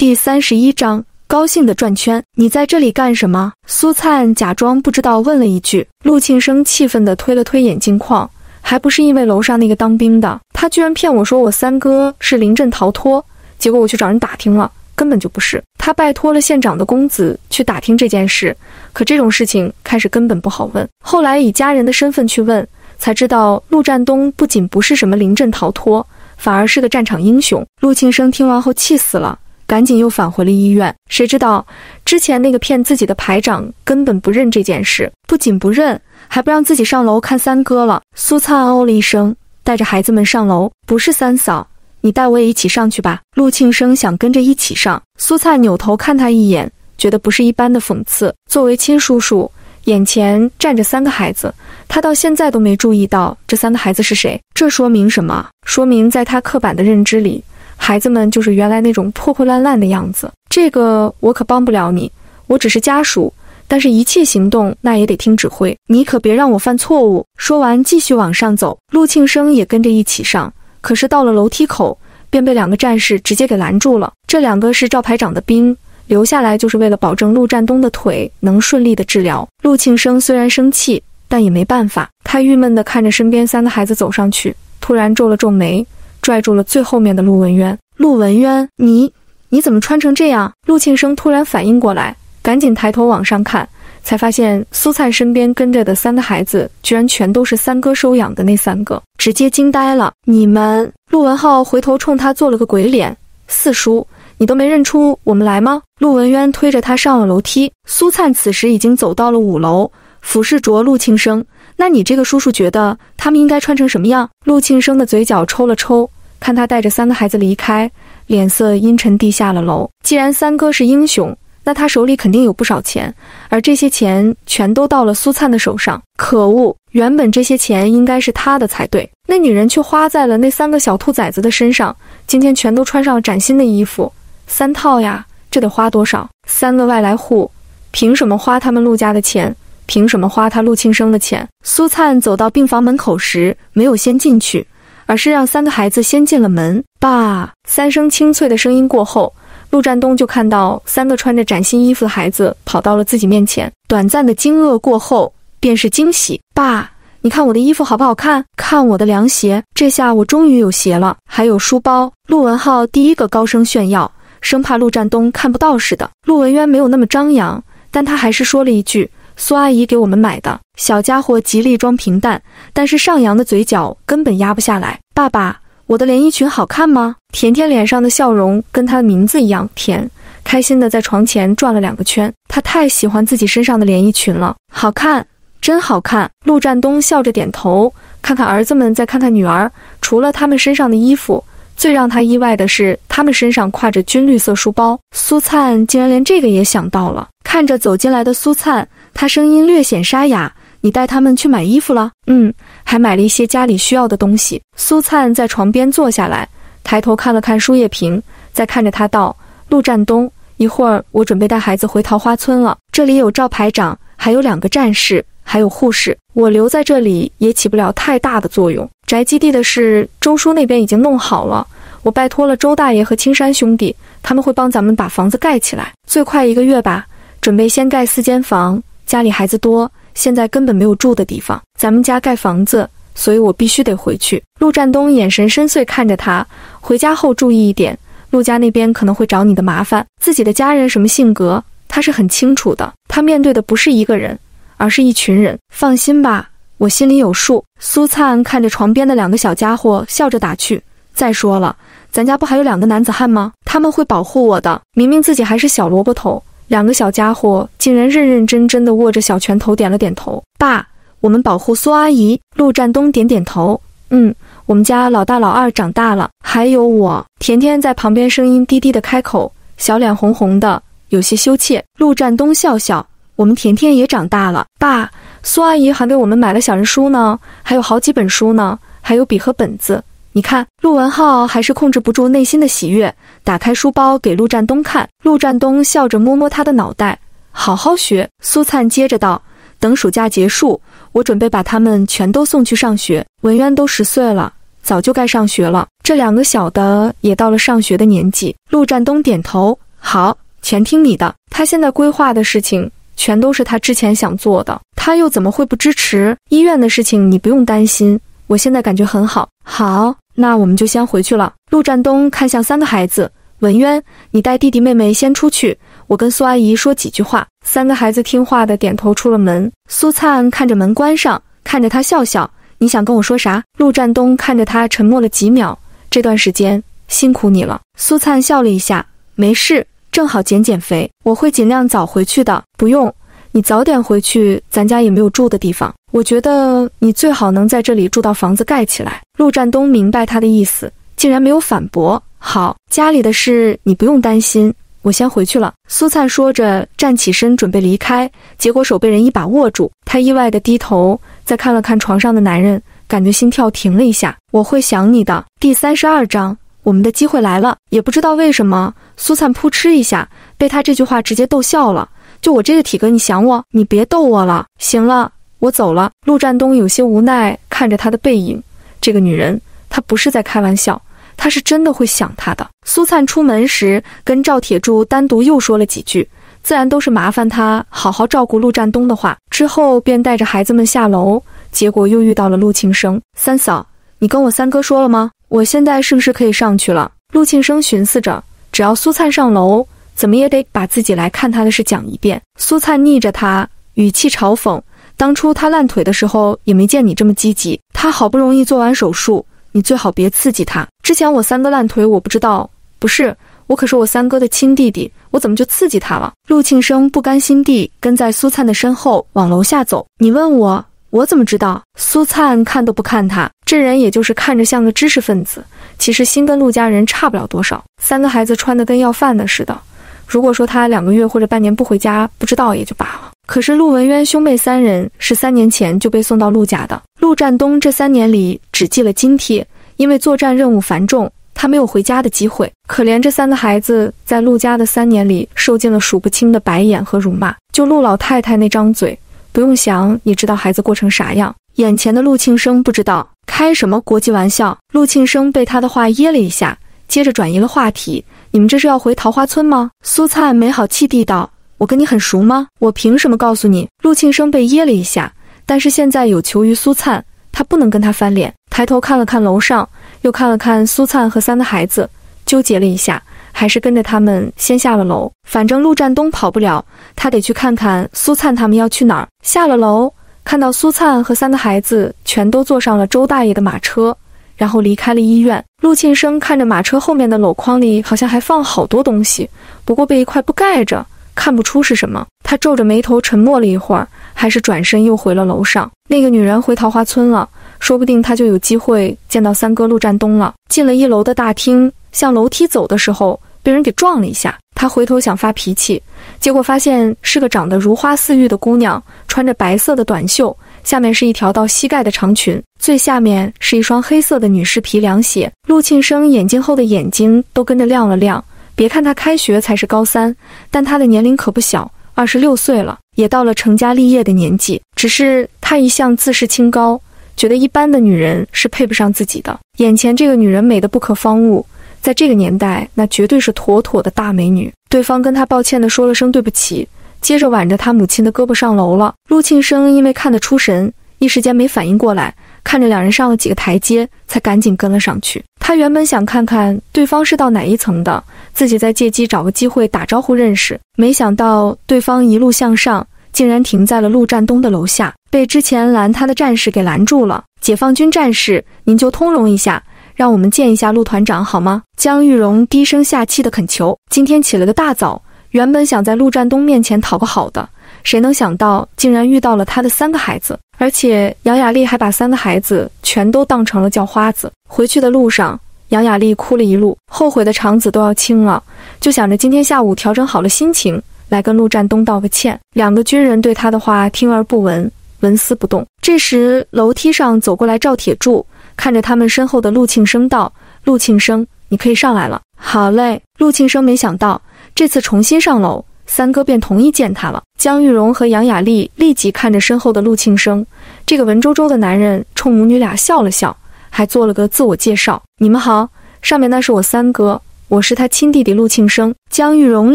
第三十一章，高兴的转圈。你在这里干什么？苏灿假装不知道，问了一句。陆庆生气愤地推了推眼镜框，还不是因为楼上那个当兵的，他居然骗我说我三哥是临阵逃脱，结果我去找人打听了，根本就不是。他拜托了县长的公子去打听这件事，可这种事情开始根本不好问。后来以家人的身份去问，才知道陆占东不仅不是什么临阵逃脱，反而是个战场英雄。陆庆生听完后气死了。赶紧又返回了医院，谁知道之前那个骗自己的排长根本不认这件事，不仅不认，还不让自己上楼看三哥了。苏灿哦了一声，带着孩子们上楼。不是三嫂，你带我也一起上去吧。陆庆生想跟着一起上，苏灿扭头看他一眼，觉得不是一般的讽刺。作为亲叔叔，眼前站着三个孩子，他到现在都没注意到这三个孩子是谁。这说明什么？说明在他刻板的认知里。孩子们就是原来那种破破烂烂的样子，这个我可帮不了你，我只是家属，但是一切行动那也得听指挥，你可别让我犯错误。说完，继续往上走，陆庆生也跟着一起上，可是到了楼梯口，便被两个战士直接给拦住了。这两个是赵排长的兵，留下来就是为了保证陆占东的腿能顺利的治疗。陆庆生虽然生气，但也没办法，他郁闷地看着身边三个孩子走上去，突然皱了皱眉。拽住了最后面的陆文渊，陆文渊，你你怎么穿成这样？陆庆生突然反应过来，赶紧抬头往上看，才发现苏灿身边跟着的三个孩子，居然全都是三哥收养的那三个，直接惊呆了。你们，陆文浩回头冲他做了个鬼脸，四叔，你都没认出我们来吗？陆文渊推着他上了楼梯，苏灿此时已经走到了五楼，俯视着陆庆生。那你这个叔叔觉得他们应该穿成什么样？陆庆生的嘴角抽了抽，看他带着三个孩子离开，脸色阴沉地下了楼。既然三哥是英雄，那他手里肯定有不少钱，而这些钱全都到了苏灿的手上。可恶，原本这些钱应该是他的才对，那女人却花在了那三个小兔崽子的身上。今天全都穿上了崭新的衣服，三套呀，这得花多少？三个外来户，凭什么花他们陆家的钱？凭什么花他陆庆生的钱？苏灿走到病房门口时，没有先进去，而是让三个孩子先进了门。爸，三声清脆的声音过后，陆占东就看到三个穿着崭新衣服的孩子跑到了自己面前。短暂的惊愕过后，便是惊喜。爸，你看我的衣服好不好看？看我的凉鞋，这下我终于有鞋了，还有书包。陆文浩第一个高声炫耀，生怕陆占东看不到似的。陆文渊没有那么张扬，但他还是说了一句。苏阿姨给我们买的小家伙极力装平淡，但是上扬的嘴角根本压不下来。爸爸，我的连衣裙好看吗？甜甜脸上的笑容跟她的名字一样甜，开心的在床前转了两个圈。她太喜欢自己身上的连衣裙了，好看，真好看。陆占东笑着点头，看看儿子们，再看看女儿，除了他们身上的衣服。最让他意外的是，他们身上挎着军绿色书包。苏灿竟然连这个也想到了。看着走进来的苏灿，他声音略显沙哑：“你带他们去买衣服了？”“嗯，还买了一些家里需要的东西。”苏灿在床边坐下来，抬头看了看输液瓶，再看着他道：“陆占东，一会儿我准备带孩子回桃花村了。这里有赵排长，还有两个战士，还有护士。我留在这里也起不了太大的作用。”宅基地的事，周叔那边已经弄好了。我拜托了周大爷和青山兄弟，他们会帮咱们把房子盖起来，最快一个月吧。准备先盖四间房，家里孩子多，现在根本没有住的地方。咱们家盖房子，所以我必须得回去。陆占东眼神深邃看着他，回家后注意一点，陆家那边可能会找你的麻烦。自己的家人什么性格，他是很清楚的。他面对的不是一个人，而是一群人。放心吧。我心里有数。苏灿看着床边的两个小家伙，笑着打趣：“再说了，咱家不还有两个男子汉吗？他们会保护我的。”明明自己还是小萝卜头，两个小家伙竟然认认真真的握着小拳头，点了点头。爸，我们保护苏阿姨。陆占东点点头：“嗯，我们家老大老二长大了，还有我。”甜甜在旁边声音低低的开口，小脸红红的，有些羞怯。陆占东笑笑：“我们甜甜也长大了，爸。”苏阿姨还给我们买了小人书呢，还有好几本书呢，还有笔和本子。你看，陆文浩还是控制不住内心的喜悦，打开书包给陆占东看。陆占东笑着摸摸他的脑袋，好好学。苏灿接着道：“等暑假结束，我准备把他们全都送去上学。文渊都十岁了，早就该上学了。这两个小的也到了上学的年纪。”陆占东点头：“好，全听你的。他现在规划的事情全都是他之前想做的，他又怎么会不支持？医院的事情你不用担心，我现在感觉很好。好，那我们就先回去了。陆占东看向三个孩子，文渊，你带弟弟妹妹先出去，我跟苏阿姨说几句话。三个孩子听话的点头出了门。苏灿看着门关上，看着他笑笑。你想跟我说啥？陆占东看着他，沉默了几秒。这段时间辛苦你了。苏灿笑了一下，没事，正好减减肥。我会尽量早回去的。不用，你早点回去，咱家也没有住的地方。我觉得你最好能在这里住到房子盖起来。陆占东明白他的意思，竟然没有反驳。好，家里的事你不用担心，我先回去了。苏灿说着站起身准备离开，结果手被人一把握住，他意外的低头。再看了看床上的男人，感觉心跳停了一下。我会想你的。第三十二章，我们的机会来了。也不知道为什么，苏灿扑哧一下被他这句话直接逗笑了。就我这个体格，你想我？你别逗我了。行了，我走了。陆占东有些无奈看着他的背影。这个女人，她不是在开玩笑，她是真的会想他的。苏灿出门时跟赵铁柱单独又说了几句。自然都是麻烦他好好照顾陆占东的话，之后便带着孩子们下楼，结果又遇到了陆庆生。三嫂，你跟我三哥说了吗？我现在是不是可以上去了？陆庆生寻思着，只要苏灿上楼，怎么也得把自己来看他的事讲一遍。苏灿逆着他，语气嘲讽：“当初他烂腿的时候，也没见你这么积极。他好不容易做完手术，你最好别刺激他。之前我三哥烂腿，我不知道，不是。”我可是我三哥的亲弟弟，我怎么就刺激他了？陆庆生不甘心地跟在苏灿的身后往楼下走。你问我，我怎么知道？苏灿看都不看他，这人也就是看着像个知识分子，其实心跟陆家人差不了多少。三个孩子穿的跟要饭的似的，如果说他两个月或者半年不回家，不知道也就罢了。可是陆文渊兄妹三人是三年前就被送到陆家的，陆占东这三年里只寄了津贴，因为作战任务繁重。他没有回家的机会，可怜这三个孩子在陆家的三年里，受尽了数不清的白眼和辱骂。就陆老太太那张嘴，不用想也知道孩子过成啥样。眼前的陆庆生不知道开什么国际玩笑。陆庆生被他的话噎了一下，接着转移了话题：“你们这是要回桃花村吗？”苏灿没好气地道：“我跟你很熟吗？我凭什么告诉你？”陆庆生被噎了一下，但是现在有求于苏灿，他不能跟他翻脸，抬头看了看楼上。又看了看苏灿和三个孩子，纠结了一下，还是跟着他们先下了楼。反正陆占东跑不了，他得去看看苏灿他们要去哪儿。下了楼，看到苏灿和三个孩子全都坐上了周大爷的马车，然后离开了医院。陆庆生看着马车后面的篓筐里好像还放好多东西，不过被一块布盖着，看不出是什么。他皱着眉头沉默了一会儿，还是转身又回了楼上。那个女人回桃花村了。说不定他就有机会见到三哥陆占东了。进了一楼的大厅，向楼梯走的时候，被人给撞了一下。他回头想发脾气，结果发现是个长得如花似玉的姑娘，穿着白色的短袖，下面是一条到膝盖的长裙，最下面是一双黑色的女士皮凉鞋。陆庆生眼睛后的眼睛都跟着亮了亮。别看他开学才是高三，但他的年龄可不小，二十六岁了，也到了成家立业的年纪。只是他一向自视清高。觉得一般的女人是配不上自己的。眼前这个女人美得不可方物，在这个年代，那绝对是妥妥的大美女。对方跟他抱歉地说了声对不起，接着挽着他母亲的胳膊上楼了。陆庆生因为看得出神，一时间没反应过来，看着两人上了几个台阶，才赶紧跟了上去。他原本想看看对方是到哪一层的，自己再借机找个机会打招呼认识，没想到对方一路向上。竟然停在了陆占东的楼下，被之前拦他的战士给拦住了。解放军战士，您就通融一下，让我们见一下陆团长好吗？江玉荣低声下气的恳求。今天起了个大早，原本想在陆占东面前讨个好的，谁能想到竟然遇到了他的三个孩子，而且杨雅丽还把三个孩子全都当成了叫花子。回去的路上，杨雅丽哭了一路，后悔的肠子都要青了，就想着今天下午调整好了心情。来跟陆占东道个歉。两个军人对他的话听而不闻，纹丝不动。这时，楼梯上走过来赵铁柱，看着他们身后的陆庆生道：“陆庆生，你可以上来了。”好嘞。陆庆生没想到这次重新上楼，三哥便同意见他了。江玉荣和杨雅丽立即看着身后的陆庆生，这个文绉绉的男人冲母女俩笑了笑，还做了个自我介绍：“你们好，上面那是我三哥。”我是他亲弟弟陆庆生。江玉荣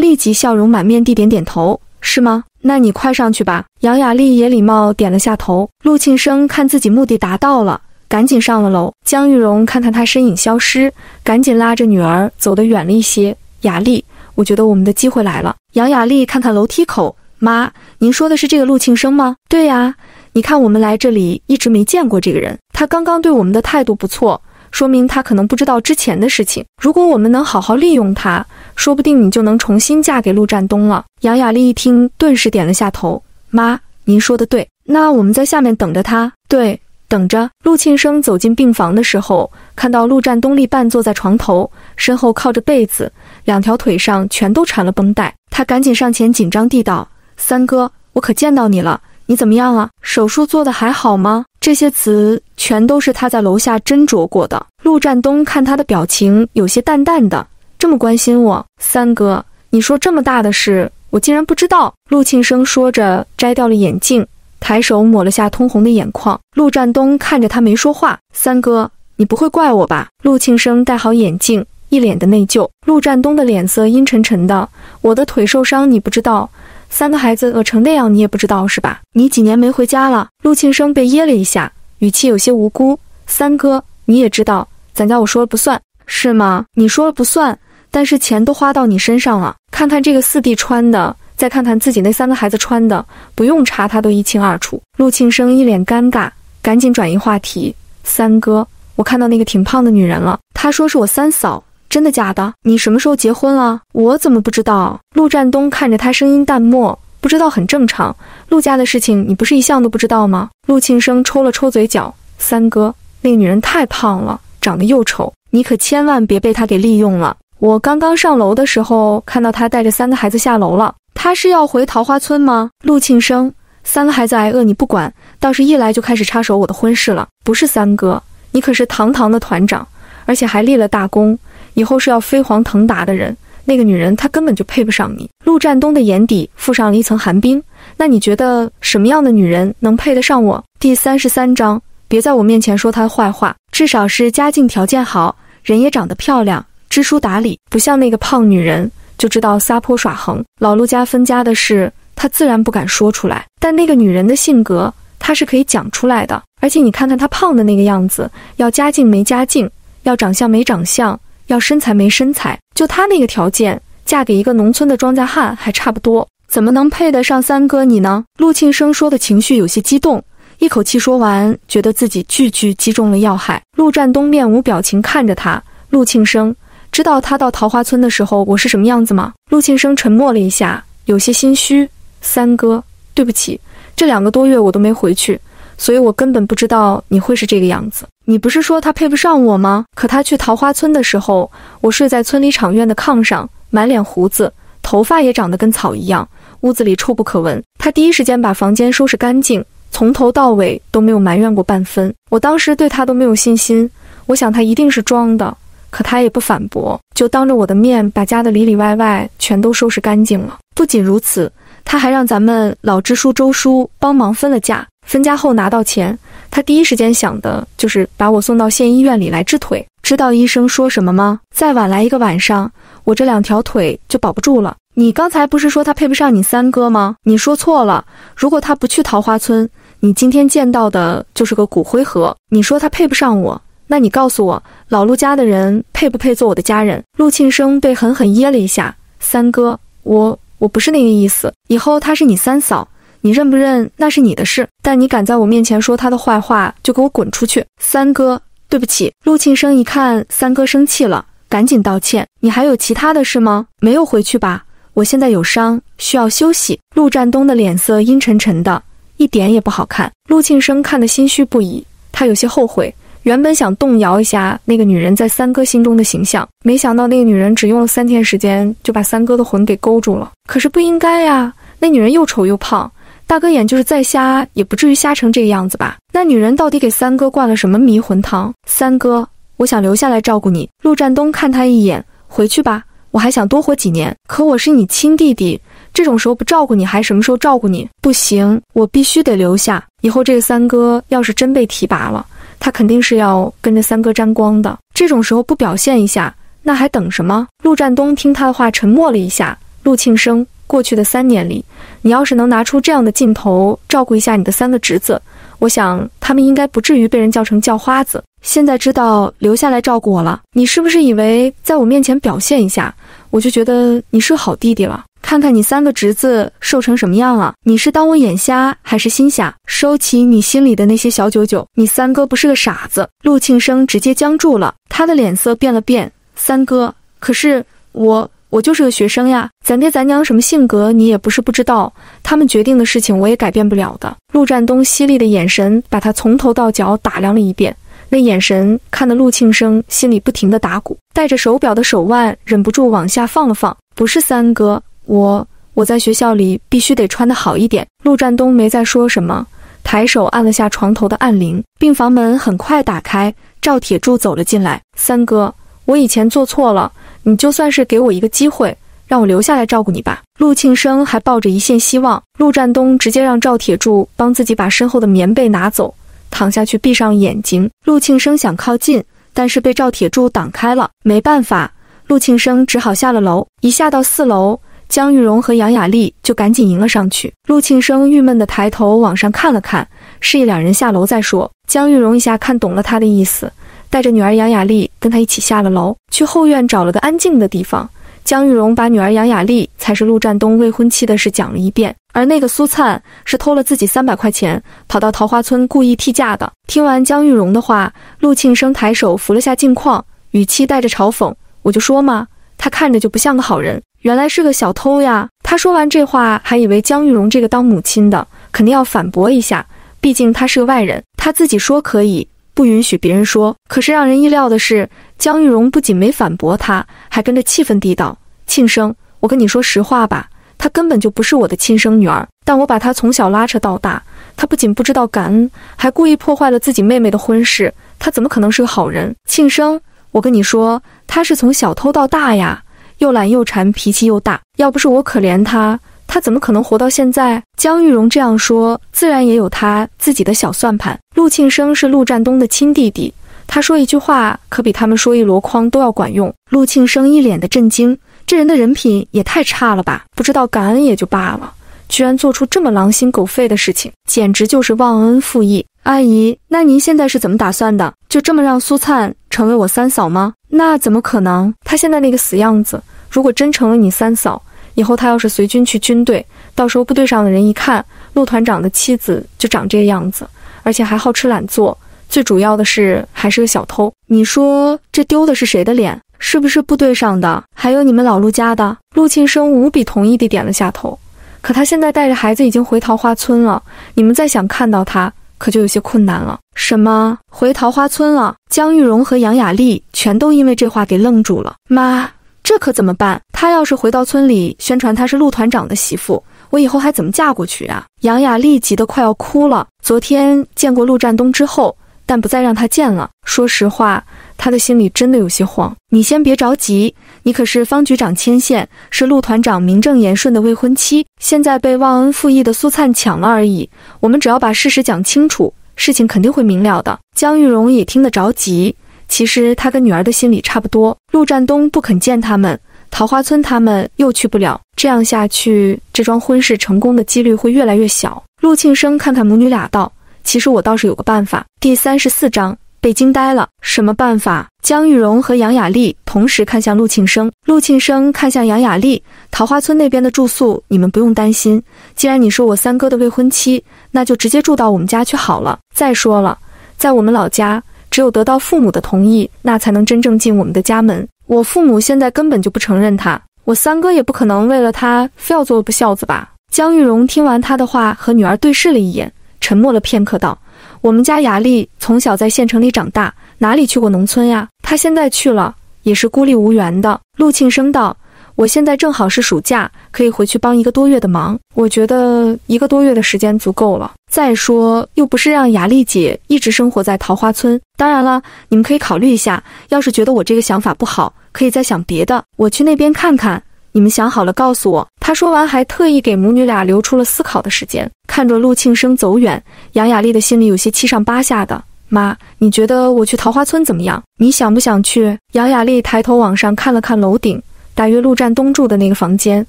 立即笑容满面地点点头，是吗？那你快上去吧。杨雅丽也礼貌点了下头。陆庆生看自己目的达到了，赶紧上了楼。江玉荣看看他身影消失，赶紧拉着女儿走得远了一些。雅丽，我觉得我们的机会来了。杨雅丽看看楼梯口，妈，您说的是这个陆庆生吗？对呀，你看我们来这里一直没见过这个人，他刚刚对我们的态度不错。说明他可能不知道之前的事情。如果我们能好好利用他，说不定你就能重新嫁给陆占东了。杨雅丽一听，顿时点了下头。妈，您说的对。那我们在下面等着他。对，等着。陆庆生走进病房的时候，看到陆占东立半坐在床头，身后靠着被子，两条腿上全都缠了绷带。他赶紧上前，紧张地道：“三哥，我可见到你了。你怎么样啊？手术做的还好吗？”这些词全都是他在楼下斟酌过的。陆占东看他的表情有些淡淡的，这么关心我，三哥，你说这么大的事，我竟然不知道。陆庆生说着，摘掉了眼镜，抬手抹了下通红的眼眶。陆占东看着他没说话。三哥，你不会怪我吧？陆庆生戴好眼镜，一脸的内疚。陆占东的脸色阴沉沉的，我的腿受伤，你不知道。三个孩子饿成那样，你也不知道是吧？你几年没回家了？陆庆生被噎了一下，语气有些无辜。三哥，你也知道，咱家我说了不算，是吗？你说了不算，但是钱都花到你身上了。看看这个四弟穿的，再看看自己那三个孩子穿的，不用查，他都一清二楚。陆庆生一脸尴尬，赶紧转移话题。三哥，我看到那个挺胖的女人了，她说是我三嫂。真的假的？你什么时候结婚了？我怎么不知道？陆占东看着他，声音淡漠，不知道很正常。陆家的事情，你不是一向都不知道吗？陆庆生抽了抽嘴角，三哥，那个女人太胖了，长得又丑，你可千万别被她给利用了。我刚刚上楼的时候，看到她带着三个孩子下楼了。她是要回桃花村吗？陆庆生，三个孩子挨饿你不管，倒是一来就开始插手我的婚事了。不是三哥，你可是堂堂的团长，而且还立了大功。以后是要飞黄腾达的人，那个女人她根本就配不上你。陆占东的眼底附上了一层寒冰。那你觉得什么样的女人能配得上我？第三十三章，别在我面前说她的坏话。至少是家境条件好，人也长得漂亮，知书达理，不像那个胖女人，就知道撒泼耍横。老陆家分家的事，他自然不敢说出来。但那个女人的性格，他是可以讲出来的。而且你看看她胖的那个样子，要家境没家境，要长相没长相。要身材没身材，就她那个条件，嫁给一个农村的庄稼汉还差不多，怎么能配得上三哥你呢？陆庆生说的情绪有些激动，一口气说完，觉得自己句句击中了要害。陆占东面无表情看着他，陆庆生知道他到桃花村的时候我是什么样子吗？陆庆生沉默了一下，有些心虚。三哥，对不起，这两个多月我都没回去。所以我根本不知道你会是这个样子。你不是说他配不上我吗？可他去桃花村的时候，我睡在村里场院的炕上，满脸胡子，头发也长得跟草一样，屋子里臭不可闻。他第一时间把房间收拾干净，从头到尾都没有埋怨过半分。我当时对他都没有信心，我想他一定是装的，可他也不反驳，就当着我的面把家的里里外外全都收拾干净了。不仅如此，他还让咱们老支书周叔帮忙分了家。分家后拿到钱，他第一时间想的就是把我送到县医院里来治腿。知道医生说什么吗？再晚来一个晚上，我这两条腿就保不住了。你刚才不是说他配不上你三哥吗？你说错了。如果他不去桃花村，你今天见到的就是个骨灰盒。你说他配不上我，那你告诉我，老陆家的人配不配做我的家人？陆庆生被狠狠噎了一下。三哥，我我不是那个意思。以后她是你三嫂。你认不认那是你的事，但你敢在我面前说他的坏话，就给我滚出去！三哥，对不起。陆庆生一看三哥生气了，赶紧道歉。你还有其他的事吗？没有，回去吧。我现在有伤，需要休息。陆占东的脸色阴沉沉的，一点也不好看。陆庆生看得心虚不已，他有些后悔，原本想动摇一下那个女人在三哥心中的形象，没想到那个女人只用了三天时间就把三哥的魂给勾住了。可是不应该呀，那女人又丑又胖。大哥眼就是再瞎，也不至于瞎成这个样子吧？那女人到底给三哥灌了什么迷魂汤？三哥，我想留下来照顾你。陆占东看他一眼，回去吧。我还想多活几年，可我是你亲弟弟，这种时候不照顾你，还什么时候照顾你？不行，我必须得留下。以后这个三哥要是真被提拔了，他肯定是要跟着三哥沾光的。这种时候不表现一下，那还等什么？陆占东听他的话，沉默了一下。陆庆生，过去的三年里，你要是能拿出这样的劲头，照顾一下你的三个侄子，我想他们应该不至于被人叫成叫花子。现在知道留下来照顾我了，你是不是以为在我面前表现一下，我就觉得你是好弟弟了？看看你三个侄子瘦成什么样了，你是当我眼瞎还是心瞎？收起你心里的那些小九九，你三哥不是个傻子。陆庆生直接僵住了，他的脸色变了变。三哥，可是我，我就是个学生呀，咱爹咱娘什么性格，你也不是不知道。他们决定的事情，我也改变不了的。陆占东犀利的眼神把他从头到脚打量了一遍，那眼神看得陆庆生心里不停的打鼓，戴着手表的手腕忍不住往下放了放。不是三哥，我我在学校里必须得穿得好一点。陆占东没再说什么，抬手按了下床头的按铃，病房门很快打开，赵铁柱走了进来。三哥。我以前做错了，你就算是给我一个机会，让我留下来照顾你吧。陆庆生还抱着一线希望。陆占东直接让赵铁柱帮自己把身后的棉被拿走，躺下去闭上眼睛。陆庆生想靠近，但是被赵铁柱挡开了。没办法，陆庆生只好下了楼。一下到四楼，江玉荣和杨雅丽就赶紧迎了上去。陆庆生郁闷地抬头往上看了看，示意两人下楼再说。江玉荣一下看懂了他的意思。带着女儿杨雅丽跟他一起下了楼，去后院找了个安静的地方。江玉荣把女儿杨雅丽才是陆占东未婚妻的事讲了一遍，而那个苏灿是偷了自己三百块钱，跑到桃花村故意替嫁的。听完江玉荣的话，陆庆生抬手扶了下镜框，语气带着嘲讽：“我就说嘛，他看着就不像个好人，原来是个小偷呀！”他说完这话，还以为江玉荣这个当母亲的肯定要反驳一下，毕竟他是个外人，他自己说可以。不允许别人说。可是让人意料的是，江玉荣不仅没反驳他，还跟着气愤地道：“庆生，我跟你说实话吧，她根本就不是我的亲生女儿。但我把她从小拉扯到大，她不仅不知道感恩，还故意破坏了自己妹妹的婚事。她怎么可能是个好人？庆生，我跟你说，她是从小偷到大呀，又懒又馋，脾气又大。要不是我可怜她。”他怎么可能活到现在？江玉荣这样说，自然也有他自己的小算盘。陆庆生是陆占东的亲弟弟，他说一句话，可比他们说一箩筐都要管用。陆庆生一脸的震惊，这人的人品也太差了吧！不知道感恩也就罢了，居然做出这么狼心狗肺的事情，简直就是忘恩负义。阿姨，那您现在是怎么打算的？就这么让苏灿成为我三嫂吗？那怎么可能？他现在那个死样子，如果真成了你三嫂，以后他要是随军去军队，到时候部队上的人一看陆团长的妻子就长这样子，而且还好吃懒做，最主要的是还是个小偷。你说这丢的是谁的脸？是不是部队上的？还有你们老陆家的？陆庆生无比同意地点了下头。可他现在带着孩子已经回桃花村了，你们再想看到他，可就有些困难了。什么？回桃花村了？江玉荣和杨雅丽全都因为这话给愣住了。妈。这可怎么办？他要是回到村里宣传他是陆团长的媳妇，我以后还怎么嫁过去啊？杨雅丽急得快要哭了。昨天见过陆占东之后，但不再让他见了。说实话，他的心里真的有些慌。你先别着急，你可是方局长牵线，是陆团长名正言顺的未婚妻，现在被忘恩负义的苏灿抢了而已。我们只要把事实讲清楚，事情肯定会明了的。江玉荣也听得着急。其实他跟女儿的心理差不多。陆占东不肯见他们，桃花村他们又去不了。这样下去，这桩婚事成功的几率会越来越小。陆庆生看看母女俩，道：“其实我倒是有个办法。”第三十四章被惊呆了。什么办法？江玉荣和杨雅丽同时看向陆庆生。陆庆生看向杨雅丽：“桃花村那边的住宿你们不用担心。既然你是我三哥的未婚妻，那就直接住到我们家去好了。再说了，在我们老家。”只有得到父母的同意，那才能真正进我们的家门。我父母现在根本就不承认他，我三哥也不可能为了他非要做不孝子吧？江玉荣听完他的话，和女儿对视了一眼，沉默了片刻，道：“我们家雅丽从小在县城里长大，哪里去过农村呀？她现在去了，也是孤立无援的。”陆庆生道。我现在正好是暑假，可以回去帮一个多月的忙。我觉得一个多月的时间足够了。再说，又不是让雅丽姐一直生活在桃花村。当然了，你们可以考虑一下，要是觉得我这个想法不好，可以再想别的。我去那边看看，你们想好了告诉我。他说完，还特意给母女俩留出了思考的时间。看着陆庆生走远，杨雅丽的心里有些七上八下的。妈，你觉得我去桃花村怎么样？你想不想去？杨雅丽抬头往上看了看楼顶，大约陆占东住的那个房间。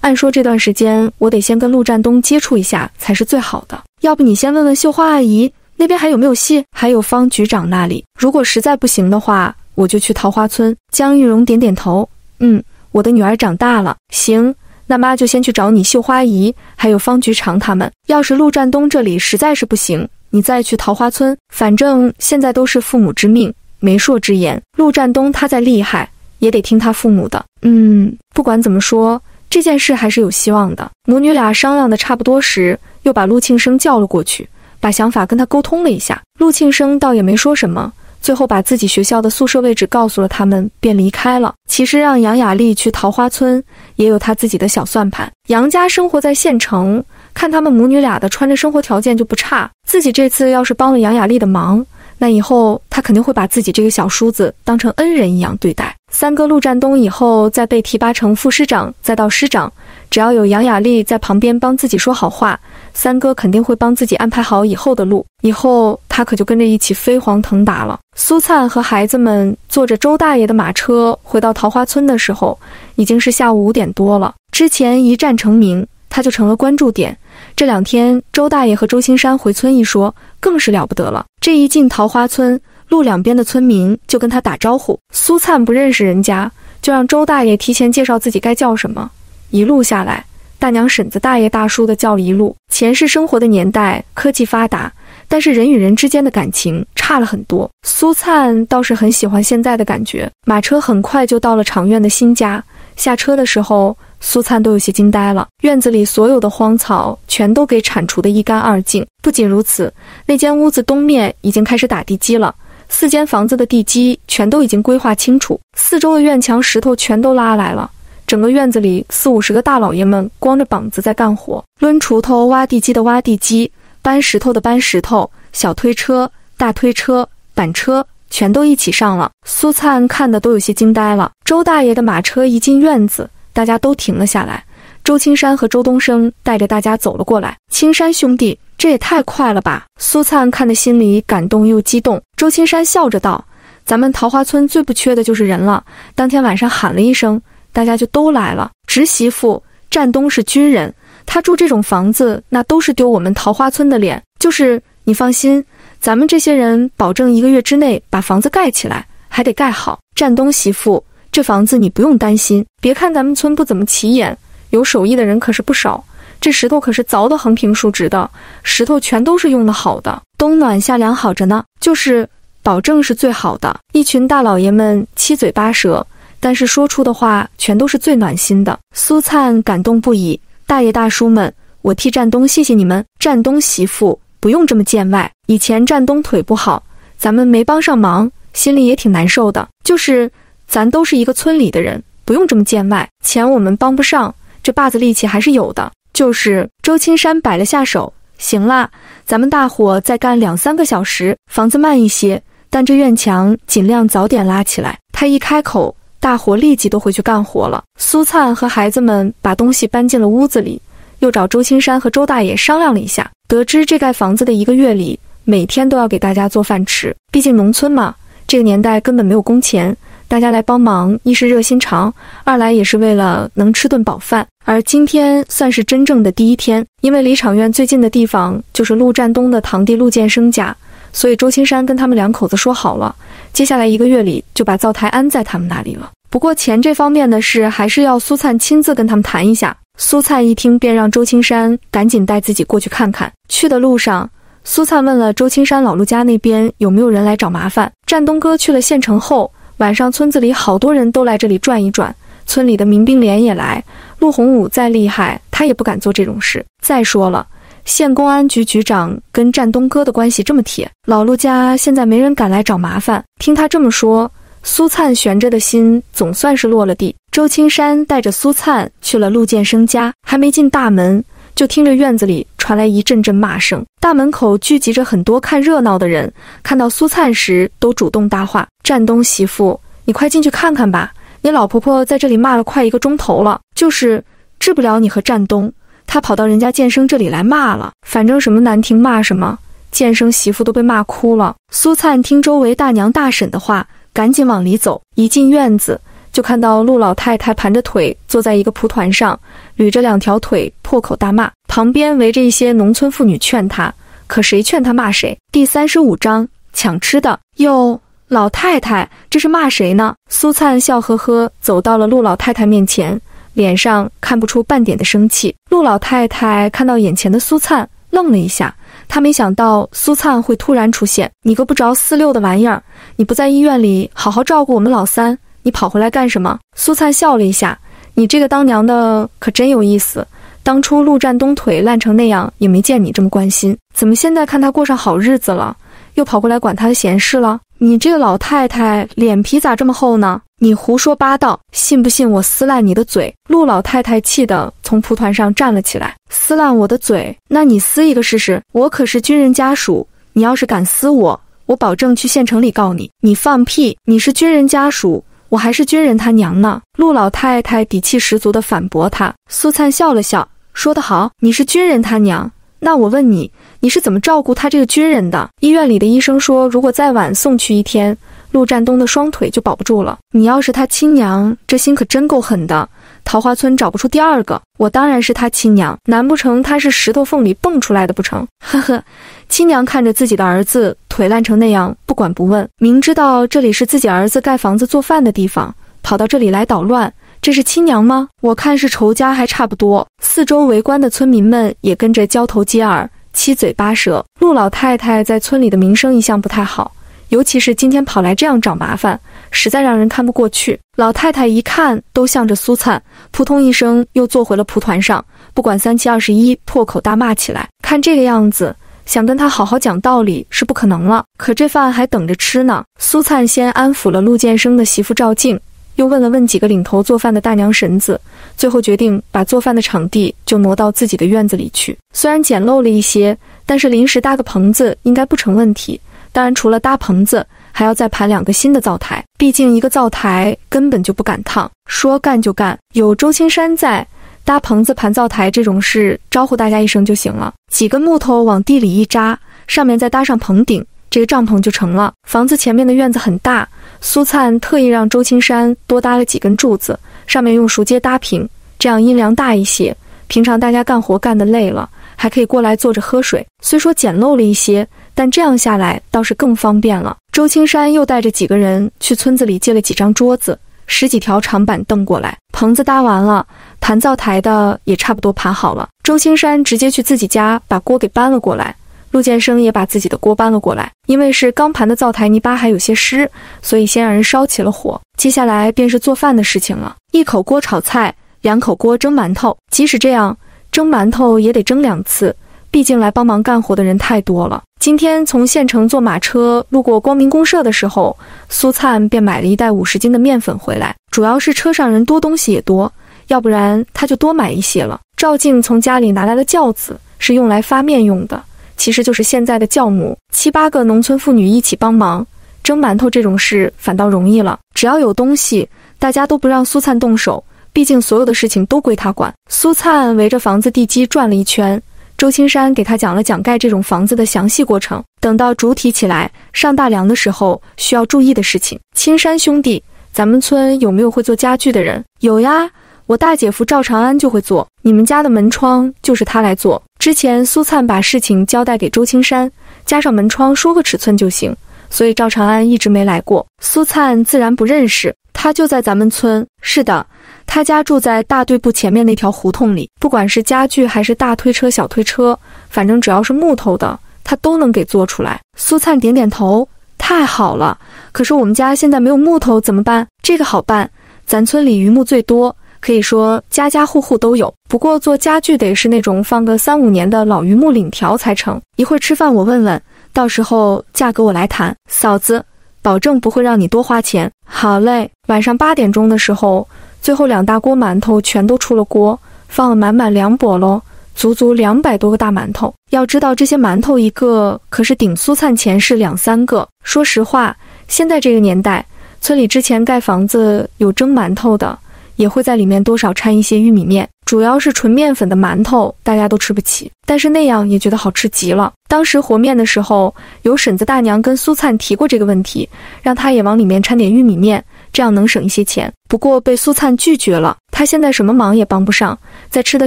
按说这段时间我得先跟陆占东接触一下才是最好的。要不你先问问绣花阿姨那边还有没有戏？还有方局长那里，如果实在不行的话，我就去桃花村。江玉荣点点头，嗯，我的女儿长大了，行。那妈就先去找你绣花姨，还有方局长他们。要是陆占东这里实在是不行，你再去桃花村。反正现在都是父母之命、媒妁之言。陆占东他再厉害，也得听他父母的。嗯，不管怎么说，这件事还是有希望的。母女俩商量的差不多时，又把陆庆生叫了过去，把想法跟他沟通了一下。陆庆生倒也没说什么。最后把自己学校的宿舍位置告诉了他们，便离开了。其实让杨雅丽去桃花村，也有他自己的小算盘。杨家生活在县城，看他们母女俩的穿着生活条件就不差。自己这次要是帮了杨雅丽的忙，那以后他肯定会把自己这个小叔子当成恩人一样对待。三哥陆占东以后再被提拔成副师长，再到师长，只要有杨雅丽在旁边帮自己说好话。三哥肯定会帮自己安排好以后的路，以后他可就跟着一起飞黄腾达了。苏灿和孩子们坐着周大爷的马车回到桃花村的时候，已经是下午五点多了。之前一战成名，他就成了关注点。这两天周大爷和周青山回村一说，更是了不得了。这一进桃花村，路两边的村民就跟他打招呼。苏灿不认识人家，就让周大爷提前介绍自己该叫什么。一路下来。大娘、婶子、大爷、大叔的叫了一路。前世生活的年代，科技发达，但是人与人之间的感情差了很多。苏灿倒是很喜欢现在的感觉。马车很快就到了场院的新家，下车的时候，苏灿都有些惊呆了。院子里所有的荒草全都给铲除得一干二净。不仅如此，那间屋子东面已经开始打地基了，四间房子的地基全都已经规划清楚，四周的院墙石头全都拉来了。整个院子里四五十个大老爷们光着膀子在干活，抡锄头挖地基的挖地基，搬石头的搬石头，小推车、大推车、板车全都一起上了。苏灿看的都有些惊呆了。周大爷的马车一进院子，大家都停了下来。周青山和周东升带着大家走了过来。青山兄弟，这也太快了吧！苏灿看的心里感动又激动。周青山笑着道：“咱们桃花村最不缺的就是人了。”当天晚上喊了一声。大家就都来了。侄媳妇战东是军人，他住这种房子，那都是丢我们桃花村的脸。就是你放心，咱们这些人保证一个月之内把房子盖起来，还得盖好。战东媳妇，这房子你不用担心。别看咱们村不怎么起眼，有手艺的人可是不少。这石头可是凿的横平竖直的，石头全都是用的好的，冬暖夏凉好着呢。就是保证是最好的。一群大老爷们七嘴八舌。但是说出的话全都是最暖心的。苏灿感动不已，大爷大叔们，我替战东谢谢你们。战东媳妇不用这么见外，以前战东腿不好，咱们没帮上忙，心里也挺难受的。就是咱都是一个村里的人，不用这么见外。钱我们帮不上，这把子力气还是有的。就是周青山摆了下手，行啦，咱们大伙再干两三个小时，房子慢一些，但这院墙尽量早点拉起来。他一开口。大伙立即都回去干活了。苏灿和孩子们把东西搬进了屋子里，又找周青山和周大爷商量了一下，得知这盖房子的一个月里，每天都要给大家做饭吃。毕竟农村嘛，这个年代根本没有工钱，大家来帮忙，一是热心肠，二来也是为了能吃顿饱饭。而今天算是真正的第一天，因为离场院最近的地方就是陆占东的堂弟陆建生家。所以周青山跟他们两口子说好了，接下来一个月里就把灶台安在他们那里了。不过钱这方面的事还是要苏灿亲自跟他们谈一下。苏灿一听，便让周青山赶紧带自己过去看看。去的路上，苏灿问了周青山老陆家那边有没有人来找麻烦。战东哥去了县城后，晚上村子里好多人都来这里转一转，村里的民兵连也来。陆洪武再厉害，他也不敢做这种事。再说了。县公安局局长跟战东哥的关系这么铁，老陆家现在没人敢来找麻烦。听他这么说，苏灿悬着的心总算是落了地。周青山带着苏灿去了陆建生家，还没进大门，就听着院子里传来一阵阵骂声。大门口聚集着很多看热闹的人，看到苏灿时都主动搭话：“战东媳妇，你快进去看看吧，你老婆婆在这里骂了快一个钟头了，就是治不了你和战东。”他跑到人家建生这里来骂了，反正什么难听骂什么。剑生媳妇都被骂哭了。苏灿听周围大娘大婶的话，赶紧往里走。一进院子，就看到陆老太太盘着腿坐在一个蒲团上，捋着两条腿，破口大骂。旁边围着一些农村妇女劝她，可谁劝她骂谁。第三十五章抢吃的。哟，老太太，这是骂谁呢？苏灿笑呵呵走到了陆老太太面前，脸上看不出半点的生气。陆老太太看到眼前的苏灿，愣了一下。他没想到苏灿会突然出现。你个不着四六的玩意儿，你不在医院里好好照顾我们老三，你跑回来干什么？苏灿笑了一下，你这个当娘的可真有意思。当初陆占东腿烂成那样，也没见你这么关心，怎么现在看他过上好日子了，又跑过来管他的闲事了？你这个老太太脸皮咋这么厚呢？你胡说八道！信不信我撕烂你的嘴？陆老太太气得从蒲团上站了起来。撕烂我的嘴？那你撕一个试试？我可是军人家属，你要是敢撕我，我保证去县城里告你。你放屁！你是军人家属，我还是军人他娘呢！陆老太太底气十足地反驳他。苏灿笑了笑，说得好，你是军人他娘。那我问你，你是怎么照顾他这个军人的？医院里的医生说，如果再晚送去一天，陆占东的双腿就保不住了。你要是他亲娘，这心可真够狠的。桃花村找不出第二个，我当然是他亲娘。难不成他是石头缝里蹦出来的不成？呵呵，亲娘看着自己的儿子腿烂成那样，不管不问，明知道这里是自己儿子盖房子做饭的地方，跑到这里来捣乱。这是亲娘吗？我看是仇家还差不多。四周围观的村民们也跟着交头接耳，七嘴八舌。陆老太太在村里的名声一向不太好，尤其是今天跑来这样找麻烦，实在让人看不过去。老太太一看都向着苏灿，扑通一声又坐回了蒲团上，不管三七二十一，破口大骂起来。看这个样子，想跟他好好讲道理是不可能了。可这饭还等着吃呢。苏灿先安抚了陆建生的媳妇赵静。又问了问几个领头做饭的大娘婶子，最后决定把做饭的场地就挪到自己的院子里去。虽然简陋了一些，但是临时搭个棚子应该不成问题。当然，除了搭棚子，还要再盘两个新的灶台，毕竟一个灶台根本就不赶烫。说干就干，有周青山在，搭棚子、盘灶台这种事，招呼大家一声就行了。几根木头往地里一扎，上面再搭上棚顶，这个帐篷就成了。房子前面的院子很大。苏灿特意让周青山多搭了几根柱子，上面用熟阶搭平，这样阴凉大一些。平常大家干活干得累了，还可以过来坐着喝水。虽说简陋了一些，但这样下来倒是更方便了。周青山又带着几个人去村子里借了几张桌子、十几条长板凳过来。棚子搭完了，盘灶台的也差不多盘好了。周青山直接去自己家把锅给搬了过来。陆建生也把自己的锅搬了过来，因为是刚盘的灶台，泥巴还有些湿，所以先让人烧起了火。接下来便是做饭的事情了，一口锅炒菜，两口锅蒸馒头。即使这样，蒸馒头也得蒸两次，毕竟来帮忙干活的人太多了。今天从县城坐马车路过光明公社的时候，苏灿便买了一袋五十斤的面粉回来，主要是车上人多，东西也多，要不然他就多买一些了。赵静从家里拿来了轿子，是用来发面用的。其实就是现在的教母，七八个农村妇女一起帮忙蒸馒头这种事反倒容易了。只要有东西，大家都不让苏灿动手，毕竟所有的事情都归他管。苏灿围着房子地基转了一圈，周青山给他讲了讲盖这种房子的详细过程。等到主体起来上大梁的时候，需要注意的事情。青山兄弟，咱们村有没有会做家具的人？有呀。我大姐夫赵长安就会做，你们家的门窗就是他来做。之前苏灿把事情交代给周青山，加上门窗说个尺寸就行，所以赵长安一直没来过。苏灿自然不认识他，就在咱们村。是的，他家住在大队部前面那条胡同里。不管是家具还是大推车、小推车，反正只要是木头的，他都能给做出来。苏灿点点头，太好了。可是我们家现在没有木头怎么办？这个好办，咱村里榆木最多。可以说家家户户都有，不过做家具得是那种放个三五年的老榆木檩条才成。一会儿吃饭我问问，到时候价格我来谈。嫂子，保证不会让你多花钱。好嘞。晚上八点钟的时候，最后两大锅馒头全都出了锅，放了满满两簸喽，足足两百多个大馒头。要知道这些馒头一个可是顶苏灿前世两三个。说实话，现在这个年代，村里之前盖房子有蒸馒头的。也会在里面多少掺一些玉米面。主要是纯面粉的馒头，大家都吃不起，但是那样也觉得好吃极了。当时和面的时候，有婶子大娘跟苏灿提过这个问题，让他也往里面掺点玉米面，这样能省一些钱。不过被苏灿拒绝了，他现在什么忙也帮不上，在吃的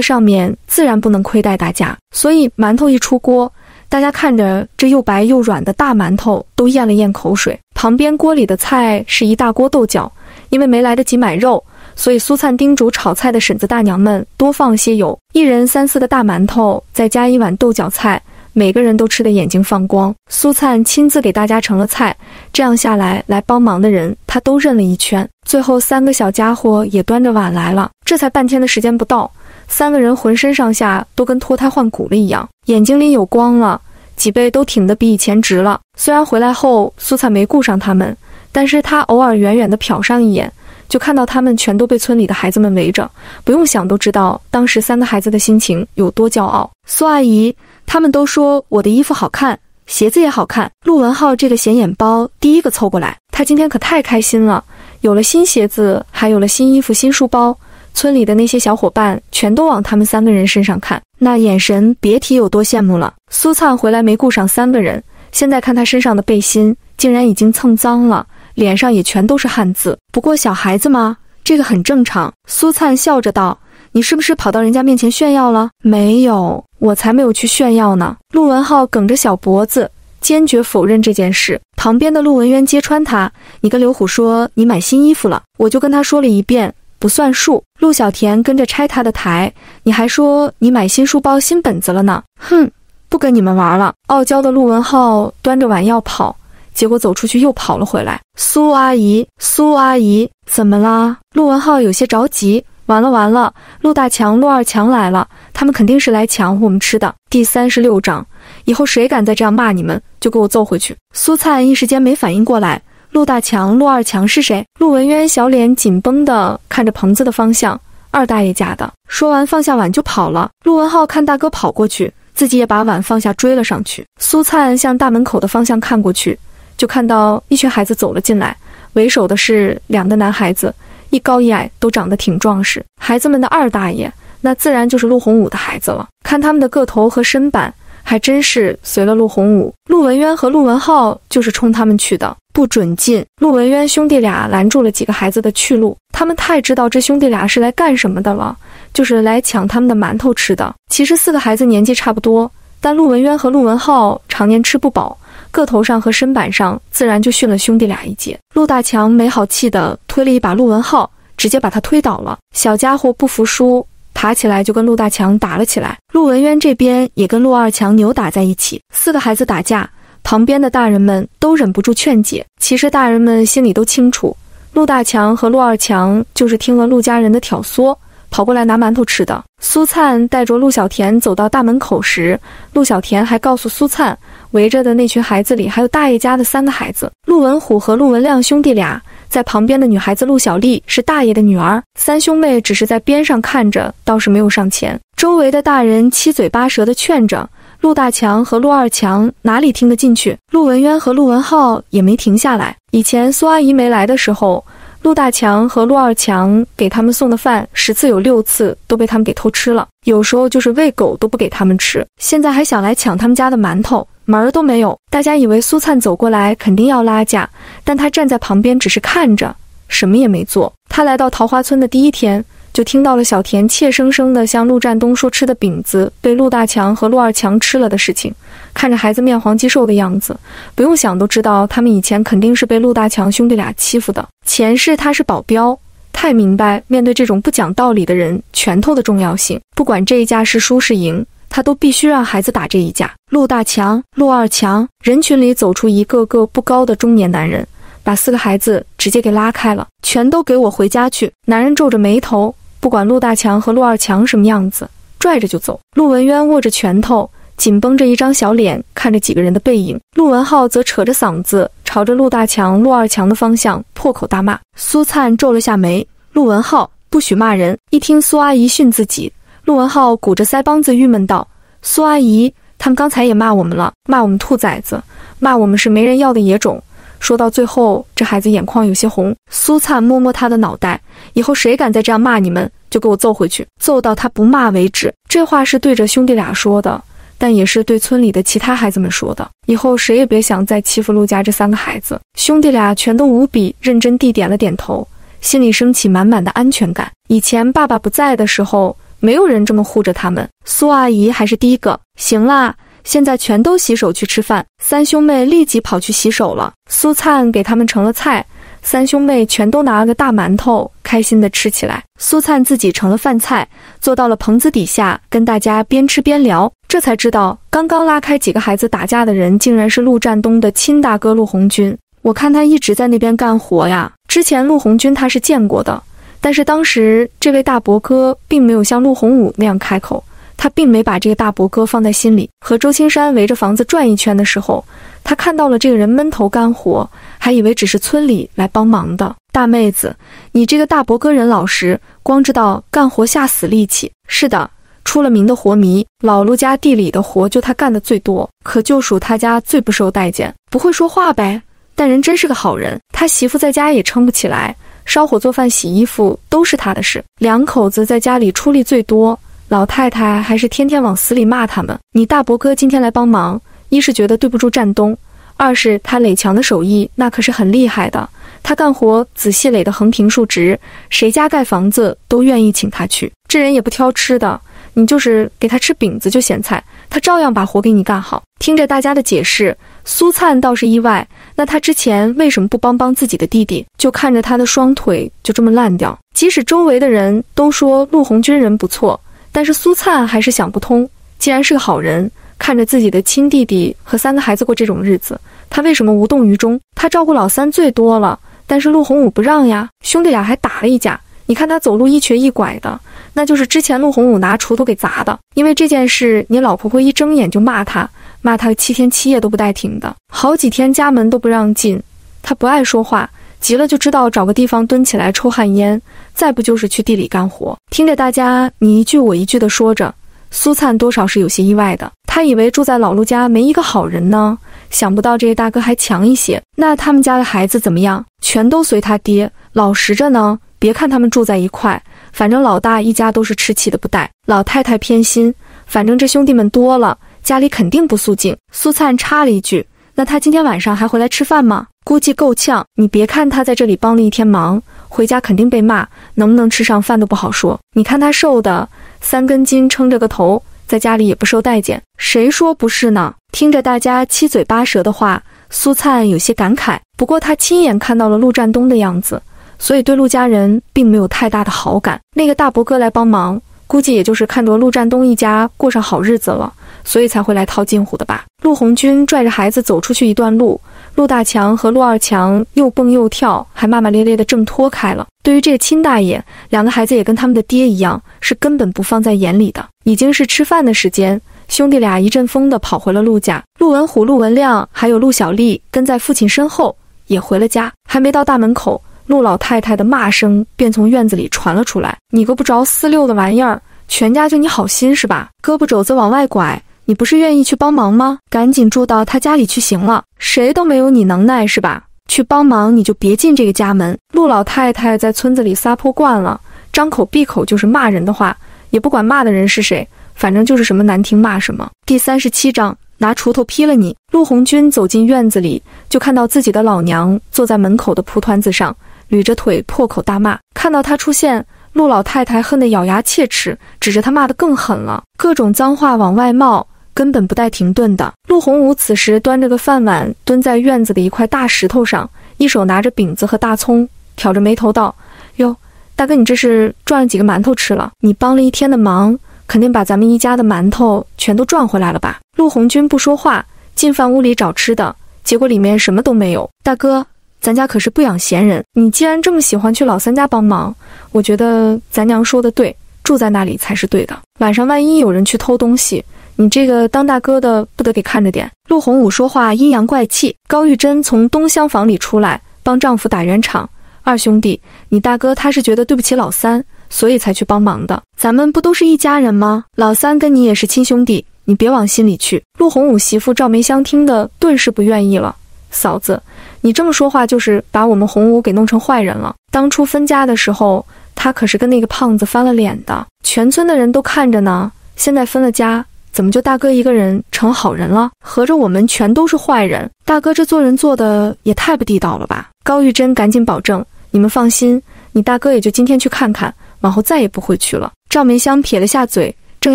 上面自然不能亏待大家。所以馒头一出锅，大家看着这又白又软的大馒头，都咽了咽口水。旁边锅里的菜是一大锅豆角，因为没来得及买肉。所以苏灿叮嘱炒菜的婶子大娘们多放些油，一人三四个大馒头，再加一碗豆角菜，每个人都吃得眼睛放光。苏灿亲自给大家盛了菜，这样下来，来帮忙的人他都认了一圈。最后三个小家伙也端着碗来了，这才半天的时间不到，三个人浑身上下都跟脱胎换骨了一样，眼睛里有光了，脊背都挺得比以前直了。虽然回来后苏灿没顾上他们，但是他偶尔远远地瞟上一眼。就看到他们全都被村里的孩子们围着，不用想都知道当时三个孩子的心情有多骄傲。苏阿姨，他们都说我的衣服好看，鞋子也好看。陆文浩这个显眼包第一个凑过来，他今天可太开心了，有了新鞋子，还有了新衣服、新书包。村里的那些小伙伴全都往他们三个人身上看，那眼神别提有多羡慕了。苏灿回来没顾上三个人，现在看他身上的背心，竟然已经蹭脏了。脸上也全都是汗渍，不过小孩子嘛，这个很正常。苏灿笑着道：“你是不是跑到人家面前炫耀了？没有，我才没有去炫耀呢。”陆文浩梗着小脖子，坚决否认这件事。旁边的陆文渊揭穿他：“你跟刘虎说你买新衣服了，我就跟他说了一遍，不算数。”陆小田跟着拆他的台：“你还说你买新书包、新本子了呢？”哼，不跟你们玩了。傲娇的陆文浩端着碗要跑。结果走出去又跑了回来。苏阿姨，苏阿姨，怎么啦？陆文浩有些着急。完了完了，陆大强、陆二强来了，他们肯定是来抢我们吃的。第三十六章，以后谁敢再这样骂你们，就给我揍回去。苏灿一时间没反应过来，陆大强、陆二强是谁？陆文渊小脸紧绷的看着棚子的方向，二大爷家的。说完放下碗就跑了。陆文浩看大哥跑过去，自己也把碗放下追了上去。苏灿向大门口的方向看过去。就看到一群孩子走了进来，为首的是两个男孩子，一高一矮，都长得挺壮实。孩子们的二大爷，那自然就是陆洪武的孩子了。看他们的个头和身板，还真是随了陆洪武。陆文渊和陆文浩就是冲他们去的，不准进。陆文渊兄弟俩拦住了几个孩子的去路，他们太知道这兄弟俩是来干什么的了，就是来抢他们的馒头吃的。其实四个孩子年纪差不多，但陆文渊和陆文浩常年吃不饱。个头上和身板上，自然就逊了兄弟俩一截。陆大强没好气地推了一把陆文浩，直接把他推倒了。小家伙不服输，爬起来就跟陆大强打了起来。陆文渊这边也跟陆二强扭打在一起。四个孩子打架，旁边的大人们都忍不住劝解。其实大人们心里都清楚，陆大强和陆二强就是听了陆家人的挑唆，跑过来拿馒头吃的。苏灿带着陆小田走到大门口时，陆小田还告诉苏灿。围着的那群孩子里，还有大爷家的三个孩子，陆文虎和陆文亮兄弟俩，在旁边的女孩子陆小丽是大爷的女儿，三兄妹只是在边上看着，倒是没有上前。周围的大人七嘴八舌的劝着，陆大强和陆二强哪里听得进去？陆文渊和陆文浩也没停下来。以前苏阿姨没来的时候。陆大强和陆二强给他们送的饭，十次有六次都被他们给偷吃了。有时候就是喂狗都不给他们吃。现在还想来抢他们家的馒头，门儿都没有。大家以为苏灿走过来肯定要拉架，但他站在旁边只是看着，什么也没做。他来到桃花村的第一天。就听到了小田怯生生地向陆占东说吃的饼子被陆大强和陆二强吃了的事情，看着孩子面黄肌瘦的样子，不用想都知道他们以前肯定是被陆大强兄弟俩欺负的。前世他是保镖，太明白面对这种不讲道理的人，拳头的重要性。不管这一架是输是赢，他都必须让孩子打这一架。陆大强、陆二强，人群里走出一个个不高的中年男人，把四个孩子直接给拉开了，全都给我回家去！男人皱着眉头。不管陆大强和陆二强什么样子，拽着就走。陆文渊握着拳头，紧绷着一张小脸，看着几个人的背影。陆文浩则扯着嗓子，朝着陆大强、陆二强的方向破口大骂。苏灿皱了下眉：“陆文浩，不许骂人！”一听苏阿姨训自己，陆文浩鼓着腮帮子，郁闷道：“苏阿姨，他们刚才也骂我们了，骂我们兔崽子，骂我们是没人要的野种。”说到最后，这孩子眼眶有些红。苏灿摸摸他的脑袋，以后谁敢再这样骂你们，就给我揍回去，揍到他不骂为止。这话是对着兄弟俩说的，但也是对村里的其他孩子们说的。以后谁也别想再欺负陆家这三个孩子。兄弟俩全都无比认真地点了点头，心里升起满满的安全感。以前爸爸不在的时候，没有人这么护着他们。苏阿姨还是第一个。行啦，现在全都洗手去吃饭。三兄妹立即跑去洗手了。苏灿给他们盛了菜。三兄妹全都拿了个大馒头，开心地吃起来。苏灿自己盛了饭菜，坐到了棚子底下，跟大家边吃边聊。这才知道，刚刚拉开几个孩子打架的人，竟然是陆占东的亲大哥陆红军。我看他一直在那边干活呀。之前陆红军他是见过的，但是当时这位大伯哥并没有像陆洪武那样开口，他并没把这个大伯哥放在心里。和周青山围着房子转一圈的时候。他看到了这个人闷头干活，还以为只是村里来帮忙的大妹子。你这个大伯哥人老实，光知道干活下死力气。是的，出了名的活迷，老陆家地里的活就他干的最多，可就属他家最不受待见。不会说话呗，但人真是个好人。他媳妇在家也撑不起来，烧火做饭、洗衣服都是他的事。两口子在家里出力最多，老太太还是天天往死里骂他们。你大伯哥今天来帮忙。一是觉得对不住战东，二是他垒墙的手艺那可是很厉害的，他干活仔细垒得横平竖直，谁家盖房子都愿意请他去。这人也不挑吃的，你就是给他吃饼子就咸菜，他照样把活给你干好。听着大家的解释，苏灿倒是意外，那他之前为什么不帮帮自己的弟弟？就看着他的双腿就这么烂掉，即使周围的人都说陆红军人不错，但是苏灿还是想不通，既然是个好人。看着自己的亲弟弟和三个孩子过这种日子，他为什么无动于衷？他照顾老三最多了，但是陆洪武不让呀，兄弟俩还打了一架。你看他走路一瘸一拐的，那就是之前陆洪武拿锄头给砸的。因为这件事，你老婆婆一睁眼就骂他，骂他七天七夜都不带停的，好几天家门都不让进。他不爱说话，急了就知道找个地方蹲起来抽旱烟，再不就是去地里干活。听着大家你一句我一句的说着。苏灿多少是有些意外的，他以为住在老陆家没一个好人呢，想不到这些大哥还强一些。那他们家的孩子怎么样？全都随他爹，老实着呢。别看他们住在一块，反正老大一家都是吃气的不带。老太太偏心，反正这兄弟们多了，家里肯定不肃静。苏灿插了一句：“那他今天晚上还回来吃饭吗？估计够呛。你别看他在这里帮了一天忙，回家肯定被骂，能不能吃上饭都不好说。你看他瘦的。”三根筋撑着个头，在家里也不受待见。谁说不是呢？听着大家七嘴八舌的话，苏灿有些感慨。不过他亲眼看到了陆占东的样子，所以对陆家人并没有太大的好感。那个大伯哥来帮忙，估计也就是看着陆占东一家过上好日子了，所以才会来套近乎的吧。陆红军拽着孩子走出去一段路。陆大强和陆二强又蹦又跳，还骂骂咧咧的挣脱开了。对于这个亲大爷，两个孩子也跟他们的爹一样，是根本不放在眼里的。已经是吃饭的时间，兄弟俩一阵风的跑回了陆家。陆文虎、陆文亮还有陆小丽跟在父亲身后，也回了家。还没到大门口，陆老太太的骂声便从院子里传了出来：“你个不着四六的玩意儿，全家就你好心是吧？胳膊肘子往外拐。”你不是愿意去帮忙吗？赶紧住到他家里去行了，谁都没有你能耐是吧？去帮忙你就别进这个家门。陆老太太在村子里撒泼惯了，张口闭口就是骂人的话，也不管骂的人是谁，反正就是什么难听骂什么。第三十七章，拿锄头劈了你。陆红军走进院子里，就看到自己的老娘坐在门口的蒲团子上，捋着腿破口大骂。看到他出现。陆老太太恨得咬牙切齿，指着他骂得更狠了，各种脏话往外冒，根本不带停顿的。陆洪武此时端着个饭碗，蹲在院子的一块大石头上，一手拿着饼子和大葱，挑着眉头道：“哟，大哥，你这是赚了几个馒头吃了？你帮了一天的忙，肯定把咱们一家的馒头全都赚回来了吧？”陆红军不说话，进饭屋里找吃的，结果里面什么都没有。大哥。咱家可是不养闲人，你既然这么喜欢去老三家帮忙，我觉得咱娘说的对，住在那里才是对的。晚上万一有人去偷东西，你这个当大哥的不得给看着点。陆洪武说话阴阳怪气。高玉珍从东厢房里出来，帮丈夫打圆场。二兄弟，你大哥他是觉得对不起老三，所以才去帮忙的。咱们不都是一家人吗？老三跟你也是亲兄弟，你别往心里去。陆洪武媳妇赵梅香听得顿时不愿意了，嫂子。你这么说话，就是把我们洪武给弄成坏人了。当初分家的时候，他可是跟那个胖子翻了脸的，全村的人都看着呢。现在分了家，怎么就大哥一个人成好人了？合着我们全都是坏人？大哥这做人做的也太不地道了吧！高玉珍赶紧保证：“你们放心，你大哥也就今天去看看，往后再也不会去了。”赵梅香撇了下嘴，正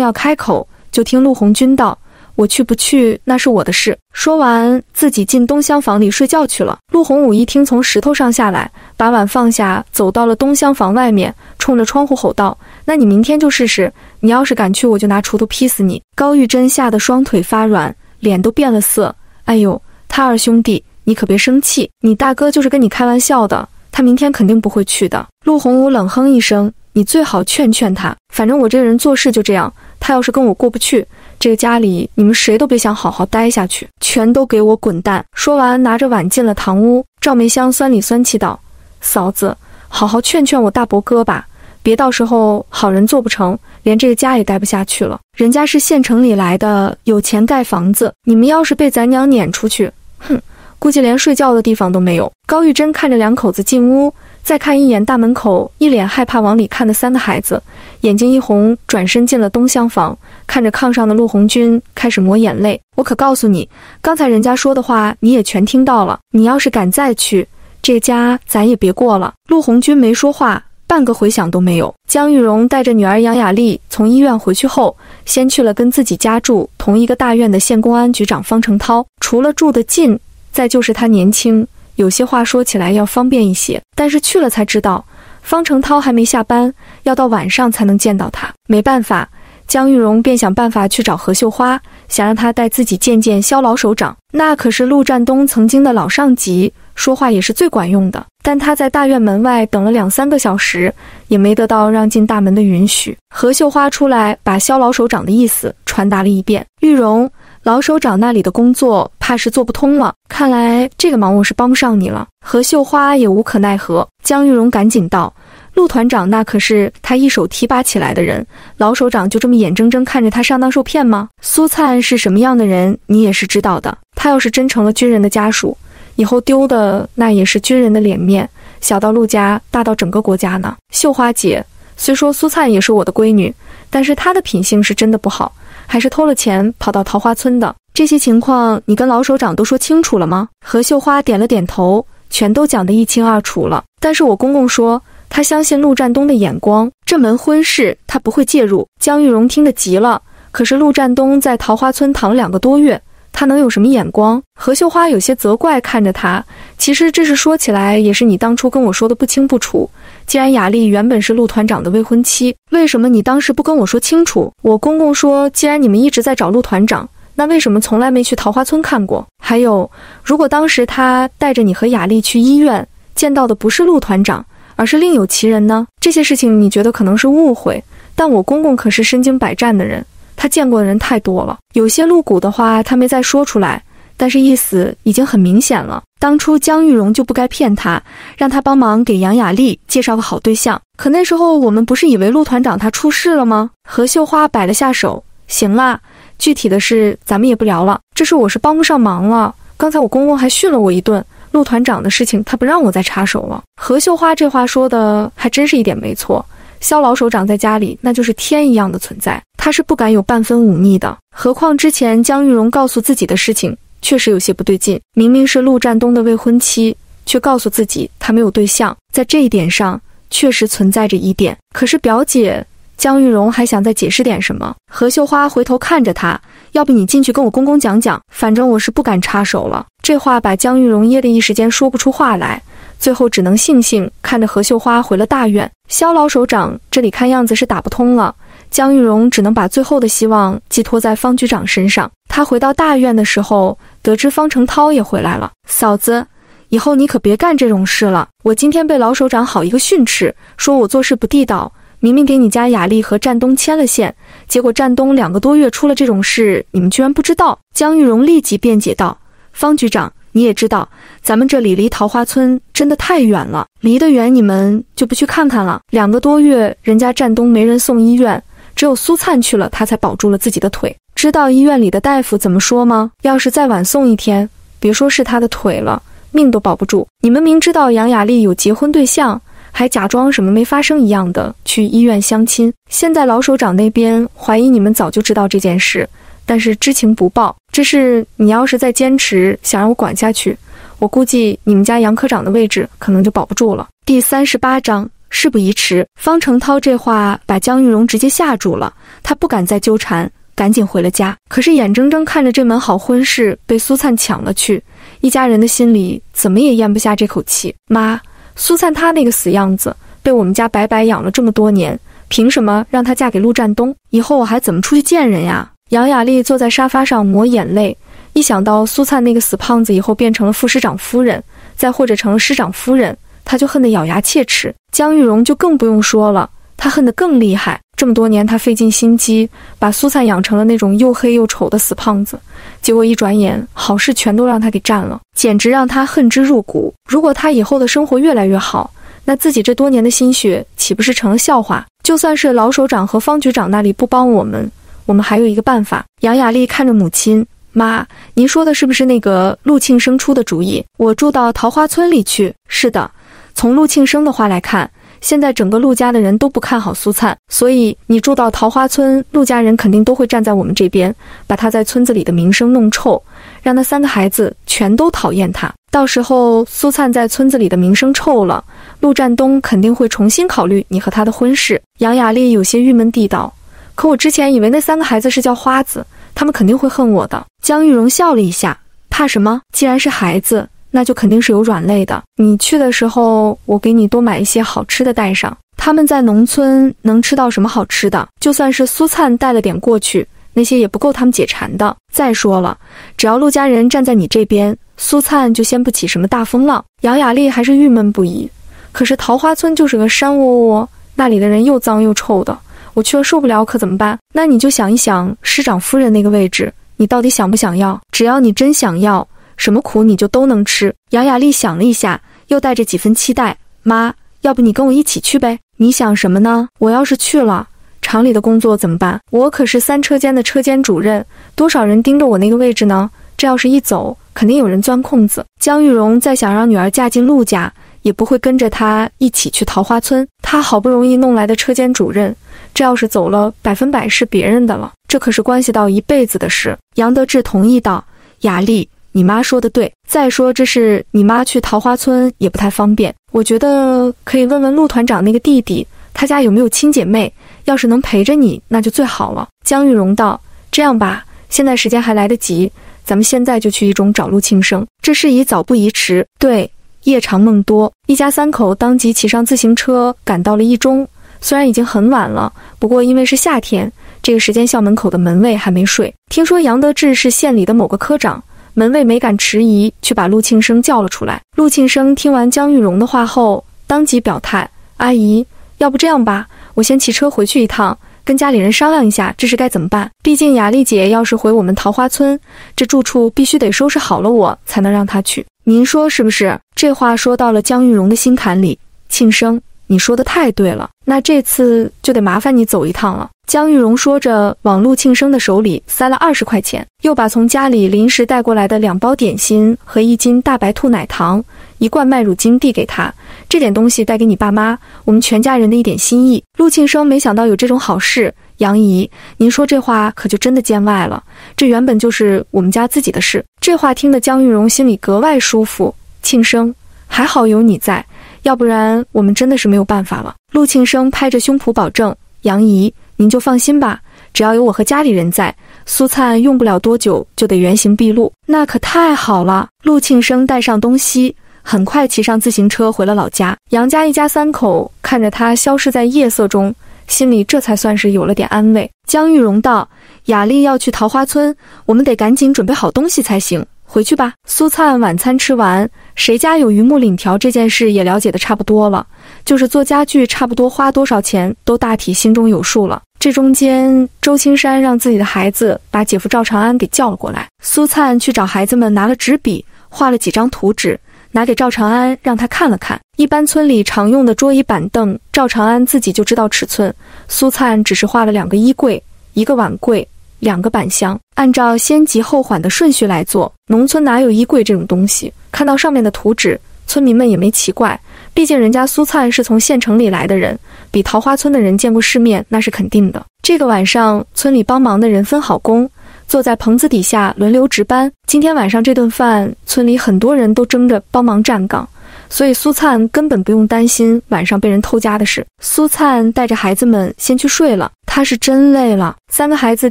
要开口，就听陆红军道。我去不去那是我的事。说完，自己进东厢房里睡觉去了。陆洪武一听，从石头上下来，把碗放下，走到了东厢房外面，冲着窗户吼道：“那你明天就试试，你要是敢去，我就拿锄头劈死你！”高玉珍吓得双腿发软，脸都变了色。哎呦，他二兄弟，你可别生气，你大哥就是跟你开玩笑的，他明天肯定不会去的。陆洪武冷哼一声：“你最好劝劝他，反正我这个人做事就这样，他要是跟我过不去。”这个家里，你们谁都别想好好待下去，全都给我滚蛋！说完，拿着碗进了堂屋。赵梅香酸里酸气道：“嫂子，好好劝劝我大伯哥吧，别到时候好人做不成，连这个家也待不下去了。人家是县城里来的，有钱盖房子，你们要是被咱娘撵出去，哼，估计连睡觉的地方都没有。”高玉珍看着两口子进屋。再看一眼大门口一脸害怕往里看的三个孩子，眼睛一红，转身进了东厢房，看着炕上的陆红军，开始抹眼泪。我可告诉你，刚才人家说的话你也全听到了。你要是敢再去，这家咱也别过了。陆红军没说话，半个回响都没有。江玉荣带着女儿杨雅丽从医院回去后，先去了跟自己家住同一个大院的县公安局长方成涛。除了住得近，再就是他年轻。有些话说起来要方便一些，但是去了才知道，方成涛还没下班，要到晚上才能见到他。没办法，江玉荣便想办法去找何秀花，想让他带自己见见肖老首长。那可是陆占东曾经的老上级，说话也是最管用的。但他在大院门外等了两三个小时，也没得到让进大门的允许。何秀花出来，把肖老首长的意思传达了一遍。玉荣。老首长那里的工作怕是做不通了，看来这个忙我是帮不上你了。何秀花也无可奈何。江玉荣赶紧道：“陆团长那可是他一手提拔起来的人，老首长就这么眼睁睁看着他上当受骗吗？”苏灿是什么样的人，你也是知道的。他要是真成了军人的家属，以后丢的那也是军人的脸面，小到陆家，大到整个国家呢。秀花姐，虽说苏灿也是我的闺女，但是她的品性是真的不好。还是偷了钱跑到桃花村的这些情况，你跟老首长都说清楚了吗？何秀花点了点头，全都讲得一清二楚了。但是我公公说他相信陆占东的眼光，这门婚事他不会介入。江玉荣听得急了，可是陆占东在桃花村躺了两个多月。他能有什么眼光？何秀花有些责怪看着他。其实这事说起来也是你当初跟我说的不清不楚。既然雅丽原本是陆团长的未婚妻，为什么你当时不跟我说清楚？我公公说，既然你们一直在找陆团长，那为什么从来没去桃花村看过？还有，如果当时他带着你和雅丽去医院，见到的不是陆团长，而是另有其人呢？这些事情你觉得可能是误会，但我公公可是身经百战的人。他见过的人太多了，有些露骨的话他没再说出来，但是意思已经很明显了。当初江玉荣就不该骗他，让他帮忙给杨雅丽介绍个好对象。可那时候我们不是以为陆团长他出事了吗？何秀花摆了下手，行啦，具体的事咱们也不聊了。这事我是帮不上忙了。刚才我公公还训了我一顿，陆团长的事情他不让我再插手了。何秀花这话说的还真是一点没错。肖老首长在家里那就是天一样的存在，他是不敢有半分忤逆的。何况之前江玉荣告诉自己的事情确实有些不对劲，明明是陆占东的未婚妻，却告诉自己他没有对象，在这一点上确实存在着疑点。可是表姐江玉荣还想再解释点什么。何秀花回头看着他，要不你进去跟我公公讲讲，反正我是不敢插手了。这话把江玉荣噎得一时间说不出话来。最后只能悻悻看着何秀花回了大院。肖老首长这里看样子是打不通了，江玉荣只能把最后的希望寄托在方局长身上。他回到大院的时候，得知方成涛也回来了。嫂子，以后你可别干这种事了。我今天被老首长好一个训斥，说我做事不地道。明明给你家雅丽和战东牵了线，结果战东两个多月出了这种事，你们居然不知道。江玉荣立即辩解道：“方局长。”你也知道，咱们这里离桃花村真的太远了，离得远你们就不去看看了。两个多月，人家战东没人送医院，只有苏灿去了，他才保住了自己的腿。知道医院里的大夫怎么说吗？要是再晚送一天，别说是他的腿了，命都保不住。你们明知道杨雅丽有结婚对象，还假装什么没发生一样的去医院相亲。现在老首长那边怀疑你们早就知道这件事，但是知情不报。这事你要是再坚持想让我管下去，我估计你们家杨科长的位置可能就保不住了。第三十八章，事不宜迟。方成涛这话把江玉荣直接吓住了，他不敢再纠缠，赶紧回了家。可是眼睁睁看着这门好婚事被苏灿抢了去，一家人的心里怎么也咽不下这口气。妈，苏灿他那个死样子，被我们家白白养了这么多年，凭什么让他嫁给陆占东？以后我还怎么出去见人呀？杨雅丽坐在沙发上抹眼泪，一想到苏灿那个死胖子以后变成了副师长夫人，再或者成了师长夫人，他就恨得咬牙切齿。江玉荣就更不用说了，他恨得更厉害。这么多年，他费尽心机把苏灿养成了那种又黑又丑的死胖子，结果一转眼，好事全都让他给占了，简直让他恨之入骨。如果他以后的生活越来越好，那自己这多年的心血岂不是成了笑话？就算是老首长和方局长那里不帮我们。我们还有一个办法。杨雅丽看着母亲，妈，您说的是不是那个陆庆生出的主意？我住到桃花村里去。是的，从陆庆生的话来看，现在整个陆家的人都不看好苏灿，所以你住到桃花村，陆家人肯定都会站在我们这边，把他在村子里的名声弄臭，让那三个孩子全都讨厌他。到时候苏灿在村子里的名声臭了，陆占东肯定会重新考虑你和他的婚事。杨雅丽有些郁闷地道。可我之前以为那三个孩子是叫花子，他们肯定会恨我的。江玉荣笑了一下，怕什么？既然是孩子，那就肯定是有软肋的。你去的时候，我给你多买一些好吃的带上。他们在农村能吃到什么好吃的？就算是苏灿带了点过去，那些也不够他们解馋的。再说了，只要陆家人站在你这边，苏灿就掀不起什么大风浪。杨雅丽还是郁闷不已。可是桃花村就是个山窝窝，那里的人又脏又臭的。我去了受不了，可怎么办？那你就想一想，师长夫人那个位置，你到底想不想要？只要你真想要，什么苦你就都能吃。杨雅丽想了一下，又带着几分期待：“妈，要不你跟我一起去呗？你想什么呢？我要是去了，厂里的工作怎么办？我可是三车间的车间主任，多少人盯着我那个位置呢？这要是一走，肯定有人钻空子。”江玉荣再想让女儿嫁进陆家，也不会跟着她一起去桃花村。他好不容易弄来的车间主任。这要是走了，百分百是别人的了。这可是关系到一辈子的事。杨德志同意道：“雅丽，你妈说的对。再说这是你妈去桃花村也不太方便，我觉得可以问问陆团长那个弟弟，他家有没有亲姐妹？要是能陪着你，那就最好了。”江玉荣道：“这样吧，现在时间还来得及，咱们现在就去一中找陆庆生，这事宜早不宜迟。”对，夜长梦多，一家三口当即骑上自行车赶到了一中。虽然已经很晚了，不过因为是夏天，这个时间校门口的门卫还没睡。听说杨德志是县里的某个科长，门卫没敢迟疑，去把陆庆生叫了出来。陆庆生听完江玉荣的话后，当即表态：“阿姨，要不这样吧，我先骑车回去一趟，跟家里人商量一下，这事该怎么办。毕竟雅丽姐要是回我们桃花村，这住处必须得收拾好了，我才能让她去。您说是不是？”这话说到了江玉荣的心坎里，庆生。你说的太对了，那这次就得麻烦你走一趟了。江玉荣说着，往陆庆生的手里塞了二十块钱，又把从家里临时带过来的两包点心和一斤大白兔奶糖、一罐麦乳精递给他。这点东西带给你爸妈，我们全家人的一点心意。陆庆生没想到有这种好事，杨姨，您说这话可就真的见外了。这原本就是我们家自己的事。这话听得江玉荣心里格外舒服。庆生，还好有你在。要不然我们真的是没有办法了。陆庆生拍着胸脯保证：“杨姨，您就放心吧，只要有我和家里人在，苏灿用不了多久就得原形毕露。”那可太好了。陆庆生带上东西，很快骑上自行车回了老家。杨家一家三口看着他消失在夜色中，心里这才算是有了点安慰。江玉荣道：“雅丽要去桃花村，我们得赶紧准备好东西才行。回去吧。”苏灿晚餐吃完。谁家有榆木领条这件事也了解的差不多了，就是做家具差不多花多少钱都大体心中有数了。这中间，周青山让自己的孩子把姐夫赵长安给叫了过来。苏灿去找孩子们拿了纸笔，画了几张图纸，拿给赵长安让他看了看。一般村里常用的桌椅板凳，赵长安自己就知道尺寸。苏灿只是画了两个衣柜，一个碗柜。两个板箱，按照先急后缓的顺序来做。农村哪有衣柜这种东西？看到上面的图纸，村民们也没奇怪，毕竟人家苏灿是从县城里来的人，比桃花村的人见过世面，那是肯定的。这个晚上，村里帮忙的人分好工，坐在棚子底下轮流值班。今天晚上这顿饭，村里很多人都争着帮忙站岗，所以苏灿根本不用担心晚上被人偷家的事。苏灿带着孩子们先去睡了，他是真累了。三个孩子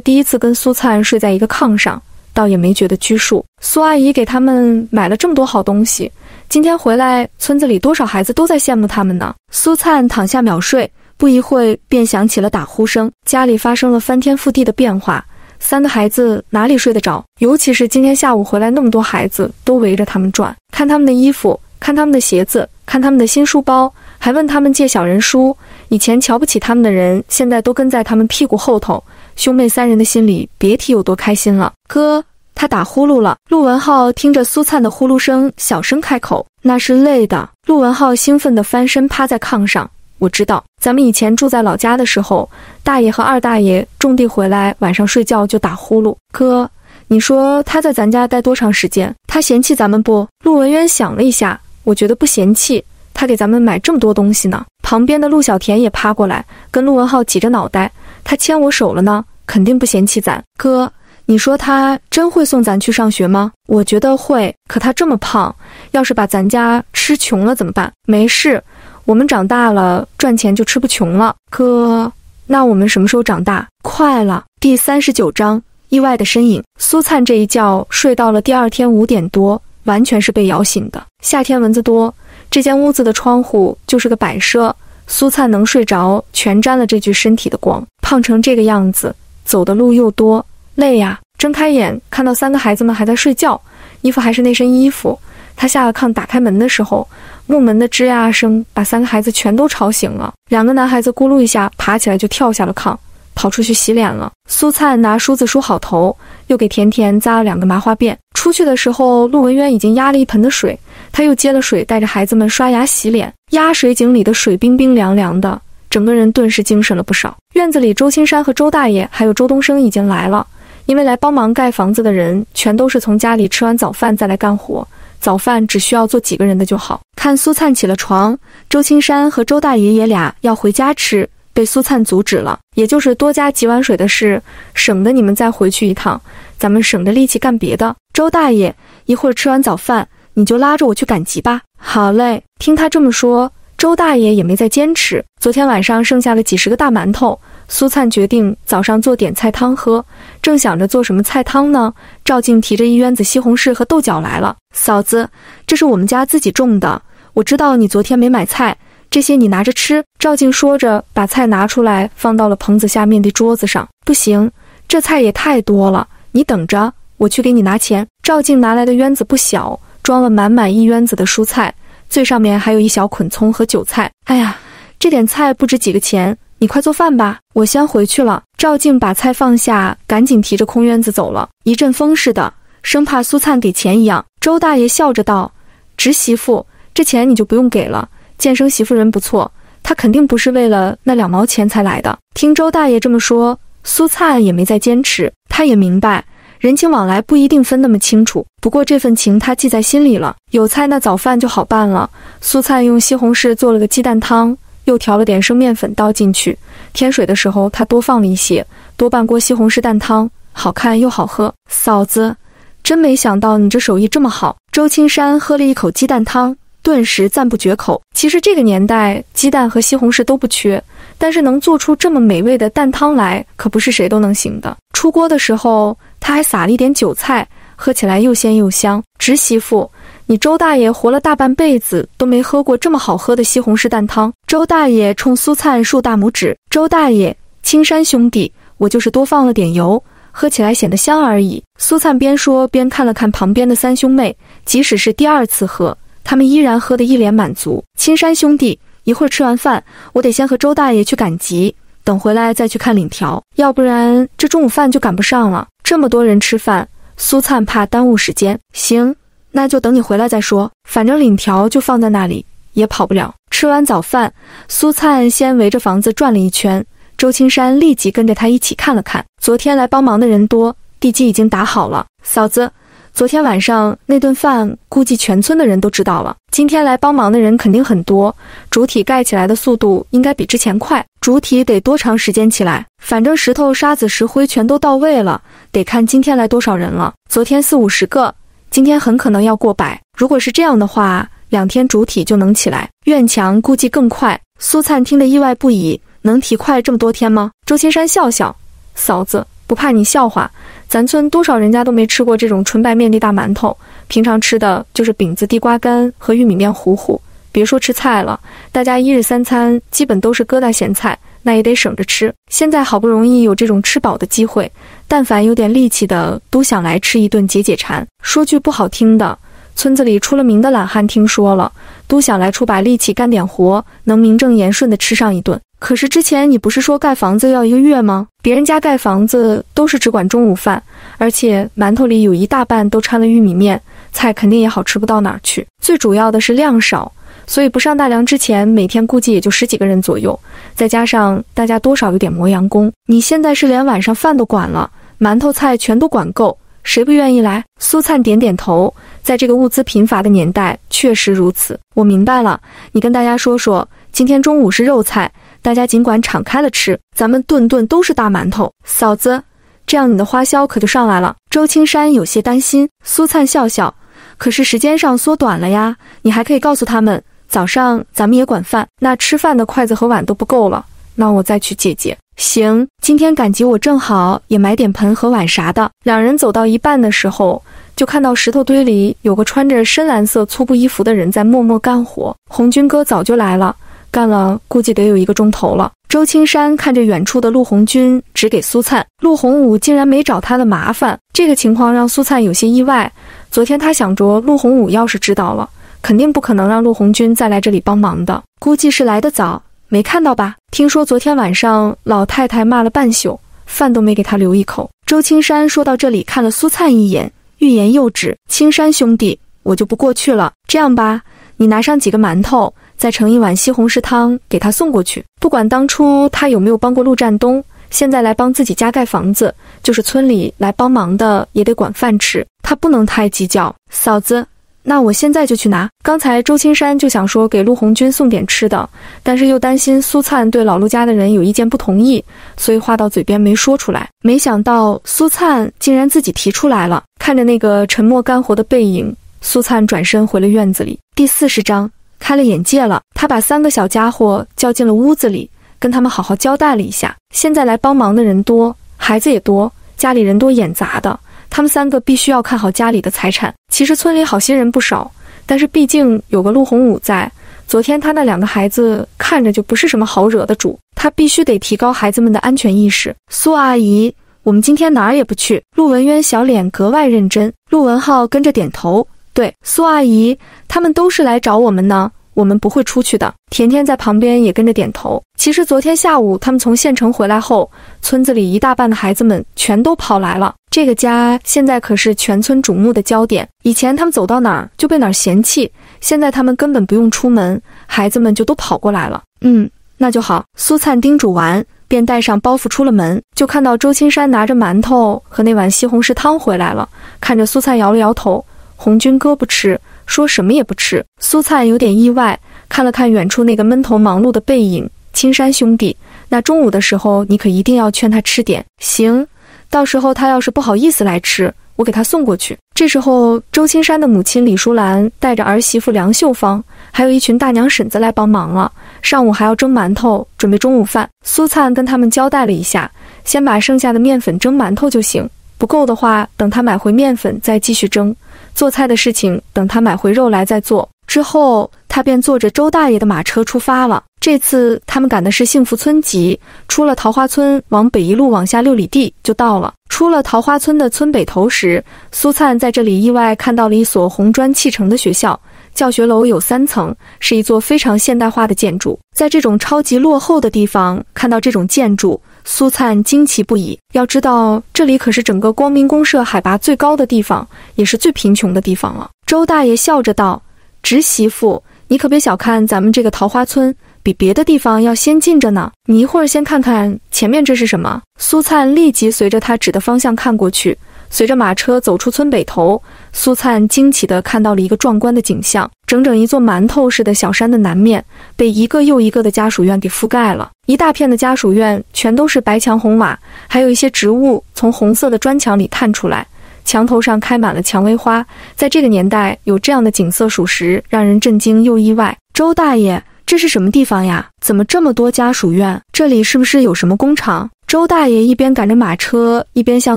第一次跟苏灿睡在一个炕上。倒也没觉得拘束。苏阿姨给他们买了这么多好东西，今天回来，村子里多少孩子都在羡慕他们呢。苏灿躺下秒睡，不一会便响起了打呼声，家里发生了翻天覆地的变化。三个孩子哪里睡得着？尤其是今天下午回来，那么多孩子都围着他们转，看他们的衣服，看他们的鞋子，看他们的新书包，还问他们借小人书。以前瞧不起他们的人，现在都跟在他们屁股后头。兄妹三人的心里别提有多开心了。哥，他打呼噜了。陆文浩听着苏灿的呼噜声，小声开口：“那是累的。”陆文浩兴奋地翻身趴在炕上。我知道，咱们以前住在老家的时候，大爷和二大爷种地回来，晚上睡觉就打呼噜。哥，你说他在咱家待多长时间？他嫌弃咱们不？陆文渊想了一下，我觉得不嫌弃。他给咱们买这么多东西呢。旁边的陆小田也趴过来，跟陆文浩挤着脑袋。他牵我手了呢。肯定不嫌弃咱哥，你说他真会送咱去上学吗？我觉得会，可他这么胖，要是把咱家吃穷了怎么办？没事，我们长大了赚钱就吃不穷了。哥，那我们什么时候长大？快了。第三十九章意外的身影。苏灿这一觉睡到了第二天五点多，完全是被摇醒的。夏天蚊子多，这间屋子的窗户就是个摆设。苏灿能睡着，全沾了这具身体的光。胖成这个样子。走的路又多，累呀！睁开眼，看到三个孩子们还在睡觉，衣服还是那身衣服。他下了炕，打开门的时候，木门的吱呀声把三个孩子全都吵醒了。两个男孩子咕噜一下爬起来就跳下了炕，跑出去洗脸了。苏灿拿梳子梳好头，又给甜甜扎了两个麻花辫。出去的时候，陆文渊已经压了一盆的水，他又接了水，带着孩子们刷牙洗脸。压水井里的水冰冰凉凉的。整个人顿时精神了不少。院子里，周青山和周大爷还有周东升已经来了。因为来帮忙盖房子的人全都是从家里吃完早饭再来干活，早饭只需要做几个人的就好。看苏灿起了床，周青山和周大爷爷俩要回家吃，被苏灿阻止了。也就是多加几碗水的事，省得你们再回去一趟，咱们省着力气干别的。周大爷，一会儿吃完早饭，你就拉着我去赶集吧。好嘞，听他这么说。周大爷也没再坚持。昨天晚上剩下了几十个大馒头，苏灿决定早上做点菜汤喝。正想着做什么菜汤呢，赵静提着一绢子西红柿和豆角来了。嫂子，这是我们家自己种的。我知道你昨天没买菜，这些你拿着吃。赵静说着，把菜拿出来放到了棚子下面的桌子上。不行，这菜也太多了，你等着，我去给你拿钱。赵静拿来的绢子不小，装了满满一绢子的蔬菜。最上面还有一小捆葱和韭菜。哎呀，这点菜不值几个钱，你快做饭吧，我先回去了。赵静把菜放下，赶紧提着空院子走了，一阵风似的，生怕苏灿给钱一样。周大爷笑着道：“侄媳妇，这钱你就不用给了。建生媳妇人不错，他肯定不是为了那两毛钱才来的。”听周大爷这么说，苏灿也没再坚持，他也明白。人情往来不一定分那么清楚，不过这份情他记在心里了。有菜，那早饭就好办了。苏灿用西红柿做了个鸡蛋汤，又调了点生面粉倒进去。添水的时候他多放了一些，多半锅西红柿蛋汤，好看又好喝。嫂子，真没想到你这手艺这么好。周青山喝了一口鸡蛋汤，顿时赞不绝口。其实这个年代，鸡蛋和西红柿都不缺，但是能做出这么美味的蛋汤来，可不是谁都能行的。出锅的时候。他还撒了一点韭菜，喝起来又鲜又香。侄媳妇，你周大爷活了大半辈子都没喝过这么好喝的西红柿蛋汤。周大爷冲苏灿竖大拇指。周大爷，青山兄弟，我就是多放了点油，喝起来显得香而已。苏灿边说边看了看旁边的三兄妹，即使是第二次喝，他们依然喝得一脸满足。青山兄弟，一会儿吃完饭，我得先和周大爷去赶集，等回来再去看领条，要不然这中午饭就赶不上了。这么多人吃饭，苏灿怕耽误时间。行，那就等你回来再说。反正领条就放在那里，也跑不了。吃完早饭，苏灿先围着房子转了一圈。周青山立即跟着他一起看了看。昨天来帮忙的人多，地基已经打好了。嫂子，昨天晚上那顿饭，估计全村的人都知道了。今天来帮忙的人肯定很多，主体盖起来的速度应该比之前快。主体得多长时间起来？反正石头、沙子、石灰全都到位了，得看今天来多少人了。昨天四五十个，今天很可能要过百。如果是这样的话，两天主体就能起来，院墙估计更快。苏灿听得意外不已，能提快这么多天吗？周青山笑笑，嫂子不怕你笑话。咱村多少人家都没吃过这种纯白面的大馒头，平常吃的就是饼子、地瓜干和玉米面糊糊。别说吃菜了，大家一日三餐基本都是疙瘩咸菜，那也得省着吃。现在好不容易有这种吃饱的机会，但凡有点力气的都想来吃一顿解解馋。说句不好听的，村子里出了名的懒汉听说了，都想来出把力气干点活，能名正言顺的吃上一顿。可是之前你不是说盖房子要一个月吗？别人家盖房子都是只管中午饭，而且馒头里有一大半都掺了玉米面，菜肯定也好吃不到哪儿去。最主要的是量少，所以不上大梁之前，每天估计也就十几个人左右，再加上大家多少有点磨洋工。你现在是连晚上饭都管了，馒头菜全都管够，谁不愿意来？苏灿点点头，在这个物资贫乏的年代，确实如此。我明白了，你跟大家说说，今天中午是肉菜。大家尽管敞开了吃，咱们顿顿都是大馒头。嫂子，这样你的花销可就上来了。周青山有些担心。苏灿笑笑，可是时间上缩短了呀。你还可以告诉他们，早上咱们也管饭，那吃饭的筷子和碗都不够了。那我再去借借。行，今天赶集我正好也买点盆和碗啥的。两人走到一半的时候，就看到石头堆里有个穿着深蓝色粗布衣服的人在默默干活。红军哥早就来了。干了，估计得有一个钟头了。周青山看着远处的陆红军，指给苏灿：“陆洪武竟然没找他的麻烦。”这个情况让苏灿有些意外。昨天他想着，陆洪武要是知道了，肯定不可能让陆红军再来这里帮忙的。估计是来得早，没看到吧？听说昨天晚上老太太骂了半宿，饭都没给他留一口。周青山说到这里，看了苏灿一眼，欲言又止：“青山兄弟，我就不过去了。这样吧，你拿上几个馒头。”再盛一碗西红柿汤给他送过去。不管当初他有没有帮过陆占东，现在来帮自己家盖房子，就是村里来帮忙的也得管饭吃。他不能太计较。嫂子，那我现在就去拿。刚才周青山就想说给陆红军送点吃的，但是又担心苏灿对老陆家的人有意见不同意，所以话到嘴边没说出来。没想到苏灿竟然自己提出来了。看着那个沉默干活的背影，苏灿转身回了院子里。第四十章。开了眼界了，他把三个小家伙叫进了屋子里，跟他们好好交代了一下。现在来帮忙的人多，孩子也多，家里人多眼杂的，他们三个必须要看好家里的财产。其实村里好心人不少，但是毕竟有个陆洪武在，昨天他那两个孩子看着就不是什么好惹的主，他必须得提高孩子们的安全意识。苏阿姨，我们今天哪儿也不去。陆文渊小脸格外认真，陆文浩跟着点头。对，苏阿姨，他们都是来找我们呢，我们不会出去的。甜甜在旁边也跟着点头。其实昨天下午他们从县城回来后，村子里一大半的孩子们全都跑来了。这个家现在可是全村瞩目的焦点。以前他们走到哪儿就被哪儿嫌弃，现在他们根本不用出门，孩子们就都跑过来了。嗯，那就好。苏灿叮嘱完，便带上包袱出了门，就看到周青山拿着馒头和那碗西红柿汤回来了。看着苏灿，摇了摇头。红军哥不吃，说什么也不吃。苏灿有点意外，看了看远处那个闷头忙碌的背影。青山兄弟，那中午的时候你可一定要劝他吃点。行，到时候他要是不好意思来吃，我给他送过去。这时候，周青山的母亲李淑兰带着儿媳妇梁秀芳，还有一群大娘婶子来帮忙了。上午还要蒸馒头，准备中午饭。苏灿跟他们交代了一下，先把剩下的面粉蒸馒头就行，不够的话，等他买回面粉再继续蒸。做菜的事情，等他买回肉来再做。之后，他便坐着周大爷的马车出发了。这次他们赶的是幸福村集，出了桃花村，往北一路往下六里地就到了。出了桃花村的村北头时，苏灿在这里意外看到了一所红砖砌成的学校，教学楼有三层，是一座非常现代化的建筑。在这种超级落后的地方看到这种建筑。苏灿惊奇不已。要知道，这里可是整个光明公社海拔最高的地方，也是最贫穷的地方了。周大爷笑着道：“侄媳妇，你可别小看咱们这个桃花村，比别的地方要先进着呢。你一会儿先看看前面这是什么。”苏灿立即随着他指的方向看过去，随着马车走出村北头，苏灿惊奇地看到了一个壮观的景象：整整一座馒头似的小山的南面，被一个又一个的家属院给覆盖了。一大片的家属院全都是白墙红瓦，还有一些植物从红色的砖墙里探出来，墙头上开满了蔷薇花。在这个年代，有这样的景色，属实让人震惊又意外。周大爷。这是什么地方呀？怎么这么多家属院？这里是不是有什么工厂？周大爷一边赶着马车，一边向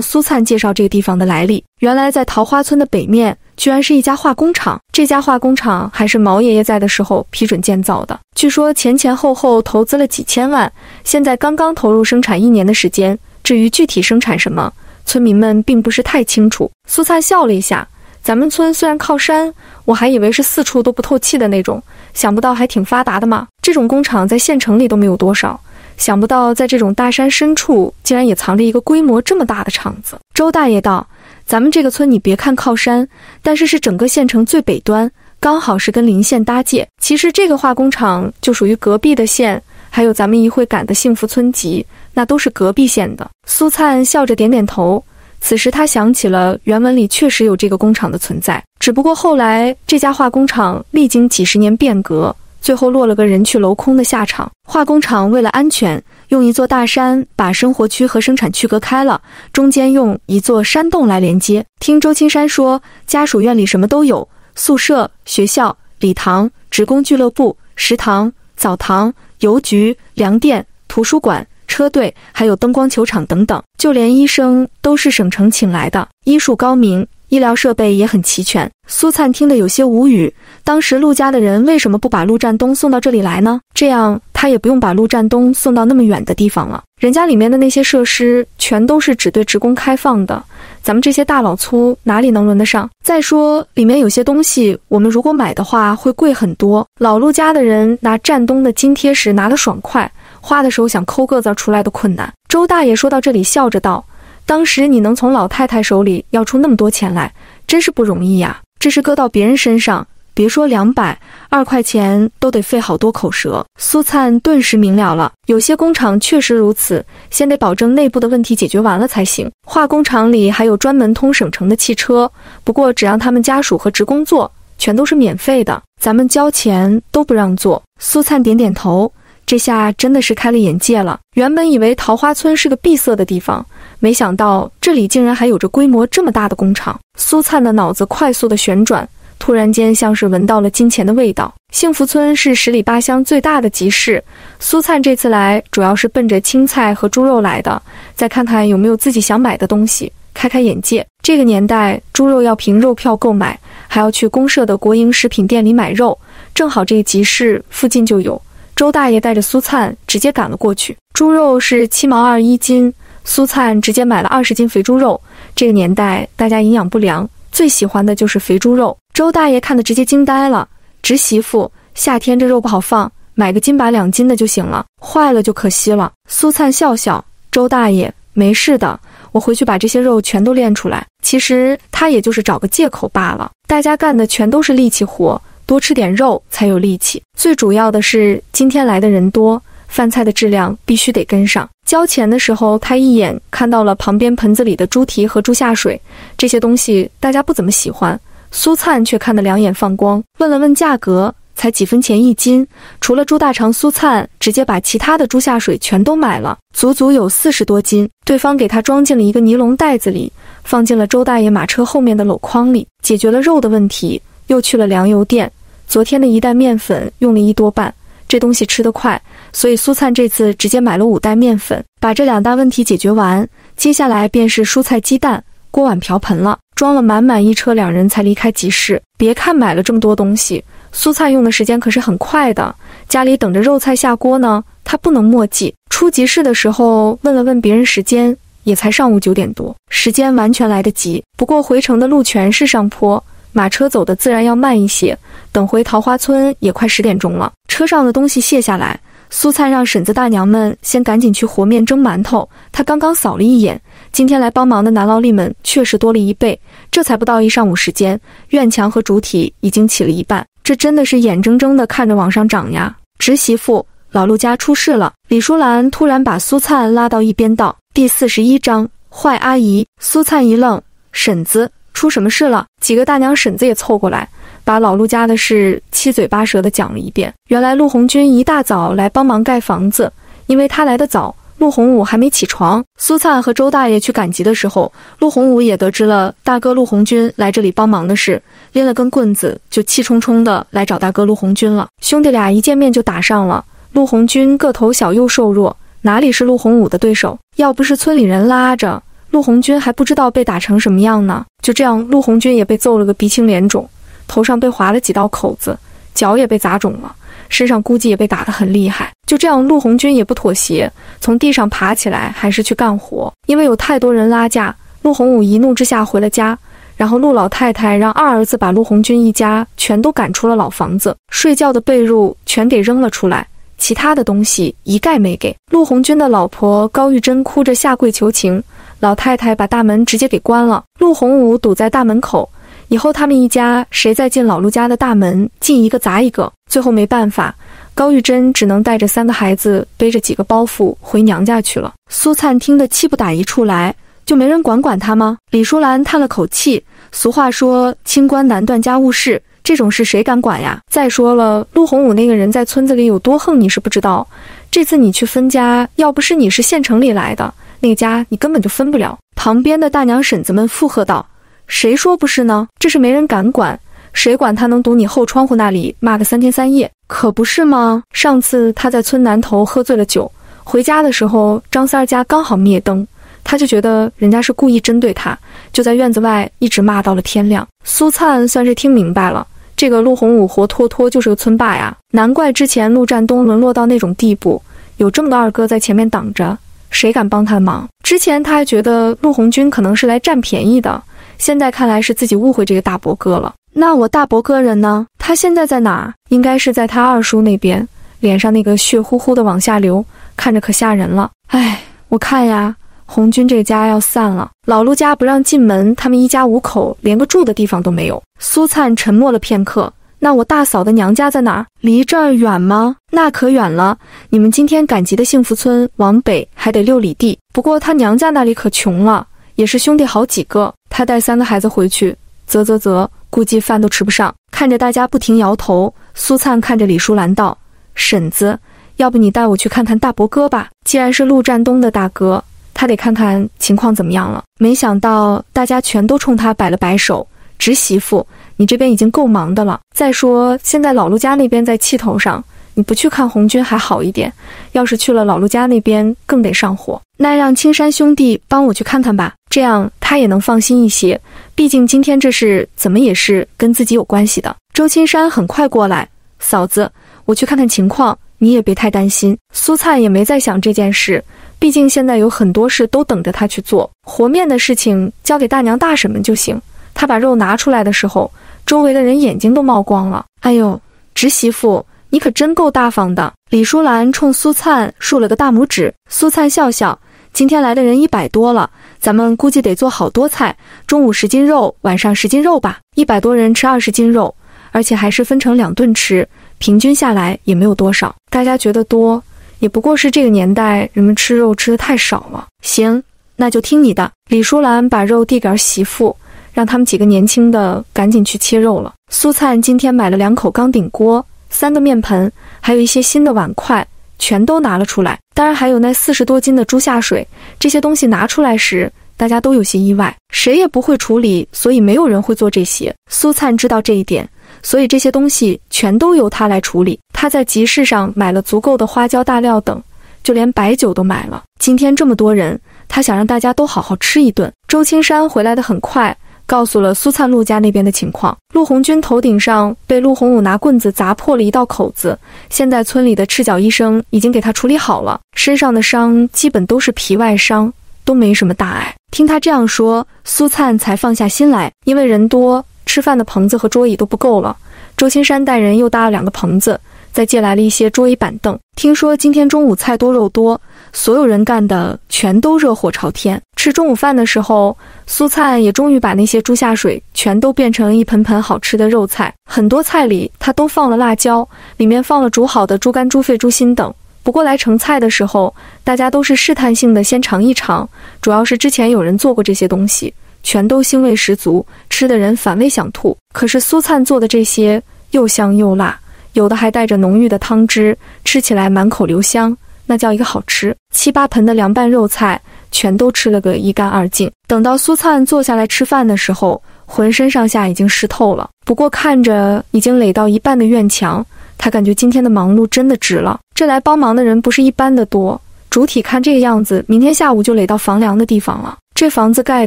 苏灿介绍这个地方的来历。原来，在桃花村的北面，居然是一家化工厂。这家化工厂还是毛爷爷在的时候批准建造的。据说前前后后投资了几千万，现在刚刚投入生产一年的时间。至于具体生产什么，村民们并不是太清楚。苏灿笑了一下。咱们村虽然靠山，我还以为是四处都不透气的那种，想不到还挺发达的嘛。这种工厂在县城里都没有多少，想不到在这种大山深处，竟然也藏着一个规模这么大的厂子。周大爷道：“咱们这个村，你别看靠山，但是是整个县城最北端，刚好是跟邻县搭界。其实这个化工厂就属于隔壁的县，还有咱们一会赶的幸福村集，那都是隔壁县的。”苏灿笑着点点头。此时他想起了原文里确实有这个工厂的存在，只不过后来这家化工厂历经几十年变革，最后落了个人去楼空的下场。化工厂为了安全，用一座大山把生活区和生产区隔开了，中间用一座山洞来连接。听周青山说，家属院里什么都有：宿舍、学校、礼堂、职工俱乐部、食堂、澡堂、邮局、粮店、图书馆。车队，还有灯光球场等等，就连医生都是省城请来的，医术高明，医疗设备也很齐全。苏灿听得有些无语，当时陆家的人为什么不把陆占东送到这里来呢？这样他也不用把陆占东送到那么远的地方了。人家里面的那些设施全都是只对职工开放的，咱们这些大老粗哪里能轮得上？再说里面有些东西，我们如果买的话会贵很多。老陆家的人拿占东的津贴时拿得爽快。花的时候想抠个子出来的困难。周大爷说到这里，笑着道：“当时你能从老太太手里要出那么多钱来，真是不容易呀。这是搁到别人身上，别说两百二块钱，都得费好多口舌。”苏灿顿时明了了，有些工厂确实如此，先得保证内部的问题解决完了才行。化工厂里还有专门通省城的汽车，不过只让他们家属和职工坐，全都是免费的，咱们交钱都不让坐。苏灿点点头。这下真的是开了眼界了。原本以为桃花村是个闭塞的地方，没想到这里竟然还有着规模这么大的工厂。苏灿的脑子快速的旋转，突然间像是闻到了金钱的味道。幸福村是十里八乡最大的集市，苏灿这次来主要是奔着青菜和猪肉来的，再看看有没有自己想买的东西，开开眼界。这个年代，猪肉要凭肉票购买，还要去公社的国营食品店里买肉，正好这个集市附近就有。周大爷带着苏灿直接赶了过去。猪肉是七毛二一斤，苏灿直接买了二十斤肥猪肉。这个年代大家营养不良，最喜欢的就是肥猪肉。周大爷看得直接惊呆了，侄媳妇，夏天这肉不好放，买个斤把两斤的就行了，坏了就可惜了。苏灿笑笑，周大爷没事的，我回去把这些肉全都练出来。其实他也就是找个借口罢了，大家干的全都是力气活。多吃点肉才有力气。最主要的是，今天来的人多，饭菜的质量必须得跟上。交钱的时候，他一眼看到了旁边盆子里的猪蹄和猪下水，这些东西大家不怎么喜欢。苏灿却看得两眼放光，问了问价格，才几分钱一斤。除了猪大肠，苏灿直接把其他的猪下水全都买了，足足有四十多斤。对方给他装进了一个尼龙袋子里，放进了周大爷马车后面的篓筐里，解决了肉的问题。又去了粮油店，昨天的一袋面粉用了一多半，这东西吃得快，所以苏灿这次直接买了五袋面粉，把这两大问题解决完，接下来便是蔬菜、鸡蛋、锅碗瓢盆了，装了满满一车，两人才离开集市。别看买了这么多东西，苏灿用的时间可是很快的，家里等着肉菜下锅呢，他不能墨迹。出集市的时候问了问别人时间，也才上午九点多，时间完全来得及。不过回程的路全是上坡。马车走的自然要慢一些，等回桃花村也快十点钟了。车上的东西卸下来，苏灿让婶子大娘们先赶紧去和面蒸馒头。他刚刚扫了一眼，今天来帮忙的男劳力们确实多了一倍。这才不到一上午时间，院墙和主体已经起了一半，这真的是眼睁睁的看着往上涨呀！侄媳妇，老陆家出事了。李淑兰突然把苏灿拉到一边道：“第四十一章，坏阿姨。”苏灿一愣。婶子，出什么事了？几个大娘婶子也凑过来，把老陆家的事七嘴八舌的讲了一遍。原来陆红军一大早来帮忙盖房子，因为他来得早。陆洪武还没起床，苏灿和周大爷去赶集的时候，陆洪武也得知了大哥陆红军来这里帮忙的事，拎了根棍子就气冲冲的来找大哥陆红军了。兄弟俩一见面就打上了。陆红军个头小又瘦弱，哪里是陆洪武的对手？要不是村里人拉着，陆红军还不知道被打成什么样呢。就这样，陆红军也被揍了个鼻青脸肿，头上被划了几道口子，脚也被砸肿了。身上估计也被打得很厉害，就这样，陆红军也不妥协，从地上爬起来，还是去干活。因为有太多人拉架，陆洪武一怒之下回了家，然后陆老太太让二儿子把陆红军一家全都赶出了老房子，睡觉的被褥全给扔了出来，其他的东西一概没给。陆红军的老婆高玉珍哭着下跪求情，老太太把大门直接给关了，陆洪武堵在大门口。以后他们一家谁再进老陆家的大门，进一个砸一个。最后没办法，高玉珍只能带着三个孩子，背着几个包袱回娘家去了。苏灿听得气不打一处来，就没人管管他吗？李淑兰叹了口气，俗话说清官难断家务事，这种事谁敢管呀？再说了，陆洪武那个人在村子里有多横，你是不知道。这次你去分家，要不是你是县城里来的，那个家你根本就分不了。旁边的大娘婶子们附和道。谁说不是呢？这是没人敢管，谁管他能堵你后窗户那里骂个三天三夜，可不是吗？上次他在村南头喝醉了酒，回家的时候，张三儿家刚好灭灯，他就觉得人家是故意针对他，就在院子外一直骂到了天亮。苏灿算是听明白了，这个陆洪武活脱脱就是个村霸呀，难怪之前陆占东沦落到那种地步，有这么个二哥在前面挡着，谁敢帮他的忙？之前他还觉得陆红军可能是来占便宜的。现在看来是自己误会这个大伯哥了。那我大伯哥人呢？他现在在哪？应该是在他二叔那边，脸上那个血乎乎的往下流，看着可吓人了。哎，我看呀，红军这个家要散了。老陆家不让进门，他们一家五口连个住的地方都没有。苏灿沉默了片刻。那我大嫂的娘家在哪儿？离这儿远吗？那可远了。你们今天赶集的幸福村往北还得六里地。不过他娘家那里可穷了。也是兄弟好几个，他带三个孩子回去，啧啧啧，估计饭都吃不上。看着大家不停摇头，苏灿看着李淑兰道：“婶子，要不你带我去看看大伯哥吧？既然是陆占东的大哥，他得看看情况怎么样了。”没想到大家全都冲他摆了摆手：“侄媳妇，你这边已经够忙的了。再说现在老陆家那边在气头上。”你不去看红军还好一点，要是去了老陆家那边，更得上火。那让青山兄弟帮我去看看吧，这样他也能放心一些。毕竟今天这事怎么也是跟自己有关系的。周青山很快过来，嫂子，我去看看情况，你也别太担心。苏灿也没再想这件事，毕竟现在有很多事都等着他去做。和面的事情交给大娘大婶们就行。他把肉拿出来的时候，周围的人眼睛都冒光了。哎呦，侄媳妇。你可真够大方的！李淑兰冲苏灿竖了个大拇指。苏灿笑笑：“今天来的人一百多了，咱们估计得做好多菜。中午十斤肉，晚上十斤肉吧。一百多人吃二十斤肉，而且还是分成两顿吃，平均下来也没有多少。大家觉得多，也不过是这个年代人们吃肉吃的太少了。行，那就听你的。”李淑兰把肉递给儿媳妇，让他们几个年轻的赶紧去切肉了。苏灿今天买了两口钢顶锅。三个面盆，还有一些新的碗筷，全都拿了出来。当然，还有那四十多斤的猪下水。这些东西拿出来时，大家都有些意外，谁也不会处理，所以没有人会做这些。苏灿知道这一点，所以这些东西全都由他来处理。他在集市上买了足够的花椒、大料等，就连白酒都买了。今天这么多人，他想让大家都好好吃一顿。周青山回来的很快。告诉了苏灿陆家那边的情况，陆红军头顶上被陆洪武拿棍子砸破了一道口子，现在村里的赤脚医生已经给他处理好了，身上的伤基本都是皮外伤，都没什么大碍。听他这样说，苏灿才放下心来，因为人多，吃饭的棚子和桌椅都不够了。周青山带人又搭了两个棚子，再借来了一些桌椅板凳。听说今天中午菜多肉多。所有人干的全都热火朝天。吃中午饭的时候，苏灿也终于把那些猪下水全都变成了一盆盆好吃的肉菜。很多菜里他都放了辣椒，里面放了煮好的猪肝、猪肺、猪心等。不过来盛菜的时候，大家都是试探性的先尝一尝，主要是之前有人做过这些东西，全都腥味十足，吃的人反胃想吐。可是苏灿做的这些又香又辣，有的还带着浓郁的汤汁，吃起来满口留香，那叫一个好吃。七八盆的凉拌肉菜，全都吃了个一干二净。等到苏灿坐下来吃饭的时候，浑身上下已经湿透了。不过看着已经垒到一半的院墙，他感觉今天的忙碌真的值了。这来帮忙的人不是一般的多。主体看这个样子，明天下午就垒到房梁的地方了。这房子盖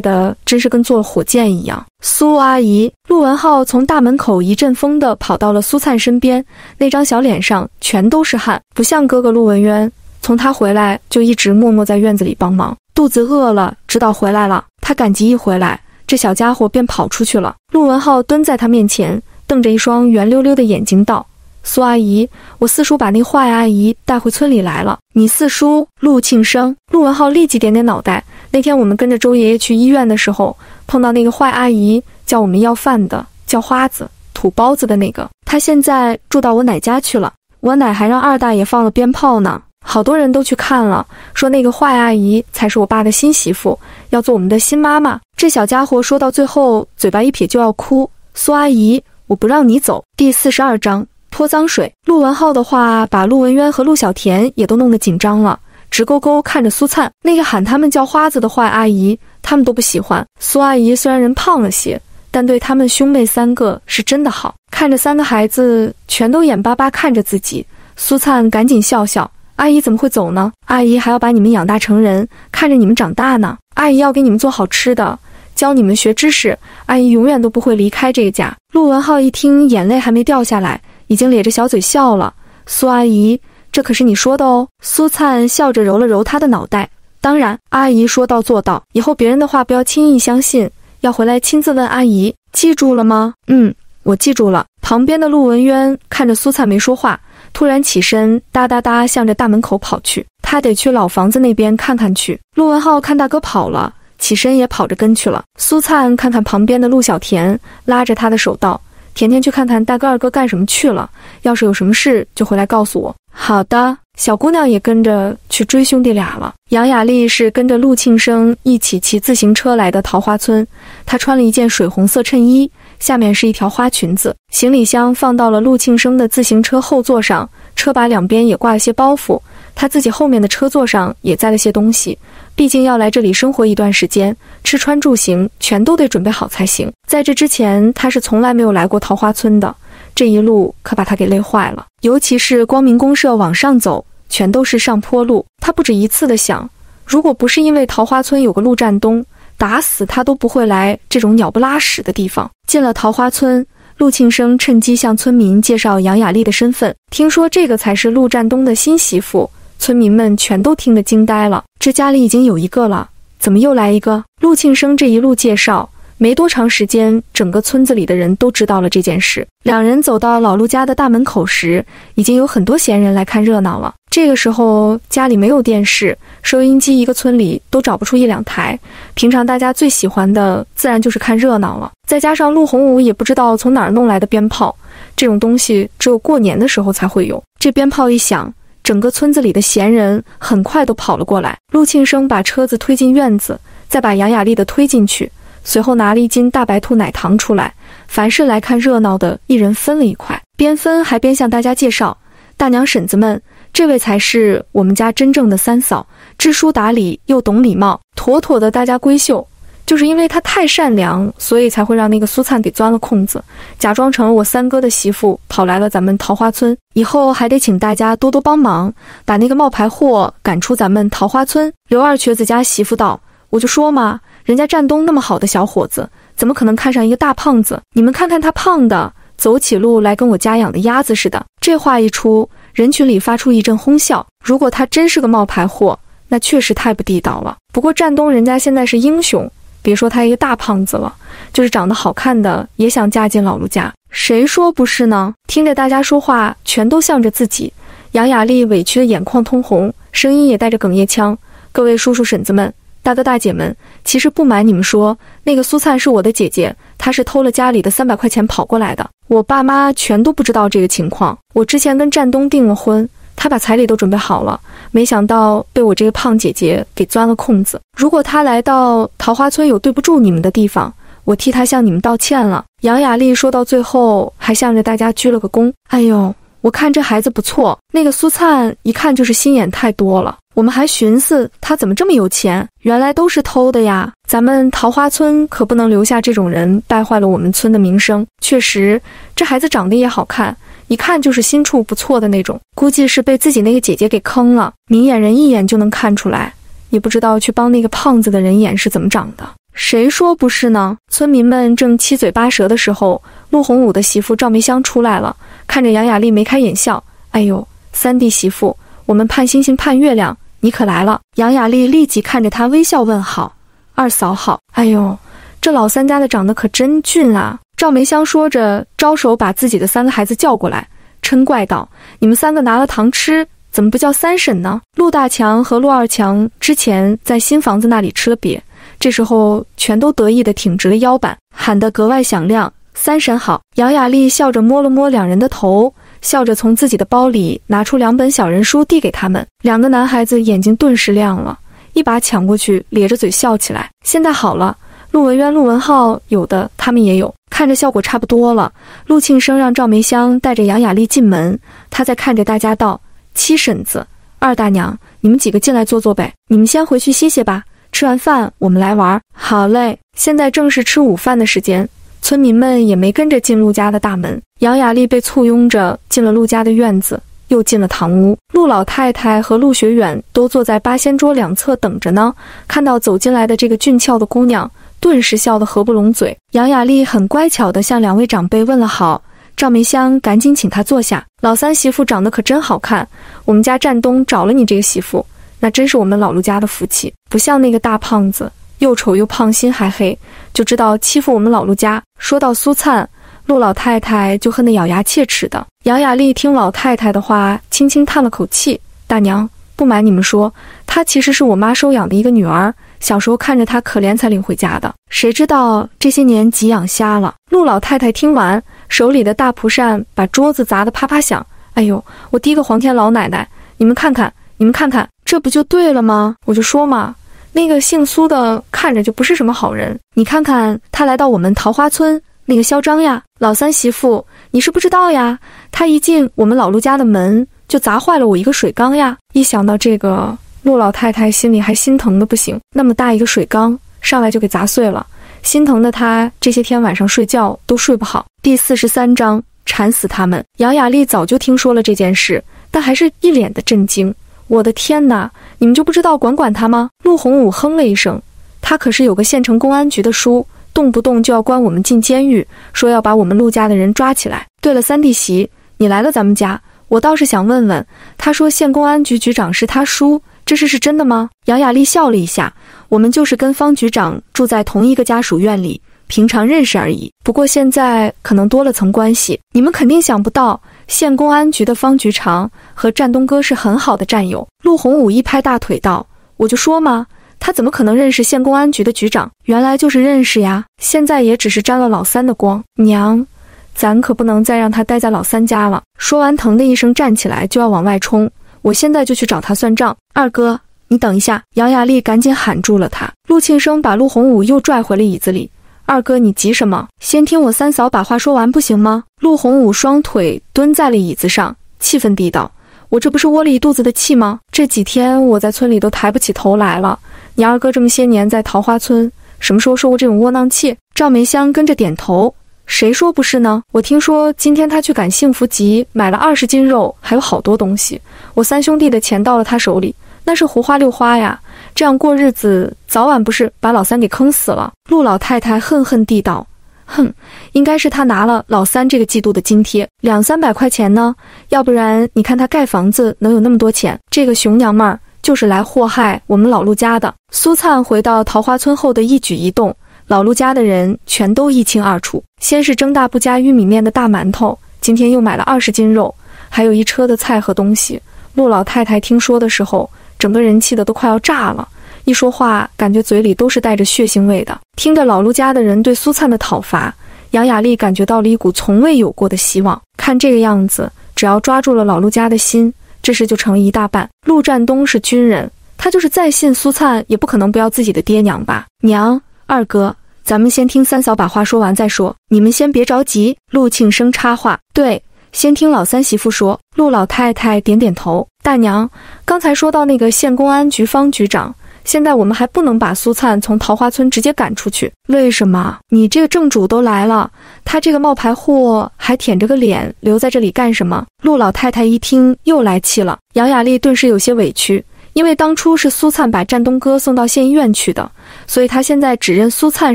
的真是跟坐火箭一样。苏阿姨，陆文浩从大门口一阵风的跑到了苏灿身边，那张小脸上全都是汗，不像哥哥陆文渊。从他回来就一直默默在院子里帮忙，肚子饿了，知道回来了。他赶集一回来，这小家伙便跑出去了。陆文浩蹲在他面前，瞪着一双圆溜溜的眼睛道。苏阿姨，我四叔把那坏阿姨带回村里来了。你四叔陆庆生，陆文浩立即点点脑袋。那天我们跟着周爷爷去医院的时候，碰到那个坏阿姨，叫我们要饭的，叫花子，土包子的那个。他现在住到我奶家去了。我奶还让二大爷放了鞭炮呢，好多人都去看了，说那个坏阿姨才是我爸的新媳妇，要做我们的新妈妈。这小家伙说到最后，嘴巴一撇就要哭。苏阿姨，我不让你走。第四十二章。泼脏水，陆文浩的话把陆文渊和陆小田也都弄得紧张了，直勾勾看着苏灿。那个喊他们叫花子的坏阿姨，他们都不喜欢。苏阿姨虽然人胖了些，但对他们兄妹三个是真的好。看着三个孩子全都眼巴巴看着自己，苏灿赶紧笑笑：“阿姨怎么会走呢？阿姨还要把你们养大成人，看着你们长大呢。阿姨要给你们做好吃的，教你们学知识。阿姨永远都不会离开这个家。”陆文浩一听，眼泪还没掉下来。已经咧着小嘴笑了，苏阿姨，这可是你说的哦。苏灿笑着揉了揉他的脑袋，当然，阿姨说到做到，以后别人的话不要轻易相信，要回来亲自问阿姨，记住了吗？嗯，我记住了。旁边的陆文渊看着苏灿没说话，突然起身，哒哒哒向着大门口跑去，他得去老房子那边看看去。陆文浩看大哥跑了，起身也跑着跟去了。苏灿看看旁边的陆小田，拉着他的手道。甜甜去看看大哥二哥干什么去了，要是有什么事就回来告诉我。好的，小姑娘也跟着去追兄弟俩了。杨雅丽是跟着陆庆生一起骑自行车来的桃花村，她穿了一件水红色衬衣，下面是一条花裙子。行李箱放到了陆庆生的自行车后座上，车把两边也挂了些包袱，他自己后面的车座上也载了些东西。毕竟要来这里生活一段时间，吃穿住行全都得准备好才行。在这之前，他是从来没有来过桃花村的，这一路可把他给累坏了。尤其是光明公社往上走，全都是上坡路。他不止一次的想，如果不是因为桃花村有个陆占东，打死他都不会来这种鸟不拉屎的地方。进了桃花村，陆庆生趁机向村民介绍杨雅丽的身份，听说这个才是陆占东的新媳妇。村民们全都听得惊呆了，这家里已经有一个了，怎么又来一个？陆庆生这一路介绍，没多长时间，整个村子里的人都知道了这件事。两人走到老陆家的大门口时，已经有很多闲人来看热闹了。这个时候家里没有电视、收音机，一个村里都找不出一两台。平常大家最喜欢的自然就是看热闹了。再加上陆洪武也不知道从哪儿弄来的鞭炮，这种东西只有过年的时候才会有。这鞭炮一响。整个村子里的闲人很快都跑了过来。陆庆生把车子推进院子，再把杨雅丽的推进去，随后拿了一斤大白兔奶糖出来。凡是来看热闹的，一人分了一块，边分还边向大家介绍：“大娘、婶子们，这位才是我们家真正的三嫂，知书达理又懂礼貌，妥妥的大家闺秀。”就是因为他太善良，所以才会让那个苏灿给钻了空子，假装成了我三哥的媳妇，跑来了咱们桃花村。以后还得请大家多多帮忙，把那个冒牌货赶出咱们桃花村。刘二瘸子家媳妇道：“我就说嘛，人家战东那么好的小伙子，怎么可能看上一个大胖子？你们看看他胖的，走起路来跟我家养的鸭子似的。”这话一出，人群里发出一阵哄笑。如果他真是个冒牌货，那确实太不地道了。不过战东人家现在是英雄。别说他一个大胖子了，就是长得好看的也想嫁进老陆家，谁说不是呢？听着大家说话，全都向着自己。杨雅丽委屈的眼眶通红，声音也带着哽咽腔：“各位叔叔婶子们，大哥大姐们，其实不瞒你们说，那个苏灿是我的姐姐，她是偷了家里的三百块钱跑过来的。我爸妈全都不知道这个情况。我之前跟战东订了婚，他把彩礼都准备好了，没想到被我这个胖姐姐给钻了空子。如果他来到桃花村有对不住你们的地方，我替他向你们道歉了。杨雅丽说到最后，还向着大家鞠了个躬。哎呦，我看这孩子不错，那个苏灿一看就是心眼太多了。我们还寻思他怎么这么有钱，原来都是偷的呀！咱们桃花村可不能留下这种人，败坏了我们村的名声。确实，这孩子长得也好看，一看就是心处不错的那种。估计是被自己那个姐姐给坑了，明眼人一眼就能看出来。也不知道去帮那个胖子的人眼是怎么长的。谁说不是呢？村民们正七嘴八舌的时候，陆洪武的媳妇赵梅香出来了，看着杨雅丽眉开眼笑。哎呦，三弟媳妇，我们盼星星盼月亮。你可来了！杨雅丽立即看着她微笑问好：“二嫂好。”哎呦，这老三家的长得可真俊啊！赵梅香说着，招手把自己的三个孩子叫过来，嗔怪道：“你们三个拿了糖吃，怎么不叫三婶呢？”陆大强和陆二强之前在新房子那里吃了瘪，这时候全都得意地挺直了腰板，喊得格外响亮：“三婶好！”杨雅丽笑着摸了摸两人的头。笑着从自己的包里拿出两本小人书递给他们，两个男孩子眼睛顿时亮了，一把抢过去，咧着嘴笑起来。现在好了，陆文渊、陆文浩有的他们也有，看着效果差不多了。陆庆生让赵梅香带着杨雅丽进门，他在看着大家道：“七婶子、二大娘，你们几个进来坐坐呗，你们先回去歇歇吧。吃完饭我们来玩。”好嘞，现在正是吃午饭的时间。村民们也没跟着进陆家的大门，杨雅丽被簇拥着进了陆家的院子，又进了堂屋。陆老太太和陆学远都坐在八仙桌两侧等着呢。看到走进来的这个俊俏的姑娘，顿时笑得合不拢嘴。杨雅丽很乖巧地向两位长辈问了好，赵梅香赶紧请她坐下。老三媳妇长得可真好看，我们家战东找了你这个媳妇，那真是我们老陆家的福气，不像那个大胖子。又丑又胖，心还黑，就知道欺负我们老陆家。说到苏灿，陆老太太就恨得咬牙切齿的。杨雅丽听老太太的话，轻轻叹了口气：“大娘，不瞒你们说，她其实是我妈收养的一个女儿。小时候看着她可怜，才领回家的。谁知道这些年给养瞎了。”陆老太太听完，手里的大蒲扇把桌子砸得啪啪响。哎呦，我滴个黄天老奶奶，你们看看，你们看看，这不就对了吗？我就说嘛。那个姓苏的看着就不是什么好人，你看看他来到我们桃花村，那个嚣张呀！老三媳妇，你是不知道呀，他一进我们老陆家的门就砸坏了我一个水缸呀！一想到这个，陆老太太心里还心疼的不行，那么大一个水缸上来就给砸碎了，心疼的她这些天晚上睡觉都睡不好。第四十三章馋死他们。杨雅丽早就听说了这件事，但还是一脸的震惊。我的天哪！你们就不知道管管他吗？陆洪武哼了一声，他可是有个县城公安局的书，动不动就要关我们进监狱，说要把我们陆家的人抓起来。对了，三弟媳，你来了咱们家，我倒是想问问，他说县公安局局长是他叔，这事是真的吗？杨雅丽笑了一下，我们就是跟方局长住在同一个家属院里，平常认识而已。不过现在可能多了层关系，你们肯定想不到。县公安局的方局长和战东哥是很好的战友。陆洪武一拍大腿道：“我就说嘛，他怎么可能认识县公安局的局长？原来就是认识呀！现在也只是沾了老三的光。娘，咱可不能再让他待在老三家了。”说完，腾的一声站起来就要往外冲。我现在就去找他算账。二哥，你等一下！杨雅丽赶紧喊住了他。陆庆生把陆洪武又拽回了椅子里。二哥，你急什么？先听我三嫂把话说完，不行吗？陆洪武双腿蹲在了椅子上，气愤地道：“我这不是窝了一肚子的气吗？这几天我在村里都抬不起头来了。你二哥这么些年在桃花村，什么时候受过这种窝囊气？”赵梅香跟着点头：“谁说不是呢？我听说今天他去赶幸福集，买了二十斤肉，还有好多东西。我三兄弟的钱到了他手里，那是胡花六花呀。”这样过日子，早晚不是把老三给坑死了？陆老太太恨恨地道：“哼，应该是他拿了老三这个季度的津贴，两三百块钱呢。要不然，你看他盖房子能有那么多钱？这个熊娘们儿就是来祸害我们老陆家的。”苏灿回到桃花村后的一举一动，老陆家的人全都一清二楚。先是蒸大不加玉米面的大馒头，今天又买了二十斤肉，还有一车的菜和东西。陆老太太听说的时候。整个人气的都快要炸了，一说话感觉嘴里都是带着血腥味的。听着老陆家的人对苏灿的讨伐，杨雅丽感觉到了一股从未有过的希望。看这个样子，只要抓住了老陆家的心，这事就成了一大半。陆占东是军人，他就是再信苏灿，也不可能不要自己的爹娘吧？娘，二哥，咱们先听三嫂把话说完再说，你们先别着急。陆庆生插话：“对，先听老三媳妇说。”陆老太太点点头：“大娘，刚才说到那个县公安局方局长。”现在我们还不能把苏灿从桃花村直接赶出去，为什么？你这个正主都来了，他这个冒牌货还舔着个脸留在这里干什么？陆老太太一听又来气了，杨雅丽顿时有些委屈，因为当初是苏灿把战东哥送到县医院去的，所以他现在只认苏灿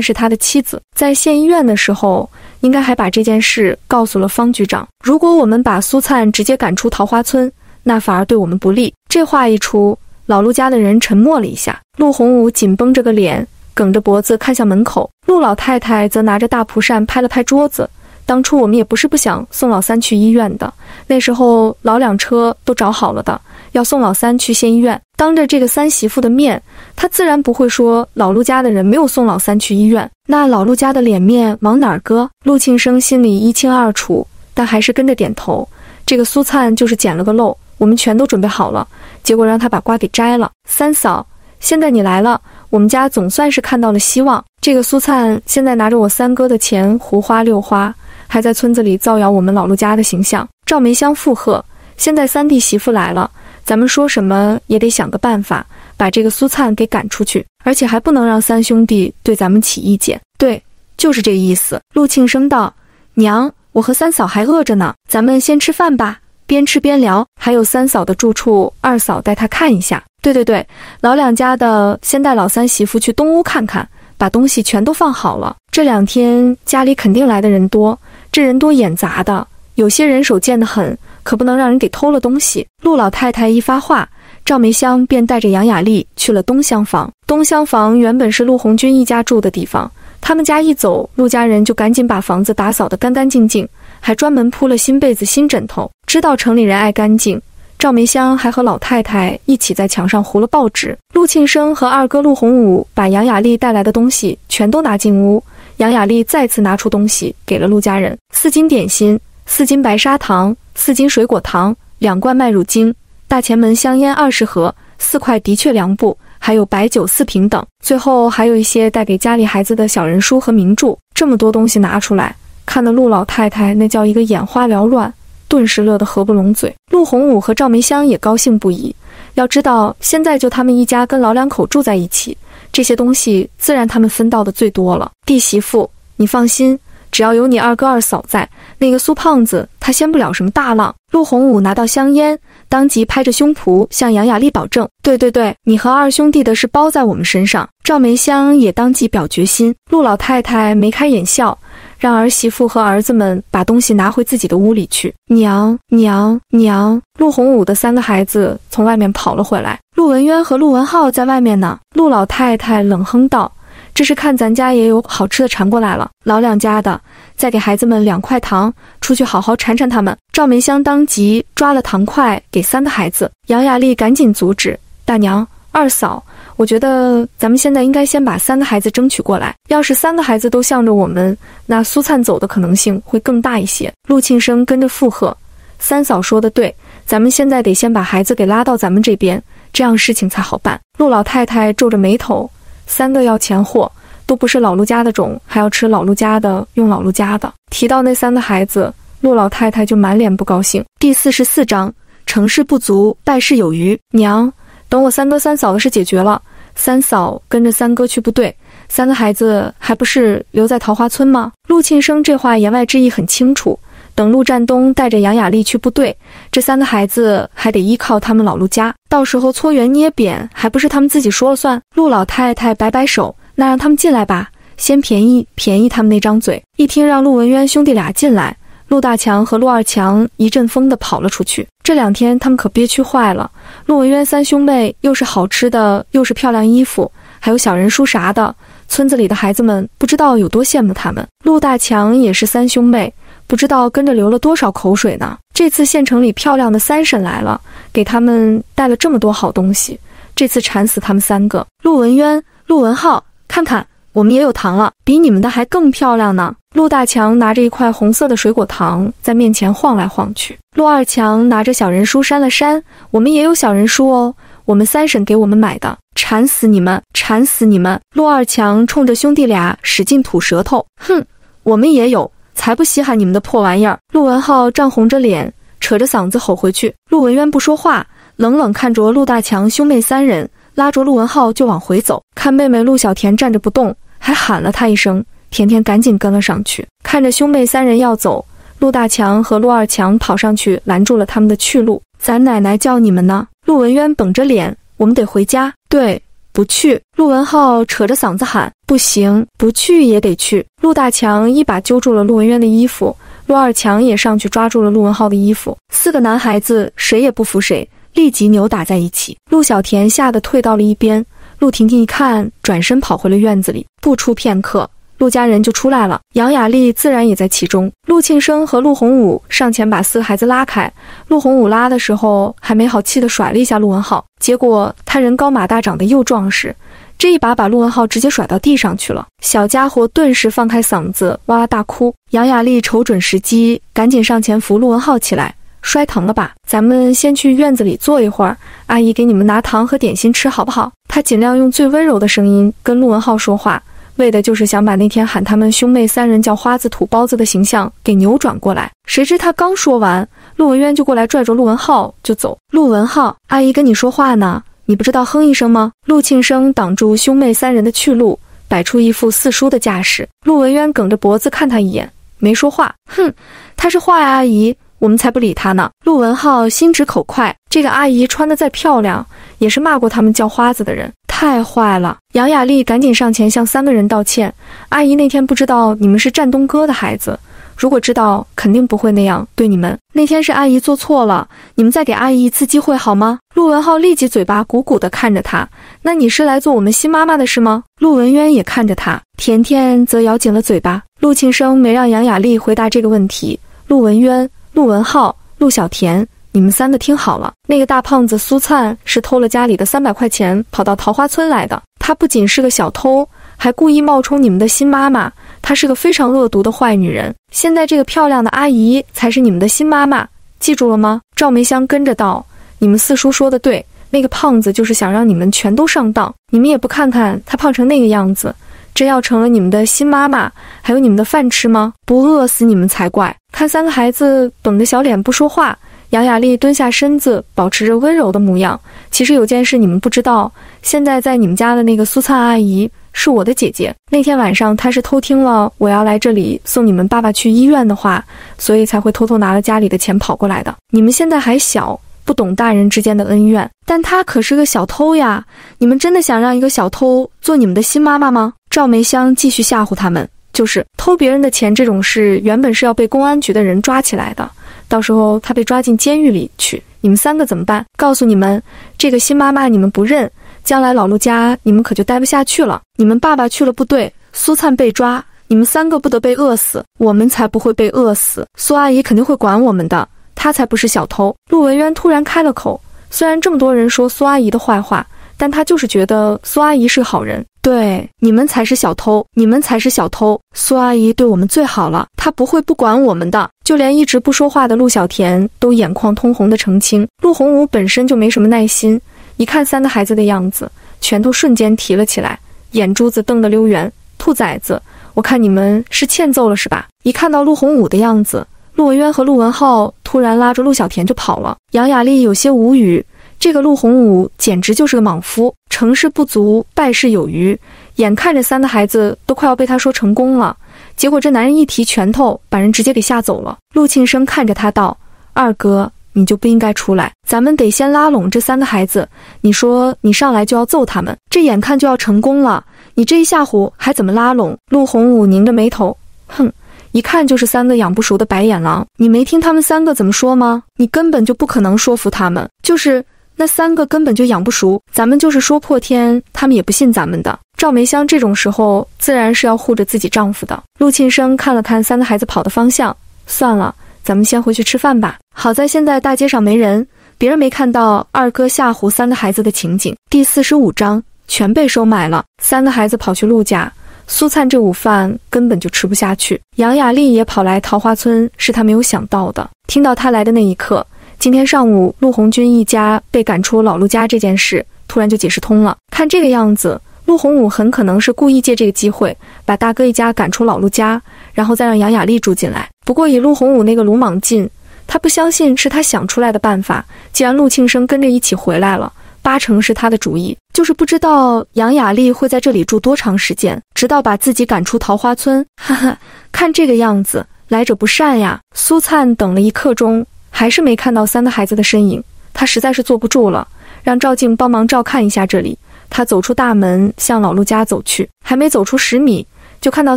是他的妻子。在县医院的时候，应该还把这件事告诉了方局长。如果我们把苏灿直接赶出桃花村，那反而对我们不利。这话一出。老陆家的人沉默了一下，陆洪武紧绷着个脸，梗着脖子看向门口。陆老太太则拿着大蒲扇拍了拍桌子。当初我们也不是不想送老三去医院的，那时候老两车都找好了的，要送老三去县医院。当着这个三媳妇的面，他自然不会说老陆家的人没有送老三去医院。那老陆家的脸面往哪儿搁？陆庆生心里一清二楚，但还是跟着点头。这个苏灿就是捡了个漏。我们全都准备好了，结果让他把瓜给摘了。三嫂，现在你来了，我们家总算是看到了希望。这个苏灿现在拿着我三哥的钱胡花六花，还在村子里造谣我们老陆家的形象。赵梅香附和：现在三弟媳妇来了，咱们说什么也得想个办法把这个苏灿给赶出去，而且还不能让三兄弟对咱们起意见。对，就是这个意思。陆庆生道：娘，我和三嫂还饿着呢，咱们先吃饭吧。边吃边聊，还有三嫂的住处，二嫂带她看一下。对对对，老两家的先带老三媳妇去东屋看看，把东西全都放好了。这两天家里肯定来的人多，这人多眼杂的，有些人手贱得很，可不能让人给偷了东西。陆老太太一发话，赵梅香便带着杨雅丽去了东厢房。东厢房原本是陆红军一家住的地方，他们家一走，陆家人就赶紧把房子打扫得干干净净。还专门铺了新被子、新枕头。知道城里人爱干净，赵梅香还和老太太一起在墙上糊了报纸。陆庆生和二哥陆洪武把杨雅丽带来的东西全都拿进屋。杨雅丽再次拿出东西给了陆家人：四斤点心、四斤白砂糖、四斤水果糖、两罐麦乳精、大前门香烟二十盒、四块的确良布，还有白酒四瓶等。最后还有一些带给家里孩子的小人书和名著。这么多东西拿出来。看得陆老太太那叫一个眼花缭乱，顿时乐得合不拢嘴。陆洪武和赵梅香也高兴不已。要知道，现在就他们一家跟老两口住在一起，这些东西自然他们分到的最多了。弟媳妇，你放心，只要有你二哥二嫂在，那个苏胖子他掀不了什么大浪。陆洪武拿到香烟，当即拍着胸脯向杨雅丽保证：“对对对，你和二兄弟的事包在我们身上。”赵梅香也当即表决心。陆老太太眉开眼笑。让儿媳妇和儿子们把东西拿回自己的屋里去。娘娘娘！陆洪武的三个孩子从外面跑了回来。陆文渊和陆文浩在外面呢。陆老太太冷哼道：“这是看咱家也有好吃的馋过来了。老两家的，再给孩子们两块糖，出去好好馋馋他们。”赵梅香当即抓了糖块给三个孩子。杨雅丽赶紧阻止：“大娘、二嫂。”我觉得咱们现在应该先把三个孩子争取过来。要是三个孩子都向着我们，那苏灿走的可能性会更大一些。陆庆生跟着附和：“三嫂说的对，咱们现在得先把孩子给拉到咱们这边，这样事情才好办。”陆老太太皱着眉头：“三个要钱货，都不是老陆家的种，还要吃老陆家的，用老陆家的。”提到那三个孩子，陆老太太就满脸不高兴。第四十四章：成事不足，败事有余。娘。等我三哥三嫂的事解决了，三嫂跟着三哥去部队，三个孩子还不是留在桃花村吗？陆庆生这话言外之意很清楚。等陆占东带着杨雅丽去部队，这三个孩子还得依靠他们老陆家，到时候搓圆捏扁还不是他们自己说了算？陆老太太摆摆手，那让他们进来吧，先便宜便宜他们那张嘴。一听让陆文渊兄弟俩进来。陆大强和陆二强一阵风的跑了出去。这两天他们可憋屈坏了。陆文渊三兄妹又是好吃的，又是漂亮衣服，还有小人书啥的。村子里的孩子们不知道有多羡慕他们。陆大强也是三兄妹，不知道跟着流了多少口水呢。这次县城里漂亮的三婶来了，给他们带了这么多好东西，这次馋死他们三个。陆文渊、陆文浩，看看我们也有糖了，比你们的还更漂亮呢。陆大强拿着一块红色的水果糖在面前晃来晃去，陆二强拿着小人书扇了扇，我们也有小人书哦，我们三婶给我们买的，馋死你们，馋死你们！陆二强冲着兄弟俩使劲吐舌头，哼，我们也有，才不稀罕你们的破玩意儿！陆文浩涨红着脸，扯着嗓子吼回去。陆文渊不说话，冷冷看着陆大强兄妹三人。拉着陆文浩就往回走，看妹妹陆小田站着不动，还喊了他一声，甜甜赶紧跟了上去。看着兄妹三人要走，陆大强和陆二强跑上去拦住了他们的去路。咱奶奶叫你们呢。陆文渊绷着脸，我们得回家。对，不去。陆文浩扯着嗓子喊，不行，不去也得去。陆大强一把揪住了陆文渊的衣服，陆二强也上去抓住了陆文浩的衣服。四个男孩子谁也不服谁。立即扭打在一起，陆小田吓得退到了一边。陆婷婷一看，转身跑回了院子里。不出片刻，陆家人就出来了，杨雅丽自然也在其中。陆庆生和陆洪武上前把四个孩子拉开。陆洪武拉的时候还没好气地甩了一下陆文浩，结果他人高马大，长得又壮实，这一把把陆文浩直接甩到地上去了。小家伙顿时放开嗓子哇哇大哭。杨雅丽瞅准时机，赶紧上前扶陆文浩起来。摔疼了吧？咱们先去院子里坐一会儿，阿姨给你们拿糖和点心吃，好不好？他尽量用最温柔的声音跟陆文浩说话，为的就是想把那天喊他们兄妹三人叫花子土包子的形象给扭转过来。谁知他刚说完，陆文渊就过来拽着陆文浩就走。陆文浩，阿姨跟你说话呢，你不知道哼一声吗？陆庆生挡住兄妹三人的去路，摆出一副四叔的架势。陆文渊梗着脖子看他一眼，没说话。哼，他是坏阿姨。我们才不理他呢！陆文浩心直口快，这个阿姨穿得再漂亮，也是骂过他们叫花子的人，太坏了。杨雅丽赶紧上前向三个人道歉：“阿姨那天不知道你们是战东哥的孩子，如果知道，肯定不会那样对你们。那天是阿姨做错了，你们再给阿姨一次机会好吗？”陆文浩立即嘴巴鼓鼓地看着他：“那你是来做我们新妈妈的是吗？”陆文渊也看着他，甜甜则咬紧了嘴巴。陆庆生没让杨雅丽回答这个问题，陆文渊。陆文浩、陆小田，你们三个听好了，那个大胖子苏灿是偷了家里的三百块钱，跑到桃花村来的。他不仅是个小偷，还故意冒充你们的新妈妈。她是个非常恶毒的坏女人。现在这个漂亮的阿姨才是你们的新妈妈，记住了吗？赵梅香跟着道：“你们四叔说的对，那个胖子就是想让你们全都上当。你们也不看看他胖成那个样子。”真要成了你们的新妈妈，还有你们的饭吃吗？不饿死你们才怪！看三个孩子绷着小脸不说话，杨雅丽蹲下身子，保持着温柔的模样。其实有件事你们不知道，现在在你们家的那个苏灿阿姨是我的姐姐。那天晚上她是偷听了我要来这里送你们爸爸去医院的话，所以才会偷偷拿了家里的钱跑过来的。你们现在还小。不懂大人之间的恩怨，但他可是个小偷呀！你们真的想让一个小偷做你们的新妈妈吗？赵梅香继续吓唬他们，就是偷别人的钱这种事，原本是要被公安局的人抓起来的，到时候他被抓进监狱里去，你们三个怎么办？告诉你们，这个新妈妈你们不认，将来老陆家你们可就待不下去了。你们爸爸去了部队，苏灿被抓，你们三个不得被饿死，我们才不会被饿死，苏阿姨肯定会管我们的。她才不是小偷！陆文渊突然开了口。虽然这么多人说苏阿姨的坏话，但他就是觉得苏阿姨是个好人。对，你们才是小偷，你们才是小偷！苏阿姨对我们最好了，她不会不管我们的。就连一直不说话的陆小田都眼眶通红的澄清。陆洪武本身就没什么耐心，一看三个孩子的样子，拳头瞬间提了起来，眼珠子瞪得溜圆。兔崽子，我看你们是欠揍了是吧？一看到陆洪武的样子。陆文渊和陆文浩突然拉着陆小田就跑了，杨雅丽有些无语。这个陆洪武简直就是个莽夫，成事不足败事有余。眼看着三个孩子都快要被他说成功了，结果这男人一提拳头，把人直接给吓走了。陆庆生看着他道：“二哥，你就不应该出来，咱们得先拉拢这三个孩子。你说你上来就要揍他们，这眼看就要成功了，你这一吓唬还怎么拉拢？”陆洪武拧着眉头，哼。一看就是三个养不熟的白眼狼，你没听他们三个怎么说吗？你根本就不可能说服他们，就是那三个根本就养不熟，咱们就是说破天，他们也不信咱们的。赵梅香这种时候自然是要护着自己丈夫的。陆庆生看了看三个孩子跑的方向，算了，咱们先回去吃饭吧。好在现在大街上没人，别人没看到二哥吓唬三个孩子的情景。第四十五章全被收买了，三个孩子跑去陆家。苏灿这午饭根本就吃不下去。杨雅丽也跑来桃花村，是她没有想到的。听到他来的那一刻，今天上午陆红军一家被赶出老陆家这件事，突然就解释通了。看这个样子，陆洪武很可能是故意借这个机会把大哥一家赶出老陆家，然后再让杨雅丽住进来。不过以陆洪武那个鲁莽劲，他不相信是他想出来的办法。既然陆庆生跟着一起回来了。八成是他的主意，就是不知道杨雅丽会在这里住多长时间，直到把自己赶出桃花村。哈哈，看这个样子，来者不善呀！苏灿等了一刻钟，还是没看到三个孩子的身影，他实在是坐不住了，让赵静帮忙照看一下这里。他走出大门，向老陆家走去，还没走出十米，就看到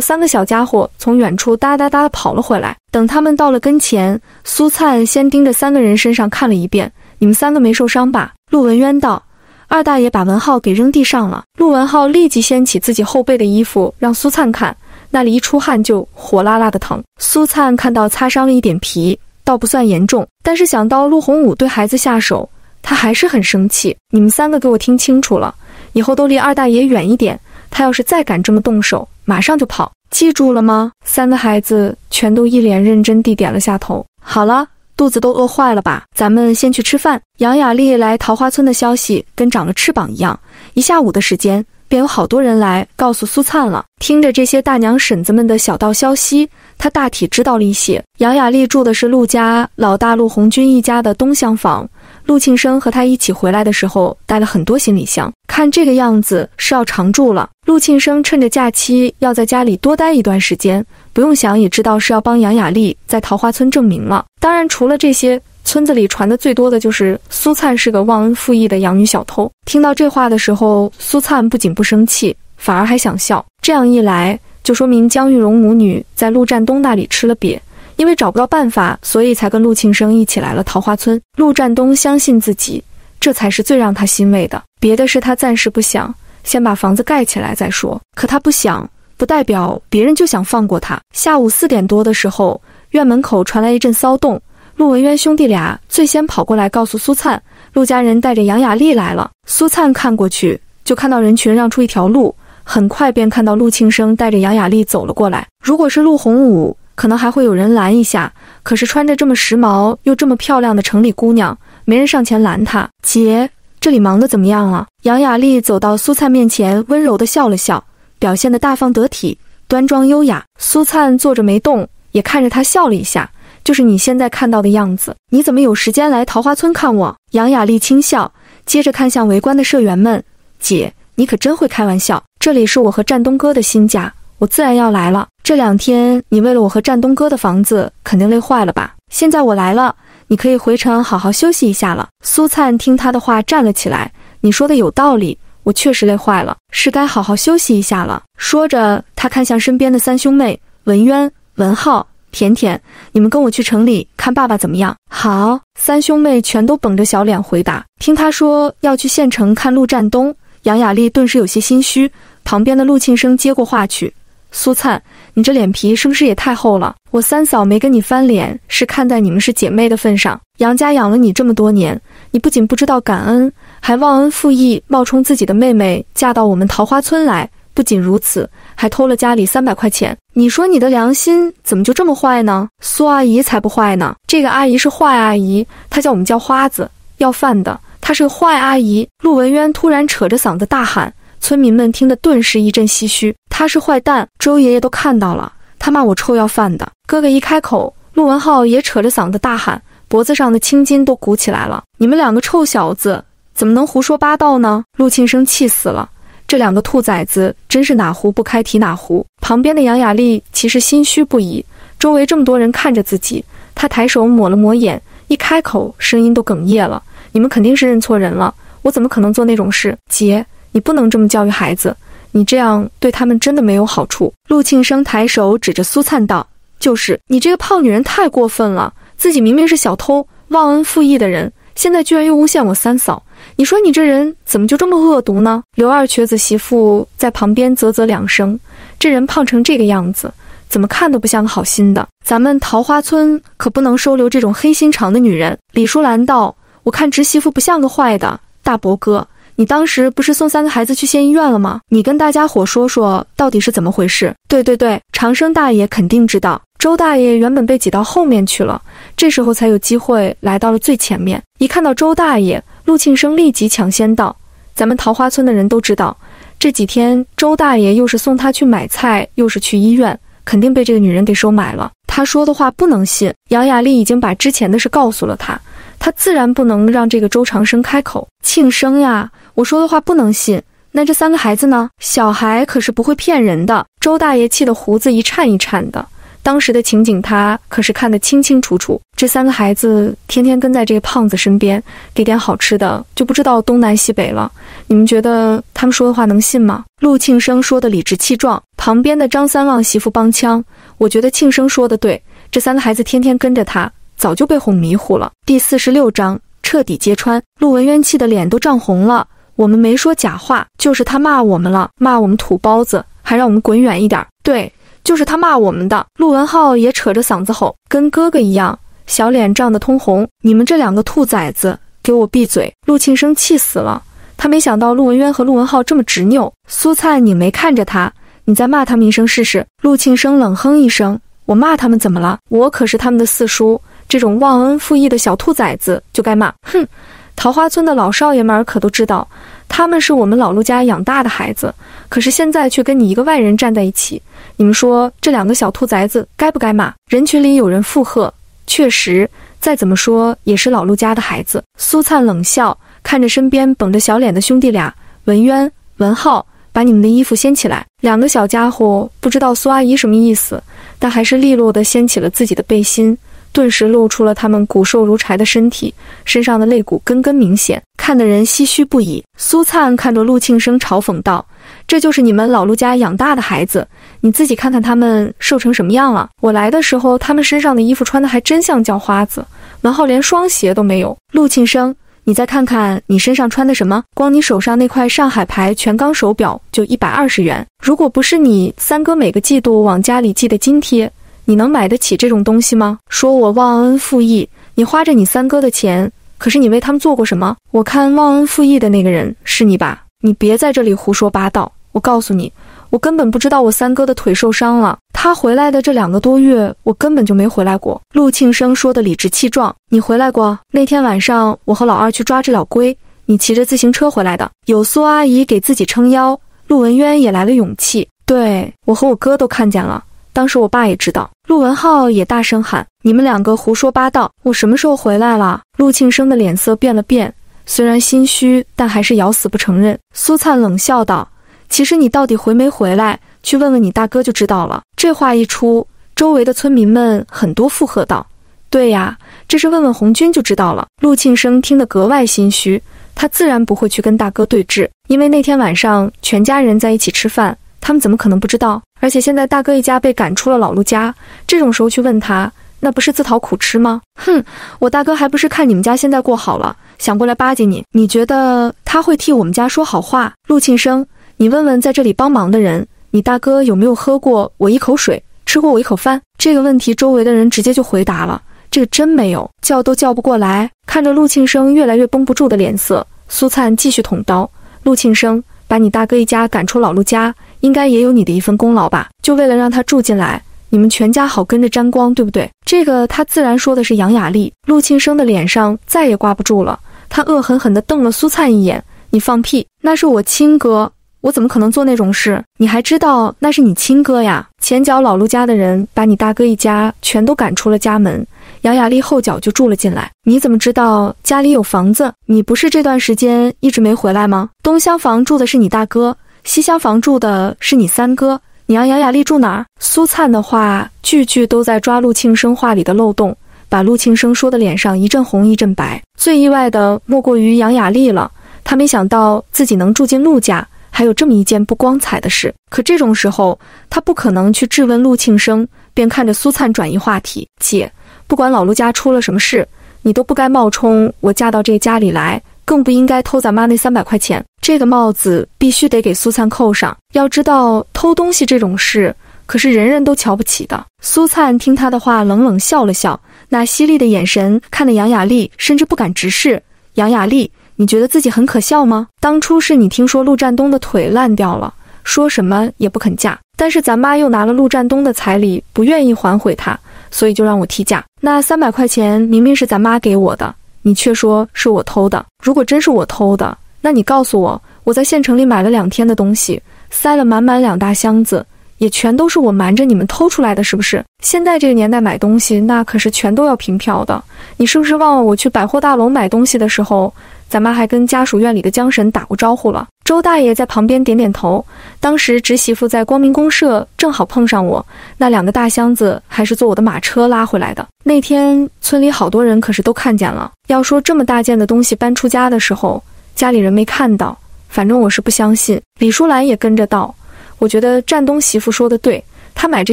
三个小家伙从远处哒哒哒的跑了回来。等他们到了跟前，苏灿先盯着三个人身上看了一遍：“你们三个没受伤吧？”陆文渊道：“二大爷把文浩给扔地上了。”陆文浩立即掀起自己后背的衣服，让苏灿看，那里一出汗就火辣辣的疼。苏灿看到擦伤了一点皮，倒不算严重，但是想到陆洪武对孩子下手，他还是很生气。你们三个给我听清楚了，以后都离二大爷远一点。他要是再敢这么动手，马上就跑，记住了吗？三个孩子全都一脸认真地点了下头。好了。肚子都饿坏了吧？咱们先去吃饭。杨雅丽来桃花村的消息跟长了翅膀一样，一下午的时间便有好多人来告诉苏灿了。听着这些大娘婶子们的小道消息，他大体知道了一些。杨雅丽住的是陆家老大陆红军一家的东厢房。陆庆生和他一起回来的时候，带了很多行李箱，看这个样子是要常住了。陆庆生趁着假期要在家里多待一段时间，不用想也知道是要帮杨雅丽在桃花村证明了。当然，除了这些，村子里传的最多的就是苏灿是个忘恩负义的养女小偷。听到这话的时候，苏灿不仅不生气，反而还想笑。这样一来，就说明江玉荣母女在陆占东那里吃了瘪。因为找不到办法，所以才跟陆庆生一起来了桃花村。陆占东相信自己，这才是最让他欣慰的。别的事他暂时不想，先把房子盖起来再说。可他不想，不代表别人就想放过他。下午四点多的时候，院门口传来一阵骚动，陆文渊兄弟俩最先跑过来告诉苏灿，陆家人带着杨雅丽来了。苏灿看过去，就看到人群让出一条路，很快便看到陆庆生带着杨雅丽走了过来。如果是陆洪武。可能还会有人拦一下，可是穿着这么时髦又这么漂亮的城里姑娘，没人上前拦她。姐，这里忙得怎么样啊？杨雅丽走到苏灿面前，温柔地笑了笑，表现得大方得体、端庄优雅。苏灿坐着没动，也看着她笑了一下，就是你现在看到的样子。你怎么有时间来桃花村看我？杨雅丽轻笑，接着看向围观的社员们：“姐，你可真会开玩笑。这里是我和战东哥的新家。”我自然要来了。这两天你为了我和战东哥的房子，肯定累坏了吧？现在我来了，你可以回城好好休息一下了。苏灿听他的话，站了起来。你说的有道理，我确实累坏了，是该好好休息一下了。说着，他看向身边的三兄妹文渊、文浩、甜甜，你们跟我去城里看爸爸怎么样？好，三兄妹全都绷着小脸回答。听他说要去县城看陆占东，杨雅丽顿时有些心虚。旁边的陆庆生接过话去。苏灿，你这脸皮是不是也太厚了？我三嫂没跟你翻脸，是看在你们是姐妹的份上。杨家养了你这么多年，你不仅不知道感恩，还忘恩负义，冒充自己的妹妹嫁到我们桃花村来。不仅如此，还偷了家里三百块钱。你说你的良心怎么就这么坏呢？苏阿姨才不坏呢，这个阿姨是坏阿姨，她叫我们叫花子，要饭的。她是坏阿姨。陆文渊突然扯着嗓子大喊。村民们听得顿时一阵唏嘘。他是坏蛋，周爷爷都看到了。他骂我臭要饭的。哥哥一开口，陆文浩也扯着嗓子大喊，脖子上的青筋都鼓起来了。你们两个臭小子，怎么能胡说八道呢？陆庆生气死了。这两个兔崽子真是哪壶不开提哪壶。旁边的杨雅丽其实心虚不已，周围这么多人看着自己，她抬手抹了抹眼，一开口声音都哽咽了。你们肯定是认错人了，我怎么可能做那种事？姐。你不能这么教育孩子，你这样对他们真的没有好处。陆庆生抬手指着苏灿道：“就是你这个胖女人太过分了，自己明明是小偷，忘恩负义的人，现在居然又诬陷我三嫂。你说你这人怎么就这么恶毒呢？”刘二瘸子媳妇在旁边啧啧两声：“这人胖成这个样子，怎么看都不像个好心的。咱们桃花村可不能收留这种黑心肠的女人。”李淑兰道：“我看侄媳妇不像个坏的，大伯哥。”你当时不是送三个孩子去县医院了吗？你跟大家伙说说，到底是怎么回事？对对对，长生大爷肯定知道。周大爷原本被挤到后面去了，这时候才有机会来到了最前面。一看到周大爷，陆庆生立即抢先道：“咱们桃花村的人都知道，这几天周大爷又是送他去买菜，又是去医院，肯定被这个女人给收买了。他说的话不能信。杨雅丽已经把之前的事告诉了他，他自然不能让这个周长生开口。庆生呀，我说的话不能信。那这三个孩子呢？小孩可是不会骗人的。”周大爷气得胡子一颤一颤的。当时的情景，他可是看得清清楚楚。这三个孩子天天跟在这个胖子身边，给点好吃的，就不知道东南西北了。你们觉得他们说的话能信吗？陆庆生说的理直气壮，旁边的张三旺媳妇帮腔。我觉得庆生说的对，这三个孩子天天跟着他，早就被哄迷糊了。第四十六章彻底揭穿，陆文渊气得脸都涨红了。我们没说假话，就是他骂我们了，骂我们土包子，还让我们滚远一点。对。就是他骂我们的，陆文浩也扯着嗓子吼，跟哥哥一样，小脸涨得通红。你们这两个兔崽子，给我闭嘴！陆庆生气死了，他没想到陆文渊和陆文浩这么执拗。苏灿拧眉看着他，你再骂他们一声试试。陆庆生冷哼一声，我骂他们怎么了？我可是他们的四叔，这种忘恩负义的小兔崽子就该骂。哼，桃花村的老少爷们儿可都知道。他们是我们老陆家养大的孩子，可是现在却跟你一个外人站在一起，你们说这两个小兔崽子该不该骂？人群里有人附和，确实，再怎么说也是老陆家的孩子。苏灿冷笑，看着身边绷着小脸的兄弟俩，文渊、文浩，把你们的衣服掀起来。两个小家伙不知道苏阿姨什么意思，但还是利落地掀起了自己的背心。顿时露出了他们骨瘦如柴的身体，身上的肋骨根根明显，看得人唏嘘不已。苏灿看着陆庆生，嘲讽道：“这就是你们老陆家养大的孩子，你自己看看他们瘦成什么样了。我来的时候，他们身上的衣服穿的还真像叫花子。文浩连双鞋都没有。陆庆生，你再看看你身上穿的什么？光你手上那块上海牌全钢手表就一百二十元。如果不是你三哥每个季度往家里寄的津贴。”你能买得起这种东西吗？说我忘恩负义，你花着你三哥的钱，可是你为他们做过什么？我看忘恩负义的那个人是你吧？你别在这里胡说八道！我告诉你，我根本不知道我三哥的腿受伤了。他回来的这两个多月，我根本就没回来过。陆庆生说的理直气壮。你回来过？那天晚上我和老二去抓只老龟，你骑着自行车回来的。有苏阿姨给自己撑腰，陆文渊也来了勇气。对我和我哥都看见了。当时我爸也知道，陆文浩也大声喊：“你们两个胡说八道！我什么时候回来了？”陆庆生的脸色变了变，虽然心虚，但还是咬死不承认。苏灿冷笑道：“其实你到底回没回来，去问问你大哥就知道了。”这话一出，周围的村民们很多附和道：“对呀，这是问问红军就知道了。”陆庆生听得格外心虚，他自然不会去跟大哥对峙，因为那天晚上全家人在一起吃饭。他们怎么可能不知道？而且现在大哥一家被赶出了老陆家，这种时候去问他，那不是自讨苦吃吗？哼，我大哥还不是看你们家现在过好了，想过来巴结你。你觉得他会替我们家说好话？陆庆生，你问问在这里帮忙的人，你大哥有没有喝过我一口水，吃过我一口饭？这个问题，周围的人直接就回答了：这个真没有，叫都叫不过来。看着陆庆生越来越绷不住的脸色，苏灿继续捅刀：陆庆生，把你大哥一家赶出老陆家。应该也有你的一份功劳吧？就为了让他住进来，你们全家好跟着沾光，对不对？这个他自然说的是杨雅丽。陆庆生的脸上再也挂不住了，他恶狠狠地瞪了苏灿一眼：“你放屁！那是我亲哥，我怎么可能做那种事？你还知道那是你亲哥呀？前脚老陆家的人把你大哥一家全都赶出了家门。”杨雅丽后脚就住了进来，你怎么知道家里有房子？你不是这段时间一直没回来吗？东厢房住的是你大哥。西厢房住的是你三哥，你让杨雅丽住哪儿？苏灿的话句句都在抓陆庆生话里的漏洞，把陆庆生说的脸上一阵红一阵白。最意外的莫过于杨雅丽了，他没想到自己能住进陆家，还有这么一件不光彩的事。可这种时候，他不可能去质问陆庆生，便看着苏灿转移话题：“姐，不管老陆家出了什么事，你都不该冒充我嫁到这家里来。”更不应该偷咱妈那三百块钱，这个帽子必须得给苏灿扣上。要知道，偷东西这种事可是人人都瞧不起的。苏灿听他的话，冷冷笑了笑，那犀利的眼神看得杨雅丽甚至不敢直视。杨雅丽，你觉得自己很可笑吗？当初是你听说陆占东的腿烂掉了，说什么也不肯嫁，但是咱妈又拿了陆占东的彩礼，不愿意还回他，所以就让我替嫁。那三百块钱明明是咱妈给我的，你却说是我偷的。如果真是我偷的，那你告诉我，我在县城里买了两天的东西，塞了满满两大箱子。也全都是我瞒着你们偷出来的，是不是？现在这个年代买东西，那可是全都要凭票的。你是不是忘了我去百货大楼买东西的时候，咱妈还跟家属院里的江婶打过招呼了？周大爷在旁边点点头。当时侄媳妇在光明公社正好碰上我，那两个大箱子还是坐我的马车拉回来的。那天村里好多人可是都看见了。要说这么大件的东西搬出家的时候，家里人没看到，反正我是不相信。李淑兰也跟着道。我觉得战东媳妇说的对，他买这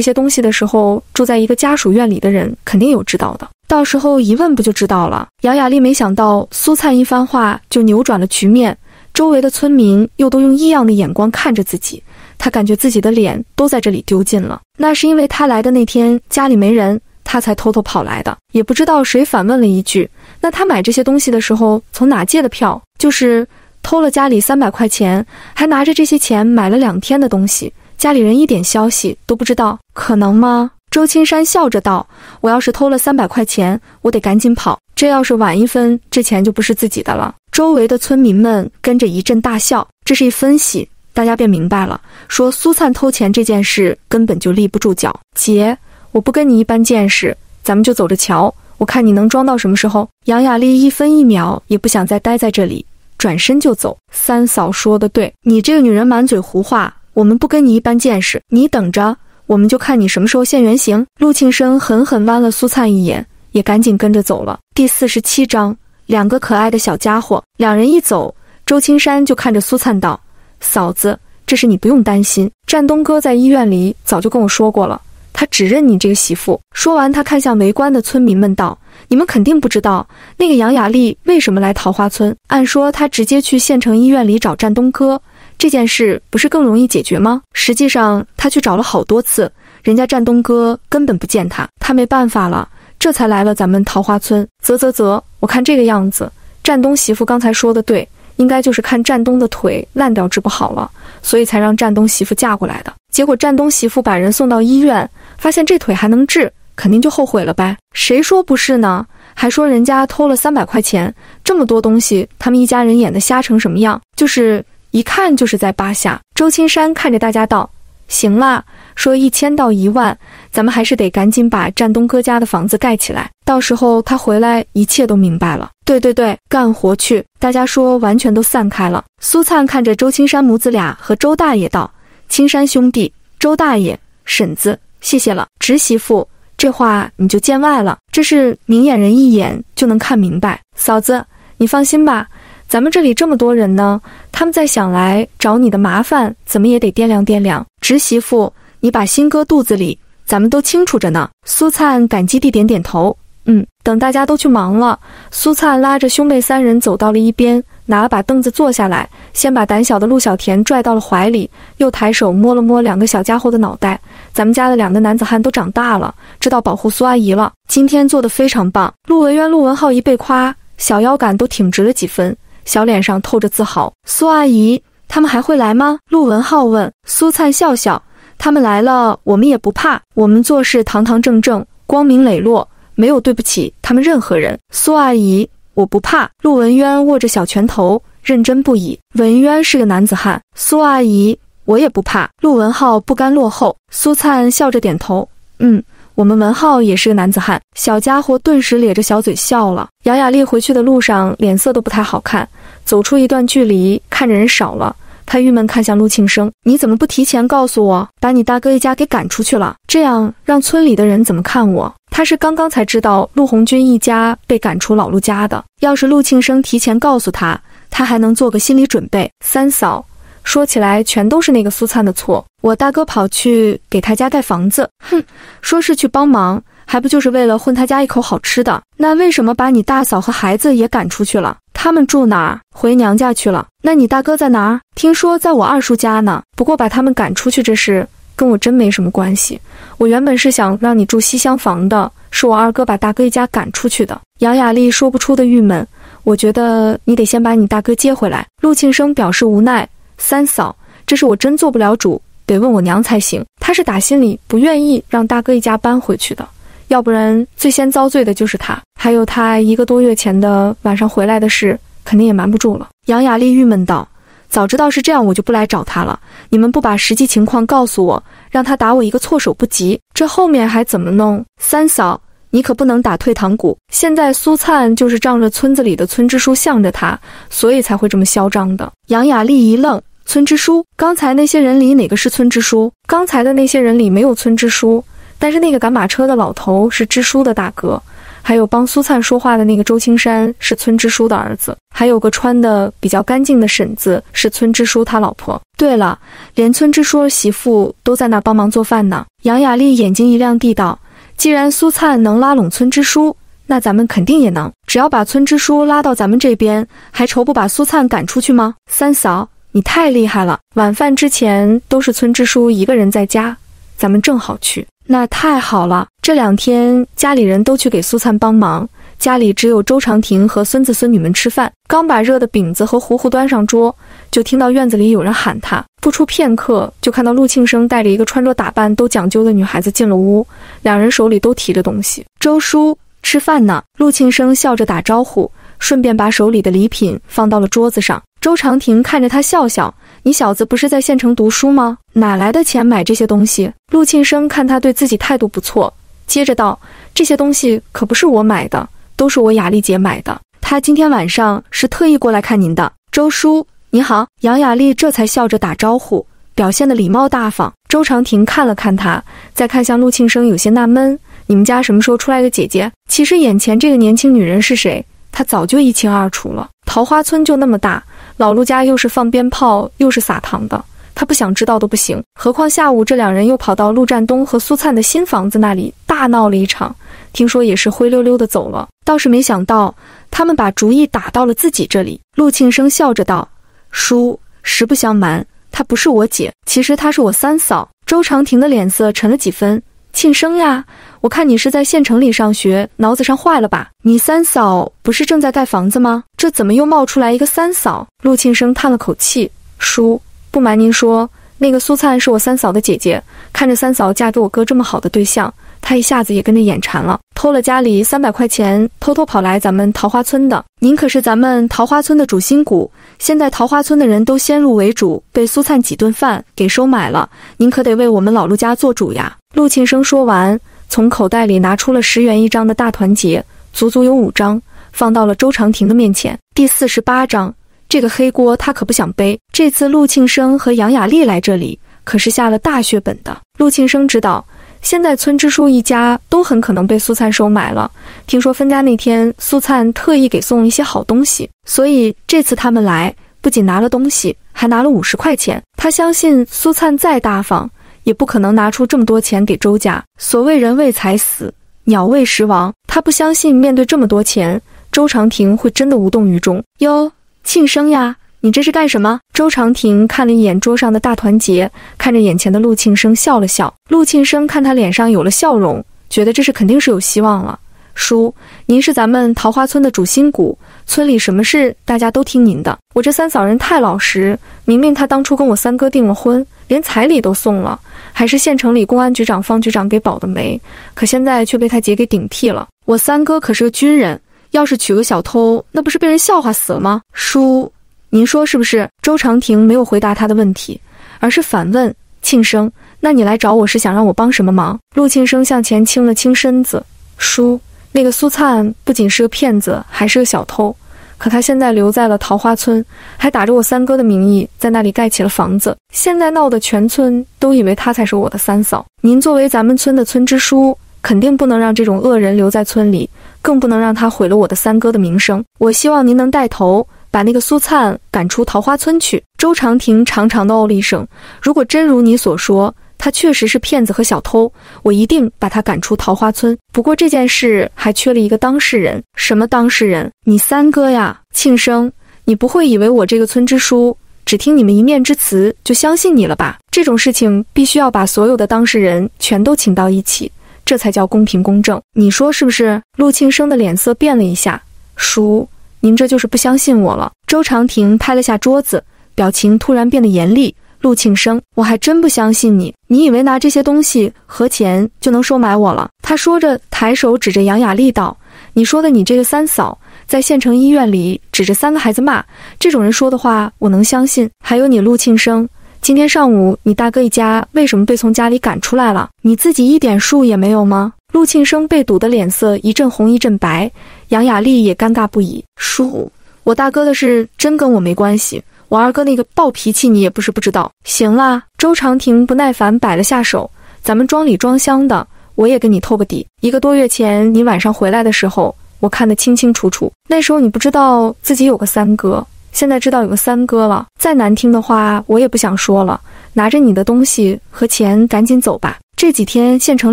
些东西的时候，住在一个家属院里的人肯定有知道的，到时候一问不就知道了。杨雅丽没想到苏灿一番话就扭转了局面，周围的村民又都用异样的眼光看着自己，她感觉自己的脸都在这里丢尽了。那是因为她来的那天家里没人，她才偷偷跑来的。也不知道谁反问了一句：“那他买这些东西的时候从哪借的票？”就是。偷了家里三百块钱，还拿着这些钱买了两天的东西，家里人一点消息都不知道，可能吗？周青山笑着道：“我要是偷了三百块钱，我得赶紧跑，这要是晚一分，这钱就不是自己的了。”周围的村民们跟着一阵大笑。这是一分析，大家便明白了，说苏灿偷钱这件事根本就立不住脚。姐，我不跟你一般见识，咱们就走着瞧，我看你能装到什么时候。杨雅丽一分一秒也不想再待在这里。转身就走。三嫂说的对，你这个女人满嘴胡话，我们不跟你一般见识，你等着，我们就看你什么时候现原形。陆庆生狠狠剜了苏灿一眼，也赶紧跟着走了。第四十七章，两个可爱的小家伙。两人一走，周青山就看着苏灿道：“嫂子，这事你不用担心，战东哥在医院里早就跟我说过了，他只认你这个媳妇。”说完，他看向围观的村民们道。你们肯定不知道，那个杨雅丽为什么来桃花村。按说她直接去县城医院里找战东哥，这件事不是更容易解决吗？实际上，他去找了好多次，人家战东哥根本不见他，他没办法了，这才来了咱们桃花村。啧啧啧，我看这个样子，战东媳妇刚才说的对，应该就是看战东的腿烂掉治不好了，所以才让战东媳妇嫁过来的。结果战东媳妇把人送到医院，发现这腿还能治。肯定就后悔了呗？谁说不是呢？还说人家偷了三百块钱，这么多东西，他们一家人演的瞎成什么样？就是一看就是在扒瞎。周青山看着大家道：“行啦，说一千到一万，咱们还是得赶紧把战东哥家的房子盖起来，到时候他回来，一切都明白了。”对对对，干活去！大家说完全都散开了。苏灿看着周青山母子俩和周大爷道：“青山兄弟，周大爷，婶子，谢谢了，侄媳妇。”这话你就见外了，这是明眼人一眼就能看明白。嫂子，你放心吧，咱们这里这么多人呢，他们再想来找你的麻烦，怎么也得掂量掂量。侄媳妇，你把心搁肚子里，咱们都清楚着呢。苏灿感激地点点头，嗯。等大家都去忙了，苏灿拉着兄妹三人走到了一边，拿了把凳子坐下来，先把胆小的陆小田拽到了怀里，又抬手摸了摸两个小家伙的脑袋。咱们家的两个男子汉都长大了，知道保护苏阿姨了。今天做的非常棒。陆文渊、陆文浩一被夸，小腰杆都挺直了几分，小脸上透着自豪。苏阿姨，他们还会来吗？陆文浩问。苏灿笑笑，他们来了，我们也不怕。我们做事堂堂正正，光明磊落。没有对不起他们任何人，苏阿姨，我不怕。陆文渊握着小拳头，认真不已。文渊是个男子汉，苏阿姨，我也不怕。陆文浩不甘落后。苏灿笑着点头，嗯，我们文浩也是个男子汉。小家伙顿时咧着小嘴笑了。杨雅丽回去的路上脸色都不太好看，走出一段距离，看着人少了。他郁闷看向陆庆生：“你怎么不提前告诉我，把你大哥一家给赶出去了？这样让村里的人怎么看我？”他是刚刚才知道陆红军一家被赶出老陆家的。要是陆庆生提前告诉他，他还能做个心理准备。三嫂说起来，全都是那个苏灿的错。我大哥跑去给他家盖房子，哼，说是去帮忙，还不就是为了混他家一口好吃的？那为什么把你大嫂和孩子也赶出去了？他们住哪儿？回娘家去了。那你大哥在哪儿？听说在我二叔家呢。不过把他们赶出去这事跟我真没什么关系。我原本是想让你住西厢房的，是我二哥把大哥一家赶出去的。杨雅丽说不出的郁闷。我觉得你得先把你大哥接回来。陆庆生表示无奈：“三嫂，这事我真做不了主，得问我娘才行。她是打心里不愿意让大哥一家搬回去的，要不然最先遭罪的就是他。还有他一个多月前的晚上回来的事，肯定也瞒不住了。”杨雅丽郁闷道。早知道是这样，我就不来找他了。你们不把实际情况告诉我，让他打我一个措手不及，这后面还怎么弄？三嫂，你可不能打退堂鼓。现在苏灿就是仗着村子里的村支书向着他，所以才会这么嚣张的。杨雅丽一愣，村支书？刚才那些人里哪个是村支书？刚才的那些人里没有村支书，但是那个赶马车的老头是支书的大哥。还有帮苏灿说话的那个周青山是村支书的儿子，还有个穿的比较干净的婶子是村支书他老婆。对了，连村支书媳妇都在那帮忙做饭呢。杨雅丽眼睛一亮，地道：“既然苏灿能拉拢村支书，那咱们肯定也能。只要把村支书拉到咱们这边，还愁不把苏灿赶出去吗？”三嫂，你太厉害了！晚饭之前都是村支书一个人在家，咱们正好去。那太好了，这两天家里人都去给苏灿帮忙，家里只有周长亭和孙子孙女们吃饭。刚把热的饼子和糊糊端上桌，就听到院子里有人喊他。不出片刻，就看到陆庆生带着一个穿着打扮都讲究的女孩子进了屋，两人手里都提着东西。周叔吃饭呢，陆庆生笑着打招呼，顺便把手里的礼品放到了桌子上。周长亭看着他笑笑。你小子不是在县城读书吗？哪来的钱买这些东西？陆庆生看他对自己态度不错，接着道：“这些东西可不是我买的，都是我雅丽姐买的。她今天晚上是特意过来看您的。”周叔，你好。杨雅丽这才笑着打招呼，表现的礼貌大方。周长亭看了看她，再看向陆庆生，有些纳闷：“你们家什么时候出来的姐姐？”其实眼前这个年轻女人是谁，他早就一清二楚了。桃花村就那么大。老陆家又是放鞭炮又是撒糖的，他不想知道都不行。何况下午这两人又跑到陆占东和苏灿的新房子那里大闹了一场，听说也是灰溜溜的走了。倒是没想到他们把主意打到了自己这里。陆庆生笑着道：“叔，实不相瞒，她不是我姐，其实她是我三嫂。”周长亭的脸色沉了几分。庆生呀，我看你是在县城里上学，脑子上坏了吧？你三嫂不是正在盖房子吗？这怎么又冒出来一个三嫂？陆庆生叹了口气，叔，不瞒您说，那个苏灿是我三嫂的姐姐。看着三嫂嫁给我哥这么好的对象，他一下子也跟着眼馋了，偷了家里三百块钱，偷偷跑来咱们桃花村的。您可是咱们桃花村的主心骨。现在桃花村的人都先入为主，被苏灿几顿饭给收买了。您可得为我们老陆家做主呀！陆庆生说完，从口袋里拿出了十元一张的大团结，足足有五张，放到了周长亭的面前。第四十八张，这个黑锅他可不想背。这次陆庆生和杨雅丽来这里，可是下了大血本的。陆庆生知道。现在村支书一家都很可能被苏灿收买了。听说分家那天，苏灿特意给送了一些好东西，所以这次他们来不仅拿了东西，还拿了五十块钱。他相信苏灿再大方，也不可能拿出这么多钱给周家。所谓人为财死，鸟为食亡。他不相信面对这么多钱，周长亭会真的无动于衷。哟，庆生呀！你这是干什么？周长亭看了一眼桌上的大团结，看着眼前的陆庆生笑了笑。陆庆生看他脸上有了笑容，觉得这是肯定是有希望了。叔，您是咱们桃花村的主心骨，村里什么事大家都听您的。我这三嫂人太老实，明明她当初跟我三哥订了婚，连彩礼都送了，还是县城里公安局长方局长给保的媒，可现在却被他姐给顶替了。我三哥可是个军人，要是娶个小偷，那不是被人笑话死了吗？叔。您说是不是？周长亭没有回答他的问题，而是反问庆生：“那你来找我是想让我帮什么忙？”陆庆生向前倾了倾身子：“叔，那个苏灿不仅是个骗子，还是个小偷。可他现在留在了桃花村，还打着我三哥的名义在那里盖起了房子。现在闹得全村都以为他才是我的三嫂。您作为咱们村的村支书，肯定不能让这种恶人留在村里，更不能让他毁了我的三哥的名声。我希望您能带头。”把那个苏灿赶出桃花村去。周长亭长长的哦了一声。如果真如你所说，他确实是骗子和小偷，我一定把他赶出桃花村。不过这件事还缺了一个当事人。什么当事人？你三哥呀，庆生。你不会以为我这个村支书只听你们一面之词就相信你了吧？这种事情必须要把所有的当事人全都请到一起，这才叫公平公正。你说是不是？陆庆生的脸色变了一下，叔。您这就是不相信我了。周长亭拍了下桌子，表情突然变得严厉。陆庆生，我还真不相信你，你以为拿这些东西和钱就能收买我了？他说着，抬手指着杨雅丽道：“你说的你这个三嫂，在县城医院里指着三个孩子骂，这种人说的话，我能相信？还有你陆庆生。”今天上午，你大哥一家为什么被从家里赶出来了？你自己一点数也没有吗？陆庆生被堵得脸色一阵红一阵白，杨雅丽也尴尬不已。叔，我大哥的事真跟我没关系，我二哥那个暴脾气你也不是不知道。行啦，周长亭不耐烦摆了下手，咱们装里装箱的，我也跟你透个底。一个多月前你晚上回来的时候，我看得清清楚楚，那时候你不知道自己有个三哥。现在知道有个三哥了，再难听的话我也不想说了。拿着你的东西和钱，赶紧走吧。这几天县城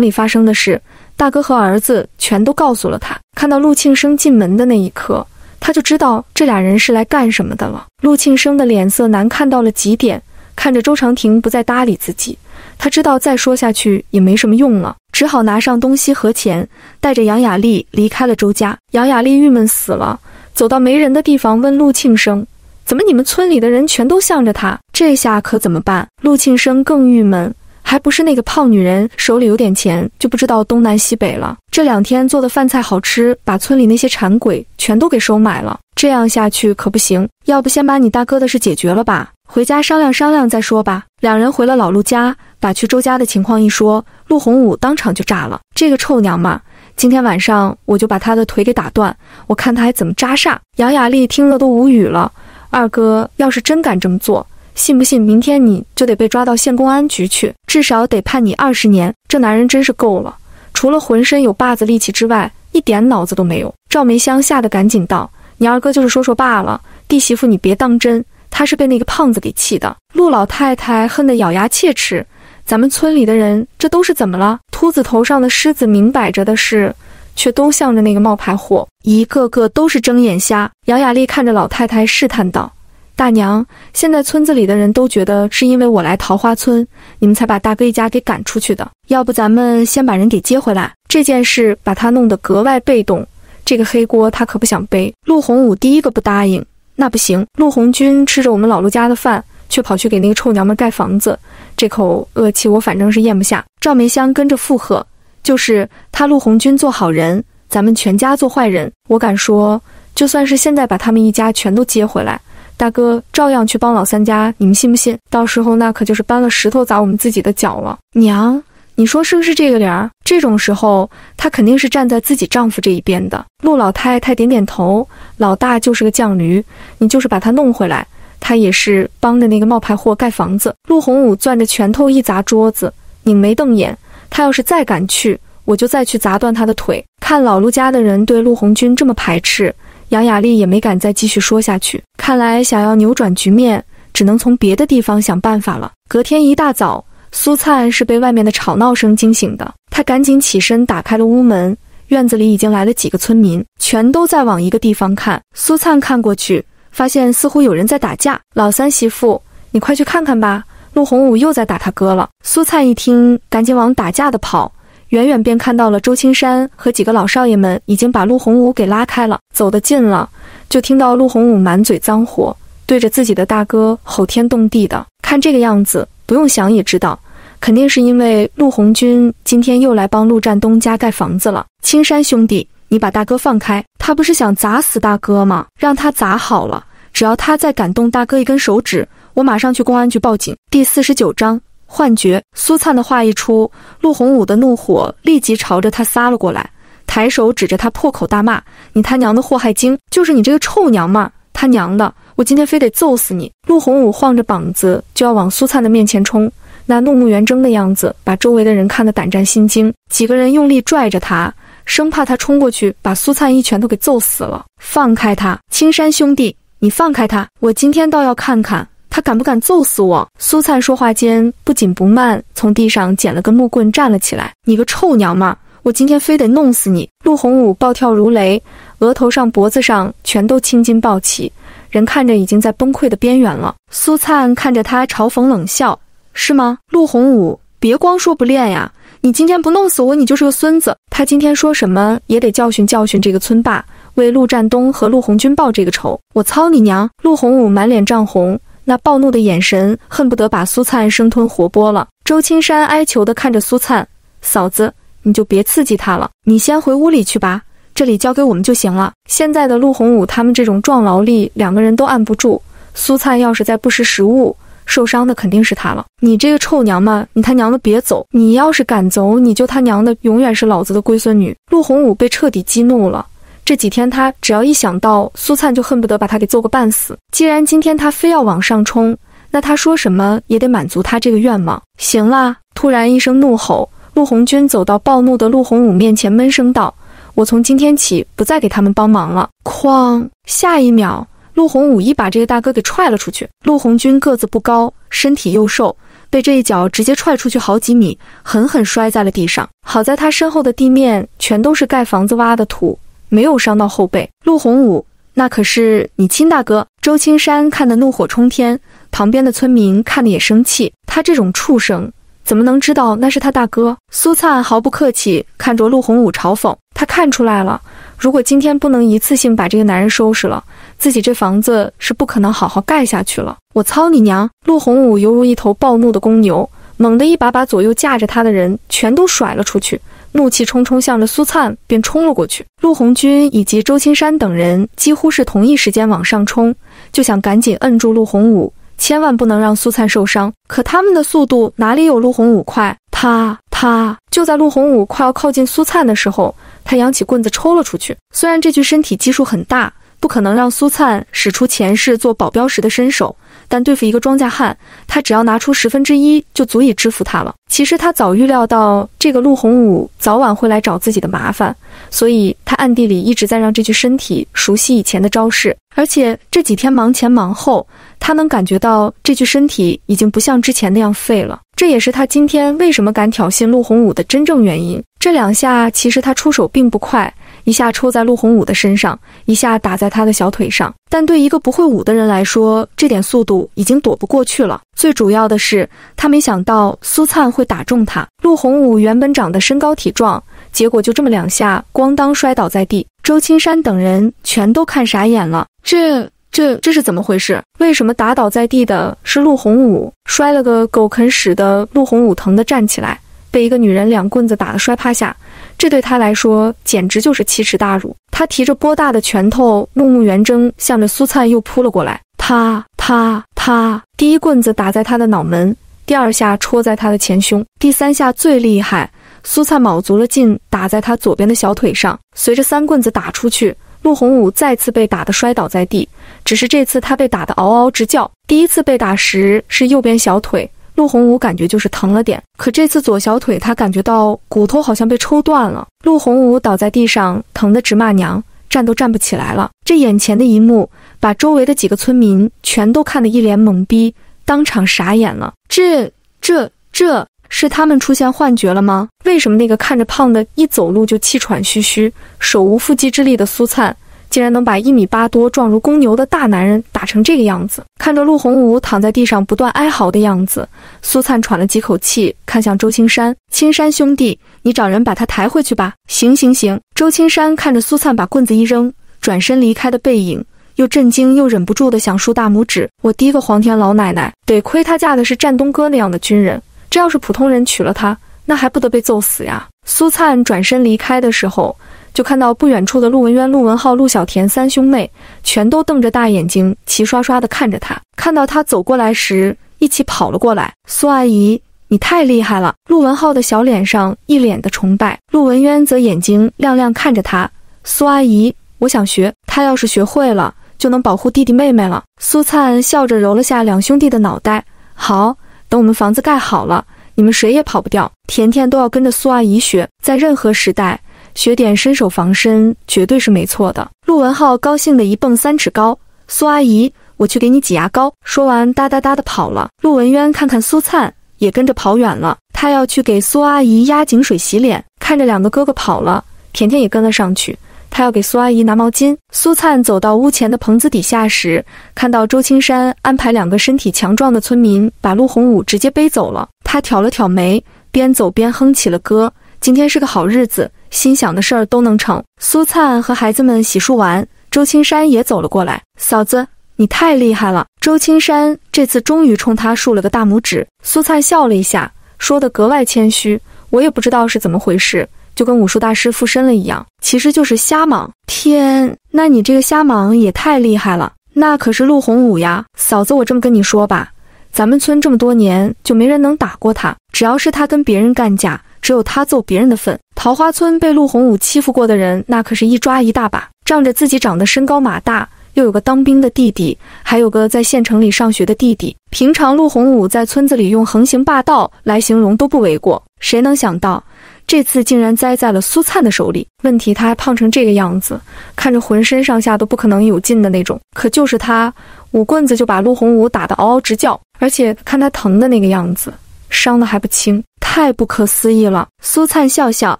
里发生的事，大哥和儿子全都告诉了他。看到陆庆生进门的那一刻，他就知道这俩人是来干什么的了。陆庆生的脸色难看到了极点，看着周长亭不再搭理自己，他知道再说下去也没什么用了，只好拿上东西和钱，带着杨雅丽离开了周家。杨雅丽郁闷死了，走到没人的地方，问陆庆生。怎么你们村里的人全都向着他？这下可怎么办？陆庆生更郁闷，还不是那个胖女人手里有点钱就不知道东南西北了。这两天做的饭菜好吃，把村里那些馋鬼全都给收买了。这样下去可不行，要不先把你大哥的事解决了吧，回家商量商量再说吧。两人回了老陆家，把去周家的情况一说，陆洪武当场就炸了。这个臭娘们，今天晚上我就把她的腿给打断，我看她还怎么扎煞。杨雅丽听了都无语了。二哥要是真敢这么做，信不信明天你就得被抓到县公安局去，至少得判你二十年。这男人真是够了，除了浑身有把子力气之外，一点脑子都没有。赵梅香吓得赶紧道：“你二哥就是说说罢了，弟媳妇你别当真，他是被那个胖子给气的。”陆老太太恨得咬牙切齿：“咱们村里的人这都是怎么了？秃子头上的虱子明摆着的是。”却都向着那个冒牌货，一个个都是睁眼瞎。杨雅丽看着老太太试探道：“大娘，现在村子里的人都觉得是因为我来桃花村，你们才把大哥一家给赶出去的。要不咱们先把人给接回来？这件事把他弄得格外被动，这个黑锅他可不想背。”陆洪武第一个不答应：“那不行，陆红军吃着我们老陆家的饭，却跑去给那个臭娘们盖房子，这口恶气我反正是咽不下。”赵梅香跟着附和。就是他陆红军做好人，咱们全家做坏人。我敢说，就算是现在把他们一家全都接回来，大哥照样去帮老三家，你们信不信？到时候那可就是搬了石头砸我们自己的脚了。娘，你说是不是这个理儿？这种时候，她肯定是站在自己丈夫这一边的。陆老太太点点头，老大就是个犟驴，你就是把他弄回来，他也是帮着那个冒牌货盖房子。陆洪武攥着拳头一砸桌子，拧眉瞪眼。他要是再敢去，我就再去砸断他的腿。看老陆家的人对陆红军这么排斥，杨雅丽也没敢再继续说下去。看来想要扭转局面，只能从别的地方想办法了。隔天一大早，苏灿是被外面的吵闹声惊醒的，他赶紧起身打开了屋门。院子里已经来了几个村民，全都在往一个地方看。苏灿看过去，发现似乎有人在打架。老三媳妇，你快去看看吧。陆洪武又在打他哥了。苏灿一听，赶紧往打架的跑，远远便看到了周青山和几个老少爷们已经把陆洪武给拉开了。走得近了，就听到陆洪武满嘴脏火，对着自己的大哥吼天动地的。看这个样子，不用想也知道，肯定是因为陆红军今天又来帮陆占东家盖房子了。青山兄弟，你把大哥放开，他不是想砸死大哥吗？让他砸好了，只要他再敢动大哥一根手指。我马上去公安局报警。第四十九章幻觉。苏灿的话一出，陆洪武的怒火立即朝着他撒了过来，抬手指着他破口大骂：“你他娘的祸害精！就是你这个臭娘们，他娘的，我今天非得揍死你！”陆洪武晃着膀子就要往苏灿的面前冲，那怒目圆睁的样子把周围的人看得胆战心惊。几个人用力拽着他，生怕他冲过去把苏灿一拳头给揍死了。放开他，青山兄弟，你放开他！我今天倒要看看。他敢不敢揍死我？苏灿说话间不紧不慢，从地上捡了根木棍站了起来。你个臭娘们，我今天非得弄死你！陆洪武暴跳如雷，额头上、脖子上全都青筋暴起，人看着已经在崩溃的边缘了。苏灿看着他，嘲讽冷笑：“是吗？陆洪武，别光说不练呀！你今天不弄死我，你就是个孙子。他今天说什么也得教训教训这个村霸。为陆占东和陆红军报这个仇。我操你娘！陆洪武满脸涨红，那暴怒的眼神恨不得把苏灿生吞活剥了。周青山哀求地看着苏灿嫂子，你就别刺激他了，你先回屋里去吧，这里交给我们就行了。现在的陆洪武他们这种壮劳力，两个人都按不住。苏灿要是再不识时务，受伤的肯定是他了。你这个臭娘们，你他娘的别走！你要是敢走，你就他娘的永远是老子的龟孙女！陆洪武被彻底激怒了。这几天他只要一想到苏灿，就恨不得把他给揍个半死。既然今天他非要往上冲，那他说什么也得满足他这个愿望。行啦！突然一声怒吼，陆红军走到暴怒的陆洪武面前，闷声道：“我从今天起不再给他们帮忙了。”哐！下一秒。陆洪武一把这个大哥给踹了出去。陆红军个子不高，身体又瘦，被这一脚直接踹出去好几米，狠狠摔在了地上。好在他身后的地面全都是盖房子挖的土，没有伤到后背。陆洪武，那可是你亲大哥。周青山看得怒火冲天，旁边的村民看得也生气。他这种畜生怎么能知道那是他大哥？苏灿毫不客气看着陆洪武嘲讽，他看出来了，如果今天不能一次性把这个男人收拾了。自己这房子是不可能好好盖下去了。我操你娘！陆洪武犹如一头暴怒的公牛，猛地一把把左右架着他的人全都甩了出去，怒气冲冲向着苏灿便冲了过去。陆红军以及周青山等人几乎是同一时间往上冲，就想赶紧摁住陆洪武，千万不能让苏灿受伤。可他们的速度哪里有陆洪武快？他他就在陆洪武快要靠近苏灿的时候，他扬起棍子抽了出去。虽然这具身体基数很大。不可能让苏灿使出前世做保镖时的身手，但对付一个庄稼汉，他只要拿出十分之一就足以制服他了。其实他早预料到这个陆洪武早晚会来找自己的麻烦，所以他暗地里一直在让这具身体熟悉以前的招式。而且这几天忙前忙后，他能感觉到这具身体已经不像之前那样废了。这也是他今天为什么敢挑衅陆洪武的真正原因。这两下其实他出手并不快。一下抽在陆洪武的身上，一下打在他的小腿上。但对一个不会武的人来说，这点速度已经躲不过去了。最主要的是，他没想到苏灿会打中他。陆洪武原本长得身高体壮，结果就这么两下，咣当摔倒在地。周青山等人全都看傻眼了。这、这、这是怎么回事？为什么打倒在地的是陆洪武？摔了个狗啃屎的陆洪武疼得站起来，被一个女人两棍子打得摔趴下。这对他来说简直就是奇耻大辱。他提着波大的拳头，怒目圆睁，向着苏灿又扑了过来。啪啪啪！第一棍子打在他的脑门，第二下戳在他的前胸，第三下最厉害。苏灿卯足了劲，打在他左边的小腿上。随着三棍子打出去，陆洪武再次被打得摔倒在地。只是这次他被打得嗷嗷直叫。第一次被打时是右边小腿。陆洪武感觉就是疼了点，可这次左小腿他感觉到骨头好像被抽断了。陆洪武倒在地上，疼得直骂娘，站都站不起来了。这眼前的一幕，把周围的几个村民全都看得一脸懵逼，当场傻眼了。这、这、这是他们出现幻觉了吗？为什么那个看着胖的，一走路就气喘吁吁、手无缚鸡之力的苏灿？竟然能把一米八多、壮如公牛的大男人打成这个样子！看着陆洪武躺在地上不断哀嚎的样子，苏灿喘了几口气，看向周青山：“青山兄弟，你找人把他抬回去吧。”“行行行。”周青山看着苏灿把棍子一扔，转身离开的背影，又震惊又忍不住的想竖大拇指：“我滴个皇天老奶奶，得亏他嫁的是战东哥那样的军人，这要是普通人娶了她，那还不得被揍死呀！”苏灿转身离开的时候。就看到不远处的陆文渊、陆文浩、陆小田三兄妹，全都瞪着大眼睛，齐刷刷地看着他。看到他走过来时，一起跑了过来。苏阿姨，你太厉害了！陆文浩的小脸上一脸的崇拜，陆文渊则眼睛亮亮看着他。苏阿姨，我想学。他要是学会了，就能保护弟弟妹妹了。苏灿笑着揉了下两兄弟的脑袋。好，等我们房子盖好了，你们谁也跑不掉。甜甜都要跟着苏阿姨学，在任何时代。学点身手防身绝对是没错的。陆文浩高兴的一蹦三尺高，苏阿姨，我去给你挤牙膏。说完，哒哒哒的跑了。陆文渊看看苏灿，也跟着跑远了。他要去给苏阿姨压井水洗脸。看着两个哥哥跑了，甜甜也跟了上去。他要给苏阿姨拿毛巾。苏灿走到屋前的棚子底下时，看到周青山安排两个身体强壮的村民把陆洪武直接背走了。他挑了挑眉，边走边哼起了歌。今天是个好日子。心想的事儿都能成。苏灿和孩子们洗漱完，周青山也走了过来。嫂子，你太厉害了！周青山这次终于冲他竖了个大拇指。苏灿笑了一下，说的格外谦虚：“我也不知道是怎么回事，就跟武术大师附身了一样，其实就是瞎忙。”天，那你这个瞎忙也太厉害了！那可是陆洪武呀，嫂子，我这么跟你说吧，咱们村这么多年就没人能打过他，只要是他跟别人干架。只有他揍别人的份。桃花村被陆洪武欺负过的人，那可是一抓一大把。仗着自己长得身高马大，又有个当兵的弟弟，还有个在县城里上学的弟弟，平常陆洪武在村子里用横行霸道来形容都不为过。谁能想到，这次竟然栽在了苏灿的手里？问题他还胖成这个样子，看着浑身上下都不可能有劲的那种。可就是他，五棍子就把陆洪武打得嗷嗷直叫，而且看他疼的那个样子，伤的还不轻。太不可思议了！苏灿笑笑：“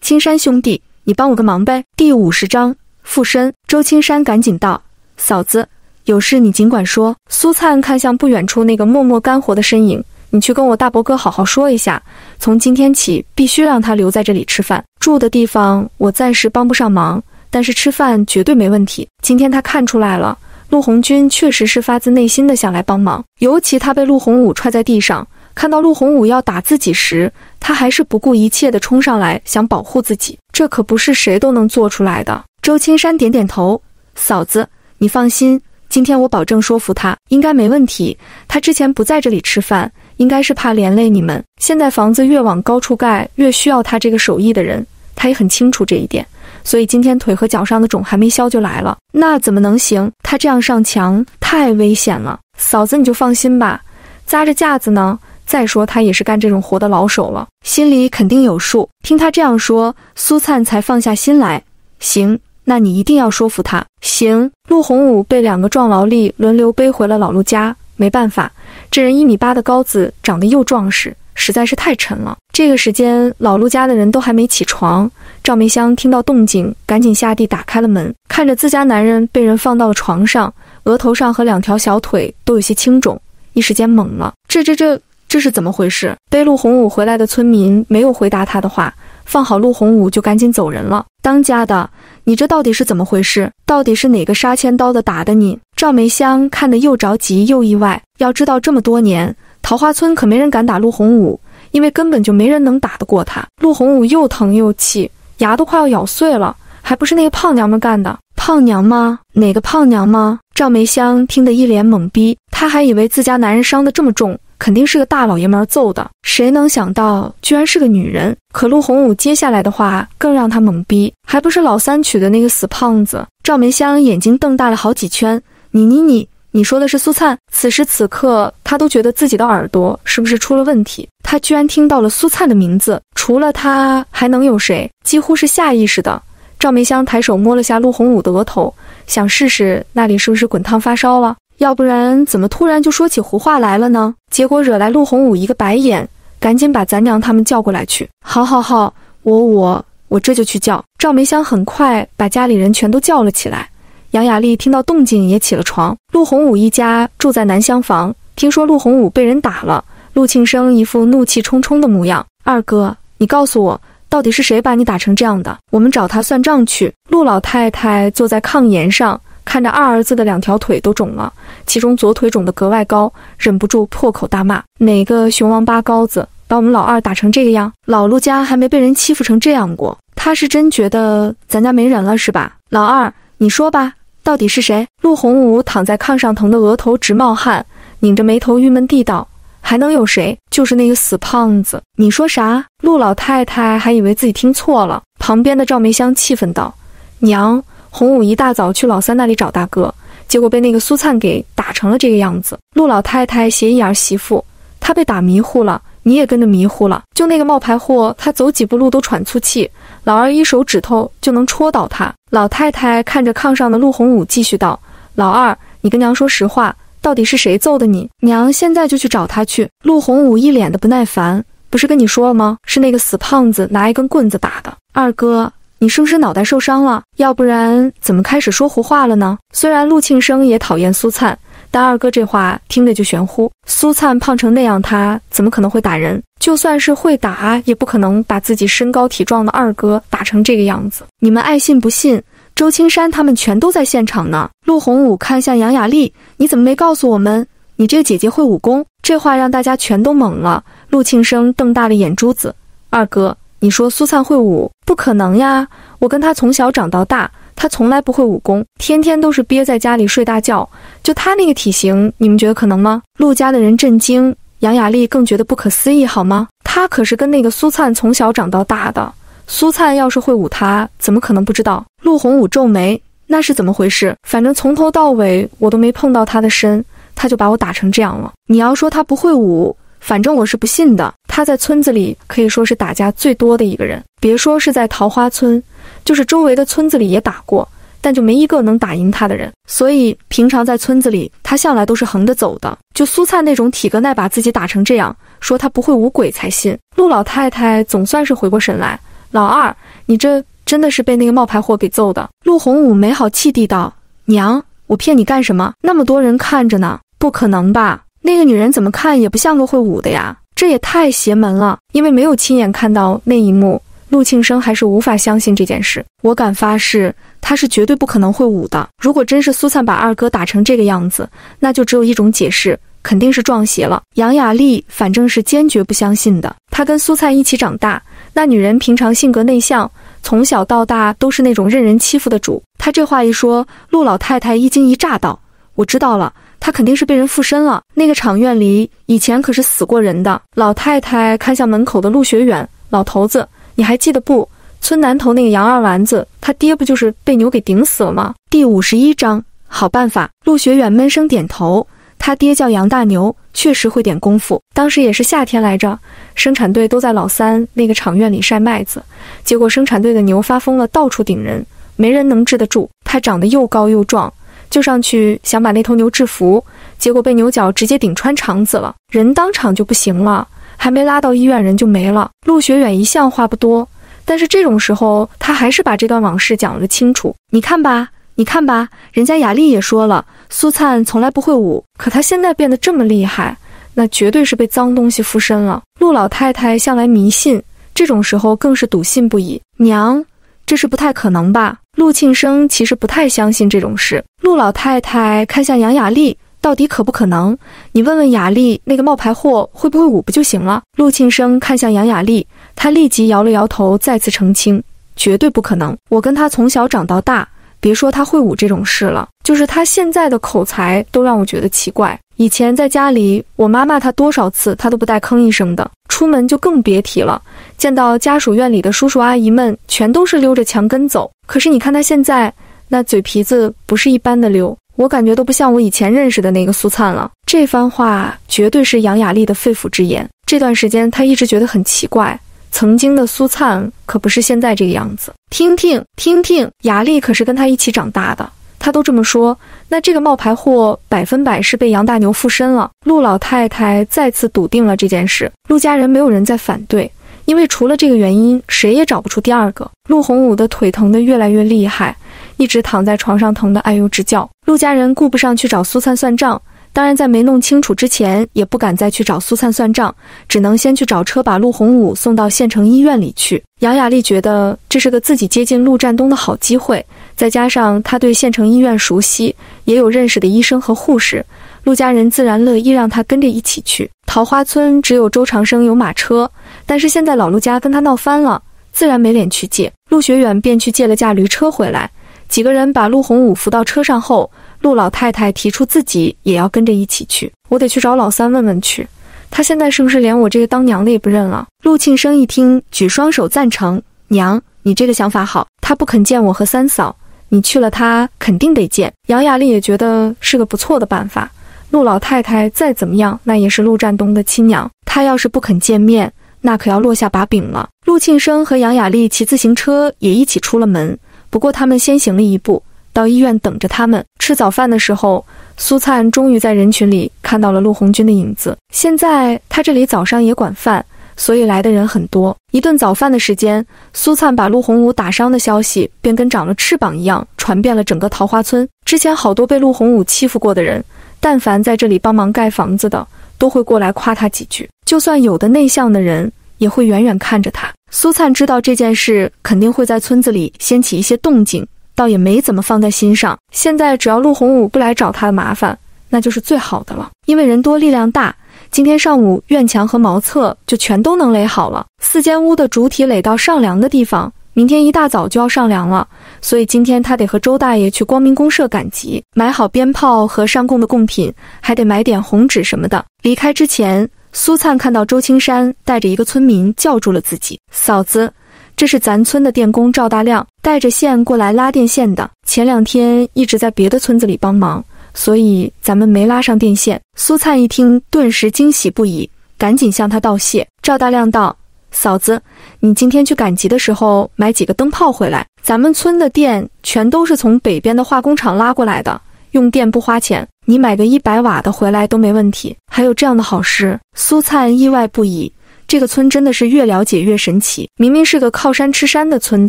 青山兄弟，你帮我个忙呗。”第五十章附身。周青山赶紧道：“嫂子，有事你尽管说。”苏灿看向不远处那个默默干活的身影：“你去跟我大伯哥好好说一下，从今天起必须让他留在这里吃饭。住的地方我暂时帮不上忙，但是吃饭绝对没问题。今天他看出来了，陆红军确实是发自内心的想来帮忙，尤其他被陆洪武踹在地上。”看到陆洪武要打自己时，他还是不顾一切地冲上来想保护自己，这可不是谁都能做出来的。周青山点点头：“嫂子，你放心，今天我保证说服他，应该没问题。他之前不在这里吃饭，应该是怕连累你们。现在房子越往高处盖，越需要他这个手艺的人，他也很清楚这一点。所以今天腿和脚上的肿还没消就来了，那怎么能行？他这样上墙太危险了。嫂子你就放心吧，扎着架子呢。”再说他也是干这种活的老手了，心里肯定有数。听他这样说，苏灿才放下心来。行，那你一定要说服他。行。陆洪武被两个壮劳力轮流背回了老陆家。没办法，这人一米八的高子，长得又壮实，实在是太沉了。这个时间，老陆家的人都还没起床。赵梅香听到动静，赶紧下地打开了门，看着自家男人被人放到了床上，额头上和两条小腿都有些青肿，一时间懵了。这这这。这是怎么回事？背陆洪武回来的村民没有回答他的话，放好陆洪武就赶紧走人了。当家的，你这到底是怎么回事？到底是哪个杀千刀的打的你？赵梅香看得又着急又意外。要知道，这么多年桃花村可没人敢打陆洪武，因为根本就没人能打得过他。陆洪武又疼又气，牙都快要咬碎了，还不是那个胖娘们干的？胖娘吗？哪个胖娘吗？赵梅香听得一脸懵逼，她还以为自家男人伤得这么重。肯定是个大老爷们揍的，谁能想到居然是个女人？可陆洪武接下来的话更让他懵逼，还不是老三娶的那个死胖子？赵梅香眼睛瞪大了好几圈，你你你，你说的是苏灿？此时此刻，他都觉得自己的耳朵是不是出了问题？他居然听到了苏灿的名字，除了他还能有谁？几乎是下意识的，赵梅香抬手摸了下陆洪武的额头，想试试那里是不是滚烫发烧了。要不然怎么突然就说起胡话来了呢？结果惹来陆洪武一个白眼，赶紧把咱娘他们叫过来去。好，好，好，我我我这就去叫。赵梅香很快把家里人全都叫了起来。杨雅丽听到动静也起了床。陆洪武一家住在南厢房，听说陆洪武被人打了，陆庆生一副怒气冲冲的模样。二哥，你告诉我，到底是谁把你打成这样的？我们找他算账去。陆老太太坐在炕沿上。看着二儿子的两条腿都肿了，其中左腿肿得格外高，忍不住破口大骂：“哪个熊王八羔子把我们老二打成这个样？老陆家还没被人欺负成这样过。他是真觉得咱家没人了是吧？老二，你说吧，到底是谁？”陆洪武躺在炕上，疼得额头直冒汗，拧着眉头郁闷地道：“还能有谁？就是那个死胖子。”你说啥？陆老太太还以为自己听错了，旁边的赵梅香气愤道：“娘。”洪武一大早去老三那里找大哥，结果被那个苏灿给打成了这个样子。陆老太太斜一眼媳妇，他被打迷糊了，你也跟着迷糊了。就那个冒牌货，他走几步路都喘粗气，老二一手指头就能戳倒他。老太太看着炕上的陆洪武，继续道：“老二，你跟娘说实话，到底是谁揍的你？娘现在就去找他去。”陆洪武一脸的不耐烦：“不是跟你说了吗？是那个死胖子拿一根棍子打的。二哥。”你是不是脑袋受伤了？要不然怎么开始说胡话了呢？虽然陆庆生也讨厌苏灿，但二哥这话听着就玄乎。苏灿胖成那样，他怎么可能会打人？就算是会打，也不可能把自己身高体壮的二哥打成这个样子。你们爱信不信？周青山他们全都在现场呢。陆洪武看向杨雅丽：“你怎么没告诉我们，你这个姐姐会武功？”这话让大家全都懵了。陆庆生瞪大了眼珠子：“二哥，你说苏灿会武？不可能呀！我跟他从小长到大。”他从来不会武功，天天都是憋在家里睡大觉。就他那个体型，你们觉得可能吗？陆家的人震惊，杨雅丽更觉得不可思议，好吗？他可是跟那个苏灿从小长到大的。苏灿要是会武，他怎么可能不知道？陆洪武皱眉，那是怎么回事？反正从头到尾我都没碰到他的身，他就把我打成这样了。你要说他不会武，反正我是不信的。他在村子里可以说是打架最多的一个人，别说是在桃花村。就是周围的村子里也打过，但就没一个能打赢他的人。所以平常在村子里，他向来都是横着走的。就苏灿那种体格，耐把自己打成这样，说他不会无鬼才信。陆老太太总算是回过神来：“老二，你这真的是被那个冒牌货给揍的？”陆洪武没好气地道：“娘，我骗你干什么？那么多人看着呢，不可能吧？那个女人怎么看也不像个会武的呀，这也太邪门了。因为没有亲眼看到那一幕。”陆庆生还是无法相信这件事。我敢发誓，他是绝对不可能会武的。如果真是苏灿把二哥打成这个样子，那就只有一种解释，肯定是撞邪了。杨雅丽反正是坚决不相信的。她跟苏灿一起长大，那女人平常性格内向，从小到大都是那种任人欺负的主。她这话一说，陆老太太一惊一乍道：“我知道了，他肯定是被人附身了。那个场院里以前可是死过人的。”老太太看向门口的陆学远老头子。你还记得不？村南头那个杨二丸子，他爹不就是被牛给顶死了吗？第五十一章，好办法。陆学远闷声点头，他爹叫杨大牛，确实会点功夫。当时也是夏天来着，生产队都在老三那个场院里晒麦子，结果生产队的牛发疯了，到处顶人，没人能治得住。他长得又高又壮，就上去想把那头牛制服，结果被牛角直接顶穿肠子了，人当场就不行了。还没拉到医院，人就没了。陆学远一向话不多，但是这种时候他还是把这段往事讲了个清楚。你看吧，你看吧，人家雅丽也说了，苏灿从来不会武，可他现在变得这么厉害，那绝对是被脏东西附身了。陆老太太向来迷信，这种时候更是笃信不已。娘，这是不太可能吧？陆庆生其实不太相信这种事。陆老太太看向杨雅丽。到底可不可能？你问问雅丽，那个冒牌货会不会舞不就行了？陆庆生看向杨雅丽，他立即摇了摇头，再次澄清：绝对不可能。我跟他从小长到大，别说他会舞这种事了，就是他现在的口才都让我觉得奇怪。以前在家里，我妈骂他多少次，他都不带吭一声的；出门就更别提了。见到家属院里的叔叔阿姨们，全都是溜着墙根走。可是你看他现在，那嘴皮子不是一般的溜。我感觉都不像我以前认识的那个苏灿了。这番话绝对是杨雅丽的肺腑之言。这段时间，她一直觉得很奇怪，曾经的苏灿可不是现在这个样子。听听听听，雅丽可是跟他一起长大的，他都这么说，那这个冒牌货百分百是被杨大牛附身了。陆老太太再次笃定了这件事，陆家人没有人在反对，因为除了这个原因，谁也找不出第二个。陆洪武的腿疼得越来越厉害。一直躺在床上，疼得哎呦直叫。陆家人顾不上去找苏灿算账，当然在没弄清楚之前，也不敢再去找苏灿算账，只能先去找车把陆洪武送到县城医院里去。杨雅丽觉得这是个自己接近陆占东的好机会，再加上他对县城医院熟悉，也有认识的医生和护士，陆家人自然乐意让他跟着一起去。桃花村只有周长生有马车，但是现在老陆家跟他闹翻了，自然没脸去借。陆学远便去借了架驴车回来。几个人把陆洪武扶到车上后，陆老太太提出自己也要跟着一起去。我得去找老三问问去，他现在是不是连我这个当娘的也不认了？陆庆生一听，举双手赞成：“娘，你这个想法好。他不肯见我和三嫂，你去了，他肯定得见。”杨雅丽也觉得是个不错的办法。陆老太太再怎么样，那也是陆占东的亲娘，她要是不肯见面，那可要落下把柄了。陆庆生和杨雅丽骑自行车也一起出了门。不过他们先行了一步，到医院等着他们。吃早饭的时候，苏灿终于在人群里看到了陆红军的影子。现在他这里早上也管饭，所以来的人很多。一顿早饭的时间，苏灿把陆洪武打伤的消息便跟长了翅膀一样传遍了整个桃花村。之前好多被陆洪武欺负过的人，但凡在这里帮忙盖房子的，都会过来夸他几句。就算有的内向的人，也会远远看着他。苏灿知道这件事肯定会在村子里掀起一些动静，倒也没怎么放在心上。现在只要陆洪武不来找他的麻烦，那就是最好的了。因为人多力量大，今天上午院墙和茅厕就全都能垒好了。四间屋的主体垒到上梁的地方，明天一大早就要上梁了。所以今天他得和周大爷去光明公社赶集，买好鞭炮和上供的贡品，还得买点红纸什么的。离开之前。苏灿看到周青山带着一个村民叫住了自己：“嫂子，这是咱村的电工赵大亮，带着线过来拉电线的。前两天一直在别的村子里帮忙，所以咱们没拉上电线。”苏灿一听，顿时惊喜不已，赶紧向他道谢。赵大亮道：“嫂子，你今天去赶集的时候买几个灯泡回来，咱们村的电全都是从北边的化工厂拉过来的，用电不花钱。”你买个一百瓦的回来都没问题，还有这样的好事，苏灿意外不已。这个村真的是越了解越神奇。明明是个靠山吃山的村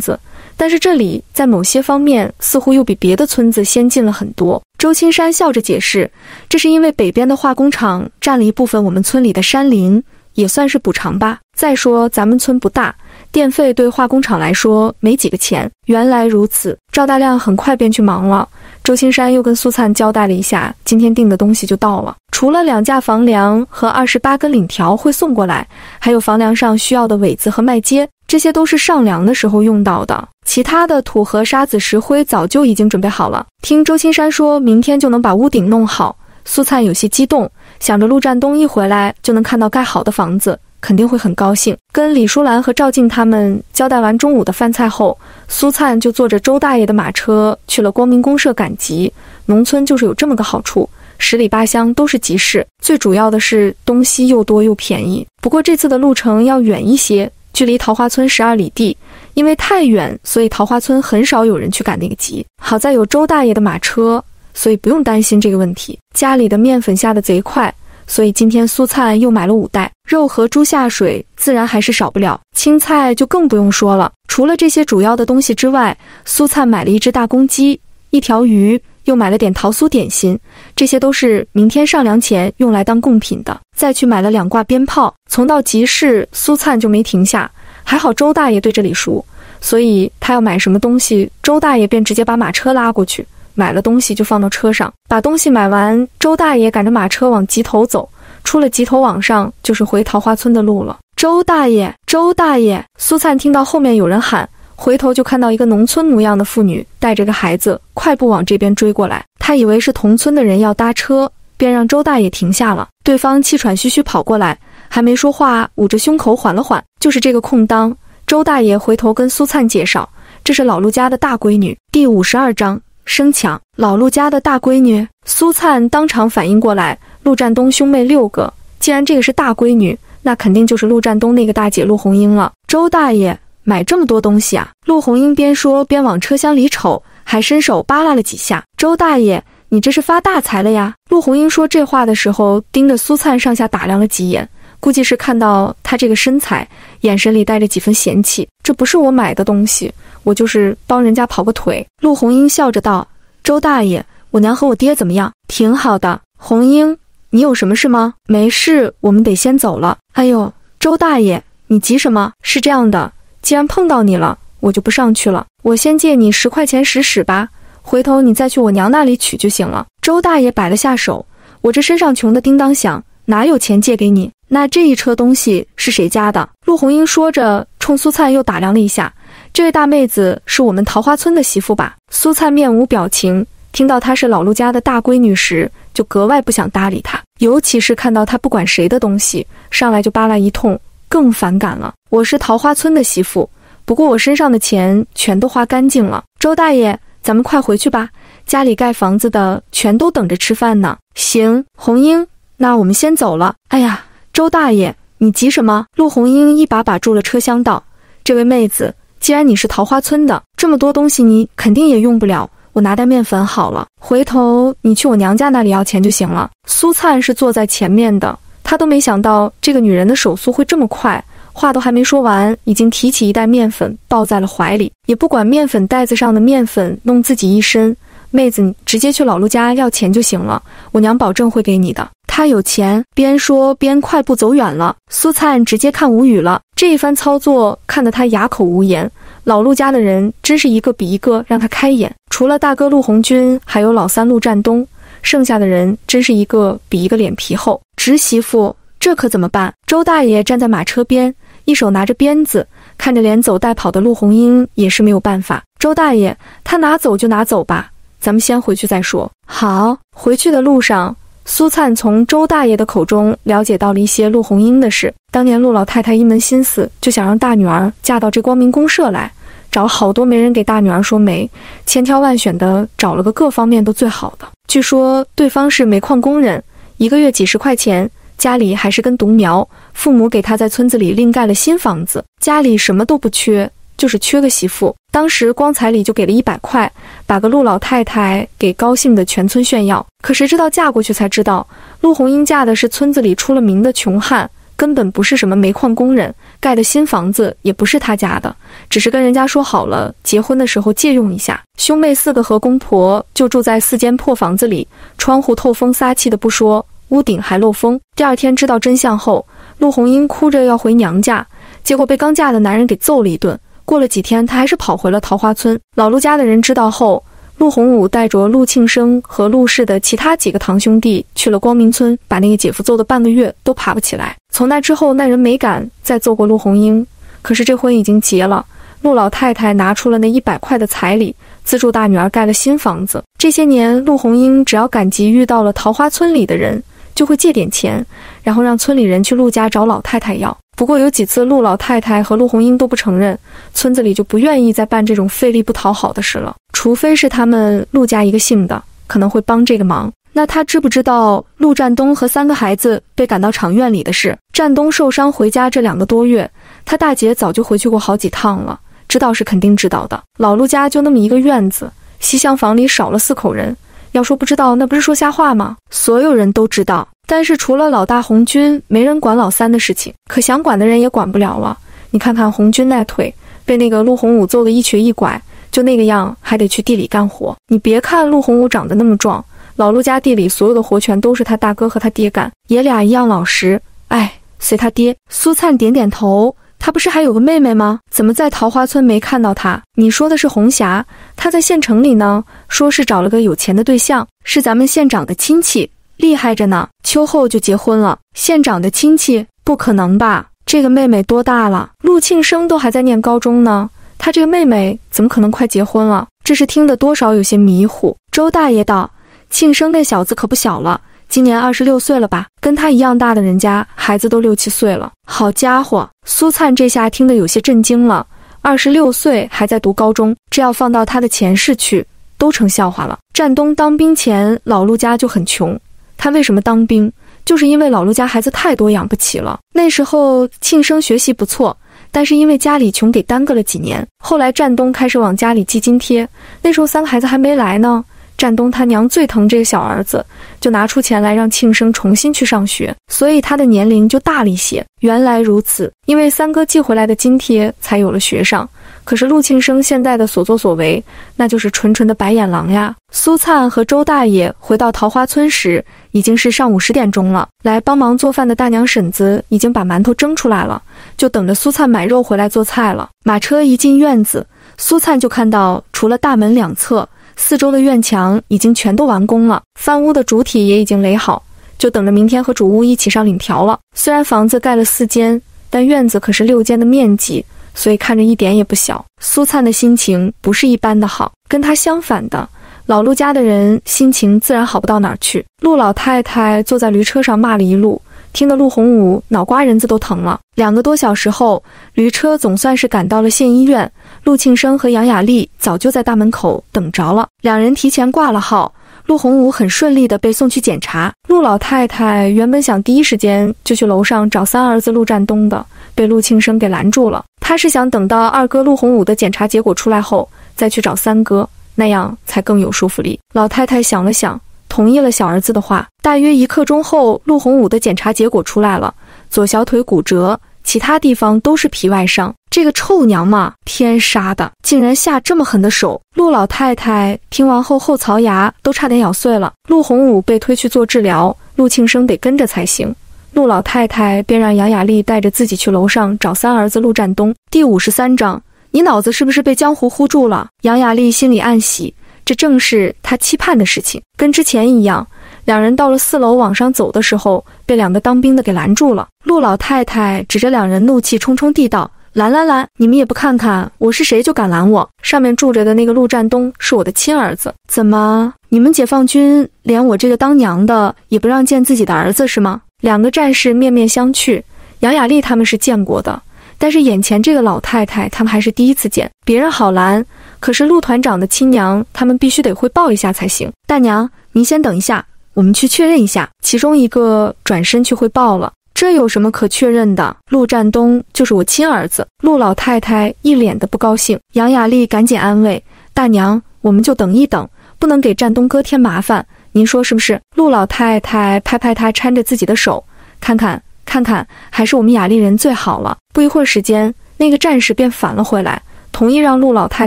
子，但是这里在某些方面似乎又比别的村子先进了很多。周青山笑着解释：“这是因为北边的化工厂占了一部分我们村里的山林，也算是补偿吧。再说咱们村不大，电费对化工厂来说没几个钱。”原来如此，赵大亮很快便去忙了。周青山又跟苏灿交代了一下，今天订的东西就到了。除了两架房梁和二十八根领条会送过来，还有房梁上需要的苇子和麦秸，这些都是上梁的时候用到的。其他的土和沙子、石灰早就已经准备好了。听周青山说明天就能把屋顶弄好，苏灿有些激动，想着陆占东一回来就能看到盖好的房子。肯定会很高兴。跟李淑兰和赵静他们交代完中午的饭菜后，苏灿就坐着周大爷的马车去了光明公社赶集。农村就是有这么个好处，十里八乡都是集市，最主要的是东西又多又便宜。不过这次的路程要远一些，距离桃花村十二里地，因为太远，所以桃花村很少有人去赶那个集。好在有周大爷的马车，所以不用担心这个问题。家里的面粉下的贼快。所以今天苏灿又买了五袋肉和猪下水，自然还是少不了。青菜就更不用说了。除了这些主要的东西之外，苏灿买了一只大公鸡，一条鱼，又买了点桃酥点心，这些都是明天上梁前用来当贡品的。再去买了两挂鞭炮。从到集市，苏灿就没停下。还好周大爷对这里熟，所以他要买什么东西，周大爷便直接把马车拉过去。买了东西就放到车上，把东西买完，周大爷赶着马车往集头走。出了集头往上，就是回桃花村的路了。周大爷，周大爷！苏灿听到后面有人喊，回头就看到一个农村模样的妇女带着个孩子，快步往这边追过来。他以为是同村的人要搭车，便让周大爷停下了。对方气喘吁吁跑过来，还没说话，捂着胸口缓了缓。就是这个空当，周大爷回头跟苏灿介绍：“这是老陆家的大闺女。”第五十二章。生抢老陆家的大闺女苏灿当场反应过来，陆占东兄妹六个，既然这个是大闺女，那肯定就是陆占东那个大姐陆红英了。周大爷买这么多东西啊！陆红英边说边往车厢里瞅，还伸手扒拉了几下。周大爷，你这是发大财了呀！陆红英说这话的时候，盯着苏灿上下打量了几眼，估计是看到他这个身材，眼神里带着几分嫌弃。这不是我买的东西。我就是帮人家跑个腿。陆红英笑着道：“周大爷，我娘和我爹怎么样？挺好的。红英，你有什么事吗？没事，我们得先走了。哎呦，周大爷，你急什么？是这样的，既然碰到你了，我就不上去了。我先借你十块钱使使吧，回头你再去我娘那里取就行了。”周大爷摆了下手：“我这身上穷的叮当响，哪有钱借给你？那这一车东西是谁家的？”陆红英说着，冲苏灿又打量了一下。这位大妹子是我们桃花村的媳妇吧？苏灿面无表情，听到她是老陆家的大闺女时，就格外不想搭理她，尤其是看到她不管谁的东西，上来就扒拉一通，更反感了。我是桃花村的媳妇，不过我身上的钱全都花干净了。周大爷，咱们快回去吧，家里盖房子的全都等着吃饭呢。行，红英，那我们先走了。哎呀，周大爷，你急什么？陆红英一把把住了车厢，道：“这位妹子。”既然你是桃花村的，这么多东西你肯定也用不了。我拿袋面粉好了，回头你去我娘家那里要钱就行了。苏灿是坐在前面的，他都没想到这个女人的手速会这么快，话都还没说完，已经提起一袋面粉抱在了怀里，也不管面粉袋子上的面粉弄自己一身，妹子，你直接去老陆家要钱就行了，我娘保证会给你的。他有钱。边说边快步走远了。苏灿直接看无语了，这一番操作看得他哑口无言。老陆家的人真是一个比一个让他开眼，除了大哥陆红军，还有老三陆占东，剩下的人真是一个比一个脸皮厚。侄媳妇，这可怎么办？周大爷站在马车边，一手拿着鞭子。看着连走带跑的陆红英，也是没有办法。周大爷，他拿走就拿走吧，咱们先回去再说。好，回去的路上，苏灿从周大爷的口中了解到了一些陆红英的事。当年陆老太太一门心思就想让大女儿嫁到这光明公社来，找了好多媒人给大女儿说媒，千挑万选的找了个各方面都最好的。据说对方是煤矿工人，一个月几十块钱。家里还是根独苗，父母给他在村子里另盖了新房子，家里什么都不缺，就是缺个媳妇。当时光彩礼就给了一百块，把个陆老太太给高兴的全村炫耀。可谁知道嫁过去才知道，陆红英嫁的是村子里出了名的穷汉，根本不是什么煤矿工人，盖的新房子也不是他家的，只是跟人家说好了，结婚的时候借用一下。兄妹四个和公婆就住在四间破房子里，窗户透风撒气的不说。屋顶还漏风。第二天知道真相后，陆红英哭着要回娘家，结果被刚嫁的男人给揍了一顿。过了几天，他还是跑回了桃花村。老陆家的人知道后，陆洪武带着陆庆生和陆氏的其他几个堂兄弟去了光明村，把那个姐夫揍得半个月都爬不起来。从那之后，那人没敢再揍过陆红英。可是这婚已经结了，陆老太太拿出了那一百块的彩礼，资助大女儿盖了新房子。这些年，陆红英只要赶集遇到了桃花村里的人。就会借点钱，然后让村里人去陆家找老太太要。不过有几次陆老太太和陆红英都不承认，村子里就不愿意再办这种费力不讨好的事了。除非是他们陆家一个姓的可能会帮这个忙。那他知不知道陆占东和三个孩子被赶到厂院里的事？占东受伤回家这两个多月，他大姐早就回去过好几趟了，知道是肯定知道的。老陆家就那么一个院子，西厢房里少了四口人。要说不知道，那不是说瞎话吗？所有人都知道，但是除了老大红军，没人管老三的事情。可想管的人也管不了了。你看看红军那腿，被那个陆洪武揍得一瘸一拐，就那个样，还得去地里干活。你别看陆洪武长得那么壮，老陆家地里所有的活全都是他大哥和他爹干，爷俩一样老实。哎，随他爹。苏灿点点头。他不是还有个妹妹吗？怎么在桃花村没看到她？你说的是红霞，她在县城里呢，说是找了个有钱的对象，是咱们县长的亲戚，厉害着呢。秋后就结婚了，县长的亲戚？不可能吧？这个妹妹多大了？陆庆生都还在念高中呢，他这个妹妹怎么可能快结婚了？这是听得多少有些迷糊。周大爷道：“庆生那小子可不小了。”今年二十六岁了吧？跟他一样大的人家孩子都六七岁了。好家伙，苏灿这下听得有些震惊了。二十六岁还在读高中，这要放到他的前世去，都成笑话了。战东当兵前，老陆家就很穷。他为什么当兵？就是因为老陆家孩子太多，养不起了。那时候庆生学习不错，但是因为家里穷，给耽搁了几年。后来战东开始往家里寄津贴，那时候三个孩子还没来呢。战东他娘最疼这个小儿子，就拿出钱来让庆生重新去上学，所以他的年龄就大了一些。原来如此，因为三哥寄回来的津贴才有了学上。可是陆庆生现在的所作所为，那就是纯纯的白眼狼呀！苏灿和周大爷回到桃花村时，已经是上午十点钟了。来帮忙做饭的大娘婶子已经把馒头蒸出来了，就等着苏灿买肉回来做菜了。马车一进院子，苏灿就看到除了大门两侧。四周的院墙已经全都完工了，翻屋的主体也已经垒好，就等着明天和主屋一起上领条了。虽然房子盖了四间，但院子可是六间的面积，所以看着一点也不小。苏灿的心情不是一般的好，跟他相反的老陆家的人心情自然好不到哪儿去。陆老太太坐在驴车上骂了一路。听得陆洪武脑瓜仁子都疼了。两个多小时后，驴车总算是赶到了县医院。陆庆生和杨雅丽早就在大门口等着了。两人提前挂了号，陆洪武很顺利地被送去检查。陆老太太原本想第一时间就去楼上找三儿子陆占东的，被陆庆生给拦住了。他是想等到二哥陆洪武的检查结果出来后再去找三哥，那样才更有说服力。老太太想了想。同意了小儿子的话。大约一刻钟后，陆洪武的检查结果出来了，左小腿骨折，其他地方都是皮外伤。这个臭娘嘛，天杀的，竟然下这么狠的手！陆老太太听完后，后槽牙都差点咬碎了。陆洪武被推去做治疗，陆庆生得跟着才行。陆老太太便让杨雅丽带着自己去楼上找三儿子陆占东。第五十三章，你脑子是不是被江湖糊住了？杨雅丽心里暗喜，这正是她期盼的事情。跟之前一样，两人到了四楼往上走的时候，被两个当兵的给拦住了。陆老太太指着两人，怒气冲冲地道：“拦拦拦！你们也不看看我是谁，就敢拦我？上面住着的那个陆占东是我的亲儿子，怎么你们解放军连我这个当娘的也不让见自己的儿子是吗？”两个战士面面相觑，杨雅丽他们是见过的，但是眼前这个老太太他们还是第一次见。别人好拦，可是陆团长的亲娘他们必须得汇报一下才行。大娘，您先等一下，我们去确认一下。其中一个转身去汇报了。这有什么可确认的？陆占东就是我亲儿子。陆老太太一脸的不高兴。杨雅丽赶紧安慰大娘，我们就等一等，不能给占东哥添麻烦。您说是不是？陆老太太拍拍他搀着自己的手，看看看看，还是我们雅丽人最好了。不一会儿时间，那个战士便返了回来，同意让陆老太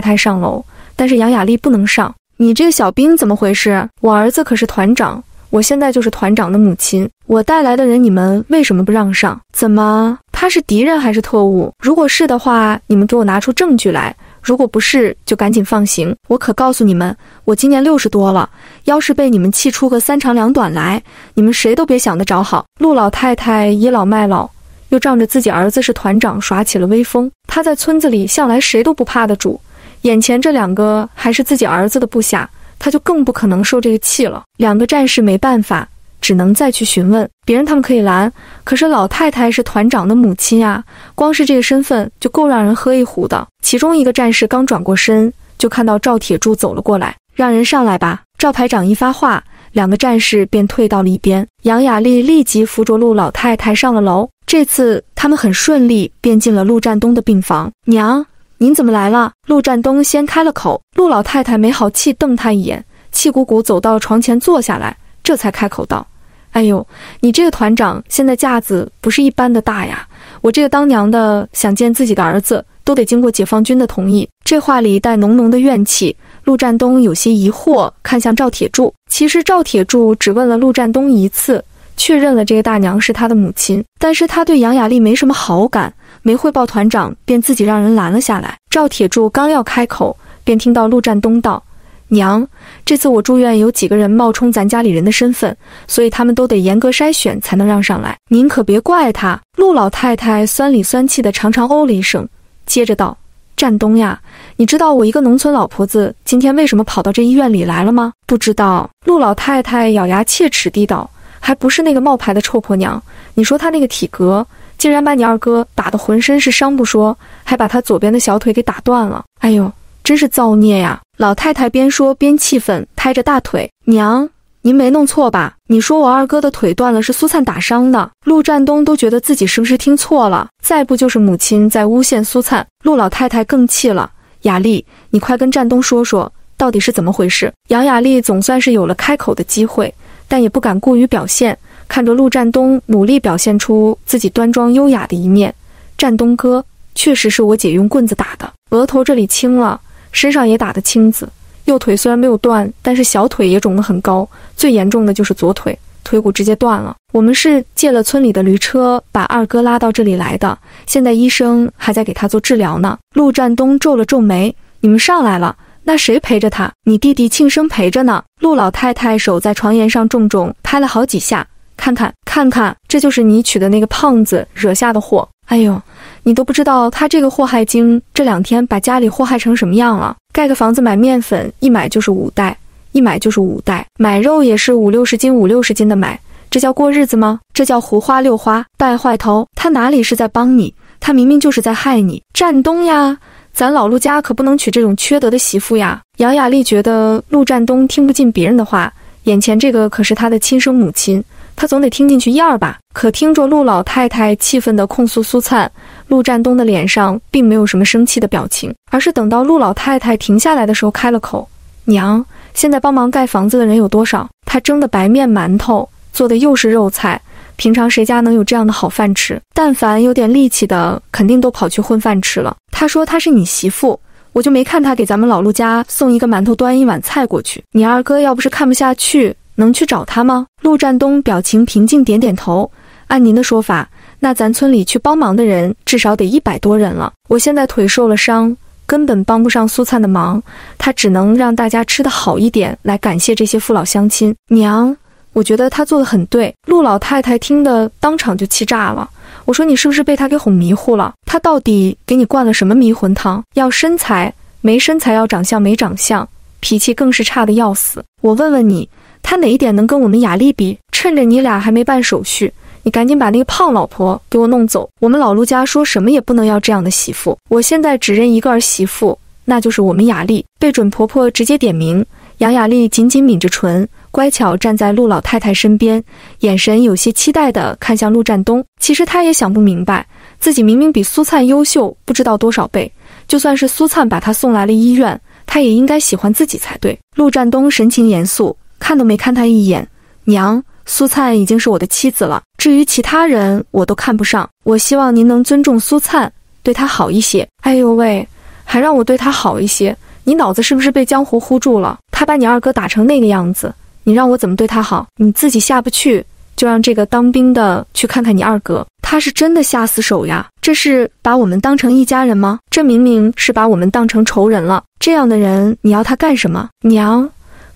太上楼，但是杨雅丽不能上。你这个小兵怎么回事？我儿子可是团长，我现在就是团长的母亲，我带来的人你们为什么不让上？怎么他是敌人还是特务？如果是的话，你们给我拿出证据来。如果不是，就赶紧放行。我可告诉你们，我今年六十多了，要是被你们气出个三长两短来，你们谁都别想得着好。陆老太太倚老卖老，又仗着自己儿子是团长耍起了威风。他在村子里向来谁都不怕的主，眼前这两个还是自己儿子的部下，他就更不可能受这个气了。两个战士没办法。只能再去询问别人，他们可以拦，可是老太太是团长的母亲啊，光是这个身份就够让人喝一壶的。其中一个战士刚转过身，就看到赵铁柱走了过来，让人上来吧。赵排长一发话，两个战士便退到了一边。杨雅丽立即扶着陆老太太上了楼。这次他们很顺利，便进了陆占东的病房。娘，您怎么来了？陆占东先开了口。陆老太太没好气瞪他一眼，气鼓鼓走到床前坐下来。这才开口道：“哎呦，你这个团长现在架子不是一般的大呀！我这个当娘的想见自己的儿子，都得经过解放军的同意。”这话里带浓浓的怨气。陆占东有些疑惑，看向赵铁柱。其实赵铁柱只问了陆占东一次，确认了这个大娘是他的母亲，但是他对杨雅丽没什么好感，没汇报团长，便自己让人拦了下来。赵铁柱刚要开口，便听到陆占东道。娘，这次我住院有几个人冒充咱家里人的身份，所以他们都得严格筛选才能让上来。您可别怪他。陆老太太酸里酸气的长长哦了一声，接着道：“占东呀，你知道我一个农村老婆子今天为什么跑到这医院里来了吗？”不知道。陆老太太咬牙切齿地道：“还不是那个冒牌的臭婆娘！你说她那个体格，竟然把你二哥打得浑身是伤不说，还把他左边的小腿给打断了。哎呦，真是造孽呀！”老太太边说边气愤，拍着大腿：“娘，您没弄错吧？你说我二哥的腿断了是苏灿打伤的。”陆占东都觉得自己是不是听错了，再不就是母亲在诬陷苏灿。陆老太太更气了：“雅丽，你快跟占东说说，到底是怎么回事？”杨雅丽总算是有了开口的机会，但也不敢过于表现，看着陆占东努力表现出自己端庄优雅的一面：“占东哥，确实是我姐用棍子打的，额头这里青了。”身上也打的青紫，右腿虽然没有断，但是小腿也肿得很高，最严重的就是左腿，腿骨直接断了。我们是借了村里的驴车把二哥拉到这里来的，现在医生还在给他做治疗呢。陆占东皱了皱眉：“你们上来了，那谁陪着他？你弟弟庆生陪着呢。”陆老太太手在床沿上重重拍了好几下，看看看看，这就是你娶的那个胖子惹下的祸。哎呦！你都不知道他这个祸害精这两天把家里祸害成什么样了。盖个房子买面粉，一买就是五袋，一买就是五袋；买肉也是五六十斤五六十斤的买，这叫过日子吗？这叫胡花六花，败坏头。他哪里是在帮你？他明明就是在害你。占东呀，咱老陆家可不能娶这种缺德的媳妇呀。杨雅丽觉得陆占东听不进别人的话，眼前这个可是他的亲生母亲。他总得听进去一二吧。可听着陆老太太气愤地控诉苏灿，陆占东的脸上并没有什么生气的表情，而是等到陆老太太停下来的时候开了口：“娘，现在帮忙盖房子的人有多少？他蒸的白面馒头，做的又是肉菜，平常谁家能有这样的好饭吃？但凡有点力气的，肯定都跑去混饭吃了。他说他是你媳妇，我就没看他给咱们老陆家送一个馒头，端一碗菜过去。你二哥要不是看不下去，能去找他吗？陆占东表情平静，点点头。按您的说法，那咱村里去帮忙的人至少得一百多人了。我现在腿受了伤。根本帮不上苏灿的忙，他只能让大家吃得好一点来感谢这些父老乡亲。娘，我觉得他做的很对。陆老太太听得当场就气炸了。我说你是不是被他给哄迷糊了？他到底给你灌了什么迷魂汤？要身材没身材，要长相没长相，脾气更是差的要死。我问问你，他哪一点能跟我们雅丽比？趁着你俩还没办手续。你赶紧把那个胖老婆给我弄走！我们老陆家说什么也不能要这样的媳妇。我现在只认一个儿媳妇，那就是我们雅丽。被准婆婆直接点名，杨雅丽紧紧抿着唇，乖巧站在陆老太太身边，眼神有些期待地看向陆占东。其实她也想不明白，自己明明比苏灿优秀不知道多少倍，就算是苏灿把她送来了医院，她也应该喜欢自己才对。陆占东神情严肃，看都没看他一眼，娘。苏灿已经是我的妻子了，至于其他人，我都看不上。我希望您能尊重苏灿，对他好一些。哎呦喂，还让我对他好一些？你脑子是不是被江湖糊住了？他把你二哥打成那个样子，你让我怎么对他好？你自己下不去，就让这个当兵的去看看你二哥。他是真的下死手呀！这是把我们当成一家人吗？这明明是把我们当成仇人了。这样的人，你要他干什么？娘。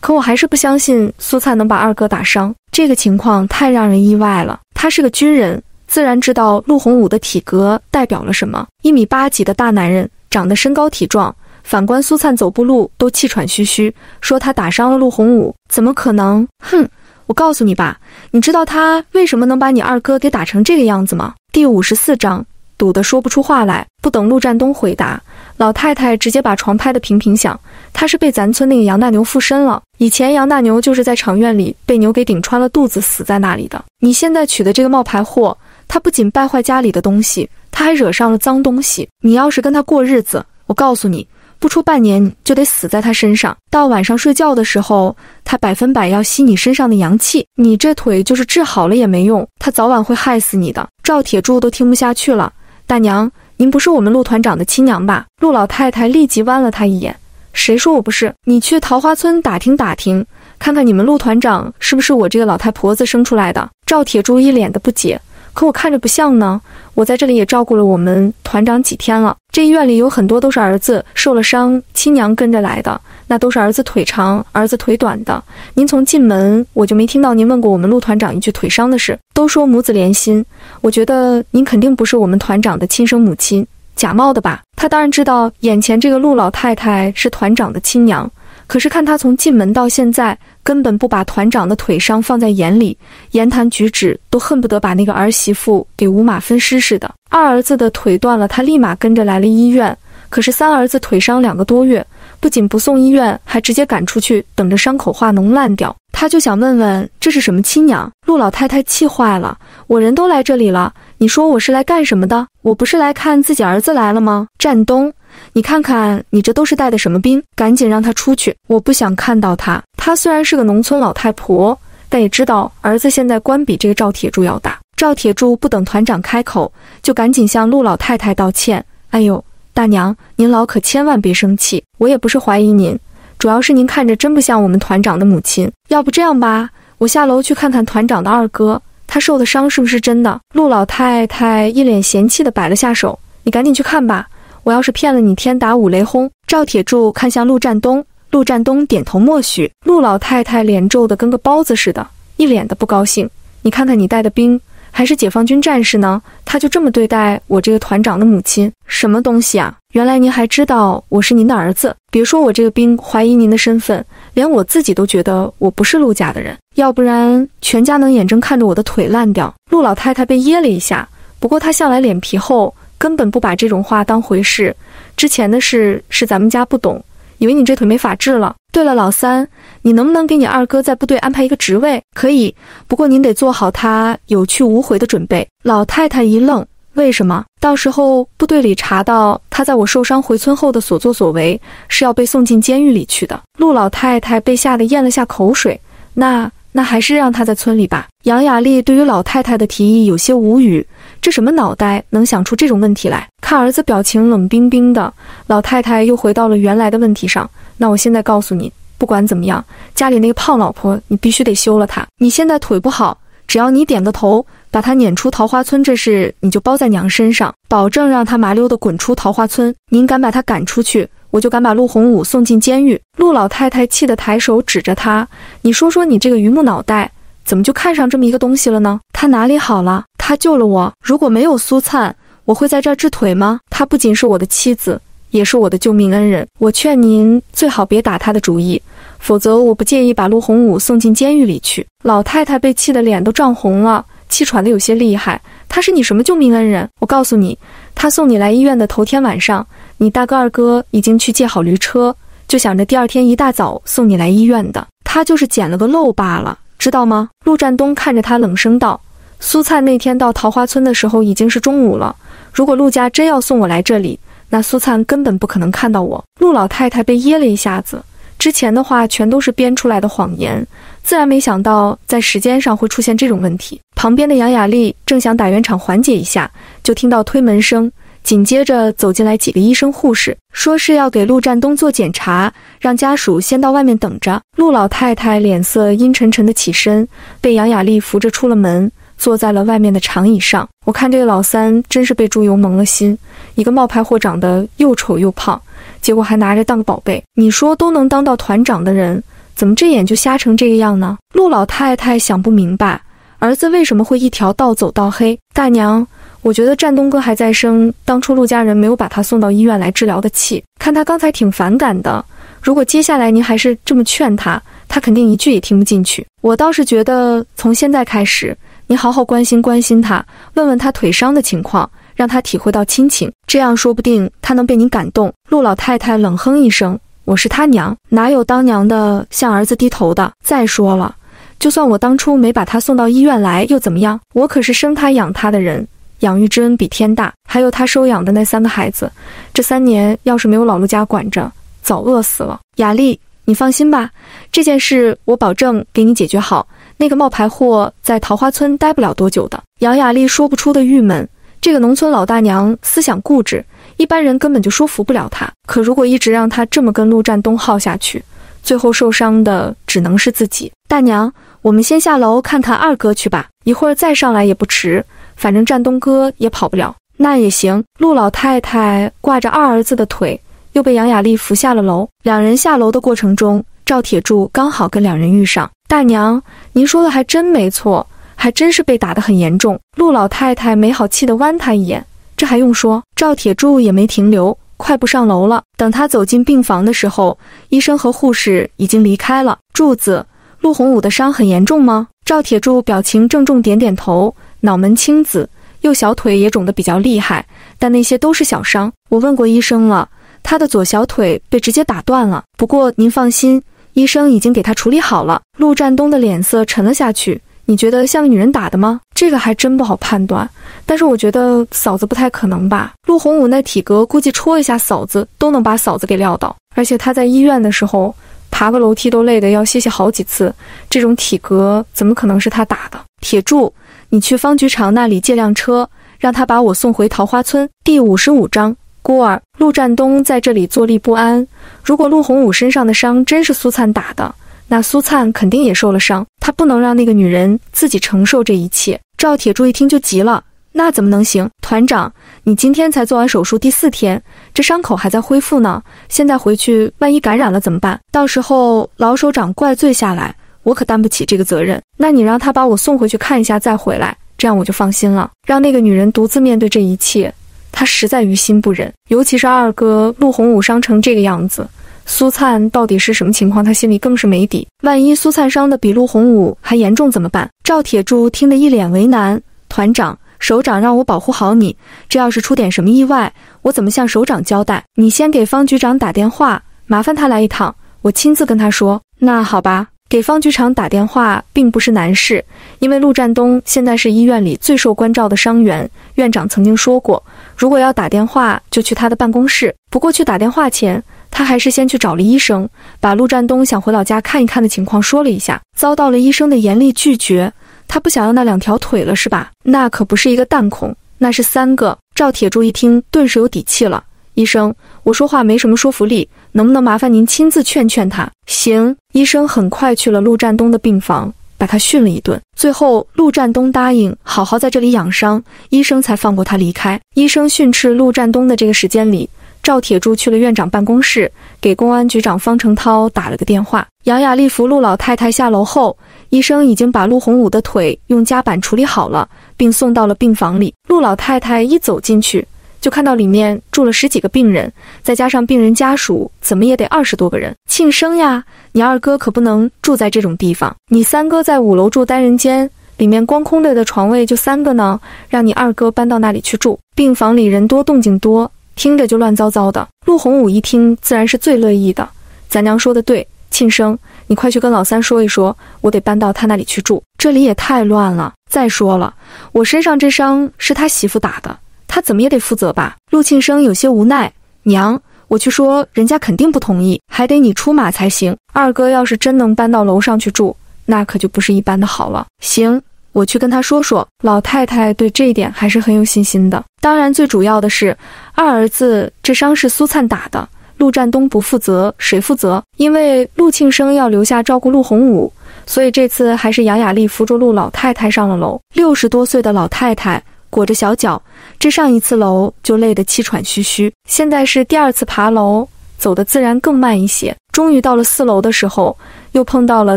可我还是不相信苏灿能把二哥打伤，这个情况太让人意外了。他是个军人，自然知道陆洪武的体格代表了什么。一米八几的大男人，长得身高体壮。反观苏灿走步路都气喘吁吁，说他打伤了陆洪武，怎么可能？哼！我告诉你吧，你知道他为什么能把你二哥给打成这个样子吗？第五十四章，堵得说不出话来。不等陆占东回答。老太太直接把床拍得平平响，她是被咱村那个杨大牛附身了。以前杨大牛就是在场院里被牛给顶穿了肚子死在那里的。你现在娶的这个冒牌货，他不仅败坏家里的东西，他还惹上了脏东西。你要是跟他过日子，我告诉你，不出半年就得死在他身上。到晚上睡觉的时候，他百分百要吸你身上的阳气。你这腿就是治好了也没用，他早晚会害死你的。赵铁柱都听不下去了，大娘。您不是我们陆团长的亲娘吧？陆老太太立即剜了他一眼。谁说我不是？你去桃花村打听打听，看看你们陆团长是不是我这个老太婆子生出来的？赵铁柱一脸的不解。可我看着不像呢。我在这里也照顾了我们团长几天了。这医院里有很多都是儿子受了伤，亲娘跟着来的。那都是儿子腿长，儿子腿短的。您从进门我就没听到您问过我们陆团长一句腿伤的事。都说母子连心，我觉得您肯定不是我们团长的亲生母亲，假冒的吧？他当然知道眼前这个陆老太太是团长的亲娘，可是看他从进门到现在，根本不把团长的腿伤放在眼里，言谈举止都恨不得把那个儿媳妇给五马分尸似的。二儿子的腿断了，他立马跟着来了医院，可是三儿子腿伤两个多月。不仅不送医院，还直接赶出去，等着伤口化脓烂掉。他就想问问，这是什么亲娘？陆老太太气坏了，我人都来这里了，你说我是来干什么的？我不是来看自己儿子来了吗？战东，你看看你这都是带的什么兵？赶紧让他出去，我不想看到他。她虽然是个农村老太婆，但也知道儿子现在官比这个赵铁柱要大。赵铁柱不等团长开口，就赶紧向陆老太太道歉。哎呦！大娘，您老可千万别生气，我也不是怀疑您，主要是您看着真不像我们团长的母亲。要不这样吧，我下楼去看看团长的二哥，他受的伤是不是真的？陆老太太一脸嫌弃地摆了下手，你赶紧去看吧，我要是骗了你，天打五雷轰！赵铁柱看向陆占东，陆占东点头默许。陆老太太脸皱得跟个包子似的，一脸的不高兴。你看看你带的兵。还是解放军战士呢？他就这么对待我这个团长的母亲？什么东西啊？原来您还知道我是您的儿子？别说我这个兵怀疑您的身份，连我自己都觉得我不是陆家的人。要不然全家能眼睁看着我的腿烂掉？陆老太太被噎了一下，不过她向来脸皮厚，根本不把这种话当回事。之前的事是咱们家不懂。以为你这腿没法治了。对了，老三，你能不能给你二哥在部队安排一个职位？可以，不过您得做好他有去无回的准备。老太太一愣，为什么？到时候部队里查到他在我受伤回村后的所作所为，是要被送进监狱里去的。陆老太太被吓得咽了下口水。那那还是让他在村里吧。杨雅丽对于老太太的提议有些无语。这什么脑袋能想出这种问题来？看儿子表情冷冰冰的，老太太又回到了原来的问题上。那我现在告诉你，不管怎么样，家里那个胖老婆，你必须得休了她。你现在腿不好，只要你点个头，把她撵出桃花村，这事你就包在娘身上，保证让她麻溜的滚出桃花村。您敢把她赶出去，我就敢把陆洪武送进监狱。陆老太太气得抬手指着他：“你说说你这个榆木脑袋，怎么就看上这么一个东西了呢？他哪里好了？他救了我，如果没有苏灿，我会在这儿治腿吗？他不仅是我的妻子。”也是我的救命恩人，我劝您最好别打他的主意，否则我不介意把陆洪武送进监狱里去。老太太被气得脸都涨红了，气喘得有些厉害。他是你什么救命恩人？我告诉你，他送你来医院的头天晚上，你大哥二哥已经去借好驴车，就想着第二天一大早送你来医院的。他就是捡了个漏罢了，知道吗？陆占东看着他冷声道：“苏灿那天到桃花村的时候已经是中午了，如果陆家真要送我来这里。”那苏灿根本不可能看到我。陆老太太被噎了一下子，之前的话全都是编出来的谎言，自然没想到在时间上会出现这种问题。旁边的杨雅丽正想打圆场缓解一下，就听到推门声，紧接着走进来几个医生护士，说是要给陆占东做检查，让家属先到外面等着。陆老太太脸色阴沉沉的起身，被杨雅丽扶着出了门。坐在了外面的长椅上，我看这个老三真是被猪油蒙了心，一个冒牌货长得又丑又胖，结果还拿着当个宝贝。你说都能当到团长的人，怎么这眼就瞎成这个样呢？陆老太太想不明白，儿子为什么会一条道走到黑。大娘，我觉得战东哥还在生当初陆家人没有把他送到医院来治疗的气，看他刚才挺反感的。如果接下来您还是这么劝他，他肯定一句也听不进去。我倒是觉得从现在开始。你好好关心关心他，问问他腿伤的情况，让他体会到亲情，这样说不定他能被你感动。陆老太太冷哼一声：“我是他娘，哪有当娘的向儿子低头的？再说了，就算我当初没把他送到医院来，又怎么样？我可是生他养他的人，养育之恩比天大。还有他收养的那三个孩子，这三年要是没有老陆家管着，早饿死了。雅丽，你放心吧，这件事我保证给你解决好。”那个冒牌货在桃花村待不了多久的。杨雅丽说不出的郁闷。这个农村老大娘思想固执，一般人根本就说服不了她。可如果一直让她这么跟陆占东耗下去，最后受伤的只能是自己。大娘，我们先下楼看看二哥去吧，一会儿再上来也不迟。反正占东哥也跑不了。那也行。陆老太太挂着二儿子的腿，又被杨雅丽扶下了楼。两人下楼的过程中，赵铁柱刚好跟两人遇上。大娘，您说的还真没错，还真是被打得很严重。陆老太太没好气地剜他一眼，这还用说？赵铁柱也没停留，快步上楼了。等他走进病房的时候，医生和护士已经离开了。柱子，陆洪武的伤很严重吗？赵铁柱表情郑重，点点头。脑门青紫，右小腿也肿得比较厉害，但那些都是小伤。我问过医生了，他的左小腿被直接打断了。不过您放心。医生已经给他处理好了。陆占东的脸色沉了下去。你觉得像女人打的吗？这个还真不好判断。但是我觉得嫂子不太可能吧。陆洪武那体格，估计戳一下嫂子都能把嫂子给撂倒。而且他在医院的时候，爬个楼梯都累得要歇歇好几次。这种体格怎么可能是他打的？铁柱，你去方局长那里借辆车，让他把我送回桃花村。第五十五章。孤儿陆占东在这里坐立不安。如果陆洪武身上的伤真是苏灿打的，那苏灿肯定也受了伤。他不能让那个女人自己承受这一切。赵铁柱一听就急了：“那怎么能行？团长，你今天才做完手术第四天，这伤口还在恢复呢。现在回去，万一感染了怎么办？到时候老首长怪罪下来，我可担不起这个责任。那你让他把我送回去看一下再回来，这样我就放心了。让那个女人独自面对这一切。”他实在于心不忍，尤其是二哥陆洪武伤成这个样子，苏灿到底是什么情况？他心里更是没底。万一苏灿伤的比陆洪武还严重怎么办？赵铁柱听得一脸为难。团长，首长让我保护好你，这要是出点什么意外，我怎么向首长交代？你先给方局长打电话，麻烦他来一趟，我亲自跟他说。那好吧。给方局长打电话并不是难事，因为陆占东现在是医院里最受关照的伤员。院长曾经说过，如果要打电话，就去他的办公室。不过去打电话前，他还是先去找了医生，把陆占东想回老家看一看的情况说了一下，遭到了医生的严厉拒绝。他不想要那两条腿了是吧？那可不是一个弹孔，那是三个。赵铁柱一听，顿时有底气了。医生，我说话没什么说服力，能不能麻烦您亲自劝劝他？行。医生很快去了陆占东的病房，把他训了一顿。最后，陆占东答应好好在这里养伤，医生才放过他离开。医生训斥陆占东的这个时间里，赵铁柱去了院长办公室，给公安局长方成涛打了个电话。杨雅丽扶陆老太太下楼后，医生已经把陆洪武的腿用夹板处理好了，并送到了病房里。陆老太太一走进去。就看到里面住了十几个病人，再加上病人家属，怎么也得二十多个人。庆生呀，你二哥可不能住在这种地方。你三哥在五楼住单人间，里面光空着的床位就三个呢，让你二哥搬到那里去住。病房里人多，动静多，听着就乱糟糟的。陆洪武一听，自然是最乐意的。咱娘说的对，庆生，你快去跟老三说一说，我得搬到他那里去住，这里也太乱了。再说了，我身上这伤是他媳妇打的。他怎么也得负责吧？陆庆生有些无奈，娘，我去说，人家肯定不同意，还得你出马才行。二哥要是真能搬到楼上去住，那可就不是一般的好了。行，我去跟他说说。老太太对这一点还是很有信心的。当然，最主要的是二儿子这伤是苏灿打的，陆占东不负责，谁负责？因为陆庆生要留下照顾陆洪武，所以这次还是杨雅丽扶着陆老太太上了楼。六十多岁的老太太。裹着小脚，这上一次楼就累得气喘吁吁，现在是第二次爬楼，走得自然更慢一些。终于到了四楼的时候，又碰到了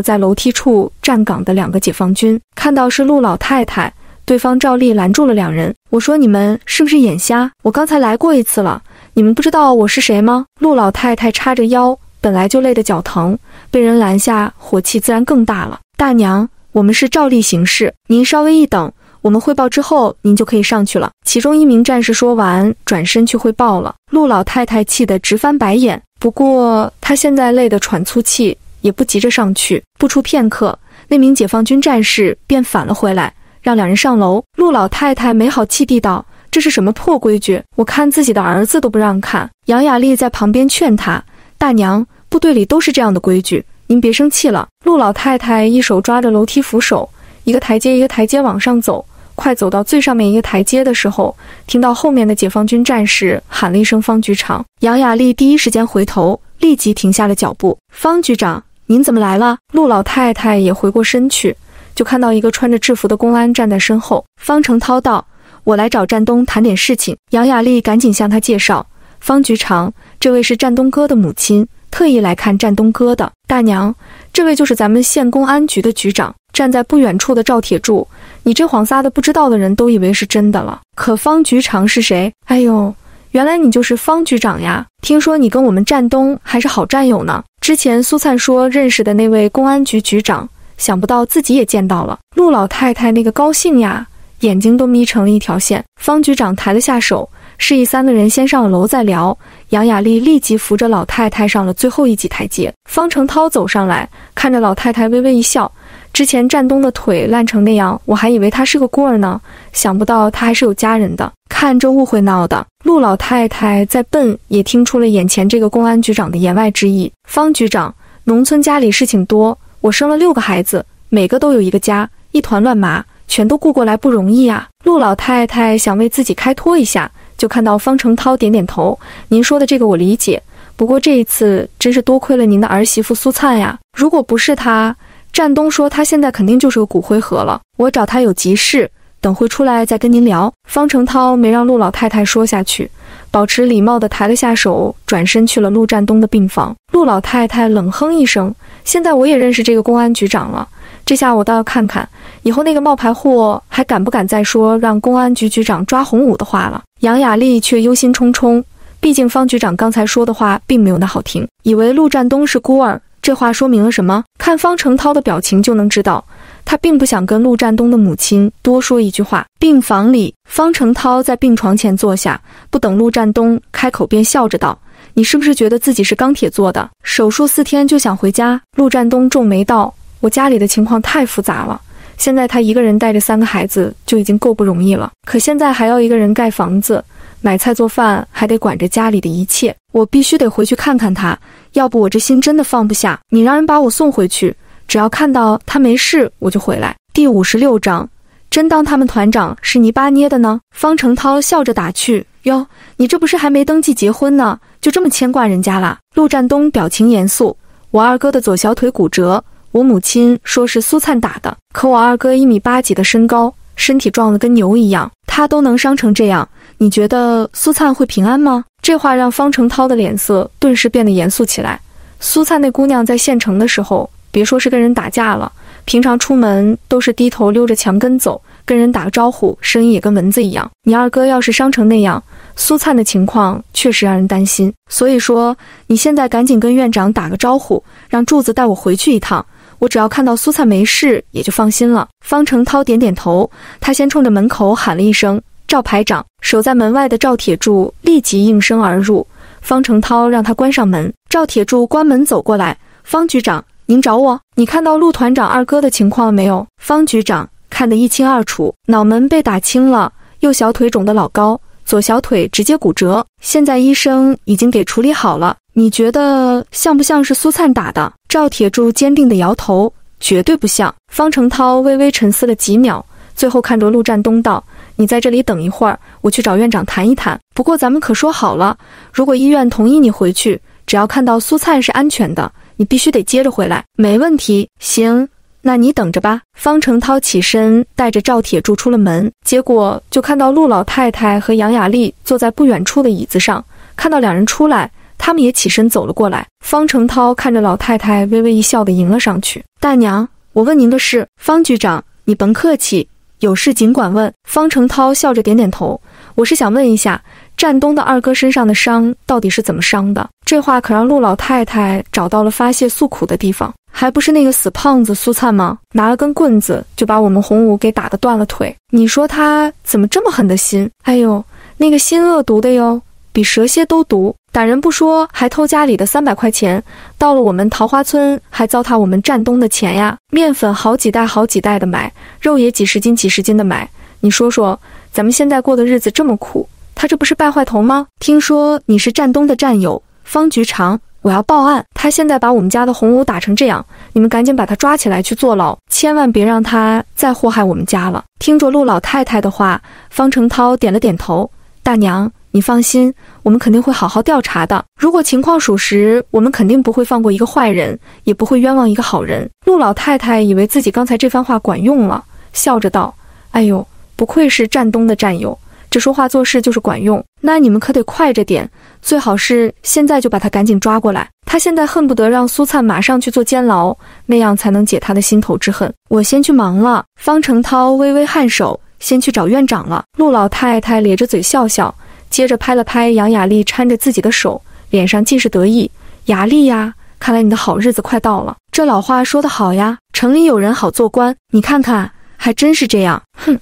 在楼梯处站岗的两个解放军，看到是陆老太太，对方照例拦住了两人。我说：“你们是不是眼瞎？我刚才来过一次了，你们不知道我是谁吗？”陆老太太叉着腰，本来就累得脚疼，被人拦下，火气自然更大了。大娘，我们是照例行事，您稍微一等。我们汇报之后，您就可以上去了。其中一名战士说完，转身去汇报了。陆老太太气得直翻白眼，不过她现在累得喘粗气，也不急着上去。不出片刻，那名解放军战士便返了回来，让两人上楼。陆老太太没好气地道：“这是什么破规矩？我看自己的儿子都不让看。”杨雅丽在旁边劝她：“大娘，部队里都是这样的规矩，您别生气了。”陆老太太一手抓着楼梯扶手，一个台阶一个台阶往上走。快走到最上面一个台阶的时候，听到后面的解放军战士喊了一声“方局长”。杨雅丽第一时间回头，立即停下了脚步。“方局长，您怎么来了？”陆老太太也回过身去，就看到一个穿着制服的公安站在身后。方成涛道：“我来找战东谈点事情。”杨雅丽赶紧向他介绍：“方局长，这位是战东哥的母亲，特意来看战东哥的。大娘，这位就是咱们县公安局的局长。”站在不远处的赵铁柱。你这谎撒的，不知道的人都以为是真的了。可方局长是谁？哎呦，原来你就是方局长呀！听说你跟我们战东还是好战友呢。之前苏灿说认识的那位公安局局长，想不到自己也见到了。陆老太太那个高兴呀，眼睛都眯成了一条线。方局长抬了下手，示意三个人先上了楼再聊。杨雅丽立即扶着老太太上了最后一级台阶。方成涛走上来，看着老太太微微一笑。之前战东的腿烂成那样，我还以为他是个孤儿呢，想不到他还是有家人的。看这误会闹的，陆老太太再笨也听出了眼前这个公安局长的言外之意。方局长，农村家里事情多，我生了六个孩子，每个都有一个家，一团乱麻，全都顾过来不容易啊。陆老太太想为自己开脱一下，就看到方成涛点点头：“您说的这个我理解，不过这一次真是多亏了您的儿媳妇苏灿呀，如果不是她……”战东说：“他现在肯定就是个骨灰盒了。我找他有急事，等会出来再跟您聊。”方成涛没让陆老太太说下去，保持礼貌地抬了下手，转身去了陆战东的病房。陆老太太冷哼一声：“现在我也认识这个公安局长了，这下我倒要看看，以后那个冒牌货还敢不敢再说让公安局局长抓洪武的话了。”杨雅丽却忧心忡忡，毕竟方局长刚才说的话并没有那好听，以为陆战东是孤儿。这话说明了什么？看方成涛的表情就能知道，他并不想跟陆占东的母亲多说一句话。病房里，方成涛在病床前坐下，不等陆占东开口，便笑着道：“你是不是觉得自己是钢铁做的？手术四天就想回家？”陆占东皱眉道：“我家里的情况太复杂了，现在他一个人带着三个孩子就已经够不容易了，可现在还要一个人盖房子。”买菜做饭还得管着家里的一切，我必须得回去看看他，要不我这心真的放不下。你让人把我送回去，只要看到他没事，我就回来。第五十六章，真当他们团长是泥巴捏的呢？方成涛笑着打趣：“哟，你这不是还没登记结婚呢，就这么牵挂人家啦？”陆占东表情严肃：“我二哥的左小腿骨折，我母亲说是苏灿打的。可我二哥一米八几的身高，身体壮得跟牛一样，他都能伤成这样，你觉得苏灿会平安吗？”这话让方成涛的脸色顿时变得严肃起来。苏灿那姑娘在县城的时候，别说是跟人打架了。平常出门都是低头溜着墙根走，跟人打个招呼，声音也跟蚊子一样。你二哥要是伤成那样，苏灿的情况确实让人担心。所以说，你现在赶紧跟院长打个招呼，让柱子带我回去一趟。我只要看到苏灿没事，也就放心了。方成涛点点头，他先冲着门口喊了一声：“赵排长！”守在门外的赵铁柱立即应声而入。方成涛让他关上门，赵铁柱关门走过来：“方局长。”您找我？你看到陆团长二哥的情况没有？方局长看得一清二楚，脑门被打青了，右小腿肿得老高，左小腿直接骨折，现在医生已经给处理好了。你觉得像不像是苏灿打的？赵铁柱坚定地摇头，绝对不像。方成涛微微沉思了几秒，最后看着陆占东道：“你在这里等一会儿，我去找院长谈一谈。不过咱们可说好了，如果医院同意你回去，只要看到苏灿是安全的。”你必须得接着回来，没问题。行，那你等着吧。方成涛起身，带着赵铁柱出了门，结果就看到陆老太太和杨雅丽坐在不远处的椅子上。看到两人出来，他们也起身走了过来。方成涛看着老太太，微微一笑的迎了上去：“大娘，我问您个事。”方局长，你甭客气，有事尽管问。方成涛笑着点点头：“我是想问一下。”战东的二哥身上的伤到底是怎么伤的？这话可让陆老太太找到了发泄诉苦的地方，还不是那个死胖子苏灿吗？拿了根棍子就把我们洪武给打得断了腿。你说他怎么这么狠的心？哎呦，那个心恶毒的哟，比蛇蝎都毒。打人不说，还偷家里的三百块钱，到了我们桃花村还糟蹋我们战东的钱呀！面粉好几袋好几袋的买，肉也几十斤几十斤的买。你说说，咱们现在过的日子这么苦。他这不是败坏头吗？听说你是战东的战友，方局长，我要报案。他现在把我们家的红武打成这样，你们赶紧把他抓起来去坐牢，千万别让他再祸害我们家了。听着陆老太太的话，方成涛点了点头。大娘，你放心，我们肯定会好好调查的。如果情况属实，我们肯定不会放过一个坏人，也不会冤枉一个好人。陆老太太以为自己刚才这番话管用了，笑着道：“哎呦，不愧是战东的战友。”这说话做事就是管用，那你们可得快着点，最好是现在就把他赶紧抓过来。他现在恨不得让苏灿马上去做监牢，那样才能解他的心头之恨。我先去忙了。方成涛微微颔首，先去找院长了。陆老太太咧着嘴笑笑，接着拍了拍杨雅丽搀着自己的手，脸上尽是得意。雅丽呀，看来你的好日子快到了。这老话说得好呀，城里有人好做官，你看看，还真是这样。哼。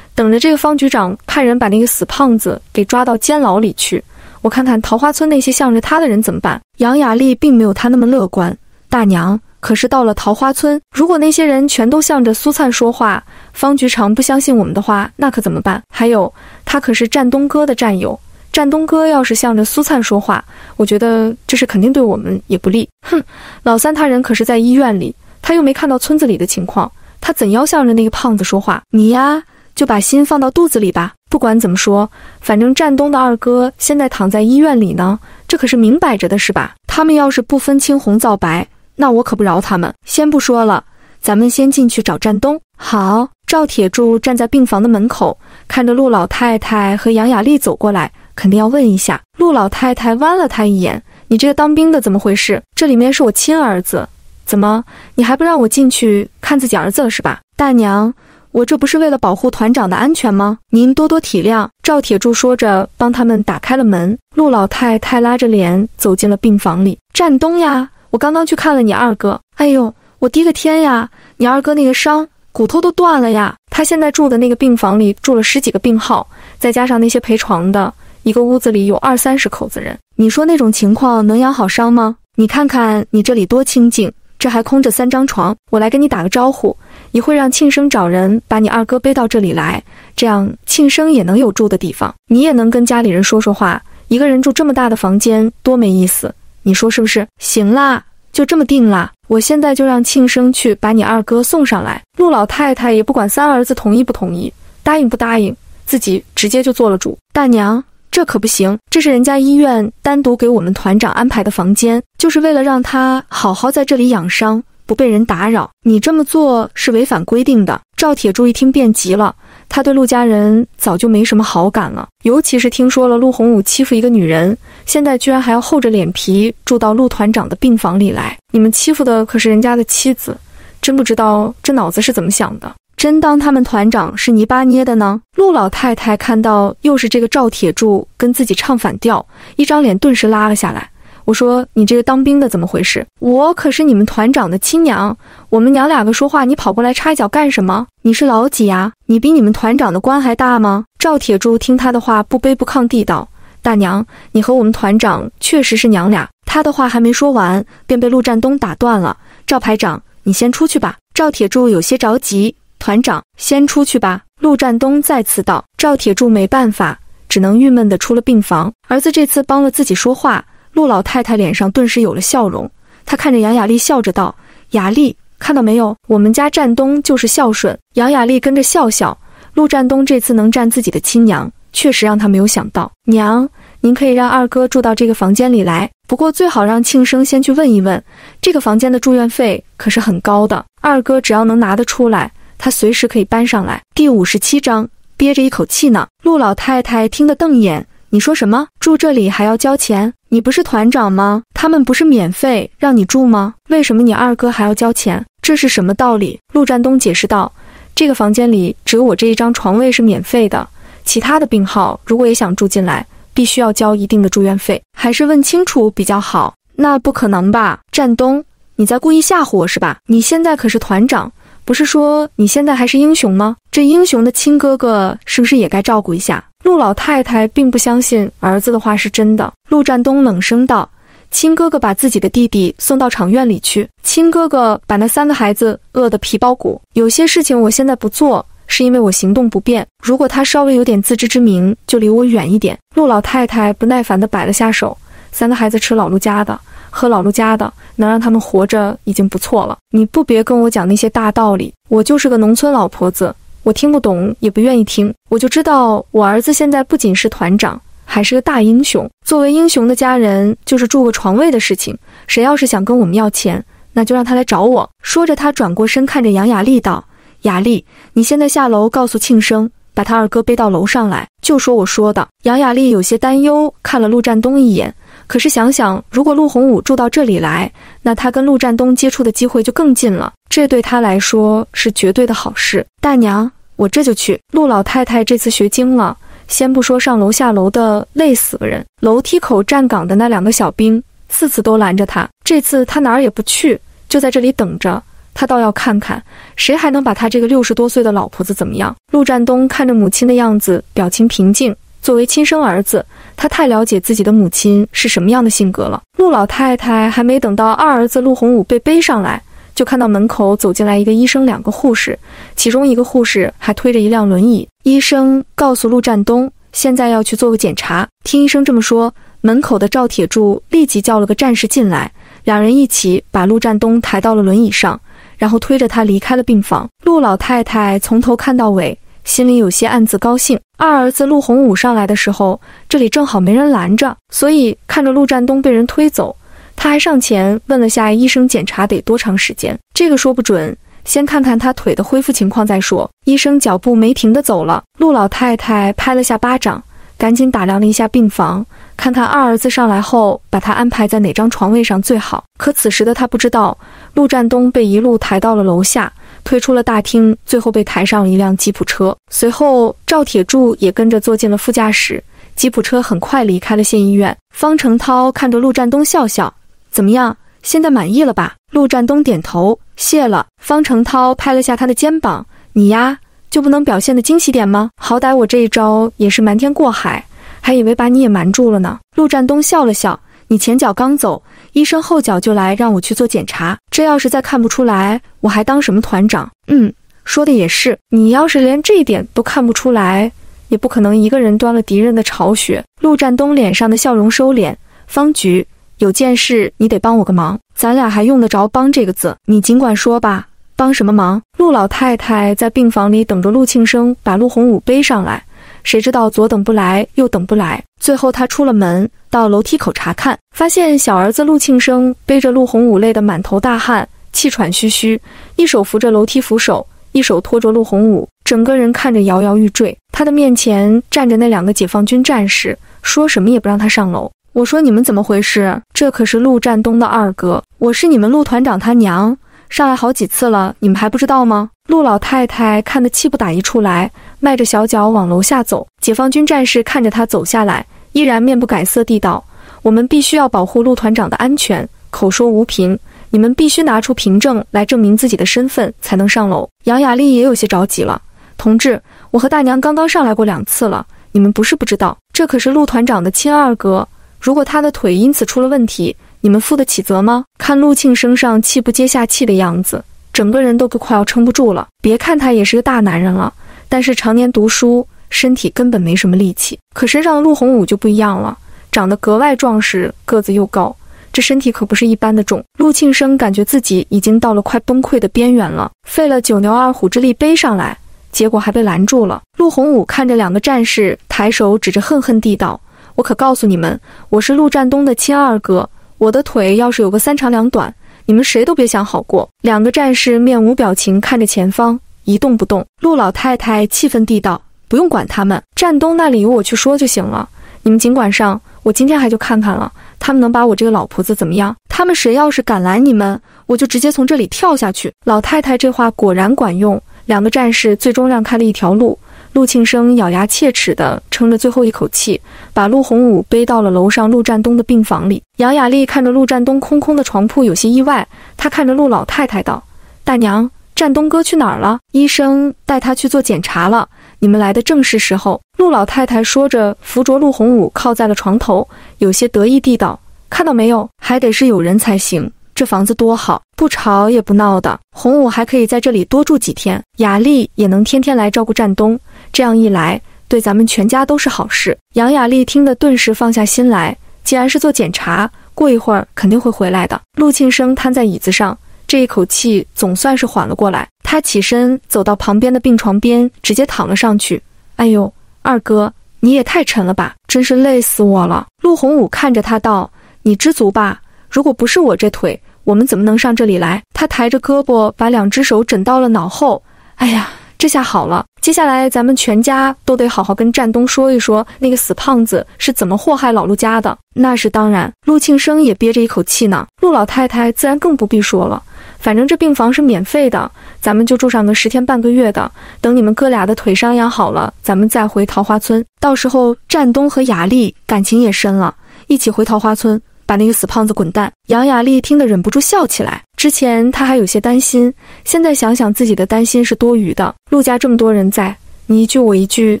等着这个方局长派人把那个死胖子给抓到监牢里去，我看看桃花村那些向着他的人怎么办。杨雅丽并没有他那么乐观。大娘，可是到了桃花村，如果那些人全都向着苏灿说话，方局长不相信我们的话，那可怎么办？还有，他可是战东哥的战友，战东哥要是向着苏灿说话，我觉得这是肯定对我们也不利。哼，老三他人可是在医院里，他又没看到村子里的情况，他怎要向着那个胖子说话？你呀。就把心放到肚子里吧。不管怎么说，反正战东的二哥现在躺在医院里呢，这可是明摆着的是吧？他们要是不分青红皂白，那我可不饶他们。先不说了，咱们先进去找战东。好，赵铁柱站在病房的门口，看着陆老太太和杨雅丽走过来，肯定要问一下。陆老太太剜了他一眼：“你这个当兵的怎么回事？这里面是我亲儿子，怎么你还不让我进去看自己儿子了是吧？大娘。”我这不是为了保护团长的安全吗？您多多体谅。赵铁柱说着，帮他们打开了门。陆老太太拉着脸走进了病房里。战东呀，我刚刚去看了你二哥。哎呦，我滴个天呀！你二哥那个伤，骨头都断了呀！他现在住的那个病房里住了十几个病号，再加上那些陪床的，一个屋子里有二三十口子人。你说那种情况能养好伤吗？你看看你这里多清静，这还空着三张床。我来跟你打个招呼。你会让庆生找人把你二哥背到这里来，这样庆生也能有住的地方，你也能跟家里人说说话。一个人住这么大的房间多没意思，你说是不是？行啦，就这么定啦。我现在就让庆生去把你二哥送上来。陆老太太也不管三儿子同意不同意，答应不答应，自己直接就做了主。大娘，这可不行，这是人家医院单独给我们团长安排的房间，就是为了让他好好在这里养伤，不被人打扰。你这么做是违反规定的。赵铁柱一听便急了。他对陆家人早就没什么好感了，尤其是听说了陆洪武欺负一个女人，现在居然还要厚着脸皮住到陆团长的病房里来。你们欺负的可是人家的妻子，真不知道这脑子是怎么想的，真当他们团长是泥巴捏的呢？陆老太太看到又是这个赵铁柱跟自己唱反调，一张脸顿时拉了下来。我说你这个当兵的怎么回事？我可是你们团长的亲娘，我们娘两个说话，你跑过来插一脚干什么？你是老几呀？你比你们团长的官还大吗？赵铁柱听他的话，不卑不亢地道：“大娘，你和我们团长确实是娘俩。”他的话还没说完，便被陆占东打断了：“赵排长，你先出去吧。”赵铁柱有些着急：“团长，先出去吧。”陆占东再次道：“赵铁柱没办法，只能郁闷地出了病房。儿子这次帮了自己说话。”陆老太太脸上顿时有了笑容，她看着杨雅丽，笑着道：“雅丽，看到没有，我们家占东就是孝顺。”杨雅丽跟着笑笑。陆占东这次能占自己的亲娘，确实让他没有想到。娘，您可以让二哥住到这个房间里来，不过最好让庆生先去问一问，这个房间的住院费可是很高的。二哥只要能拿得出来，他随时可以搬上来。第五十七章，憋着一口气呢。陆老太太听得瞪眼。你说什么？住这里还要交钱？你不是团长吗？他们不是免费让你住吗？为什么你二哥还要交钱？这是什么道理？陆占东解释道：“这个房间里只有我这一张床位是免费的，其他的病号如果也想住进来，必须要交一定的住院费，还是问清楚比较好。”那不可能吧？占东，你在故意吓唬我是吧？你现在可是团长，不是说你现在还是英雄吗？这英雄的亲哥哥是不是也该照顾一下？陆老太太并不相信儿子的话是真的。陆占东冷声道：“亲哥哥把自己的弟弟送到厂院里去，亲哥哥把那三个孩子饿得皮包骨。有些事情我现在不做，是因为我行动不便。如果他稍微有点自知之明，就离我远一点。”陆老太太不耐烦地摆了下手：“三个孩子吃老陆家的，喝老陆家的，能让他们活着已经不错了。你不别跟我讲那些大道理，我就是个农村老婆子。”我听不懂，也不愿意听。我就知道，我儿子现在不仅是团长，还是个大英雄。作为英雄的家人，就是住个床位的事情。谁要是想跟我们要钱，那就让他来找我。说着，他转过身看着杨雅丽道：“雅丽，你现在下楼告诉庆生，把他二哥背到楼上来，就说我说的。”杨雅丽有些担忧，看了陆占东一眼。可是想想，如果陆洪武住到这里来，那他跟陆占东接触的机会就更近了，这对他来说是绝对的好事。大娘，我这就去。陆老太太这次学精了，先不说上楼下楼的累死个人，楼梯口站岗的那两个小兵，次次都拦着他。这次他哪儿也不去，就在这里等着。他倒要看看，谁还能把他这个六十多岁的老婆子怎么样。陆占东看着母亲的样子，表情平静。作为亲生儿子，他太了解自己的母亲是什么样的性格了。陆老太太还没等到二儿子陆洪武被背上来，就看到门口走进来一个医生，两个护士，其中一个护士还推着一辆轮椅。医生告诉陆占东，现在要去做个检查。听医生这么说，门口的赵铁柱立即叫了个战士进来，两人一起把陆占东抬到了轮椅上，然后推着他离开了病房。陆老太太从头看到尾。心里有些暗自高兴。二儿子陆洪武上来的时候，这里正好没人拦着，所以看着陆占东被人推走，他还上前问了下医生检查得多长时间。这个说不准，先看看他腿的恢复情况再说。医生脚步没停的走了，陆老太太拍了下巴掌，赶紧打量了一下病房，看看二儿子上来后把他安排在哪张床位上最好。可此时的他不知道，陆占东被一路抬到了楼下。推出了大厅，最后被抬上了一辆吉普车。随后，赵铁柱也跟着坐进了副驾驶。吉普车很快离开了县医院。方成涛看着陆占东笑笑：“怎么样，现在满意了吧？”陆占东点头：“谢了。”方成涛拍了下他的肩膀：“你呀，就不能表现的惊喜点吗？好歹我这一招也是瞒天过海，还以为把你也瞒住了呢。”陆占东笑了笑：“你前脚刚走。”医生后脚就来让我去做检查，这要是再看不出来，我还当什么团长？嗯，说的也是。你要是连这一点都看不出来，也不可能一个人端了敌人的巢穴。陆占东脸上的笑容收敛，方局。有件事你得帮我个忙，咱俩还用得着帮这个字？你尽管说吧，帮什么忙？陆老太太在病房里等着陆庆生把陆洪武背上来，谁知道左等不来，右等不来，最后他出了门，到楼梯口查看，发现小儿子陆庆生背着陆洪武，累得满头大汗，气喘吁吁，一手扶着楼梯扶手，一手拖着陆洪武，整个人看着摇摇欲坠。他的面前站着那两个解放军战士，说什么也不让他上楼。我说你们怎么回事？这可是陆占东的二哥，我是你们陆团长他娘，上来好几次了，你们还不知道吗？陆老太太看得气不打一处来，迈着小脚往楼下走。解放军战士看着他走下来，依然面不改色地道：“我们必须要保护陆团长的安全，口说无凭，你们必须拿出凭证来证明自己的身份，才能上楼。”杨雅丽也有些着急了，同志，我和大娘刚刚上来过两次了，你们不是不知道，这可是陆团长的亲二哥。如果他的腿因此出了问题，你们负得起责吗？看陆庆生上气不接下气的样子，整个人都快要撑不住了。别看他也是个大男人了，但是常年读书，身体根本没什么力气。可身上的陆洪武就不一样了，长得格外壮实，个子又高，这身体可不是一般的重。陆庆生感觉自己已经到了快崩溃的边缘了，费了九牛二虎之力背上来，结果还被拦住了。陆洪武看着两个战士，抬手指着，恨恨地道。我可告诉你们，我是陆占东的亲二哥。我的腿要是有个三长两短，你们谁都别想好过。两个战士面无表情看着前方，一动不动。陆老太太气愤地道：“不用管他们，战东那里由我去说就行了。你们尽管上，我今天还就看看了，他们能把我这个老婆子怎么样？他们谁要是敢拦你们，我就直接从这里跳下去。”老太太这话果然管用，两个战士最终让开了一条路。陆庆生咬牙切齿地撑着最后一口气，把陆洪武背到了楼上陆占东的病房里。杨雅丽看着陆占东空空的床铺，有些意外。她看着陆老太太道：“大娘，占东哥去哪儿了？医生带他去做检查了。你们来的正是时候。”陆老太太说着，扶着陆洪武靠在了床头，有些得意地道：“看到没有？还得是有人才行。这房子多好，不吵也不闹的。洪武还可以在这里多住几天，雅丽也能天天来照顾占东。”这样一来，对咱们全家都是好事。杨雅丽听得顿时放下心来。既然是做检查，过一会儿肯定会回来的。陆庆生瘫在椅子上，这一口气总算是缓了过来。他起身走到旁边的病床边，直接躺了上去。哎呦，二哥，你也太沉了吧，真是累死我了。陆洪武看着他道：“你知足吧。如果不是我这腿，我们怎么能上这里来？”他抬着胳膊，把两只手枕到了脑后。哎呀。这下好了，接下来咱们全家都得好好跟战东说一说，那个死胖子是怎么祸害老陆家的。那是当然，陆庆生也憋着一口气呢。陆老太太自然更不必说了，反正这病房是免费的，咱们就住上个十天半个月的。等你们哥俩的腿伤养好了，咱们再回桃花村。到时候战东和雅丽感情也深了，一起回桃花村。把那个死胖子滚蛋！杨雅丽听得忍不住笑起来。之前她还有些担心，现在想想自己的担心是多余的。陆家这么多人在，你一句我一句，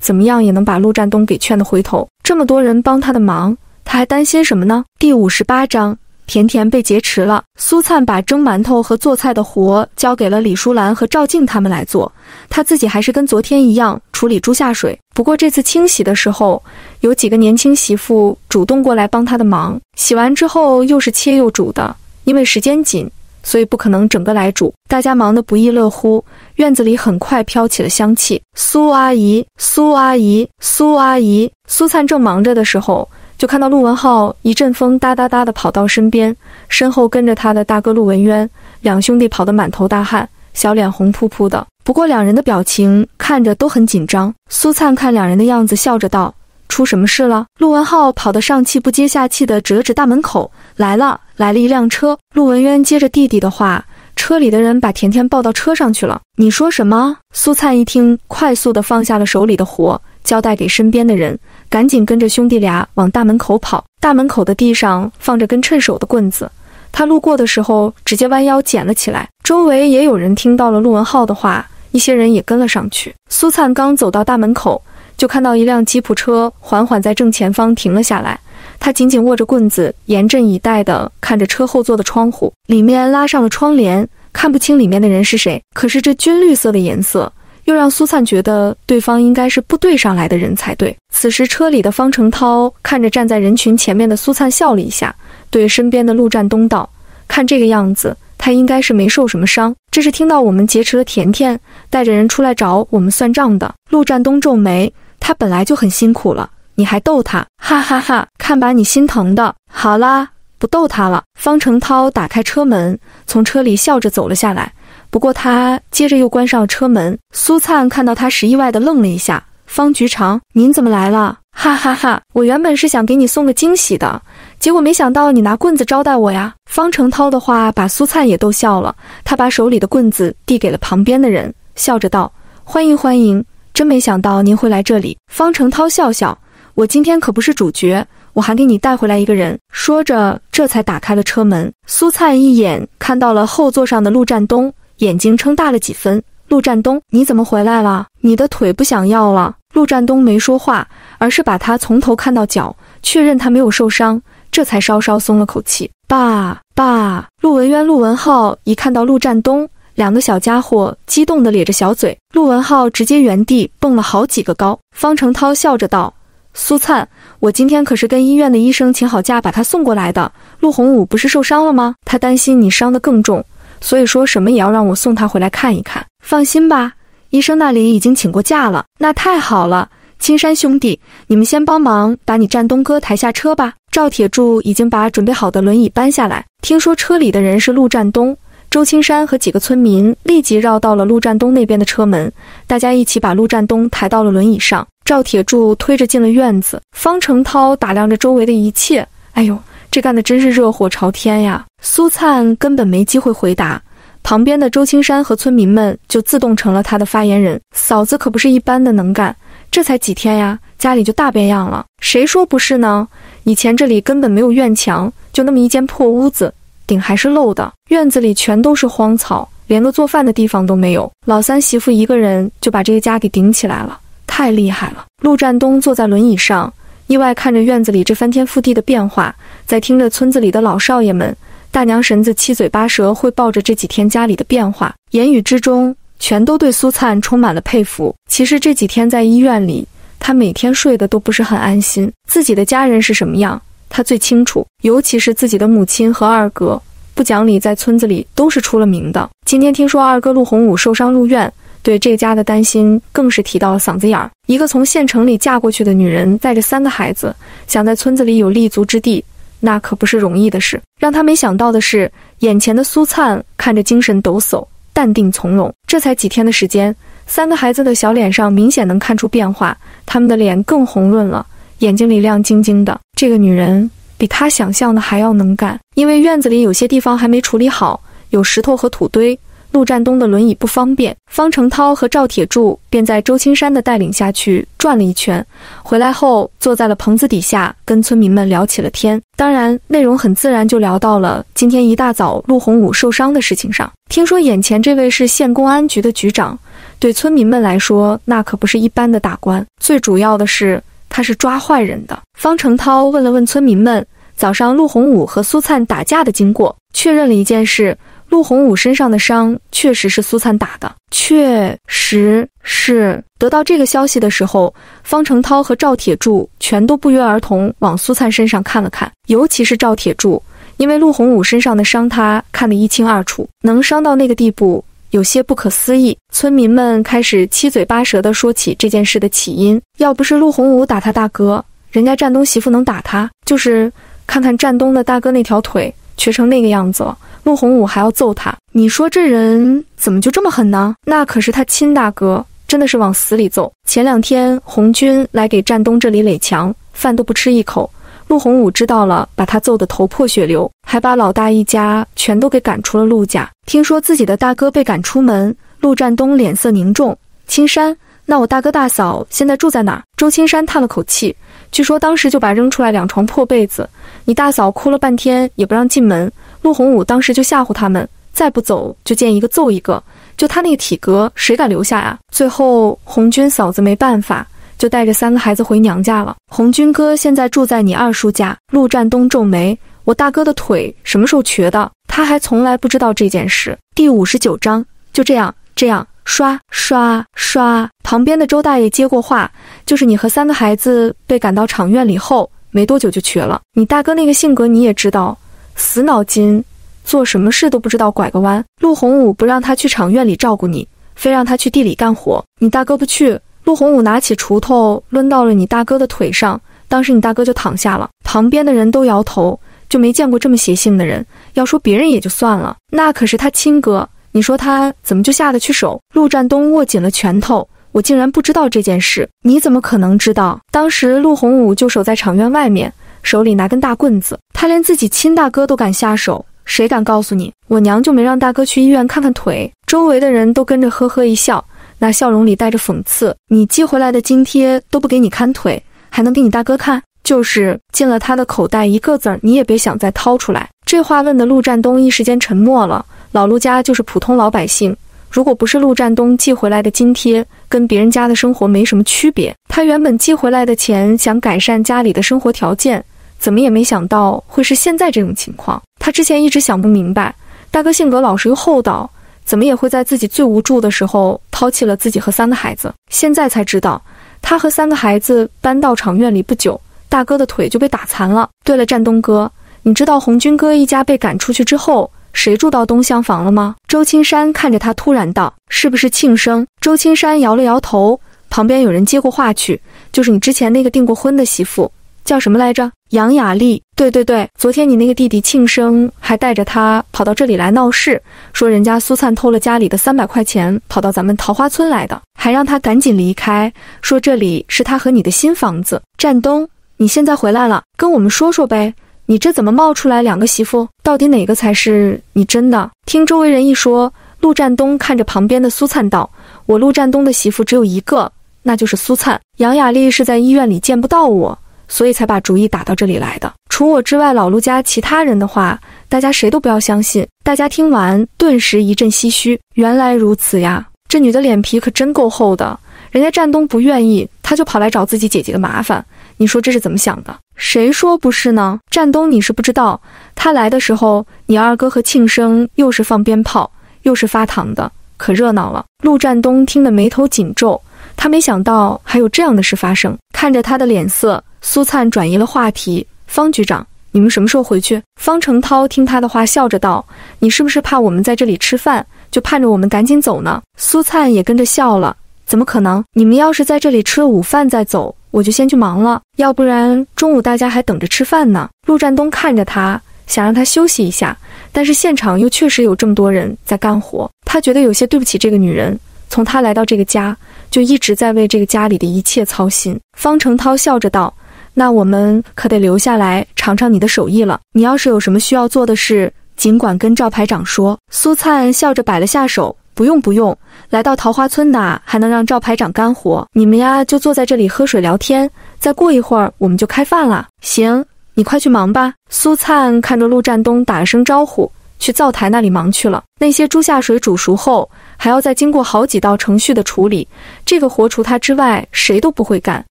怎么样也能把陆占东给劝得回头。这么多人帮他的忙，他还担心什么呢？第五十八章。甜甜被劫持了。苏灿把蒸馒头和做菜的活交给了李淑兰和赵静他们来做，他自己还是跟昨天一样处理猪下水。不过这次清洗的时候，有几个年轻媳妇主动过来帮他的忙。洗完之后又是切又煮的，因为时间紧，所以不可能整个来煮。大家忙得不亦乐乎，院子里很快飘起了香气。苏阿姨，苏阿姨，苏阿姨。苏灿正忙着的时候。就看到陆文浩一阵风哒哒哒地跑到身边，身后跟着他的大哥陆文渊，两兄弟跑得满头大汗，小脸红扑扑的。不过两人的表情看着都很紧张。苏灿看两人的样子，笑着道：“出什么事了？”陆文浩跑得上气不接下气地指了指大门口：“来了，来了一辆车。”陆文渊接着弟弟的话：“车里的人把甜甜抱到车上去了。”你说什么？苏灿一听，快速地放下了手里的活，交代给身边的人。赶紧跟着兄弟俩往大门口跑。大门口的地上放着根趁手的棍子，他路过的时候直接弯腰捡了起来。周围也有人听到了陆文浩的话，一些人也跟了上去。苏灿刚走到大门口，就看到一辆吉普车缓缓在正前方停了下来。他紧紧握着棍子，严阵以待地看着车后座的窗户，里面拉上了窗帘，看不清里面的人是谁。可是这军绿色的颜色。又让苏灿觉得对方应该是部队上来的人才对。此时车里的方成涛看着站在人群前面的苏灿笑了一下，对身边的陆占东道：“看这个样子，他应该是没受什么伤。这是听到我们劫持了甜甜，带着人出来找我们算账的。”陆占东皱眉：“他本来就很辛苦了，你还逗他？哈哈哈！看把你心疼的。好啦，不逗他了。”方成涛打开车门，从车里笑着走了下来。不过他接着又关上了车门。苏灿看到他时，意外的愣了一下。方局长，您怎么来了？哈哈哈！我原本是想给你送个惊喜的，结果没想到你拿棍子招待我呀。方成涛的话把苏灿也逗笑了，他把手里的棍子递给了旁边的人，笑着道：“欢迎欢迎，真没想到您会来这里。”方成涛笑笑：“我今天可不是主角，我还给你带回来一个人。”说着，这才打开了车门。苏灿一眼看到了后座上的陆占东。眼睛撑大了几分，陆占东，你怎么回来了？你的腿不想要了？陆占东没说话，而是把他从头看到脚，确认他没有受伤，这才稍稍松了口气。爸爸，陆文渊、陆文浩一看到陆占东，两个小家伙激动地咧着小嘴，陆文浩直接原地蹦了好几个高。方成涛笑着道：“苏灿，我今天可是跟医院的医生请好假把他送过来的。陆洪武不是受伤了吗？他担心你伤得更重。”所以说什么也要让我送他回来看一看。放心吧，医生那里已经请过假了。那太好了，青山兄弟，你们先帮忙把你战东哥抬下车吧。赵铁柱已经把准备好的轮椅搬下来。听说车里的人是陆占东、周青山和几个村民，立即绕到了陆占东那边的车门，大家一起把陆占东抬到了轮椅上。赵铁柱推着进了院子。方成涛打量着周围的一切，哎呦。这干的真是热火朝天呀！苏灿根本没机会回答，旁边的周青山和村民们就自动成了他的发言人。嫂子可不是一般的能干，这才几天呀，家里就大变样了。谁说不是呢？以前这里根本没有院墙，就那么一间破屋子，顶还是漏的，院子里全都是荒草，连个做饭的地方都没有。老三媳妇一个人就把这个家给顶起来了，太厉害了！陆占东坐在轮椅上。意外看着院子里这翻天覆地的变化，在听着村子里的老少爷们、大娘婶子七嘴八舌汇报着这几天家里的变化，言语之中全都对苏灿充满了佩服。其实这几天在医院里，他每天睡得都不是很安心。自己的家人是什么样，他最清楚，尤其是自己的母亲和二哥，不讲理，在村子里都是出了名的。今天听说二哥陆洪武受伤入院。对这家的担心更是提到了嗓子眼儿。一个从县城里嫁过去的女人，带着三个孩子，想在村子里有立足之地，那可不是容易的事。让他没想到的是，眼前的苏灿看着精神抖擞、淡定从容。这才几天的时间，三个孩子的小脸上明显能看出变化，他们的脸更红润了，眼睛里亮晶晶的。这个女人比他想象的还要能干，因为院子里有些地方还没处理好，有石头和土堆。陆占东的轮椅不方便，方成涛和赵铁柱便在周青山的带领下去转了一圈，回来后坐在了棚子底下，跟村民们聊起了天。当然，内容很自然就聊到了今天一大早陆洪武受伤的事情上。听说眼前这位是县公安局的局长，对村民们来说那可不是一般的大官，最主要的是他是抓坏人的。方成涛问了问村民们早上陆洪武和苏灿打架的经过，确认了一件事。陆洪武身上的伤确实是苏灿打的，确实是。得到这个消息的时候，方成涛和赵铁柱全都不约而同往苏灿身上看了看，尤其是赵铁柱，因为陆洪武身上的伤他看得一清二楚，能伤到那个地步，有些不可思议。村民们开始七嘴八舌地说起这件事的起因，要不是陆洪武打他大哥，人家战东媳妇能打他，就是看看战东的大哥那条腿瘸成那个样子了。陆洪武还要揍他，你说这人怎么就这么狠呢？那可是他亲大哥，真的是往死里揍。前两天红军来给战东这里垒墙，饭都不吃一口。陆洪武知道了，把他揍得头破血流，还把老大一家全都给赶出了陆家。听说自己的大哥被赶出门，陆占东脸色凝重。青山，那我大哥大嫂现在住在哪？周青山叹了口气，据说当时就把扔出来两床破被子，你大嫂哭了半天也不让进门。陆洪武当时就吓唬他们，再不走就见一个揍一个。就他那个体格，谁敢留下呀？最后红军嫂子没办法，就带着三个孩子回娘家了。红军哥现在住在你二叔家。陆占东皱眉：“我大哥的腿什么时候瘸的？他还从来不知道这件事。”第五十九章就这样，这样刷刷刷。旁边的周大爷接过话：“就是你和三个孩子被赶到厂院里后，没多久就瘸了。你大哥那个性格你也知道。”死脑筋，做什么事都不知道拐个弯。陆洪武不让他去厂院里照顾你，非让他去地里干活。你大哥不去，陆洪武拿起锄头抡到了你大哥的腿上，当时你大哥就躺下了。旁边的人都摇头，就没见过这么邪性的人。要说别人也就算了，那可是他亲哥，你说他怎么就下得去手？陆占东握紧了拳头。我竟然不知道这件事，你怎么可能知道？当时陆洪武就守在场院外面，手里拿根大棍子，他连自己亲大哥都敢下手，谁敢告诉你？我娘就没让大哥去医院看看腿。周围的人都跟着呵呵一笑，那笑容里带着讽刺。你寄回来的津贴都不给你看腿，还能给你大哥看？就是进了他的口袋一个子儿，你也别想再掏出来。这话问的陆占东一时间沉默了。老陆家就是普通老百姓。如果不是陆占东寄回来的津贴，跟别人家的生活没什么区别。他原本寄回来的钱，想改善家里的生活条件，怎么也没想到会是现在这种情况。他之前一直想不明白，大哥性格老实又厚道，怎么也会在自己最无助的时候抛弃了自己和三个孩子。现在才知道，他和三个孩子搬到厂院里不久，大哥的腿就被打残了。对了，战东哥，你知道红军哥一家被赶出去之后？谁住到东厢房了吗？周青山看着他，突然道：“是不是庆生？”周青山摇了摇头。旁边有人接过话去：“就是你之前那个订过婚的媳妇，叫什么来着？杨雅丽。对对对，昨天你那个弟弟庆生，还带着他跑到这里来闹事，说人家苏灿偷了家里的三百块钱，跑到咱们桃花村来的，还让他赶紧离开，说这里是他和你的新房子。战东，你现在回来了，跟我们说说呗。”你这怎么冒出来两个媳妇？到底哪个才是你真的？听周围人一说，陆战东看着旁边的苏灿道：“我陆战东的媳妇只有一个，那就是苏灿。杨雅丽是在医院里见不到我，所以才把主意打到这里来的。除我之外，老陆家其他人的话，大家谁都不要相信。”大家听完，顿时一阵唏嘘。原来如此呀，这女的脸皮可真够厚的。人家战东不愿意，她就跑来找自己姐姐的麻烦。你说这是怎么想的？谁说不是呢？战东，你是不知道，他来的时候，你二哥和庆生又是放鞭炮，又是发糖的，可热闹了。陆战东听得眉头紧皱，他没想到还有这样的事发生。看着他的脸色，苏灿转移了话题：“方局长，你们什么时候回去？”方成涛听他的话，笑着道：“你是不是怕我们在这里吃饭，就盼着我们赶紧走呢？”苏灿也跟着笑了：“怎么可能？你们要是在这里吃了午饭再走。”我就先去忙了，要不然中午大家还等着吃饭呢。陆占东看着他，想让他休息一下，但是现场又确实有这么多人在干活，他觉得有些对不起这个女人。从他来到这个家，就一直在为这个家里的一切操心。方成涛笑着道：“那我们可得留下来尝尝你的手艺了。你要是有什么需要做的事，尽管跟赵排长说。”苏灿笑着摆了下手。不用不用，来到桃花村的还能让赵排长干活？你们呀就坐在这里喝水聊天，再过一会儿我们就开饭了。行，你快去忙吧。苏灿看着陆占东打了声招呼，去灶台那里忙去了。那些猪下水煮熟后，还要再经过好几道程序的处理，这个活除他之外谁都不会干。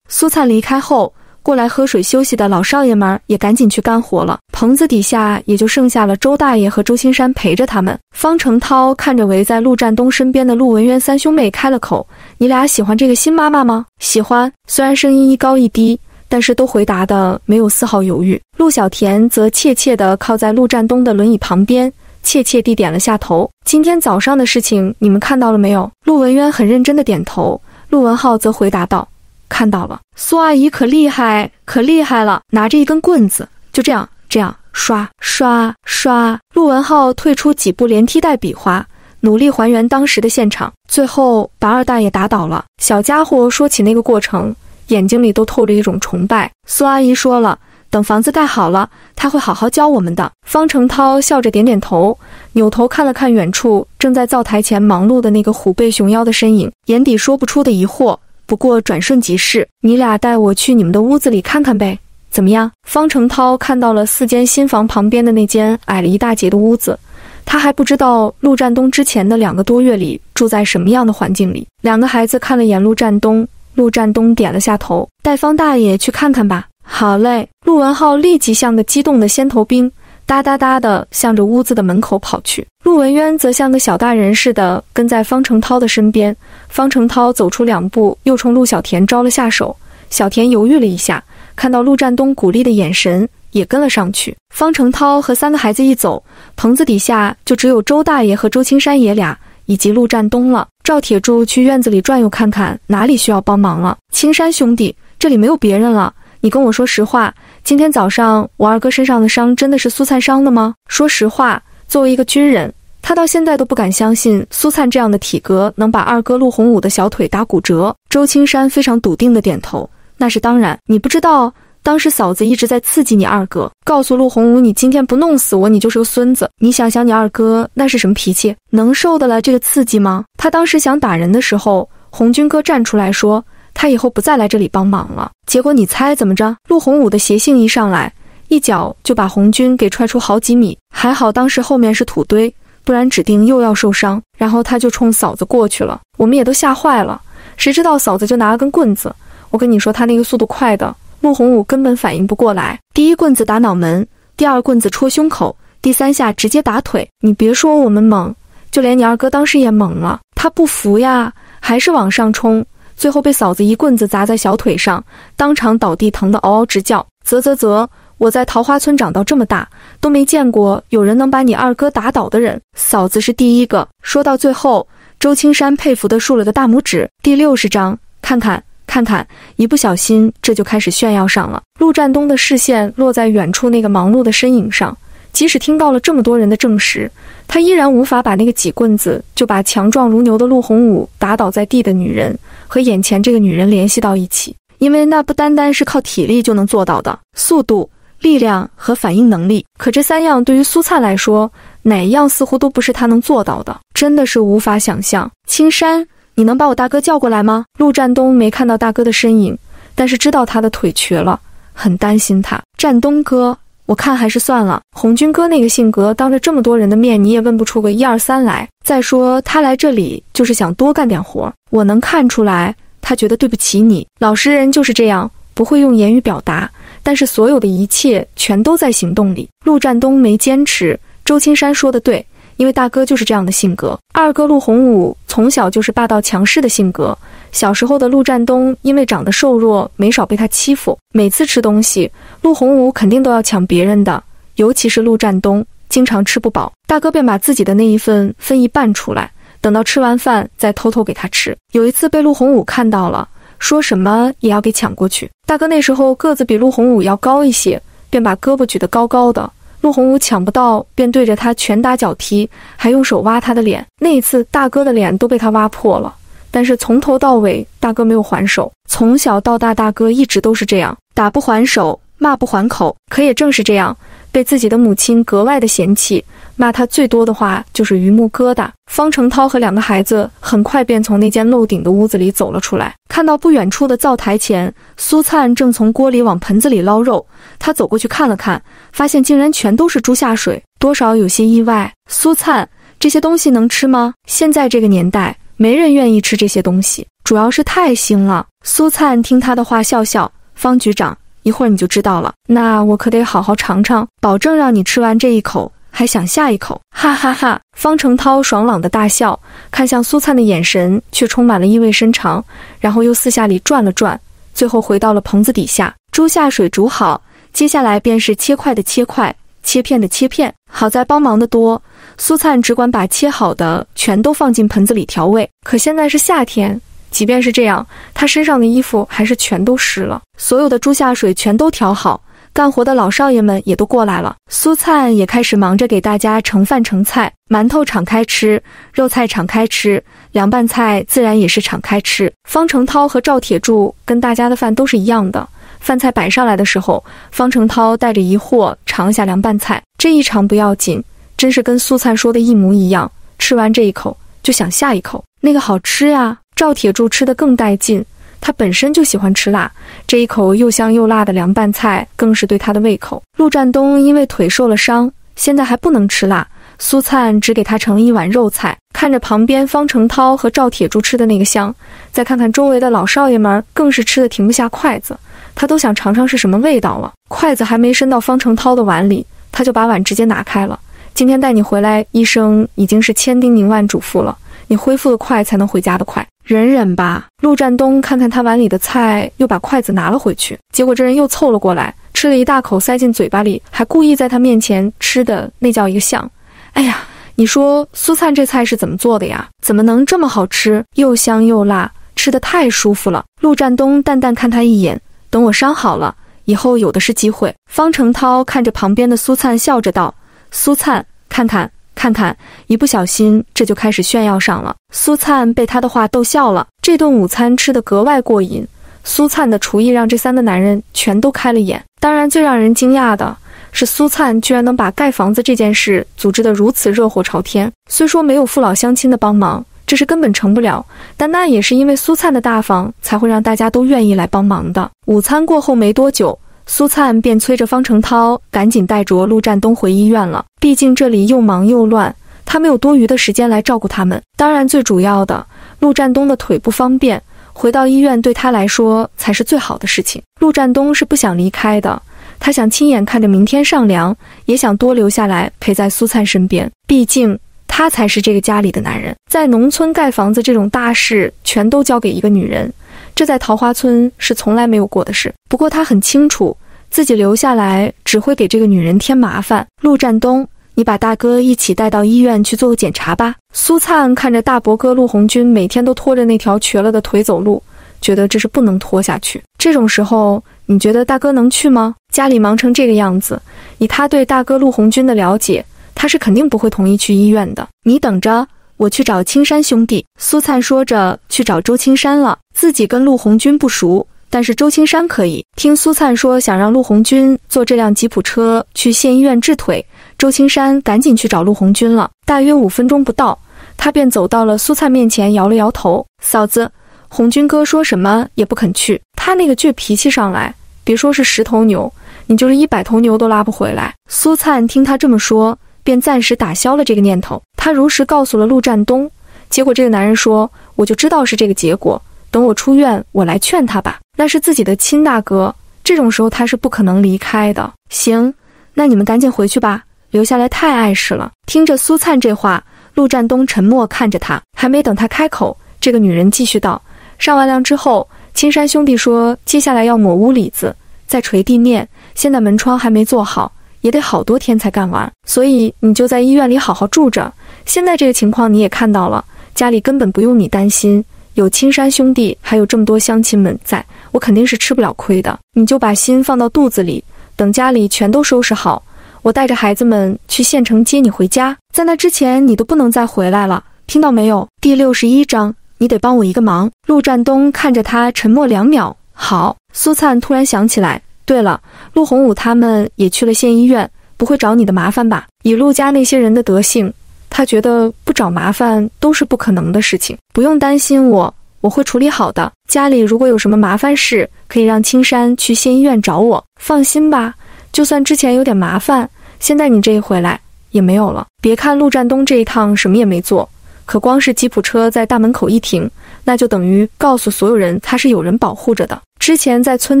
苏灿离开后。过来喝水休息的老少爷们也赶紧去干活了。棚子底下也就剩下了周大爷和周青山陪着他们。方成涛看着围在陆占东身边的陆文渊三兄妹，开了口：“你俩喜欢这个新妈妈吗？”“喜欢。”虽然声音一高一低，但是都回答的没有丝毫犹豫。陆小田则怯怯地靠在陆占东的轮椅旁边，怯怯地点了下头。今天早上的事情你们看到了没有？陆文渊很认真地点头。陆文浩则回答道。看到了，苏阿姨可厉害，可厉害了！拿着一根棍子，就这样，这样刷刷刷。陆文浩退出几步，连踢带比划，努力还原当时的现场，最后把二大爷打倒了。小家伙说起那个过程，眼睛里都透着一种崇拜。苏阿姨说了，等房子盖好了，他会好好教我们的。方成涛笑着点点头，扭头看了看远处正在灶台前忙碌的那个虎背熊腰的身影，眼底说不出的疑惑。不过转瞬即逝，你俩带我去你们的屋子里看看呗，怎么样？方成涛看到了四间新房旁边的那间矮了一大截的屋子，他还不知道陆占东之前的两个多月里住在什么样的环境里。两个孩子看了眼陆占东，陆占东点了下头，带方大爷去看看吧。好嘞！陆文浩立即像个激动的先头兵。哒哒哒的向着屋子的门口跑去，陆文渊则像个小大人似的跟在方成涛的身边。方成涛走出两步，又冲陆小田招了下手。小田犹豫了一下，看到陆占东鼓励的眼神，也跟了上去。方成涛和三个孩子一走，棚子底下就只有周大爷和周青山爷俩以及陆占东了。赵铁柱去院子里转悠看看，哪里需要帮忙了。青山兄弟，这里没有别人了，你跟我说实话，今天早上我二哥身上的伤真的是苏灿伤的吗？说实话，作为一个军人。他到现在都不敢相信苏灿这样的体格能把二哥陆洪武的小腿打骨折。周青山非常笃定的点头：“那是当然，你不知道，当时嫂子一直在刺激你二哥，告诉陆洪武，你今天不弄死我，你就是个孙子。你想想，你二哥那是什么脾气，能受得了这个刺激吗？他当时想打人的时候，红军哥站出来说，他以后不再来这里帮忙了。结果你猜怎么着？陆洪武的邪性一上来，一脚就把红军给踹出好几米，还好当时后面是土堆。”不然指定又要受伤。然后他就冲嫂子过去了，我们也都吓坏了。谁知道嫂子就拿了根棍子，我跟你说，他那个速度快的，陆洪武根本反应不过来。第一棍子打脑门，第二棍子戳胸口，第三下直接打腿。你别说我们猛，就连你二哥当时也懵了，他不服呀，还是往上冲，最后被嫂子一棍子砸在小腿上，当场倒地，疼得嗷嗷直叫。啧啧啧。我在桃花村长到这么大，都没见过有人能把你二哥打倒的人。嫂子是第一个。说到最后，周青山佩服地竖了个大拇指。第六十章，看看看看，一不小心这就开始炫耀上了。陆占东的视线落在远处那个忙碌的身影上，即使听到了这么多人的证实，他依然无法把那个几棍子就把强壮如牛的陆洪武打倒在地的女人和眼前这个女人联系到一起，因为那不单单是靠体力就能做到的速度。力量和反应能力，可这三样对于苏灿来说，哪一样似乎都不是他能做到的，真的是无法想象。青山，你能把我大哥叫过来吗？陆占东没看到大哥的身影，但是知道他的腿瘸了，很担心他。占东哥，我看还是算了。红军哥那个性格，当着这么多人的面，你也问不出个一二三来。再说他来这里就是想多干点活，我能看出来，他觉得对不起你。老实人就是这样，不会用言语表达。但是所有的一切全都在行动里。陆占东没坚持，周青山说的对，因为大哥就是这样的性格。二哥陆洪武从小就是霸道强势的性格，小时候的陆占东因为长得瘦弱，没少被他欺负。每次吃东西，陆洪武肯定都要抢别人的，尤其是陆占东，经常吃不饱，大哥便把自己的那一份分一半出来，等到吃完饭再偷偷给他吃。有一次被陆洪武看到了。说什么也要给抢过去。大哥那时候个子比陆洪武要高一些，便把胳膊举得高高的。陆洪武抢不到，便对着他拳打脚踢，还用手挖他的脸。那一次，大哥的脸都被他挖破了。但是从头到尾，大哥没有还手。从小到大，大哥一直都是这样，打不还手，骂不还口。可也正是这样，被自己的母亲格外的嫌弃。骂他最多的话就是榆木疙瘩。方成涛和两个孩子很快便从那间漏顶的屋子里走了出来，看到不远处的灶台前，苏灿正从锅里往盆子里捞肉。他走过去看了看，发现竟然全都是猪下水，多少有些意外。苏灿，这些东西能吃吗？现在这个年代，没人愿意吃这些东西，主要是太腥了。苏灿听他的话，笑笑。方局长，一会儿你就知道了。那我可得好好尝尝，保证让你吃完这一口。还想下一口，哈哈哈！方成涛爽朗的大笑，看向苏灿的眼神却充满了意味深长，然后又四下里转了转，最后回到了棚子底下。猪下水煮好，接下来便是切块的切块，切片的切片。好在帮忙的多，苏灿只管把切好的全都放进盆子里调味。可现在是夏天，即便是这样，他身上的衣服还是全都湿了。所有的猪下水全都调好。干活的老少爷们也都过来了，苏灿也开始忙着给大家盛饭盛菜，馒头敞开吃，肉菜敞开吃，凉拌菜自然也是敞开吃。方成涛和赵铁柱跟大家的饭都是一样的，饭菜摆上来的时候，方成涛带着疑惑尝下凉拌菜，这一尝不要紧，真是跟苏灿说的一模一样，吃完这一口就想下一口，那个好吃呀！赵铁柱吃的更带劲。他本身就喜欢吃辣，这一口又香又辣的凉拌菜更是对他的胃口。陆占东因为腿受了伤，现在还不能吃辣。苏灿只给他盛了一碗肉菜，看着旁边方成涛和赵铁柱吃的那个香，再看看周围的老少爷们，更是吃的停不下筷子。他都想尝尝是什么味道了。筷子还没伸到方成涛的碗里，他就把碗直接拿开了。今天带你回来，医生已经是千叮咛万嘱咐了，你恢复的快才能回家的快。忍忍吧。陆占东看看他碗里的菜，又把筷子拿了回去。结果这人又凑了过来，吃了一大口，塞进嘴巴里，还故意在他面前吃的那叫一个像。哎呀，你说苏灿这菜是怎么做的呀？怎么能这么好吃？又香又辣，吃的太舒服了。陆占东淡淡看他一眼，等我伤好了，以后有的是机会。方成涛看着旁边的苏灿，笑着道：“苏灿，看看。”看看，一不小心这就开始炫耀上了。苏灿被他的话逗笑了，这顿午餐吃得格外过瘾。苏灿的厨艺让这三个男人全都开了眼。当然，最让人惊讶的是，苏灿居然能把盖房子这件事组织得如此热火朝天。虽说没有父老乡亲的帮忙，这是根本成不了，但那也是因为苏灿的大方，才会让大家都愿意来帮忙的。午餐过后没多久。苏灿便催着方成涛赶紧带着陆占东回医院了，毕竟这里又忙又乱，他没有多余的时间来照顾他们。当然，最主要的，陆占东的腿不方便，回到医院对他来说才是最好的事情。陆占东是不想离开的，他想亲眼看着明天上梁，也想多留下来陪在苏灿身边，毕竟他才是这个家里的男人。在农村盖房子这种大事，全都交给一个女人。这在桃花村是从来没有过的事。不过他很清楚，自己留下来只会给这个女人添麻烦。陆占东，你把大哥一起带到医院去做个检查吧。苏灿看着大伯哥陆红军每天都拖着那条瘸了的腿走路，觉得这是不能拖下去。这种时候，你觉得大哥能去吗？家里忙成这个样子，以他对大哥陆红军的了解，他是肯定不会同意去医院的。你等着。我去找青山兄弟。苏灿说着去找周青山了。自己跟陆红军不熟，但是周青山可以。听苏灿说想让陆红军坐这辆吉普车去县医院治腿，周青山赶紧去找陆红军了。大约五分钟不到，他便走到了苏灿面前，摇了摇头：“嫂子，红军哥说什么也不肯去。他那个倔脾气上来，别说是十头牛，你就是一百头牛都拉不回来。”苏灿听他这么说。便暂时打消了这个念头。他如实告诉了陆占东，结果这个男人说：“我就知道是这个结果。等我出院，我来劝他吧。那是自己的亲大哥，这种时候他是不可能离开的。”行，那你们赶紧回去吧，留下来太碍事了。听着苏灿这话，陆占东沉默看着他，还没等他开口，这个女人继续道：“上完梁之后，青山兄弟说接下来要抹屋里子，再锤地面，现在门窗还没做好。”也得好多天才干完，所以你就在医院里好好住着。现在这个情况你也看到了，家里根本不用你担心，有青山兄弟，还有这么多乡亲们在，我肯定是吃不了亏的。你就把心放到肚子里，等家里全都收拾好，我带着孩子们去县城接你回家。在那之前，你都不能再回来了，听到没有？第六十一章，你得帮我一个忙。陆占东看着他，沉默两秒。好，苏灿突然想起来。对了，陆洪武他们也去了县医院，不会找你的麻烦吧？以陆家那些人的德性，他觉得不找麻烦都是不可能的事情。不用担心我，我会处理好的。家里如果有什么麻烦事，可以让青山去县医院找我。放心吧，就算之前有点麻烦，现在你这一回来也没有了。别看陆占东这一趟什么也没做，可光是吉普车在大门口一停，那就等于告诉所有人他是有人保护着的。之前在村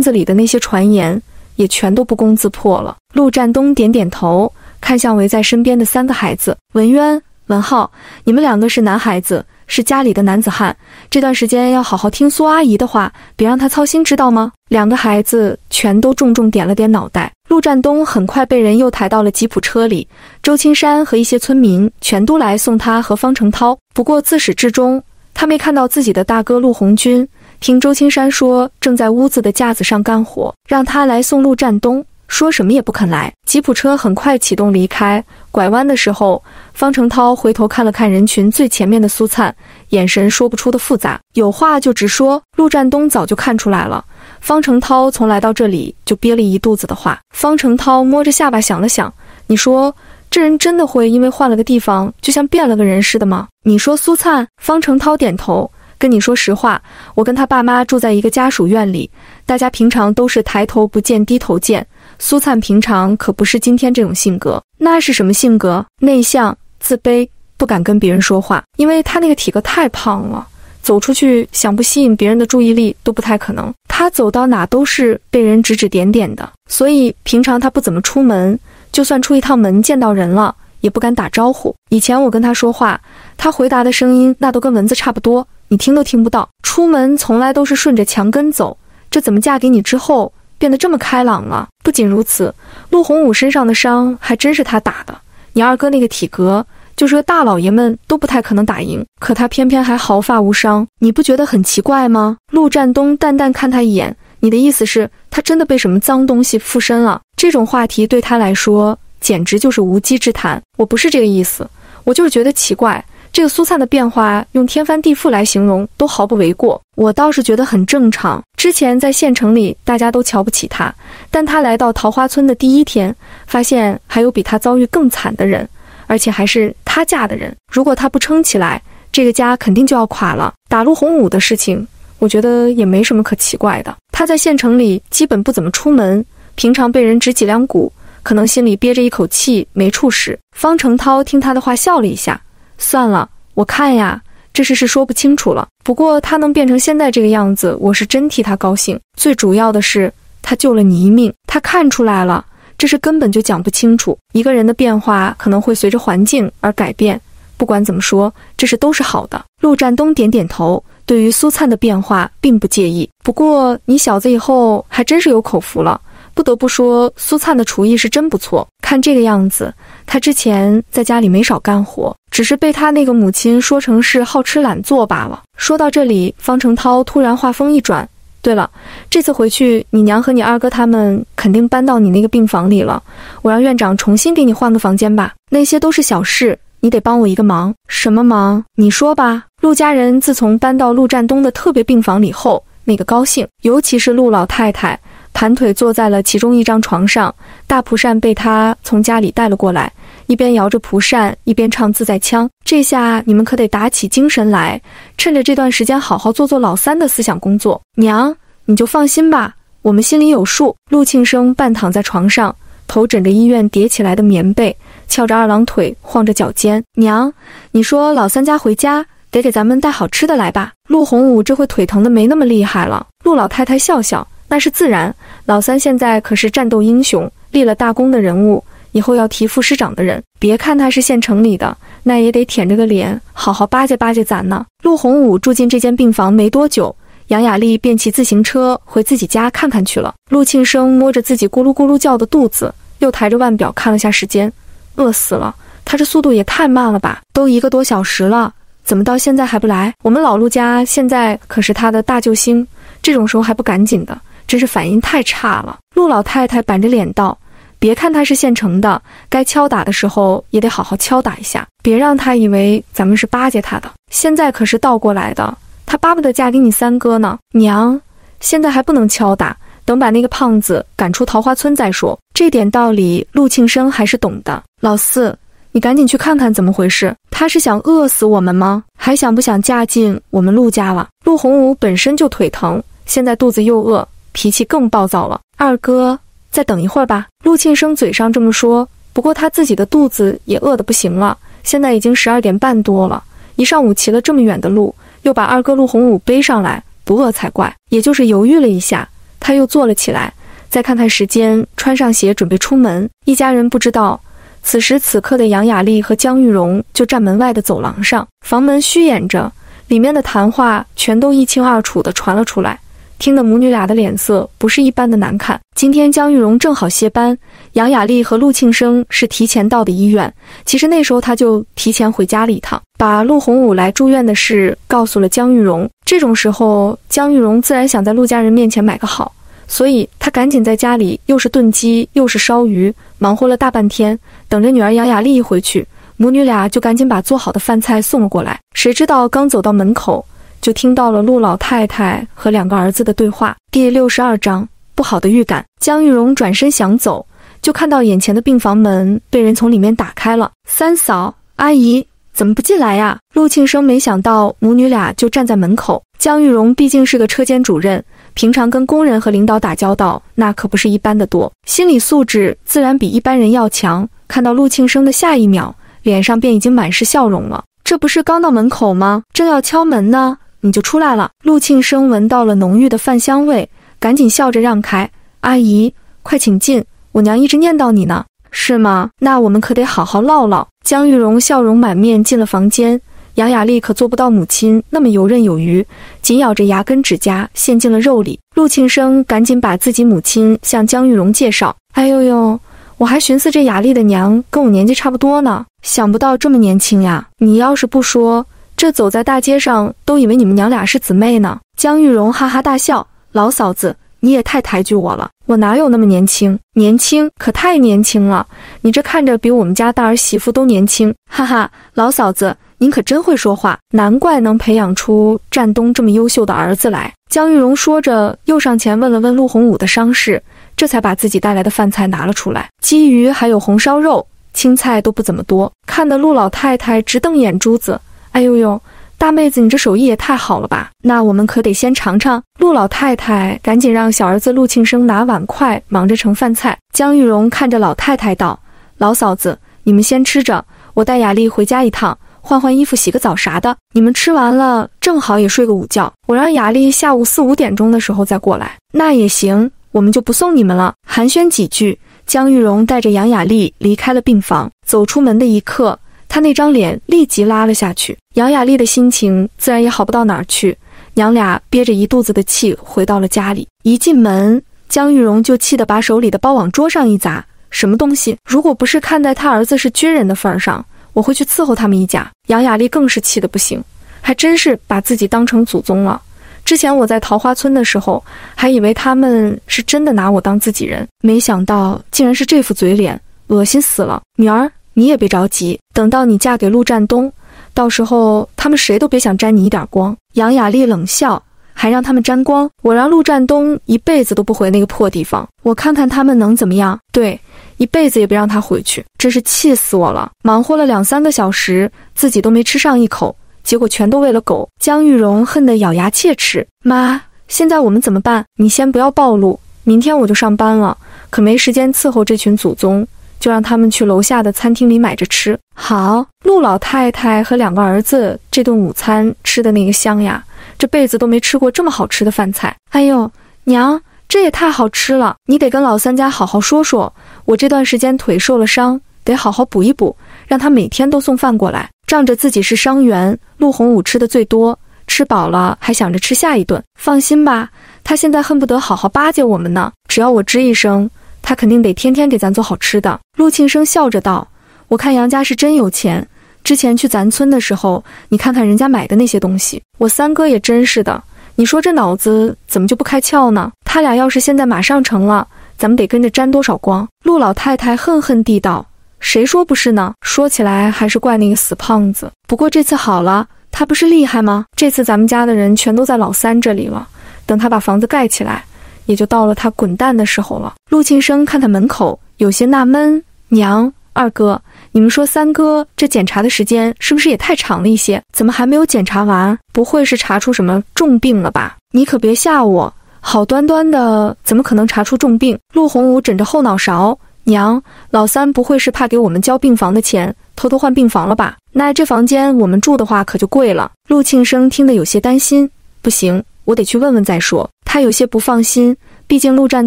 子里的那些传言，也全都不攻自破了。陆占东点点头，看向围在身边的三个孩子：文渊、文浩，你们两个是男孩子，是家里的男子汉，这段时间要好好听苏阿姨的话，别让她操心，知道吗？两个孩子全都重重点了点脑袋。陆占东很快被人又抬到了吉普车里，周青山和一些村民全都来送他和方成涛。不过自始至终，他没看到自己的大哥陆红军。听周青山说正在屋子的架子上干活，让他来送陆占东，说什么也不肯来。吉普车很快启动离开，拐弯的时候，方成涛回头看了看人群最前面的苏灿，眼神说不出的复杂，有话就直说。陆占东早就看出来了，方成涛从来到这里就憋了一肚子的话。方成涛摸着下巴想了想，你说这人真的会因为换了个地方就像变了个人似的吗？你说苏灿？方成涛点头。跟你说实话，我跟他爸妈住在一个家属院里，大家平常都是抬头不见低头见。苏灿平常可不是今天这种性格，那是什么性格？内向、自卑，不敢跟别人说话，因为他那个体格太胖了，走出去想不吸引别人的注意力都不太可能。他走到哪都是被人指指点点的，所以平常他不怎么出门，就算出一趟门见到人了，也不敢打招呼。以前我跟他说话，他回答的声音那都跟蚊子差不多。你听都听不到。出门从来都是顺着墙根走，这怎么嫁给你之后变得这么开朗了？不仅如此，陆洪武身上的伤还真是他打的。你二哥那个体格，就是个大老爷们都不太可能打赢，可他偏偏还毫发无伤，你不觉得很奇怪吗？陆占东淡淡看他一眼，你的意思是，他真的被什么脏东西附身了？这种话题对他来说简直就是无稽之谈。我不是这个意思，我就是觉得奇怪。这个苏灿的变化，用天翻地覆来形容都毫不为过。我倒是觉得很正常。之前在县城里，大家都瞧不起他，但他来到桃花村的第一天，发现还有比他遭遇更惨的人，而且还是他嫁的人。如果他不撑起来，这个家肯定就要垮了。打陆洪武的事情，我觉得也没什么可奇怪的。他在县城里基本不怎么出门，平常被人指脊梁骨，可能心里憋着一口气没处使。方成涛听他的话笑了一下。算了，我看呀，这事是说不清楚了。不过他能变成现在这个样子，我是真替他高兴。最主要的是，他救了你一命。他看出来了，这事根本就讲不清楚。一个人的变化可能会随着环境而改变。不管怎么说，这事都是好的。陆占东点点头，对于苏灿的变化并不介意。不过你小子以后还真是有口福了。不得不说，苏灿的厨艺是真不错。看这个样子，他之前在家里没少干活，只是被他那个母亲说成是好吃懒做罢了。说到这里，方成涛突然话锋一转：“对了，这次回去，你娘和你二哥他们肯定搬到你那个病房里了。我让院长重新给你换个房间吧。那些都是小事，你得帮我一个忙。什么忙？你说吧。”陆家人自从搬到陆占东的特别病房里后，那个高兴，尤其是陆老太太。盘腿坐在了其中一张床上，大蒲扇被他从家里带了过来，一边摇着蒲扇，一边唱自在腔。这下你们可得打起精神来，趁着这段时间好好做做老三的思想工作。娘，你就放心吧，我们心里有数。陆庆生半躺在床上，头枕着医院叠起来的棉被，翘着二郎腿，晃着脚尖。娘，你说老三家回家得给咱们带好吃的来吧？陆洪武这会腿疼的没那么厉害了。陆老太太笑笑。那是自然，老三现在可是战斗英雄，立了大功的人物，以后要提副师长的人。别看他是县城里的，那也得舔着个脸，好好巴结巴结咱呢。陆洪武住进这间病房没多久，杨雅丽便骑自行车回自己家看看去了。陆庆生摸着自己咕噜咕噜叫的肚子，又抬着腕表看了下时间，饿死了。他这速度也太慢了吧，都一个多小时了，怎么到现在还不来？我们老陆家现在可是他的大救星，这种时候还不赶紧的？真是反应太差了，陆老太太板着脸道：“别看他是现成的，该敲打的时候也得好好敲打一下，别让他以为咱们是巴结他的。现在可是倒过来的，他巴不得嫁给你三哥呢。娘，现在还不能敲打，等把那个胖子赶出桃花村再说。这点道理，陆庆生还是懂的。老四，你赶紧去看看怎么回事，他是想饿死我们吗？还想不想嫁进我们陆家了？陆洪武本身就腿疼，现在肚子又饿。”脾气更暴躁了。二哥，再等一会儿吧。陆庆生嘴上这么说，不过他自己的肚子也饿得不行了。现在已经十二点半多了，一上午骑了这么远的路，又把二哥陆洪武背上来，不饿才怪。也就是犹豫了一下，他又坐了起来，再看看时间，穿上鞋准备出门。一家人不知道，此时此刻的杨雅丽和江玉荣就站门外的走廊上，房门虚掩着，里面的谈话全都一清二楚地传了出来。听得母女俩的脸色不是一般的难看。今天江玉荣正好歇班，杨雅丽和陆庆生是提前到的医院。其实那时候他就提前回家了一趟，把陆洪武来住院的事告诉了江玉荣。这种时候，江玉荣自然想在陆家人面前买个好，所以他赶紧在家里又是炖鸡又是烧鱼，忙活了大半天，等着女儿杨雅丽一回去，母女俩就赶紧把做好的饭菜送了过来。谁知道刚走到门口。就听到了陆老太太和两个儿子的对话。第六十二章不好的预感。江玉荣转身想走，就看到眼前的病房门被人从里面打开了。三嫂，阿姨怎么不进来呀？陆庆生没想到母女俩就站在门口。江玉荣毕竟是个车间主任，平常跟工人和领导打交道，那可不是一般的多，心理素质自然比一般人要强。看到陆庆生的下一秒，脸上便已经满是笑容了。这不是刚到门口吗？正要敲门呢。你就出来了。陆庆生闻到了浓郁的饭香味，赶紧笑着让开。阿姨，快请进，我娘一直念叨你呢。是吗？那我们可得好好唠唠。江玉荣笑容满面进了房间，杨雅丽可做不到母亲那么游刃有余，紧咬着牙根指甲陷进了肉里。陆庆生赶紧把自己母亲向江玉荣介绍：“哎呦呦，我还寻思这雅丽的娘跟我年纪差不多呢，想不到这么年轻呀！你要是不说，这走在大街上都以为你们娘俩是姊妹呢。”江玉荣哈哈大笑：“老嫂子，你也太抬举我了，我哪有那么年轻？年轻可太年轻了，你这看着比我们家大儿媳妇都年轻。”哈哈，老嫂子。您可真会说话，难怪能培养出战东这么优秀的儿子来。江玉荣说着，又上前问了问陆洪武的伤势，这才把自己带来的饭菜拿了出来，鲫鱼还有红烧肉，青菜都不怎么多，看得陆老太太直瞪眼珠子。哎呦呦，大妹子，你这手艺也太好了吧？那我们可得先尝尝。陆老太太赶紧让小儿子陆庆生拿碗筷，忙着盛饭菜。江玉荣看着老太太道：“老嫂子，你们先吃着，我带雅丽回家一趟。”换换衣服，洗个澡啥的。你们吃完了，正好也睡个午觉。我让雅丽下午四五点钟的时候再过来，那也行。我们就不送你们了。寒暄几句，江玉荣带着杨雅丽离开了病房。走出门的一刻，他那张脸立即拉了下去。杨雅丽的心情自然也好不到哪儿去。娘俩憋着一肚子的气回到了家里。一进门，江玉荣就气得把手里的包往桌上一砸：“什么东西？如果不是看在他儿子是军人的份上。”我会去伺候他们一家。杨雅丽更是气得不行，还真是把自己当成祖宗了。之前我在桃花村的时候，还以为他们是真的拿我当自己人，没想到竟然是这副嘴脸，恶心死了。女儿，你也别着急，等到你嫁给陆占东，到时候他们谁都别想沾你一点光。杨雅丽冷笑，还让他们沾光？我让陆占东一辈子都不回那个破地方，我看看他们能怎么样？对。一辈子也别让他回去，真是气死我了！忙活了两三个小时，自己都没吃上一口，结果全都喂了狗。江玉荣恨得咬牙切齿：“妈，现在我们怎么办？你先不要暴露，明天我就上班了，可没时间伺候这群祖宗，就让他们去楼下的餐厅里买着吃。”好，陆老太太和两个儿子这顿午餐吃的那个香呀，这辈子都没吃过这么好吃的饭菜。哎呦，娘！这也太好吃了！你得跟老三家好好说说，我这段时间腿受了伤，得好好补一补，让他每天都送饭过来。仗着自己是伤员，陆洪武吃的最多，吃饱了还想着吃下一顿。放心吧，他现在恨不得好好巴结我们呢。只要我吱一声，他肯定得天天给咱做好吃的。陆庆生笑着道：“我看杨家是真有钱，之前去咱村的时候，你看看人家买的那些东西。我三哥也真是的。”你说这脑子怎么就不开窍呢？他俩要是现在马上成了，咱们得跟着沾多少光？陆老太太恨恨地道：“谁说不是呢？说起来还是怪那个死胖子。不过这次好了，他不是厉害吗？这次咱们家的人全都在老三这里了。等他把房子盖起来，也就到了他滚蛋的时候了。”陆庆生看他门口，有些纳闷：“娘，二哥。”你们说三哥这检查的时间是不是也太长了一些？怎么还没有检查完？不会是查出什么重病了吧？你可别吓我！好端端的，怎么可能查出重病？陆洪武枕着后脑勺，娘，老三不会是怕给我们交病房的钱，偷偷换病房了吧？那这房间我们住的话可就贵了。陆庆生听得有些担心，不行，我得去问问再说。他有些不放心，毕竟陆占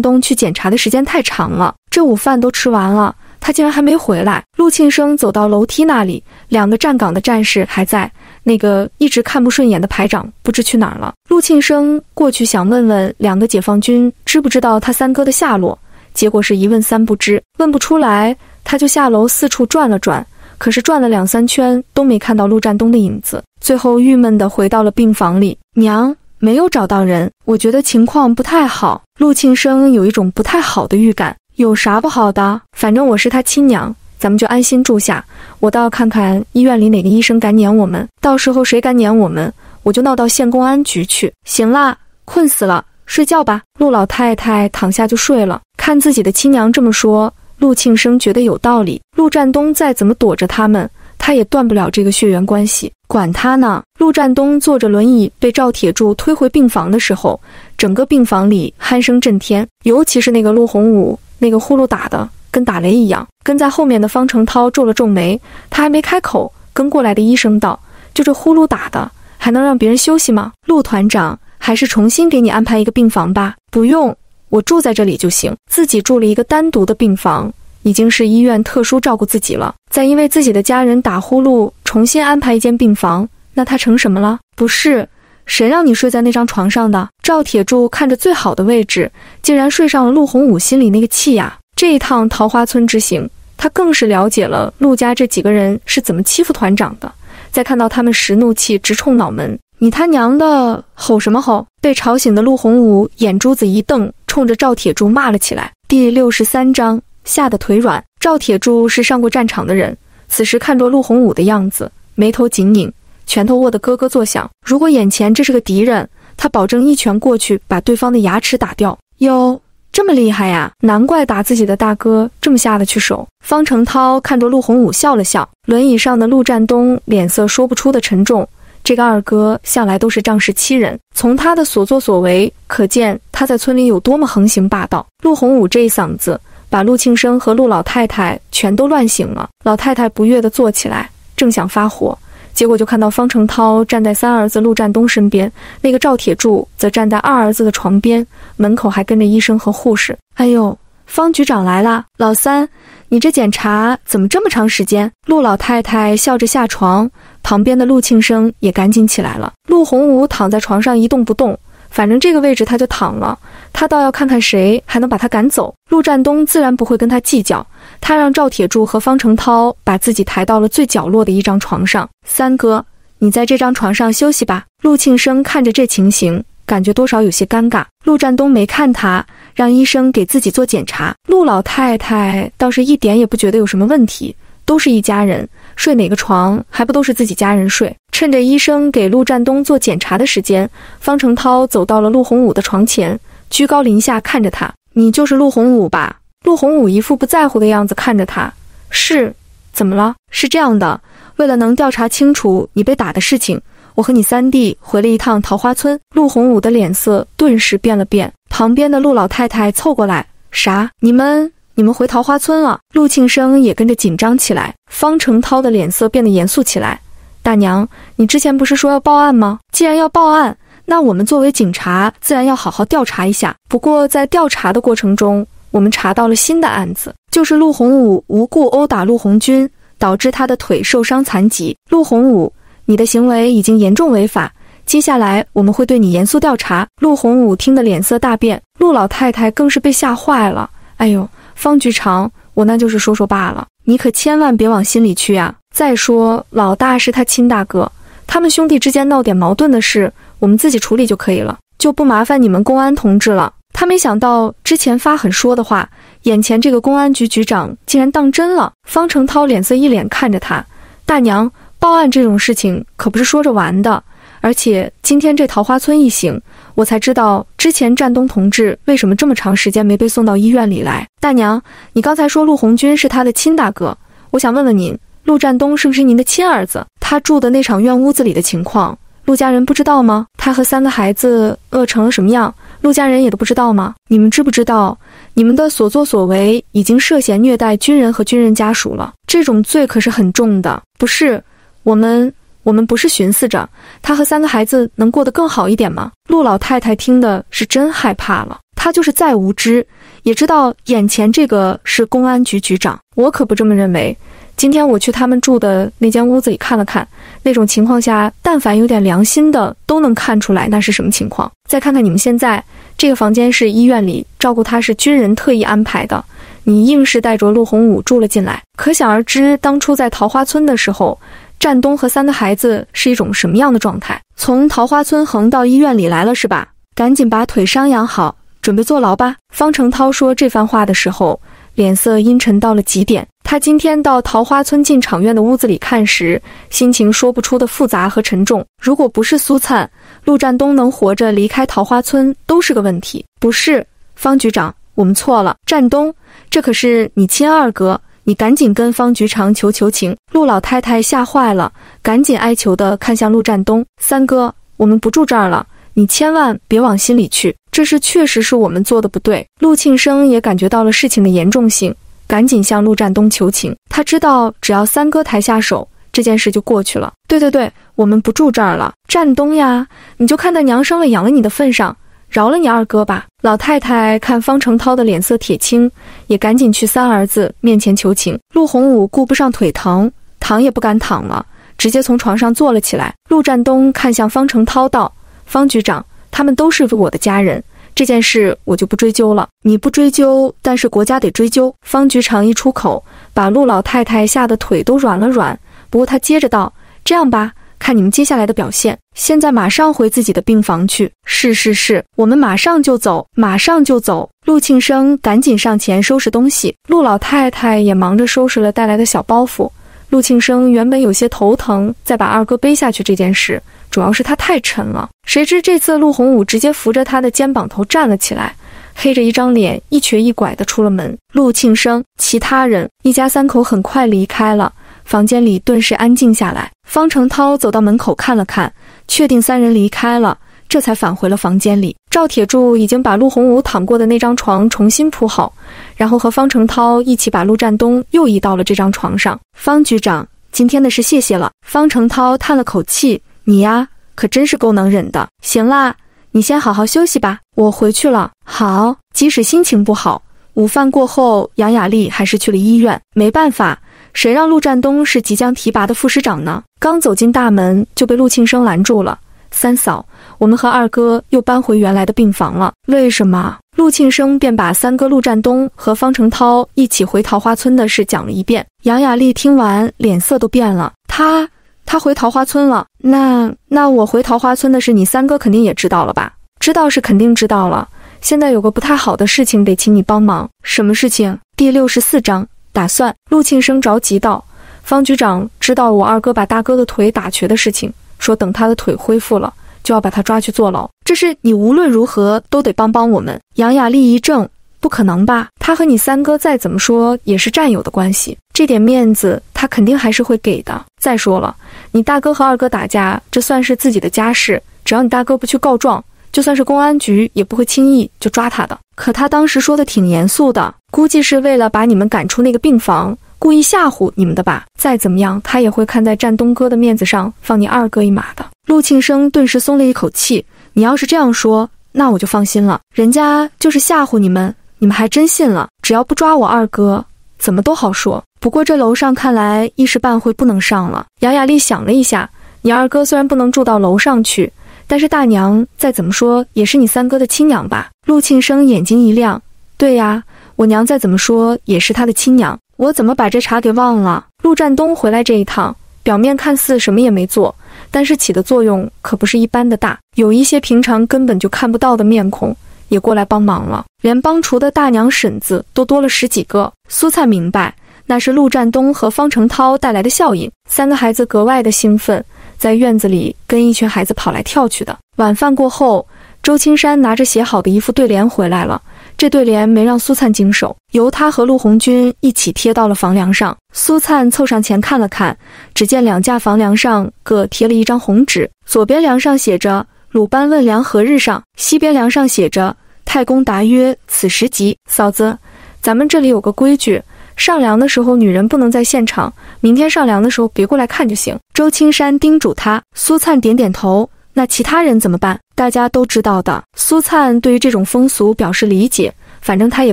东去检查的时间太长了，这午饭都吃完了。他竟然还没回来。陆庆生走到楼梯那里，两个站岗的战士还在，那个一直看不顺眼的排长不知去哪儿了。陆庆生过去想问问两个解放军知不知道他三哥的下落，结果是一问三不知，问不出来，他就下楼四处转了转，可是转了两三圈都没看到陆占东的影子，最后郁闷地回到了病房里。娘，没有找到人，我觉得情况不太好。陆庆生有一种不太好的预感。有啥不好的？反正我是他亲娘，咱们就安心住下。我倒要看看医院里哪个医生敢撵我们，到时候谁敢撵我们，我就闹到县公安局去。行啦，困死了，睡觉吧。陆老太太躺下就睡了。看自己的亲娘这么说，陆庆生觉得有道理。陆占东再怎么躲着他们，他也断不了这个血缘关系。管他呢！陆占东坐着轮椅被赵铁柱推回病房的时候，整个病房里鼾声震天，尤其是那个陆洪武。那个呼噜打的跟打雷一样，跟在后面的方成涛皱了皱眉，他还没开口，跟过来的医生道：“就这呼噜打的，还能让别人休息吗？”陆团长，还是重新给你安排一个病房吧。不用，我住在这里就行。自己住了一个单独的病房，已经是医院特殊照顾自己了。再因为自己的家人打呼噜，重新安排一间病房，那他成什么了？不是，谁让你睡在那张床上的？赵铁柱看着最好的位置，竟然睡上了陆洪武，心里那个气呀！这一趟桃花村之行，他更是了解了陆家这几个人是怎么欺负团长的。再看到他们时怒气直冲脑门，你他娘的吼什么吼？被吵醒的陆洪武眼珠子一瞪，冲着赵铁柱骂了起来。第六十三章，吓得腿软。赵铁柱是上过战场的人，此时看着陆洪武的样子，眉头紧拧。拳头握得咯咯作响。如果眼前这是个敌人，他保证一拳过去把对方的牙齿打掉。哟，这么厉害呀！难怪打自己的大哥这么下得去手。方成涛看着陆洪武笑了笑。轮椅上的陆占东脸色说不出的沉重。这个二哥向来都是仗势欺人，从他的所作所为可见他在村里有多么横行霸道。陆洪武这一嗓子把陆庆生和陆老太太全都乱醒了。老太太不悦地坐起来，正想发火。结果就看到方成涛站在三儿子陆占东身边，那个赵铁柱则站在二儿子的床边，门口还跟着医生和护士。哎呦，方局长来啦！老三，你这检查怎么这么长时间？陆老太太笑着下床，旁边的陆庆生也赶紧起来了。陆洪武躺在床上一动不动。反正这个位置他就躺了，他倒要看看谁还能把他赶走。陆占东自然不会跟他计较，他让赵铁柱和方成涛把自己抬到了最角落的一张床上。三哥，你在这张床上休息吧。陆庆生看着这情形，感觉多少有些尴尬。陆占东没看他，让医生给自己做检查。陆老太太倒是一点也不觉得有什么问题，都是一家人。睡哪个床还不都是自己家人睡？趁着医生给陆占东做检查的时间，方成涛走到了陆洪武的床前，居高临下看着他：“你就是陆洪武吧？”陆洪武一副不在乎的样子看着他：“是，怎么了？是这样的，为了能调查清楚你被打的事情，我和你三弟回了一趟桃花村。”陆洪武的脸色顿时变了变，旁边的陆老太太凑过来：“啥？你们？”你们回桃花村了，陆庆生也跟着紧张起来。方成涛的脸色变得严肃起来。大娘，你之前不是说要报案吗？既然要报案，那我们作为警察，自然要好好调查一下。不过在调查的过程中，我们查到了新的案子，就是陆洪武无故殴打陆红军，导致他的腿受伤残疾。陆洪武，你的行为已经严重违法，接下来我们会对你严肃调查。陆洪武听得脸色大变，陆老太太更是被吓坏了。哎呦！方局长，我那就是说说罢了，你可千万别往心里去啊！再说，老大是他亲大哥，他们兄弟之间闹点矛盾的事，我们自己处理就可以了，就不麻烦你们公安同志了。他没想到之前发狠说的话，眼前这个公安局局长竟然当真了。方成涛脸色一脸看着他，大娘，报案这种事情可不是说着玩的，而且今天这桃花村一行。我才知道之前战东同志为什么这么长时间没被送到医院里来。大娘，你刚才说陆红军是他的亲大哥，我想问问您，陆战东是不是您的亲儿子？他住的那场院屋子里的情况，陆家人不知道吗？他和三个孩子饿成了什么样，陆家人也都不知道吗？你们知不知道，你们的所作所为已经涉嫌虐待军人和军人家属了？这种罪可是很重的。不是，我们。我们不是寻思着他和三个孩子能过得更好一点吗？陆老太太听的是真害怕了。她就是再无知，也知道眼前这个是公安局局长。我可不这么认为。今天我去他们住的那间屋子里看了看，那种情况下，但凡有点良心的都能看出来那是什么情况。再看看你们现在这个房间是医院里，照顾他是军人特意安排的，你硬是带着陆洪武住了进来，可想而知，当初在桃花村的时候。战东和三个孩子是一种什么样的状态？从桃花村横到医院里来了是吧？赶紧把腿伤养好，准备坐牢吧。方成涛说这番话的时候，脸色阴沉到了极点。他今天到桃花村进场院的屋子里看时，心情说不出的复杂和沉重。如果不是苏灿、陆战东能活着离开桃花村，都是个问题。不是，方局长，我们错了。战东，这可是你亲二哥。你赶紧跟方局长求求情！陆老太太吓坏了，赶紧哀求地看向陆占东三哥：“我们不住这儿了，你千万别往心里去，这事确实是我们做的不对。”陆庆生也感觉到了事情的严重性，赶紧向陆占东求情。他知道，只要三哥抬下手，这件事就过去了。对对对，我们不住这儿了，占东呀，你就看在娘生了养了你的份上。饶了你二哥吧！老太太看方成涛的脸色铁青，也赶紧去三儿子面前求情。陆洪武顾不上腿疼，躺也不敢躺了，直接从床上坐了起来。陆占东看向方成涛道：“方局长，他们都是我的家人，这件事我就不追究了。你不追究，但是国家得追究。”方局长一出口，把陆老太太吓得腿都软了软。不过他接着道：“这样吧。”看你们接下来的表现，现在马上回自己的病房去。是是是，我们马上就走，马上就走。陆庆生赶紧上前收拾东西，陆老太太也忙着收拾了带来的小包袱。陆庆生原本有些头疼，再把二哥背下去这件事，主要是他太沉了。谁知这次陆洪武直接扶着他的肩膀头站了起来，黑着一张脸，一瘸一拐的出了门。陆庆生，其他人一家三口很快离开了。房间里顿时安静下来。方成涛走到门口看了看，确定三人离开了，这才返回了房间里。赵铁柱已经把陆洪武躺过的那张床重新铺好，然后和方成涛一起把陆占东又移到了这张床上。方局长，今天的事谢谢了。方成涛叹了口气：“你呀，可真是够能忍的。行啦，你先好好休息吧，我回去了。”好，即使心情不好，午饭过后，杨雅丽还是去了医院。没办法。谁让陆占东是即将提拔的副师长呢？刚走进大门就被陆庆生拦住了。三嫂，我们和二哥又搬回原来的病房了。为什么？陆庆生便把三哥陆占东和方成涛一起回桃花村的事讲了一遍。杨雅丽听完，脸色都变了。他他回桃花村了？那那我回桃花村的事，你三哥肯定也知道了吧？知道是肯定知道了。现在有个不太好的事情得请你帮忙。什么事情？第六十四章。打算，陆庆生着急道：“方局长知道我二哥把大哥的腿打瘸的事情，说等他的腿恢复了，就要把他抓去坐牢。这是你无论如何都得帮帮我们。”杨雅丽一怔：“不可能吧？他和你三哥再怎么说也是战友的关系，这点面子他肯定还是会给的。再说了，你大哥和二哥打架，这算是自己的家事，只要你大哥不去告状。”就算是公安局也不会轻易就抓他的。可他当时说的挺严肃的，估计是为了把你们赶出那个病房，故意吓唬你们的吧。再怎么样，他也会看在战东哥的面子上放你二哥一马的。陆庆生顿时松了一口气。你要是这样说，那我就放心了。人家就是吓唬你们，你们还真信了。只要不抓我二哥，怎么都好说。不过这楼上看来一时半会不能上了。杨雅丽想了一下，你二哥虽然不能住到楼上去。但是大娘再怎么说也是你三哥的亲娘吧？陆庆生眼睛一亮，对呀，我娘再怎么说也是他的亲娘，我怎么把这茬给忘了？陆占东回来这一趟，表面看似什么也没做，但是起的作用可不是一般的大，有一些平常根本就看不到的面孔也过来帮忙了，连帮厨的大娘婶子都多了十几个。苏灿明白，那是陆占东和方成涛带来的效应，三个孩子格外的兴奋。在院子里跟一群孩子跑来跳去的。晚饭过后，周青山拿着写好的一副对联回来了。这对联没让苏灿经手，由他和陆红军一起贴到了房梁上。苏灿凑上前看了看，只见两架房梁上各贴了一张红纸，左边梁上写着“鲁班问梁何日上”，西边梁上写着“太公答曰：此时吉”。嫂子，咱们这里有个规矩。上梁的时候，女人不能在现场。明天上梁的时候，别过来看就行。周青山叮嘱他。苏灿点点头。那其他人怎么办？大家都知道的。苏灿对于这种风俗表示理解，反正他也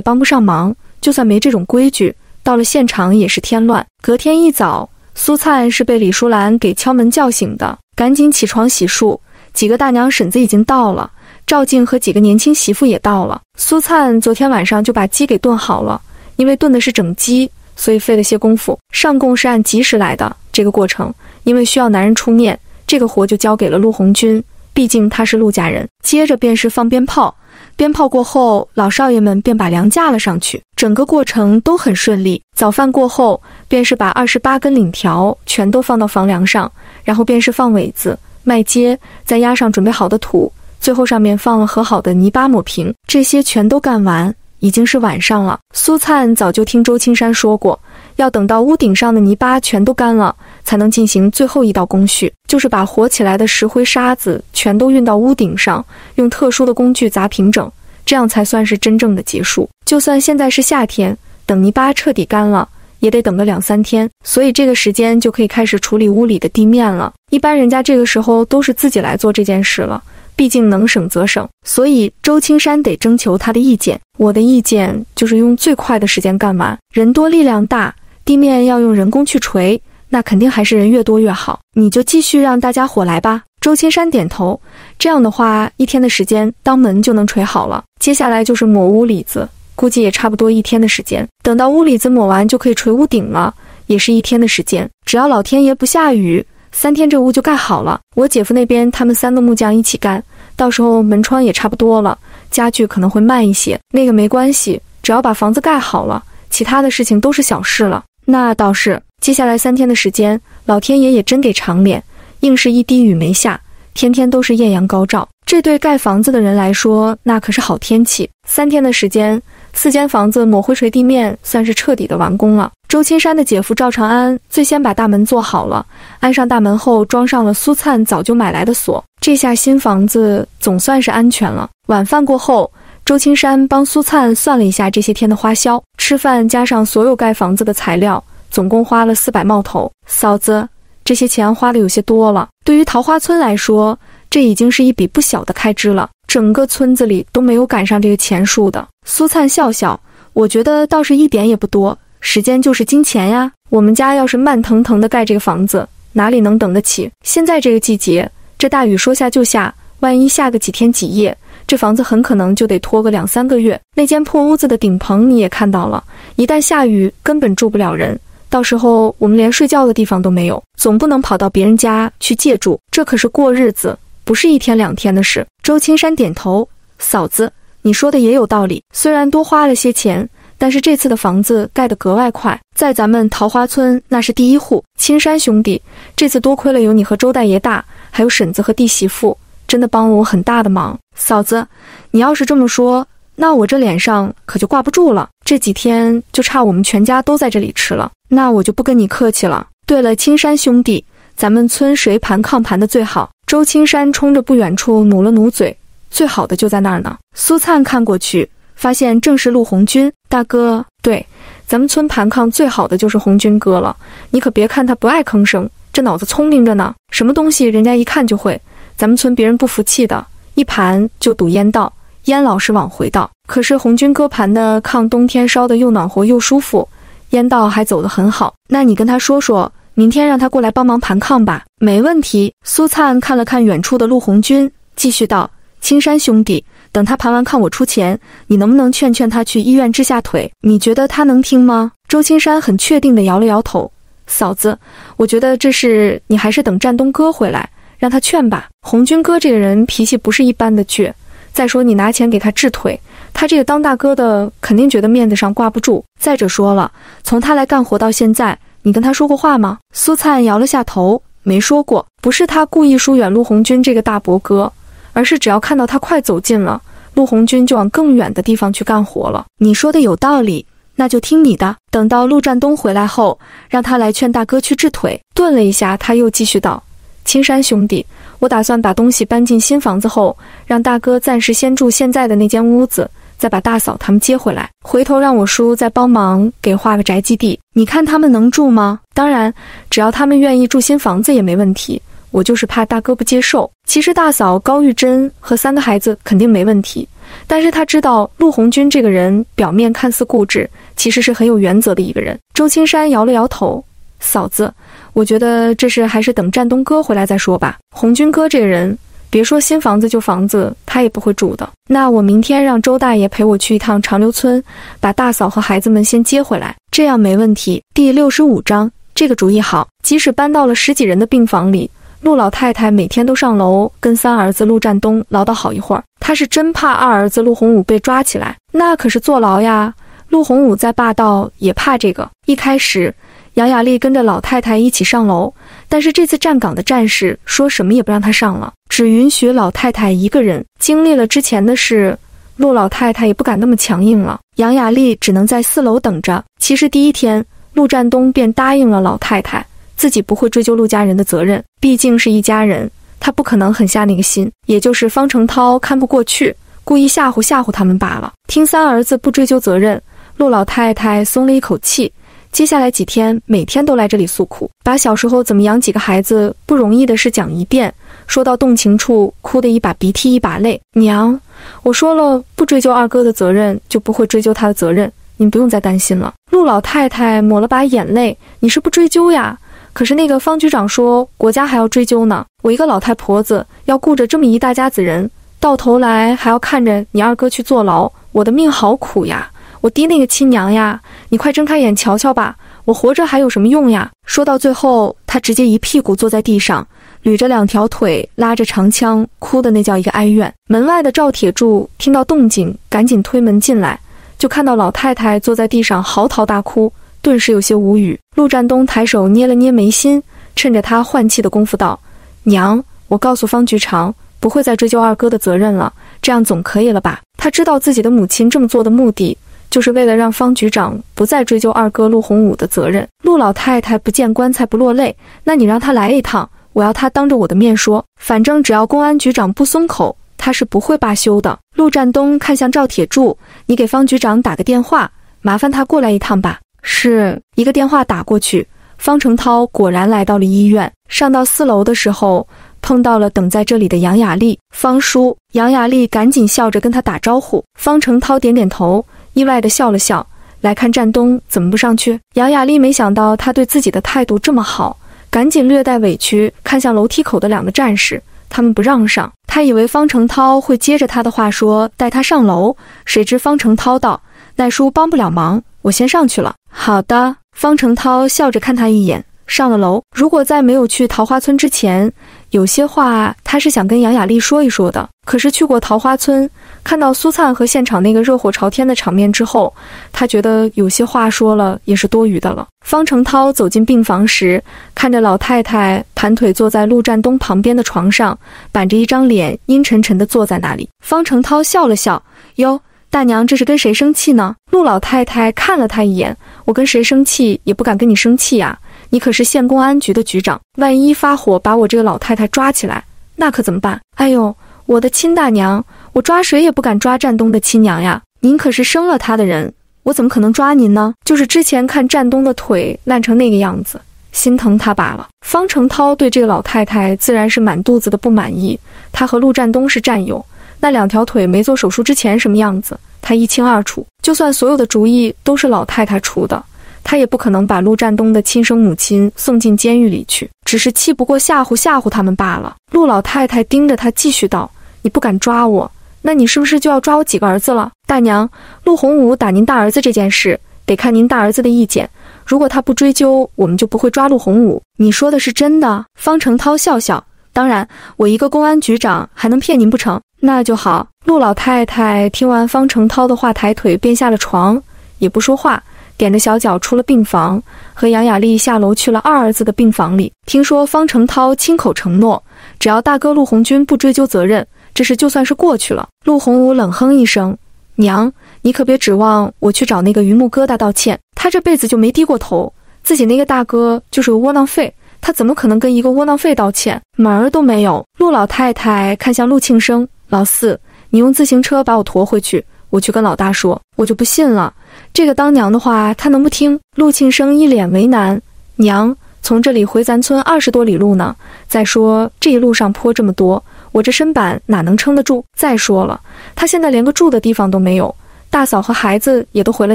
帮不上忙。就算没这种规矩，到了现场也是添乱。隔天一早，苏灿是被李淑兰给敲门叫醒的，赶紧起床洗漱。几个大娘婶子已经到了，赵静和几个年轻媳妇也到了。苏灿昨天晚上就把鸡给炖好了。因为炖的是整鸡，所以费了些功夫。上供是按吉时来的，这个过程因为需要男人出面，这个活就交给了陆红军，毕竟他是陆家人。接着便是放鞭炮，鞭炮过后，老少爷们便把粮架了上去，整个过程都很顺利。早饭过后，便是把二十八根领条全都放到房梁上，然后便是放苇子、麦秸，再压上准备好的土，最后上面放了和好的泥巴抹平，这些全都干完。已经是晚上了。苏灿早就听周青山说过，要等到屋顶上的泥巴全都干了，才能进行最后一道工序，就是把活起来的石灰沙子全都运到屋顶上，用特殊的工具砸平整，这样才算是真正的结束。就算现在是夏天，等泥巴彻底干了，也得等个两三天，所以这个时间就可以开始处理屋里的地面了。一般人家这个时候都是自己来做这件事了。毕竟能省则省，所以周青山得征求他的意见。我的意见就是用最快的时间干完，人多力量大，地面要用人工去锤，那肯定还是人越多越好。你就继续让大家伙来吧。周青山点头。这样的话，一天的时间，当门就能锤好了。接下来就是抹屋里子，估计也差不多一天的时间。等到屋里子抹完，就可以锤屋顶了，也是一天的时间。只要老天爷不下雨，三天这屋就盖好了。我姐夫那边，他们三个木匠一起干，到时候门窗也差不多了。家具可能会慢一些，那个没关系，只要把房子盖好了。其他的事情都是小事了，那倒是。接下来三天的时间，老天爷也真给长脸，硬是一滴雨没下，天天都是艳阳高照。这对盖房子的人来说，那可是好天气。三天的时间，四间房子抹灰锤地面，算是彻底的完工了。周青山的姐夫赵长安最先把大门做好了，安上大门后，装上了苏灿早就买来的锁，这下新房子总算是安全了。晚饭过后。周青山帮苏灿算了一下这些天的花销，吃饭加上所有盖房子的材料，总共花了四百冒头。嫂子，这些钱花的有些多了。对于桃花村来说，这已经是一笔不小的开支了。整个村子里都没有赶上这个钱数的。苏灿笑笑，我觉得倒是一点也不多。时间就是金钱呀。我们家要是慢腾腾的盖这个房子，哪里能等得起？现在这个季节，这大雨说下就下，万一下个几天几夜。这房子很可能就得拖个两三个月。那间破屋子的顶棚你也看到了，一旦下雨，根本住不了人。到时候我们连睡觉的地方都没有，总不能跑到别人家去借住。这可是过日子，不是一天两天的事。周青山点头，嫂子，你说的也有道理。虽然多花了些钱，但是这次的房子盖得格外快，在咱们桃花村那是第一户。青山兄弟，这次多亏了有你和周大爷大，还有婶子和弟媳妇。真的帮了我很大的忙，嫂子，你要是这么说，那我这脸上可就挂不住了。这几天就差我们全家都在这里吃了，那我就不跟你客气了。对了，青山兄弟，咱们村谁盘炕盘的最好？周青山冲着不远处努了努嘴，最好的就在那儿呢。苏灿看过去，发现正是陆红军大哥。对，咱们村盘炕最好的就是红军哥了。你可别看他不爱吭声，这脑子聪明着呢，什么东西人家一看就会。咱们村别人不服气的，一盘就堵烟道，烟老是往回倒。可是红军哥盘的炕，冬天烧的又暖和又舒服，烟道还走得很好。那你跟他说说，明天让他过来帮忙盘炕吧。没问题。苏灿看了看远处的陆红军，继续道：“青山兄弟，等他盘完炕，我出钱。你能不能劝劝他去医院治下腿？你觉得他能听吗？”周青山很确定地摇了摇头：“嫂子，我觉得这事你还是等战东哥回来。”让他劝吧，红军哥这个人脾气不是一般的倔。再说你拿钱给他治腿，他这个当大哥的肯定觉得面子上挂不住。再者说了，从他来干活到现在，你跟他说过话吗？苏灿摇了下头，没说过。不是他故意疏远陆红军这个大伯哥，而是只要看到他快走近了，陆红军就往更远的地方去干活了。你说的有道理，那就听你的。等到陆占东回来后，让他来劝大哥去治腿。顿了一下，他又继续道。青山兄弟，我打算把东西搬进新房子后，让大哥暂时先住现在的那间屋子，再把大嫂他们接回来。回头让我叔再帮忙给画个宅基地，你看他们能住吗？当然，只要他们愿意住新房子也没问题。我就是怕大哥不接受。其实大嫂高玉珍和三个孩子肯定没问题，但是他知道陆红军这个人表面看似固执，其实是很有原则的一个人。周青山摇了摇头，嫂子。我觉得这事还是等战东哥回来再说吧。红军哥这个人，别说新房子旧房子，他也不会住的。那我明天让周大爷陪我去一趟长留村，把大嫂和孩子们先接回来，这样没问题。第六十五章，这个主意好。即使搬到了十几人的病房里，陆老太太每天都上楼跟三儿子陆战东唠叨好一会儿。她是真怕二儿子陆洪武被抓起来，那可是坐牢呀。陆洪武再霸道，也怕这个。一开始。杨雅丽跟着老太太一起上楼，但是这次站岗的战士说什么也不让她上了，只允许老太太一个人。经历了之前的事，陆老太太也不敢那么强硬了。杨雅丽只能在四楼等着。其实第一天，陆占东便答应了老太太，自己不会追究陆家人的责任，毕竟是一家人，他不可能狠下那个心。也就是方成涛看不过去，故意吓唬吓唬他们罢了。听三儿子不追究责任，陆老太太松了一口气。接下来几天，每天都来这里诉苦，把小时候怎么养几个孩子不容易的事讲一遍。说到动情处，哭得一把鼻涕一把泪。娘，我说了，不追究二哥的责任，就不会追究他的责任。您不用再担心了。陆老太太抹了把眼泪，你是不追究呀？可是那个方局长说国家还要追究呢，我一个老太婆子要顾着这么一大家子人，到头来还要看着你二哥去坐牢，我的命好苦呀！我滴那个亲娘呀，你快睁开眼瞧瞧吧，我活着还有什么用呀？说到最后，他直接一屁股坐在地上，捋着两条腿，拉着长枪，哭的那叫一个哀怨。门外的赵铁柱听到动静，赶紧推门进来，就看到老太太坐在地上嚎啕大哭，顿时有些无语。陆占东抬手捏了捏眉心，趁着他换气的功夫道：“娘，我告诉方局长，不会再追究二哥的责任了，这样总可以了吧？”他知道自己的母亲这么做的目的。就是为了让方局长不再追究二哥陆洪武的责任。陆老太太不见棺材不落泪，那你让他来一趟，我要他当着我的面说，反正只要公安局长不松口，他是不会罢休的。陆占东看向赵铁柱，你给方局长打个电话，麻烦他过来一趟吧。是一个电话打过去，方成涛果然来到了医院。上到四楼的时候，碰到了等在这里的杨雅丽。方叔，杨雅丽赶紧笑着跟他打招呼。方成涛点点头。意外地笑了笑，来看战东怎么不上去？杨雅丽没想到他对自己的态度这么好，赶紧略带委屈看向楼梯口的两个战士，他们不让上。他以为方成涛会接着他的话说带他上楼，谁知方成涛道：“奈叔帮不了忙，我先上去了。”好的，方成涛笑着看他一眼，上了楼。如果在没有去桃花村之前，有些话他是想跟杨雅丽说一说的。可是去过桃花村。看到苏灿和现场那个热火朝天的场面之后，他觉得有些话说了也是多余的了。方成涛走进病房时，看着老太太盘腿坐在陆占东旁边的床上，板着一张脸，阴沉沉地坐在那里。方成涛笑了笑：“哟，大娘这是跟谁生气呢？”陆老太太看了他一眼：“我跟谁生气也不敢跟你生气呀，你可是县公安局的局长，万一发火把我这个老太太抓起来，那可怎么办？哎呦，我的亲大娘！”我抓谁也不敢抓战东的亲娘呀！您可是生了他的人，我怎么可能抓您呢？就是之前看战东的腿烂成那个样子，心疼他罢了。方成涛对这个老太太自然是满肚子的不满意。他和陆战东是战友，那两条腿没做手术之前什么样子，他一清二楚。就算所有的主意都是老太太出的，他也不可能把陆战东的亲生母亲送进监狱里去，只是气不过吓唬吓唬他们罢了。陆老太太盯着他，继续道：“你不敢抓我。”那你是不是就要抓我几个儿子了，大娘？陆洪武打您大儿子这件事，得看您大儿子的意见。如果他不追究，我们就不会抓陆洪武。你说的是真的？方成涛笑笑，当然，我一个公安局长还能骗您不成？那就好。陆老太太听完方成涛的话，抬腿便下了床，也不说话，踮着小脚出了病房，和杨雅丽下楼去了二儿子的病房里。听说方成涛亲口承诺，只要大哥陆红军不追究责任。这事就算是过去了。陆洪武冷哼一声：“娘，你可别指望我去找那个榆木疙瘩道歉。他这辈子就没低过头，自己那个大哥就是个窝囊废，他怎么可能跟一个窝囊废道歉？门儿都没有。”陆老太太看向陆庆生：“老四，你用自行车把我驮回去，我去跟老大说。我就不信了，这个当娘的话他能不听？”陆庆生一脸为难：“娘，从这里回咱村二十多里路呢。再说这一路上坡这么多。”我这身板哪能撑得住？再说了，他现在连个住的地方都没有，大嫂和孩子也都回了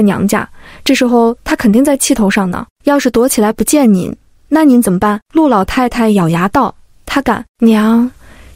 娘家，这时候他肯定在气头上呢。要是躲起来不见您，那您怎么办？陆老太太咬牙道：“他敢，娘，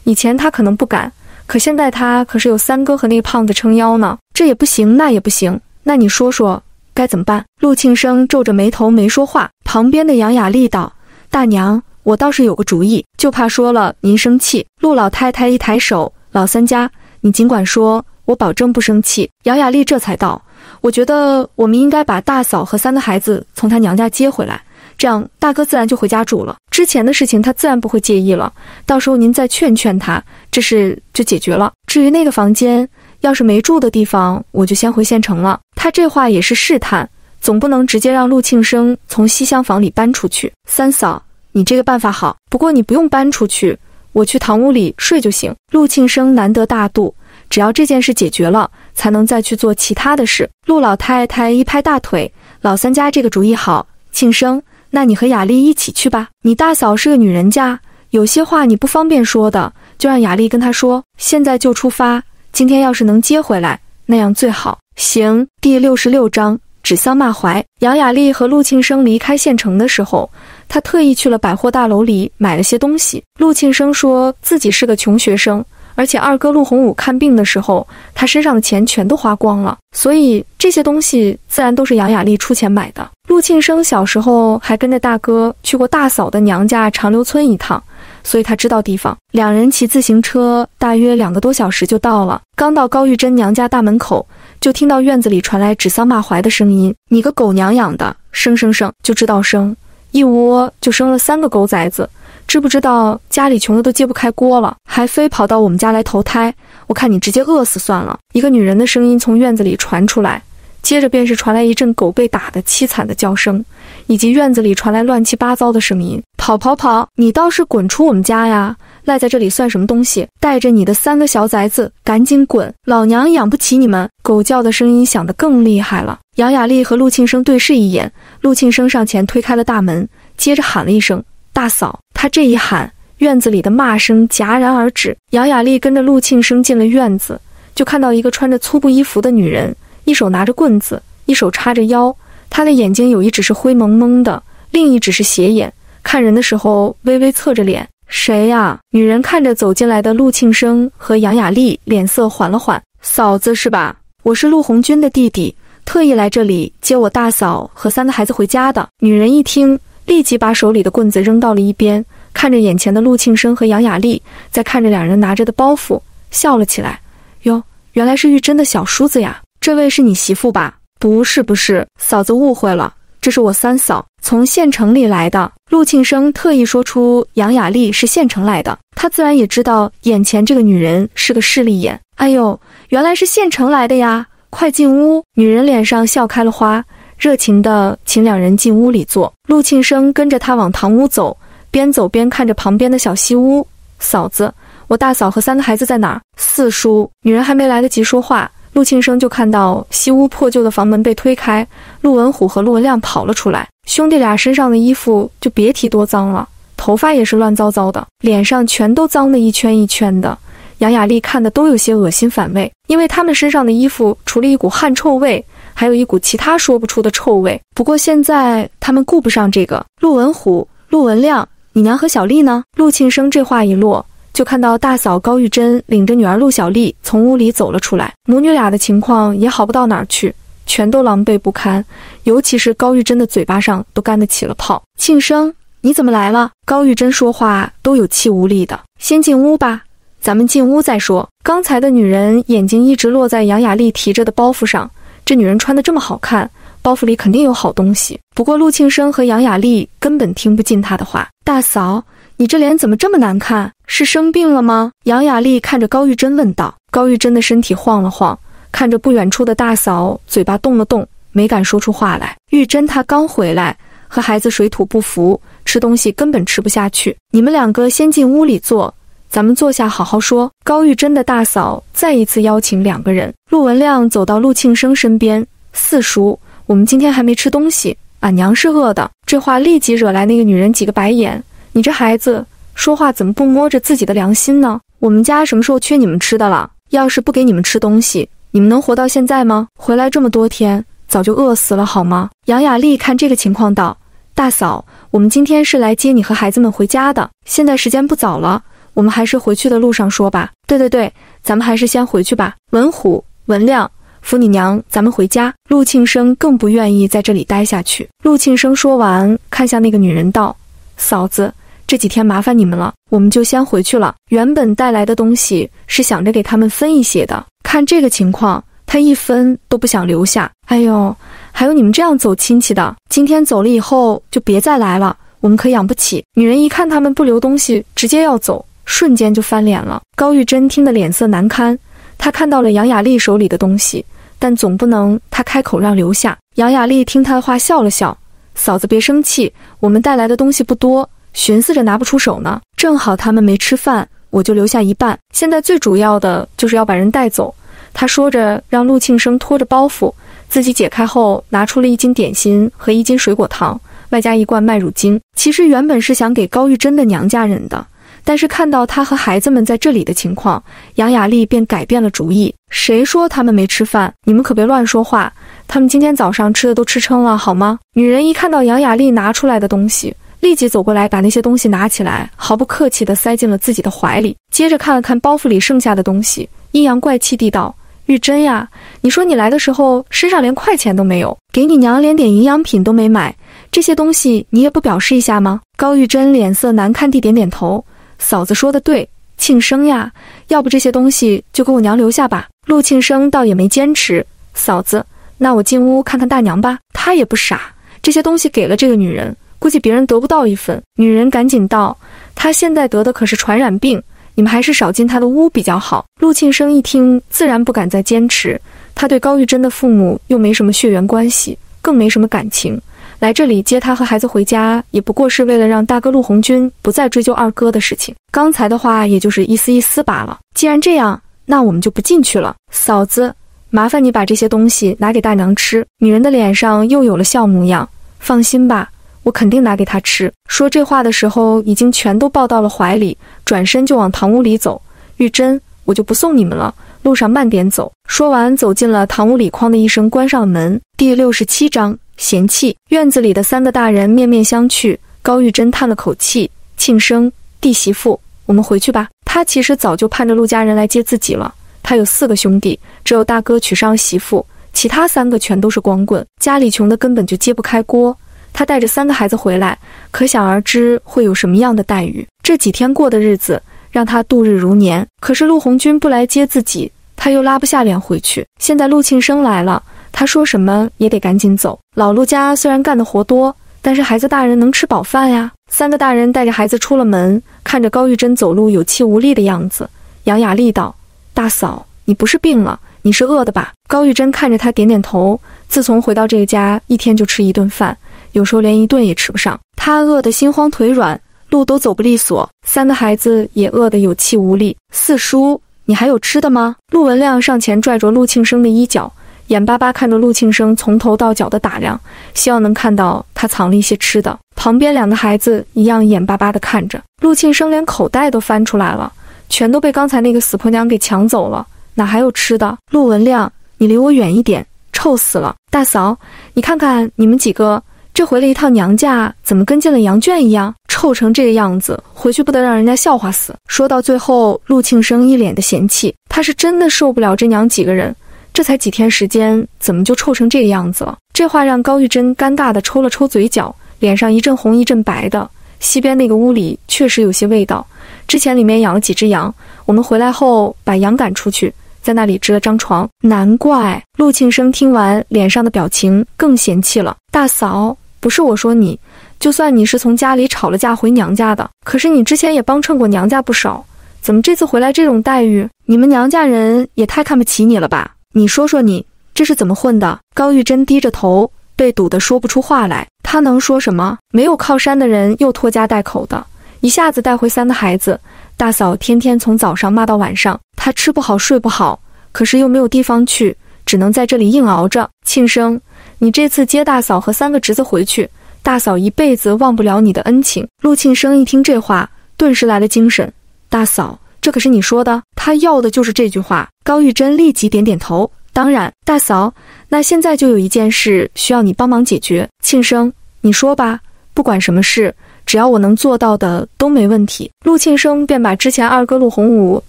以前他可能不敢，可现在他可是有三哥和那个胖子撑腰呢，这也不行，那也不行。那你说说该怎么办？”陆庆生皱着眉头没说话。旁边的杨雅丽道：“大娘。”我倒是有个主意，就怕说了您生气。陆老太太一抬手，老三家，你尽管说，我保证不生气。杨雅丽这才道：“我觉得我们应该把大嫂和三个孩子从她娘家接回来，这样大哥自然就回家住了。之前的事情他自然不会介意了。到时候您再劝劝他，这事就解决了。至于那个房间，要是没住的地方，我就先回县城了。”他这话也是试探，总不能直接让陆庆生从西厢房里搬出去。三嫂。你这个办法好，不过你不用搬出去，我去堂屋里睡就行。陆庆生难得大度，只要这件事解决了，才能再去做其他的事。陆老太太一拍大腿，老三家这个主意好。庆生，那你和雅丽一起去吧。你大嫂是个女人家，有些话你不方便说的，就让雅丽跟她说。现在就出发，今天要是能接回来，那样最好。行。第六十六章指桑骂槐。杨雅丽和陆庆生离开县城的时候。他特意去了百货大楼里买了些东西。陆庆生说自己是个穷学生，而且二哥陆洪武看病的时候，他身上的钱全都花光了，所以这些东西自然都是杨雅丽出钱买的。陆庆生小时候还跟着大哥去过大嫂的娘家长留村一趟，所以他知道地方。两人骑自行车，大约两个多小时就到了。刚到高玉珍娘家大门口。就听到院子里传来指桑骂槐的声音：“你个狗娘养的，生生生就知道生，一窝就生了三个狗崽子，知不知道家里穷的都揭不开锅了，还非跑到我们家来投胎？我看你直接饿死算了。”一个女人的声音从院子里传出来，接着便是传来一阵狗被打的凄惨的叫声，以及院子里传来乱七八糟的声音：“跑跑跑，你倒是滚出我们家呀！”赖在这里算什么东西？带着你的三个小崽子，赶紧滚！老娘养不起你们！狗叫的声音响得更厉害了。杨雅丽和陆庆生对视一眼，陆庆生上前推开了大门，接着喊了一声：“大嫂！”他这一喊，院子里的骂声戛然而止。杨雅丽跟着陆庆生进了院子，就看到一个穿着粗布衣服的女人，一手拿着棍子，一手叉着腰，她的眼睛有一只是灰蒙蒙的，另一只是斜眼，看人的时候微微侧着脸。谁呀？女人看着走进来的陆庆生和杨雅丽，脸色缓了缓。嫂子是吧？我是陆红军的弟弟，特意来这里接我大嫂和三个孩子回家的。女人一听，立即把手里的棍子扔到了一边，看着眼前的陆庆生和杨雅丽，再看着两人拿着的包袱，笑了起来。哟，原来是玉珍的小叔子呀！这位是你媳妇吧？不是，不是，嫂子误会了。这是我三嫂，从县城里来的。陆庆生特意说出杨雅丽是县城来的，他自然也知道眼前这个女人是个势利眼。哎呦，原来是县城来的呀！快进屋。女人脸上笑开了花，热情地请两人进屋里坐。陆庆生跟着她往堂屋走，边走边看着旁边的小西屋。嫂子，我大嫂和三个孩子在哪儿？四叔。女人还没来得及说话。陆庆生就看到西屋破旧的房门被推开，陆文虎和陆文亮跑了出来。兄弟俩身上的衣服就别提多脏了，头发也是乱糟糟的，脸上全都脏的一圈一圈的。杨雅丽看的都有些恶心反胃，因为他们身上的衣服除了一股汗臭味，还有一股其他说不出的臭味。不过现在他们顾不上这个。陆文虎、陆文亮，你娘和小丽呢？陆庆生这话一落。就看到大嫂高玉珍领着女儿陆小丽从屋里走了出来，母女俩的情况也好不到哪儿去，全都狼狈不堪，尤其是高玉珍的嘴巴上都干得起了泡。庆生，你怎么来了？高玉珍说话都有气无力的。先进屋吧，咱们进屋再说。刚才的女人眼睛一直落在杨雅丽提着的包袱上，这女人穿得这么好看，包袱里肯定有好东西。不过陆庆生和杨雅丽根本听不进她的话。大嫂。你这脸怎么这么难看？是生病了吗？杨雅丽看着高玉珍问道。高玉珍的身体晃了晃，看着不远处的大嫂，嘴巴动了动，没敢说出话来。玉珍她刚回来，和孩子水土不服，吃东西根本吃不下去。你们两个先进屋里坐，咱们坐下好好说。高玉珍的大嫂再一次邀请两个人。陆文亮走到陆庆生身边，四叔，我们今天还没吃东西，俺娘是饿的。这话立即惹来那个女人几个白眼。你这孩子说话怎么不摸着自己的良心呢？我们家什么时候缺你们吃的了？要是不给你们吃东西，你们能活到现在吗？回来这么多天，早就饿死了好吗？杨雅丽看这个情况道：“大嫂，我们今天是来接你和孩子们回家的。现在时间不早了，我们还是回去的路上说吧。”对对对，咱们还是先回去吧。文虎、文亮扶你娘，咱们回家。陆庆生更不愿意在这里待下去。陆庆生说完，看向那个女人道：“嫂子。”这几天麻烦你们了，我们就先回去了。原本带来的东西是想着给他们分一些的，看这个情况，他一分都不想留下。哎呦，还有你们这样走亲戚的，今天走了以后就别再来了，我们可养不起。女人一看他们不留东西，直接要走，瞬间就翻脸了。高玉珍听得脸色难堪，她看到了杨雅丽手里的东西，但总不能她开口让留下。杨雅丽听她的话笑了笑：“嫂子别生气，我们带来的东西不多。”寻思着拿不出手呢，正好他们没吃饭，我就留下一半。现在最主要的就是要把人带走。他说着，让陆庆生拖着包袱，自己解开后拿出了一斤点心和一斤水果糖，外加一罐麦乳精。其实原本是想给高玉珍的娘家人的，但是看到他和孩子们在这里的情况，杨雅丽便改变了主意。谁说他们没吃饭？你们可别乱说话。他们今天早上吃的都吃撑了，好吗？女人一看到杨雅丽拿出来的东西。立即走过来，把那些东西拿起来，毫不客气地塞进了自己的怀里。接着看了看包袱里剩下的东西，阴阳怪气地道：“玉珍呀，你说你来的时候身上连块钱都没有，给你娘连点营养品都没买，这些东西你也不表示一下吗？”高玉珍脸色难看地点点头：“嫂子说的对，庆生呀，要不这些东西就给我娘留下吧。”陆庆生倒也没坚持：“嫂子，那我进屋看看大娘吧。”他也不傻。这些东西给了这个女人，估计别人得不到一份。女人赶紧道：“她现在得的可是传染病，你们还是少进她的屋比较好。”陆庆生一听，自然不敢再坚持。他对高玉珍的父母又没什么血缘关系，更没什么感情，来这里接她和孩子回家，也不过是为了让大哥陆红军不再追究二哥的事情。刚才的话也就是一丝一丝罢了。既然这样，那我们就不进去了。嫂子，麻烦你把这些东西拿给大娘吃。女人的脸上又有了笑模样。放心吧，我肯定拿给他吃。说这话的时候，已经全都抱到了怀里，转身就往堂屋里走。玉珍，我就不送你们了，路上慢点走。说完，走进了堂屋里，哐的一声关上门。第六十七章嫌弃。院子里的三个大人面面相觑。高玉珍叹了口气：“庆生，弟媳妇，我们回去吧。”他其实早就盼着陆家人来接自己了。他有四个兄弟，只有大哥娶上了媳妇。其他三个全都是光棍，家里穷的根本就揭不开锅。他带着三个孩子回来，可想而知会有什么样的待遇。这几天过的日子让他度日如年。可是陆红军不来接自己，他又拉不下脸回去。现在陆庆生来了，他说什么也得赶紧走。老陆家虽然干的活多，但是孩子大人能吃饱饭呀。三个大人带着孩子出了门，看着高玉珍走路有气无力的样子，杨雅丽道：“大嫂，你不是病了？”你是饿的吧？高玉珍看着他点点头。自从回到这个家，一天就吃一顿饭，有时候连一顿也吃不上。他饿得心慌腿软，路都走不利索。三个孩子也饿得有气无力。四叔，你还有吃的吗？陆文亮上前拽着陆庆生的衣角，眼巴巴看着陆庆生从头到脚的打量，希望能看到他藏了一些吃的。旁边两个孩子一样眼巴巴地看着陆庆生，连口袋都翻出来了，全都被刚才那个死婆娘给抢走了。哪还有吃的？陆文亮，你离我远一点，臭死了！大嫂，你看看你们几个，这回了一趟娘家，怎么跟进了羊圈一样，臭成这个样子，回去不得让人家笑话死！说到最后，陆庆生一脸的嫌弃，他是真的受不了这娘几个人，这才几天时间，怎么就臭成这个样子了？这话让高玉珍尴尬的抽了抽嘴角，脸上一阵红一阵白的。西边那个屋里确实有些味道，之前里面养了几只羊，我们回来后把羊赶出去。在那里支了张床，难怪陆庆生听完脸上的表情更嫌弃了。大嫂，不是我说你，就算你是从家里吵了架回娘家的，可是你之前也帮衬过娘家不少，怎么这次回来这种待遇？你们娘家人也太看不起你了吧？你说说你这是怎么混的？高玉珍低着头，被堵得说不出话来。他能说什么？没有靠山的人又拖家带口的，一下子带回三个孩子。大嫂天天从早上骂到晚上，她吃不好睡不好，可是又没有地方去，只能在这里硬熬着。庆生，你这次接大嫂和三个侄子回去，大嫂一辈子忘不了你的恩情。陆庆生一听这话，顿时来了精神。大嫂，这可是你说的，他要的就是这句话。高玉珍立即点点头，当然，大嫂，那现在就有一件事需要你帮忙解决。庆生，你说吧，不管什么事。只要我能做到的都没问题。陆庆生便把之前二哥陆洪武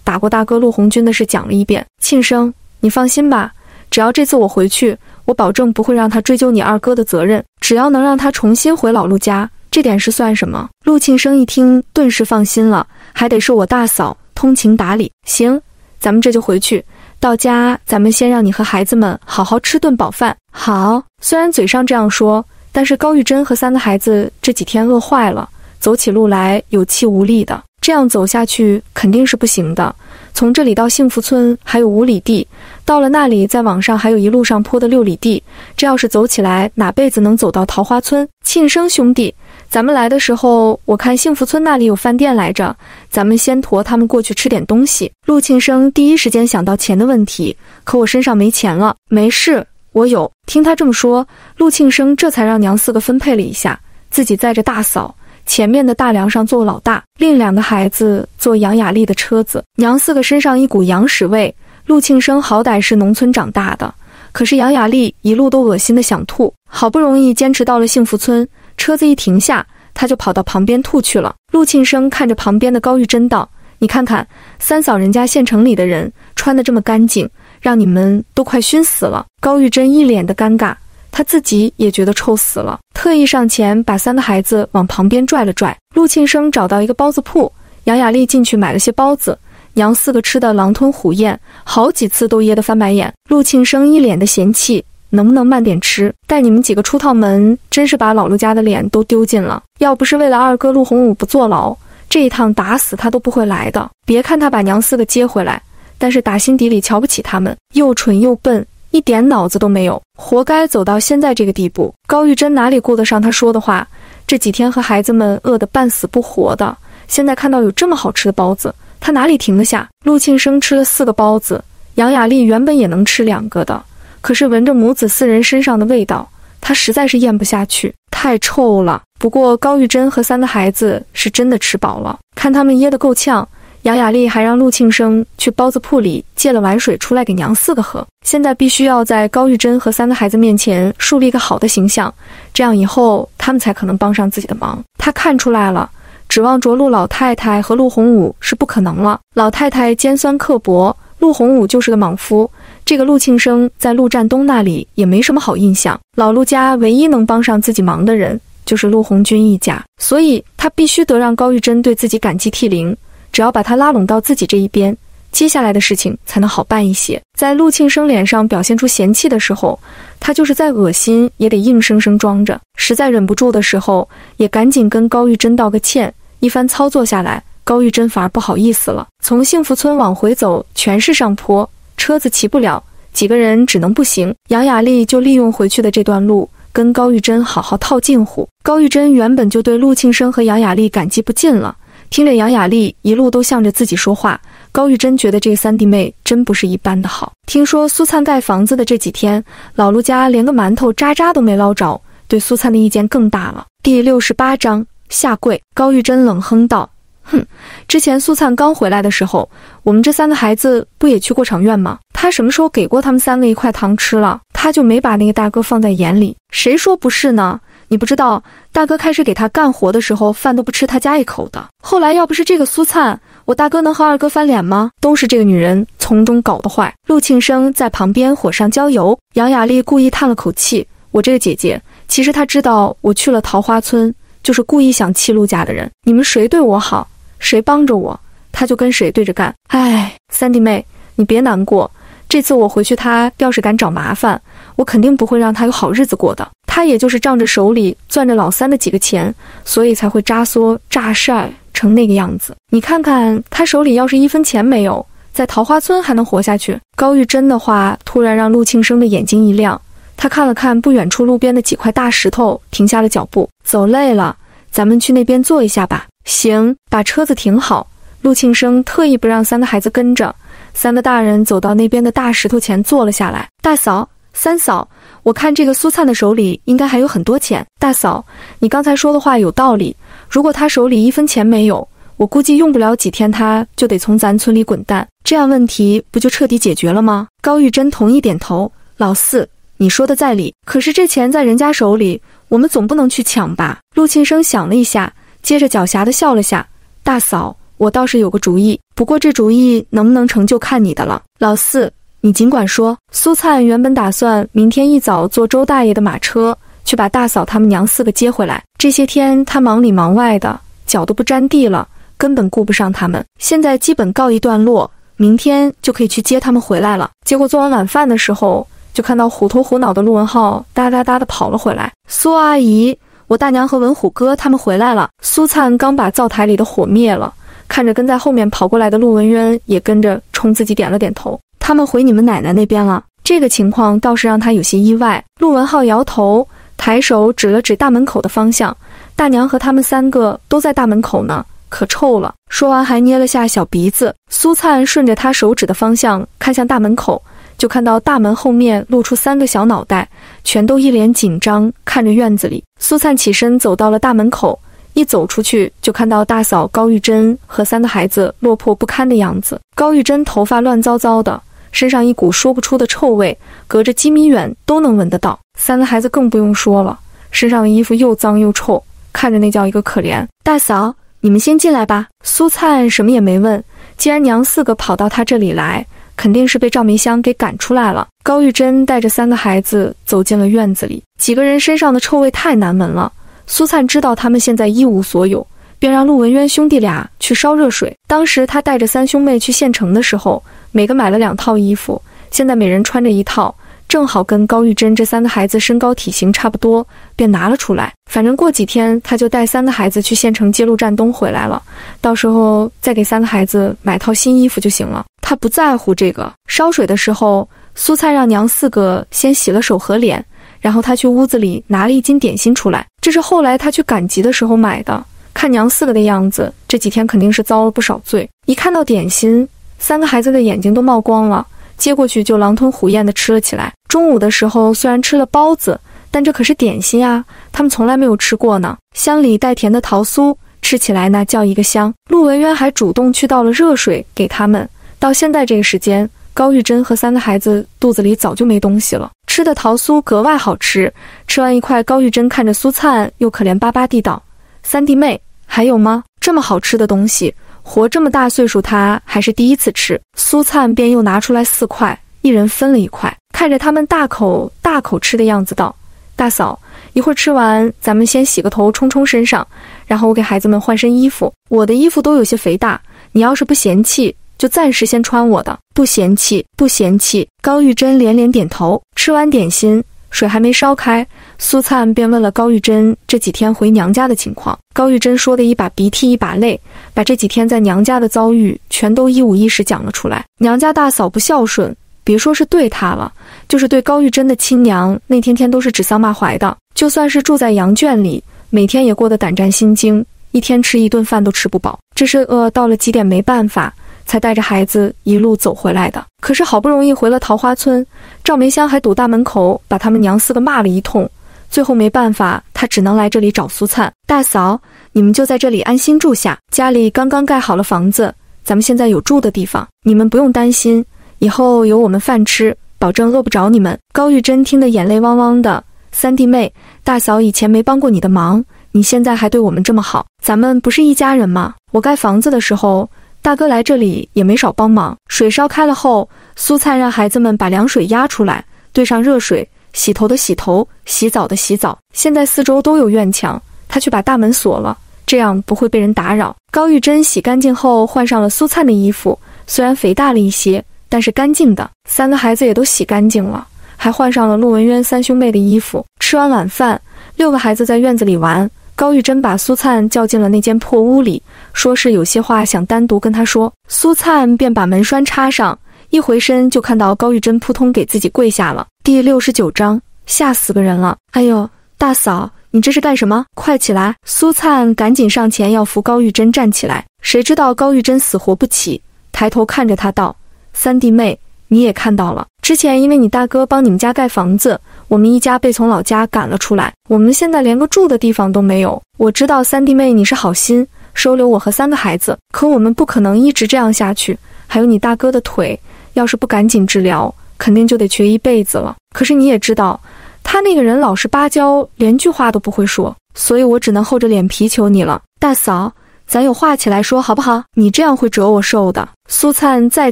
打过大哥陆红军的事讲了一遍。庆生，你放心吧，只要这次我回去，我保证不会让他追究你二哥的责任。只要能让他重新回老陆家，这点事算什么？陆庆生一听，顿时放心了。还得是我大嫂通情达理。行，咱们这就回去。到家，咱们先让你和孩子们好好吃顿饱饭。好，虽然嘴上这样说。但是高玉珍和三个孩子这几天饿坏了，走起路来有气无力的，这样走下去肯定是不行的。从这里到幸福村还有五里地，到了那里再往上还有一路上坡的六里地，这要是走起来，哪辈子能走到桃花村？庆生兄弟，咱们来的时候，我看幸福村那里有饭店来着，咱们先驮他们过去吃点东西。陆庆生第一时间想到钱的问题，可我身上没钱了，没事。我有听他这么说，陆庆生这才让娘四个分配了一下，自己载着大嫂，前面的大梁上做老大，另两个孩子坐杨雅丽的车子。娘四个身上一股羊屎味，陆庆生好歹是农村长大的，可是杨雅丽一路都恶心的想吐。好不容易坚持到了幸福村，车子一停下，他就跑到旁边吐去了。陆庆生看着旁边的高玉珍道：“你看看三嫂人家县城里的人穿得这么干净，让你们都快熏死了。”高玉珍一脸的尴尬，他自己也觉得臭死了，特意上前把三个孩子往旁边拽了拽。陆庆生找到一个包子铺，杨雅丽进去买了些包子。娘四个吃的狼吞虎咽，好几次都噎得翻白眼。陆庆生一脸的嫌弃，能不能慢点吃？带你们几个出趟门，真是把老陆家的脸都丢尽了。要不是为了二哥陆洪武不坐牢，这一趟打死他都不会来的。别看他把娘四个接回来，但是打心底里瞧不起他们，又蠢又笨，一点脑子都没有，活该走到现在这个地步。高玉珍哪里顾得上他说的话？这几天和孩子们饿得半死不活的，现在看到有这么好吃的包子。他哪里停得下？陆庆生吃了四个包子，杨雅丽原本也能吃两个的，可是闻着母子四人身上的味道，他实在是咽不下去，太臭了。不过高玉珍和三个孩子是真的吃饱了，看他们噎得够呛，杨雅丽还让陆庆生去包子铺里借了碗水出来给娘四个喝。现在必须要在高玉珍和三个孩子面前树立一个好的形象，这样以后他们才可能帮上自己的忙。他看出来了。指望着陆老太太和陆洪武是不可能了。老太太尖酸刻薄，陆洪武就是个莽夫。这个陆庆生在陆占东那里也没什么好印象。老陆家唯一能帮上自己忙的人就是陆红军一家，所以他必须得让高玉珍对自己感激涕零。只要把他拉拢到自己这一边，接下来的事情才能好办一些。在陆庆生脸上表现出嫌弃的时候，他就是再恶心也得硬生生装着。实在忍不住的时候，也赶紧跟高玉珍道个歉。一番操作下来，高玉珍反而不好意思了。从幸福村往回走，全是上坡，车子骑不了，几个人只能步行。杨雅丽就利用回去的这段路，跟高玉珍好好套近乎。高玉珍原本就对陆庆生和杨雅丽感激不尽了，听着杨雅丽一路都向着自己说话，高玉珍觉得这三弟妹真不是一般的好。听说苏灿盖房子的这几天，老陆家连个馒头渣渣都没捞着，对苏灿的意见更大了。第六十八章。下跪，高玉珍冷哼道：“哼，之前苏灿刚回来的时候，我们这三个孩子不也去过场院吗？他什么时候给过他们三个一块糖吃了？他就没把那个大哥放在眼里。谁说不是呢？你不知道，大哥开始给他干活的时候，饭都不吃他家一口的。后来要不是这个苏灿，我大哥能和二哥翻脸吗？都是这个女人从中搞的坏。”陆庆生在旁边火上浇油，杨雅丽故意叹了口气：“我这个姐姐，其实她知道我去了桃花村。”就是故意想气陆家的人，你们谁对我好，谁帮着我，她就跟谁对着干。哎，三弟妹，你别难过。这次我回去，他要是敢找麻烦，我肯定不会让他有好日子过的。他也就是仗着手里攥着老三的几个钱，所以才会扎缩炸晒成那个样子。你看看他手里要是一分钱没有，在桃花村还能活下去？高玉珍的话突然让陆庆生的眼睛一亮。他看了看不远处路边的几块大石头，停下了脚步。走累了，咱们去那边坐一下吧。行，把车子停好。陆庆生特意不让三个孩子跟着，三个大人走到那边的大石头前坐了下来。大嫂、三嫂，我看这个苏灿的手里应该还有很多钱。大嫂，你刚才说的话有道理。如果他手里一分钱没有，我估计用不了几天他就得从咱村里滚蛋，这样问题不就彻底解决了吗？高玉珍同意点头。老四。你说的在理，可是这钱在人家手里，我们总不能去抢吧？陆庆生想了一下，接着狡黠的笑了下：“大嫂，我倒是有个主意，不过这主意能不能成就看你的了。”老四，你尽管说。苏灿原本打算明天一早坐周大爷的马车去把大嫂他们娘四个接回来，这些天他忙里忙外的，脚都不沾地了，根本顾不上他们。现在基本告一段落，明天就可以去接他们回来了。结果做完晚饭的时候。就看到虎头虎脑的陆文浩哒哒哒的跑了回来。苏阿姨，我大娘和文虎哥他们回来了。苏灿刚把灶台里的火灭了，看着跟在后面跑过来的陆文渊，也跟着冲自己点了点头。他们回你们奶奶那边了。这个情况倒是让他有些意外。陆文浩摇头，抬手指了指大门口的方向。大娘和他们三个都在大门口呢，可臭了。说完还捏了下小鼻子。苏灿顺着他手指的方向看向大门口。就看到大门后面露出三个小脑袋，全都一脸紧张看着院子里。苏灿起身走到了大门口，一走出去就看到大嫂高玉珍和三个孩子落魄不堪的样子。高玉珍头发乱糟糟的，身上一股说不出的臭味，隔着几米远都能闻得到。三个孩子更不用说了，身上的衣服又脏又臭，看着那叫一个可怜。大嫂，你们先进来吧。苏灿什么也没问，既然娘四个跑到他这里来，肯定是被赵梅香给赶出来了。高玉珍带着三个孩子走进了院子里，几个人身上的臭味太难闻了。苏灿知道他们现在一无所有。便让陆文渊兄弟俩去烧热水。当时他带着三兄妹去县城的时候，每个买了两套衣服，现在每人穿着一套，正好跟高玉珍这三个孩子身高体型差不多，便拿了出来。反正过几天他就带三个孩子去县城接陆占东回来了，到时候再给三个孩子买套新衣服就行了。他不在乎这个。烧水的时候，苏灿让娘四个先洗了手和脸，然后他去屋子里拿了一斤点心出来，这是后来他去赶集的时候买的。看娘四个的样子，这几天肯定是遭了不少罪。一看到点心，三个孩子的眼睛都冒光了，接过去就狼吞虎咽地吃了起来。中午的时候虽然吃了包子，但这可是点心啊，他们从来没有吃过呢。香里带甜的桃酥，吃起来那叫一个香。陆文渊还主动去倒了热水给他们。到现在这个时间，高玉珍和三个孩子肚子里早就没东西了，吃的桃酥格外好吃。吃完一块，高玉珍看着苏灿，又可怜巴巴地道：“三弟妹。”还有吗？这么好吃的东西，活这么大岁数，他还是第一次吃。苏灿便又拿出来四块，一人分了一块，看着他们大口大口吃的样子，道：“大嫂，一会儿吃完，咱们先洗个头，冲冲身上，然后我给孩子们换身衣服。我的衣服都有些肥大，你要是不嫌弃，就暂时先穿我的。不嫌弃，不嫌弃。”高玉珍连连点头。吃完点心。水还没烧开，苏灿便问了高玉珍这几天回娘家的情况。高玉珍说的一把鼻涕一把泪，把这几天在娘家的遭遇全都一五一十讲了出来。娘家大嫂不孝顺，别说是对她了，就是对高玉珍的亲娘，那天天都是指桑骂槐的。就算是住在羊圈里，每天也过得胆战心惊，一天吃一顿饭都吃不饱。这是饿到了极点，没办法。才带着孩子一路走回来的。可是好不容易回了桃花村，赵梅香还堵大门口，把他们娘四个骂了一通。最后没办法，他只能来这里找苏灿大嫂。你们就在这里安心住下，家里刚刚盖好了房子，咱们现在有住的地方，你们不用担心，以后有我们饭吃，保证饿不着你们。高玉珍听得眼泪汪汪的。三弟妹，大嫂以前没帮过你的忙，你现在还对我们这么好，咱们不是一家人吗？我盖房子的时候。大哥来这里也没少帮忙。水烧开了后，苏灿让孩子们把凉水压出来，兑上热水，洗头的洗头，洗澡的洗澡。现在四周都有院墙，他去把大门锁了，这样不会被人打扰。高玉珍洗干净后，换上了苏灿的衣服，虽然肥大了一些，但是干净的。三个孩子也都洗干净了，还换上了陆文渊三兄妹的衣服。吃完晚饭，六个孩子在院子里玩。高玉珍把苏灿叫进了那间破屋里，说是有些话想单独跟他说。苏灿便把门栓插上，一回身就看到高玉珍扑通给自己跪下了。第六十九章，吓死个人了！哎呦，大嫂，你这是干什么？快起来！苏灿赶紧上前要扶高玉珍站起来，谁知道高玉珍死活不起，抬头看着他道：“三弟妹。”你也看到了，之前因为你大哥帮你们家盖房子，我们一家被从老家赶了出来，我们现在连个住的地方都没有。我知道三弟妹你是好心收留我和三个孩子，可我们不可能一直这样下去。还有你大哥的腿，要是不赶紧治疗，肯定就得瘸一辈子了。可是你也知道，他那个人老实巴交，连句话都不会说，所以我只能厚着脸皮求你了，大嫂，咱有话起来说好不好？你这样会折我寿的。苏灿再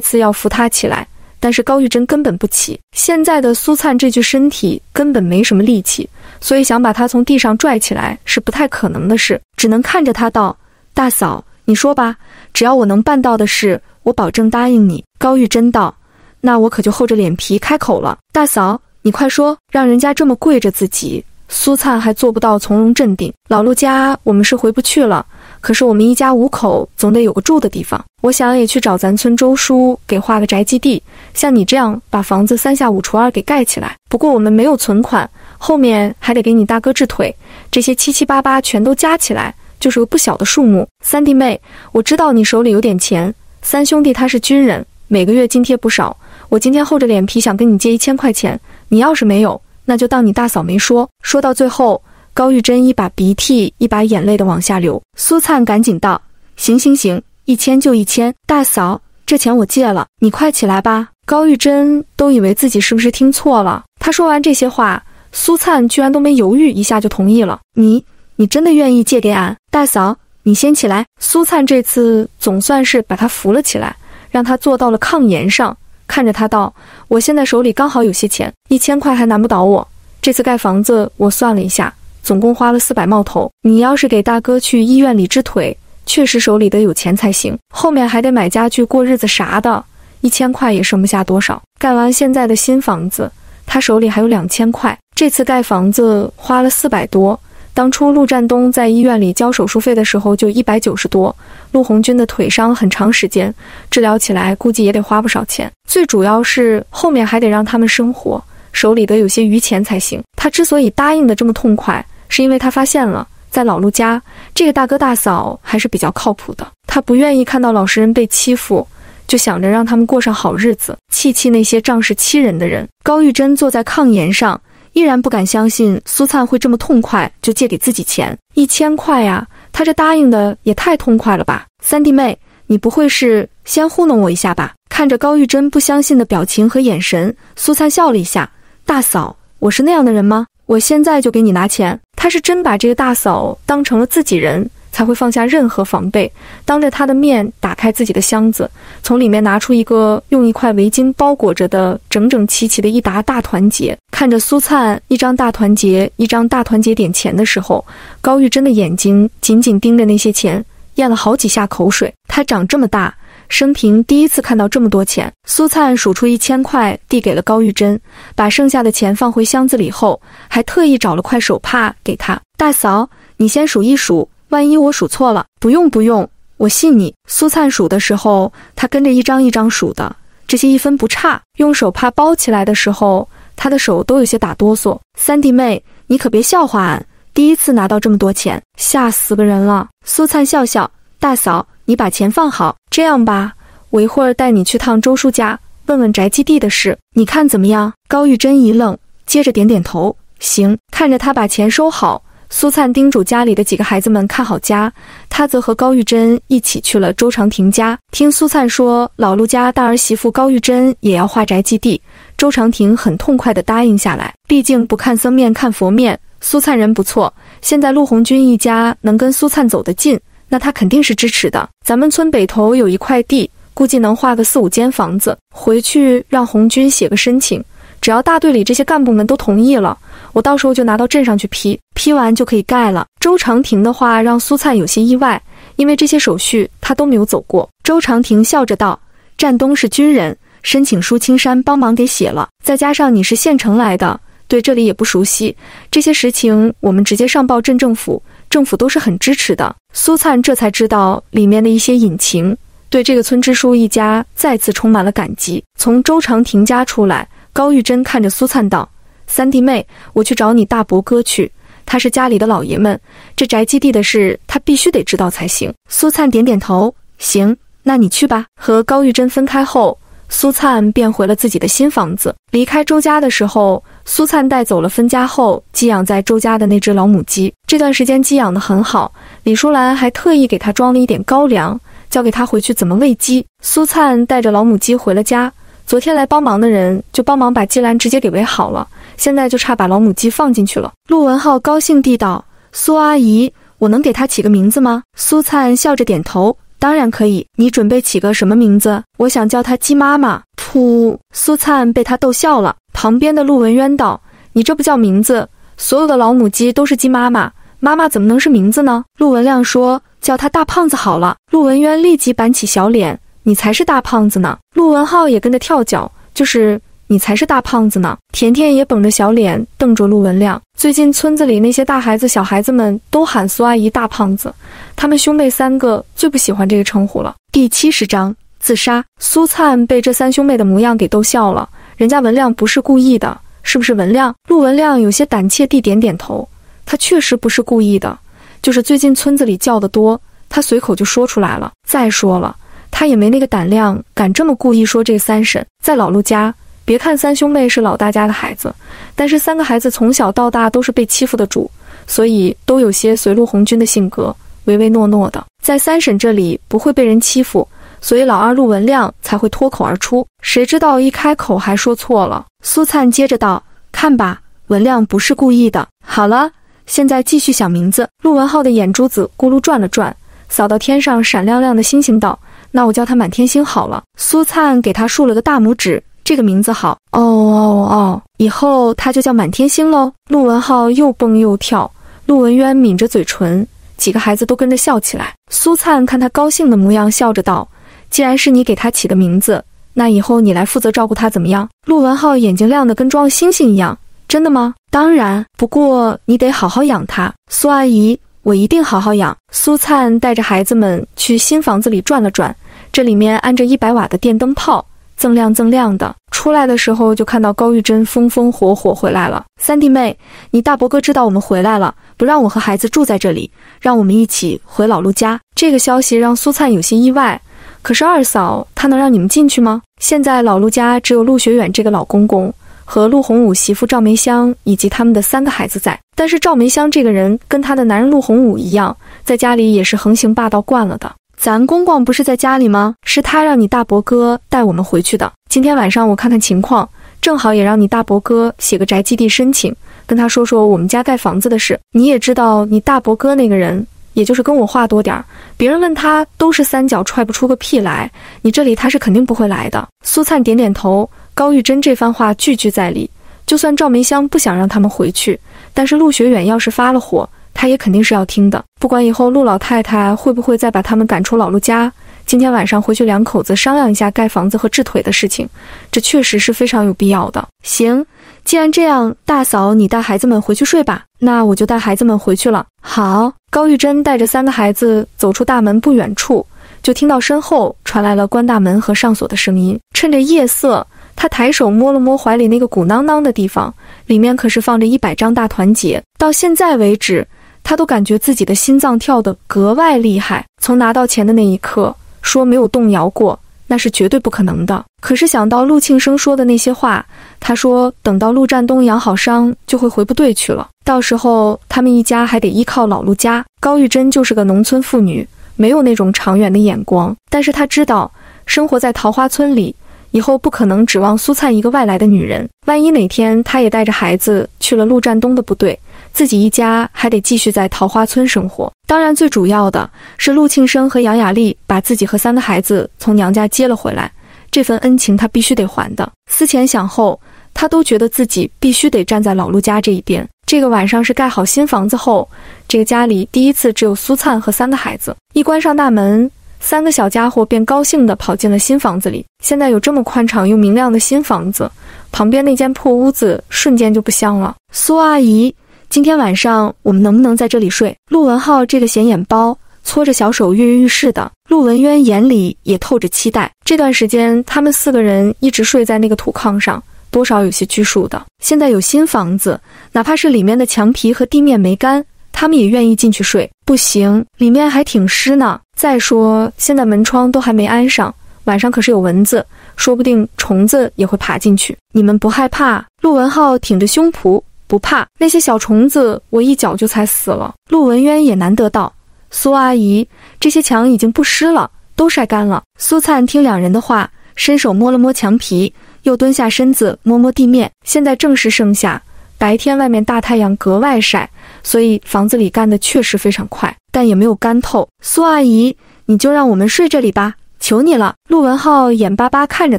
次要扶他起来。但是高玉珍根本不起，现在的苏灿这具身体根本没什么力气，所以想把他从地上拽起来是不太可能的事，只能看着他道：“大嫂，你说吧，只要我能办到的事，我保证答应你。”高玉珍道：“那我可就厚着脸皮开口了，大嫂，你快说，让人家这么跪着自己。”苏灿还做不到从容镇定。老陆家我们是回不去了。可是我们一家五口总得有个住的地方，我想也去找咱村周叔给划个宅基地，像你这样把房子三下五除二给盖起来。不过我们没有存款，后面还得给你大哥治腿，这些七七八八全都加起来就是个不小的数目。三弟妹，我知道你手里有点钱，三兄弟他是军人，每个月津贴不少。我今天厚着脸皮想跟你借一千块钱，你要是没有，那就当你大嫂没说。说到最后。高玉珍一把鼻涕一把眼泪的往下流，苏灿赶紧道：“行行行，一千就一千，大嫂，这钱我借了，你快起来吧。”高玉珍都以为自己是不是听错了，他说完这些话，苏灿居然都没犹豫一下就同意了。你你真的愿意借给俺？大嫂，你先起来。苏灿这次总算是把他扶了起来，让他坐到了炕沿上，看着他道：“我现在手里刚好有些钱，一千块还难不倒我。这次盖房子，我算了一下，总共花了四百冒头。你要是给大哥去医院里治腿，确实手里得有钱才行。后面还得买家具、过日子啥的，一千块也剩不下多少。盖完现在的新房子。”他手里还有两千块，这次盖房子花了四百多。当初陆占东在医院里交手术费的时候就一百九十多。陆红军的腿伤很长时间，治疗起来估计也得花不少钱。最主要是后面还得让他们生活，手里得有些余钱才行。他之所以答应的这么痛快，是因为他发现了在老陆家这个大哥大嫂还是比较靠谱的。他不愿意看到老实人被欺负。就想着让他们过上好日子，气气那些仗势欺人的人。高玉珍坐在炕沿上，依然不敢相信苏灿会这么痛快就借给自己钱，一千块呀！他这答应的也太痛快了吧！三弟妹，你不会是先糊弄我一下吧？看着高玉珍不相信的表情和眼神，苏灿笑了一下：“大嫂，我是那样的人吗？我现在就给你拿钱。”他是真把这个大嫂当成了自己人。才会放下任何防备，当着他的面打开自己的箱子，从里面拿出一个用一块围巾包裹着的整整齐齐的一沓大团结。看着苏灿一张大团结一张大团结点钱的时候，高玉珍的眼睛紧紧盯着那些钱，咽了好几下口水。他长这么大，生平第一次看到这么多钱。苏灿数出一千块，递给了高玉珍，把剩下的钱放回箱子里后，还特意找了块手帕给他。大嫂，你先数一数。万一我数错了，不用不用，我信你。苏灿数的时候，他跟着一张一张数的，这些一分不差。用手帕包起来的时候，他的手都有些打哆嗦。三弟妹，你可别笑话俺，第一次拿到这么多钱，吓死个人了。苏灿笑笑，大嫂，你把钱放好。这样吧，我一会儿带你去趟周叔家，问问宅基地的事，你看怎么样？高玉珍一愣，接着点点头，行。看着他把钱收好。苏灿叮嘱家里的几个孩子们看好家，他则和高玉珍一起去了周长亭家。听苏灿说，老陆家大儿媳妇高玉珍也要画宅基地，周长亭很痛快地答应下来。毕竟不看僧面看佛面，苏灿人不错。现在陆红军一家能跟苏灿走得近，那他肯定是支持的。咱们村北头有一块地，估计能画个四五间房子，回去让红军写个申请。只要大队里这些干部们都同意了，我到时候就拿到镇上去批，批完就可以盖了。周长亭的话让苏灿有些意外，因为这些手续他都没有走过。周长亭笑着道：“战东是军人，申请书青山帮忙给写了，再加上你是县城来的，对这里也不熟悉，这些实情我们直接上报镇政府，政府都是很支持的。”苏灿这才知道里面的一些隐情，对这个村支书一家再次充满了感激。从周长亭家出来。高玉珍看着苏灿道：“三弟妹，我去找你大伯哥去，他是家里的老爷们，这宅基地的事他必须得知道才行。”苏灿点点头：“行，那你去吧。”和高玉珍分开后，苏灿便回了自己的新房子。离开周家的时候，苏灿带走了分家后寄养在周家的那只老母鸡。这段时间鸡养得很好，李淑兰还特意给他装了一点高粱，教给他回去怎么喂鸡。苏灿带着老母鸡回了家。昨天来帮忙的人就帮忙把鸡栏直接给围好了，现在就差把老母鸡放进去了。陆文浩高兴地道：“苏阿姨，我能给它起个名字吗？”苏灿笑着点头：“当然可以。你准备起个什么名字？”“我想叫她鸡妈妈。”噗！苏灿被他逗笑了。旁边的陆文渊道：“你这不叫名字，所有的老母鸡都是鸡妈妈，妈妈怎么能是名字呢？”陆文亮说：“叫他大胖子好了。”陆文渊立即板起小脸。你才是大胖子呢！陆文浩也跟着跳脚，就是你才是大胖子呢！甜甜也绷着小脸瞪着陆文亮。最近村子里那些大孩子、小孩子们都喊苏阿姨大胖子，他们兄妹三个最不喜欢这个称呼了。第七十章自杀。苏灿被这三兄妹的模样给逗笑了，人家文亮不是故意的，是不是文亮？陆文亮有些胆怯地点点头，他确实不是故意的，就是最近村子里叫的多，他随口就说出来了。再说了。他也没那个胆量，敢这么故意说这三婶在老陆家。别看三兄妹是老大家的孩子，但是三个孩子从小到大都是被欺负的主，所以都有些随陆红军的性格，唯唯诺诺的。在三婶这里不会被人欺负，所以老二陆文亮才会脱口而出。谁知道一开口还说错了。苏灿接着道：“看吧，文亮不是故意的。好了，现在继续想名字。陆文浩的眼珠子咕噜转了转，扫到天上闪亮亮的星星，道：“那我叫他满天星好了。”苏灿给他竖了个大拇指，这个名字好。哦哦哦，以后他就叫满天星喽。陆文浩又蹦又跳，陆文渊抿着嘴唇，几个孩子都跟着笑起来。苏灿看他高兴的模样，笑着道：“既然是你给他起的名字。”那以后你来负责照顾他怎么样？陆文浩眼睛亮得跟装了星星一样。真的吗？当然，不过你得好好养他。苏阿姨，我一定好好养。苏灿带着孩子们去新房子里转了转，这里面安着一百瓦的电灯泡，锃亮锃亮的。出来的时候就看到高玉珍风风火火回来了。三弟妹，你大伯哥知道我们回来了，不让我和孩子住在这里，让我们一起回老陆家。这个消息让苏灿有些意外。可是二嫂，她能让你们进去吗？现在老陆家只有陆学远这个老公公和陆洪武媳妇赵梅香以及他们的三个孩子在。但是赵梅香这个人跟她的男人陆洪武一样，在家里也是横行霸道惯了的。咱公公不是在家里吗？是他让你大伯哥带我们回去的。今天晚上我看看情况，正好也让你大伯哥写个宅基地申请，跟他说说我们家盖房子的事。你也知道，你大伯哥那个人。也就是跟我话多点儿，别人问他都是三脚踹不出个屁来，你这里他是肯定不会来的。苏灿点点头，高玉珍这番话句句在理。就算赵梅香不想让他们回去，但是陆学远要是发了火，他也肯定是要听的。不管以后陆老太太会不会再把他们赶出老陆家，今天晚上回去两口子商量一下盖房子和治腿的事情，这确实是非常有必要的。行。既然这样，大嫂，你带孩子们回去睡吧。那我就带孩子们回去了。好，高玉珍带着三个孩子走出大门，不远处就听到身后传来了关大门和上锁的声音。趁着夜色，他抬手摸了摸怀里那个鼓囊囊的地方，里面可是放着一百张大团结。到现在为止，他都感觉自己的心脏跳得格外厉害。从拿到钱的那一刻，说没有动摇过。那是绝对不可能的。可是想到陆庆生说的那些话，他说等到陆占东养好伤，就会回部队去了。到时候他们一家还得依靠老陆家。高玉珍就是个农村妇女，没有那种长远的眼光。但是她知道，生活在桃花村里，以后不可能指望苏灿一个外来的女人。万一哪天她也带着孩子去了陆占东的部队。自己一家还得继续在桃花村生活，当然最主要的是陆庆生和杨雅丽把自己和三个孩子从娘家接了回来，这份恩情他必须得还的。思前想后，他都觉得自己必须得站在老陆家这一边。这个晚上是盖好新房子后，这个家里第一次只有苏灿和三个孩子。一关上大门，三个小家伙便高兴地跑进了新房子里。现在有这么宽敞又明亮的新房子，旁边那间破屋子瞬间就不香了。苏阿姨。今天晚上我们能不能在这里睡？陆文浩这个显眼包搓着小手跃跃欲试的，陆文渊眼里也透着期待。这段时间他们四个人一直睡在那个土炕上，多少有些拘束的。现在有新房子，哪怕是里面的墙皮和地面没干，他们也愿意进去睡。不行，里面还挺湿呢。再说现在门窗都还没安上，晚上可是有蚊子，说不定虫子也会爬进去。你们不害怕？陆文浩挺着胸脯。不怕那些小虫子，我一脚就踩死了。陆文渊也难得道：“苏阿姨，这些墙已经不湿了，都晒干了。”苏灿听两人的话，伸手摸了摸墙皮，又蹲下身子摸摸地面。现在正是盛夏，白天外面大太阳格外晒，所以房子里干的确实非常快，但也没有干透。苏阿姨，你就让我们睡这里吧，求你了。陆文浩眼巴巴看着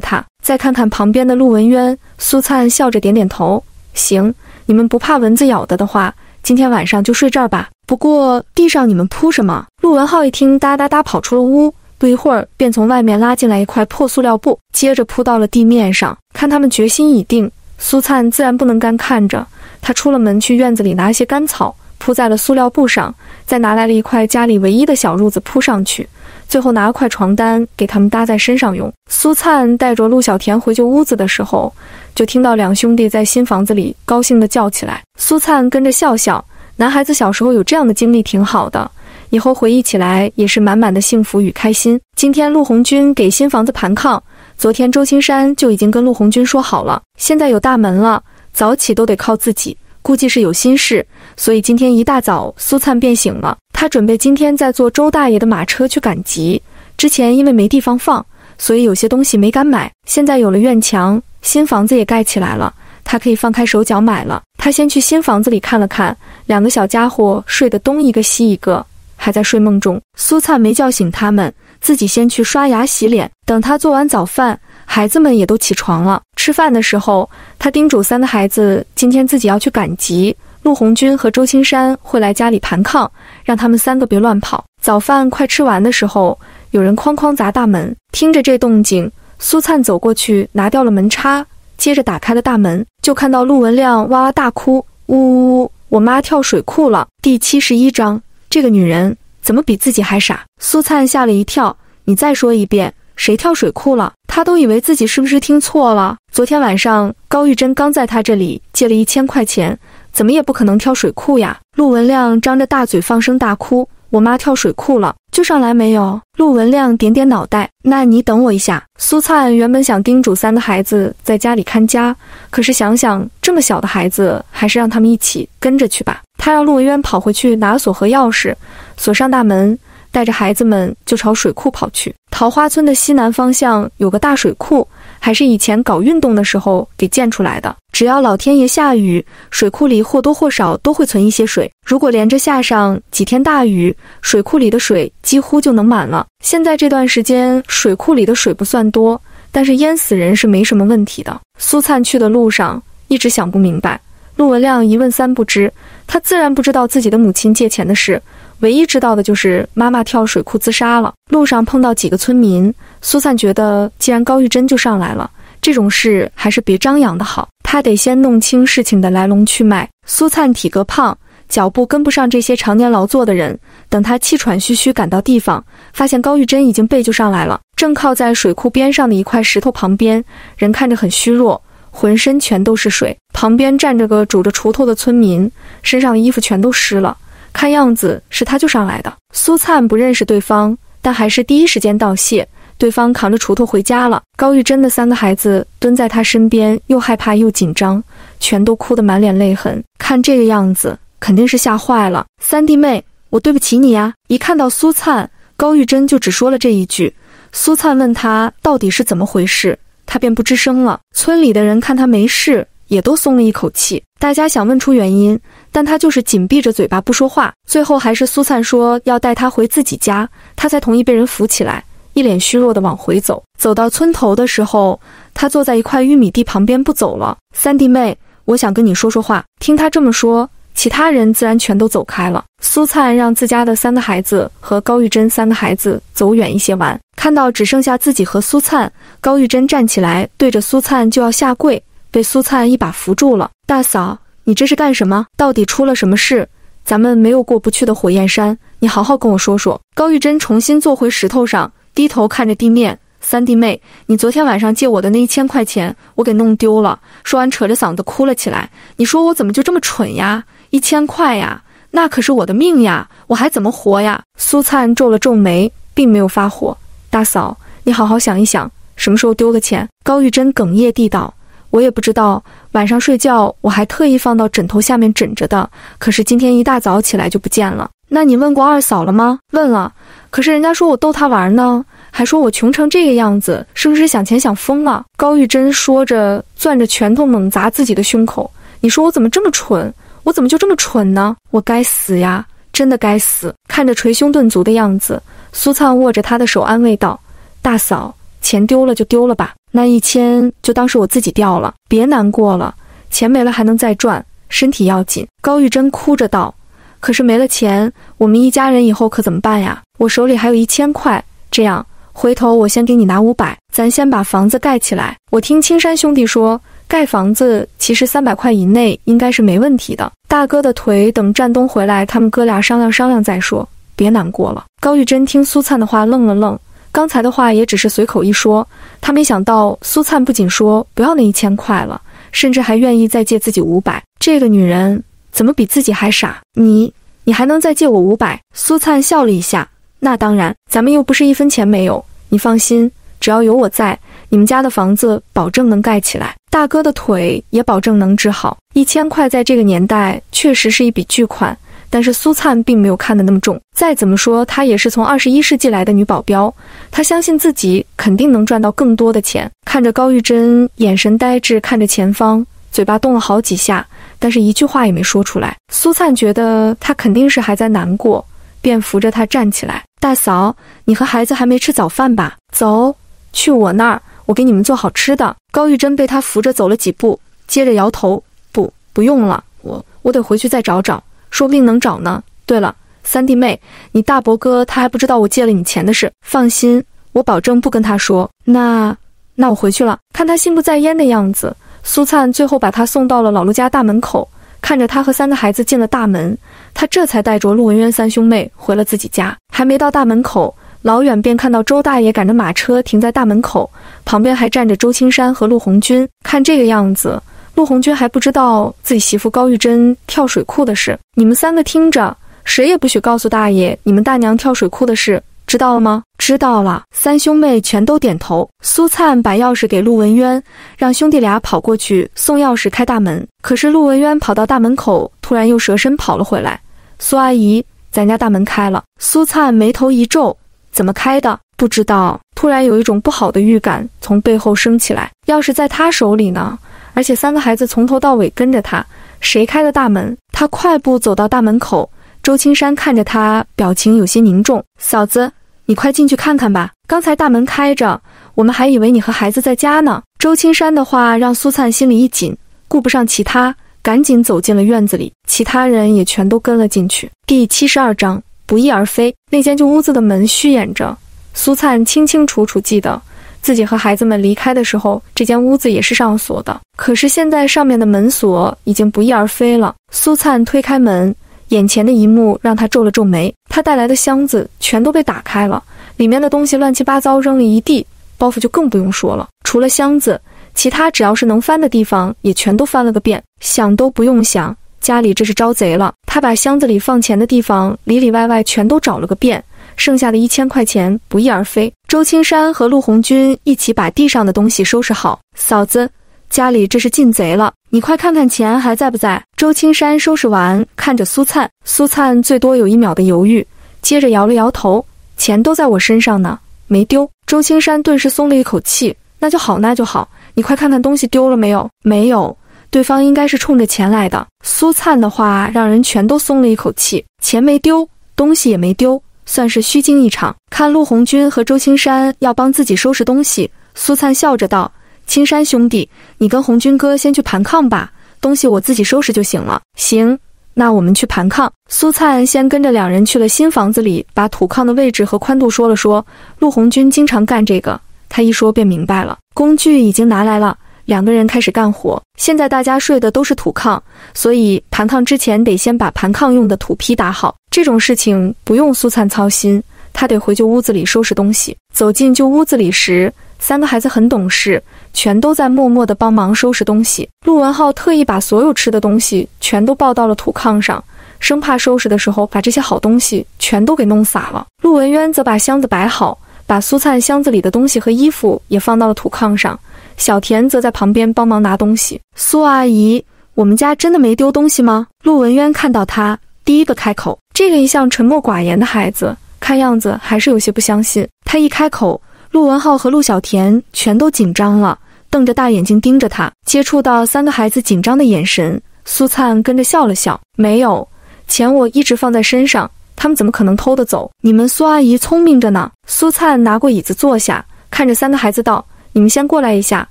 他，再看看旁边的陆文渊，苏灿笑着点点头：“行。”你们不怕蚊子咬的的话，今天晚上就睡这儿吧。不过地上你们铺什么？陆文浩一听，哒哒哒跑出了屋，不一会儿便从外面拉进来一块破塑料布，接着铺到了地面上。看他们决心已定，苏灿自然不能干看着。他出了门去院子里拿一些干草铺在了塑料布上，再拿来了一块家里唯一的小褥子铺上去。最后拿了块床单给他们搭在身上用。苏灿带着陆小田回旧屋子的时候，就听到两兄弟在新房子里高兴地叫起来。苏灿跟着笑笑，男孩子小时候有这样的经历挺好的，以后回忆起来也是满满的幸福与开心。今天陆红军给新房子盘炕，昨天周青山就已经跟陆红军说好了，现在有大门了，早起都得靠自己。估计是有心事，所以今天一大早苏灿便醒了。他准备今天再坐周大爷的马车去赶集。之前因为没地方放，所以有些东西没敢买。现在有了院墙，新房子也盖起来了，他可以放开手脚买了。他。先去新房子里看了看，两个小家伙睡得东一个西一个，还在睡梦中。苏灿没叫醒他们，自己先去刷牙洗脸。等他做完早饭，孩子们也都起床了。吃饭的时候，他叮嘱三个孩子，今天自己要去赶集，陆红军和周青山会来家里盘炕，让他们三个别乱跑。早饭快吃完的时候，有人哐哐砸大门。听着这动静，苏灿走过去拿掉了门插。接着打开了大门，就看到陆文亮哇哇大哭，呜呜呜！我妈跳水库了。第七十一章，这个女人怎么比自己还傻？苏灿吓了一跳，你再说一遍，谁跳水库了？他都以为自己是不是听错了。昨天晚上高玉珍刚在他这里借了一千块钱，怎么也不可能跳水库呀！陆文亮张着大嘴放声大哭。我妈跳水库了，就上来没有？陆文亮点点脑袋，那你等我一下。苏灿原本想叮嘱三个孩子在家里看家，可是想想这么小的孩子，还是让他们一起跟着去吧。他让陆文渊跑回去拿锁和钥匙，锁上大门，带着孩子们就朝水库跑去。桃花村的西南方向有个大水库。还是以前搞运动的时候给建出来的。只要老天爷下雨，水库里或多或少都会存一些水。如果连着下上几天大雨，水库里的水几乎就能满了。现在这段时间水库里的水不算多，但是淹死人是没什么问题的。苏灿去的路上一直想不明白，陆文亮一问三不知，他自然不知道自己的母亲借钱的事。唯一知道的就是妈妈跳水库自杀了。路上碰到几个村民，苏灿觉得既然高玉珍就上来了，这种事还是别张扬的好。他得先弄清事情的来龙去脉。苏灿体格胖，脚步跟不上这些常年劳作的人。等他气喘吁吁赶到地方，发现高玉珍已经背就上来了，正靠在水库边上的一块石头旁边，人看着很虚弱，浑身全都是水。旁边站着个拄着锄头的村民，身上的衣服全都湿了。看样子是他就上来的。苏灿不认识对方，但还是第一时间道谢。对方扛着锄头回家了。高玉珍的三个孩子蹲在他身边，又害怕又紧张，全都哭得满脸泪痕。看这个样子，肯定是吓坏了。三弟妹，我对不起你呀！一看到苏灿，高玉珍就只说了这一句。苏灿问他到底是怎么回事，他便不吱声了。村里的人看他没事，也都松了一口气。大家想问出原因。但他就是紧闭着嘴巴不说话，最后还是苏灿说要带他回自己家，他才同意被人扶起来，一脸虚弱的往回走。走到村头的时候，他坐在一块玉米地旁边不走了。三弟妹，我想跟你说说话。听他这么说，其他人自然全都走开了。苏灿让自家的三个孩子和高玉珍三个孩子走远一些玩，看到只剩下自己和苏灿，高玉珍站起来对着苏灿就要下跪，被苏灿一把扶住了。大嫂。你这是干什么？到底出了什么事？咱们没有过不去的火焰山，你好好跟我说说。高玉珍重新坐回石头上，低头看着地面。三弟妹，你昨天晚上借我的那一千块钱，我给弄丢了。说完，扯着嗓子哭了起来。你说我怎么就这么蠢呀？一千块呀，那可是我的命呀，我还怎么活呀？苏灿皱了皱眉，并没有发火。大嫂，你好好想一想，什么时候丢的钱？高玉珍哽咽地道。我也不知道，晚上睡觉我还特意放到枕头下面枕着的，可是今天一大早起来就不见了。那你问过二嫂了吗？问了，可是人家说我逗她玩呢，还说我穷成这个样子，是不是想钱想疯了？高玉珍说着，攥着拳头猛砸自己的胸口。你说我怎么这么蠢？我怎么就这么蠢呢？我该死呀，真的该死！看着捶胸顿足的样子，苏灿握着他的手安慰道：“大嫂，钱丢了就丢了吧。”那一千就当是我自己掉了，别难过了，钱没了还能再赚，身体要紧。高玉珍哭着道：“可是没了钱，我们一家人以后可怎么办呀？我手里还有一千块，这样，回头我先给你拿五百，咱先把房子盖起来。我听青山兄弟说，盖房子其实三百块以内应该是没问题的。大哥的腿等战东回来，他们哥俩商量商量再说，别难过了。”高玉珍听苏灿的话愣了愣。刚才的话也只是随口一说，他没想到苏灿不仅说不要那一千块了，甚至还愿意再借自己五百。这个女人怎么比自己还傻？你，你还能再借我五百？苏灿笑了一下，那当然，咱们又不是一分钱没有。你放心，只要有我在，你们家的房子保证能盖起来，大哥的腿也保证能治好。一千块在这个年代确实是一笔巨款。但是苏灿并没有看得那么重，再怎么说她也是从二十一世纪来的女保镖，她相信自己肯定能赚到更多的钱。看着高玉珍眼神呆滞，看着前方，嘴巴动了好几下，但是一句话也没说出来。苏灿觉得她肯定是还在难过，便扶着她站起来：“大嫂，你和孩子还没吃早饭吧？走，去我那儿，我给你们做好吃的。”高玉珍被他扶着走了几步，接着摇头：“不，不用了，我我得回去再找找，说不定能找呢。对了，三弟妹，你大伯哥他还不知道我借了你钱的事。放心，我保证不跟他说。那那我回去了。看他心不在焉的样子。”苏灿最后把他送到了老陆家大门口，看着他和三个孩子进了大门，他这才带着陆文渊三兄妹回了自己家。还没到大门口，老远便看到周大爷赶着马车停在大门口，旁边还站着周青山和陆红军。看这个样子，陆红军还不知道自己媳妇高玉珍跳水库的事。你们三个听着，谁也不许告诉大爷你们大娘跳水库的事。知道了吗？知道了。三兄妹全都点头。苏灿把钥匙给陆文渊，让兄弟俩跑过去送钥匙开大门。可是陆文渊跑到大门口，突然又折身跑了回来。苏阿姨，咱家大门开了。苏灿眉头一皱，怎么开的？不知道。突然有一种不好的预感从背后升起来。钥匙在他手里呢，而且三个孩子从头到尾跟着他，谁开的大门？他快步走到大门口。周青山看着他，表情有些凝重。嫂子，你快进去看看吧。刚才大门开着，我们还以为你和孩子在家呢。周青山的话让苏灿心里一紧，顾不上其他，赶紧走进了院子里。其他人也全都跟了进去。第七十二章不翼而飞。那间旧屋子的门虚掩着，苏灿清清楚楚记得自己和孩子们离开的时候，这间屋子也是上锁的。可是现在上面的门锁已经不翼而飞了。苏灿推开门。眼前的一幕让他皱了皱眉，他带来的箱子全都被打开了，里面的东西乱七八糟扔了一地，包袱就更不用说了。除了箱子，其他只要是能翻的地方也全都翻了个遍。想都不用想，家里这是招贼了。他把箱子里放钱的地方里里外外全都找了个遍，剩下的一千块钱不翼而飞。周青山和陆红军一起把地上的东西收拾好，嫂子。家里这是进贼了，你快看看钱还在不在？周青山收拾完，看着苏灿，苏灿最多有一秒的犹豫，接着摇了摇头，钱都在我身上呢，没丢。周青山顿时松了一口气，那就好，那就好。你快看看东西丢了没有？没有，对方应该是冲着钱来的。苏灿的话让人全都松了一口气，钱没丢，东西也没丢，算是虚惊一场。看陆红军和周青山要帮自己收拾东西，苏灿笑着道。青山兄弟，你跟红军哥先去盘炕吧，东西我自己收拾就行了。行，那我们去盘炕。苏灿先跟着两人去了新房子里，把土炕的位置和宽度说了说。陆红军经常干这个，他一说便明白了。工具已经拿来了，两个人开始干活。现在大家睡的都是土炕，所以盘炕之前得先把盘炕用的土坯打好。这种事情不用苏灿操心，他得回旧屋子里收拾东西。走进旧屋子里时，三个孩子很懂事。全都在默默地帮忙收拾东西。陆文浩特意把所有吃的东西全都抱到了土炕上，生怕收拾的时候把这些好东西全都给弄洒了。陆文渊则把箱子摆好，把苏灿箱子里的东西和衣服也放到了土炕上。小田则在旁边帮忙拿东西。苏阿姨，我们家真的没丢东西吗？陆文渊看到他，第一个开口。这个一向沉默寡言的孩子，看样子还是有些不相信。他一开口，陆文浩和陆小田全都紧张了。瞪着大眼睛盯着他，接触到三个孩子紧张的眼神，苏灿跟着笑了笑。没有钱，我一直放在身上，他们怎么可能偷得走？你们苏阿姨聪明着呢。苏灿拿过椅子坐下，看着三个孩子道：“你们先过来一下，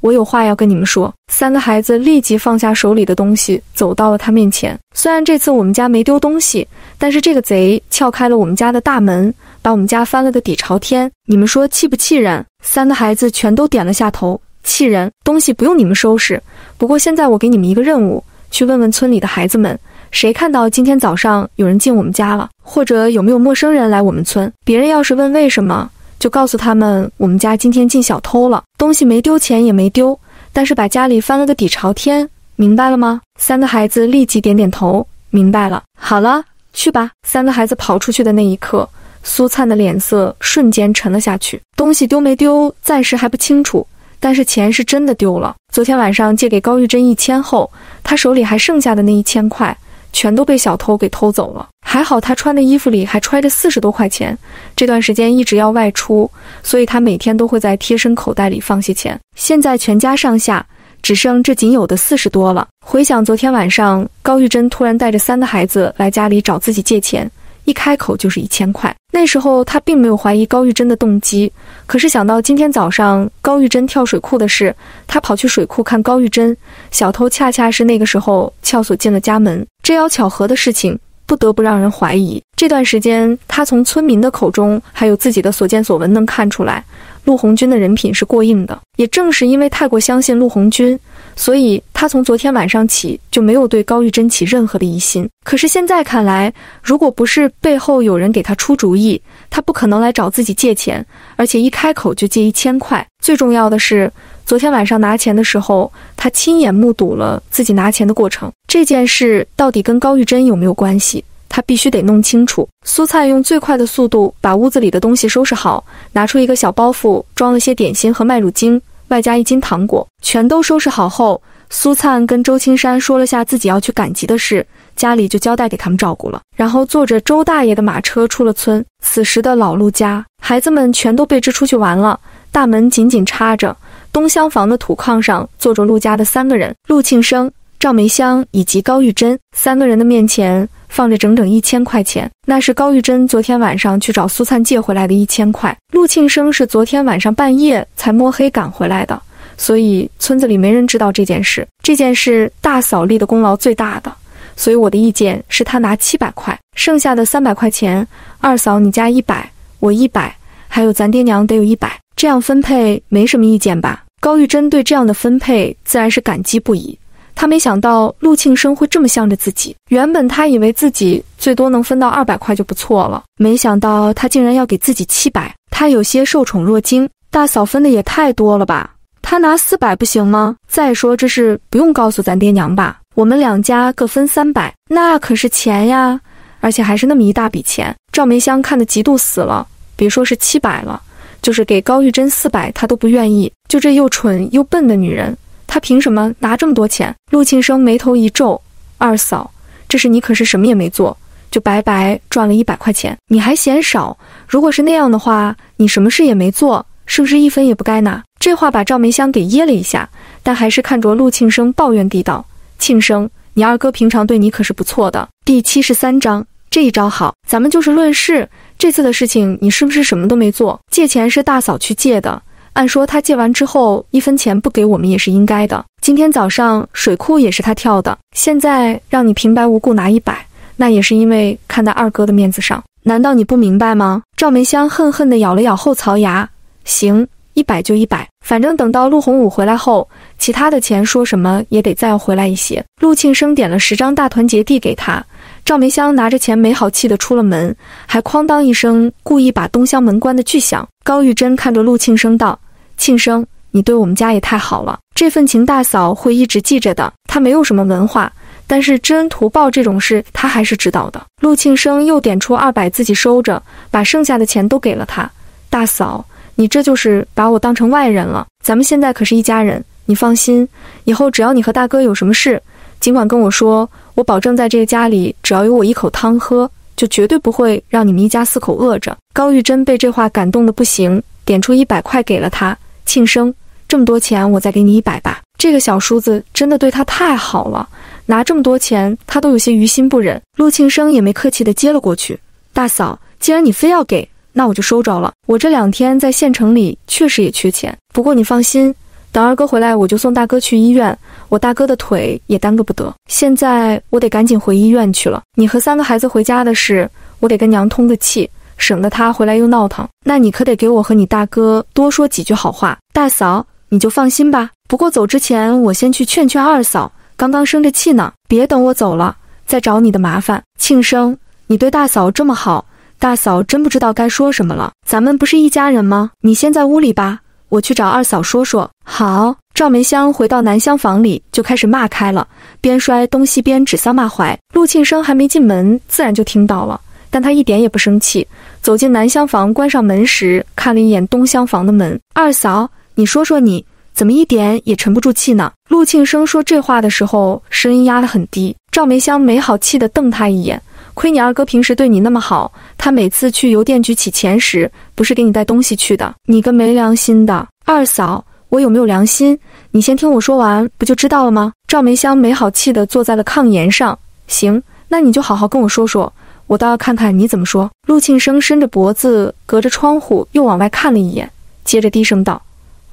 我有话要跟你们说。”三个孩子立即放下手里的东西，走到了他面前。虽然这次我们家没丢东西，但是这个贼撬开了我们家的大门，把我们家翻了个底朝天。你们说气不气人？三个孩子全都点了下头。气人！东西不用你们收拾。不过现在我给你们一个任务，去问问村里的孩子们，谁看到今天早上有人进我们家了，或者有没有陌生人来我们村。别人要是问为什么，就告诉他们我们家今天进小偷了，东西没丢，钱也没丢，但是把家里翻了个底朝天。明白了吗？三个孩子立即点点头，明白了。好了，去吧。三个孩子跑出去的那一刻，苏灿的脸色瞬间沉了下去。东西丢没丢，暂时还不清楚。但是钱是真的丢了。昨天晚上借给高玉珍一千后，他手里还剩下的那一千块，全都被小偷给偷走了。还好他穿的衣服里还揣着四十多块钱，这段时间一直要外出，所以他每天都会在贴身口袋里放些钱。现在全家上下只剩这仅有的四十多了。回想昨天晚上，高玉珍突然带着三个孩子来家里找自己借钱。一开口就是一千块，那时候他并没有怀疑高玉珍的动机，可是想到今天早上高玉珍跳水库的事，他跑去水库看高玉珍，小偷恰恰是那个时候撬锁进了家门，这要巧合的事情不得不让人怀疑。这段时间，他从村民的口中还有自己的所见所闻能看出来，陆红军的人品是过硬的。也正是因为太过相信陆红军。所以，他从昨天晚上起就没有对高玉珍起任何的疑心。可是现在看来，如果不是背后有人给他出主意，他不可能来找自己借钱，而且一开口就借一千块。最重要的是，昨天晚上拿钱的时候，他亲眼目睹了自己拿钱的过程。这件事到底跟高玉珍有没有关系？他必须得弄清楚。苏灿用最快的速度把屋子里的东西收拾好，拿出一个小包袱，装了些点心和麦乳精。外加一斤糖果，全都收拾好后，苏灿跟周青山说了下自己要去赶集的事，家里就交代给他们照顾了。然后坐着周大爷的马车出了村。此时的老陆家，孩子们全都被支出去玩了，大门紧紧插着。东厢房的土炕上坐着陆家的三个人：陆庆生、赵梅香以及高玉珍。三个人的面前。放着整整一千块钱，那是高玉珍昨天晚上去找苏灿借回来的一千块。陆庆生是昨天晚上半夜才摸黑赶回来的，所以村子里没人知道这件事。这件事大嫂立的功劳最大的，所以我的意见是他拿七百块，剩下的三百块钱，二嫂你加一百，我一百，还有咱爹娘得有一百，这样分配没什么意见吧？高玉珍对这样的分配自然是感激不已。他没想到陆庆生会这么向着自己。原本他以为自己最多能分到二百块就不错了，没想到他竟然要给自己七百。他有些受宠若惊。大嫂分的也太多了吧？他拿四百不行吗？再说这事不用告诉咱爹娘吧？我们两家各分三百，那可是钱呀，而且还是那么一大笔钱。赵梅香看得嫉妒死了，别说是七百了，就是给高玉珍四百，她都不愿意。就这又蠢又笨的女人。他凭什么拿这么多钱？陆庆生眉头一皱：“二嫂，这事你可是什么也没做，就白白赚了一百块钱，你还嫌少？如果是那样的话，你什么事也没做，是不是一分也不该拿？”这话把赵梅香给噎了一下，但还是看着陆庆生抱怨地道：“庆生，你二哥平常对你可是不错的。”第七十三章，这一招好，咱们就事论事。这次的事情，你是不是什么都没做？借钱是大嫂去借的。按说他借完之后一分钱不给我们也是应该的。今天早上水库也是他跳的，现在让你平白无故拿一百，那也是因为看在二哥的面子上。难道你不明白吗？赵梅香恨恨地咬了咬后槽牙。行，一百就一百，反正等到陆洪武回来后，其他的钱说什么也得再要回来一些。陆庆生点了十张大团结递给他，赵梅香拿着钱没好气地出了门，还哐当一声故意把东厢门关的巨响。高玉珍看着陆庆生道。庆生，你对我们家也太好了，这份情大嫂会一直记着的。她没有什么文化，但是知恩图报这种事她还是知道的。陆庆生又点出二百自己收着，把剩下的钱都给了他。大嫂，你这就是把我当成外人了。咱们现在可是一家人，你放心，以后只要你和大哥有什么事，尽管跟我说，我保证在这个家里只要有我一口汤喝，就绝对不会让你们一家四口饿着。高玉珍被这话感动的不行，点出一百块给了他。庆生，这么多钱，我再给你一百吧。这个小叔子真的对他太好了，拿这么多钱，他都有些于心不忍。陆庆生也没客气的接了过去。大嫂，既然你非要给，那我就收着了。我这两天在县城里确实也缺钱，不过你放心，等二哥回来，我就送大哥去医院。我大哥的腿也耽搁不得。现在我得赶紧回医院去了。你和三个孩子回家的事，我得跟娘通个气。省得他回来又闹腾，那你可得给我和你大哥多说几句好话。大嫂，你就放心吧。不过走之前，我先去劝劝二嫂，刚刚生着气呢，别等我走了再找你的麻烦。庆生，你对大嫂这么好，大嫂真不知道该说什么了。咱们不是一家人吗？你先在屋里吧，我去找二嫂说说。好。赵梅香回到南厢房里，就开始骂开了，边摔东西边指桑骂槐。陆庆生还没进门，自然就听到了。但他一点也不生气，走进南厢房，关上门时看了一眼东厢房的门。二嫂，你说说你怎么一点也沉不住气呢？陆庆生说这话的时候，声音压得很低。赵梅香没好气地瞪他一眼，亏你二哥平时对你那么好，他每次去邮电局取钱时，不是给你带东西去的。你个没良心的二嫂，我有没有良心？你先听我说完，不就知道了吗？赵梅香没好气地坐在了炕沿上。行，那你就好好跟我说说，我倒要看看你怎么说。陆庆生伸着脖子，隔着窗户又往外看了一眼，接着低声道：“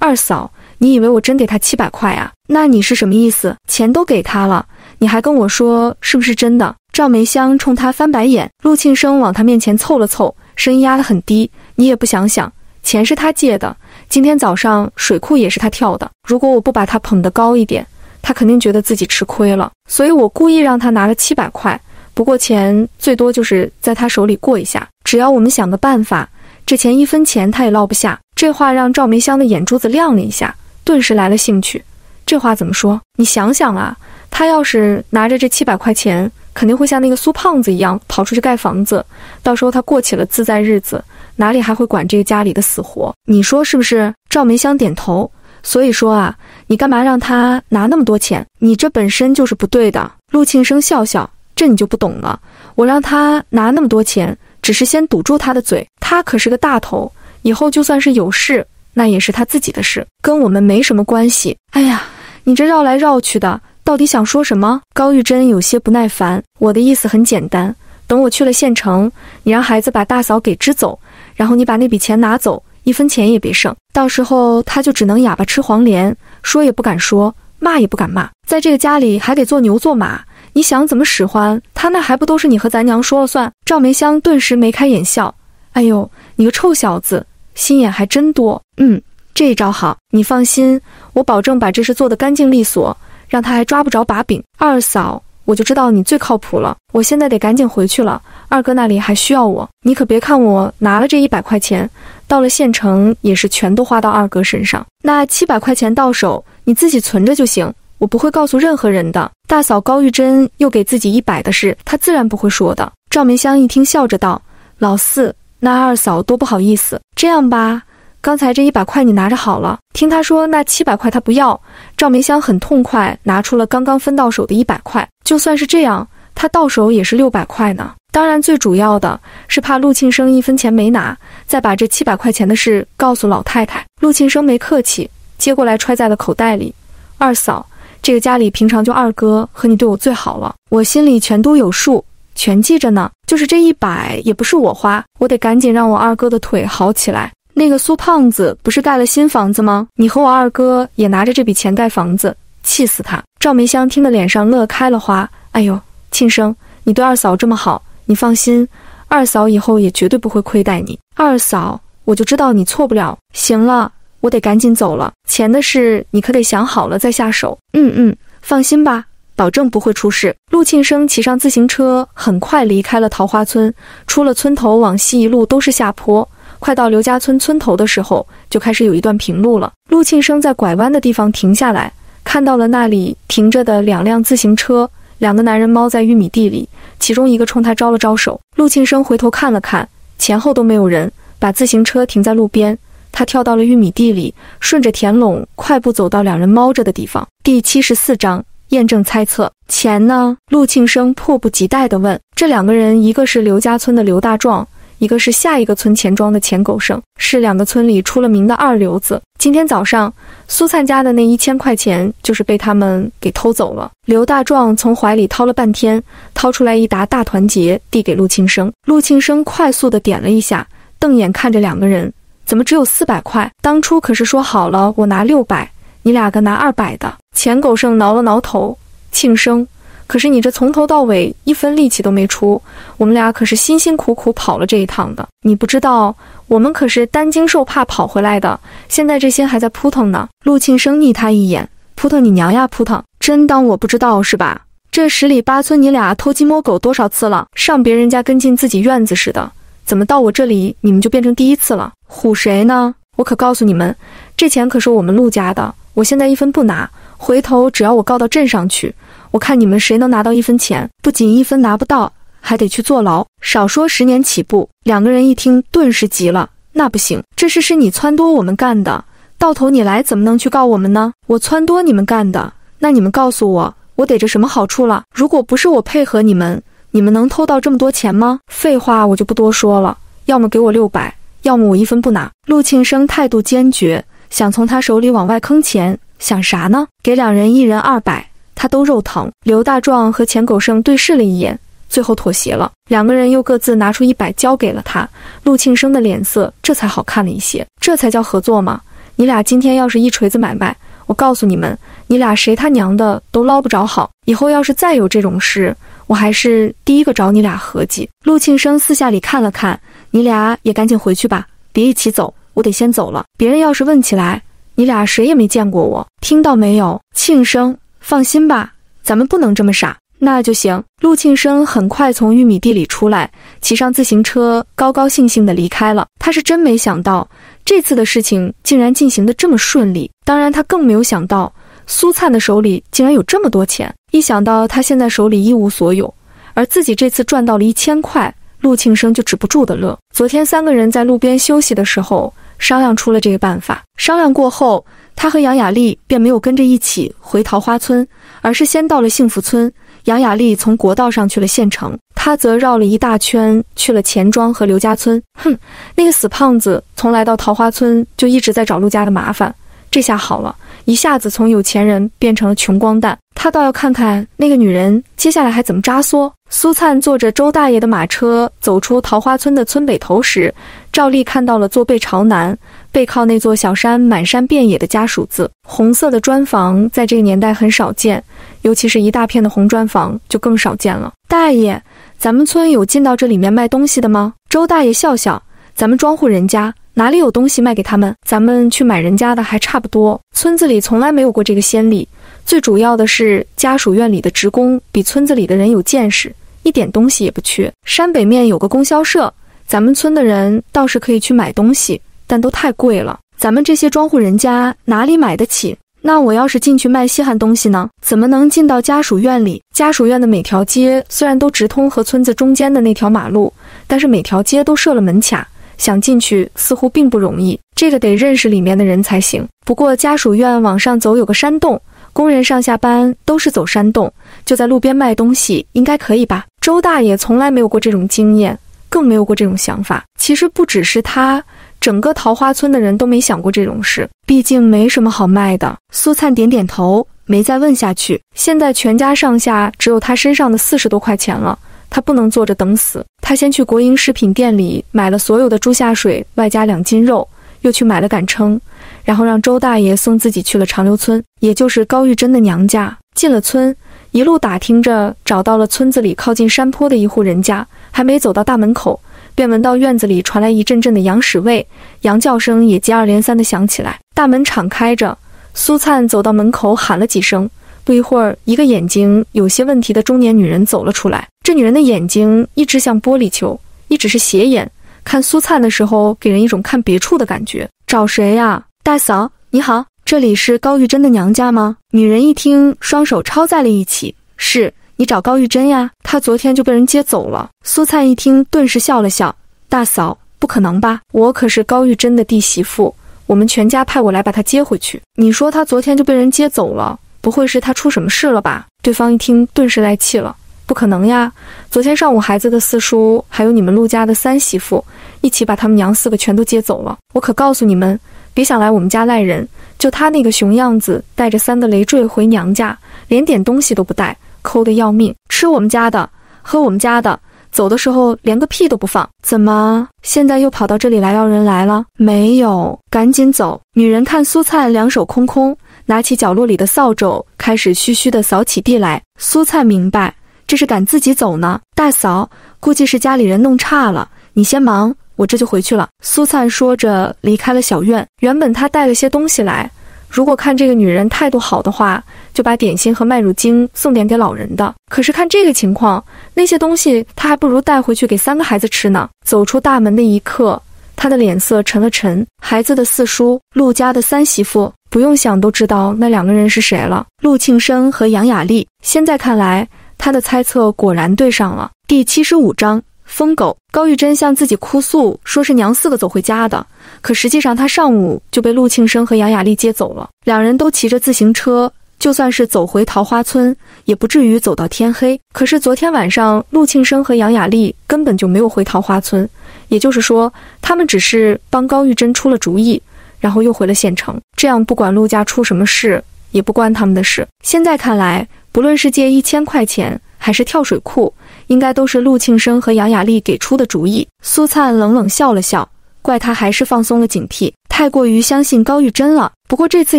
二嫂，你以为我真给他七百块啊？那你是什么意思？钱都给他了，你还跟我说是不是真的？”赵梅香冲他翻白眼。陆庆生往他面前凑了凑，声音压得很低：“你也不想想，钱是他借的。”今天早上水库也是他跳的，如果我不把他捧得高一点，他肯定觉得自己吃亏了。所以我故意让他拿了七百块，不过钱最多就是在他手里过一下。只要我们想个办法，这钱一分钱他也落不下。这话让赵梅香的眼珠子亮了一下，顿时来了兴趣。这话怎么说？你想想啊，他要是拿着这七百块钱，肯定会像那个苏胖子一样跑出去盖房子，到时候他过起了自在日子。哪里还会管这个家里的死活？你说是不是？赵梅香点头。所以说啊，你干嘛让他拿那么多钱？你这本身就是不对的。陆庆生笑笑，这你就不懂了。我让他拿那么多钱，只是先堵住他的嘴。他可是个大头，以后就算是有事，那也是他自己的事，跟我们没什么关系。哎呀，你这绕来绕去的，到底想说什么？高玉珍有些不耐烦。我的意思很简单，等我去了县城，你让孩子把大嫂给支走。然后你把那笔钱拿走，一分钱也别剩。到时候他就只能哑巴吃黄连，说也不敢说，骂也不敢骂，在这个家里还得做牛做马。你想怎么使唤他，那还不都是你和咱娘说了算？赵梅香顿时眉开眼笑，哎呦，你个臭小子，心眼还真多。嗯，这一招好，你放心，我保证把这事做得干净利索，让他还抓不着把柄。二嫂。我就知道你最靠谱了，我现在得赶紧回去了。二哥那里还需要我，你可别看我拿了这一百块钱，到了县城也是全都花到二哥身上。那七百块钱到手，你自己存着就行，我不会告诉任何人的。大嫂高玉珍又给自己一百的事，她自然不会说的。赵梅香一听，笑着道：“老四，那二嫂多不好意思。这样吧。”刚才这一百块你拿着好了。听他说那七百块他不要，赵梅香很痛快，拿出了刚刚分到手的一百块。就算是这样，他到手也是六百块呢。当然，最主要的是怕陆庆生一分钱没拿，再把这七百块钱的事告诉老太太。陆庆生没客气，接过来揣在了口袋里。二嫂，这个家里平常就二哥和你对我最好了，我心里全都有数，全记着呢。就是这一百也不是我花，我得赶紧让我二哥的腿好起来。那个苏胖子不是盖了新房子吗？你和我二哥也拿着这笔钱盖房子，气死他！赵梅香听得脸上乐开了花。哎呦，庆生，你对二嫂这么好，你放心，二嫂以后也绝对不会亏待你。二嫂，我就知道你错不了。行了，我得赶紧走了，钱的事你可得想好了再下手。嗯嗯，放心吧，保证不会出事。陆庆生骑上自行车，很快离开了桃花村，出了村头，往西一路都是下坡。快到刘家村村头的时候，就开始有一段平路了。陆庆生在拐弯的地方停下来，看到了那里停着的两辆自行车，两个男人猫在玉米地里，其中一个冲他招了招手。陆庆生回头看了看，前后都没有人，把自行车停在路边。他跳到了玉米地里，顺着田垄快步走到两人猫着的地方。第七十四章验证猜测，钱呢？陆庆生迫不及待地问。这两个人，一个是刘家村的刘大壮。一个是下一个村钱庄的钱狗剩，是两个村里出了名的二流子。今天早上，苏灿家的那一千块钱就是被他们给偷走了。刘大壮从怀里掏了半天，掏出来一沓大团结，递给陆庆生。陆庆生快速的点了一下，瞪眼看着两个人，怎么只有四百块？当初可是说好了，我拿六百，你俩个拿二百的。钱狗剩挠了挠头，庆生。可是你这从头到尾一分力气都没出，我们俩可是辛辛苦苦跑了这一趟的。你不知道，我们可是担惊受怕跑回来的。现在这些还在扑腾呢。陆庆生睨他一眼，扑腾你娘呀，扑腾！真当我不知道是吧？这十里八村你俩偷鸡摸狗多少次了？上别人家跟进自己院子似的，怎么到我这里你们就变成第一次了？唬谁呢？我可告诉你们，这钱可是我们陆家的，我现在一分不拿，回头只要我告到镇上去。我看你们谁能拿到一分钱，不仅一分拿不到，还得去坐牢，少说十年起步。两个人一听，顿时急了：“那不行，这事是你撺掇我们干的，到头你来怎么能去告我们呢？我撺掇你们干的，那你们告诉我，我得着什么好处了？如果不是我配合你们，你们能偷到这么多钱吗？废话，我就不多说了，要么给我六百，要么我一分不拿。”陆庆生态度坚决，想从他手里往外坑钱，想啥呢？给两人一人二百，他都肉疼。刘大壮和钱狗剩对视了一眼，最后妥协了。两个人又各自拿出一百交给了他。陆庆生的脸色这才好看了一些，这才叫合作吗？你俩今天要是一锤子买卖，我告诉你们，你俩谁他娘的都捞不着好。以后要是再有这种事，我还是第一个找你俩合计。陆庆生私下里看了看，你俩也赶紧回去吧，别一起走，我得先走了。别人要是问起来，你俩谁也没见过我，听到没有？庆生，放心吧，咱们不能这么傻。那就行。陆庆生很快从玉米地里出来，骑上自行车，高高兴兴地离开了。他是真没想到。这次的事情竟然进行的这么顺利，当然他更没有想到苏灿的手里竟然有这么多钱。一想到他现在手里一无所有，而自己这次赚到了一千块，陆庆生就止不住的乐。昨天三个人在路边休息的时候商量出了这个办法，商量过后，他和杨雅丽便没有跟着一起回桃花村，而是先到了幸福村。杨雅丽从国道上去了县城，他则绕了一大圈去了钱庄和刘家村。哼，那个死胖子从来到桃花村就一直在找陆家的麻烦，这下好了，一下子从有钱人变成了穷光蛋。他倒要看看那个女人接下来还怎么扎缩。苏灿坐着周大爷的马车走出桃花村的村北头时，照例看到了坐背朝南。背靠那座小山，满山遍野的家属字，红色的砖房在这个年代很少见，尤其是一大片的红砖房就更少见了。大爷，咱们村有进到这里面卖东西的吗？周大爷笑笑，咱们庄户人家哪里有东西卖给他们？咱们去买人家的还差不多。村子里从来没有过这个先例，最主要的是家属院里的职工比村子里的人有见识，一点东西也不缺。山北面有个供销社，咱们村的人倒是可以去买东西。但都太贵了，咱们这些庄户人家哪里买得起？那我要是进去卖稀罕东西呢？怎么能进到家属院里？家属院的每条街虽然都直通和村子中间的那条马路，但是每条街都设了门卡，想进去似乎并不容易。这个得认识里面的人才行。不过家属院往上走有个山洞，工人上下班都是走山洞，就在路边卖东西，应该可以吧？周大爷从来没有过这种经验，更没有过这种想法。其实不只是他。整个桃花村的人都没想过这种事，毕竟没什么好卖的。苏灿点点头，没再问下去。现在全家上下只有他身上的四十多块钱了，他不能坐着等死。他先去国营食品店里买了所有的猪下水，外加两斤肉，又去买了杆秤，然后让周大爷送自己去了长留村，也就是高玉珍的娘家。进了村，一路打听着，找到了村子里靠近山坡的一户人家，还没走到大门口。便闻到院子里传来一阵阵的羊屎味，羊叫声也接二连三地响起来。大门敞开着，苏灿走到门口喊了几声，不一会儿，一个眼睛有些问题的中年女人走了出来。这女人的眼睛一直像玻璃球，一直是斜眼，看苏灿的时候给人一种看别处的感觉。找谁呀？大嫂，你好，这里是高玉珍的娘家吗？女人一听，双手抄在了一起，是。你找高玉珍呀？她昨天就被人接走了。苏灿一听，顿时笑了笑：“大嫂，不可能吧？我可是高玉珍的弟媳妇，我们全家派我来把她接回去。你说她昨天就被人接走了，不会是她出什么事了吧？”对方一听，顿时来气了：“不可能呀！昨天上午孩子的四叔还有你们陆家的三媳妇一起把他们娘四个全都接走了。我可告诉你们，别想来我们家赖人。就他那个熊样子，带着三个累赘回娘家，连点东西都不带。”抠的要命，吃我们家的，喝我们家的，走的时候连个屁都不放。怎么现在又跑到这里来要人来了？没有，赶紧走！女人看苏灿两手空空，拿起角落里的扫帚，开始嘘嘘地扫起地来。苏灿明白，这是赶自己走呢。大嫂，估计是家里人弄差了，你先忙，我这就回去了。苏灿说着离开了小院。原本他带了些东西来。如果看这个女人态度好的话，就把点心和麦乳精送点给老人的。可是看这个情况，那些东西他还不如带回去给三个孩子吃呢。走出大门的一刻，他的脸色沉了沉。孩子的四叔，陆家的三媳妇，不用想都知道那两个人是谁了：陆庆生和杨雅丽。现在看来，他的猜测果然对上了。第七十五章。疯狗高玉珍向自己哭诉，说是娘四个走回家的，可实际上她上午就被陆庆生和杨雅丽接走了。两人都骑着自行车，就算是走回桃花村，也不至于走到天黑。可是昨天晚上，陆庆生和杨雅丽根本就没有回桃花村，也就是说，他们只是帮高玉珍出了主意，然后又回了县城。这样不管陆家出什么事，也不关他们的事。现在看来，不论是借一千块钱，还是跳水库，应该都是陆庆生和杨雅丽给出的主意。苏灿冷冷笑了笑，怪他还是放松了警惕，太过于相信高玉珍了。不过这次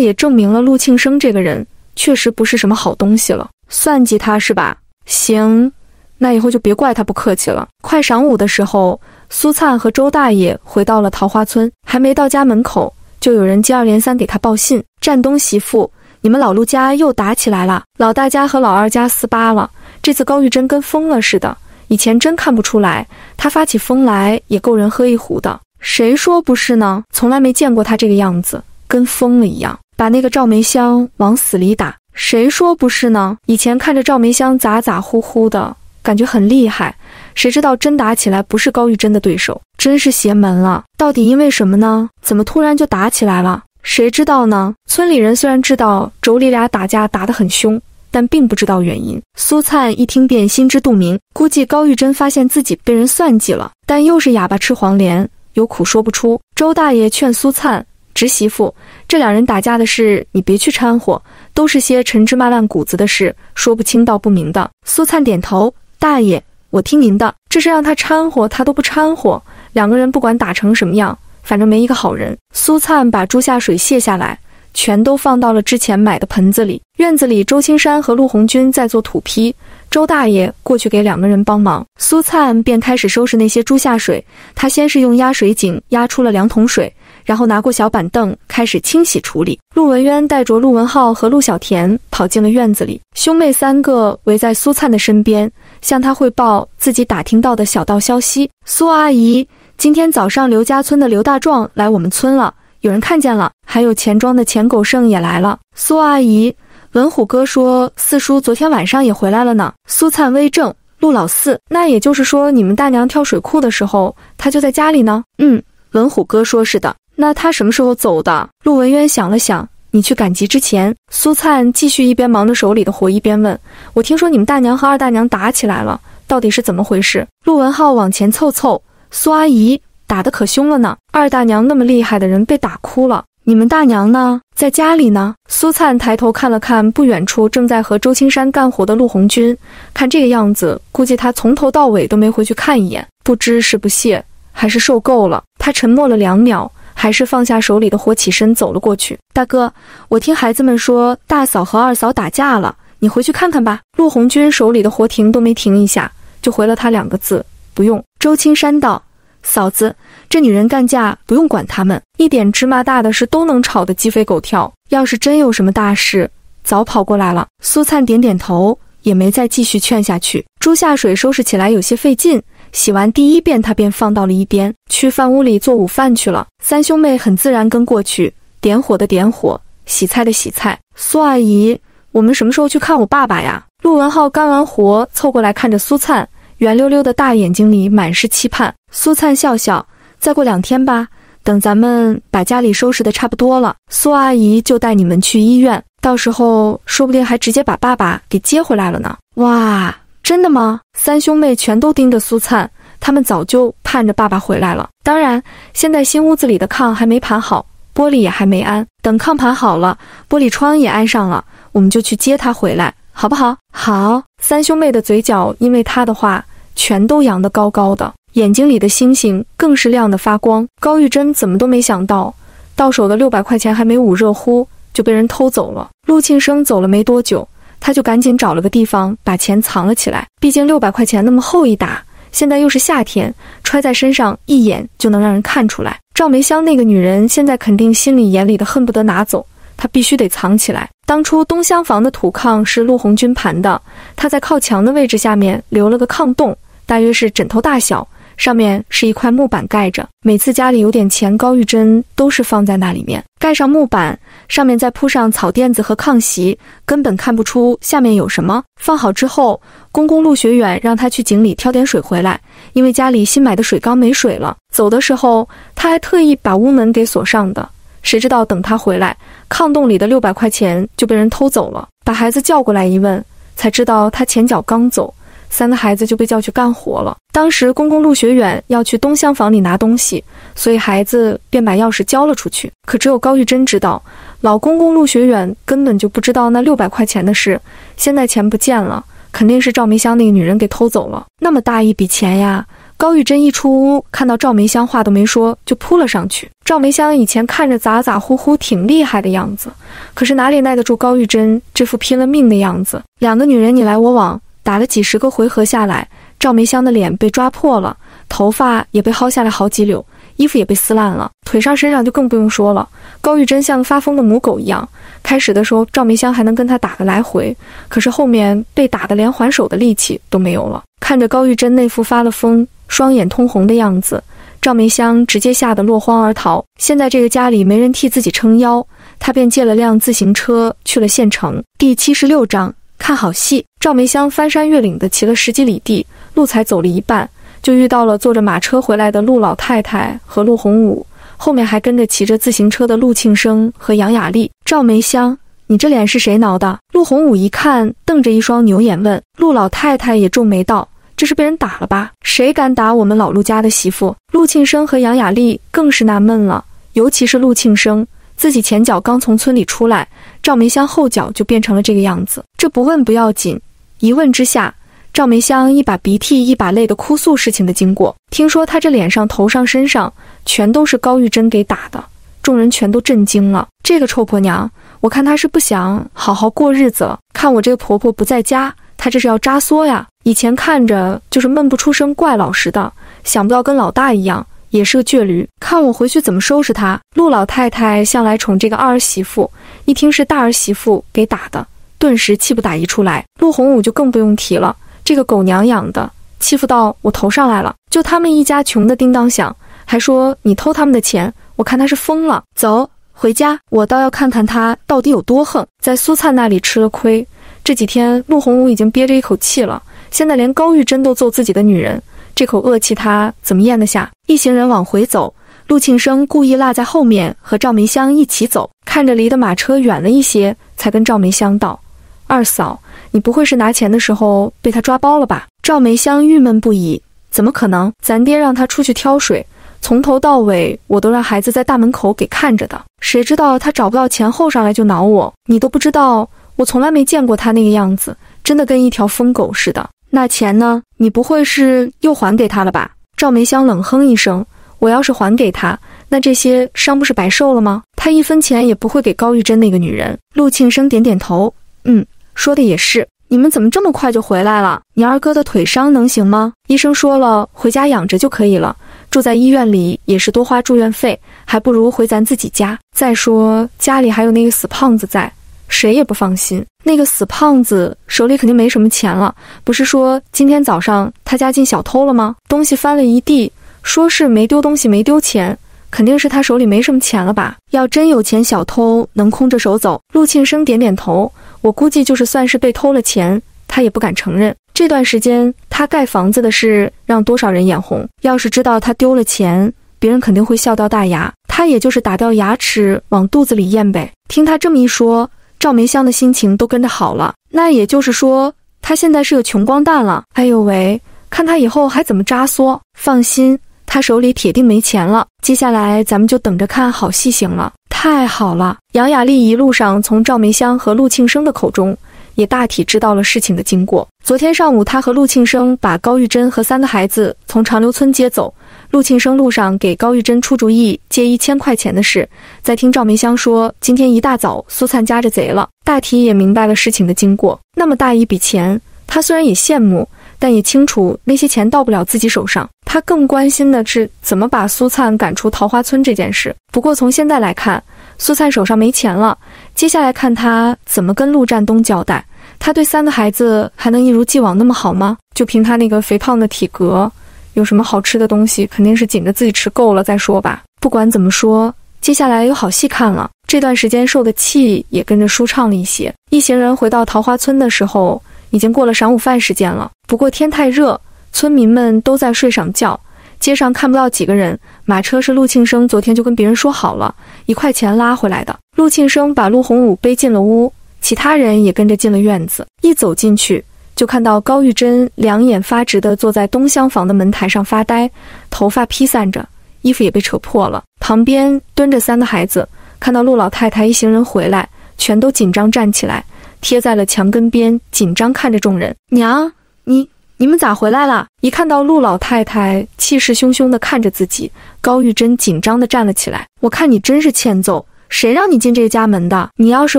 也证明了陆庆生这个人确实不是什么好东西了。算计他是吧？行，那以后就别怪他不客气了。快晌午的时候，苏灿和周大爷回到了桃花村，还没到家门口，就有人接二连三给他报信：战东媳妇，你们老陆家又打起来了，老大家和老二家撕巴了。这次高玉珍跟疯了似的，以前真看不出来，她发起疯来也够人喝一壶的。谁说不是呢？从来没见过她这个样子，跟疯了一样，把那个赵梅香往死里打。谁说不是呢？以前看着赵梅香咋咋呼呼的，感觉很厉害，谁知道真打起来不是高玉珍的对手，真是邪门了。到底因为什么呢？怎么突然就打起来了？谁知道呢？村里人虽然知道妯娌俩打架打得很凶。但并不知道原因。苏灿一听便心知肚明，估计高玉珍发现自己被人算计了，但又是哑巴吃黄连，有苦说不出。周大爷劝苏灿：“侄媳妇，这两人打架的事，你别去掺和，都是些陈芝麻烂谷子的事，说不清道不明的。”苏灿点头：“大爷，我听您的。这是让他掺和，他都不掺和。两个人不管打成什么样，反正没一个好人。”苏灿把猪下水卸下来。全都放到了之前买的盆子里。院子里，周青山和陆红军在做土坯，周大爷过去给两个人帮忙。苏灿便开始收拾那些猪下水。他先是用压水井压出了两桶水，然后拿过小板凳开始清洗处理。陆文渊带着陆文浩和陆小田跑进了院子里，兄妹三个围在苏灿的身边，向他汇报自己打听到的小道消息。苏阿姨，今天早上刘家村的刘大壮来我们村了。有人看见了，还有钱庄的钱狗剩也来了。苏阿姨，文虎哥说四叔昨天晚上也回来了呢。苏灿微怔，陆老四，那也就是说你们大娘跳水库的时候，他就在家里呢？嗯，文虎哥说是的。那他什么时候走的？陆文渊想了想，你去赶集之前。苏灿继续一边忙着手里的活，一边问：“我听说你们大娘和二大娘打起来了，到底是怎么回事？”陆文浩往前凑凑，苏阿姨。打得可凶了呢！二大娘那么厉害的人被打哭了，你们大娘呢？在家里呢。苏灿抬头看了看不远处正在和周青山干活的陆红军，看这个样子，估计他从头到尾都没回去看一眼，不知是不屑还是受够了。他沉默了两秒，还是放下手里的活，起身走了过去。大哥，我听孩子们说大嫂和二嫂打架了，你回去看看吧。陆红军手里的活停都没停一下，就回了他两个字：不用。周青山道。嫂子，这女人干架不用管他们，一点芝麻大的事都能吵得鸡飞狗跳。要是真有什么大事，早跑过来了。苏灿点点头，也没再继续劝下去。猪下水收拾起来有些费劲，洗完第一遍，他便放到了一边，去饭屋里做午饭去了。三兄妹很自然跟过去，点火的点火，洗菜的洗菜。苏阿姨，我们什么时候去看我爸爸呀？陆文浩干完活，凑过来看着苏灿。圆溜溜的大眼睛里满是期盼。苏灿笑笑：“再过两天吧，等咱们把家里收拾的差不多了，苏阿姨就带你们去医院。到时候说不定还直接把爸爸给接回来了呢。”哇，真的吗？三兄妹全都盯着苏灿，他们早就盼着爸爸回来了。当然，现在新屋子里的炕还没盘好，玻璃也还没安。等炕盘好了，玻璃窗也安上了，我们就去接他回来，好不好？好。三兄妹的嘴角因为他的话。全都扬得高高的，眼睛里的星星更是亮得发光。高玉珍怎么都没想到，到手的六百块钱还没捂热乎，就被人偷走了。陆庆生走了没多久，他就赶紧找了个地方把钱藏了起来。毕竟六百块钱那么厚一沓，现在又是夏天，揣在身上一眼就能让人看出来。赵梅香那个女人现在肯定心里眼里的恨不得拿走，他必须得藏起来。当初东厢房的土炕是陆红军盘的，他在靠墙的位置下面留了个炕洞。大约是枕头大小，上面是一块木板盖着。每次家里有点钱，高玉珍都是放在那里面，盖上木板，上面再铺上草垫子和炕席，根本看不出下面有什么。放好之后，公公陆学远让他去井里挑点水回来，因为家里新买的水缸没水了。走的时候，他还特意把屋门给锁上的。谁知道等他回来，炕洞里的六百块钱就被人偷走了。把孩子叫过来一问，才知道他前脚刚走。三个孩子就被叫去干活了。当时公公陆学远要去东厢房里拿东西，所以孩子便把钥匙交了出去。可只有高玉珍知道，老公公陆学远根本就不知道那六百块钱的事。现在钱不见了，肯定是赵梅香那个女人给偷走了。那么大一笔钱呀！高玉珍一出屋，看到赵梅香，话都没说就扑了上去。赵梅香以前看着咋咋呼呼，挺厉害的样子，可是哪里耐得住高玉珍这副拼了命的样子？两个女人你来我往。打了几十个回合下来，赵梅香的脸被抓破了，头发也被薅下来好几绺，衣服也被撕烂了，腿上身上就更不用说了。高玉珍像个发疯的母狗一样，开始的时候赵梅香还能跟他打个来回，可是后面被打得连还手的力气都没有了。看着高玉珍那副发了疯、双眼通红的样子，赵梅香直接吓得落荒而逃。现在这个家里没人替自己撑腰，她便借了辆自行车去了县城。第七十六章。看好戏，赵梅香翻山越岭的骑了十几里地，路才走了一半，就遇到了坐着马车回来的陆老太太和陆洪武，后面还跟着骑着自行车的陆庆生和杨雅丽。赵梅香，你这脸是谁挠的？陆洪武一看，瞪着一双牛眼问。陆老太太也皱眉道：“这是被人打了吧？谁敢打我们老陆家的媳妇？”陆庆生和杨雅丽更是纳闷了，尤其是陆庆生。自己前脚刚从村里出来，赵梅香后脚就变成了这个样子。这不问不要紧，一问之下，赵梅香一把鼻涕一把泪的哭诉事情的经过。听说她这脸上、头上、身上全都是高玉珍给打的，众人全都震惊了。这个臭婆娘，我看她是不想好好过日子了。看我这个婆婆不在家，她这是要扎缩呀。以前看着就是闷不出声，怪老实的，想不到跟老大一样。也是个倔驴，看我回去怎么收拾他！陆老太太向来宠这个二儿媳妇，一听是大儿媳妇给打的，顿时气不打一处来。陆洪武就更不用提了，这个狗娘养的，欺负到我头上来了。就他们一家穷的叮当响，还说你偷他们的钱，我看他是疯了。走回家，我倒要看看他到底有多横。在苏灿那里吃了亏，这几天陆鸿武已经憋着一口气了，现在连高玉珍都揍自己的女人。这口恶气他怎么咽得下？一行人往回走，陆庆生故意落在后面，和赵梅香一起走，看着离的马车远了一些，才跟赵梅香道：“二嫂，你不会是拿钱的时候被他抓包了吧？”赵梅香郁闷不已：“怎么可能？咱爹让他出去挑水，从头到尾我都让孩子在大门口给看着的，谁知道他找不到钱后上来就挠我？你都不知道，我从来没见过他那个样子，真的跟一条疯狗似的。”那钱呢？你不会是又还给他了吧？赵梅香冷哼一声：“我要是还给他，那这些伤不是白受了吗？他一分钱也不会给高玉珍那个女人。”陆庆生点点头：“嗯，说的也是。你们怎么这么快就回来了？你二哥的腿伤能行吗？医生说了，回家养着就可以了。住在医院里也是多花住院费，还不如回咱自己家。再说家里还有那个死胖子在。”谁也不放心，那个死胖子手里肯定没什么钱了。不是说今天早上他家进小偷了吗？东西翻了一地，说是没丢东西，没丢钱，肯定是他手里没什么钱了吧？要真有钱，小偷能空着手走？陆庆生点点头，我估计就是算是被偷了钱，他也不敢承认。这段时间他盖房子的事让多少人眼红？要是知道他丢了钱，别人肯定会笑掉大牙。他也就是打掉牙齿往肚子里咽呗。听他这么一说。赵梅香的心情都跟着好了，那也就是说，她现在是个穷光蛋了。哎呦喂，看她以后还怎么扎梭！放心，她手里铁定没钱了。接下来咱们就等着看好戏行了。太好了！杨雅丽一路上从赵梅香和陆庆生的口中，也大体知道了事情的经过。昨天上午，他和陆庆生把高玉珍和三个孩子从长留村接走。陆庆生路上给高玉珍出主意借一千块钱的事，在听赵梅香说今天一大早苏灿夹着贼了，大体也明白了事情的经过。那么大一笔钱，他虽然也羡慕，但也清楚那些钱到不了自己手上。他更关心的是怎么把苏灿赶出桃花村这件事。不过从现在来看，苏灿手上没钱了，接下来看他怎么跟陆占东交代。他对三个孩子还能一如既往那么好吗？就凭他那个肥胖的体格。有什么好吃的东西，肯定是紧着自己吃够了再说吧。不管怎么说，接下来有好戏看了。这段时间受的气也跟着舒畅了一些。一行人回到桃花村的时候，已经过了晌午饭时间了。不过天太热，村民们都在睡上觉，街上看不到几个人。马车是陆庆生昨天就跟别人说好了，一块钱拉回来的。陆庆生把陆洪武背进了屋，其他人也跟着进了院子。一走进去。就看到高玉珍两眼发直地坐在东厢房的门台上发呆，头发披散着，衣服也被扯破了。旁边蹲着三个孩子，看到陆老太太一行人回来，全都紧张站起来，贴在了墙根边，紧张看着众人。娘，你你们咋回来了？一看到陆老太太气势汹汹地看着自己，高玉珍紧张地站了起来。我看你真是欠揍。谁让你进这家门的？你要是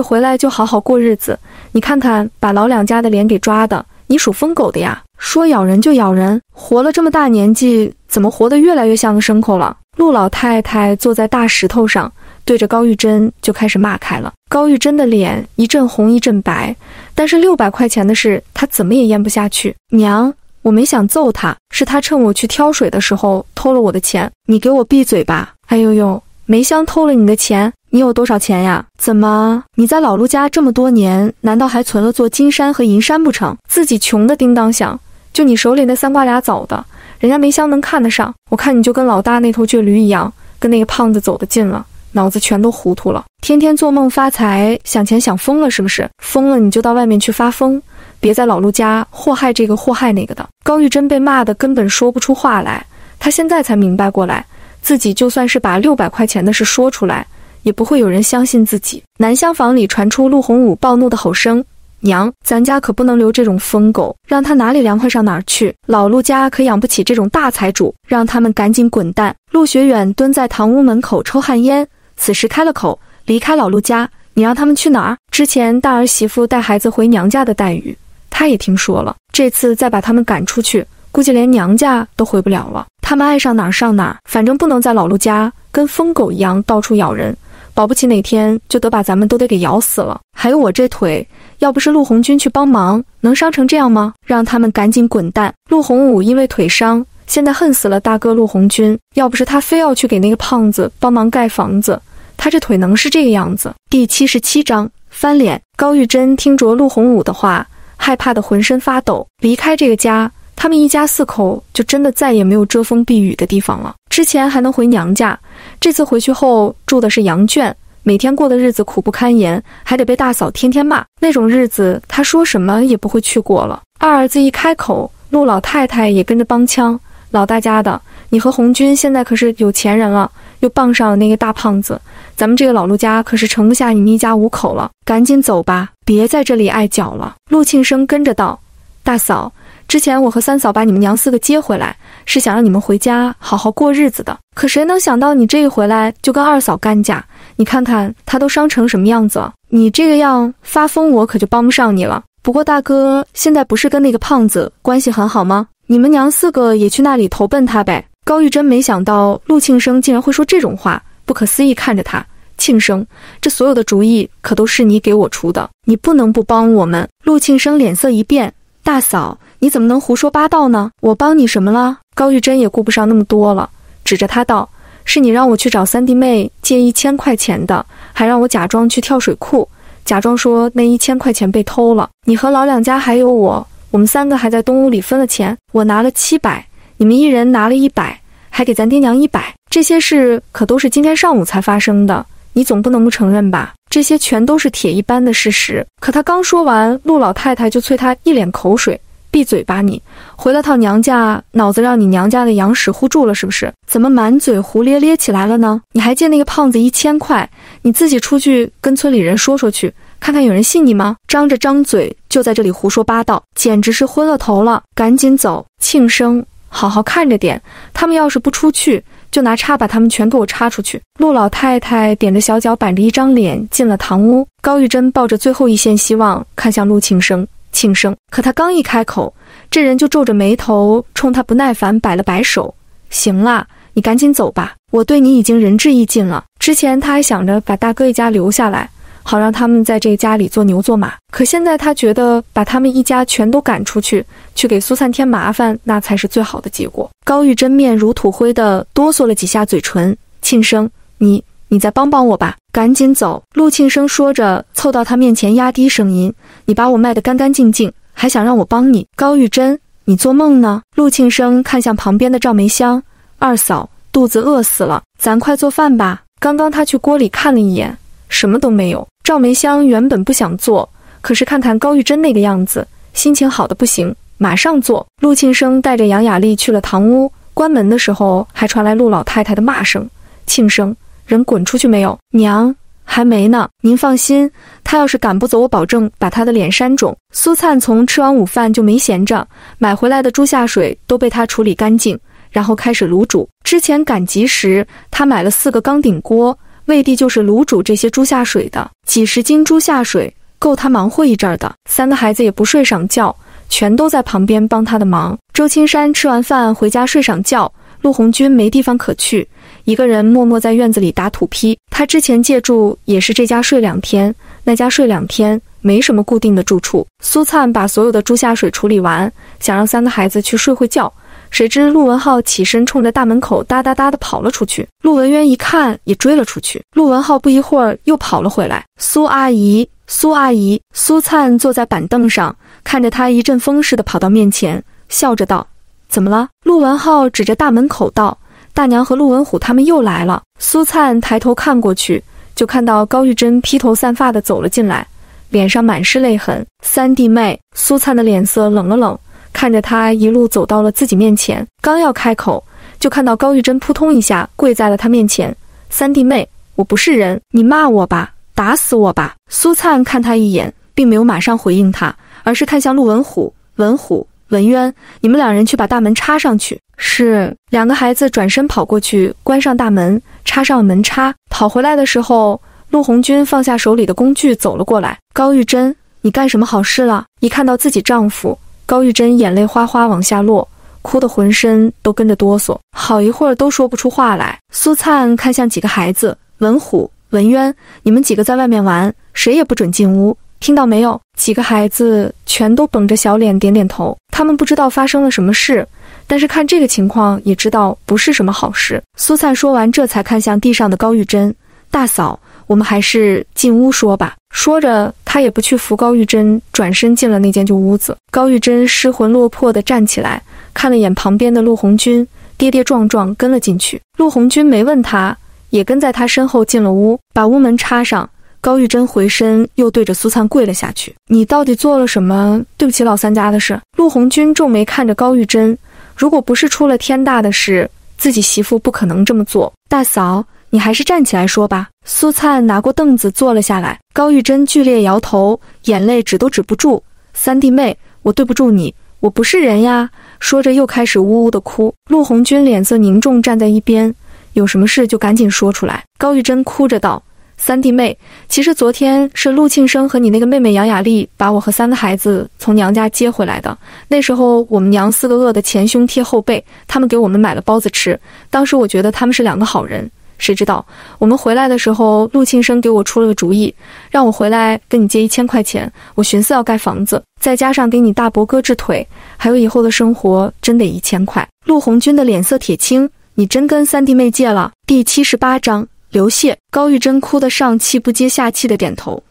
回来就好好过日子。你看看，把老两家的脸给抓的，你属疯狗的呀！说咬人就咬人，活了这么大年纪，怎么活得越来越像个牲口了？陆老太太坐在大石头上，对着高玉珍就开始骂开了。高玉珍的脸一阵红一阵白，但是六百块钱的事，她怎么也咽不下去。娘，我没想揍他，是他趁我去挑水的时候偷了我的钱。你给我闭嘴吧！哎呦呦，梅香偷了你的钱。你有多少钱呀？怎么你在老陆家这么多年，难道还存了座金山和银山不成？自己穷的叮当响，就你手里那三瓜俩枣的，人家梅香能看得上？我看你就跟老大那头倔驴一样，跟那个胖子走得近了，脑子全都糊涂了，天天做梦发财，想钱想疯了是不是？疯了你就到外面去发疯，别在老陆家祸害这个祸害那个的。高玉珍被骂得根本说不出话来，她现在才明白过来，自己就算是把六百块钱的事说出来。也不会有人相信自己。南厢房里传出陆洪武暴怒的吼声：“娘，咱家可不能留这种疯狗，让他哪里凉快上哪儿去。老陆家可养不起这种大财主，让他们赶紧滚蛋。”陆学远蹲在堂屋门口抽旱烟，此时开了口：“离开老陆家，你让他们去哪儿？之前大儿媳妇带孩子回娘家的待遇，他也听说了。这次再把他们赶出去，估计连娘家都回不了了。他们爱上哪儿上哪儿，反正不能在老陆家跟疯狗一样到处咬人。”保不齐哪天就得把咱们都得给咬死了。还有我这腿，要不是陆红军去帮忙，能伤成这样吗？让他们赶紧滚蛋！陆洪武因为腿伤，现在恨死了大哥陆红军。要不是他非要去给那个胖子帮忙盖房子，他这腿能是这个样子？第七十七章翻脸。高玉珍听着陆洪武的话，害怕的浑身发抖。离开这个家，他们一家四口就真的再也没有遮风避雨的地方了。之前还能回娘家。这次回去后住的是羊圈，每天过的日子苦不堪言，还得被大嫂天天骂。那种日子，他说什么也不会去过了。二儿子一开口，陆老太太也跟着帮腔：“老大家的，你和红军现在可是有钱人了，又傍上了那个大胖子，咱们这个老陆家可是盛不下你们一家五口了。赶紧走吧，别在这里碍脚了。”陆庆生跟着道：“大嫂。”之前我和三嫂把你们娘四个接回来，是想让你们回家好好过日子的。可谁能想到你这一回来就跟二嫂干架？你看看他都伤成什么样子！你这个样发疯，我可就帮不上你了。不过大哥现在不是跟那个胖子关系很好吗？你们娘四个也去那里投奔他呗。高玉珍没想到陆庆生竟然会说这种话，不可思议看着他。庆生，这所有的主意可都是你给我出的，你不能不帮我们。陆庆生脸色一变，大嫂。你怎么能胡说八道呢？我帮你什么了？高玉珍也顾不上那么多了，指着他道：“是你让我去找三弟妹借一千块钱的，还让我假装去跳水库，假装说那一千块钱被偷了。你和老两家还有我，我们三个还在东屋里分了钱，我拿了七百，你们一人拿了一百，还给咱爹娘一百。这些事可都是今天上午才发生的，你总不能不承认吧？这些全都是铁一般的事实。”可他刚说完，陆老太太就啐他一脸口水。闭嘴吧你！回了趟娘家，脑子让你娘家的羊屎糊住了是不是？怎么满嘴胡咧咧起来了呢？你还借那个胖子一千块，你自己出去跟村里人说说去，看看有人信你吗？张着张嘴就在这里胡说八道，简直是昏了头了！赶紧走，庆生，好好看着点。他们要是不出去，就拿叉把他们全给我叉出去。陆老太太踮着小脚，板着一张脸进了堂屋。高玉珍抱着最后一线希望，看向陆庆生。庆生，可他刚一开口，这人就皱着眉头，冲他不耐烦摆了摆手：“行了，你赶紧走吧，我对你已经仁至义尽了。之前他还想着把大哥一家留下来，好让他们在这家里做牛做马，可现在他觉得把他们一家全都赶出去，去给苏灿添麻烦，那才是最好的结果。”高玉珍面如土灰的哆嗦了几下嘴唇：“庆生，你。”你再帮帮我吧，赶紧走！陆庆生说着，凑到他面前，压低声音：“你把我卖得干干净净，还想让我帮你？高玉珍，你做梦呢？”陆庆生看向旁边的赵梅香：“二嫂，肚子饿死了，咱快做饭吧。”刚刚他去锅里看了一眼，什么都没有。赵梅香原本不想做，可是看看高玉珍那个样子，心情好的不行，马上做。陆庆生带着杨雅丽去了堂屋，关门的时候还传来陆老太太的骂声：“庆生，人滚出去没有？娘。”还没呢，您放心，他要是赶不走，我保证把他的脸扇肿。苏灿从吃完午饭就没闲着，买回来的猪下水都被他处理干净，然后开始卤煮。之前赶集时，他买了四个钢顶锅，为的就是卤煮这些猪下水的。几十斤猪下水够他忙活一阵的。三个孩子也不睡上觉，全都在旁边帮他的忙。周青山吃完饭回家睡上觉，陆红军没地方可去。一个人默默在院子里打土坯。他之前借住也是这家睡两天，那家睡两天，没什么固定的住处。苏灿把所有的猪下水处理完，想让三个孩子去睡会觉，谁知陆文浩起身冲着大门口哒哒哒的跑了出去。陆文渊一看，也追了出去。陆文浩不一会儿又跑了回来。苏阿姨，苏阿姨，苏灿坐在板凳上，看着他一阵风似的跑到面前，笑着道：“怎么了？”陆文浩指着大门口道。大娘和陆文虎他们又来了。苏灿抬头看过去，就看到高玉珍披头散发的走了进来，脸上满是泪痕。三弟妹，苏灿的脸色冷了冷，看着他一路走到了自己面前，刚要开口，就看到高玉珍扑通一下跪在了他面前。三弟妹，我不是人，你骂我吧，打死我吧。苏灿看他一眼，并没有马上回应他，而是看向陆文虎，文虎。文渊，你们两人去把大门插上去。是两个孩子转身跑过去，关上大门，插上了门插。跑回来的时候，陆红军放下手里的工具，走了过来。高玉珍，你干什么好事了？一看到自己丈夫，高玉珍眼泪哗哗往下落，哭得浑身都跟着哆嗦，好一会儿都说不出话来。苏灿看向几个孩子，文虎、文渊，你们几个在外面玩，谁也不准进屋。听到没有？几个孩子全都绷着小脸，点点头。他们不知道发生了什么事，但是看这个情况也知道不是什么好事。苏灿说完，这才看向地上的高玉珍大嫂：“我们还是进屋说吧。”说着，他也不去扶高玉珍，转身进了那间旧屋子。高玉珍失魂落魄地站起来，看了眼旁边的陆红军，跌跌撞撞跟了进去。陆红军没问他，也跟在他身后进了屋，把屋门插上。高玉珍回身，又对着苏灿跪了下去。你到底做了什么对不起老三家的事？陆红军皱眉看着高玉珍，如果不是出了天大的事，自己媳妇不可能这么做。大嫂，你还是站起来说吧。苏灿拿过凳子坐了下来。高玉珍剧烈摇头，眼泪止都止不住。三弟妹，我对不住你，我不是人呀。说着又开始呜呜的哭。陆红军脸色凝重，站在一边，有什么事就赶紧说出来。高玉珍哭着道。三弟妹，其实昨天是陆庆生和你那个妹妹杨雅丽把我和三个孩子从娘家接回来的。那时候我们娘四个饿得前胸贴后背，他们给我们买了包子吃。当时我觉得他们是两个好人，谁知道我们回来的时候，陆庆生给我出了个主意，让我回来跟你借一千块钱。我寻思要盖房子，再加上给你大伯哥治腿，还有以后的生活，真得一千块。陆红军的脸色铁青，你真跟三弟妹借了？第七十八章。刘谢，高玉珍哭得上气不接下气的点头。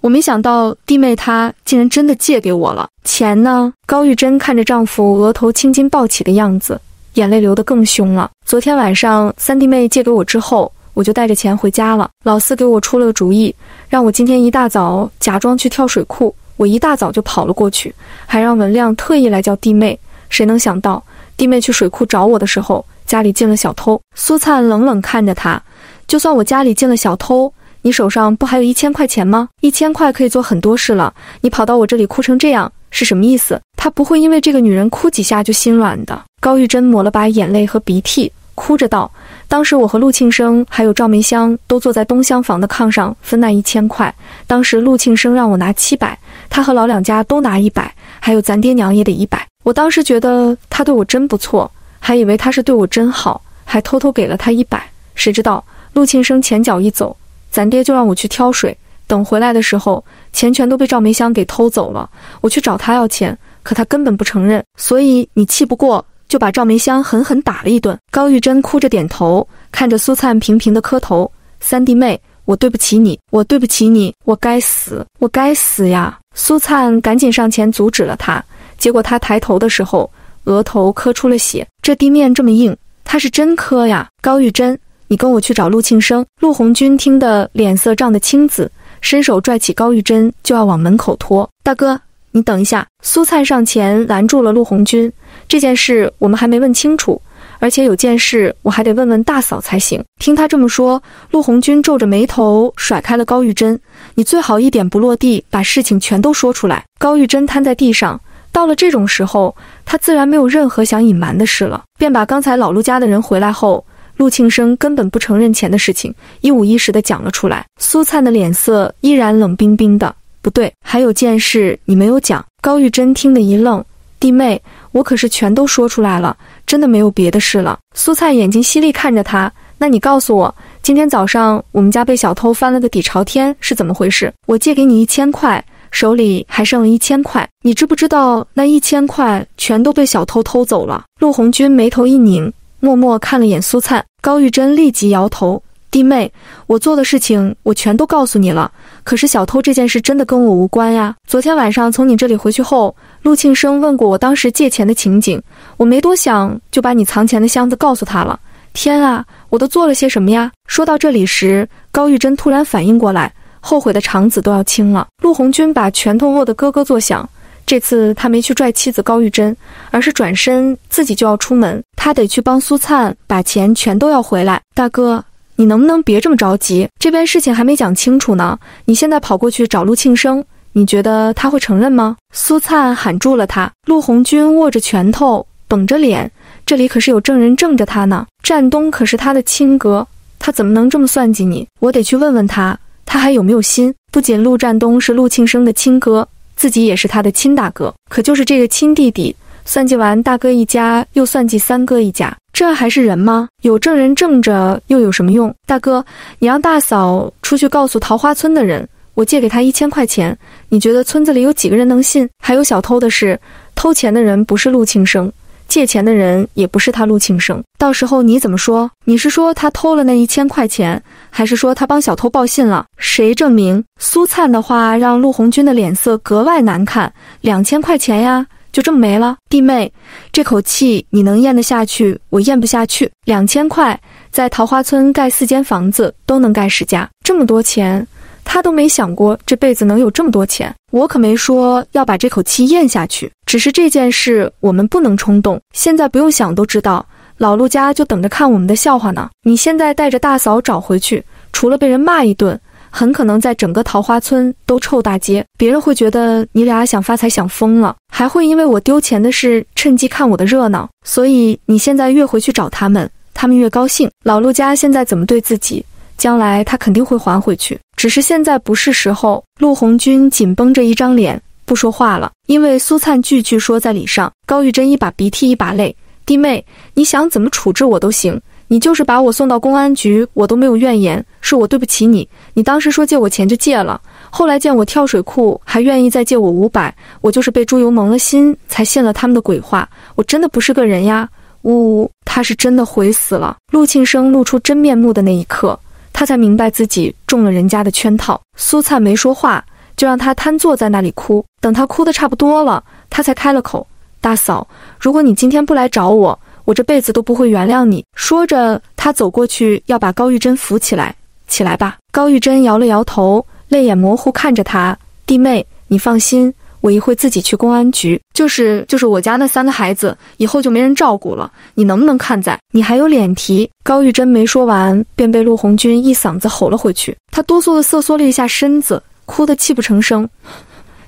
我没想到弟妹她竟然真的借给我了钱呢。高玉珍看着丈夫额头青筋暴起的样子，眼泪流得更凶了。昨天晚上三弟妹借给我之后，我就带着钱回家了。老四给我出了个主意，让我今天一大早假装去跳水库。我一大早就跑了过去，还让文亮特意来叫弟妹。谁能想到弟妹去水库找我的时候，家里进了小偷。苏灿冷冷看着他。就算我家里进了小偷，你手上不还有一千块钱吗？一千块可以做很多事了。你跑到我这里哭成这样是什么意思？他不会因为这个女人哭几下就心软的。高玉珍抹了把眼泪和鼻涕，哭着道：“当时我和陆庆生还有赵梅香都坐在东厢房的炕上分那一千块。当时陆庆生让我拿七百，他和老两家都拿一百，还有咱爹娘也得一百。我当时觉得他对我真不错，还以为他是对我真好，还偷偷给了他一百。谁知道？”陆庆生前脚一走，咱爹就让我去挑水。等回来的时候，钱全都被赵梅香给偷走了。我去找他要钱，可他根本不承认。所以你气不过，就把赵梅香狠狠打了一顿。高玉珍哭着点头，看着苏灿频频的磕头：“三弟妹，我对不起你，我对不起你，我该死，我该死呀！”苏灿赶紧上前阻止了他，结果他抬头的时候，额头磕出了血。这地面这么硬，他是真磕呀！高玉珍。你跟我去找陆庆生。陆红军听得脸色涨得青紫，伸手拽起高玉珍就要往门口拖。大哥，你等一下。”苏灿上前拦住了陆红军：“这件事我们还没问清楚，而且有件事我还得问问大嫂才行。”听他这么说，陆红军皱着眉头甩开了高玉珍：“你最好一点不落地，把事情全都说出来。”高玉珍瘫在地上。到了这种时候，他自然没有任何想隐瞒的事了，便把刚才老陆家的人回来后，陆庆生根本不承认钱的事情，一五一十的讲了出来。苏灿的脸色依然冷冰冰的。不对，还有件事你没有讲。高玉珍听得一愣，弟妹，我可是全都说出来了，真的没有别的事了。苏灿眼睛犀利看着他，那你告诉我，今天早上我们家被小偷翻了个底朝天，是怎么回事？我借给你一千块。手里还剩了一千块，你知不知道那一千块全都被小偷偷走了？陆红军眉头一拧，默默看了眼苏灿。高玉珍立即摇头：“弟妹，我做的事情我全都告诉你了，可是小偷这件事真的跟我无关呀。昨天晚上从你这里回去后，陆庆生问过我当时借钱的情景，我没多想就把你藏钱的箱子告诉他了。天啊，我都做了些什么呀？”说到这里时，高玉珍突然反应过来。后悔的肠子都要青了。陆红军把拳头握得咯咯作响。这次他没去拽妻子高玉珍，而是转身自己就要出门。他得去帮苏灿把钱全都要回来。大哥，你能不能别这么着急？这边事情还没讲清楚呢。你现在跑过去找陆庆生，你觉得他会承认吗？苏灿喊住了他。陆红军握着拳头，绷着脸。这里可是有证人证着他呢。战东可是他的亲哥，他怎么能这么算计你？我得去问问他。他还有没有心？不仅陆战东是陆庆生的亲哥，自己也是他的亲大哥。可就是这个亲弟弟，算计完大哥一家，又算计三哥一家，这还是人吗？有证人证着又有什么用？大哥，你让大嫂出去告诉桃花村的人，我借给他一千块钱。你觉得村子里有几个人能信？还有小偷的事，偷钱的人不是陆庆生。借钱的人也不是他陆庆生，到时候你怎么说？你是说他偷了那一千块钱，还是说他帮小偷报信了？谁证明？苏灿的话让陆红军的脸色格外难看。两千块钱呀，就这么没了？弟妹，这口气你能咽得下去？我咽不下去。两千块，在桃花村盖四间房子都能盖十家，这么多钱。他都没想过这辈子能有这么多钱，我可没说要把这口气咽下去。只是这件事我们不能冲动，现在不用想都知道，老陆家就等着看我们的笑话呢。你现在带着大嫂找回去，除了被人骂一顿，很可能在整个桃花村都臭大街，别人会觉得你俩想发财想疯了，还会因为我丢钱的事趁机看我的热闹。所以你现在越回去找他们，他们越高兴。老陆家现在怎么对自己？将来他肯定会还回去，只是现在不是时候。陆红军紧绷着一张脸，不说话了。因为苏灿句句说在理上。高玉珍一把鼻涕一把泪，弟妹，你想怎么处置我都行，你就是把我送到公安局，我都没有怨言。是我对不起你，你当时说借我钱就借了，后来见我跳水库，还愿意再借我五百，我就是被猪油蒙了心，才信了他们的鬼话。我真的不是个人呀！呜呜，他是真的悔死了。陆庆生露出真面目的那一刻。他才明白自己中了人家的圈套。苏灿没说话，就让他瘫坐在那里哭。等他哭得差不多了，他才开了口：“大嫂，如果你今天不来找我，我这辈子都不会原谅你。”说着，他走过去要把高玉珍扶起来：“起来吧。”高玉珍摇了摇头，泪眼模糊看着他：“弟妹，你放心。”我一会自己去公安局，就是就是我家那三个孩子以后就没人照顾了，你能不能看在？你还有脸提？高玉珍没说完，便被陆红军一嗓子吼了回去。他哆嗦的瑟缩了一下身子，哭得泣不成声。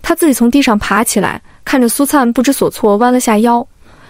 他自己从地上爬起来，看着苏灿不知所措，弯了下腰。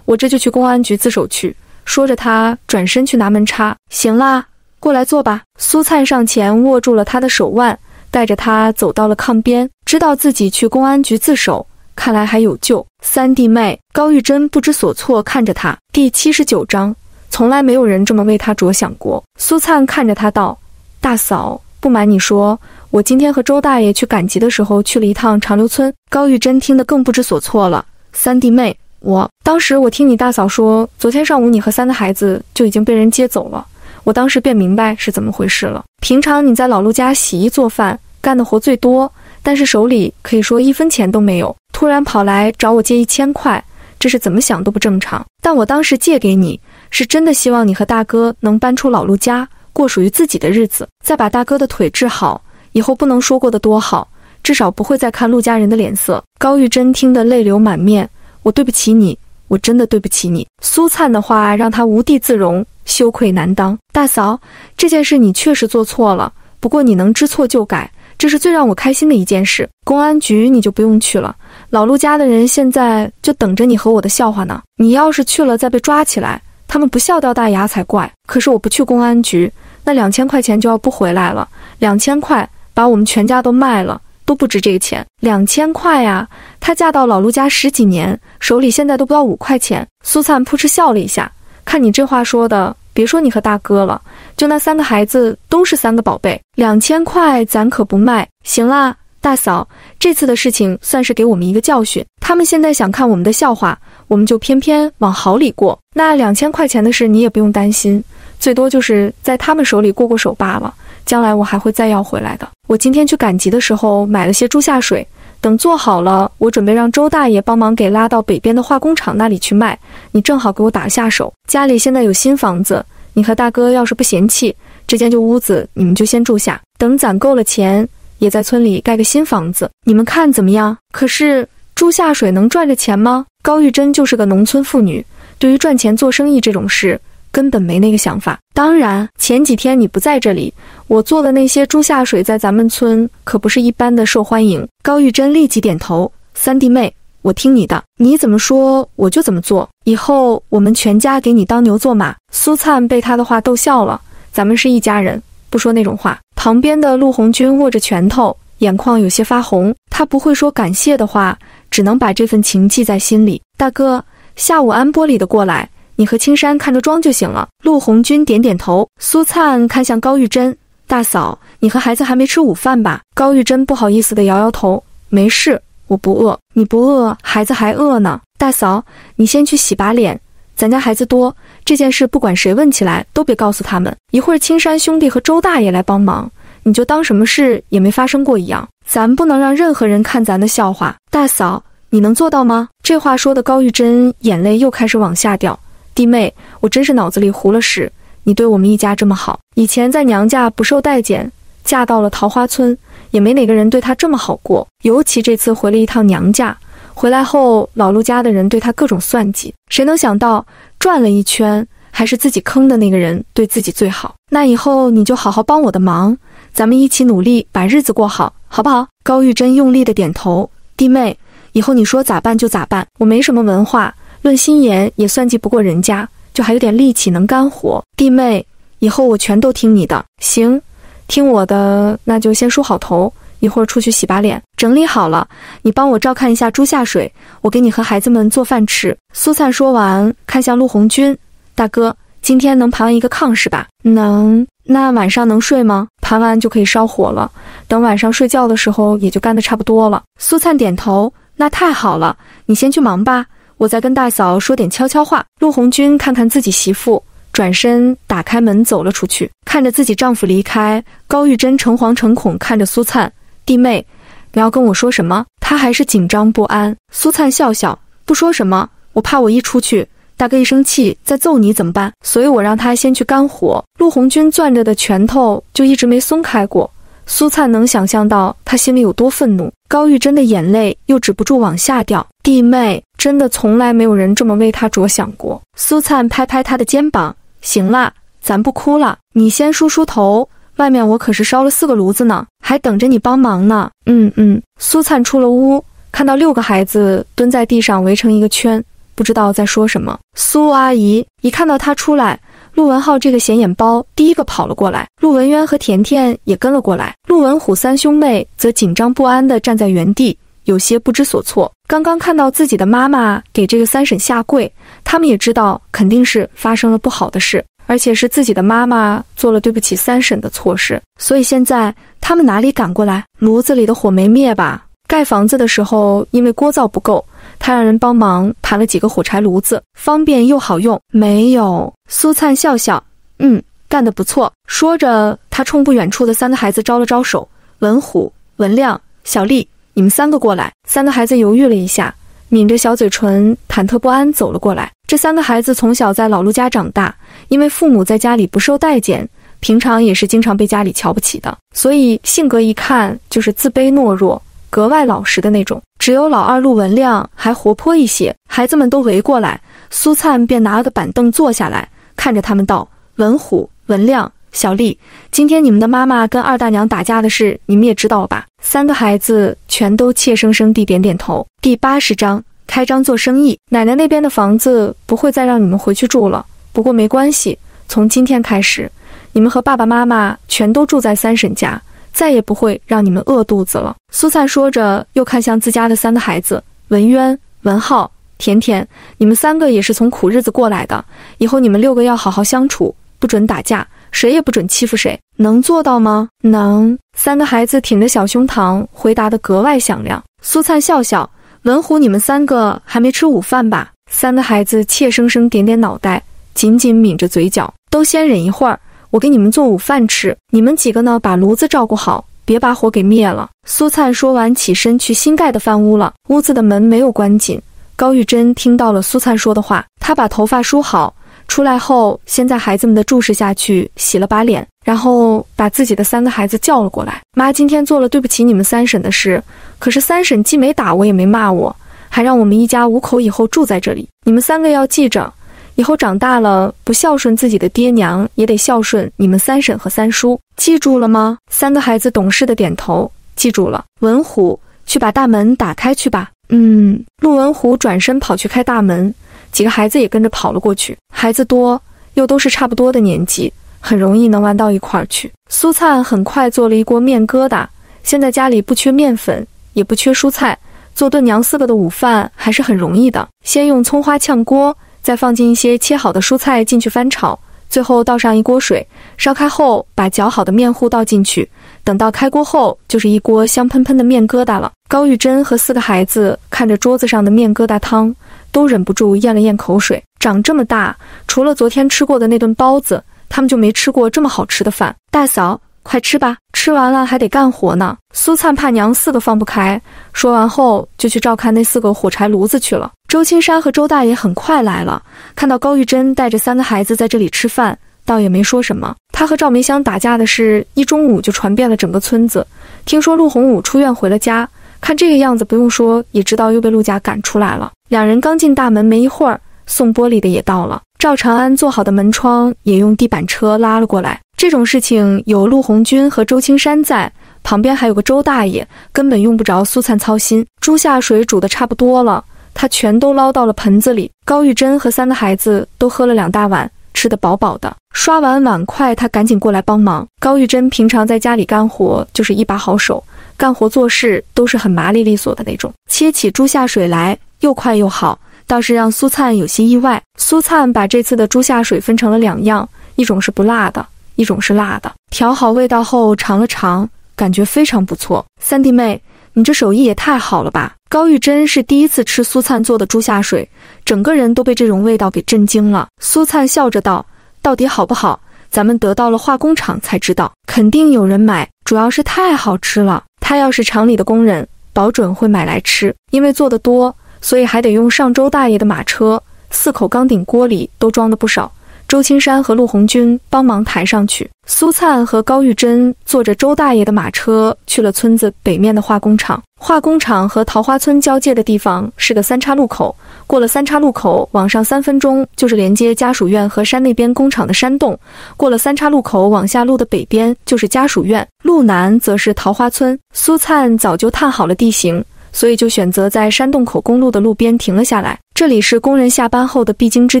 我这就去公安局自首去。说着，他转身去拿门插。行啦，过来坐吧。苏灿上前握住了他的手腕。带着他走到了炕边，知道自己去公安局自首，看来还有救。三弟妹高玉珍不知所措看着他。第七十九章，从来没有人这么为他着想过。苏灿看着他道：“大嫂，不瞒你说，我今天和周大爷去赶集的时候，去了一趟长留村。”高玉珍听得更不知所措了。三弟妹，我当时我听你大嫂说，昨天上午你和三个孩子就已经被人接走了。我当时便明白是怎么回事了。平常你在老陆家洗衣做饭，干的活最多，但是手里可以说一分钱都没有。突然跑来找我借一千块，这是怎么想都不正常。但我当时借给你，是真的希望你和大哥能搬出老陆家，过属于自己的日子，再把大哥的腿治好，以后不能说过的多好。至少不会再看陆家人的脸色。高玉珍听得泪流满面，我对不起你，我真的对不起你。苏灿的话让他无地自容，羞愧难当。大嫂，这件事你确实做错了，不过你能知错就改，这是最让我开心的一件事。公安局你就不用去了，老陆家的人现在就等着你和我的笑话呢。你要是去了再被抓起来，他们不笑掉大牙才怪。可是我不去公安局，那两千块钱就要不回来了。两千块把我们全家都卖了。都不值这个钱，两千块呀！她嫁到老陆家十几年，手里现在都不到五块钱。苏灿扑哧笑了一下，看你这话说的，别说你和大哥了，就那三个孩子都是三个宝贝。两千块咱可不卖。行啦，大嫂，这次的事情算是给我们一个教训。他们现在想看我们的笑话，我们就偏偏往好里过。那两千块钱的事你也不用担心，最多就是在他们手里过过手罢了。将来我还会再要回来的。我今天去赶集的时候买了些猪下水，等做好了，我准备让周大爷帮忙给拉到北边的化工厂那里去卖。你正好给我打下手。家里现在有新房子，你和大哥要是不嫌弃，这间旧屋子你们就先住下。等攒够了钱，也在村里盖个新房子，你们看怎么样？可是猪下水能赚着钱吗？高玉珍就是个农村妇女，对于赚钱做生意这种事。根本没那个想法。当然，前几天你不在这里，我做的那些猪下水在咱们村可不是一般的受欢迎。高玉珍立即点头：“三弟妹，我听你的，你怎么说我就怎么做。以后我们全家给你当牛做马。”苏灿被他的话逗笑了：“咱们是一家人，不说那种话。”旁边的陆红军握着拳头，眼眶有些发红。他不会说感谢的话，只能把这份情记在心里。大哥，下午安玻璃的过来。你和青山看着装就行了。陆红军点点头。苏灿看向高玉珍，大嫂，你和孩子还没吃午饭吧？高玉珍不好意思地摇摇头，没事，我不饿。你不饿，孩子还饿呢。大嫂，你先去洗把脸。咱家孩子多，这件事不管谁问起来，都别告诉他们。一会儿青山兄弟和周大爷来帮忙，你就当什么事也没发生过一样。咱不能让任何人看咱的笑话。大嫂，你能做到吗？这话说的，高玉珍眼泪又开始往下掉。弟妹，我真是脑子里糊了屎。你对我们一家这么好，以前在娘家不受待见，嫁到了桃花村，也没哪个人对她这么好过。尤其这次回了一趟娘家，回来后老陆家的人对她各种算计，谁能想到转了一圈，还是自己坑的那个人对自己最好。那以后你就好好帮我的忙，咱们一起努力把日子过好，好不好？高玉珍用力的点头。弟妹，以后你说咋办就咋办，我没什么文化。论心眼也算计不过人家，就还有点力气能干活。弟妹，以后我全都听你的。行，听我的，那就先梳好头，一会儿出去洗把脸，整理好了，你帮我照看一下猪下水，我给你和孩子们做饭吃。苏灿说完，看向陆红军大哥，今天能盘完一个炕是吧？能。那晚上能睡吗？盘完就可以烧火了，等晚上睡觉的时候也就干得差不多了。苏灿点头，那太好了，你先去忙吧。我再跟大嫂说点悄悄话。陆红军看看自己媳妇，转身打开门走了出去。看着自己丈夫离开，高玉珍诚惶诚恐看着苏灿弟妹，你要跟我说什么？她还是紧张不安。苏灿笑笑，不说什么。我怕我一出去，大哥一生气再揍你怎么办？所以我让他先去干活。陆红军攥着的拳头就一直没松开过。苏灿能想象到他心里有多愤怒。高玉珍的眼泪又止不住往下掉。弟妹。真的从来没有人这么为他着想过。苏灿拍拍他的肩膀：“行啦，咱不哭了，你先梳梳头。外面我可是烧了四个炉子呢，还等着你帮忙呢。”嗯嗯。苏灿出了屋，看到六个孩子蹲在地上围成一个圈，不知道在说什么。苏阿姨一看到他出来，陆文浩这个显眼包第一个跑了过来，陆文渊和甜甜也跟了过来，陆文虎三兄妹则紧张不安地站在原地。有些不知所措。刚刚看到自己的妈妈给这个三婶下跪，他们也知道肯定是发生了不好的事，而且是自己的妈妈做了对不起三婶的错事。所以现在他们哪里敢过来？炉子里的火没灭吧？盖房子的时候因为锅灶不够，他让人帮忙盘了几个火柴炉子，方便又好用。没有。苏灿笑笑，嗯，干得不错。说着，他冲不远处的三个孩子招了招手：文虎、文亮、小丽。你们三个过来。三个孩子犹豫了一下，抿着小嘴唇，忐忑不安走了过来。这三个孩子从小在老陆家长大，因为父母在家里不受待见，平常也是经常被家里瞧不起的，所以性格一看就是自卑懦弱，格外老实的那种。只有老二陆文亮还活泼一些。孩子们都围过来，苏灿便拿了个板凳坐下来，看着他们道：“文虎、文亮、小丽，今天你们的妈妈跟二大娘打架的事，你们也知道吧？”三个孩子全都怯生生地点点头。第八十章。开张做生意，奶奶那边的房子不会再让你们回去住了。不过没关系，从今天开始，你们和爸爸妈妈全都住在三婶家，再也不会让你们饿肚子了。苏灿说着，又看向自家的三个孩子：文渊、文浩、甜甜，你们三个也是从苦日子过来的，以后你们六个要好好相处，不准打架，谁也不准欺负谁，能做到吗？能。三个孩子挺着小胸膛，回答得格外响亮。苏灿笑笑。文虎，你们三个还没吃午饭吧？三个孩子怯生生点点脑袋，紧紧抿着嘴角，都先忍一会儿，我给你们做午饭吃。你们几个呢，把炉子照顾好，别把火给灭了。苏灿说完，起身去新盖的饭屋了。屋子的门没有关紧。高玉珍听到了苏灿说的话，她把头发梳好。出来后，先在孩子们的注视下去洗了把脸，然后把自己的三个孩子叫了过来。妈，今天做了对不起你们三婶的事，可是三婶既没打我，也没骂我，还让我们一家五口以后住在这里。你们三个要记着，以后长大了不孝顺自己的爹娘，也得孝顺你们三婶和三叔，记住了吗？三个孩子懂事的点头，记住了。文虎，去把大门打开去吧。嗯。陆文虎转身跑去开大门。几个孩子也跟着跑了过去，孩子多，又都是差不多的年纪，很容易能玩到一块儿去。苏灿很快做了一锅面疙瘩，现在家里不缺面粉，也不缺蔬菜，做顿娘四个的午饭还是很容易的。先用葱花炝锅，再放进一些切好的蔬菜进去翻炒，最后倒上一锅水，烧开后把搅好的面糊倒进去，等到开锅后，就是一锅香喷喷的面疙瘩了。高玉珍和四个孩子看着桌子上的面疙瘩汤。都忍不住咽了咽口水。长这么大，除了昨天吃过的那顿包子，他们就没吃过这么好吃的饭。大嫂，快吃吧，吃完了还得干活呢。苏灿怕娘四个放不开，说完后就去照看那四个火柴炉子去了。周青山和周大爷很快来了，看到高玉珍带着三个孩子在这里吃饭，倒也没说什么。他和赵梅香打架的事，一中午就传遍了整个村子。听说陆洪武出院回了家，看这个样子，不用说也知道又被陆家赶出来了。两人刚进大门没一会儿，送玻璃的也到了。赵长安做好的门窗也用地板车拉了过来。这种事情有陆红军和周青山在，旁边还有个周大爷，根本用不着苏灿操心。猪下水煮的差不多了，他全都捞到了盆子里。高玉珍和三个孩子都喝了两大碗，吃得饱饱的。刷完碗筷，他赶紧过来帮忙。高玉珍平常在家里干活就是一把好手，干活做事都是很麻利利索的那种。切起猪下水来。又快又好，倒是让苏灿有些意外。苏灿把这次的猪下水分成了两样，一种是不辣的，一种是辣的。调好味道后尝了尝，感觉非常不错。三弟妹，你这手艺也太好了吧！高玉珍是第一次吃苏灿做的猪下水，整个人都被这种味道给震惊了。苏灿笑着道：“到底好不好？咱们得到了化工厂才知道，肯定有人买，主要是太好吃了。他要是厂里的工人，保准会买来吃，因为做的多。”所以还得用上周大爷的马车，四口钢顶锅里都装的不少。周青山和陆红军帮忙抬上去。苏灿和高玉珍坐着周大爷的马车去了村子北面的化工厂。化工厂和桃花村交界的地方是个三岔路口，过了三岔路口，往上三分钟就是连接家属院和山那边工厂的山洞。过了三岔路口，往下路的北边就是家属院，路南则是桃花村。苏灿早就探好了地形。所以就选择在山洞口公路的路边停了下来。这里是工人下班后的必经之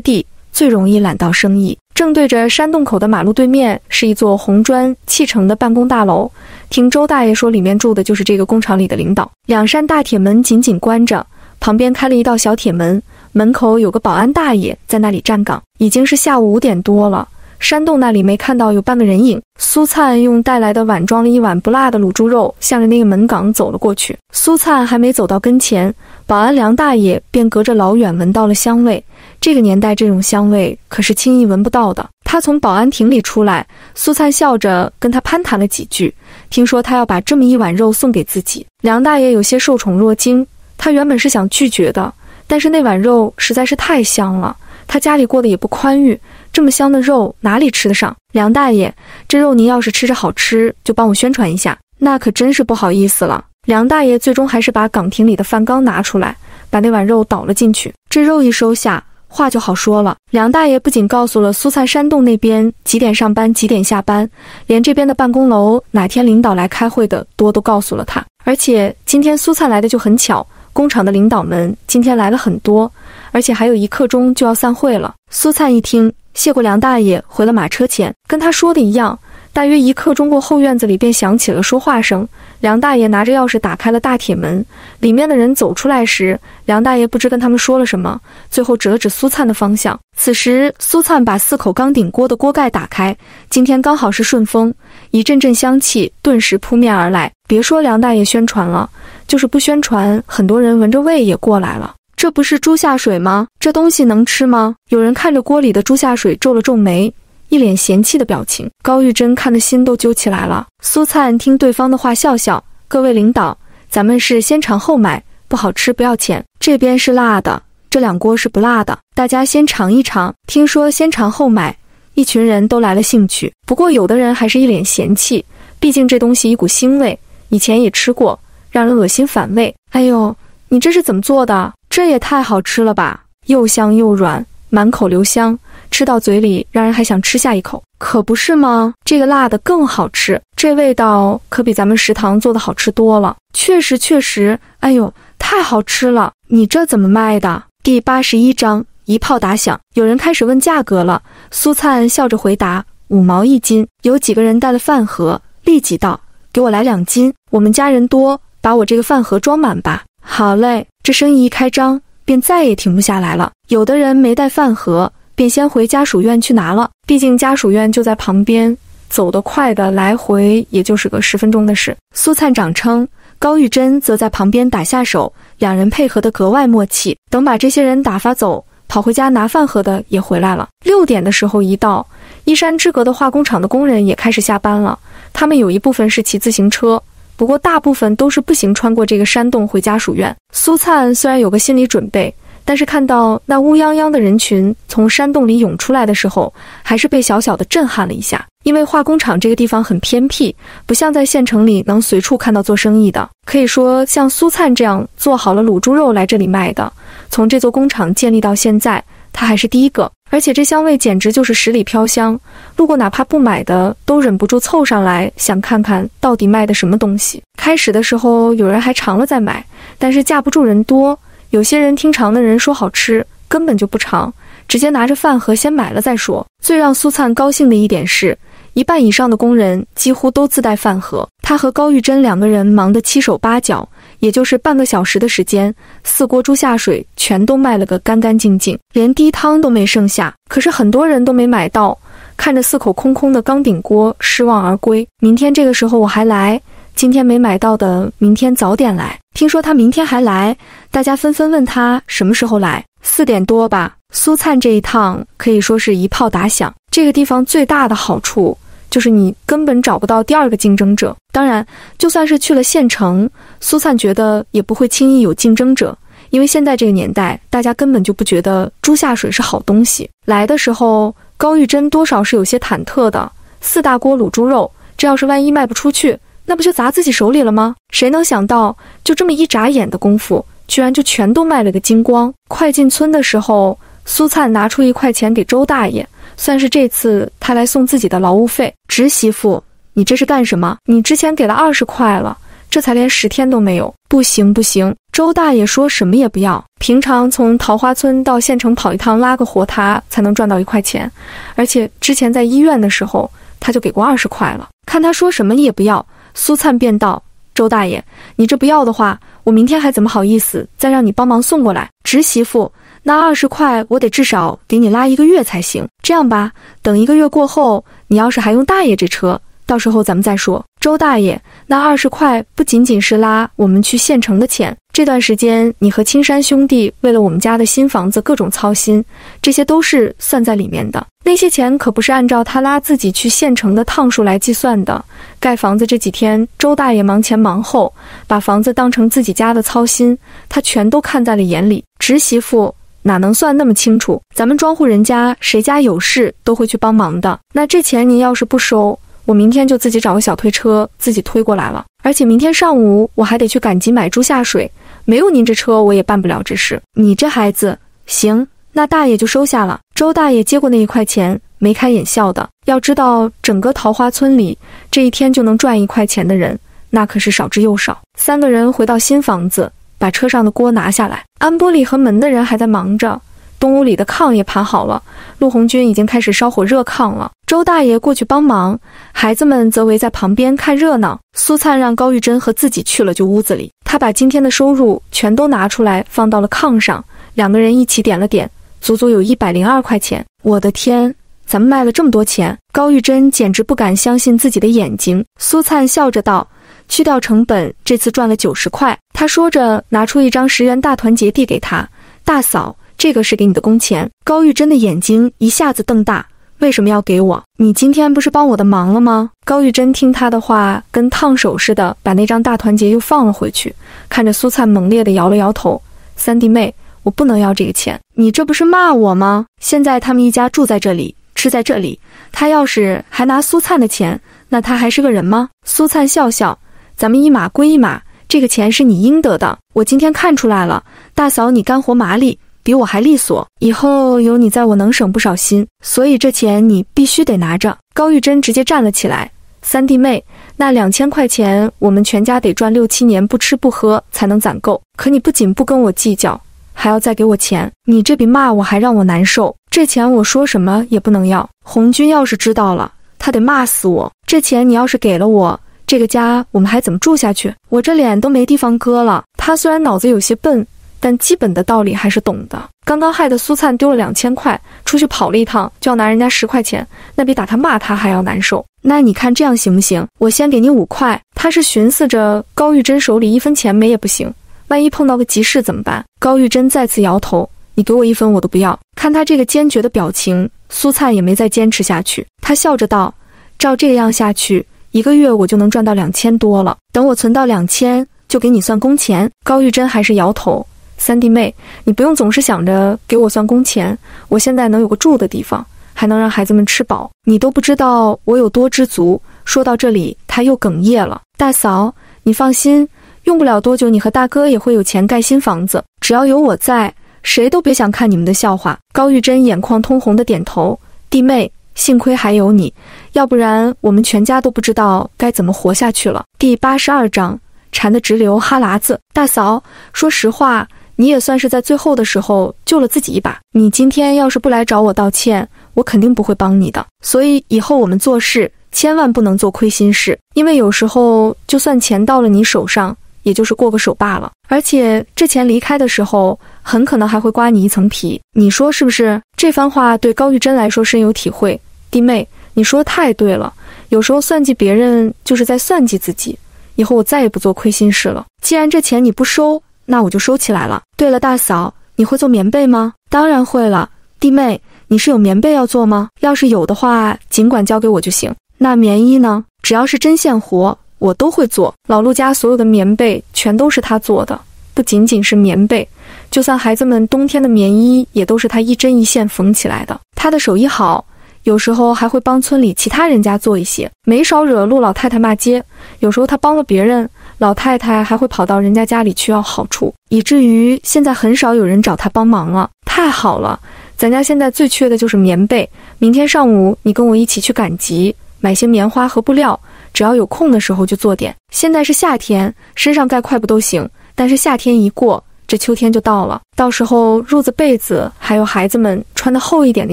地，最容易揽到生意。正对着山洞口的马路对面是一座红砖砌成的办公大楼。听周大爷说，里面住的就是这个工厂里的领导。两扇大铁门紧紧关着，旁边开了一道小铁门，门口有个保安大爷在那里站岗。已经是下午五点多了。山洞那里没看到有半个人影。苏灿用带来的碗装了一碗不辣的卤猪肉，向着那个门岗走了过去。苏灿还没走到跟前，保安梁大爷便隔着老远闻到了香味。这个年代，这种香味可是轻易闻不到的。他从保安亭里出来，苏灿笑着跟他攀谈了几句，听说他要把这么一碗肉送给自己。梁大爷有些受宠若惊，他原本是想拒绝的，但是那碗肉实在是太香了。他家里过得也不宽裕，这么香的肉哪里吃得上？梁大爷，这肉您要是吃着好吃，就帮我宣传一下。那可真是不好意思了。梁大爷最终还是把岗亭里的饭缸拿出来，把那碗肉倒了进去。这肉一收下，话就好说了。梁大爷不仅告诉了苏灿山洞那边几点上班、几点下班，连这边的办公楼哪天领导来开会的多都告诉了他。而且今天苏灿来的就很巧，工厂的领导们今天来了很多，而且还有一刻钟就要散会了。苏灿一听，谢过梁大爷，回了马车前，跟他说的一样。大约一刻钟过后，院子里便响起了说话声。梁大爷拿着钥匙打开了大铁门，里面的人走出来时，梁大爷不知跟他们说了什么，最后指了指苏灿的方向。此时，苏灿把四口钢顶锅的锅盖打开，今天刚好是顺风，一阵阵香气顿时扑面而来。别说梁大爷宣传了，就是不宣传，很多人闻着味也过来了。这不是猪下水吗？这东西能吃吗？有人看着锅里的猪下水，皱了皱眉。一脸嫌弃的表情，高玉珍看得心都揪起来了。苏灿听对方的话，笑笑：“各位领导，咱们是先尝后买，不好吃不要钱。这边是辣的，这两锅是不辣的，大家先尝一尝。听说先尝后买，一群人都来了兴趣。不过有的人还是一脸嫌弃，毕竟这东西一股腥味，以前也吃过，让人恶心反胃。哎呦，你这是怎么做的？这也太好吃了吧，又香又软，满口留香。”吃到嘴里，让人还想吃下一口，可不是吗？这个辣的更好吃，这味道可比咱们食堂做的好吃多了。确实，确实，哎呦，太好吃了！你这怎么卖的？第八十一章一炮打响，有人开始问价格了。苏灿笑着回答：五毛一斤。有几个人带了饭盒，立即道：“给我来两斤，我们家人多，把我这个饭盒装满吧。”好嘞，这生意一开张，便再也停不下来了。有的人没带饭盒。便先回家属院去拿了，毕竟家属院就在旁边，走得快的来回也就是个十分钟的事。苏灿长称，高玉珍则在旁边打下手，两人配合得格外默契。等把这些人打发走，跑回家拿饭盒的也回来了。六点的时候一到，依山之隔的化工厂的工人也开始下班了。他们有一部分是骑自行车，不过大部分都是步行穿过这个山洞回家属院。苏灿虽然有个心理准备。但是看到那乌泱泱的人群从山洞里涌出来的时候，还是被小小的震撼了一下。因为化工厂这个地方很偏僻，不像在县城里能随处看到做生意的。可以说，像苏灿这样做好了卤猪肉来这里卖的，从这座工厂建立到现在，他还是第一个。而且这香味简直就是十里飘香，路过哪怕不买的都忍不住凑上来，想看看到底卖的什么东西。开始的时候，有人还尝了再买，但是架不住人多。有些人听尝的人说好吃，根本就不尝，直接拿着饭盒先买了再说。最让苏灿高兴的一点是，一半以上的工人几乎都自带饭盒。他和高玉珍两个人忙得七手八脚，也就是半个小时的时间，四锅猪下水全都卖了个干干净净，连滴汤都没剩下。可是很多人都没买到，看着四口空空的钢顶锅，失望而归。明天这个时候我还来。今天没买到的，明天早点来。听说他明天还来，大家纷纷问他什么时候来。四点多吧。苏灿这一趟可以说是一炮打响。这个地方最大的好处就是你根本找不到第二个竞争者。当然，就算是去了县城，苏灿觉得也不会轻易有竞争者，因为现在这个年代，大家根本就不觉得猪下水是好东西。来的时候，高玉珍多少是有些忐忑的。四大锅卤猪肉，这要是万一卖不出去。那不就砸自己手里了吗？谁能想到，就这么一眨眼的功夫，居然就全都卖了个精光。快进村的时候，苏灿拿出一块钱给周大爷，算是这次他来送自己的劳务费。侄媳妇，你这是干什么？你之前给了二十块了，这才连十天都没有。不行不行，周大爷说什么也不要。平常从桃花村到县城跑一趟拉个活，他才能赚到一块钱，而且之前在医院的时候，他就给过二十块了。看他说什么你也不要。苏灿便道：“周大爷，你这不要的话，我明天还怎么好意思再让你帮忙送过来？侄媳妇，那二十块我得至少给你拉一个月才行。这样吧，等一个月过后，你要是还用大爷这车，到时候咱们再说。周大爷，那二十块不仅仅是拉我们去县城的钱。”这段时间，你和青山兄弟为了我们家的新房子各种操心，这些都是算在里面的。那些钱可不是按照他拉自己去县城的趟数来计算的。盖房子这几天，周大爷忙前忙后，把房子当成自己家的操心，他全都看在了眼里。侄媳妇哪能算那么清楚？咱们庄户人家谁家有事都会去帮忙的。那这钱您要是不收，我明天就自己找个小推车自己推过来了。而且明天上午我还得去赶集买猪下水，没有您这车我也办不了这事。你这孩子，行，那大爷就收下了。周大爷接过那一块钱，眉开眼笑的。要知道，整个桃花村里这一天就能赚一块钱的人，那可是少之又少。三个人回到新房子，把车上的锅拿下来。安玻璃和门的人还在忙着。东屋里的炕也盘好了，陆红军已经开始烧火热炕了。周大爷过去帮忙，孩子们则围在旁边看热闹。苏灿让高玉珍和自己去了旧屋子里，他把今天的收入全都拿出来放到了炕上，两个人一起点了点，足足有一百零二块钱。我的天，咱们卖了这么多钱！高玉珍简直不敢相信自己的眼睛。苏灿笑着道：“去掉成本，这次赚了九十块。”他说着，拿出一张十元大团结递给他大嫂。这个是给你的工钱。高玉珍的眼睛一下子瞪大，为什么要给我？你今天不是帮我的忙了吗？高玉珍听他的话，跟烫手似的，把那张大团结又放了回去，看着苏灿猛烈的摇了摇头。三弟妹，我不能要这个钱，你这不是骂我吗？现在他们一家住在这里，吃在这里，他要是还拿苏灿的钱，那他还是个人吗？苏灿笑笑，咱们一码归一码，这个钱是你应得的。我今天看出来了，大嫂你干活麻利。比我还利索，以后有你在我能省不少心，所以这钱你必须得拿着。高玉珍直接站了起来，三弟妹，那两千块钱我们全家得赚六七年不吃不喝才能攒够。可你不仅不跟我计较，还要再给我钱，你这比骂我还让我难受。这钱我说什么也不能要。红军要是知道了，他得骂死我。这钱你要是给了我，这个家我们还怎么住下去？我这脸都没地方搁了。他虽然脑子有些笨。但基本的道理还是懂的。刚刚害得苏灿丢了两千块，出去跑了一趟就要拿人家十块钱，那比打他骂他还要难受。那你看这样行不行？我先给你五块。他是寻思着高玉珍手里一分钱没也不行，万一碰到个急事怎么办？高玉珍再次摇头：“你给我一分我都不要。”看他这个坚决的表情，苏灿也没再坚持下去。他笑着道：“照这样下去，一个月我就能赚到两千多了。等我存到两千，就给你算工钱。”高玉珍还是摇头。三弟妹，你不用总是想着给我算工钱，我现在能有个住的地方，还能让孩子们吃饱，你都不知道我有多知足。说到这里，他又哽咽了。大嫂，你放心，用不了多久，你和大哥也会有钱盖新房子。只要有我在，谁都别想看你们的笑话。高玉珍眼眶通红的点头。弟妹，幸亏还有你，要不然我们全家都不知道该怎么活下去了。第八十二章，馋得直流哈喇子。大嫂，说实话。你也算是在最后的时候救了自己一把。你今天要是不来找我道歉，我肯定不会帮你的。所以以后我们做事千万不能做亏心事，因为有时候就算钱到了你手上，也就是过个手罢了。而且这钱离开的时候，很可能还会刮你一层皮。你说是不是？这番话对高玉珍来说深有体会。弟妹，你说的太对了。有时候算计别人就是在算计自己。以后我再也不做亏心事了。既然这钱你不收。那我就收起来了。对了，大嫂，你会做棉被吗？当然会了。弟妹，你是有棉被要做吗？要是有的话，尽管交给我就行。那棉衣呢？只要是针线活，我都会做。老陆家所有的棉被全都是他做的，不仅仅是棉被，就算孩子们冬天的棉衣，也都是他一针一线缝起来的。他的手艺好，有时候还会帮村里其他人家做一些，没少惹陆老太太骂街。有时候他帮了别人。老太太还会跑到人家家里去要好处，以至于现在很少有人找她帮忙了。太好了，咱家现在最缺的就是棉被。明天上午你跟我一起去赶集，买些棉花和布料，只要有空的时候就做点。现在是夏天，身上盖块布都行，但是夏天一过，这秋天就到了，到时候褥子、被子，还有孩子们穿的厚一点的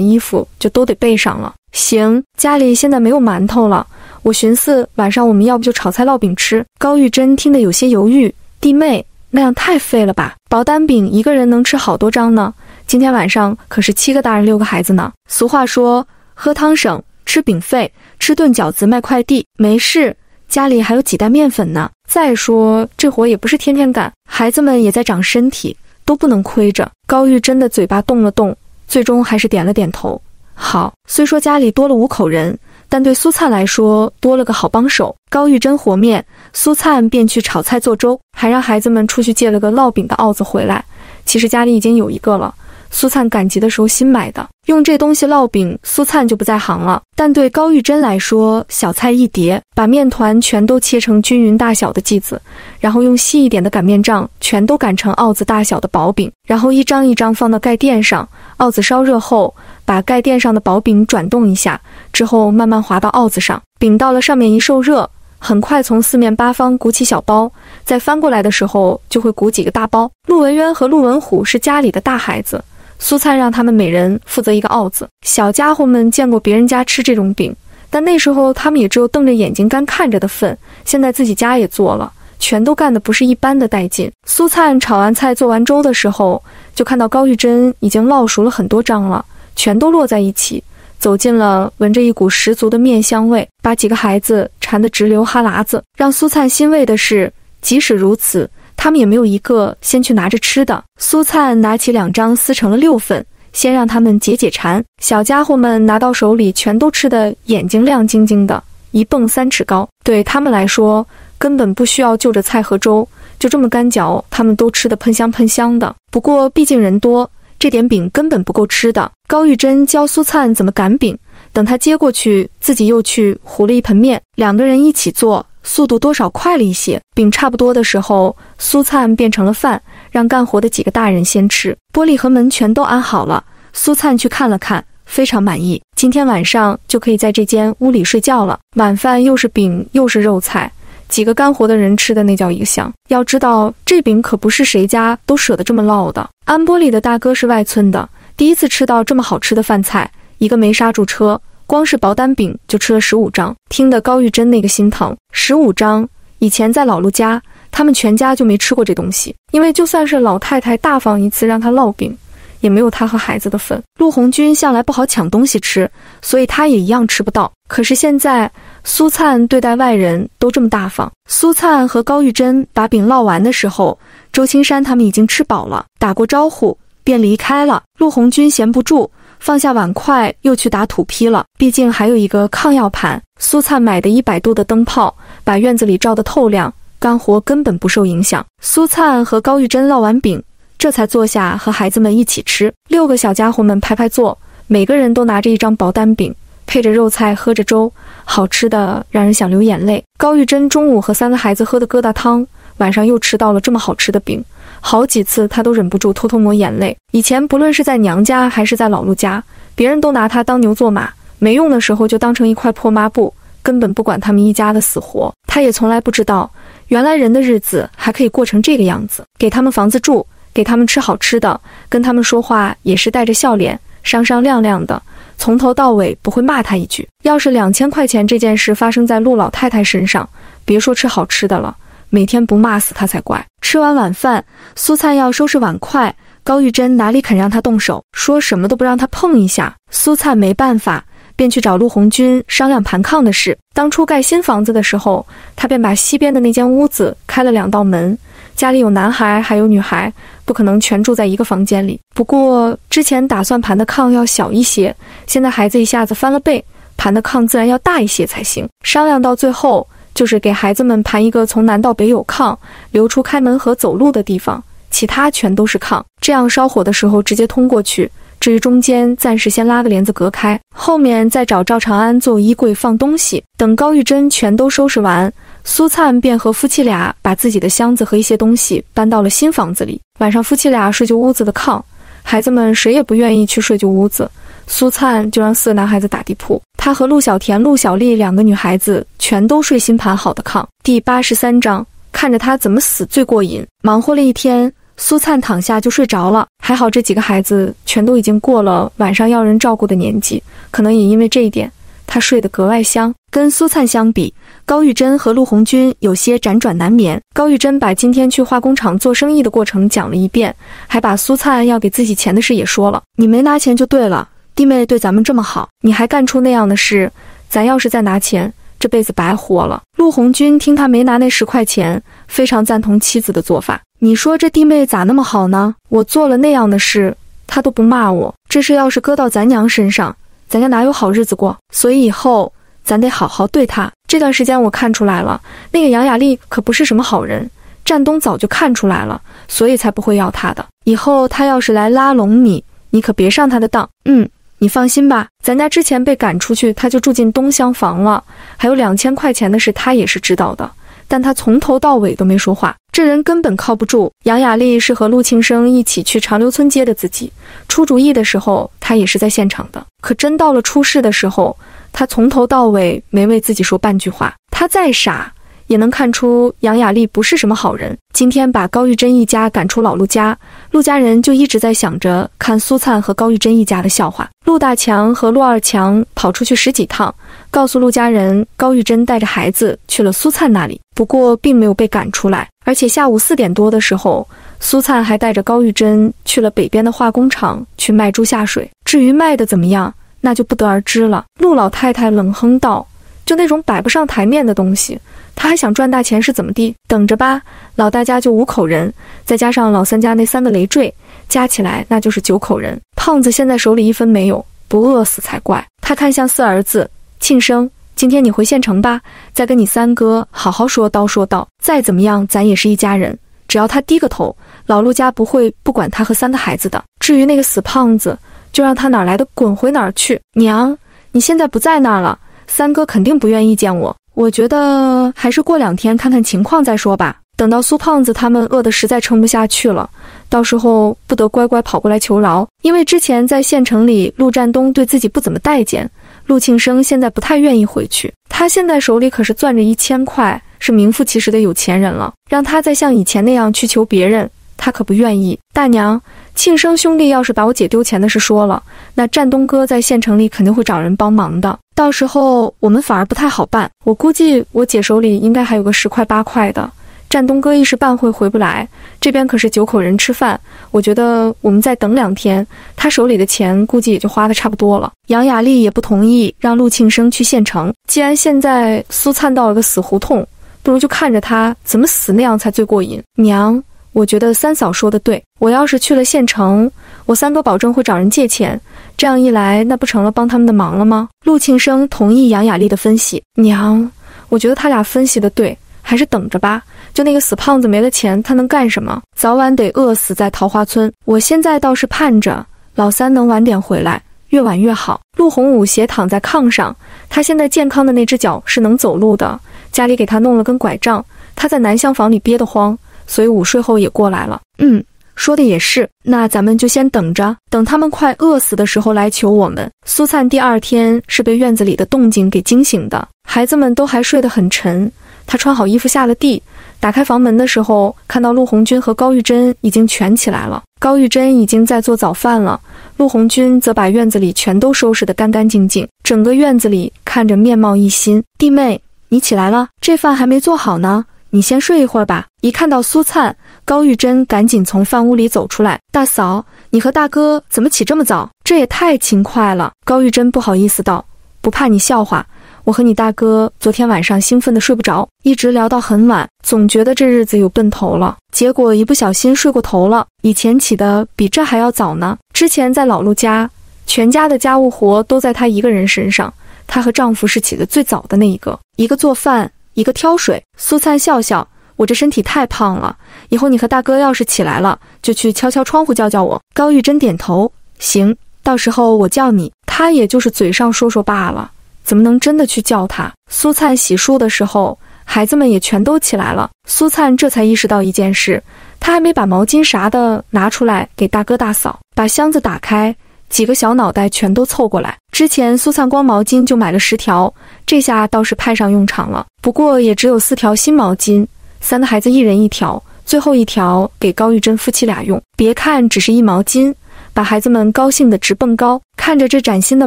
衣服，就都得备上了。行，家里现在没有馒头了。我寻思晚上我们要不就炒菜烙饼吃。高玉珍听得有些犹豫，弟妹那样太费了吧？薄单饼一个人能吃好多张呢。今天晚上可是七个大人六个孩子呢。俗话说，喝汤省，吃饼费，吃顿饺子卖快递。没事，家里还有几袋面粉呢。再说这活也不是天天干，孩子们也在长身体，都不能亏着。高玉珍的嘴巴动了动，最终还是点了点头。好，虽说家里多了五口人。但对苏灿来说，多了个好帮手。高玉珍和面，苏灿便去炒菜做粥，还让孩子们出去借了个烙饼的鏊子回来。其实家里已经有一个了，苏灿赶集的时候新买的，用这东西烙饼，苏灿就不在行了。但对高玉珍来说，小菜一碟，把面团全都切成均匀大小的剂子，然后用细一点的擀面杖全都擀成奥子大小的薄饼，然后一张一张放到盖垫上。奥子烧热后，把盖垫上的薄饼转动一下，之后慢慢滑到奥子上，饼到了上面一受热。很快从四面八方鼓起小包，再翻过来的时候就会鼓几个大包。陆文渊和陆文虎是家里的大孩子，苏灿让他们每人负责一个鏊子。小家伙们见过别人家吃这种饼，但那时候他们也只有瞪着眼睛干看着的份。现在自己家也做了，全都干的不是一般的带劲。苏灿炒完菜做完粥的时候，就看到高玉珍已经烙熟了很多张了，全都摞在一起。走进了，闻着一股十足的面香味，把几个孩子馋得直流哈喇子。让苏灿欣慰的是，即使如此，他们也没有一个先去拿着吃的。苏灿拿起两张撕成了六份，先让他们解解馋。小家伙们拿到手里，全都吃的眼睛亮晶晶的，一蹦三尺高。对他们来说，根本不需要就着菜和粥，就这么干嚼，他们都吃得喷香喷香的。不过毕竟人多。这点饼根本不够吃的。高玉珍教苏灿怎么擀饼，等他接过去，自己又去糊了一盆面。两个人一起做，速度多少快了一些。饼差不多的时候，苏灿变成了饭，让干活的几个大人先吃。玻璃和门全都安好了，苏灿去看了看，非常满意。今天晚上就可以在这间屋里睡觉了。晚饭又是饼又是肉菜。几个干活的人吃的那叫一个香。要知道，这饼可不是谁家都舍得这么烙的。安玻璃的大哥是外村的，第一次吃到这么好吃的饭菜，一个没刹住车，光是薄单饼就吃了十五张。听得高玉珍那个心疼，十五张。以前在老陆家，他们全家就没吃过这东西，因为就算是老太太大方一次让他烙饼，也没有他和孩子的份。陆红军向来不好抢东西吃，所以他也一样吃不到。可是现在。苏灿对待外人都这么大方。苏灿和高玉珍把饼烙完的时候，周青山他们已经吃饱了，打过招呼便离开了。陆红军闲不住，放下碗筷又去打土坯了。毕竟还有一个炕药盘。苏灿买的一百度的灯泡，把院子里照得透亮，干活根本不受影响。苏灿和高玉珍烙完饼，这才坐下和孩子们一起吃。六个小家伙们排排坐，每个人都拿着一张薄单饼。配着肉菜，喝着粥，好吃的让人想流眼泪。高玉珍中午和三个孩子喝的疙瘩汤，晚上又吃到了这么好吃的饼，好几次她都忍不住偷偷抹眼泪。以前不论是在娘家还是在老陆家，别人都拿她当牛做马，没用的时候就当成一块破抹布，根本不管他们一家的死活。她也从来不知道，原来人的日子还可以过成这个样子，给他们房子住，给他们吃好吃的，跟他们说话也是带着笑脸，商商量量的。从头到尾不会骂他一句。要是两千块钱这件事发生在陆老太太身上，别说吃好吃的了，每天不骂死他才怪。吃完晚饭，苏灿要收拾碗筷，高玉珍哪里肯让他动手，说什么都不让他碰一下。苏灿没办法，便去找陆红军商量盘炕的事。当初盖新房子的时候，他便把西边的那间屋子开了两道门。家里有男孩，还有女孩，不可能全住在一个房间里。不过之前打算盘的炕要小一些，现在孩子一下子翻了倍，盘的炕自然要大一些才行。商量到最后，就是给孩子们盘一个从南到北有炕，留出开门和走路的地方，其他全都是炕，这样烧火的时候直接通过去。至于中间，暂时先拉个帘子隔开，后面再找赵长安做衣柜放东西。等高玉珍全都收拾完。苏灿便和夫妻俩把自己的箱子和一些东西搬到了新房子里。晚上，夫妻俩睡旧屋子的炕，孩子们谁也不愿意去睡旧屋子。苏灿就让四个男孩子打地铺，他和陆小田、陆小丽两个女孩子全都睡新盘好的炕。第八十三章，看着他怎么死最过瘾。忙活了一天，苏灿躺下就睡着了。还好这几个孩子全都已经过了晚上要人照顾的年纪，可能也因为这一点，他睡得格外香。跟苏灿相比，高玉珍和陆红军有些辗转难眠。高玉珍把今天去化工厂做生意的过程讲了一遍，还把苏灿要给自己钱的事也说了。你没拿钱就对了，弟妹对咱们这么好，你还干出那样的事，咱要是再拿钱，这辈子白活了。陆红军听他没拿那十块钱，非常赞同妻子的做法。你说这弟妹咋那么好呢？我做了那样的事，她都不骂我。这事要是搁到咱娘身上，咱家哪有好日子过？所以以后。咱得好好对她。这段时间我看出来了，那个杨雅丽可不是什么好人。战东早就看出来了，所以才不会要她的。以后她要是来拉拢你，你可别上他的当。嗯，你放心吧，咱家之前被赶出去，他就住进东厢房了，还有两千块钱的事，他也是知道的。但他从头到尾都没说话，这人根本靠不住。杨雅丽是和陆庆生一起去长留村接的自己，出主意的时候他也是在现场的。可真到了出事的时候，他从头到尾没为自己说半句话。他再傻。也能看出杨雅丽不是什么好人。今天把高玉珍一家赶出老陆家，陆家人就一直在想着看苏灿和高玉珍一家的笑话。陆大强和陆二强跑出去十几趟，告诉陆家人高玉珍带着孩子去了苏灿那里，不过并没有被赶出来。而且下午四点多的时候，苏灿还带着高玉珍去了北边的化工厂去卖猪下水。至于卖的怎么样，那就不得而知了。陆老太太冷哼道：“就那种摆不上台面的东西。”他还想赚大钱是怎么地？等着吧，老大家就五口人，再加上老三家那三个累赘，加起来那就是九口人。胖子现在手里一分没有，不饿死才怪。他看向四儿子庆生，今天你回县城吧，再跟你三哥好好说道说道。再怎么样，咱也是一家人，只要他低个头，老陆家不会不管他和三个孩子的。至于那个死胖子，就让他哪来的滚回哪儿去。娘，你现在不在那儿了，三哥肯定不愿意见我。我觉得还是过两天看看情况再说吧。等到苏胖子他们饿得实在撑不下去了，到时候不得乖乖跑过来求饶。因为之前在县城里，陆占东对自己不怎么待见，陆庆生现在不太愿意回去。他现在手里可是攥着一千块，是名副其实的有钱人了。让他再像以前那样去求别人，他可不愿意。大娘，庆生兄弟要是把我姐丢钱的事说了，那战东哥在县城里肯定会找人帮忙的。到时候我们反而不太好办。我估计我姐手里应该还有个十块八块的。战东哥一时半会回不来，这边可是九口人吃饭。我觉得我们再等两天，他手里的钱估计也就花的差不多了。杨雅丽也不同意让陆庆生去县城。既然现在苏灿到了个死胡同，不如就看着他怎么死那样才最过瘾。娘，我觉得三嫂说的对。我要是去了县城，我三哥保证会找人借钱。这样一来，那不成了帮他们的忙了吗？陆庆生同意杨雅丽的分析。娘，我觉得他俩分析的对，还是等着吧。就那个死胖子没了钱，他能干什么？早晚得饿死在桃花村。我现在倒是盼着老三能晚点回来，越晚越好。陆洪武斜躺在炕上，他现在健康的那只脚是能走路的，家里给他弄了根拐杖。他在南厢房里憋得慌，所以午睡后也过来了。嗯。说的也是，那咱们就先等着，等他们快饿死的时候来求我们。苏灿第二天是被院子里的动静给惊醒的，孩子们都还睡得很沉。他穿好衣服下了地，打开房门的时候，看到陆红军和高玉珍已经全起来了。高玉珍已经在做早饭了，陆红军则把院子里全都收拾得干干净净，整个院子里看着面貌一新。弟妹，你起来了，这饭还没做好呢，你先睡一会儿吧。一看到苏灿。高玉珍赶紧从饭屋里走出来，大嫂，你和大哥怎么起这么早？这也太勤快了。高玉珍不好意思道：“不怕你笑话，我和你大哥昨天晚上兴奋的睡不着，一直聊到很晚，总觉得这日子有奔头了，结果一不小心睡过头了。以前起的比这还要早呢。之前在老陆家，全家的家务活都在她一个人身上，她和丈夫是起得最早的那一个，一个做饭，一个挑水。”苏灿笑笑。我这身体太胖了，以后你和大哥要是起来了，就去敲敲窗户叫叫我。高玉珍点头，行，到时候我叫你。他也就是嘴上说说罢了，怎么能真的去叫他？苏灿洗漱的时候，孩子们也全都起来了。苏灿这才意识到一件事，他还没把毛巾啥的拿出来给大哥大嫂。把箱子打开，几个小脑袋全都凑过来。之前苏灿光毛巾就买了十条，这下倒是派上用场了。不过也只有四条新毛巾。三个孩子一人一条，最后一条给高玉珍夫妻俩用。别看只是一毛巾，把孩子们高兴得直蹦高。看着这崭新的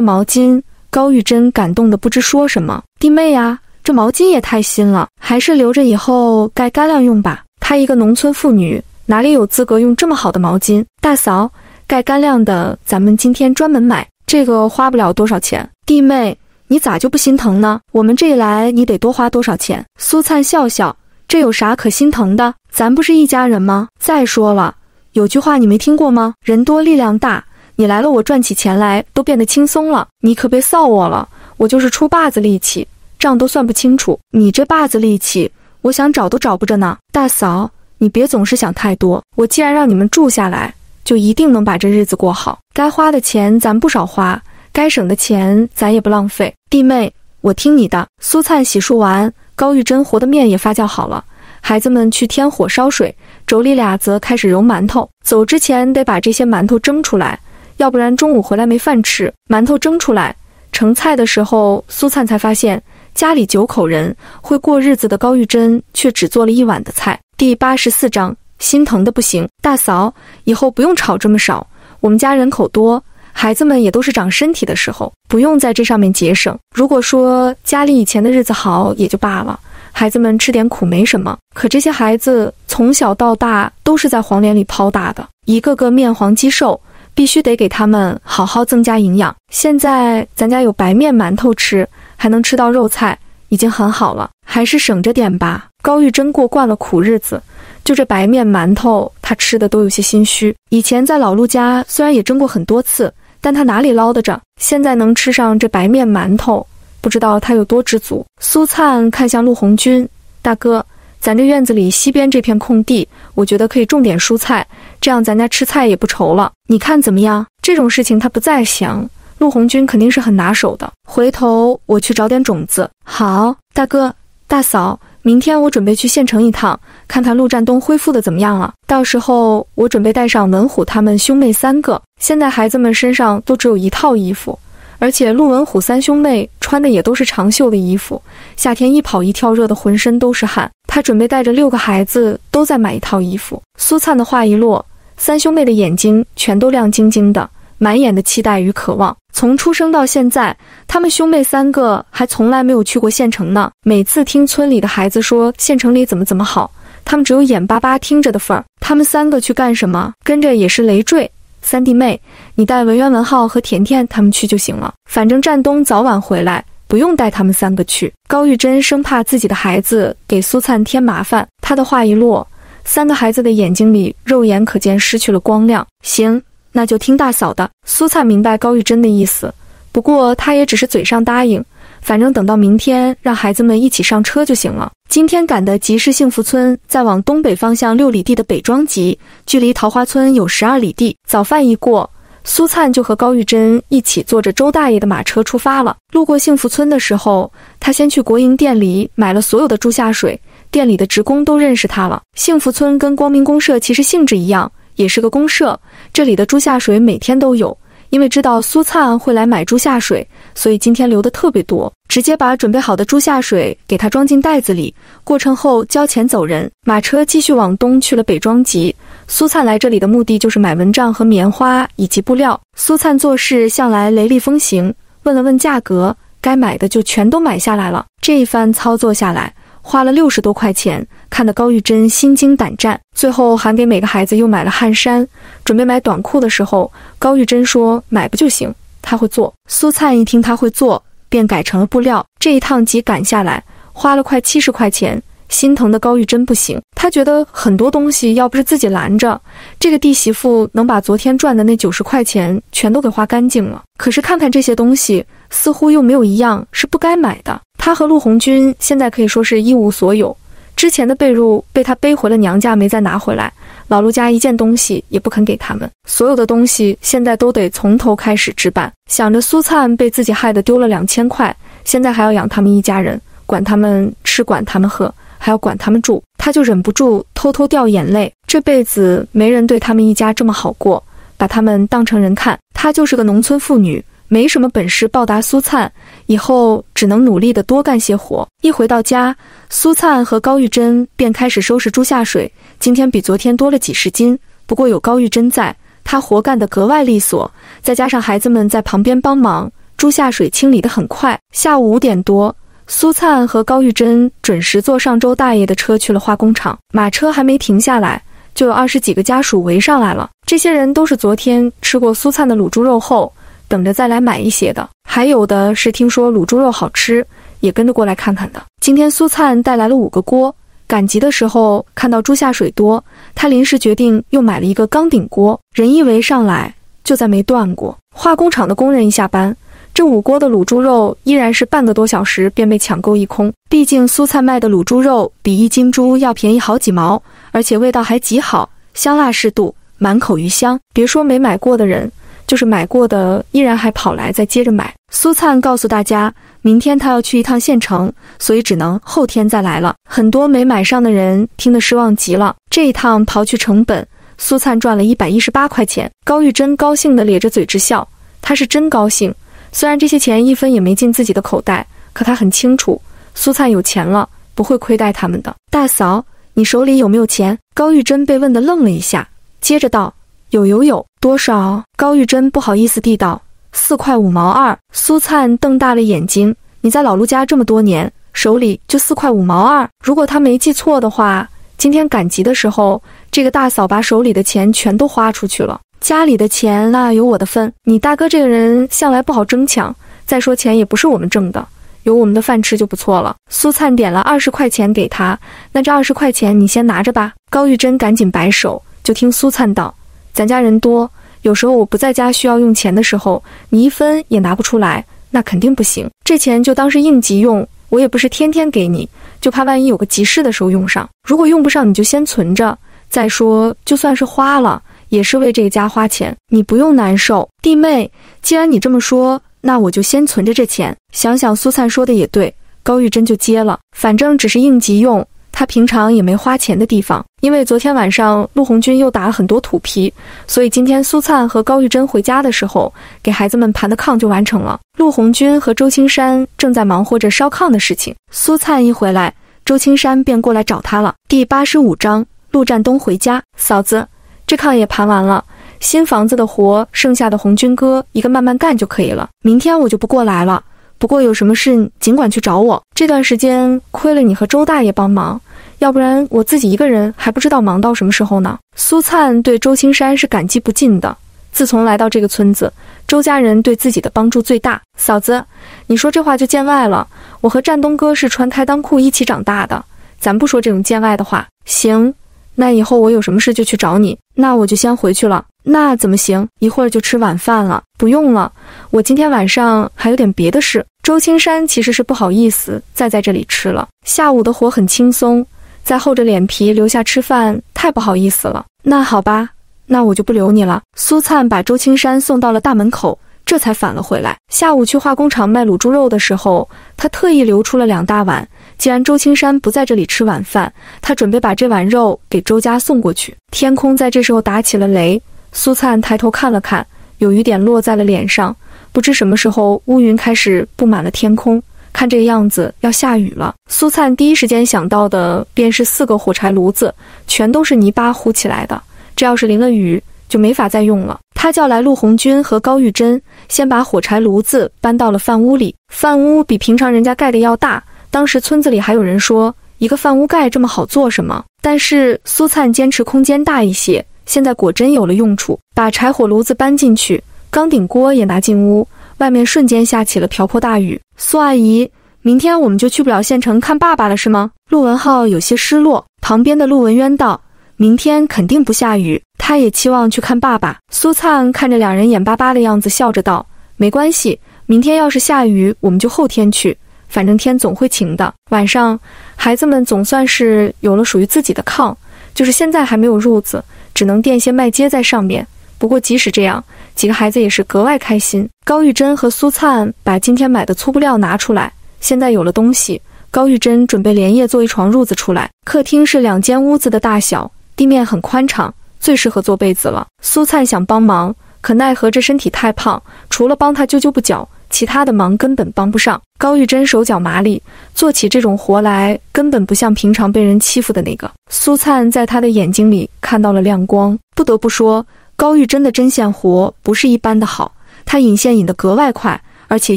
毛巾，高玉珍感动得不知说什么。弟妹呀，这毛巾也太新了，还是留着以后盖干粮用吧。她一个农村妇女，哪里有资格用这么好的毛巾？大嫂，盖干粮的，咱们今天专门买，这个花不了多少钱。弟妹，你咋就不心疼呢？我们这一来，你得多花多少钱？苏灿笑笑。这有啥可心疼的？咱不是一家人吗？再说了，有句话你没听过吗？人多力量大。你来了，我赚起钱来都变得轻松了。你可别臊我了，我就是出把子力气，账都算不清楚。你这把子力气，我想找都找不着呢。大嫂，你别总是想太多。我既然让你们住下来，就一定能把这日子过好。该花的钱咱不少花，该省的钱咱也不浪费。弟妹，我听你的。苏灿洗漱完，高玉珍和的面也发酵好了，孩子们去添火烧水，妯娌俩则开始揉馒头。走之前得把这些馒头蒸出来，要不然中午回来没饭吃。馒头蒸出来，盛菜的时候，苏灿才发现。家里九口人会过日子的高玉珍却只做了一碗的菜。第八十四章，心疼的不行。大嫂，以后不用炒这么少。我们家人口多，孩子们也都是长身体的时候，不用在这上面节省。如果说家里以前的日子好也就罢了，孩子们吃点苦没什么。可这些孩子从小到大都是在黄连里泡大的，一个个面黄肌瘦，必须得给他们好好增加营养。现在咱家有白面馒头吃。还能吃到肉菜，已经很好了，还是省着点吧。高玉珍过惯了苦日子，就这白面馒头，她吃的都有些心虚。以前在老陆家虽然也蒸过很多次，但她哪里捞得着？现在能吃上这白面馒头，不知道她有多知足。苏灿看向陆红军大哥，咱这院子里西边这片空地，我觉得可以种点蔬菜，这样咱家吃菜也不愁了。你看怎么样？这种事情他不再想。陆红军肯定是很拿手的，回头我去找点种子。好，大哥大嫂，明天我准备去县城一趟，看看陆占东恢复的怎么样了。到时候我准备带上文虎他们兄妹三个。现在孩子们身上都只有一套衣服，而且陆文虎三兄妹穿的也都是长袖的衣服，夏天一跑一跳，热得浑身都是汗。他准备带着六个孩子都再买一套衣服。苏灿的话一落，三兄妹的眼睛全都亮晶晶的。满眼的期待与渴望。从出生到现在，他们兄妹三个还从来没有去过县城呢。每次听村里的孩子说县城里怎么怎么好，他们只有眼巴巴听着的份儿。他们三个去干什么？跟着也是累赘。三弟妹，你带文渊、文浩和甜甜他们去就行了。反正战东早晚回来，不用带他们三个去。高玉珍生怕自己的孩子给苏灿添麻烦，她的话一落，三个孩子的眼睛里肉眼可见失去了光亮。行。那就听大嫂的。苏灿明白高玉珍的意思，不过他也只是嘴上答应，反正等到明天让孩子们一起上车就行了。今天赶的集市幸福村在往东北方向六里地的北庄集，距离桃花村有十二里地。早饭一过，苏灿就和高玉珍一起坐着周大爷的马车出发了。路过幸福村的时候，他先去国营店里买了所有的猪下水，店里的职工都认识他了。幸福村跟光明公社其实性质一样。也是个公社，这里的猪下水每天都有。因为知道苏灿会来买猪下水，所以今天留的特别多。直接把准备好的猪下水给他装进袋子里，过程后交钱走人。马车继续往东去了北庄集。苏灿来这里的目的就是买蚊帐和棉花以及布料。苏灿做事向来雷厉风行，问了问价格，该买的就全都买下来了。这一番操作下来。花了六十多块钱，看得高玉珍心惊胆战。最后还给每个孩子又买了汗衫，准备买短裤的时候，高玉珍说：“买不就行？他会做。”苏灿一听他会做，便改成了布料。这一趟急赶下来，花了快七十块钱。心疼的高玉珍不行，他觉得很多东西要不是自己拦着，这个弟媳妇能把昨天赚的那九十块钱全都给花干净了。可是看看这些东西，似乎又没有一样是不该买的。他和陆红军现在可以说是一无所有，之前的被褥被他背回了娘家，没再拿回来。老陆家一件东西也不肯给他们，所有的东西现在都得从头开始置办。想着苏灿被自己害得丢了两千块，现在还要养他们一家人，管他们吃，管他们喝。还要管他们住，他就忍不住偷偷掉眼泪。这辈子没人对他们一家这么好过，把他们当成人看。她就是个农村妇女，没什么本事报答苏灿，以后只能努力的多干些活。一回到家，苏灿和高玉珍便开始收拾猪下水。今天比昨天多了几十斤，不过有高玉珍在，她活干得格外利索。再加上孩子们在旁边帮忙，猪下水清理得很快。下午五点多。苏灿和高玉珍准时坐上周大爷的车去了化工厂。马车还没停下来，就有二十几个家属围上来了。这些人都是昨天吃过苏灿的卤猪肉后，等着再来买一些的；还有的是听说卤猪肉好吃，也跟着过来看看的。今天苏灿带来了五个锅，赶集的时候看到猪下水多，他临时决定又买了一个钢顶锅。人一围上来，就再没断过。化工厂的工人一下班。这五锅的卤猪肉依然是半个多小时便被抢购一空。毕竟苏灿卖的卤猪肉比一斤猪要便宜好几毛，而且味道还极好，香辣适度，满口余香。别说没买过的人，就是买过的，依然还跑来再接着买。苏灿告诉大家，明天他要去一趟县城，所以只能后天再来了。很多没买上的人听得失望极了。这一趟刨去成本，苏灿赚了一百一十八块钱。高玉珍高兴地咧着嘴直笑，他是真高兴。虽然这些钱一分也没进自己的口袋，可他很清楚，苏灿有钱了，不会亏待他们的。大嫂，你手里有没有钱？高玉珍被问得愣了一下，接着道：“有有有，多少？”高玉珍不好意思地道：“四块五毛二。”苏灿瞪大了眼睛：“你在老陆家这么多年，手里就四块五毛二？如果他没记错的话，今天赶集的时候，这个大嫂把手里的钱全都花出去了。”家里的钱那有我的份。你大哥这个人向来不好争抢，再说钱也不是我们挣的，有我们的饭吃就不错了。苏灿点了二十块钱给他，那这二十块钱你先拿着吧。高玉珍赶紧摆手，就听苏灿道：“咱家人多，有时候我不在家需要用钱的时候，你一分也拿不出来，那肯定不行。这钱就当是应急用，我也不是天天给你，就怕万一有个急事的时候用上。如果用不上，你就先存着。再说，就算是花了。”也是为这个家花钱，你不用难受，弟妹。既然你这么说，那我就先存着这钱。想想苏灿说的也对，高玉珍就接了，反正只是应急用，他平常也没花钱的地方。因为昨天晚上陆红军又打了很多土皮，所以今天苏灿和高玉珍回家的时候，给孩子们盘的炕就完成了。陆红军和周青山正在忙活着烧炕的事情，苏灿一回来，周青山便过来找他了。第八十五章，陆占东回家，嫂子。这炕也盘完了，新房子的活剩下的红军哥一个慢慢干就可以了。明天我就不过来了，不过有什么事尽管去找我。这段时间亏了你和周大爷帮忙，要不然我自己一个人还不知道忙到什么时候呢。苏灿对周青山是感激不尽的。自从来到这个村子，周家人对自己的帮助最大。嫂子，你说这话就见外了。我和战东哥是穿开裆裤一起长大的，咱不说这种见外的话。行。那以后我有什么事就去找你，那我就先回去了。那怎么行？一会儿就吃晚饭了。不用了，我今天晚上还有点别的事。周青山其实是不好意思再在这里吃了，下午的活很轻松，再厚着脸皮留下吃饭，太不好意思了。那好吧，那我就不留你了。苏灿把周青山送到了大门口，这才返了回来。下午去化工厂卖卤猪肉的时候，他特意留出了两大碗。既然周青山不在这里吃晚饭，他准备把这碗肉给周家送过去。天空在这时候打起了雷，苏灿抬头看了看，有雨点落在了脸上。不知什么时候乌云开始布满了天空，看这个样子要下雨了。苏灿第一时间想到的便是四个火柴炉子，全都是泥巴糊起来的，这要是淋了雨就没法再用了。他叫来陆红军和高玉珍，先把火柴炉子搬到了饭屋里。饭屋比平常人家盖的要大。当时村子里还有人说，一个饭屋盖这么好做什么？但是苏灿坚持空间大一些，现在果真有了用处。把柴火炉子搬进去，钢顶锅也拿进屋，外面瞬间下起了瓢泼大雨。苏阿姨，明天我们就去不了县城看爸爸了，是吗？陆文浩有些失落。旁边的陆文渊道：“明天肯定不下雨，他也期望去看爸爸。”苏灿看着两人眼巴巴的样子，笑着道：“没关系，明天要是下雨，我们就后天去。”反正天总会晴的。晚上，孩子们总算是有了属于自己的炕，就是现在还没有褥子，只能垫些麦秸在上面。不过即使这样，几个孩子也是格外开心。高玉珍和苏灿把今天买的粗布料拿出来，现在有了东西，高玉珍准备连夜做一床褥子出来。客厅是两间屋子的大小，地面很宽敞，最适合做被子了。苏灿想帮忙，可奈何这身体太胖，除了帮他揪揪不脚。其他的忙根本帮不上。高玉珍手脚麻利，做起这种活来根本不像平常被人欺负的那个。苏灿在他的眼睛里看到了亮光。不得不说，高玉珍的针线活不是一般的好，她引线引得格外快，而且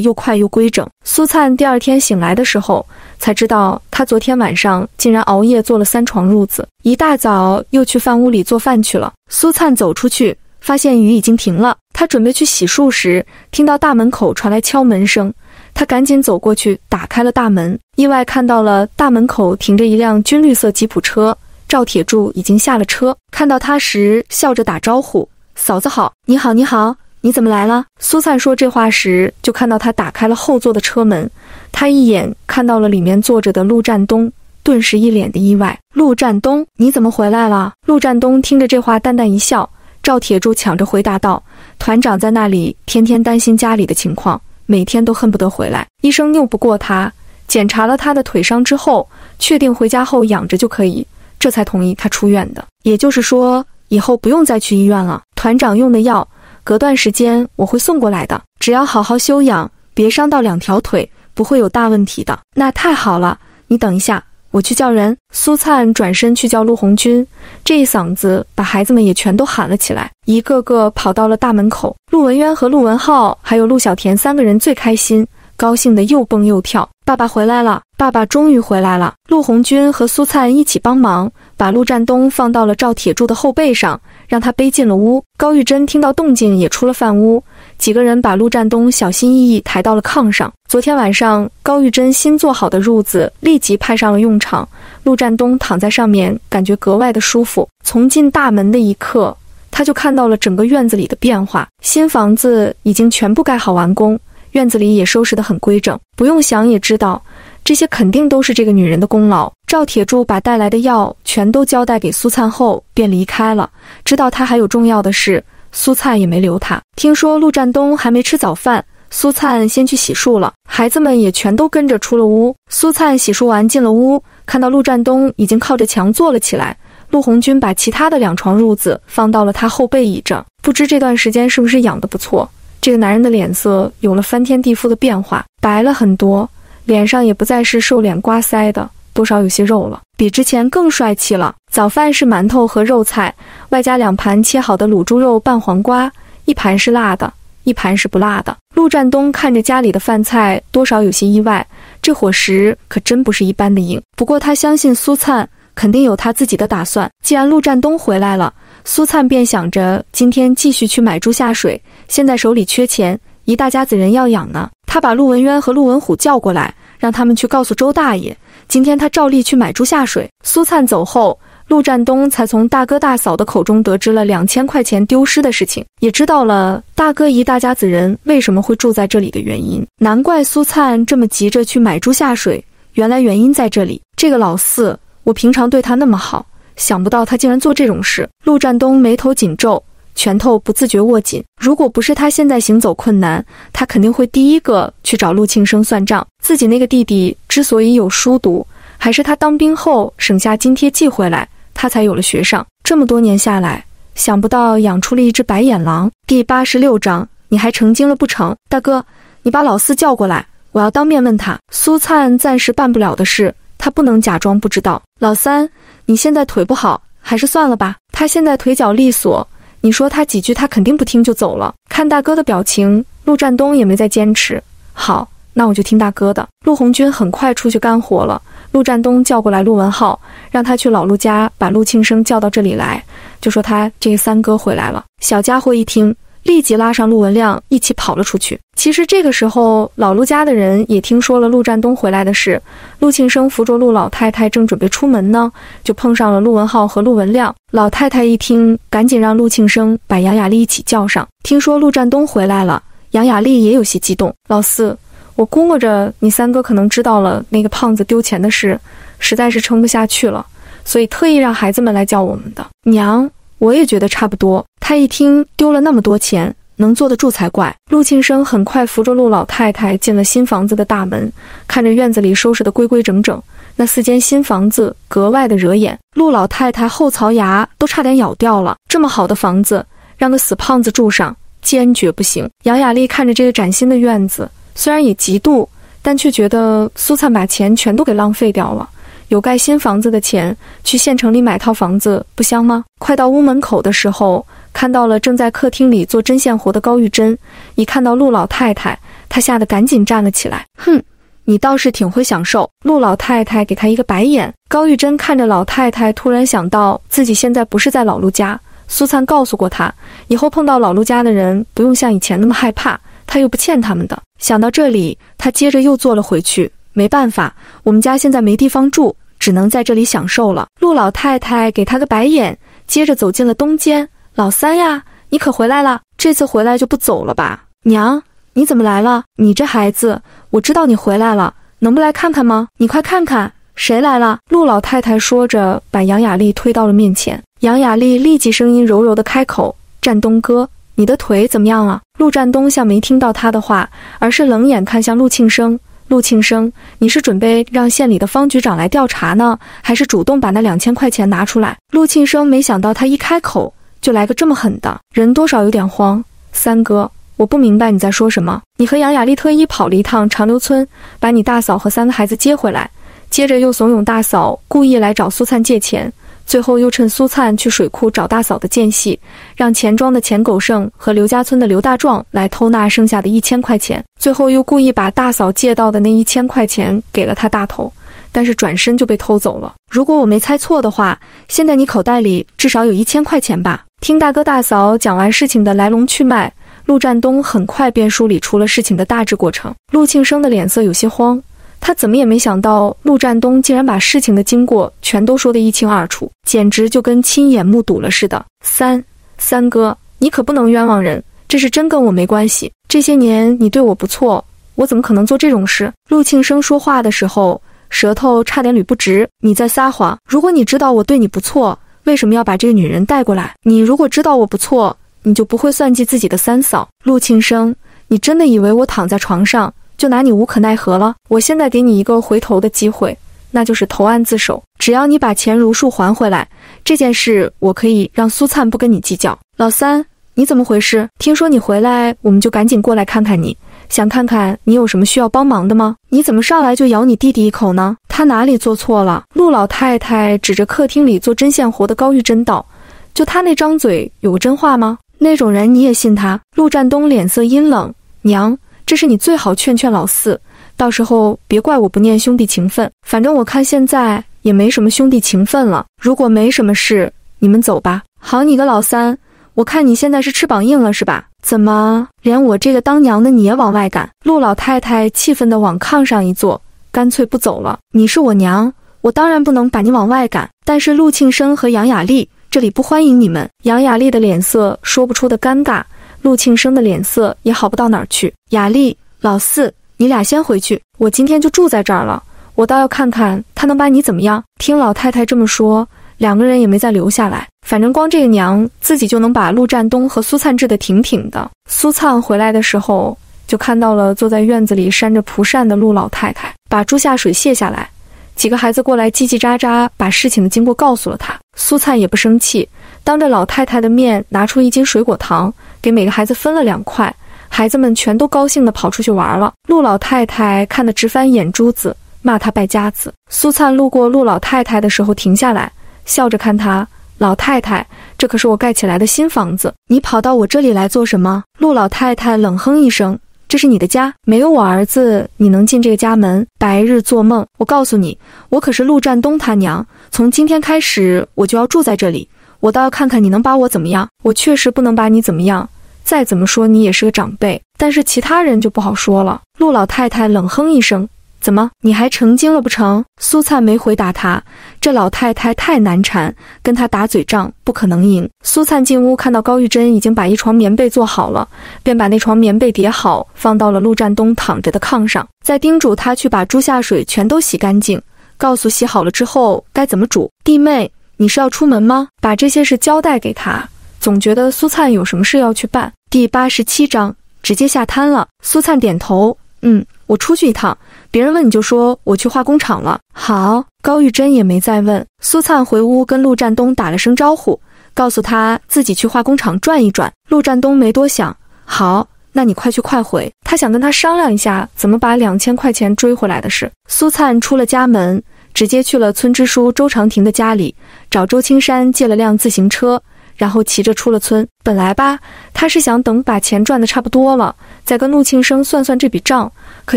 又快又规整。苏灿第二天醒来的时候，才知道他昨天晚上竟然熬夜做了三床褥子，一大早又去饭屋里做饭去了。苏灿走出去。发现雨已经停了，他准备去洗漱时，听到大门口传来敲门声。他赶紧走过去，打开了大门，意外看到了大门口停着一辆军绿色吉普车。赵铁柱已经下了车，看到他时笑着打招呼：“嫂子好，你好，你好，你怎么来了？”苏灿说这话时，就看到他打开了后座的车门。他一眼看到了里面坐着的陆占东，顿时一脸的意外：“陆占东，你怎么回来了？”陆占东听着这话，淡淡一笑。赵铁柱抢着回答道：“团长在那里，天天担心家里的情况，每天都恨不得回来。医生拗不过他，检查了他的腿伤之后，确定回家后养着就可以，这才同意他出院的。也就是说，以后不用再去医院了。团长用的药，隔段时间我会送过来的。只要好好休养，别伤到两条腿，不会有大问题的。那太好了，你等一下。”我去叫人。苏灿转身去叫陆红军，这一嗓子把孩子们也全都喊了起来，一个个跑到了大门口。陆文渊和陆文浩还有陆小田三个人最开心，高兴的又蹦又跳。爸爸回来了，爸爸终于回来了。陆红军和苏灿一起帮忙，把陆占东放到了赵铁柱的后背上，让他背进了屋。高玉珍听到动静也出了饭屋。几个人把陆占东小心翼翼抬到了炕上。昨天晚上，高玉珍新做好的褥子立即派上了用场。陆占东躺在上面，感觉格外的舒服。从进大门的一刻，他就看到了整个院子里的变化。新房子已经全部盖好完工，院子里也收拾得很规整。不用想也知道，这些肯定都是这个女人的功劳。赵铁柱把带来的药全都交代给苏灿后，便离开了。知道他还有重要的事。苏灿也没留他。听说陆占东还没吃早饭，苏灿先去洗漱了。孩子们也全都跟着出了屋。苏灿洗漱完进了屋，看到陆占东已经靠着墙坐了起来。陆红军把其他的两床褥子放到了他后背倚着。不知这段时间是不是养得不错，这个男人的脸色有了翻天地覆的变化，白了很多，脸上也不再是瘦脸瓜腮的。多少有些肉了，比之前更帅气了。早饭是馒头和肉菜，外加两盘切好的卤猪肉拌黄瓜，一盘是辣的，一盘是不辣的。陆占东看着家里的饭菜，多少有些意外，这伙食可真不是一般的硬。不过他相信苏灿肯定有他自己的打算。既然陆占东回来了，苏灿便想着今天继续去买猪下水。现在手里缺钱，一大家子人要养呢。他把陆文渊和陆文虎叫过来，让他们去告诉周大爷。今天他照例去买猪下水。苏灿走后，陆占东才从大哥大嫂的口中得知了两千块钱丢失的事情，也知道了大哥一大家子人为什么会住在这里的原因。难怪苏灿这么急着去买猪下水，原来原因在这里。这个老四，我平常对他那么好，想不到他竟然做这种事。陆占东眉头紧皱。拳头不自觉握紧。如果不是他现在行走困难，他肯定会第一个去找陆庆生算账。自己那个弟弟之所以有书读，还是他当兵后省下津贴寄回来，他才有了学上。这么多年下来，想不到养出了一只白眼狼。第八十六章，你还成精了不成？大哥，你把老四叫过来，我要当面问他。苏灿暂时办不了的事，他不能假装不知道。老三，你现在腿不好，还是算了吧。他现在腿脚利索。你说他几句，他肯定不听就走了。看大哥的表情，陆占东也没再坚持。好，那我就听大哥的。陆红军很快出去干活了。陆占东叫过来陆文浩，让他去老陆家把陆庆生叫到这里来，就说他这个三哥回来了。小家伙一听。立即拉上陆文亮一起跑了出去。其实这个时候，老陆家的人也听说了陆占东回来的事。陆庆生扶着陆老太太正准备出门呢，就碰上了陆文浩和陆文亮。老太太一听，赶紧让陆庆生把杨雅丽一起叫上。听说陆占东回来了，杨雅丽也有些激动。老四，我估摸着你三哥可能知道了那个胖子丢钱的事，实在是撑不下去了，所以特意让孩子们来叫我们的娘。我也觉得差不多。他一听丢了那么多钱，能坐得住才怪。陆庆生很快扶着陆老太太进了新房子的大门，看着院子里收拾得规规整整，那四间新房子格外的惹眼。陆老太太后槽牙都差点咬掉了。这么好的房子，让个死胖子住上，坚决不行。杨雅丽看着这个崭新的院子，虽然也嫉妒，但却觉得苏灿把钱全都给浪费掉了。有盖新房子的钱，去县城里买套房子不香吗？快到屋门口的时候，看到了正在客厅里做针线活的高玉珍。一看到陆老太太，她吓得赶紧站了起来。哼，你倒是挺会享受。陆老太太给她一个白眼。高玉珍看着老太太，突然想到自己现在不是在老陆家。苏灿告诉过她，以后碰到老陆家的人，不用像以前那么害怕，他又不欠他们的。想到这里，他接着又坐了回去。没办法，我们家现在没地方住，只能在这里享受了。陆老太太给他个白眼，接着走进了东间。老三呀，你可回来了？这次回来就不走了吧？娘，你怎么来了？你这孩子，我知道你回来了，能不来看看吗？你快看看，谁来了？陆老太太说着，把杨雅丽推到了面前。杨雅丽立即声音柔柔的开口：“战东哥，你的腿怎么样了？陆战东像没听到他的话，而是冷眼看向陆庆生。陆庆生，你是准备让县里的方局长来调查呢，还是主动把那两千块钱拿出来？陆庆生没想到他一开口就来个这么狠的，人多少有点慌。三哥，我不明白你在说什么。你和杨雅丽特意跑了一趟长留村，把你大嫂和三个孩子接回来，接着又怂恿大嫂故意来找苏灿借钱。最后又趁苏灿去水库找大嫂的间隙，让钱庄的钱狗剩和刘家村的刘大壮来偷那剩下的一千块钱。最后又故意把大嫂借到的那一千块钱给了他大头，但是转身就被偷走了。如果我没猜错的话，现在你口袋里至少有一千块钱吧？听大哥大嫂讲完事情的来龙去脉，陆占东很快便梳理出了事情的大致过程。陆庆生的脸色有些慌。他怎么也没想到，陆占东竟然把事情的经过全都说得一清二楚，简直就跟亲眼目睹了似的。三三哥，你可不能冤枉人，这是真跟我没关系。这些年你对我不错，我怎么可能做这种事？陆庆生说话的时候，舌头差点捋不直。你在撒谎！如果你知道我对你不错，为什么要把这个女人带过来？你如果知道我不错，你就不会算计自己的三嫂。陆庆生，你真的以为我躺在床上？就拿你无可奈何了。我现在给你一个回头的机会，那就是投案自首。只要你把钱如数还回来，这件事我可以让苏灿不跟你计较。老三，你怎么回事？听说你回来，我们就赶紧过来看看你，想看看你有什么需要帮忙的吗？你怎么上来就咬你弟弟一口呢？他哪里做错了？陆老太太指着客厅里做针线活的高玉珍道：“就他那张嘴，有个真话吗？那种人你也信他？”陆占东脸色阴冷，娘。这是你最好劝劝老四，到时候别怪我不念兄弟情分。反正我看现在也没什么兄弟情分了。如果没什么事，你们走吧。好你个老三，我看你现在是翅膀硬了是吧？怎么连我这个当娘的你也往外赶？陆老太太气愤地往炕上一坐，干脆不走了。你是我娘，我当然不能把你往外赶。但是陆庆生和杨雅丽这里不欢迎你们。杨雅丽的脸色说不出的尴尬。陆庆生的脸色也好不到哪儿去。雅丽，老四，你俩先回去，我今天就住在这儿了。我倒要看看他能把你怎么样。听老太太这么说，两个人也没再留下来。反正光这个娘自己就能把陆占东和苏灿治得挺挺的。苏灿回来的时候，就看到了坐在院子里扇着蒲扇的陆老太太，把猪下水卸下来。几个孩子过来叽叽喳喳，把事情的经过告诉了他。苏灿也不生气，当着老太太的面拿出一斤水果糖。给每个孩子分了两块，孩子们全都高兴地跑出去玩了。陆老太太看得直翻眼珠子，骂他败家子。苏灿路过陆老太太的时候停下来，笑着看他：“老太太，这可是我盖起来的新房子，你跑到我这里来做什么？”陆老太太冷哼一声：“这是你的家，没有我儿子，你能进这个家门？白日做梦！我告诉你，我可是陆占东他娘，从今天开始我就要住在这里。”我倒要看看你能把我怎么样。我确实不能把你怎么样，再怎么说你也是个长辈，但是其他人就不好说了。陆老太太冷哼一声：“怎么，你还成精了不成？”苏灿没回答他，这老太太太难缠，跟他打嘴仗不可能赢。苏灿进屋看到高玉珍已经把一床棉被做好了，便把那床棉被叠好，放到了陆占东躺着的炕上，再叮嘱他去把猪下水全都洗干净，告诉洗好了之后该怎么煮。弟妹。你是要出门吗？把这些事交代给他。总觉得苏灿有什么事要去办。第八十七章直接下摊了。苏灿点头，嗯，我出去一趟。别人问你就说我去化工厂了。好，高玉珍也没再问。苏灿回屋跟陆占东打了声招呼，告诉他自己去化工厂转一转。陆占东没多想，好，那你快去快回。他想跟他商量一下怎么把两千块钱追回来的事。苏灿出了家门。直接去了村支书周长亭的家里，找周青山借了辆自行车，然后骑着出了村。本来吧，他是想等把钱赚的差不多了，再跟陆庆生算算这笔账。可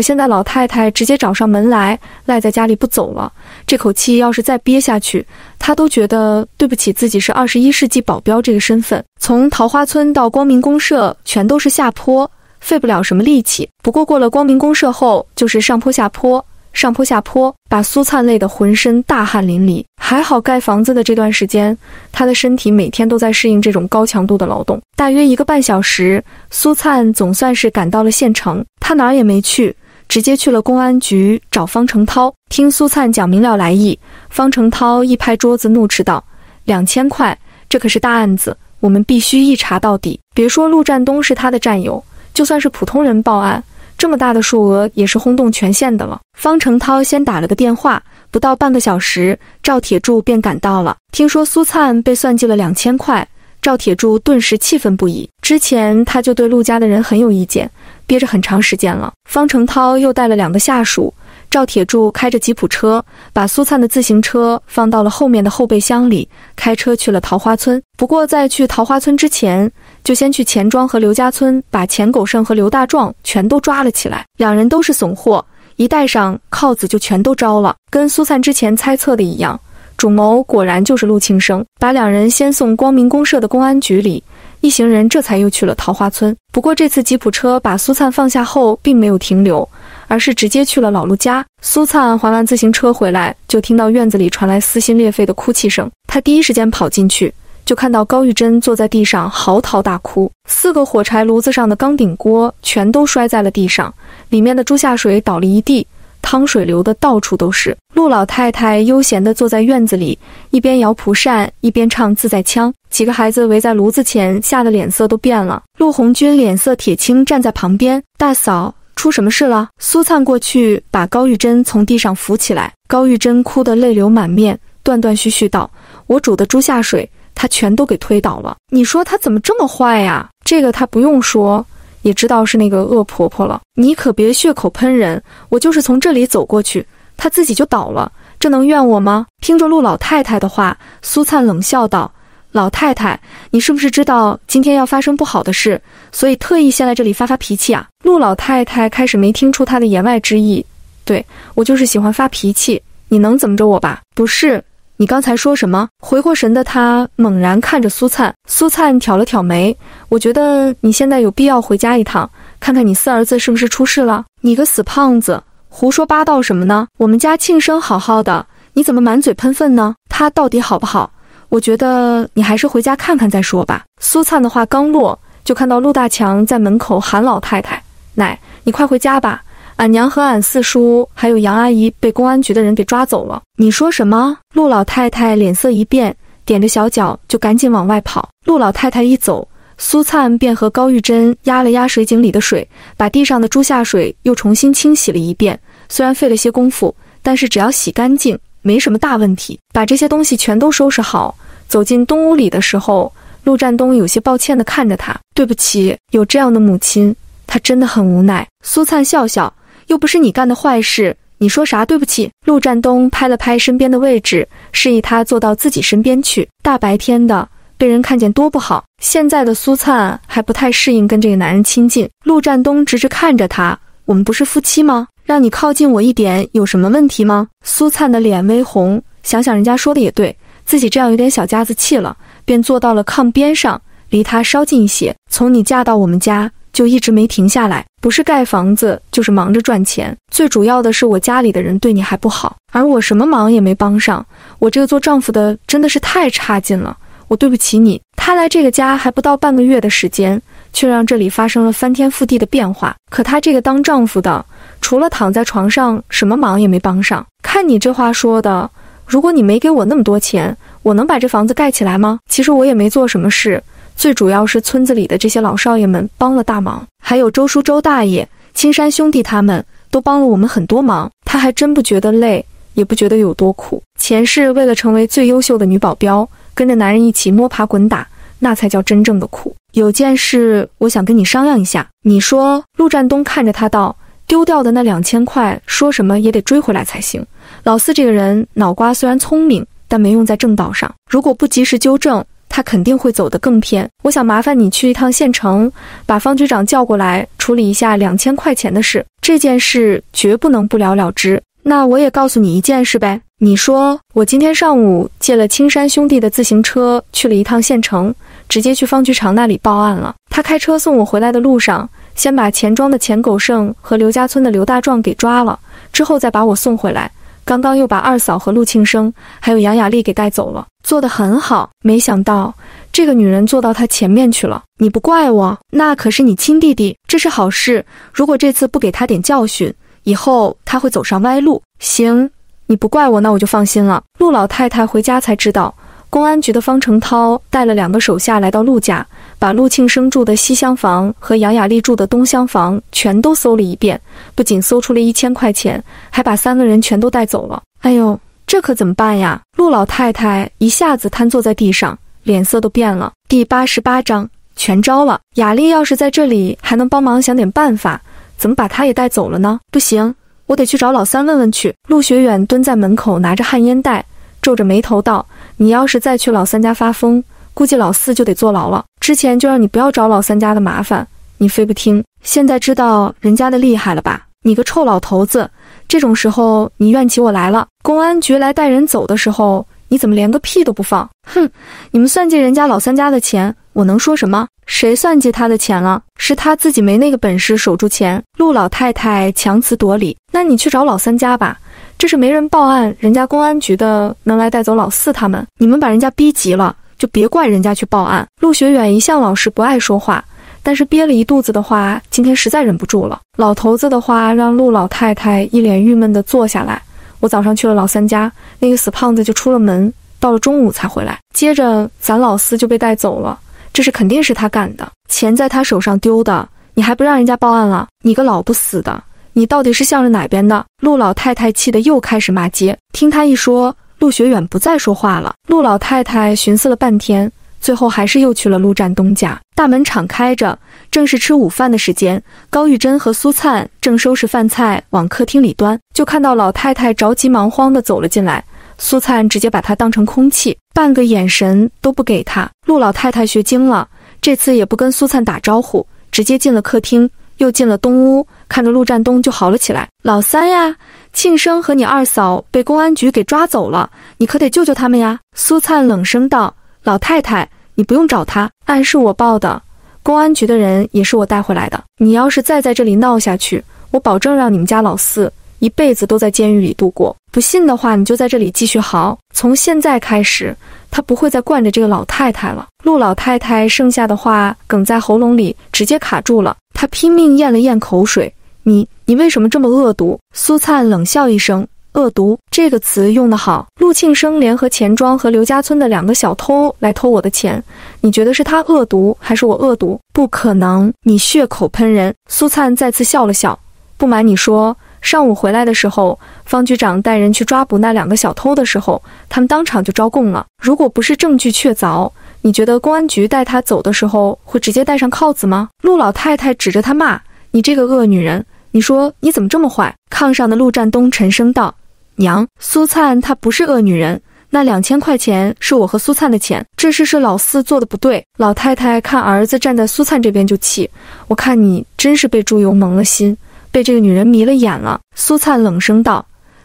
现在老太太直接找上门来，赖在家里不走了，这口气要是再憋下去，他都觉得对不起自己是二十一世纪保镖这个身份。从桃花村到光明公社，全都是下坡，费不了什么力气。不过过了光明公社后，就是上坡下坡。上坡下坡，把苏灿累得浑身大汗淋漓。还好盖房子的这段时间，他的身体每天都在适应这种高强度的劳动。大约一个半小时，苏灿总算是赶到了县城。他哪儿也没去，直接去了公安局找方成涛。听苏灿讲明了来意，方成涛一拍桌子，怒斥道：“两千块，这可是大案子，我们必须一查到底。别说陆占东是他的战友，就算是普通人报案，这么大的数额也是轰动全县的了。方成涛先打了个电话，不到半个小时，赵铁柱便赶到了。听说苏灿被算计了两千块。赵铁柱顿时气愤不已。之前他就对陆家的人很有意见，憋着很长时间了。方成涛又带了两个下属，赵铁柱开着吉普车，把苏灿的自行车放到了后面的后备箱里，开车去了桃花村。不过在去桃花村之前，就先去钱庄和刘家村，把钱狗剩和刘大壮全都抓了起来。两人都是怂货，一戴上铐子就全都招了。跟苏灿之前猜测的一样。主谋果然就是陆庆生，把两人先送光明公社的公安局里，一行人这才又去了桃花村。不过这次吉普车把苏灿放下后，并没有停留，而是直接去了老陆家。苏灿还完自行车回来，就听到院子里传来撕心裂肺的哭泣声。他第一时间跑进去，就看到高玉珍坐在地上嚎啕大哭，四个火柴炉子上的钢顶锅全都摔在了地上，里面的猪下水倒了一地。汤水流的到处都是。陆老太太悠闲地坐在院子里，一边摇蒲扇，一边唱自在腔。几个孩子围在炉子前，吓得脸色都变了。陆红军脸色铁青，站在旁边。大嫂，出什么事了？苏灿过去把高玉珍从地上扶起来。高玉珍哭得泪流满面，断断续续道：“我煮的猪下水，他全都给推倒了。你说他怎么这么坏呀？这个他不用说。”也知道是那个恶婆婆了，你可别血口喷人。我就是从这里走过去，她自己就倒了，这能怨我吗？听着陆老太太的话，苏灿冷笑道：“老太太，你是不是知道今天要发生不好的事，所以特意先来这里发发脾气啊？”陆老太太开始没听出他的言外之意，对我就是喜欢发脾气，你能怎么着我吧？不是。你刚才说什么？回过神的他猛然看着苏灿，苏灿挑了挑眉。我觉得你现在有必要回家一趟，看看你四儿子是不是出事了。你个死胖子，胡说八道什么呢？我们家庆生好好的，你怎么满嘴喷粪呢？他到底好不好？我觉得你还是回家看看再说吧。苏灿的话刚落，就看到陆大强在门口喊老太太：“奶，你快回家吧。”俺娘和俺四叔还有杨阿姨被公安局的人给抓走了。你说什么？陆老太太脸色一变，踮着小脚就赶紧往外跑。陆老太太一走，苏灿便和高玉珍压了压水井里的水，把地上的猪下水又重新清洗了一遍。虽然费了些功夫，但是只要洗干净，没什么大问题。把这些东西全都收拾好，走进东屋里的时候，陆占东有些抱歉地看着他：“对不起，有这样的母亲，他真的很无奈。”苏灿笑笑。又不是你干的坏事，你说啥对不起？陆占东拍了拍身边的位置，示意他坐到自己身边去。大白天的，被人看见多不好。现在的苏灿还不太适应跟这个男人亲近。陆占东直直看着他：“我们不是夫妻吗？让你靠近我一点有什么问题吗？”苏灿的脸微红，想想人家说的也对，自己这样有点小家子气了，便坐到了炕边上，离他稍近一些。从你嫁到我们家。就一直没停下来，不是盖房子，就是忙着赚钱。最主要的是，我家里的人对你还不好，而我什么忙也没帮上。我这个做丈夫的真的是太差劲了，我对不起你。他来这个家还不到半个月的时间，却让这里发生了翻天覆地的变化。可他这个当丈夫的，除了躺在床上，什么忙也没帮上。看你这话说的，如果你没给我那么多钱，我能把这房子盖起来吗？其实我也没做什么事。最主要是村子里的这些老少爷们帮了大忙，还有周叔、周大爷、青山兄弟，他们都帮了我们很多忙。他还真不觉得累，也不觉得有多苦。前世为了成为最优秀的女保镖，跟着男人一起摸爬滚打，那才叫真正的苦。有件事我想跟你商量一下。你说，陆占东看着他道：“丢掉的那两千块，说什么也得追回来才行。老四这个人脑瓜虽然聪明，但没用在正道上。如果不及时纠正。”他肯定会走得更偏。我想麻烦你去一趟县城，把方局长叫过来处理一下两千块钱的事。这件事绝不能不了了之。那我也告诉你一件事呗。你说我今天上午借了青山兄弟的自行车去了一趟县城，直接去方局长那里报案了。他开车送我回来的路上，先把钱庄的钱狗剩和刘家村的刘大壮给抓了，之后再把我送回来。刚刚又把二嫂和陆庆生还有杨雅丽给带走了，做得很好。没想到这个女人坐到他前面去了。你不怪我，那可是你亲弟弟，这是好事。如果这次不给他点教训，以后他会走上歪路。行，你不怪我，那我就放心了。陆老太太回家才知道，公安局的方成涛带了两个手下来到陆家，把陆庆生住的西厢房和杨雅丽住的东厢房全都搜了一遍，不仅搜出了一千块钱，还把三个人全都带走了。哎呦，这可怎么办呀？陆老太太一下子瘫坐在地上，脸色都变了。第八十八章全招了。雅丽要是在这里，还能帮忙想点办法，怎么把她也带走了呢？不行，我得去找老三问问去。陆学远蹲在门口，拿着旱烟袋。皱着眉头道：“你要是再去老三家发疯，估计老四就得坐牢了。之前就让你不要找老三家的麻烦，你非不听。现在知道人家的厉害了吧？你个臭老头子，这种时候你怨起我来了。公安局来带人走的时候，你怎么连个屁都不放？哼！你们算计人家老三家的钱，我能说什么？谁算计他的钱了？是他自己没那个本事守住钱。”陆老太太强词夺理：“那你去找老三家吧。”这是没人报案，人家公安局的能来带走老四他们，你们把人家逼急了，就别怪人家去报案。陆学远一向老实，不爱说话，但是憋了一肚子的话，今天实在忍不住了。老头子的话让陆老太太一脸郁闷地坐下来。我早上去了老三家，那个死胖子就出了门，到了中午才回来。接着咱老四就被带走了，这是肯定是他干的，钱在他手上丢的，你还不让人家报案了？你个老不死的！你到底是向着哪边的？陆老太太气得又开始骂街。听他一说，陆学远不再说话了。陆老太太寻思了半天，最后还是又去了陆占东家。大门敞开着，正是吃午饭的时间。高玉珍和苏灿正收拾饭菜往客厅里端，就看到老太太着急忙慌地走了进来。苏灿直接把她当成空气，半个眼神都不给她。陆老太太学精了，这次也不跟苏灿打招呼，直接进了客厅。又进了东屋，看着陆占东就好了起来。老三呀，庆生和你二嫂被公安局给抓走了，你可得救救他们呀！苏灿冷声道：“老太太，你不用找他，案是我报的，公安局的人也是我带回来的。你要是再在这里闹下去，我保证让你们家老四一辈子都在监狱里度过。不信的话，你就在这里继续嚎。从现在开始。”他不会再惯着这个老太太了。陆老太太剩下的话哽在喉咙里，直接卡住了。她拼命咽了咽口水。你，你为什么这么恶毒？苏灿冷笑一声：“恶毒这个词用得好。陆庆生联合钱庄和刘家村的两个小偷来偷我的钱，你觉得是他恶毒还是我恶毒？不可能，你血口喷人。”苏灿再次笑了笑：“不瞒你说。”上午回来的时候，方局长带人去抓捕那两个小偷的时候，他们当场就招供了。如果不是证据确凿，你觉得公安局带他走的时候会直接带上铐子吗？陆老太太指着他骂：“你这个恶女人！你说你怎么这么坏？”炕上的陆占东沉声道：“娘，苏灿她不是恶女人，那两千块钱是我和苏灿的钱，这事是老四做的不对。”老太太看儿子站在苏灿这边就气：“我看你真是被猪油蒙了心。”被这个女人迷了眼了，苏灿冷声道：“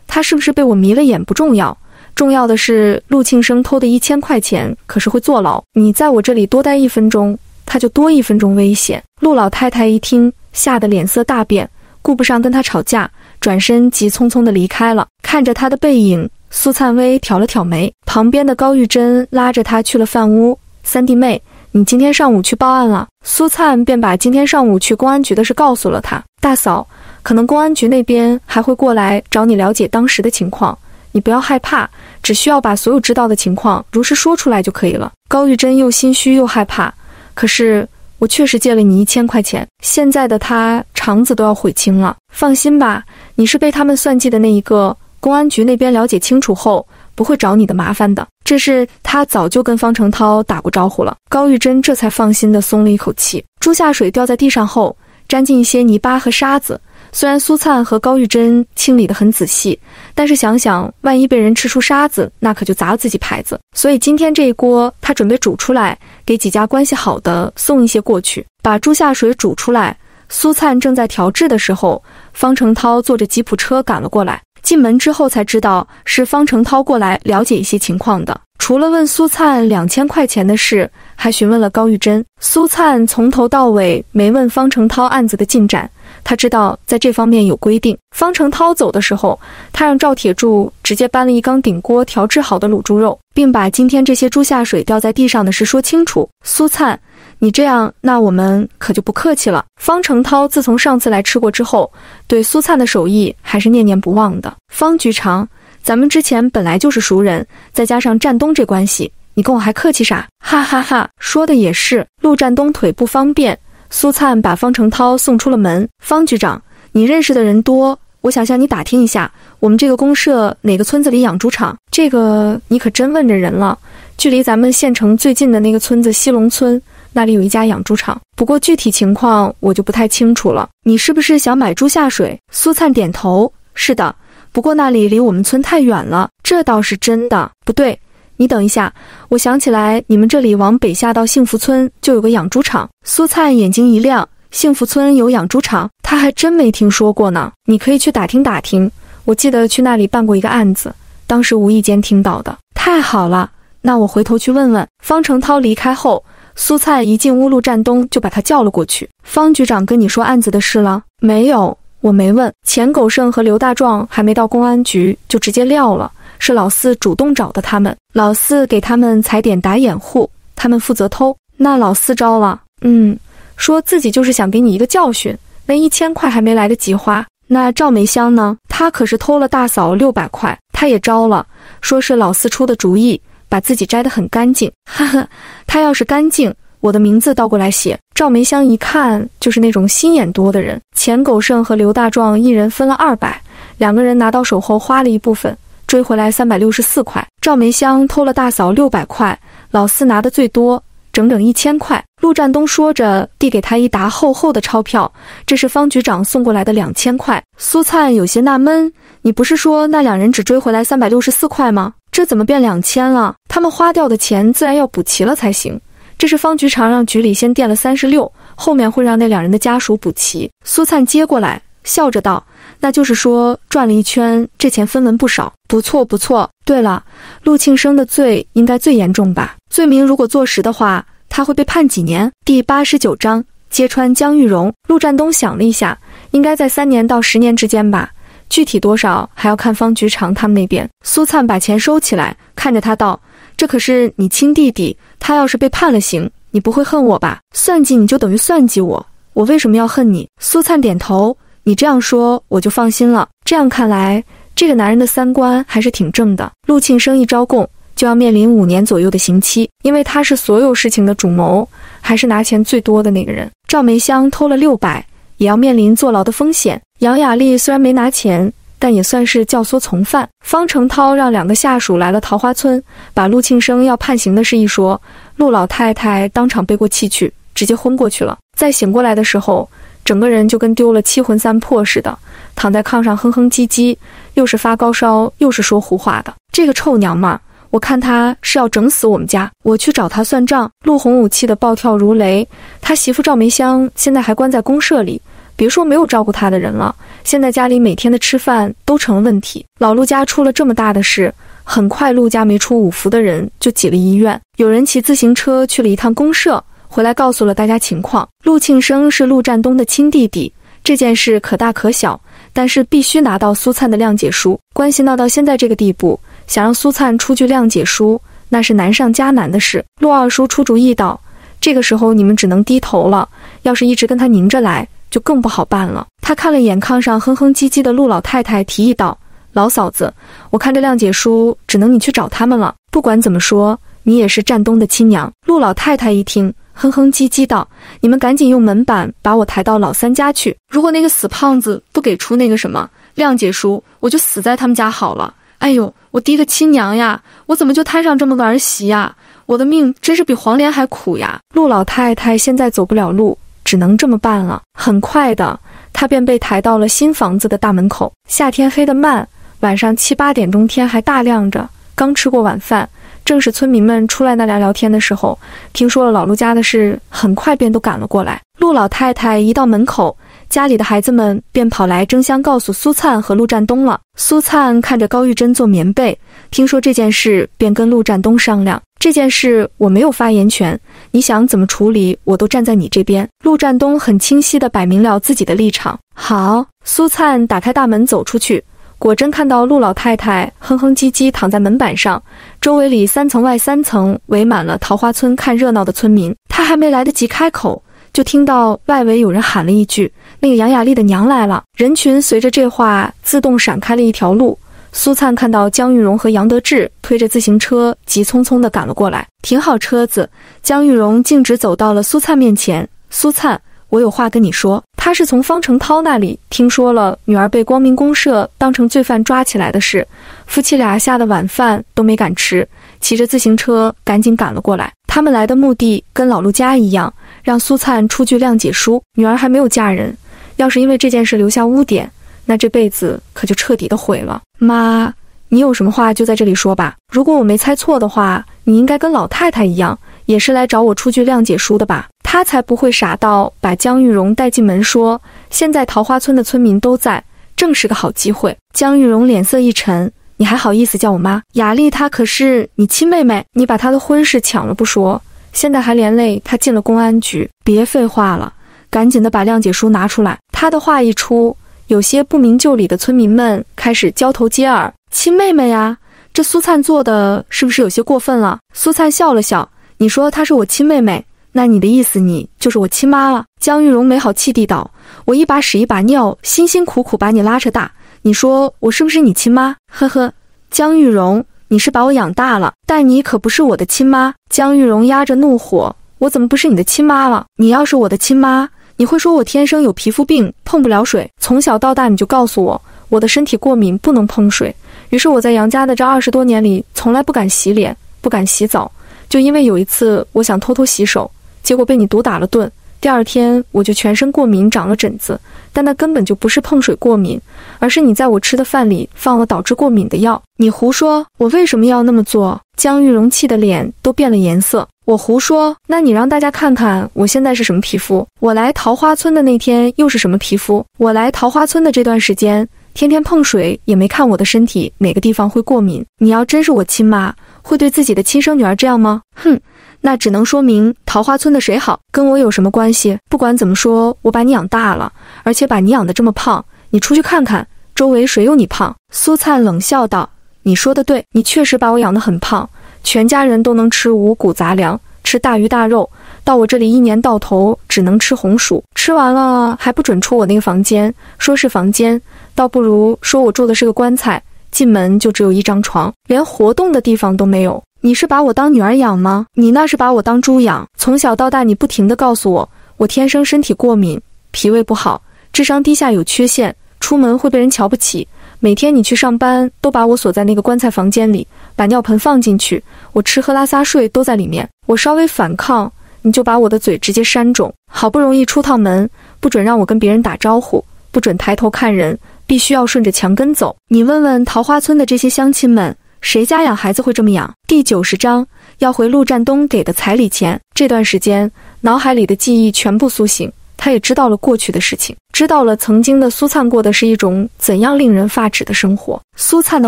她是不是被我迷了眼不重要，重要的是陆庆生偷的一千块钱可是会坐牢。你在我这里多待一分钟，他就多一分钟危险。”陆老太太一听，吓得脸色大变，顾不上跟他吵架，转身急匆匆地离开了。看着他的背影，苏灿微挑了挑眉。旁边的高玉珍拉着他去了饭屋：“三弟妹，你今天上午去报案了？”苏灿便把今天上午去公安局的事告诉了他。大嫂。可能公安局那边还会过来找你了解当时的情况，你不要害怕，只需要把所有知道的情况如实说出来就可以了。高玉珍又心虚又害怕，可是我确实借了你一千块钱，现在的他肠子都要悔青了。放心吧，你是被他们算计的那一个，公安局那边了解清楚后不会找你的麻烦的。这是他早就跟方成涛打过招呼了。高玉珍这才放心的松了一口气。猪下水掉在地上后，沾进一些泥巴和沙子。虽然苏灿和高玉珍清理得很仔细，但是想想万一被人吃出沙子，那可就砸了自己牌子。所以今天这一锅，他准备煮出来，给几家关系好的送一些过去。把猪下水煮出来，苏灿正在调制的时候，方成涛坐着吉普车赶了过来。进门之后才知道是方成涛过来了解一些情况的。除了问苏灿两千块钱的事，还询问了高玉珍。苏灿从头到尾没问方成涛案子的进展。他知道在这方面有规定。方成涛走的时候，他让赵铁柱直接搬了一缸顶锅调制好的卤猪肉，并把今天这些猪下水掉在地上的事说清楚。苏灿，你这样，那我们可就不客气了。方成涛自从上次来吃过之后，对苏灿的手艺还是念念不忘的。方局长，咱们之前本来就是熟人，再加上战东这关系，你跟我还客气啥？哈哈哈，说的也是。陆战东腿不方便，苏灿把方成涛送出了门。方局长，你认识的人多，我想向你打听一下，我们这个公社哪个村子里养猪场？这个你可真问着人了。距离咱们县城最近的那个村子西龙村，那里有一家养猪场，不过具体情况我就不太清楚了。你是不是想买猪下水？苏灿点头，是的。不过那里离我们村太远了，这倒是真的。不对，你等一下，我想起来，你们这里往北下到幸福村就有个养猪场。苏灿眼睛一亮，幸福村有养猪场，他还真没听说过呢。你可以去打听打听，我记得去那里办过一个案子，当时无意间听到的。太好了，那我回头去问问。方成涛离开后，苏灿一进屋，陆占东就把他叫了过去。方局长跟你说案子的事了没有？我没问钱狗剩和刘大壮，还没到公安局就直接撂了，是老四主动找的他们。老四给他们踩点打掩护，他们负责偷。那老四招了，嗯，说自己就是想给你一个教训。那一千块还没来得及花。那赵梅香呢？她可是偷了大嫂六百块，她也招了，说是老四出的主意，把自己摘得很干净。哈哈，她要是干净。我的名字倒过来写，赵梅香一看就是那种心眼多的人。钱狗剩和刘大壮一人分了二百，两个人拿到手后花了一部分，追回来三百六十四块。赵梅香偷了大嫂六百块，老四拿的最多，整整一千块。陆占东说着，递给他一沓厚厚的钞票，这是方局长送过来的两千块。苏灿有些纳闷：“你不是说那两人只追回来三百六十四块吗？这怎么变两千了？他们花掉的钱自然要补齐了才行。”这是方局长让局里先垫了三十六，后面会让那两人的家属补齐。苏灿接过来，笑着道：“那就是说转了一圈，这钱分文不少，不错不错。对了，陆庆生的罪应该最严重吧？罪名如果坐实的话，他会被判几年？”第八十九章揭穿江玉荣。陆占东想了一下，应该在三年到十年之间吧，具体多少还要看方局长他们那边。苏灿把钱收起来，看着他道。这可是你亲弟弟，他要是被判了刑，你不会恨我吧？算计你就等于算计我，我为什么要恨你？苏灿点头，你这样说我就放心了。这样看来，这个男人的三观还是挺正的。陆庆生一招供就要面临五年左右的刑期，因为他是所有事情的主谋，还是拿钱最多的那个人。赵梅香偷了六百，也要面临坐牢的风险。杨雅丽虽然没拿钱。但也算是教唆从犯。方成涛让两个下属来了桃花村，把陆庆生要判刑的事一说，陆老太太当场背过气去，直接昏过去了。在醒过来的时候，整个人就跟丢了七魂三魄似的，躺在炕上哼哼唧唧，又是发高烧，又是说胡话的。这个臭娘们儿，我看她是要整死我们家，我去找她算账。陆洪武气得暴跳如雷，他媳妇赵梅香现在还关在公社里。别说没有照顾他的人了，现在家里每天的吃饭都成了问题。老陆家出了这么大的事，很快陆家没出五福的人就挤了医院。有人骑自行车去了一趟公社，回来告诉了大家情况。陆庆生是陆占东的亲弟弟，这件事可大可小，但是必须拿到苏灿的谅解书。关系闹到现在这个地步，想让苏灿出具谅解书，那是难上加难的事。陆二叔出主意道：“这个时候你们只能低头了，要是一直跟他拧着来。”就更不好办了。他看了眼炕上哼哼唧唧的陆老太太，提议道：“老嫂子，我看这谅解书，只能你去找他们了。不管怎么说，你也是占东的亲娘。”陆老太太一听，哼哼唧唧道：“你们赶紧用门板把我抬到老三家去。如果那个死胖子不给出那个什么谅解书，我就死在他们家好了。哎呦，我滴个亲娘呀，我怎么就摊上这么个儿媳呀？我的命真是比黄连还苦呀！”陆老太太现在走不了路。只能这么办了。很快的，她便被抬到了新房子的大门口。夏天黑得慢，晚上七八点钟天还大亮着。刚吃过晚饭，正是村民们出来那聊聊天的时候，听说了老陆家的事，很快便都赶了过来。陆老太太一到门口，家里的孩子们便跑来争相告诉苏灿和陆占东了。苏灿看着高玉珍做棉被，听说这件事，便跟陆占东商量。这件事我没有发言权，你想怎么处理，我都站在你这边。陆占东很清晰地摆明了自己的立场。好，苏灿打开大门走出去，果真看到陆老太太哼哼唧唧躺在门板上，周围里三层外三层围满了桃花村看热闹的村民。他还没来得及开口，就听到外围有人喊了一句：“那个杨雅丽的娘来了！”人群随着这话自动闪开了一条路。苏灿看到江玉荣和杨德志推着自行车急匆匆地赶了过来，停好车子，江玉荣径直走到了苏灿面前。苏灿，我有话跟你说。他是从方成涛那里听说了女儿被光明公社当成罪犯抓起来的事，夫妻俩吓得晚饭都没敢吃，骑着自行车赶紧赶了过来。他们来的目的跟老陆家一样，让苏灿出具谅解书。女儿还没有嫁人，要是因为这件事留下污点。那这辈子可就彻底的毁了。妈，你有什么话就在这里说吧。如果我没猜错的话，你应该跟老太太一样，也是来找我出具谅解书的吧？他才不会傻到把江玉荣带进门，说现在桃花村的村民都在，正是个好机会。江玉荣脸色一沉，你还好意思叫我妈？雅丽她可是你亲妹妹，你把她的婚事抢了不说，现在还连累她进了公安局。别废话了，赶紧的把谅解书拿出来。他的话一出。有些不明就里的村民们开始交头接耳：“亲妹妹呀，这苏灿做的是不是有些过分了？”苏灿笑了笑：“你说她是我亲妹妹，那你的意思你就是我亲妈了？”江玉荣没好气地道：“我一把屎一把尿，辛辛苦苦把你拉扯大，你说我是不是你亲妈？”呵呵，江玉荣，你是把我养大了，但你可不是我的亲妈。江玉荣压着怒火：“我怎么不是你的亲妈了？你要是我的亲妈。”你会说我天生有皮肤病，碰不了水。从小到大，你就告诉我我的身体过敏，不能碰水。于是我在杨家的这二十多年里，从来不敢洗脸，不敢洗澡，就因为有一次我想偷偷洗手，结果被你毒打了顿。第二天我就全身过敏，长了疹子。但那根本就不是碰水过敏，而是你在我吃的饭里放了导致过敏的药。你胡说！我为什么要那么做？江玉荣气得脸都变了颜色。我胡说？那你让大家看看我现在是什么皮肤？我来桃花村的那天又是什么皮肤？我来桃花村的这段时间，天天碰水也没看我的身体哪个地方会过敏。你要真是我亲妈，会对自己的亲生女儿这样吗？哼，那只能说明桃花村的水好，跟我有什么关系？不管怎么说，我把你养大了，而且把你养得这么胖，你出去看看，周围谁有你胖？苏灿冷笑道：“你说的对，你确实把我养得很胖。”全家人都能吃五谷杂粮，吃大鱼大肉，到我这里一年到头只能吃红薯，吃完了还不准出我那个房间，说是房间，倒不如说我住的是个棺材，进门就只有一张床，连活动的地方都没有。你是把我当女儿养吗？你那是把我当猪养。从小到大，你不停地告诉我，我天生身体过敏，脾胃不好，智商低下有缺陷，出门会被人瞧不起。每天你去上班，都把我锁在那个棺材房间里，把尿盆放进去，我吃喝拉撒睡都在里面。我稍微反抗，你就把我的嘴直接扇肿。好不容易出趟门，不准让我跟别人打招呼，不准抬头看人，必须要顺着墙根走。你问问桃花村的这些乡亲们，谁家养孩子会这么养？第九十章要回陆占东给的彩礼钱。这段时间，脑海里的记忆全部苏醒。他也知道了过去的事情，知道了曾经的苏灿过的是一种怎样令人发指的生活。苏灿的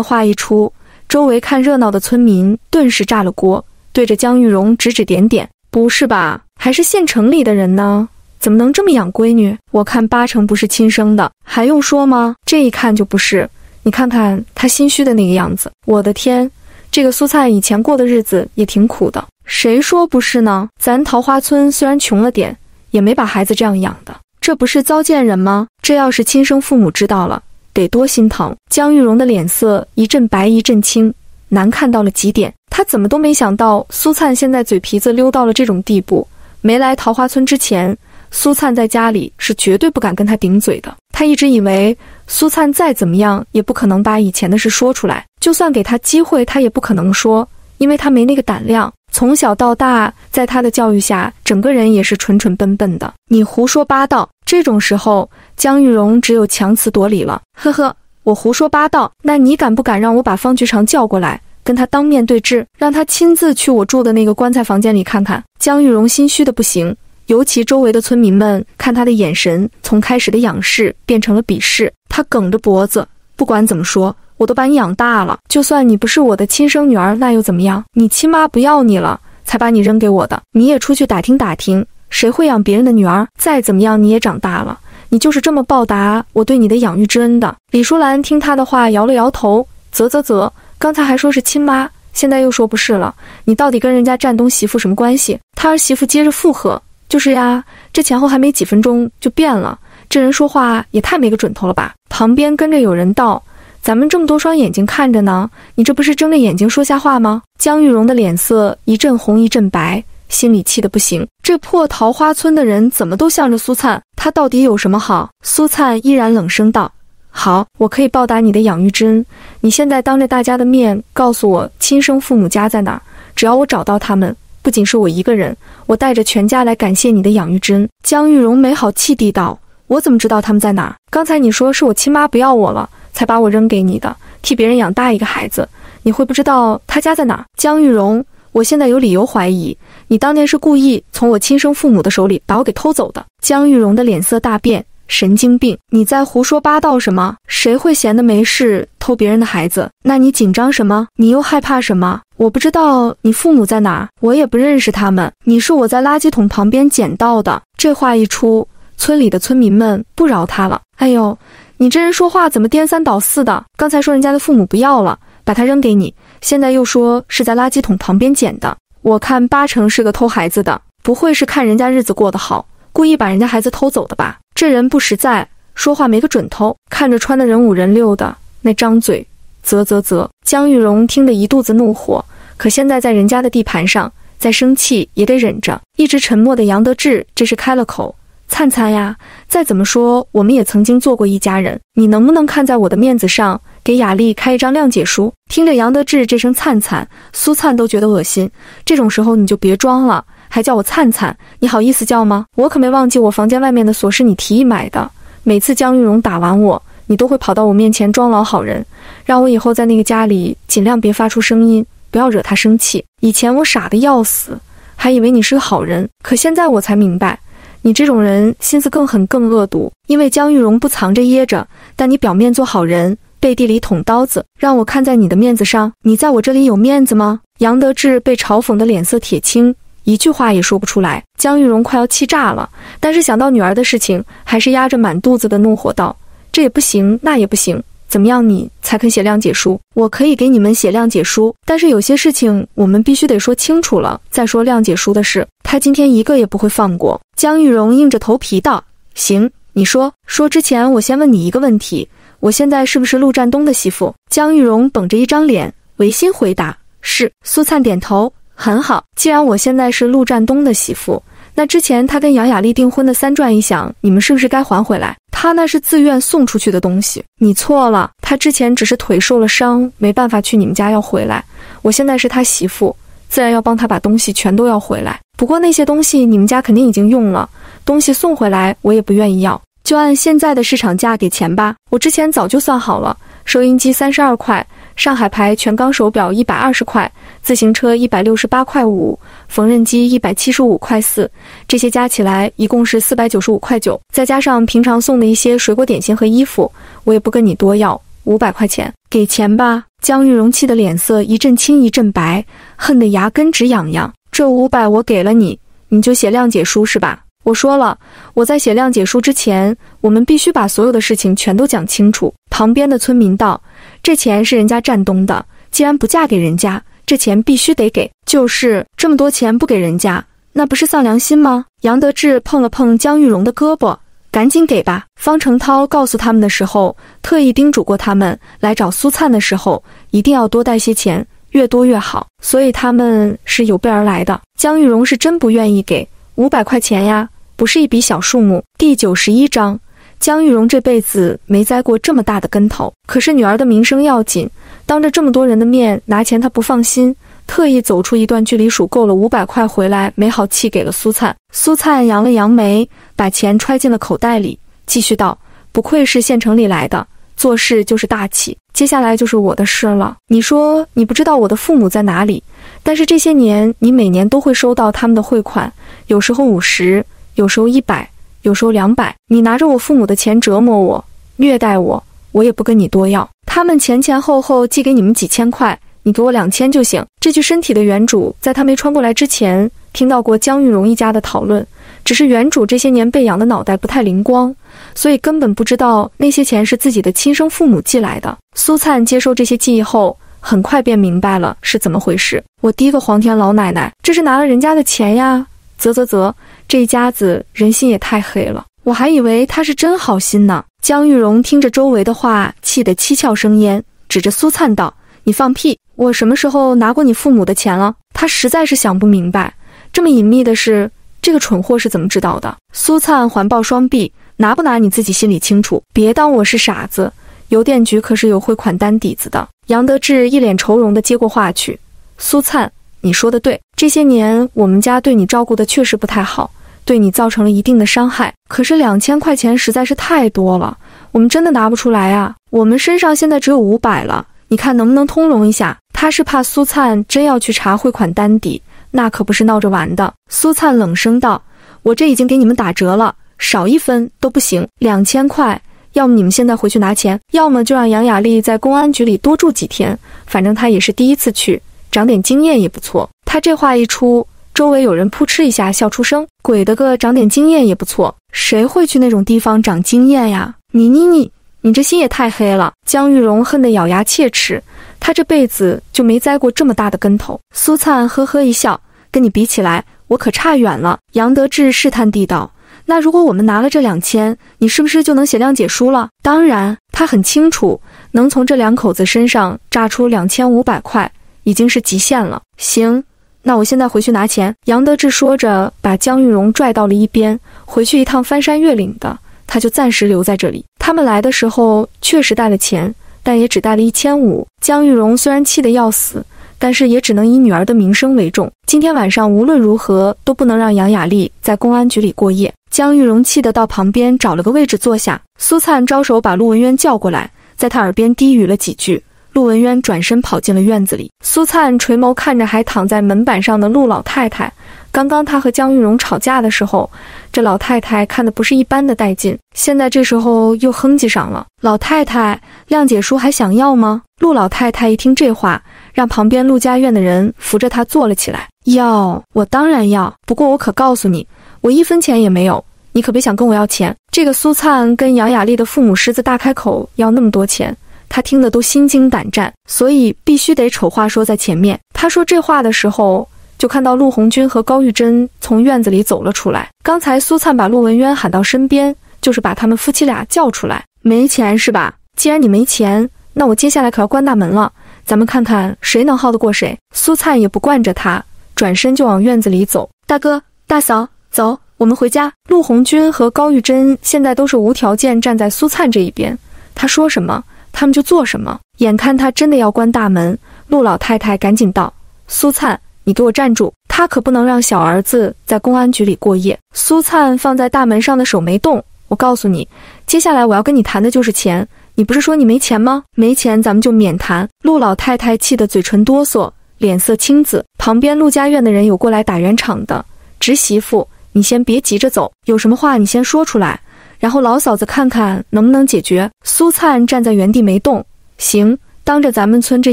话一出，周围看热闹的村民顿时炸了锅，对着江玉荣指指点点：“不是吧？还是县城里的人呢？怎么能这么养闺女？我看八成不是亲生的，还用说吗？这一看就不是。你看看他心虚的那个样子，我的天，这个苏灿以前过的日子也挺苦的。谁说不是呢？咱桃花村虽然穷了点。”也没把孩子这样养的，这不是糟践人吗？这要是亲生父母知道了，得多心疼！江玉荣的脸色一阵白一阵青，难看到了极点。他怎么都没想到苏灿现在嘴皮子溜到了这种地步。没来桃花村之前，苏灿在家里是绝对不敢跟他顶嘴的。他一直以为苏灿再怎么样也不可能把以前的事说出来，就算给他机会，他也不可能说，因为他没那个胆量。从小到大，在他的教育下，整个人也是蠢蠢笨笨的。你胡说八道！这种时候，江玉荣只有强词夺理了。呵呵，我胡说八道？那你敢不敢让我把方局长叫过来，跟他当面对质，让他亲自去我住的那个棺材房间里看看？江玉荣心虚的不行，尤其周围的村民们看他的眼神，从开始的仰视变成了鄙视。他梗着脖子，不管怎么说。我都把你养大了，就算你不是我的亲生女儿，那又怎么样？你亲妈不要你了，才把你扔给我的。你也出去打听打听，谁会养别人的女儿？再怎么样，你也长大了，你就是这么报答我对你的养育之恩的。李淑兰听他的话，摇了摇头，啧啧啧，刚才还说是亲妈，现在又说不是了，你到底跟人家占东媳妇什么关系？他儿媳妇接着附和，就是呀，这前后还没几分钟就变了，这人说话也太没个准头了吧？旁边跟着有人道。咱们这么多双眼睛看着呢，你这不是睁着眼睛说瞎话吗？江玉荣的脸色一阵红一阵白，心里气得不行。这破桃花村的人怎么都向着苏灿？他到底有什么好？苏灿依然冷声道：“好，我可以报答你的养育之恩。你现在当着大家的面告诉我亲生父母家在哪儿，只要我找到他们。”不仅是我一个人，我带着全家来感谢你的养育之恩。江玉荣没好气地道：“我怎么知道他们在哪？刚才你说是我亲妈不要我了，才把我扔给你的，替别人养大一个孩子，你会不知道他家在哪？”江玉荣，我现在有理由怀疑你当年是故意从我亲生父母的手里把我给偷走的。江玉荣的脸色大变。神经病！你在胡说八道什么？谁会闲的没事偷别人的孩子？那你紧张什么？你又害怕什么？我不知道你父母在哪儿，我也不认识他们。你是我在垃圾桶旁边捡到的。这话一出，村里的村民们不饶他了。哎呦，你这人说话怎么颠三倒四的？刚才说人家的父母不要了，把他扔给你，现在又说是在垃圾桶旁边捡的。我看八成是个偷孩子的，不会是看人家日子过得好，故意把人家孩子偷走的吧？这人不实在，说话没个准头，看着穿的人五人六的，那张嘴，啧啧啧。江玉荣听得一肚子怒火，可现在在人家的地盘上，再生气也得忍着。一直沉默的杨德志这是开了口：“灿灿呀，再怎么说，我们也曾经做过一家人，你能不能看在我的面子上，给雅丽开一张谅解书？”听着杨德志这声“灿灿”，苏灿都觉得恶心。这种时候你就别装了。还叫我灿灿，你好意思叫吗？我可没忘记我房间外面的锁是你提议买的。每次江玉荣打完我，你都会跑到我面前装老好人，让我以后在那个家里尽量别发出声音，不要惹他生气。以前我傻的要死，还以为你是个好人，可现在我才明白，你这种人心思更狠更恶毒。因为江玉荣不藏着掖着，但你表面做好人，背地里捅刀子，让我看在你的面子上，你在我这里有面子吗？杨德志被嘲讽的脸色铁青。一句话也说不出来，江玉荣快要气炸了。但是想到女儿的事情，还是压着满肚子的怒火道：“这也不行，那也不行，怎么样你才肯写谅解书？我可以给你们写谅解书，但是有些事情我们必须得说清楚了再说谅解书的事。他今天一个也不会放过。”江玉荣硬着头皮道：“行，你说说。之前我先问你一个问题，我现在是不是陆占东的媳妇？”江玉荣绷着一张脸，违心回答：“是。”苏灿点头。很好，既然我现在是陆占东的媳妇，那之前他跟杨雅丽订婚的三转一响，你们是不是该还回来？他那是自愿送出去的东西，你错了。他之前只是腿受了伤，没办法去你们家要回来。我现在是他媳妇，自然要帮他把东西全都要回来。不过那些东西你们家肯定已经用了，东西送回来我也不愿意要，就按现在的市场价给钱吧。我之前早就算好了，收音机三十二块。上海牌全钢手表一百二十块，自行车一百六十八块五，缝纫机一百七十五块四，这些加起来一共是四百九十五块九，再加上平常送的一些水果点心和衣服，我也不跟你多要五百块钱，给钱吧！江玉荣气的脸色一阵青一阵白，恨得牙根直痒痒。这五百我给了你，你就写谅解书是吧？我说了，我在写谅解书之前，我们必须把所有的事情全都讲清楚。旁边的村民道。这钱是人家占东的，既然不嫁给人家，这钱必须得给。就是这么多钱不给人家，那不是丧良心吗？杨德志碰了碰江玉荣的胳膊，赶紧给吧。方成涛告诉他们的时候，特意叮嘱过他们，来找苏灿的时候一定要多带些钱，越多越好。所以他们是有备而来的。江玉荣是真不愿意给五百块钱呀，不是一笔小数目。第九十一章。江玉荣这辈子没栽过这么大的跟头，可是女儿的名声要紧，当着这么多人的面拿钱，他不放心，特意走出一段距离数够了五百块回来，没好气给了苏灿。苏灿扬了扬眉，把钱揣进了口袋里，继续道：“不愧是县城里来的，做事就是大气。接下来就是我的事了。你说你不知道我的父母在哪里，但是这些年你每年都会收到他们的汇款，有时候五十，有时候一百。”有时候两百，你拿着我父母的钱折磨我、虐待我，我也不跟你多要。他们前前后后寄给你们几千块，你给我两千就行。这具身体的原主，在他没穿过来之前，听到过江玉荣一家的讨论，只是原主这些年被养的脑袋不太灵光，所以根本不知道那些钱是自己的亲生父母寄来的。苏灿接受这些记忆后，很快便明白了是怎么回事。我滴个黄天老奶奶，这是拿了人家的钱呀！啧啧啧。这一家子人心也太黑了。我还以为他是真好心呢。江玉荣听着周围的话，气得七窍生烟，指着苏灿道：“你放屁！我什么时候拿过你父母的钱了？”他实在是想不明白，这么隐秘的事，这个蠢货是怎么知道的？苏灿环抱双臂，拿不拿你自己心里清楚，别当我是傻子。邮电局可是有汇款单底子的。杨德志一脸愁容地接过话去：“苏灿，你说的对，这些年我们家对你照顾的确实不太好。”对你造成了一定的伤害，可是两千块钱实在是太多了，我们真的拿不出来啊！我们身上现在只有五百了，你看能不能通融一下？他是怕苏灿真要去查汇款单底，那可不是闹着玩的。苏灿冷声道：“我这已经给你们打折了，少一分都不行。两千块，要么你们现在回去拿钱，要么就让杨雅丽在公安局里多住几天，反正她也是第一次去，长点经验也不错。”他这话一出。周围有人扑哧一下笑出声，鬼的个，长点经验也不错。谁会去那种地方长经验呀？你你你，你这心也太黑了！江玉荣恨得咬牙切齿，他这辈子就没栽过这么大的跟头。苏灿呵呵一笑，跟你比起来，我可差远了。杨德志试探地道：“那如果我们拿了这两千，你是不是就能写谅解书了？”当然，他很清楚，能从这两口子身上榨出两千五百块，已经是极限了。行。那我现在回去拿钱。杨德志说着，把江玉荣拽到了一边。回去一趟翻山越岭的，他就暂时留在这里。他们来的时候确实带了钱，但也只带了一千五。江玉荣虽然气得要死，但是也只能以女儿的名声为重。今天晚上无论如何都不能让杨雅丽在公安局里过夜。江玉荣气得到旁边找了个位置坐下。苏灿招手把陆文渊叫过来，在他耳边低语了几句。陆文渊转身跑进了院子里，苏灿垂眸看着还躺在门板上的陆老太太。刚刚他和江玉荣吵架的时候，这老太太看的不是一般的带劲，现在这时候又哼唧上了。老太太，谅解书还想要吗？陆老太太一听这话，让旁边陆家院的人扶着她坐了起来。要，我当然要。不过我可告诉你，我一分钱也没有，你可别想跟我要钱。这个苏灿跟杨雅丽的父母狮子大开口要那么多钱。他听得都心惊胆战，所以必须得丑话说在前面。他说这话的时候，就看到陆红军和高玉珍从院子里走了出来。刚才苏灿把陆文渊喊到身边，就是把他们夫妻俩叫出来。没钱是吧？既然你没钱，那我接下来可要关大门了。咱们看看谁能耗得过谁。苏灿也不惯着他，转身就往院子里走。大哥大嫂，走，我们回家。陆红军和高玉珍现在都是无条件站在苏灿这一边。他说什么？他们就做什么。眼看他真的要关大门，陆老太太赶紧道：“苏灿，你给我站住！他可不能让小儿子在公安局里过夜。”苏灿放在大门上的手没动。我告诉你，接下来我要跟你谈的就是钱。你不是说你没钱吗？没钱，咱们就免谈。陆老太太气得嘴唇哆嗦，脸色青紫。旁边陆家院的人有过来打圆场的，侄媳妇，你先别急着走，有什么话你先说出来。然后老嫂子看看能不能解决。苏灿站在原地没动。行，当着咱们村这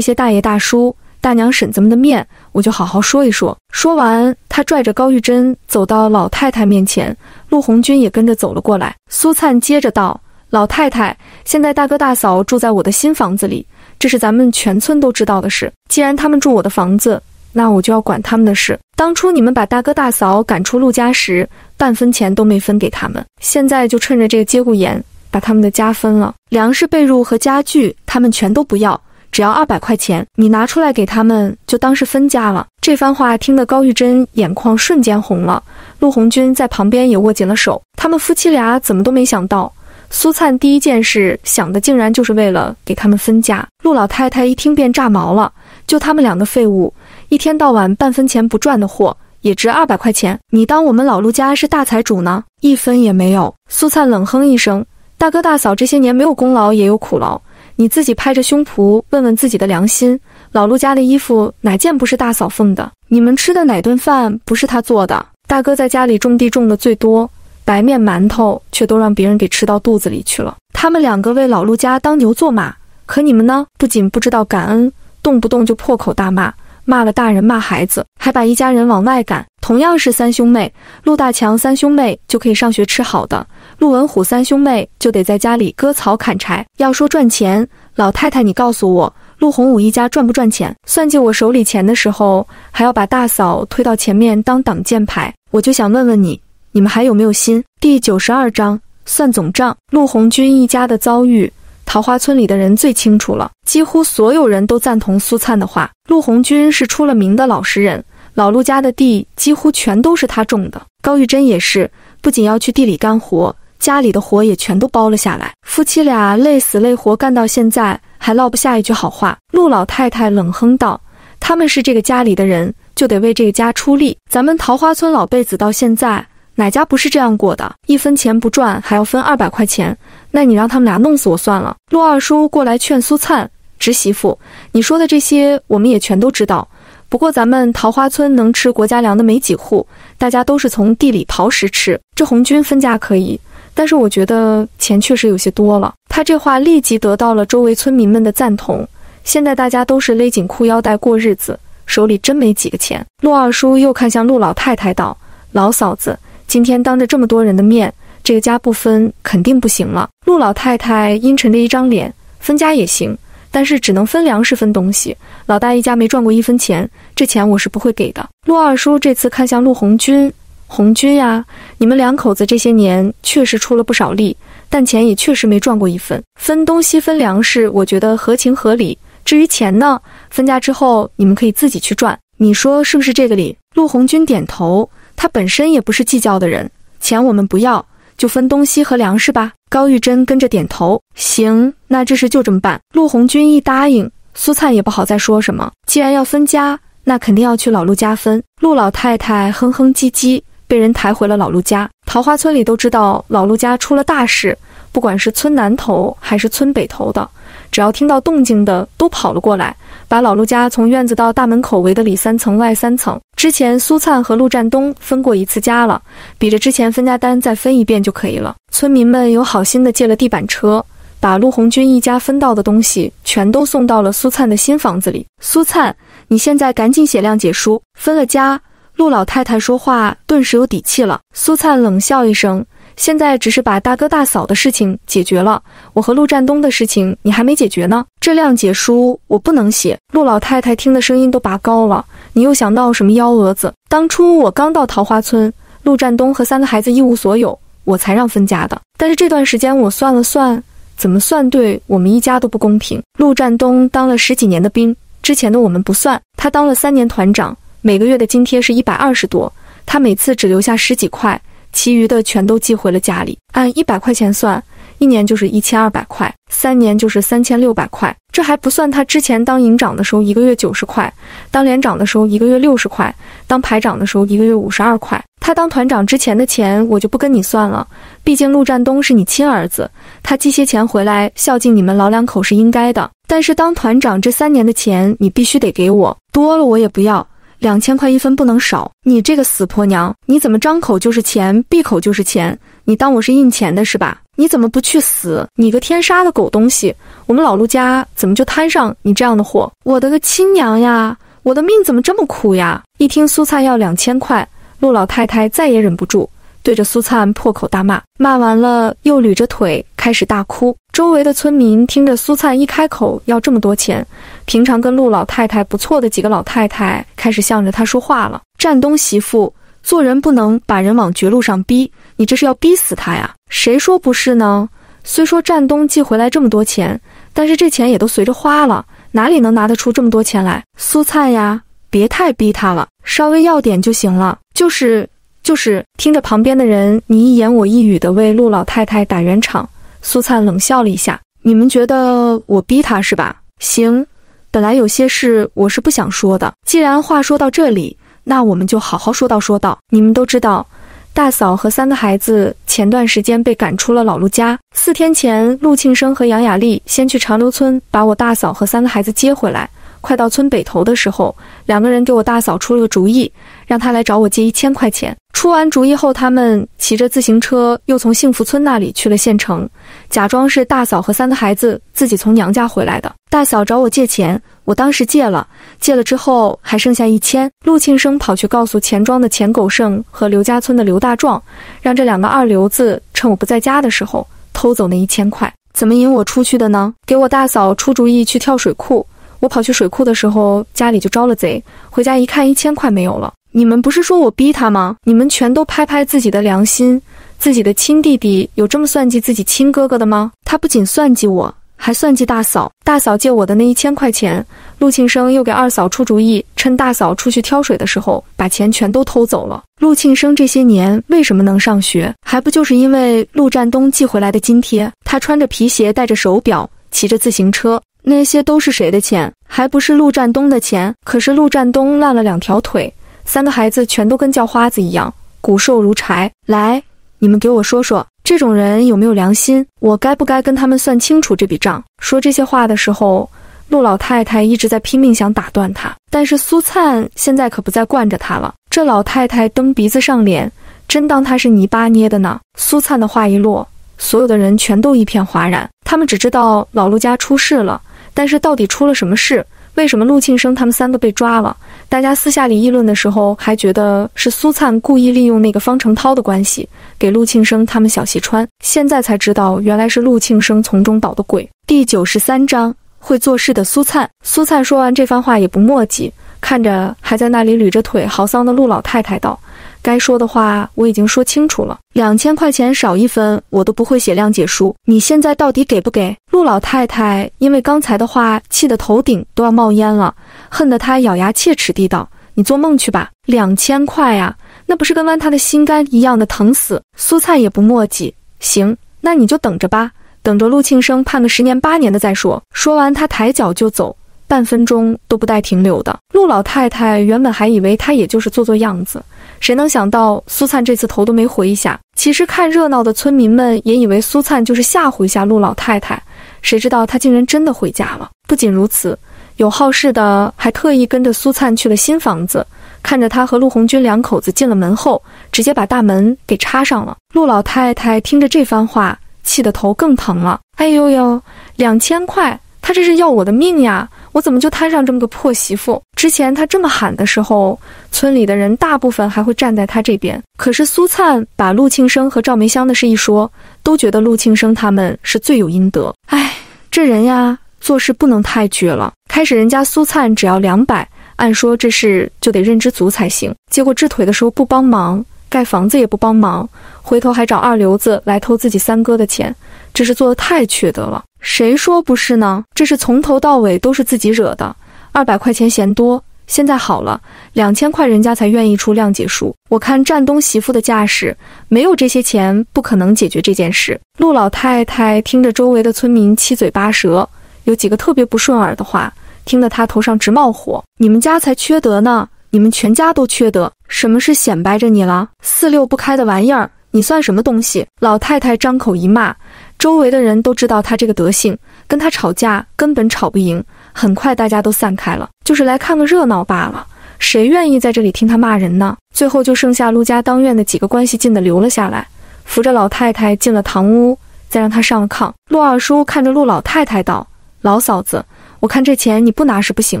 些大爷大叔、大娘婶子们的面，我就好好说一说。说完，他拽着高玉珍走到老太太面前，陆红军也跟着走了过来。苏灿接着道：“老太太，现在大哥大嫂住在我的新房子里，这是咱们全村都知道的事。既然他们住我的房子，那我就要管他们的事。当初你们把大哥大嫂赶出陆家时，半分钱都没分给他们，现在就趁着这个节骨眼，把他们的家分了。粮食、被褥和家具，他们全都不要，只要二百块钱，你拿出来给他们，就当是分家了。这番话听得高玉珍眼眶瞬间红了，陆红军在旁边也握紧了手。他们夫妻俩怎么都没想到，苏灿第一件事想的竟然就是为了给他们分家。陆老太太一听便炸毛了，就他们两个废物，一天到晚半分钱不赚的货。也值二百块钱，你当我们老陆家是大财主呢？一分也没有。苏灿冷哼一声：“大哥大嫂这些年没有功劳也有苦劳，你自己拍着胸脯问问自己的良心，老陆家的衣服哪件不是大嫂缝的？你们吃的哪顿饭不是他做的？大哥在家里种地种的最多，白面馒头却都让别人给吃到肚子里去了。他们两个为老陆家当牛做马，可你们呢？不仅不知道感恩，动不动就破口大骂。”骂了大人，骂孩子，还把一家人往外赶。同样是三兄妹，陆大强三兄妹就可以上学吃好的，陆文虎三兄妹就得在家里割草砍柴。要说赚钱，老太太，你告诉我，陆洪武一家赚不赚钱？算计我手里钱的时候，还要把大嫂推到前面当挡箭牌。我就想问问你。你们还有没有心？第九十二章算总账。陆红军一家的遭遇，桃花村里的人最清楚了。几乎所有人都赞同苏灿的话。陆红军是出了名的老实人，老陆家的地几乎全都是他种的。高玉珍也是，不仅要去地里干活，家里的活也全都包了下来。夫妻俩累死累活干到现在，还落不下一句好话。陆老太太冷哼道：“他们是这个家里的人。”就得为这个家出力。咱们桃花村老辈子到现在，哪家不是这样过的？一分钱不赚，还要分二百块钱。那你让他们俩弄死我算了。陆二叔过来劝苏灿侄媳妇：“你说的这些，我们也全都知道。不过咱们桃花村能吃国家粮的没几户，大家都是从地里刨食吃。这红军分家可以，但是我觉得钱确实有些多了。”他这话立即得到了周围村民们的赞同。现在大家都是勒紧裤腰带过日子。手里真没几个钱。陆二叔又看向陆老太太道：“老嫂子，今天当着这么多人的面，这个家不分肯定不行了。”陆老太太阴沉着一张脸：“分家也行，但是只能分粮食分东西。老大一家没赚过一分钱，这钱我是不会给的。”陆二叔这次看向陆红军：“红军呀，你们两口子这些年确实出了不少力，但钱也确实没赚过一分。分东西分粮食，我觉得合情合理。”至于钱呢，分家之后你们可以自己去赚，你说是不是这个理？陆红军点头，他本身也不是计较的人，钱我们不要，就分东西和粮食吧。高玉珍跟着点头，行，那这事就这么办。陆红军一答应，苏灿也不好再说什么，既然要分家，那肯定要去老陆家分。陆老太太哼哼唧唧，被人抬回了老陆家。桃花村里都知道老陆家出了大事，不管是村南头还是村北头的。只要听到动静的都跑了过来，把老陆家从院子到大门口围得里三层外三层。之前苏灿和陆占东分过一次家了，比着之前分家单再分一遍就可以了。村民们有好心的借了地板车，把陆红军一家分到的东西全都送到了苏灿的新房子里。苏灿，你现在赶紧写谅解书，分了家。陆老太太说话顿时有底气了。苏灿冷笑一声。现在只是把大哥大嫂的事情解决了，我和陆占东的事情你还没解决呢。这谅解书我不能写。陆老太太听的声音都拔高了。你又想闹什么幺蛾子？当初我刚到桃花村，陆占东和三个孩子一无所有，我才让分家的。但是这段时间我算了算，怎么算对我们一家都不公平。陆占东当了十几年的兵，之前的我们不算，他当了三年团长，每个月的津贴是一百二十多，他每次只留下十几块。其余的全都寄回了家里。按一百块钱算，一年就是一千二百块，三年就是三千六百块。这还不算他之前当营长的时候一个月九十块，当连长的时候一个月六十块，当排长的时候一个月五十二块。他当团长之前的钱我就不跟你算了，毕竟陆占东是你亲儿子，他寄些钱回来孝敬你们老两口是应该的。但是当团长这三年的钱你必须得给我，多了我也不要。两千块一分不能少！你这个死婆娘，你怎么张口就是钱，闭口就是钱？你当我是印钱的是吧？你怎么不去死？你个天杀的狗东西！我们老陆家怎么就摊上你这样的货？我的个亲娘呀！我的命怎么这么苦呀？一听苏灿要两千块，陆老太太再也忍不住。对着苏灿破口大骂，骂完了又捋着腿开始大哭。周围的村民听着苏灿一开口要这么多钱，平常跟陆老太太不错的几个老太太开始向着他说话了。占东媳妇，做人不能把人往绝路上逼，你这是要逼死他呀？谁说不是呢？虽说占东寄回来这么多钱，但是这钱也都随着花了，哪里能拿得出这么多钱来？苏灿呀，别太逼他了，稍微要点就行了。就是。就是听着旁边的人你一言我一语的为陆老太太打圆场，苏灿冷笑了一下：“你们觉得我逼他是吧？行，本来有些事我是不想说的。既然话说到这里，那我们就好好说道说道。你们都知道，大嫂和三个孩子前段时间被赶出了老陆家。四天前，陆庆生和杨雅丽先去长留村把我大嫂和三个孩子接回来。”快到村北头的时候，两个人给我大嫂出了个主意，让她来找我借一千块钱。出完主意后，他们骑着自行车又从幸福村那里去了县城，假装是大嫂和三个孩子自己从娘家回来的。大嫂找我借钱，我当时借了，借了之后还剩下一千。陆庆生跑去告诉钱庄的钱狗剩和刘家村的刘大壮，让这两个二流子趁我不在家的时候偷走那一千块。怎么引我出去的呢？给我大嫂出主意去跳水库。我跑去水库的时候，家里就招了贼。回家一看，一千块没有了。你们不是说我逼他吗？你们全都拍拍自己的良心，自己的亲弟弟有这么算计自己亲哥哥的吗？他不仅算计我。还算计大嫂，大嫂借我的那一千块钱，陆庆生又给二嫂出主意，趁大嫂出去挑水的时候，把钱全都偷走了。陆庆生这些年为什么能上学，还不就是因为陆占东寄回来的津贴？他穿着皮鞋，戴着手表，骑着自行车，那些都是谁的钱？还不是陆占东的钱？可是陆占东烂了两条腿，三个孩子全都跟叫花子一样，骨瘦如柴。来，你们给我说说。这种人有没有良心？我该不该跟他们算清楚这笔账？说这些话的时候，陆老太太一直在拼命想打断他，但是苏灿现在可不再惯着他了。这老太太蹬鼻子上脸，真当他是泥巴捏的呢。苏灿的话一落，所有的人全都一片哗然。他们只知道老陆家出事了，但是到底出了什么事？为什么陆庆生他们三个被抓了？大家私下里议论的时候，还觉得是苏灿故意利用那个方成涛的关系给陆庆生他们小戏穿。现在才知道，原来是陆庆生从中捣的鬼。第九十三章，会做事的苏灿。苏灿说完这番话也不墨迹，看着还在那里捋着腿嚎丧的陆老太太道。该说的话我已经说清楚了，两千块钱少一分我都不会写谅解书。你现在到底给不给？陆老太太因为刚才的话气得头顶都要冒烟了，恨得她咬牙切齿地道：“你做梦去吧！两千块呀，那不是跟剜她的心肝一样的疼死。”苏灿也不墨迹，行，那你就等着吧，等着陆庆生判个十年八年的再说。说完，他抬脚就走，半分钟都不带停留的。陆老太太原本还以为他也就是做做样子。谁能想到苏灿这次头都没回一下？其实看热闹的村民们也以为苏灿就是吓唬一下陆老太太，谁知道他竟然真的回家了。不仅如此，有好事的还特意跟着苏灿去了新房子，看着他和陆红军两口子进了门后，直接把大门给插上了。陆老太太听着这番话，气得头更疼了。哎呦呦，两千块，他这是要我的命呀！我怎么就摊上这么个破媳妇？之前他这么喊的时候，村里的人大部分还会站在他这边。可是苏灿把陆庆生和赵梅香的事一说，都觉得陆庆生他们是罪有应得。哎，这人呀，做事不能太绝了。开始人家苏灿只要两百，按说这事就得认知足才行。结果治腿的时候不帮忙，盖房子也不帮忙，回头还找二流子来偷自己三哥的钱，这是做的太缺德了。谁说不是呢？这是从头到尾都是自己惹的。二百块钱嫌多，现在好了，两千块人家才愿意出谅解书。我看占东媳妇的架势，没有这些钱不可能解决这件事。陆老太太听着周围的村民七嘴八舌，有几个特别不顺耳的话，听得她头上直冒火。你们家才缺德呢，你们全家都缺德。什么是显摆着你了？四六不开的玩意儿，你算什么东西？老太太张口一骂。周围的人都知道他这个德性，跟他吵架根本吵不赢。很快大家都散开了，就是来看个热闹罢了。谁愿意在这里听他骂人呢？最后就剩下陆家当院的几个关系近的留了下来，扶着老太太进了堂屋，再让她上了炕。陆二叔看着陆老太太道：“老嫂子，我看这钱你不拿是不行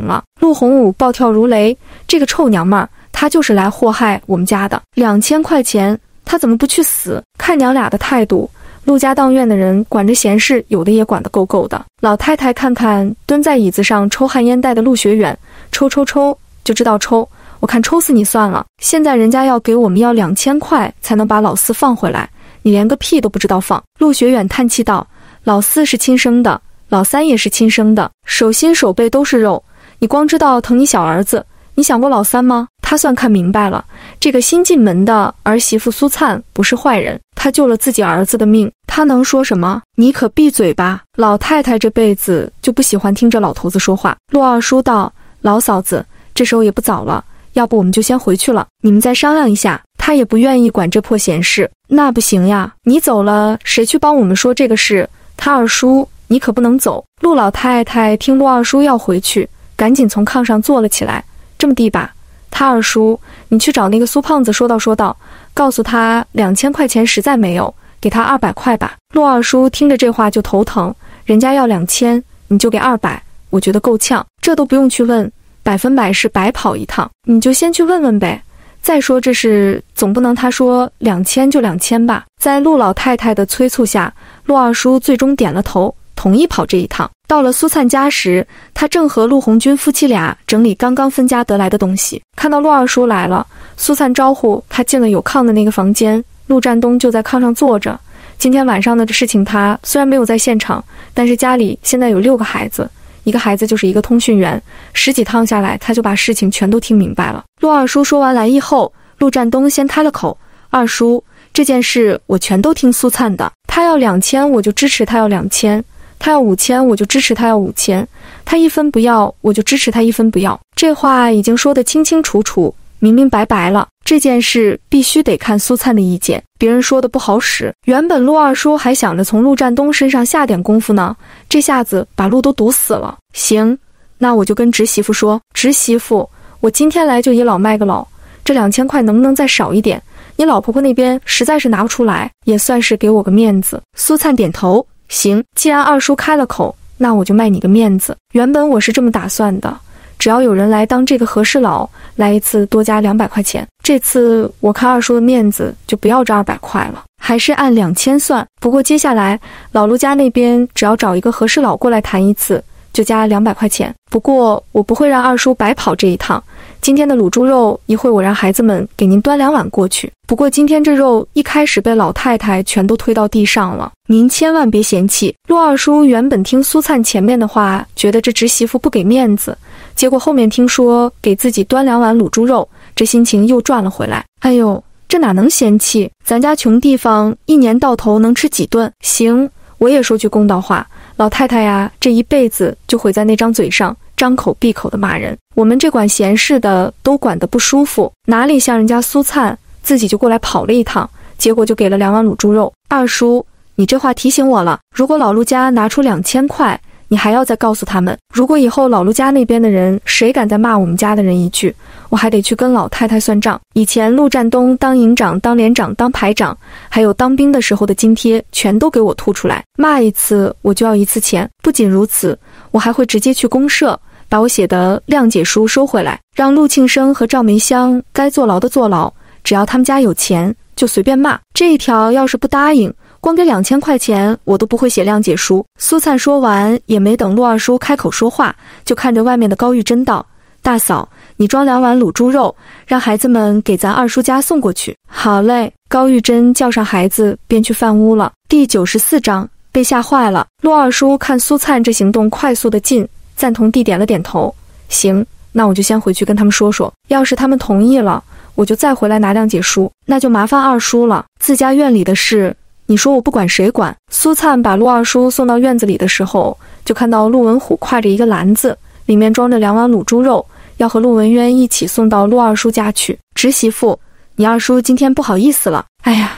了。”陆洪武暴跳如雷：“这个臭娘们儿，她就是来祸害我们家的。两千块钱，她怎么不去死？看娘俩的态度。”陆家当院的人管着闲事，有的也管得够够的。老太太看看蹲在椅子上抽旱烟袋的陆学远，抽抽抽，就知道抽。我看抽死你算了。现在人家要给我们要两千块才能把老四放回来，你连个屁都不知道放。陆学远叹气道：“老四是亲生的，老三也是亲生的，手心手背都是肉，你光知道疼你小儿子。”你想过老三吗？他算看明白了，这个新进门的儿媳妇苏灿不是坏人，她救了自己儿子的命，他能说什么？你可闭嘴吧！老太太这辈子就不喜欢听这老头子说话。陆二叔道：“老嫂子，这时候也不早了，要不我们就先回去了，你们再商量一下。”他也不愿意管这破闲事，那不行呀！你走了，谁去帮我们说这个事？他二叔，你可不能走。陆老太太听陆二叔要回去，赶紧从炕上坐了起来。这么地吧，他二叔，你去找那个苏胖子说道说道，告诉他两千块钱实在没有，给他二百块吧。陆二叔听着这话就头疼，人家要两千，你就给二百，我觉得够呛，这都不用去问，百分百是白跑一趟，你就先去问问呗。再说这事总不能他说两千就两千吧。在陆老太太的催促下，陆二叔最终点了头。同意跑这一趟。到了苏灿家时，他正和陆红军夫妻俩整理刚刚分家得来的东西，看到陆二叔来了，苏灿招呼他进了有炕的那个房间。陆占东就在炕上坐着。今天晚上的事情，他虽然没有在现场，但是家里现在有六个孩子，一个孩子就是一个通讯员，十几趟下来，他就把事情全都听明白了。陆二叔说完来意后，陆占东先开了口：“二叔，这件事我全都听苏灿的，他要两千，我就支持他要两千；他要五千，我就支持他要五千；他一分不要，我就支持他一分不要。这话已经说得清清楚楚。”明明白白了，这件事必须得看苏灿的意见，别人说的不好使。原本陆二叔还想着从陆占东身上下点功夫呢，这下子把路都堵死了。行，那我就跟侄媳妇说，侄媳妇，我今天来就倚老卖个老，这两千块能不能再少一点？你老婆婆那边实在是拿不出来，也算是给我个面子。苏灿点头，行，既然二叔开了口，那我就卖你个面子。原本我是这么打算的。只要有人来当这个和事佬，来一次多加两百块钱。这次我看二叔的面子，就不要这二百块了，还是按两千算。不过接下来老陆家那边只要找一个和事佬过来谈一次，就加两百块钱。不过我不会让二叔白跑这一趟。今天的卤猪肉，一会我让孩子们给您端两碗过去。不过今天这肉一开始被老太太全都推到地上了，您千万别嫌弃。陆二叔原本听苏灿前面的话，觉得这侄媳妇不给面子。结果后面听说给自己端两碗卤猪肉，这心情又转了回来。哎呦，这哪能嫌弃？咱家穷地方，一年到头能吃几顿？行，我也说句公道话，老太太呀，这一辈子就毁在那张嘴上，张口闭口的骂人。我们这管闲事的都管得不舒服，哪里像人家苏灿，自己就过来跑了一趟，结果就给了两碗卤猪肉。二叔，你这话提醒我了，如果老陆家拿出两千块。你还要再告诉他们，如果以后老陆家那边的人谁敢再骂我们家的人一句，我还得去跟老太太算账。以前陆占东当营长、当连长、当排长，还有当兵的时候的津贴，全都给我吐出来，骂一次我就要一次钱。不仅如此，我还会直接去公社把我写的谅解书收回来，让陆庆生和赵梅香该坐牢的坐牢，只要他们家有钱就随便骂。这一条要是不答应。光给两千块钱，我都不会写谅解书。苏灿说完，也没等陆二叔开口说话，就看着外面的高玉珍道：“大嫂，你装两碗卤猪肉，让孩子们给咱二叔家送过去。”好嘞。高玉珍叫上孩子，便去饭屋了。第九十四章被吓坏了。陆二叔看苏灿这行动快速的进，赞同地点了点头：“行，那我就先回去跟他们说说。要是他们同意了，我就再回来拿谅解书。那就麻烦二叔了。自家院里的事。”你说我不管谁管？苏灿把陆二叔送到院子里的时候，就看到陆文虎挎着一个篮子，里面装着两碗卤猪肉，要和陆文渊一起送到陆二叔家去。侄媳妇，你二叔今天不好意思了。哎呀，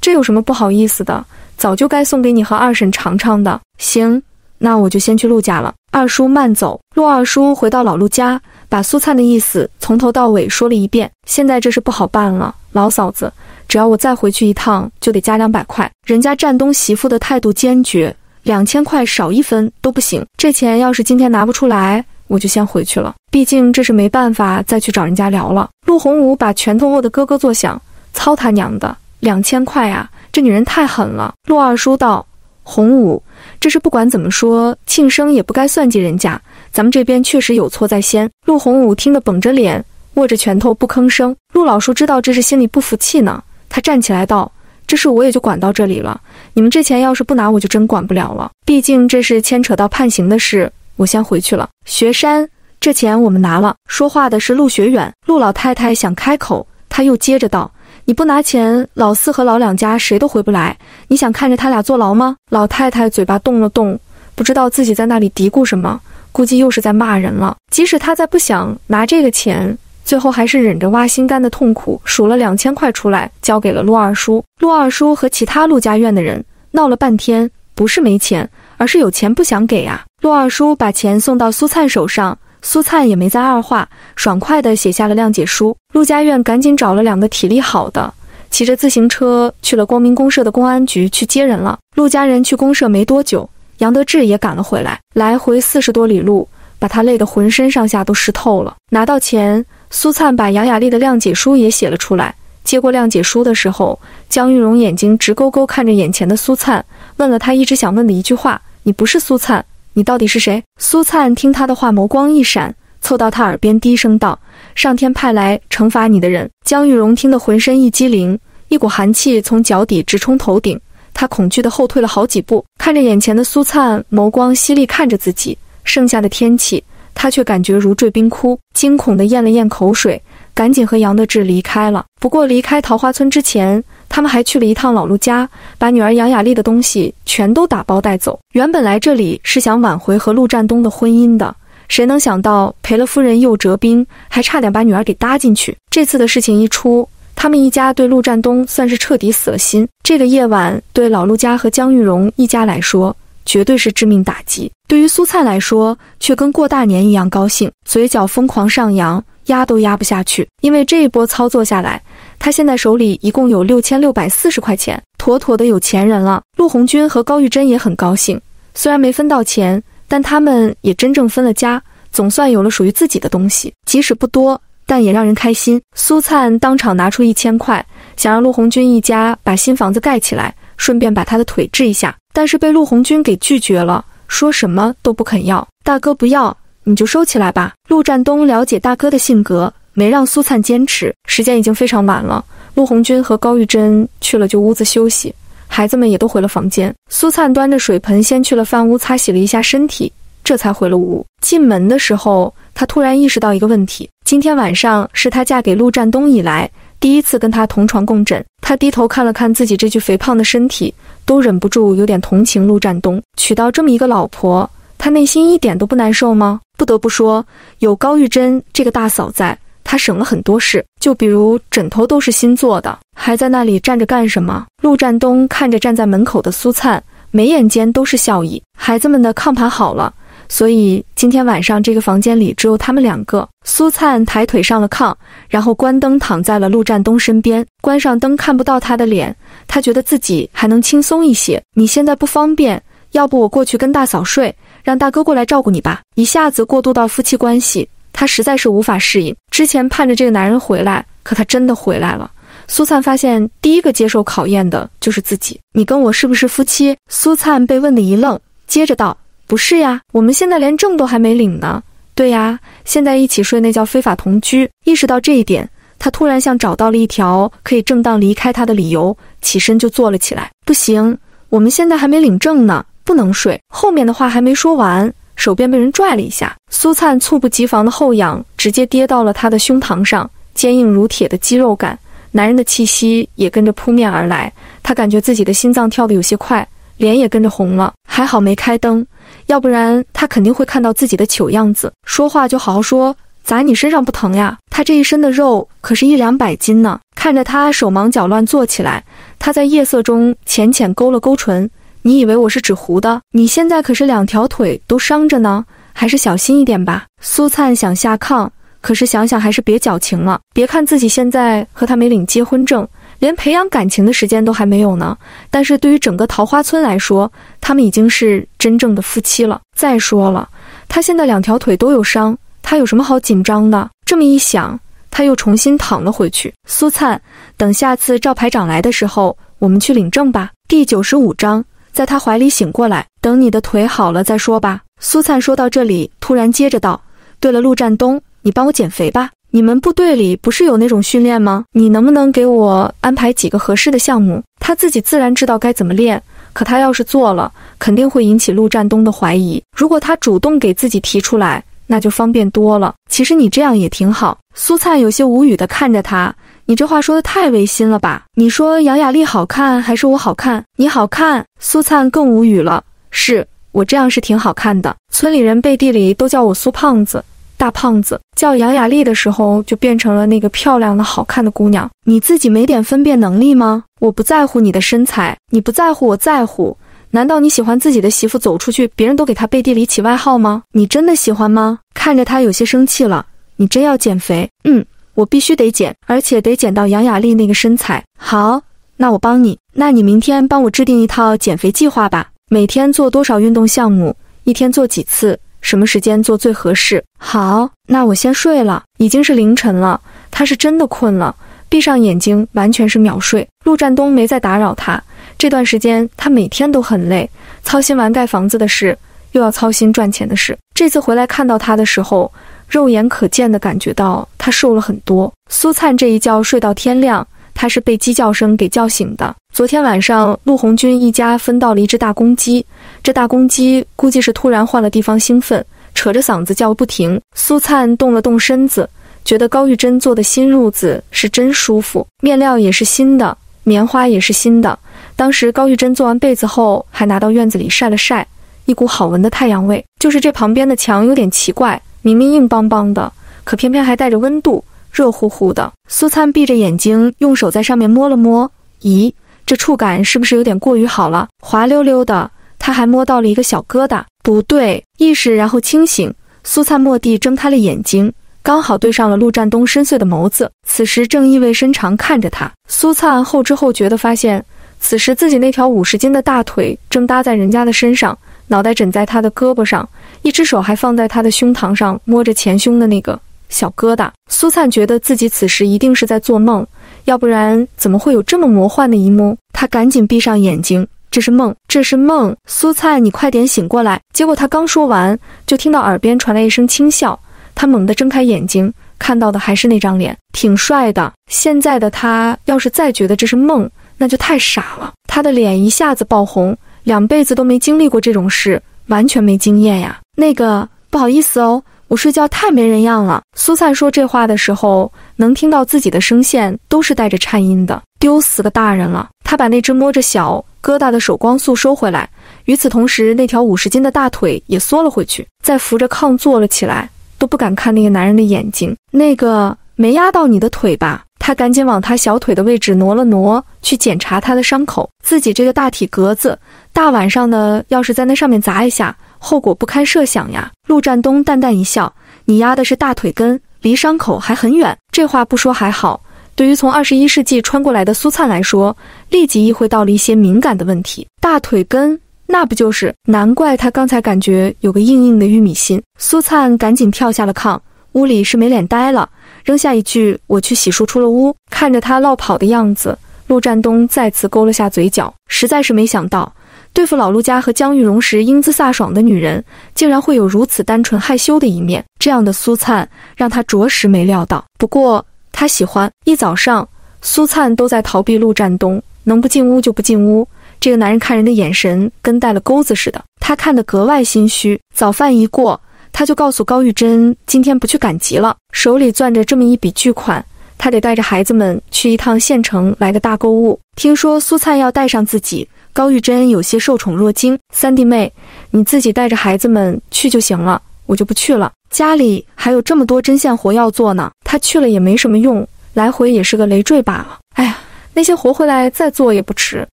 这有什么不好意思的？早就该送给你和二婶尝尝的。行，那我就先去陆家了。二叔慢走。陆二叔回到老陆家，把苏灿的意思从头到尾说了一遍。现在这事不好办了，老嫂子。只要我再回去一趟，就得加两百块。人家占东媳妇的态度坚决，两千块少一分都不行。这钱要是今天拿不出来，我就先回去了。毕竟这是没办法再去找人家聊了。陆洪武把拳头握得咯咯作响，操他娘的，两千块啊！这女人太狠了。陆二叔道：“洪武，这是不管怎么说，庆生也不该算计人家。咱们这边确实有错在先。”陆洪武听得绷着脸，握着拳头不吭声。陆老叔知道这是心里不服气呢。他站起来道：“这事我也就管到这里了。你们这钱要是不拿，我就真管不了了。毕竟这是牵扯到判刑的事，我先回去了。”学山，这钱我们拿了。说话的是陆学远。陆老太太想开口，他又接着道：“你不拿钱，老四和老两家谁都回不来。你想看着他俩坐牢吗？”老太太嘴巴动了动，不知道自己在那里嘀咕什么，估计又是在骂人了。即使他再不想拿这个钱。最后还是忍着挖心肝的痛苦，数了两千块出来，交给了陆二叔。陆二叔和其他陆家院的人闹了半天，不是没钱，而是有钱不想给啊。陆二叔把钱送到苏灿手上，苏灿也没再二话，爽快地写下了谅解书。陆家院赶紧找了两个体力好的，骑着自行车去了光明公社的公安局去接人了。陆家人去公社没多久，杨德志也赶了回来，来回四十多里路，把他累得浑身上下都湿透了。拿到钱。苏灿把杨雅丽的谅解书也写了出来。接过谅解书的时候，江玉荣眼睛直勾勾看着眼前的苏灿，问了他一直想问的一句话：“你不是苏灿，你到底是谁？”苏灿听他的话，眸光一闪，凑到他耳边低声道：“上天派来惩罚你的人。”江玉荣听得浑身一激灵，一股寒气从脚底直冲头顶，他恐惧地后退了好几步，看着眼前的苏灿，眸光犀利看着自己。盛夏的天气，他却感觉如坠冰窟，惊恐地咽了咽口水。赶紧和杨德志离开了。不过离开桃花村之前，他们还去了一趟老陆家，把女儿杨雅丽的东西全都打包带走。原本来这里是想挽回和陆占东的婚姻的，谁能想到赔了夫人又折兵，还差点把女儿给搭进去。这次的事情一出，他们一家对陆占东算是彻底死了心。这个夜晚对老陆家和江玉荣一家来说，绝对是致命打击。对于苏灿来说，却跟过大年一样高兴，嘴角疯狂上扬。压都压不下去，因为这一波操作下来，他现在手里一共有六千六百四十块钱，妥妥的有钱人了。陆红军和高玉珍也很高兴，虽然没分到钱，但他们也真正分了家，总算有了属于自己的东西，即使不多，但也让人开心。苏灿当场拿出一千块，想让陆红军一家把新房子盖起来，顺便把他的腿治一下，但是被陆红军给拒绝了，说什么都不肯要。大哥不要。你就收起来吧。陆占东了解大哥的性格，没让苏灿坚持。时间已经非常晚了，陆红军和高玉珍去了旧屋子休息，孩子们也都回了房间。苏灿端着水盆先去了饭屋擦洗了一下身体，这才回了屋。进门的时候，他突然意识到一个问题：今天晚上是他嫁给陆占东以来第一次跟他同床共枕。他低头看了看自己这具肥胖的身体，都忍不住有点同情陆占东。娶到这么一个老婆，他内心一点都不难受吗？不得不说，有高玉珍这个大嫂在，他省了很多事。就比如枕头都是新做的，还在那里站着干什么？陆占东看着站在门口的苏灿，眉眼间都是笑意。孩子们的炕盘好了，所以今天晚上这个房间里只有他们两个。苏灿抬腿上了炕，然后关灯，躺在了陆占东身边。关上灯，看不到他的脸，他觉得自己还能轻松一些。你现在不方便，要不我过去跟大嫂睡。让大哥过来照顾你吧。一下子过渡到夫妻关系，他实在是无法适应。之前盼着这个男人回来，可他真的回来了。苏灿发现，第一个接受考验的就是自己。你跟我是不是夫妻？苏灿被问的一愣，接着道：“不是呀，我们现在连证都还没领呢。”对呀，现在一起睡那叫非法同居。意识到这一点，他突然像找到了一条可以正当离开他的理由，起身就坐了起来。不行，我们现在还没领证呢。不能睡。后面的话还没说完，手便被人拽了一下。苏灿猝不及防的后仰，直接跌到了他的胸膛上，坚硬如铁的肌肉感，男人的气息也跟着扑面而来。他感觉自己的心脏跳得有些快，脸也跟着红了。还好没开灯，要不然他肯定会看到自己的糗样子。说话就好好说，咋你身上不疼呀？他这一身的肉可是一两百斤呢。看着他手忙脚乱坐起来，他在夜色中浅浅勾了勾唇。你以为我是纸糊的？你现在可是两条腿都伤着呢，还是小心一点吧。苏灿想下炕，可是想想还是别矫情了。别看自己现在和他没领结婚证，连培养感情的时间都还没有呢，但是对于整个桃花村来说，他们已经是真正的夫妻了。再说了，他现在两条腿都有伤，他有什么好紧张的？这么一想，他又重新躺了回去。苏灿，等下次赵排长来的时候，我们去领证吧。第九十五章。在他怀里醒过来，等你的腿好了再说吧。苏灿说到这里，突然接着道：“对了，陆占东，你帮我减肥吧。你们部队里不是有那种训练吗？你能不能给我安排几个合适的项目？他自己自然知道该怎么练，可他要是做了，肯定会引起陆占东的怀疑。如果他主动给自己提出来，那就方便多了。其实你这样也挺好。”苏灿有些无语地看着他。你这话说的太违心了吧？你说杨雅丽好看还是我好看？你好看。苏灿更无语了。是我这样是挺好看的。村里人背地里都叫我苏胖子、大胖子。叫杨雅丽的时候，就变成了那个漂亮的好看的姑娘。你自己没点分辨能力吗？我不在乎你的身材，你不在乎，我在乎。难道你喜欢自己的媳妇走出去，别人都给她背地里起外号吗？你真的喜欢吗？看着他有些生气了。你真要减肥？嗯。我必须得减，而且得减到杨雅丽那个身材。好，那我帮你。那你明天帮我制定一套减肥计划吧。每天做多少运动项目？一天做几次？什么时间做最合适？好，那我先睡了。已经是凌晨了，他是真的困了，闭上眼睛完全是秒睡。陆占东没再打扰他，这段时间他每天都很累，操心完盖房子的事，又要操心赚钱的事。这次回来看到他的时候，肉眼可见的感觉到他瘦了很多。苏灿这一觉睡到天亮，他是被鸡叫声给叫醒的。昨天晚上，陆红军一家分到了一只大公鸡，这大公鸡估计是突然换了地方兴奋，扯着嗓子叫个不停。苏灿动了动身子，觉得高玉珍做的新褥子是真舒服，面料也是新的，棉花也是新的。当时高玉珍做完被子后，还拿到院子里晒了晒，一股好闻的太阳味。就是这旁边的墙有点奇怪，明明硬邦邦的，可偏偏还带着温度，热乎乎的。苏灿闭着眼睛，用手在上面摸了摸，咦，这触感是不是有点过于好了？滑溜溜的，他还摸到了一个小疙瘩。不对，意识然后清醒，苏灿蓦地睁开了眼睛，刚好对上了陆占东深邃的眸子，此时正意味深长看着他。苏灿后知后觉地发现。此时自己那条五十斤的大腿正搭在人家的身上，脑袋枕在他的胳膊上，一只手还放在他的胸膛上摸着前胸的那个小疙瘩。苏灿觉得自己此时一定是在做梦，要不然怎么会有这么魔幻的一幕？他赶紧闭上眼睛，这是梦，这是梦。苏灿，你快点醒过来！结果他刚说完，就听到耳边传来一声轻笑。他猛地睁开眼睛，看到的还是那张脸，挺帅的。现在的他要是再觉得这是梦，那就太傻了。他的脸一下子爆红，两辈子都没经历过这种事，完全没经验呀。那个不好意思哦，我睡觉太没人样了。苏灿说这话的时候，能听到自己的声线都是带着颤音的。丢死个大人了！他把那只摸着小疙瘩的手光速收回来，与此同时，那条五十斤的大腿也缩了回去，再扶着炕坐了起来，都不敢看那个男人的眼睛。那个没压到你的腿吧？他赶紧往他小腿的位置挪了挪，去检查他的伤口。自己这个大体格子，大晚上的要是在那上面砸一下，后果不堪设想呀。陆占东淡淡一笑：“你压的是大腿根，离伤口还很远。”这话不说还好，对于从二十一世纪穿过来的苏灿来说，立即意会到了一些敏感的问题。大腿根，那不就是？难怪他刚才感觉有个硬硬的玉米心。苏灿赶紧跳下了炕，屋里是没脸呆了。扔下一句“我去洗漱”，出了屋，看着他落跑的样子，陆占东再次勾了下嘴角，实在是没想到，对付老陆家和江玉荣时英姿飒爽的女人，竟然会有如此单纯害羞的一面。这样的苏灿让他着实没料到。不过他喜欢。一早上，苏灿都在逃避陆占东，能不进屋就不进屋。这个男人看人的眼神跟带了钩子似的，他看得格外心虚。早饭一过。他就告诉高玉珍，今天不去赶集了，手里攥着这么一笔巨款，他得带着孩子们去一趟县城来个大购物。听说苏灿要带上自己，高玉珍有些受宠若惊。三弟妹，你自己带着孩子们去就行了，我就不去了。家里还有这么多针线活要做呢，他去了也没什么用，来回也是个累赘罢了。哎呀，那些活回来再做也不迟。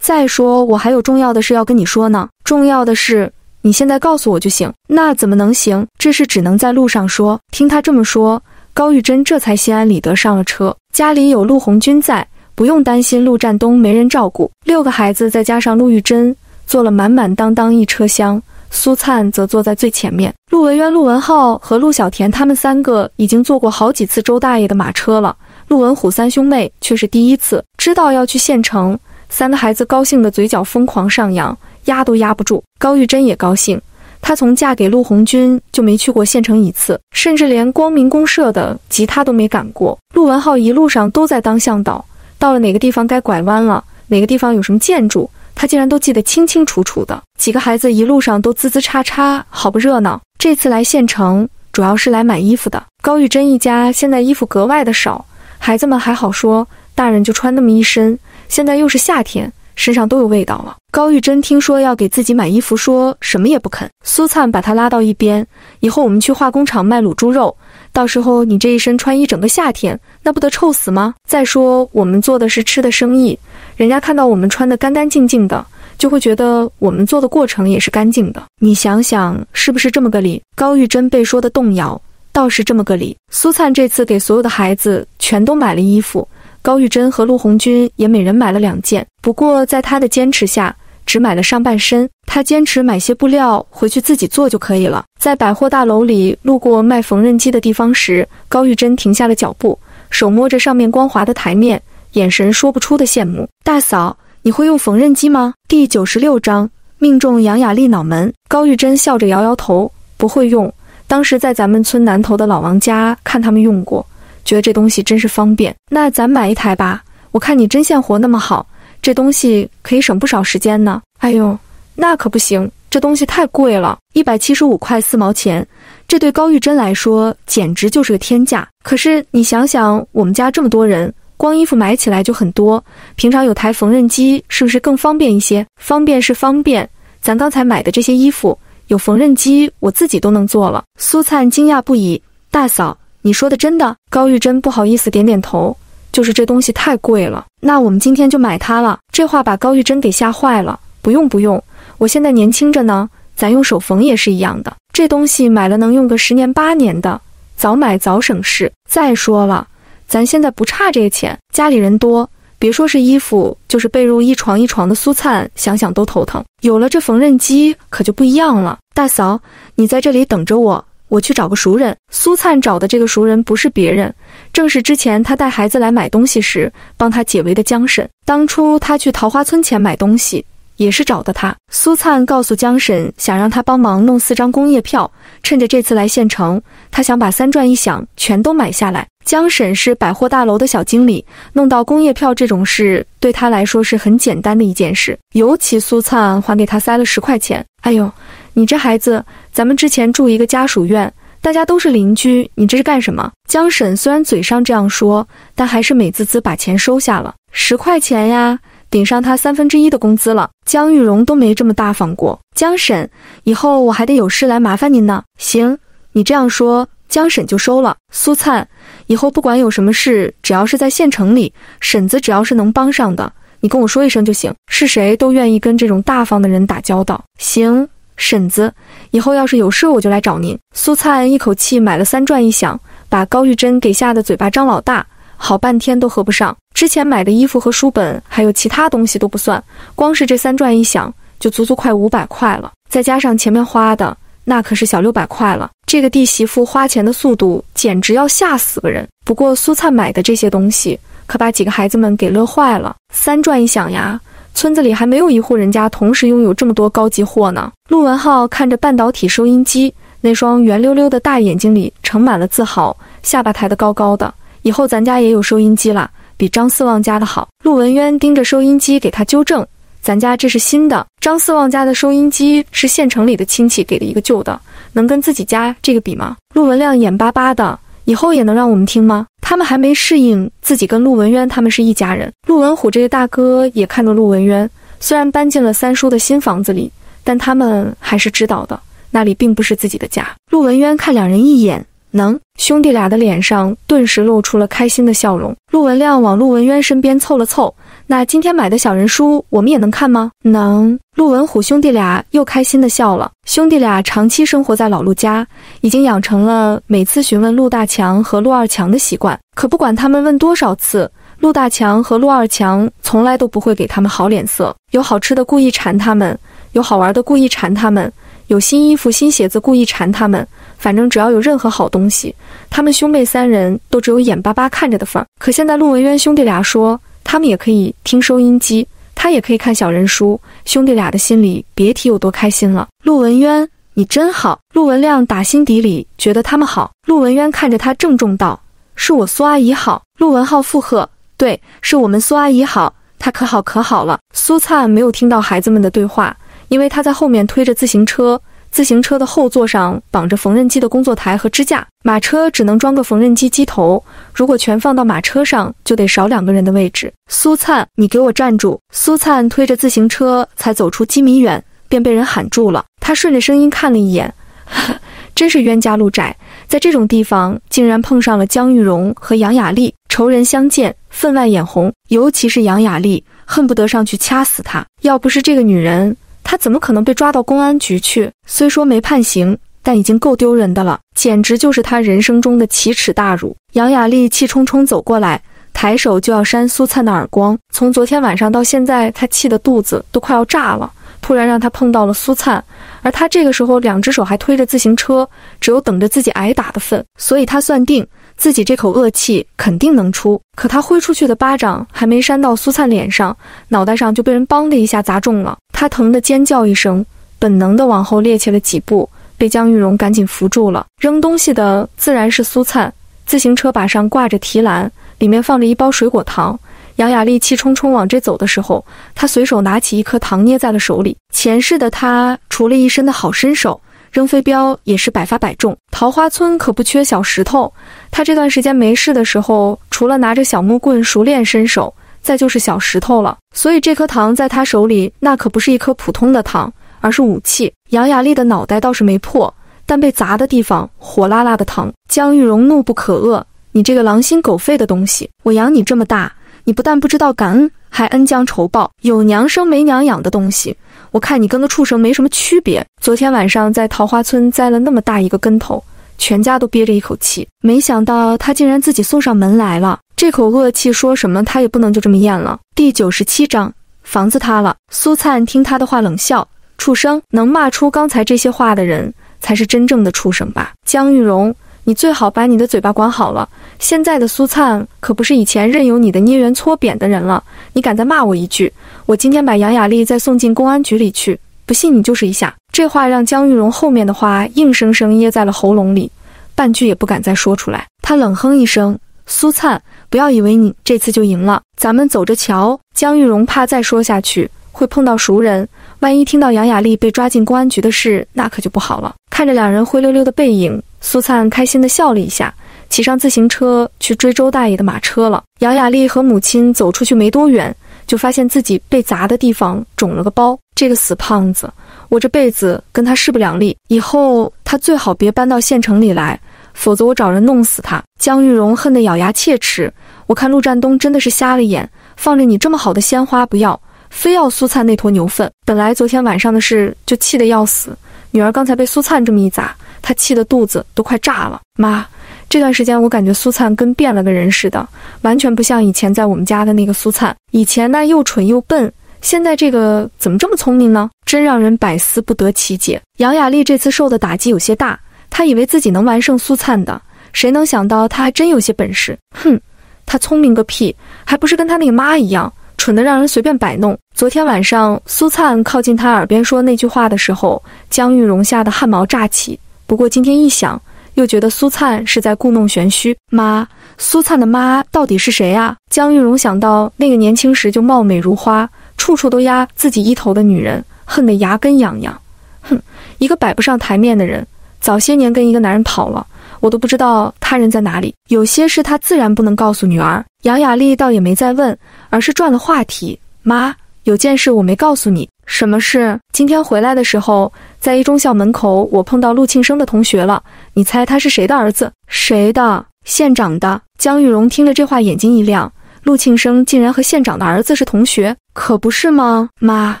再说我还有重要的事要跟你说呢，重要的是。你现在告诉我就行，那怎么能行？这事只能在路上说。听他这么说，高玉珍这才心安理得上了车。家里有陆红军在，不用担心陆占东没人照顾。六个孩子再加上陆玉珍，坐了满满当当一车厢。苏灿则坐在最前面。陆文渊、陆文浩和陆小田他们三个已经坐过好几次周大爷的马车了，陆文虎三兄妹却是第一次知道要去县城。三个孩子高兴的嘴角疯狂上扬。压都压不住，高玉珍也高兴。她从嫁给陆红军就没去过县城一次，甚至连光明公社的吉他都没赶过。陆文浩一路上都在当向导，到了哪个地方该拐弯了，哪个地方有什么建筑，他竟然都记得清清楚楚的。几个孩子一路上都滋滋叉叉，好不热闹。这次来县城主要是来买衣服的。高玉珍一家现在衣服格外的少，孩子们还好说，大人就穿那么一身，现在又是夏天。身上都有味道了。高玉珍听说要给自己买衣服，说什么也不肯。苏灿把他拉到一边，以后我们去化工厂卖卤猪肉，到时候你这一身穿一整个夏天，那不得臭死吗？再说我们做的是吃的生意，人家看到我们穿的干干净净的，就会觉得我们做的过程也是干净的。你想想，是不是这么个理？高玉珍被说的动摇，倒是这么个理。苏灿这次给所有的孩子全都买了衣服。高玉珍和陆红军也每人买了两件，不过在他的坚持下，只买了上半身。他坚持买些布料回去自己做就可以了。在百货大楼里路过卖缝纫机的地方时，高玉珍停下了脚步，手摸着上面光滑的台面，眼神说不出的羡慕。大嫂，你会用缝纫机吗？第九十六章命中杨雅丽脑门。高玉珍笑着摇摇头，不会用。当时在咱们村南头的老王家看他们用过，觉得这东西真是方便。那咱买一台吧。我看你针线活那么好，这东西可以省不少时间呢。哎呦，那可不行，这东西太贵了，一百七十五块四毛钱。这对高玉珍来说简直就是个天价。可是你想想，我们家这么多人。光衣服买起来就很多，平常有台缝纫机是不是更方便一些？方便是方便，咱刚才买的这些衣服有缝纫机，我自己都能做了。苏灿惊讶不已：“大嫂，你说的真的？”高玉珍不好意思点点头：“就是这东西太贵了。”那我们今天就买它了。这话把高玉珍给吓坏了：“不用不用，我现在年轻着呢，咱用手缝也是一样的。这东西买了能用个十年八年的，早买早省事。再说了。”咱现在不差这个钱，家里人多，别说是衣服，就是被褥一床一床的。苏灿想想都头疼。有了这缝纫机，可就不一样了。大嫂，你在这里等着我，我去找个熟人。苏灿找的这个熟人不是别人，正是之前他带孩子来买东西时帮他解围的江婶。当初他去桃花村前买东西。也是找的他。苏灿告诉江婶，想让他帮忙弄四张工业票，趁着这次来县城，他想把三转一响全都买下来。江婶是百货大楼的小经理，弄到工业票这种事对他来说是很简单的一件事。尤其苏灿还给他塞了十块钱。哎呦，你这孩子，咱们之前住一个家属院，大家都是邻居，你这是干什么？江婶虽然嘴上这样说，但还是美滋滋把钱收下了。十块钱呀。顶上他三分之一的工资了，江玉荣都没这么大方过。江婶，以后我还得有事来麻烦您呢。行，你这样说，江婶就收了。苏灿，以后不管有什么事，只要是在县城里，婶子只要是能帮上的，你跟我说一声就行。是谁都愿意跟这种大方的人打交道。行，婶子，以后要是有事我就来找您。苏灿一口气买了三转一响，把高玉珍给吓得嘴巴张老大。好半天都合不上，之前买的衣服和书本，还有其他东西都不算，光是这三转一响，就足足快五百块了。再加上前面花的，那可是小六百块了。这个弟媳妇花钱的速度，简直要吓死个人。不过苏灿买的这些东西，可把几个孩子们给乐坏了。三转一响呀，村子里还没有一户人家同时拥有这么多高级货呢。陆文浩看着半导体收音机，那双圆溜溜的大眼睛里盛满了自豪，下巴抬得高高的。以后咱家也有收音机了，比张四旺家的好。陆文渊盯着收音机给他纠正：“咱家这是新的，张四旺家的收音机是县城里的亲戚给的一个旧的，能跟自己家这个比吗？”陆文亮眼巴巴的：“以后也能让我们听吗？”他们还没适应自己跟陆文渊他们是一家人。陆文虎这个大哥也看着陆文渊，虽然搬进了三叔的新房子里，但他们还是知道的，那里并不是自己的家。陆文渊看两人一眼。能，兄弟俩的脸上顿时露出了开心的笑容。陆文亮往陆文渊身边凑了凑，那今天买的小人书，我们也能看吗？能。陆文虎兄弟俩又开心的笑了。兄弟俩长期生活在老陆家，已经养成了每次询问陆大强和陆二强的习惯。可不管他们问多少次，陆大强和陆二强从来都不会给他们好脸色。有好吃的故意馋他们，有好玩的故意馋他们，有新衣服新鞋子故意馋他们。反正只要有任何好东西，他们兄妹三人都只有眼巴巴看着的份儿。可现在陆文渊兄弟俩说，他们也可以听收音机，他也可以看小人书，兄弟俩的心里别提有多开心了。陆文渊，你真好。陆文亮打心底里觉得他们好。陆文渊看着他郑重道：“是我苏阿姨好。”陆文浩附和：“对，是我们苏阿姨好，她可好可好了。”苏灿没有听到孩子们的对话，因为他在后面推着自行车。自行车的后座上绑着缝纫机的工作台和支架，马车只能装个缝纫机机头，如果全放到马车上，就得少两个人的位置。苏灿，你给我站住！苏灿推着自行车才走出几米远，便被人喊住了。他顺着声音看了一眼，真是冤家路窄，在这种地方竟然碰上了江玉荣和杨雅丽，仇人相见，分外眼红。尤其是杨雅丽，恨不得上去掐死他。要不是这个女人。他怎么可能被抓到公安局去？虽说没判刑，但已经够丢人的了，简直就是他人生中的奇耻大辱。杨雅丽气冲冲走过来，抬手就要扇苏灿的耳光。从昨天晚上到现在，他气得肚子都快要炸了。突然让他碰到了苏灿，而他这个时候两只手还推着自行车，只有等着自己挨打的份。所以他算定自己这口恶气肯定能出。可他挥出去的巴掌还没扇到苏灿脸上，脑袋上就被人梆的一下砸中了。他疼得尖叫一声，本能的往后趔趄了几步，被江玉荣赶紧扶住了。扔东西的自然是苏灿，自行车把上挂着提篮，里面放着一包水果糖。杨雅丽气冲冲往这走的时候，她随手拿起一颗糖捏在了手里。前世的她除了一身的好身手，扔飞镖也是百发百中。桃花村可不缺小石头，她这段时间没事的时候，除了拿着小木棍熟练身手，再就是小石头了。所以这颗糖在他手里，那可不是一颗普通的糖，而是武器。杨雅丽的脑袋倒是没破，但被砸的地方火辣辣的疼。江玉荣怒不可遏：“你这个狼心狗肺的东西，我养你这么大！”你不但不知道感恩，还恩将仇报，有娘生没娘养的东西！我看你跟个畜生没什么区别。昨天晚上在桃花村栽了那么大一个跟头，全家都憋着一口气，没想到他竟然自己送上门来了。这口恶气说什么他也不能就这么咽了。第九十七章，房子塌了。苏灿听他的话冷笑：“畜生，能骂出刚才这些话的人，才是真正的畜生吧？”江玉荣。你最好把你的嘴巴管好了。现在的苏灿可不是以前任由你的捏圆搓扁的人了。你敢再骂我一句，我今天把杨雅丽再送进公安局里去。不信你就是一下。这话让江玉荣后面的话硬生生噎在了喉咙里，半句也不敢再说出来。他冷哼一声：“苏灿，不要以为你这次就赢了，咱们走着瞧。”江玉荣怕再说下去会碰到熟人，万一听到杨雅丽被抓进公安局的事，那可就不好了。看着两人灰溜溜的背影。苏灿开心地笑了一下，骑上自行车去追周大爷的马车了。杨雅丽和母亲走出去没多远，就发现自己被砸的地方肿了个包。这个死胖子，我这辈子跟他势不两立，以后他最好别搬到县城里来，否则我找人弄死他。江玉荣恨得咬牙切齿，我看陆占东真的是瞎了眼，放着你这么好的鲜花不要，非要苏灿那坨牛粪。本来昨天晚上的事就气得要死，女儿刚才被苏灿这么一砸。他气得肚子都快炸了。妈，这段时间我感觉苏灿跟变了个人似的，完全不像以前在我们家的那个苏灿。以前那又蠢又笨，现在这个怎么这么聪明呢？真让人百思不得其解。杨雅丽这次受的打击有些大，她以为自己能完胜苏灿的，谁能想到她还真有些本事。哼，她聪明个屁，还不是跟她那个妈一样。蠢得让人随便摆弄。昨天晚上，苏灿靠近他耳边说那句话的时候，江玉荣吓得汗毛炸起。不过今天一想，又觉得苏灿是在故弄玄虚。妈，苏灿的妈到底是谁啊？江玉荣想到那个年轻时就貌美如花、处处都压自己一头的女人，恨得牙根痒痒。哼，一个摆不上台面的人，早些年跟一个男人跑了。我都不知道他人在哪里，有些事他自然不能告诉女儿。杨雅丽倒也没再问，而是转了话题：“妈，有件事我没告诉你，什么事？今天回来的时候，在一中校门口，我碰到陆庆生的同学了。你猜他是谁的儿子？谁的？县长的。”江玉荣听了这话，眼睛一亮：陆庆生竟然和县长的儿子是同学，可不是吗？妈，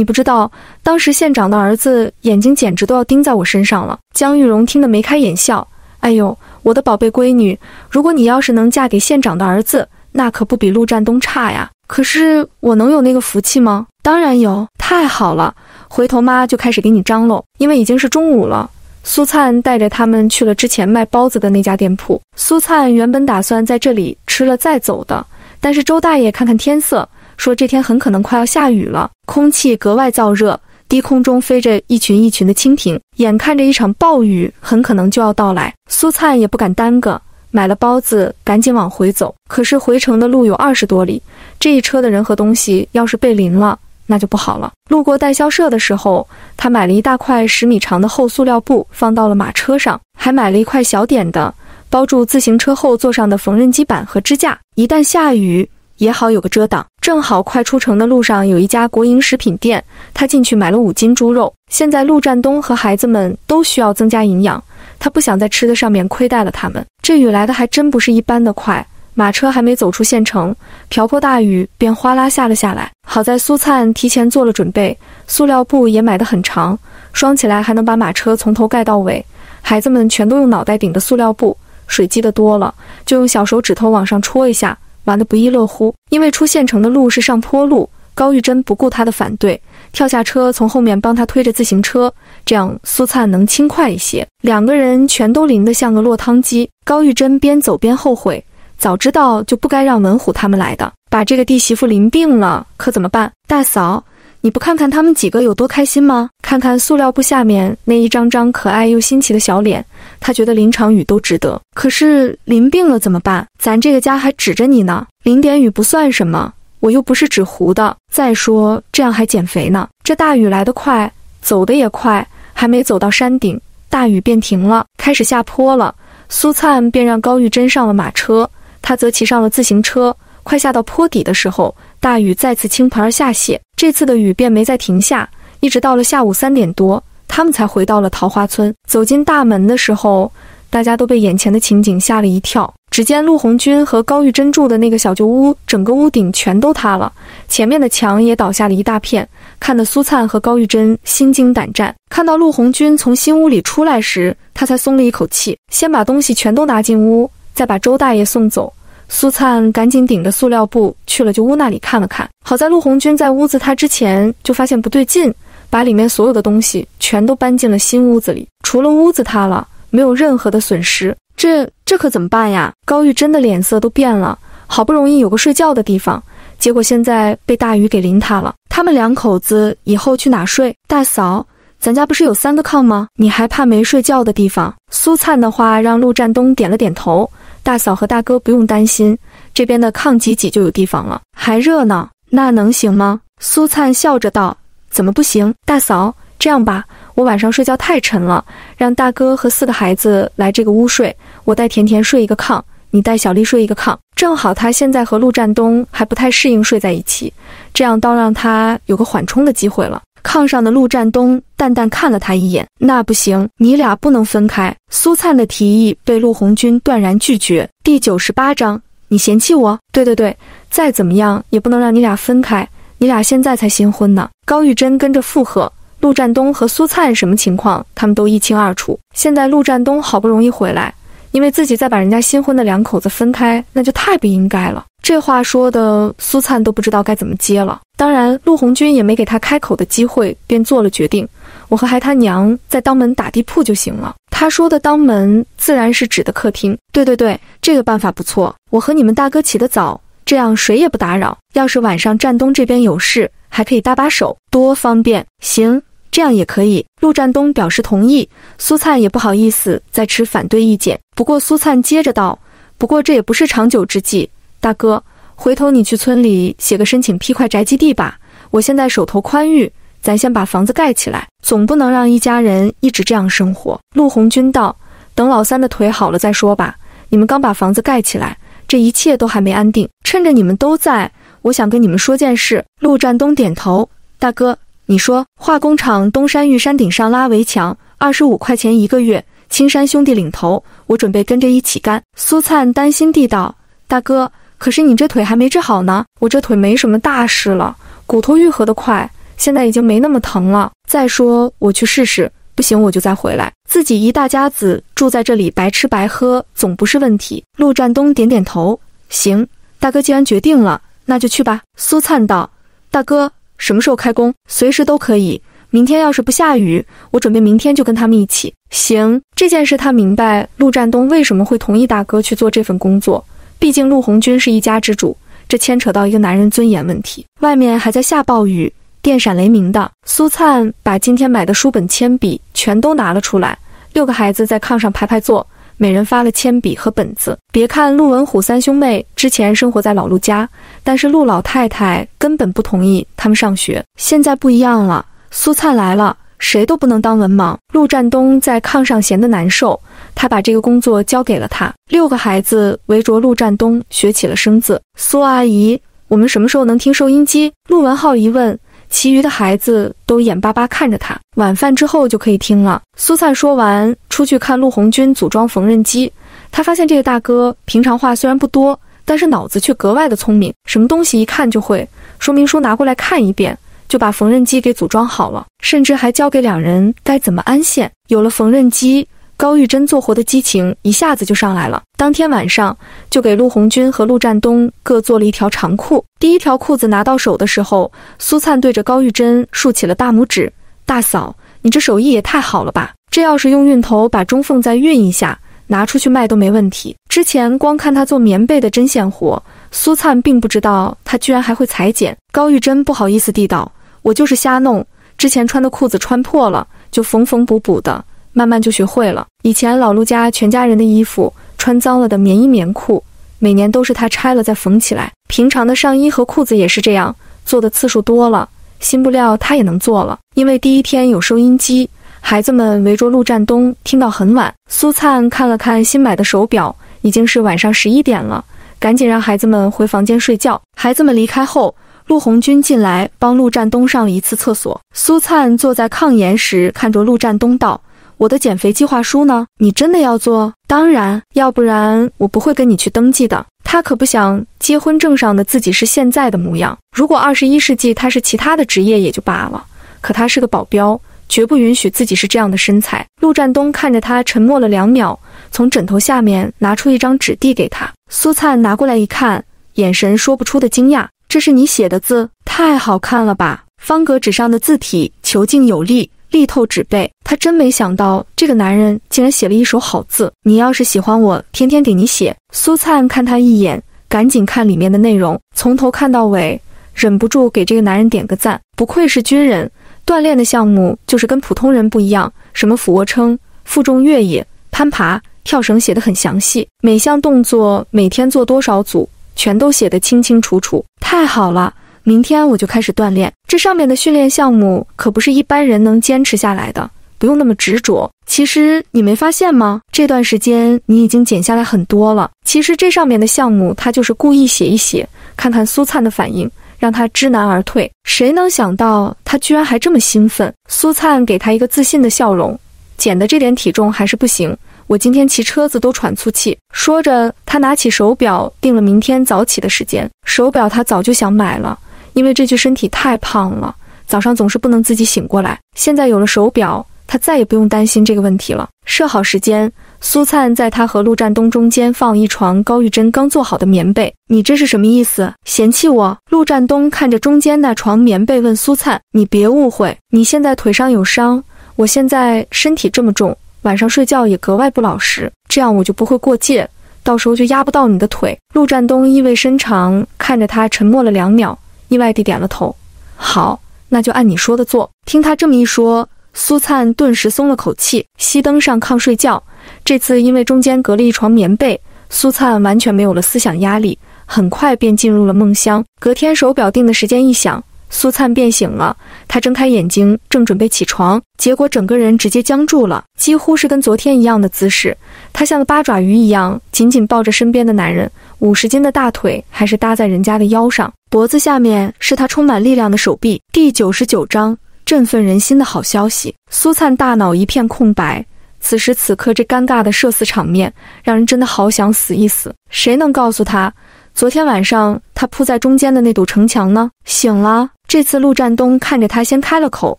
你不知道，当时县长的儿子眼睛简直都要盯在我身上了。江玉荣听得眉开眼笑。哎呦，我的宝贝闺女，如果你要是能嫁给县长的儿子，那可不比陆占东差呀。可是我能有那个福气吗？当然有，太好了，回头妈就开始给你张罗。因为已经是中午了，苏灿带着他们去了之前卖包子的那家店铺。苏灿原本打算在这里吃了再走的，但是周大爷看看天色，说这天很可能快要下雨了，空气格外燥热。低空中飞着一群一群的蜻蜓，眼看着一场暴雨很可能就要到来。苏灿也不敢耽搁，买了包子，赶紧往回走。可是回程的路有二十多里，这一车的人和东西要是被淋了，那就不好了。路过代销社的时候，他买了一大块十米长的厚塑料布，放到了马车上，还买了一块小点的，包住自行车后座上的缝纫机板和支架，一旦下雨。也好有个遮挡，正好快出城的路上有一家国营食品店，他进去买了五斤猪肉。现在陆占东和孩子们都需要增加营养，他不想在吃的上面亏待了他们。这雨来的还真不是一般的快，马车还没走出县城，瓢泼大雨便哗啦下了下来。好在苏灿提前做了准备，塑料布也买得很长，装起来还能把马车从头盖到尾。孩子们全都用脑袋顶的塑料布，水积得多了，就用小手指头往上戳一下。玩得不亦乐乎，因为出县城的路是上坡路。高玉珍不顾他的反对，跳下车，从后面帮他推着自行车，这样苏灿能轻快一些。两个人全都淋得像个落汤鸡。高玉珍边走边后悔，早知道就不该让文虎他们来的，把这个弟媳妇淋病了，可怎么办？大嫂。你不看看他们几个有多开心吗？看看塑料布下面那一张张可爱又新奇的小脸，他觉得淋场雨都值得。可是淋病了怎么办？咱这个家还指着你呢，淋点雨不算什么，我又不是纸糊的。再说这样还减肥呢。这大雨来得快，走得也快，还没走到山顶，大雨便停了，开始下坡了。苏灿便让高玉珍上了马车，他则骑上了自行车。快下到坡底的时候，大雨再次倾盆而下泻。这次的雨便没再停下，一直到了下午三点多，他们才回到了桃花村。走进大门的时候，大家都被眼前的情景吓了一跳。只见陆红军和高玉珍住的那个小旧屋，整个屋顶全都塌了，前面的墙也倒下了一大片，看得苏灿和高玉珍心惊胆战。看到陆红军从新屋里出来时，他才松了一口气，先把东西全都拿进屋，再把周大爷送走。苏灿赶紧顶着塑料布去了旧屋那里看了看，好在陆红军在屋子塌之前就发现不对劲，把里面所有的东西全都搬进了新屋子里，除了屋子塌了，没有任何的损失。这这可怎么办呀？高玉珍的脸色都变了，好不容易有个睡觉的地方，结果现在被大雨给淋塌了。他们两口子以后去哪睡？大嫂，咱家不是有三个炕吗？你还怕没睡觉的地方？苏灿的话让陆占东点了点头。大嫂和大哥不用担心，这边的炕挤挤就有地方了，还热闹，那能行吗？苏灿笑着道：“怎么不行？大嫂，这样吧，我晚上睡觉太沉了，让大哥和四个孩子来这个屋睡，我带甜甜睡一个炕，你带小丽睡一个炕，正好他现在和陆占东还不太适应睡在一起，这样倒让他有个缓冲的机会了。”炕上的陆占东淡淡看了他一眼，那不行，你俩不能分开。苏灿的提议被陆红军断然拒绝。第九十八章，你嫌弃我？对对对，再怎么样也不能让你俩分开。你俩现在才新婚呢。高玉珍跟着附和。陆占东和苏灿什么情况，他们都一清二楚。现在陆占东好不容易回来，因为自己再把人家新婚的两口子分开，那就太不应该了。这话说的，苏灿都不知道该怎么接了。当然，陆红军也没给他开口的机会，便做了决定：我和孩他娘在当门打地铺就行了。他说的当门，自然是指的客厅。对对对，这个办法不错。我和你们大哥起得早，这样谁也不打扰。要是晚上战东这边有事，还可以搭把手，多方便。行，这样也可以。陆占东表示同意。苏灿也不好意思再持反对意见。不过苏灿接着道：“不过这也不是长久之计。”大哥，回头你去村里写个申请批块宅基地吧。我现在手头宽裕，咱先把房子盖起来，总不能让一家人一直这样生活。陆红军道：“等老三的腿好了再说吧。你们刚把房子盖起来，这一切都还没安定。趁着你们都在，我想跟你们说件事。”陆占东点头：“大哥，你说。化工厂东山玉山顶上拉围墙，二十五块钱一个月，青山兄弟领头，我准备跟着一起干。”苏灿担心地道：“大哥。”可是你这腿还没治好呢，我这腿没什么大事了，骨头愈合的快，现在已经没那么疼了。再说我去试试，不行我就再回来。自己一大家子住在这里，白吃白喝总不是问题。陆占东点点头，行，大哥既然决定了，那就去吧。苏灿道：“大哥，什么时候开工？随时都可以。明天要是不下雨，我准备明天就跟他们一起。”行，这件事他明白陆占东为什么会同意大哥去做这份工作。毕竟陆红军是一家之主，这牵扯到一个男人尊严问题。外面还在下暴雨，电闪雷鸣的。苏灿把今天买的书本、铅笔全都拿了出来。六个孩子在炕上排排坐，每人发了铅笔和本子。别看陆文虎三兄妹之前生活在老陆家，但是陆老太太根本不同意他们上学。现在不一样了，苏灿来了。谁都不能当文盲。陆占东在炕上闲得难受，他把这个工作交给了他。六个孩子围着陆占东学起了生字。苏阿姨，我们什么时候能听收音机？陆文浩一问，其余的孩子都眼巴巴看着他。晚饭之后就可以听了。苏灿说完，出去看陆红军组装缝纫机。他发现这个大哥平常话虽然不多，但是脑子却格外的聪明，什么东西一看就会。说明书拿过来看一遍。就把缝纫机给组装好了，甚至还教给两人该怎么安线。有了缝纫机，高玉珍做活的激情一下子就上来了。当天晚上就给陆红军和陆占东各做了一条长裤。第一条裤子拿到手的时候，苏灿对着高玉珍竖起了大拇指：“大嫂，你这手艺也太好了吧！这要是用熨头把中缝再熨一下，拿出去卖都没问题。”之前光看他做棉被的针线活，苏灿并不知道他居然还会裁剪。高玉珍不好意思地道：“我就是瞎弄，之前穿的裤子穿破了，就缝缝补补的。”慢慢就学会了。以前老陆家全家人的衣服穿脏了的棉衣棉裤，每年都是他拆了再缝起来。平常的上衣和裤子也是这样，做的次数多了，新布料他也能做了。因为第一天有收音机，孩子们围着陆占东听到很晚。苏灿看了看新买的手表，已经是晚上十一点了，赶紧让孩子们回房间睡觉。孩子们离开后，陆红军进来帮陆占东上了一次厕所。苏灿坐在炕沿时，看着陆占东道。我的减肥计划书呢？你真的要做？当然，要不然我不会跟你去登记的。他可不想结婚证上的自己是现在的模样。如果二十一世纪他是其他的职业也就罢了，可他是个保镖，绝不允许自己是这样的身材。陆占东看着他，沉默了两秒，从枕头下面拿出一张纸递给他。苏灿拿过来一看，眼神说不出的惊讶：“这是你写的字，太好看了吧？方格纸上的字体遒劲有力。”力透纸背，他真没想到这个男人竟然写了一手好字。你要是喜欢我，天天给你写。苏灿看他一眼，赶紧看里面的内容，从头看到尾，忍不住给这个男人点个赞。不愧是军人，锻炼的项目就是跟普通人不一样，什么俯卧撑、负重越野、攀爬、跳绳，写得很详细，每项动作每天做多少组，全都写得清清楚楚。太好了。明天我就开始锻炼，这上面的训练项目可不是一般人能坚持下来的，不用那么执着。其实你没发现吗？这段时间你已经减下来很多了。其实这上面的项目他就是故意写一写，看看苏灿的反应，让他知难而退。谁能想到他居然还这么兴奋？苏灿给他一个自信的笑容，减的这点体重还是不行，我今天骑车子都喘粗气。说着，他拿起手表定了明天早起的时间。手表他早就想买了。因为这具身体太胖了，早上总是不能自己醒过来。现在有了手表，他再也不用担心这个问题了。设好时间，苏灿在他和陆占东中间放一床高玉珍刚做好的棉被。你这是什么意思？嫌弃我？陆占东看着中间那床棉被问苏灿：“你别误会，你现在腿上有伤，我现在身体这么重，晚上睡觉也格外不老实，这样我就不会过界，到时候就压不到你的腿。”陆占东意味深长看着他，沉默了两秒。意外地点了头，好，那就按你说的做。听他这么一说，苏灿顿时松了口气，熄灯上炕睡觉。这次因为中间隔了一床棉被，苏灿完全没有了思想压力，很快便进入了梦乡。隔天手表定的时间一响。苏灿变醒了，他睁开眼睛，正准备起床，结果整个人直接僵住了，几乎是跟昨天一样的姿势。他像个八爪鱼一样紧紧抱着身边的男人，五十斤的大腿还是搭在人家的腰上，脖子下面是他充满力量的手臂。第九十九章，振奋人心的好消息。苏灿大脑一片空白，此时此刻这尴尬的社死场面，让人真的好想死一死。谁能告诉他？昨天晚上他铺在中间的那堵城墙呢？醒了。这次陆占东看着他先开了口，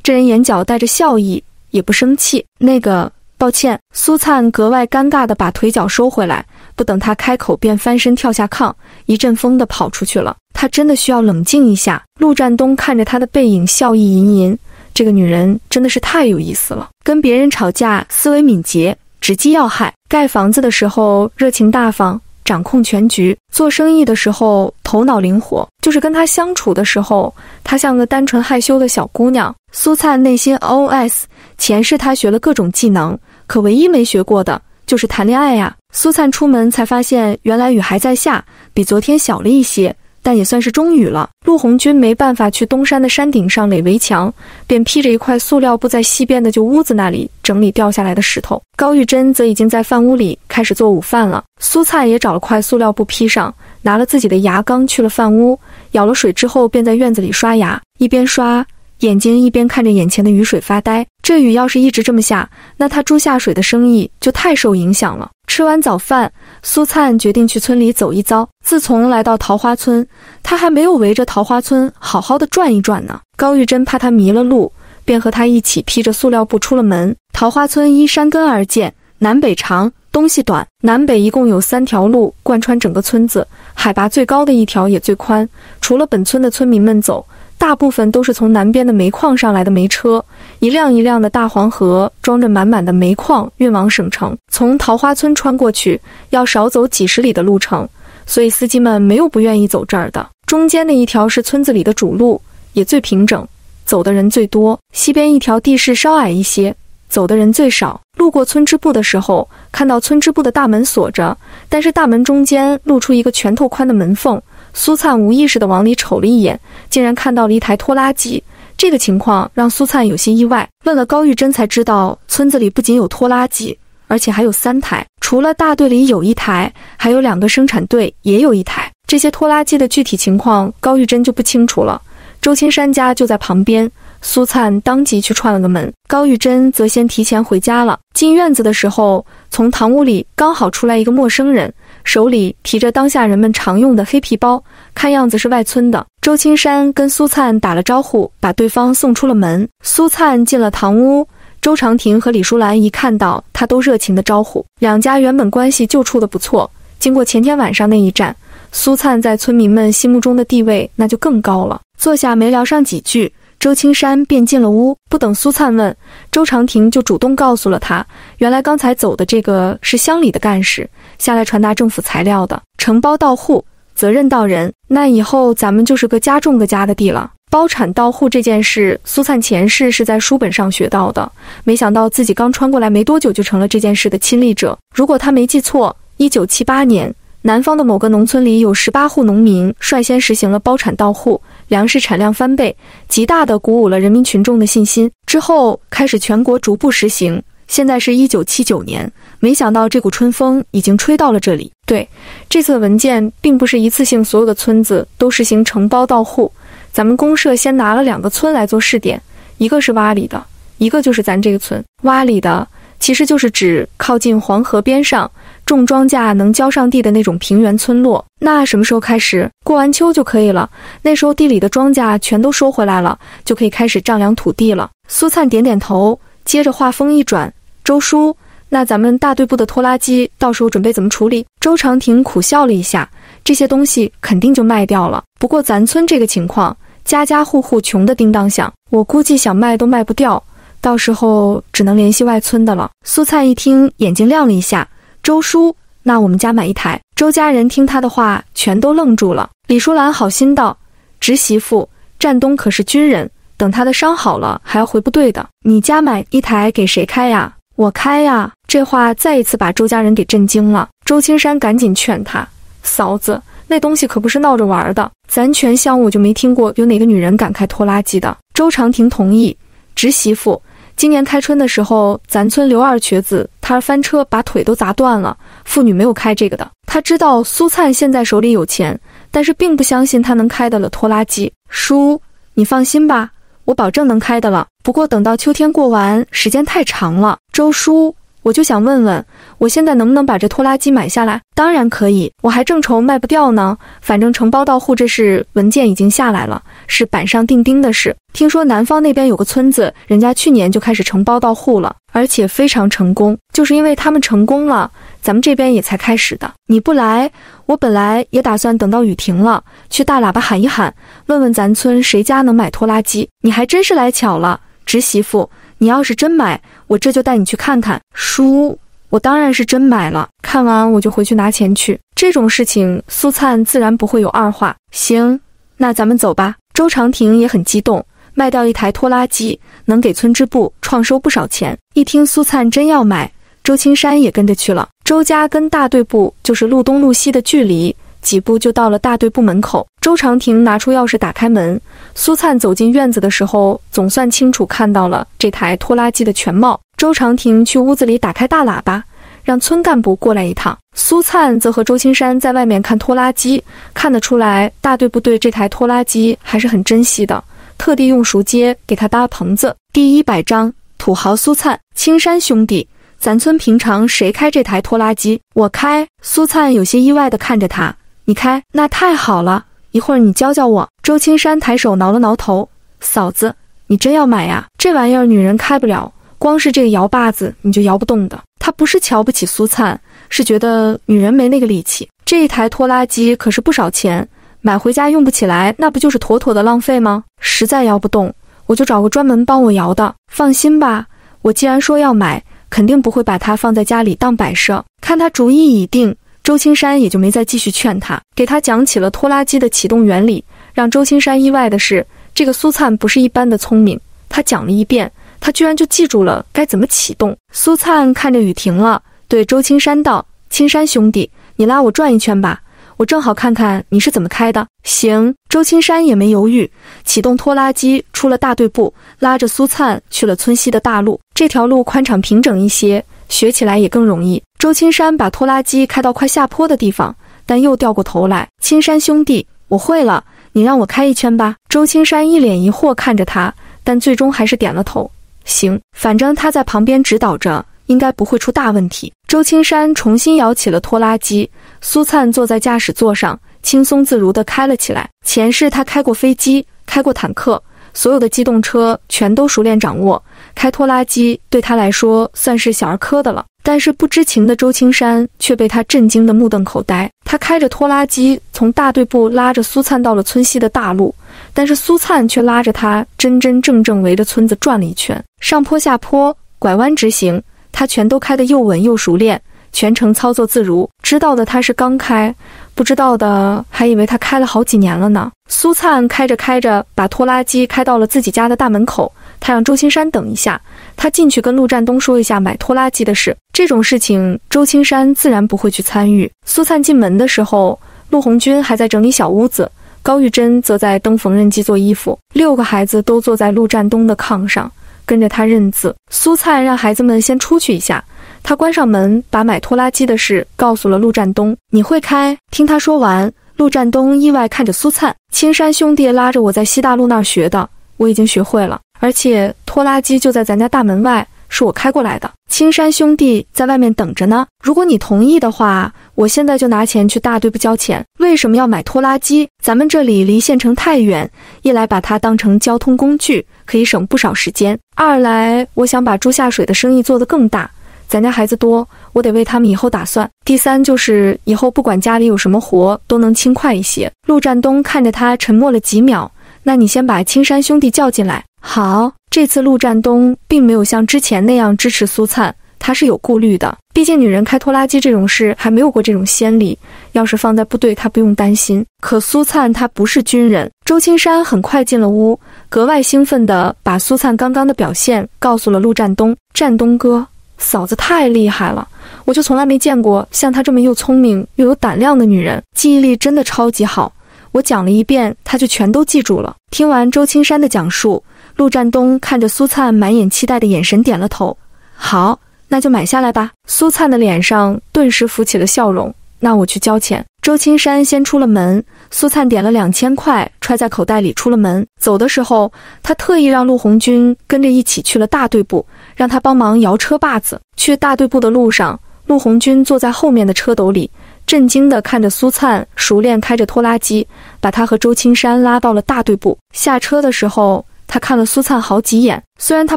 这人眼角带着笑意，也不生气。那个，抱歉。苏灿格外尴尬地把腿脚收回来，不等他开口，便翻身跳下炕，一阵风地跑出去了。他真的需要冷静一下。陆占东看着他的背影，笑意盈盈。这个女人真的是太有意思了，跟别人吵架思维敏捷，直击要害；盖房子的时候热情大方。掌控全局，做生意的时候头脑灵活，就是跟他相处的时候，他像个单纯害羞的小姑娘。苏灿内心 OS：前世他学了各种技能，可唯一没学过的就是谈恋爱呀。苏灿出门才发现，原来雨还在下，比昨天小了一些。但也算是中雨了。陆红军没办法去东山的山顶上垒围墙，便披着一块塑料布在西边的旧屋子那里整理掉下来的石头。高玉珍则已经在饭屋里开始做午饭了。苏灿也找了块塑料布披上，拿了自己的牙缸去了饭屋，舀了水之后便在院子里刷牙，一边刷。眼睛一边看着眼前的雨水发呆。这雨要是一直这么下，那他猪下水的生意就太受影响了。吃完早饭，苏灿决定去村里走一遭。自从来到桃花村，他还没有围着桃花村好好的转一转呢。高玉珍怕他迷了路，便和他一起披着塑料布出了门。桃花村依山根而建，南北长，东西短。南北一共有三条路贯穿整个村子，海拔最高的一条也最宽。除了本村的村民们走，大部分都是从南边的煤矿上来的煤车，一辆一辆的大黄河装着满满的煤矿运往省城。从桃花村穿过去要少走几十里的路程，所以司机们没有不愿意走这儿的。中间的一条是村子里的主路，也最平整。走的人最多，西边一条地势稍矮一些，走的人最少。路过村支部的时候，看到村支部的大门锁着，但是大门中间露出一个拳头宽的门缝。苏灿无意识地往里瞅了一眼，竟然看到了一台拖拉机。这个情况让苏灿有些意外，问了高玉珍才知道，村子里不仅有拖拉机，而且还有三台。除了大队里有一台，还有两个生产队也有一台。这些拖拉机的具体情况，高玉珍就不清楚了。周青山家就在旁边，苏灿当即去串了个门，高玉珍则先提前回家了。进院子的时候，从堂屋里刚好出来一个陌生人，手里提着当下人们常用的黑皮包，看样子是外村的。周青山跟苏灿打了招呼，把对方送出了门。苏灿进了堂屋，周长亭和李淑兰一看到他，都热情的招呼。两家原本关系就处的不错，经过前天晚上那一战，苏灿在村民们心目中的地位那就更高了。坐下没聊上几句，周青山便进了屋。不等苏灿问，周长亭就主动告诉了他，原来刚才走的这个是乡里的干事，下来传达政府材料的，承包到户，责任到人。那以后咱们就是个家种个家的地了。包产到户这件事，苏灿前世是在书本上学到的，没想到自己刚穿过来没多久就成了这件事的亲历者。如果他没记错，一九七八年，南方的某个农村里有十八户农民率先实行了包产到户。粮食产量翻倍，极大的鼓舞了人民群众的信心。之后开始全国逐步实行。现在是一九七九年，没想到这股春风已经吹到了这里。对，这次文件并不是一次性所有的村子都实行承包到户。咱们公社先拿了两个村来做试点，一个是洼里的，一个就是咱这个村。洼里的其实就是指靠近黄河边上。种庄稼能浇上地的那种平原村落，那什么时候开始？过完秋就可以了。那时候地里的庄稼全都收回来了，就可以开始丈量土地了。苏灿点点头，接着话锋一转：“周叔，那咱们大队部的拖拉机到时候准备怎么处理？”周长亭苦笑了一下：“这些东西肯定就卖掉了。不过咱村这个情况，家家户户穷得叮当响，我估计想卖都卖不掉，到时候只能联系外村的了。”苏灿一听，眼睛亮了一下。周叔，那我们家买一台。周家人听他的话，全都愣住了。李淑兰好心道：“侄媳妇，战东可是军人，等他的伤好了，还要回部队的。你家买一台给谁开呀？我开呀！”这话再一次把周家人给震惊了。周青山赶紧劝他：“嫂子，那东西可不是闹着玩的。咱全乡我就没听过有哪个女人敢开拖拉机的。”周长亭同意：“侄媳妇。”今年开春的时候，咱村刘二瘸子，他翻车把腿都砸断了。妇女没有开这个的。他知道苏灿现在手里有钱，但是并不相信他能开得了拖拉机。叔，你放心吧，我保证能开的了。不过等到秋天过完，时间太长了。周叔。我就想问问，我现在能不能把这拖拉机买下来？当然可以，我还正愁卖不掉呢。反正承包到户这事文件已经下来了，是板上钉钉的事。听说南方那边有个村子，人家去年就开始承包到户了，而且非常成功。就是因为他们成功了，咱们这边也才开始的。你不来，我本来也打算等到雨停了，去大喇叭喊一喊，问问咱村谁家能买拖拉机。你还真是来巧了，侄媳妇。你要是真买，我这就带你去看看。叔，我当然是真买了，看完我就回去拿钱去。这种事情，苏灿自然不会有二话。行，那咱们走吧。周长亭也很激动，卖掉一台拖拉机能给村支部创收不少钱。一听苏灿真要买，周青山也跟着去了。周家跟大队部就是路东路西的距离。几步就到了大队部门口，周长亭拿出钥匙打开门。苏灿走进院子的时候，总算清楚看到了这台拖拉机的全貌。周长亭去屋子里打开大喇叭，让村干部过来一趟。苏灿则和周青山在外面看拖拉机，看得出来大队部对这台拖拉机还是很珍惜的，特地用熟秸给他搭棚子。第一百章，土豪苏灿，青山兄弟，咱村平常谁开这台拖拉机？我开。苏灿有些意外地看着他。你开那太好了，一会儿你教教我。周青山抬手挠了挠头，嫂子，你真要买呀？这玩意儿女人开不了，光是这个摇把子你就摇不动的。他不是瞧不起苏灿，是觉得女人没那个力气。这一台拖拉机可是不少钱，买回家用不起来，那不就是妥妥的浪费吗？实在摇不动，我就找个专门帮我摇的。放心吧，我既然说要买，肯定不会把它放在家里当摆设。看他主意已定，周青山也就没再继续劝他，给他讲起了拖拉机的启动原理。让周青山意外的是，这个苏灿不是一般的聪明。他讲了一遍，他居然就记住了该怎么启动。苏灿看着雨停了，对周青山道：“青山兄弟，你拉我转一圈吧，我正好看看你是怎么开的。”行。周青山也没犹豫，启动拖拉机出了大队部，拉着苏灿去了村西的大路。这条路宽敞平整一些，学起来也更容易。周青山把拖拉机开到快下坡的地方，但又掉过头来：“青山兄弟，我会了。”你让我开一圈吧。周青山一脸疑惑看着他，但最终还是点了头。行，反正他在旁边指导着，应该不会出大问题。周青山重新摇起了拖拉机，苏灿坐在驾驶座上，轻松自如地开了起来。前世他开过飞机，开过坦克，所有的机动车全都熟练掌握。开拖拉机对他来说算是小儿科的了，但是不知情的周青山却被他震惊得目瞪口呆。他开着拖拉机从大队部拉着苏灿到了村西的大路，但是苏灿却拉着他真真正正围着村子转了一圈，上坡下坡、拐弯直行，他全都开得又稳又熟练。全程操作自如，知道的他是刚开，不知道的还以为他开了好几年了呢。苏灿开着开着，把拖拉机开到了自己家的大门口，他让周青山等一下，他进去跟陆占东说一下买拖拉机的事。这种事情，周青山自然不会去参与。苏灿进门的时候，陆红军还在整理小屋子，高玉珍则在蹬缝纫机做衣服，六个孩子都坐在陆占东的炕上，跟着他认字。苏灿让孩子们先出去一下。他关上门，把买拖拉机的事告诉了陆占东。你会开？听他说完，陆占东意外看着苏灿。青山兄弟拉着我在西大路那儿学的，我已经学会了，而且拖拉机就在咱家大门外，是我开过来的。青山兄弟在外面等着呢。如果你同意的话，我现在就拿钱去大队部交钱。为什么要买拖拉机？咱们这里离县城太远，一来把它当成交通工具，可以省不少时间；二来我想把猪下水的生意做得更大。咱家孩子多，我得为他们以后打算。第三就是以后不管家里有什么活，都能轻快一些。陆占东看着他，沉默了几秒。那你先把青山兄弟叫进来。好，这次陆占东并没有像之前那样支持苏灿，他是有顾虑的。毕竟女人开拖拉机这种事还没有过这种先例，要是放在部队，他不用担心。可苏灿他不是军人。周青山很快进了屋，格外兴奋地把苏灿刚刚的表现告诉了陆占东。占东哥。嫂子太厉害了，我就从来没见过像她这么又聪明又有胆量的女人，记忆力真的超级好。我讲了一遍，他就全都记住了。听完周青山的讲述，陆占东看着苏灿满眼期待的眼神，点了头。好，那就买下来吧。苏灿的脸上顿时浮起了笑容。那我去交钱。周青山先出了门，苏灿点了两千块，揣在口袋里出了门。走的时候，他特意让陆红军跟着一起去了大队部，让他帮忙摇车把子。去大队部的路上，陆红军坐在后面的车斗里，震惊地看着苏灿熟练开着拖拉机，把他和周青山拉到了大队部。下车的时候，他看了苏灿好几眼，虽然他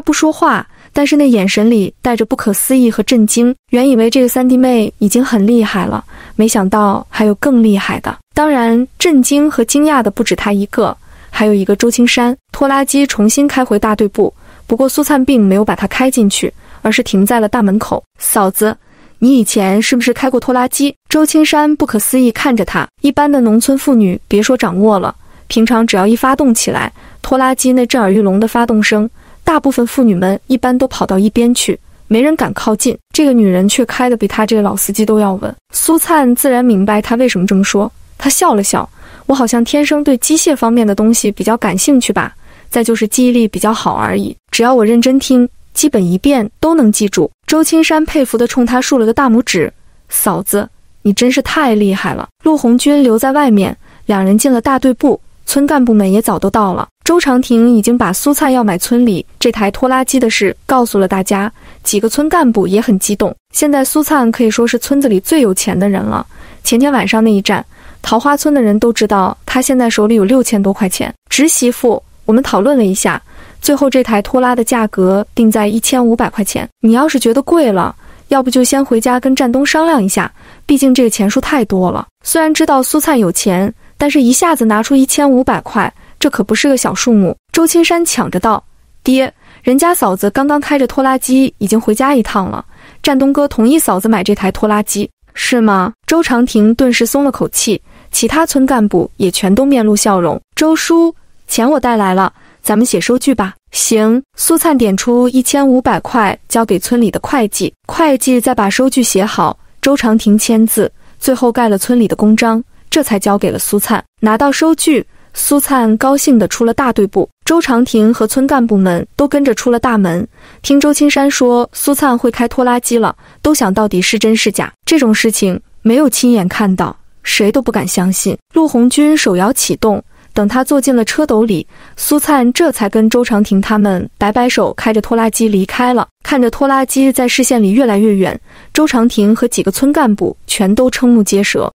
不说话。但是那眼神里带着不可思议和震惊。原以为这个三弟妹已经很厉害了，没想到还有更厉害的。当然，震惊和惊讶的不止他一个，还有一个周青山。拖拉机重新开回大队部，不过苏灿并没有把它开进去，而是停在了大门口。嫂子，你以前是不是开过拖拉机？周青山不可思议看着他。一般的农村妇女，别说掌握了，平常只要一发动起来，拖拉机那震耳欲聋的发动声。大部分妇女们一般都跑到一边去，没人敢靠近。这个女人却开的比他这个老司机都要稳。苏灿自然明白他为什么这么说，他笑了笑：“我好像天生对机械方面的东西比较感兴趣吧，再就是记忆力比较好而已。只要我认真听，基本一遍都能记住。”周青山佩服地冲他竖了个大拇指：“嫂子，你真是太厉害了。”陆红军留在外面，两人进了大队部。村干部们也早都到了。周长亭已经把苏灿要买村里这台拖拉机的事告诉了大家，几个村干部也很激动。现在苏灿可以说是村子里最有钱的人了。前天晚上那一战，桃花村的人都知道他现在手里有六千多块钱。侄媳妇，我们讨论了一下，最后这台拖拉的价格定在一千五百块钱。你要是觉得贵了，要不就先回家跟战东商量一下，毕竟这个钱数太多了。虽然知道苏灿有钱，但是一下子拿出一千五百块，这可不是个小数目。周青山抢着道：“爹，人家嫂子刚刚开着拖拉机已经回家一趟了。战东哥同意嫂子买这台拖拉机，是吗？”周长廷顿时松了口气，其他村干部也全都面露笑容。周叔，钱我带来了。咱们写收据吧。行，苏灿点出一千五百块，交给村里的会计，会计再把收据写好，周长亭签字，最后盖了村里的公章，这才交给了苏灿。拿到收据，苏灿高兴地出了大队部，周长亭和村干部们都跟着出了大门。听周青山说苏灿会开拖拉机了，都想到底是真是假。这种事情没有亲眼看到，谁都不敢相信。陆红军手摇启动。等他坐进了车斗里，苏灿这才跟周长亭他们摆摆手，开着拖拉机离开了。看着拖拉机在视线里越来越远，周长亭和几个村干部全都瞠目结舌。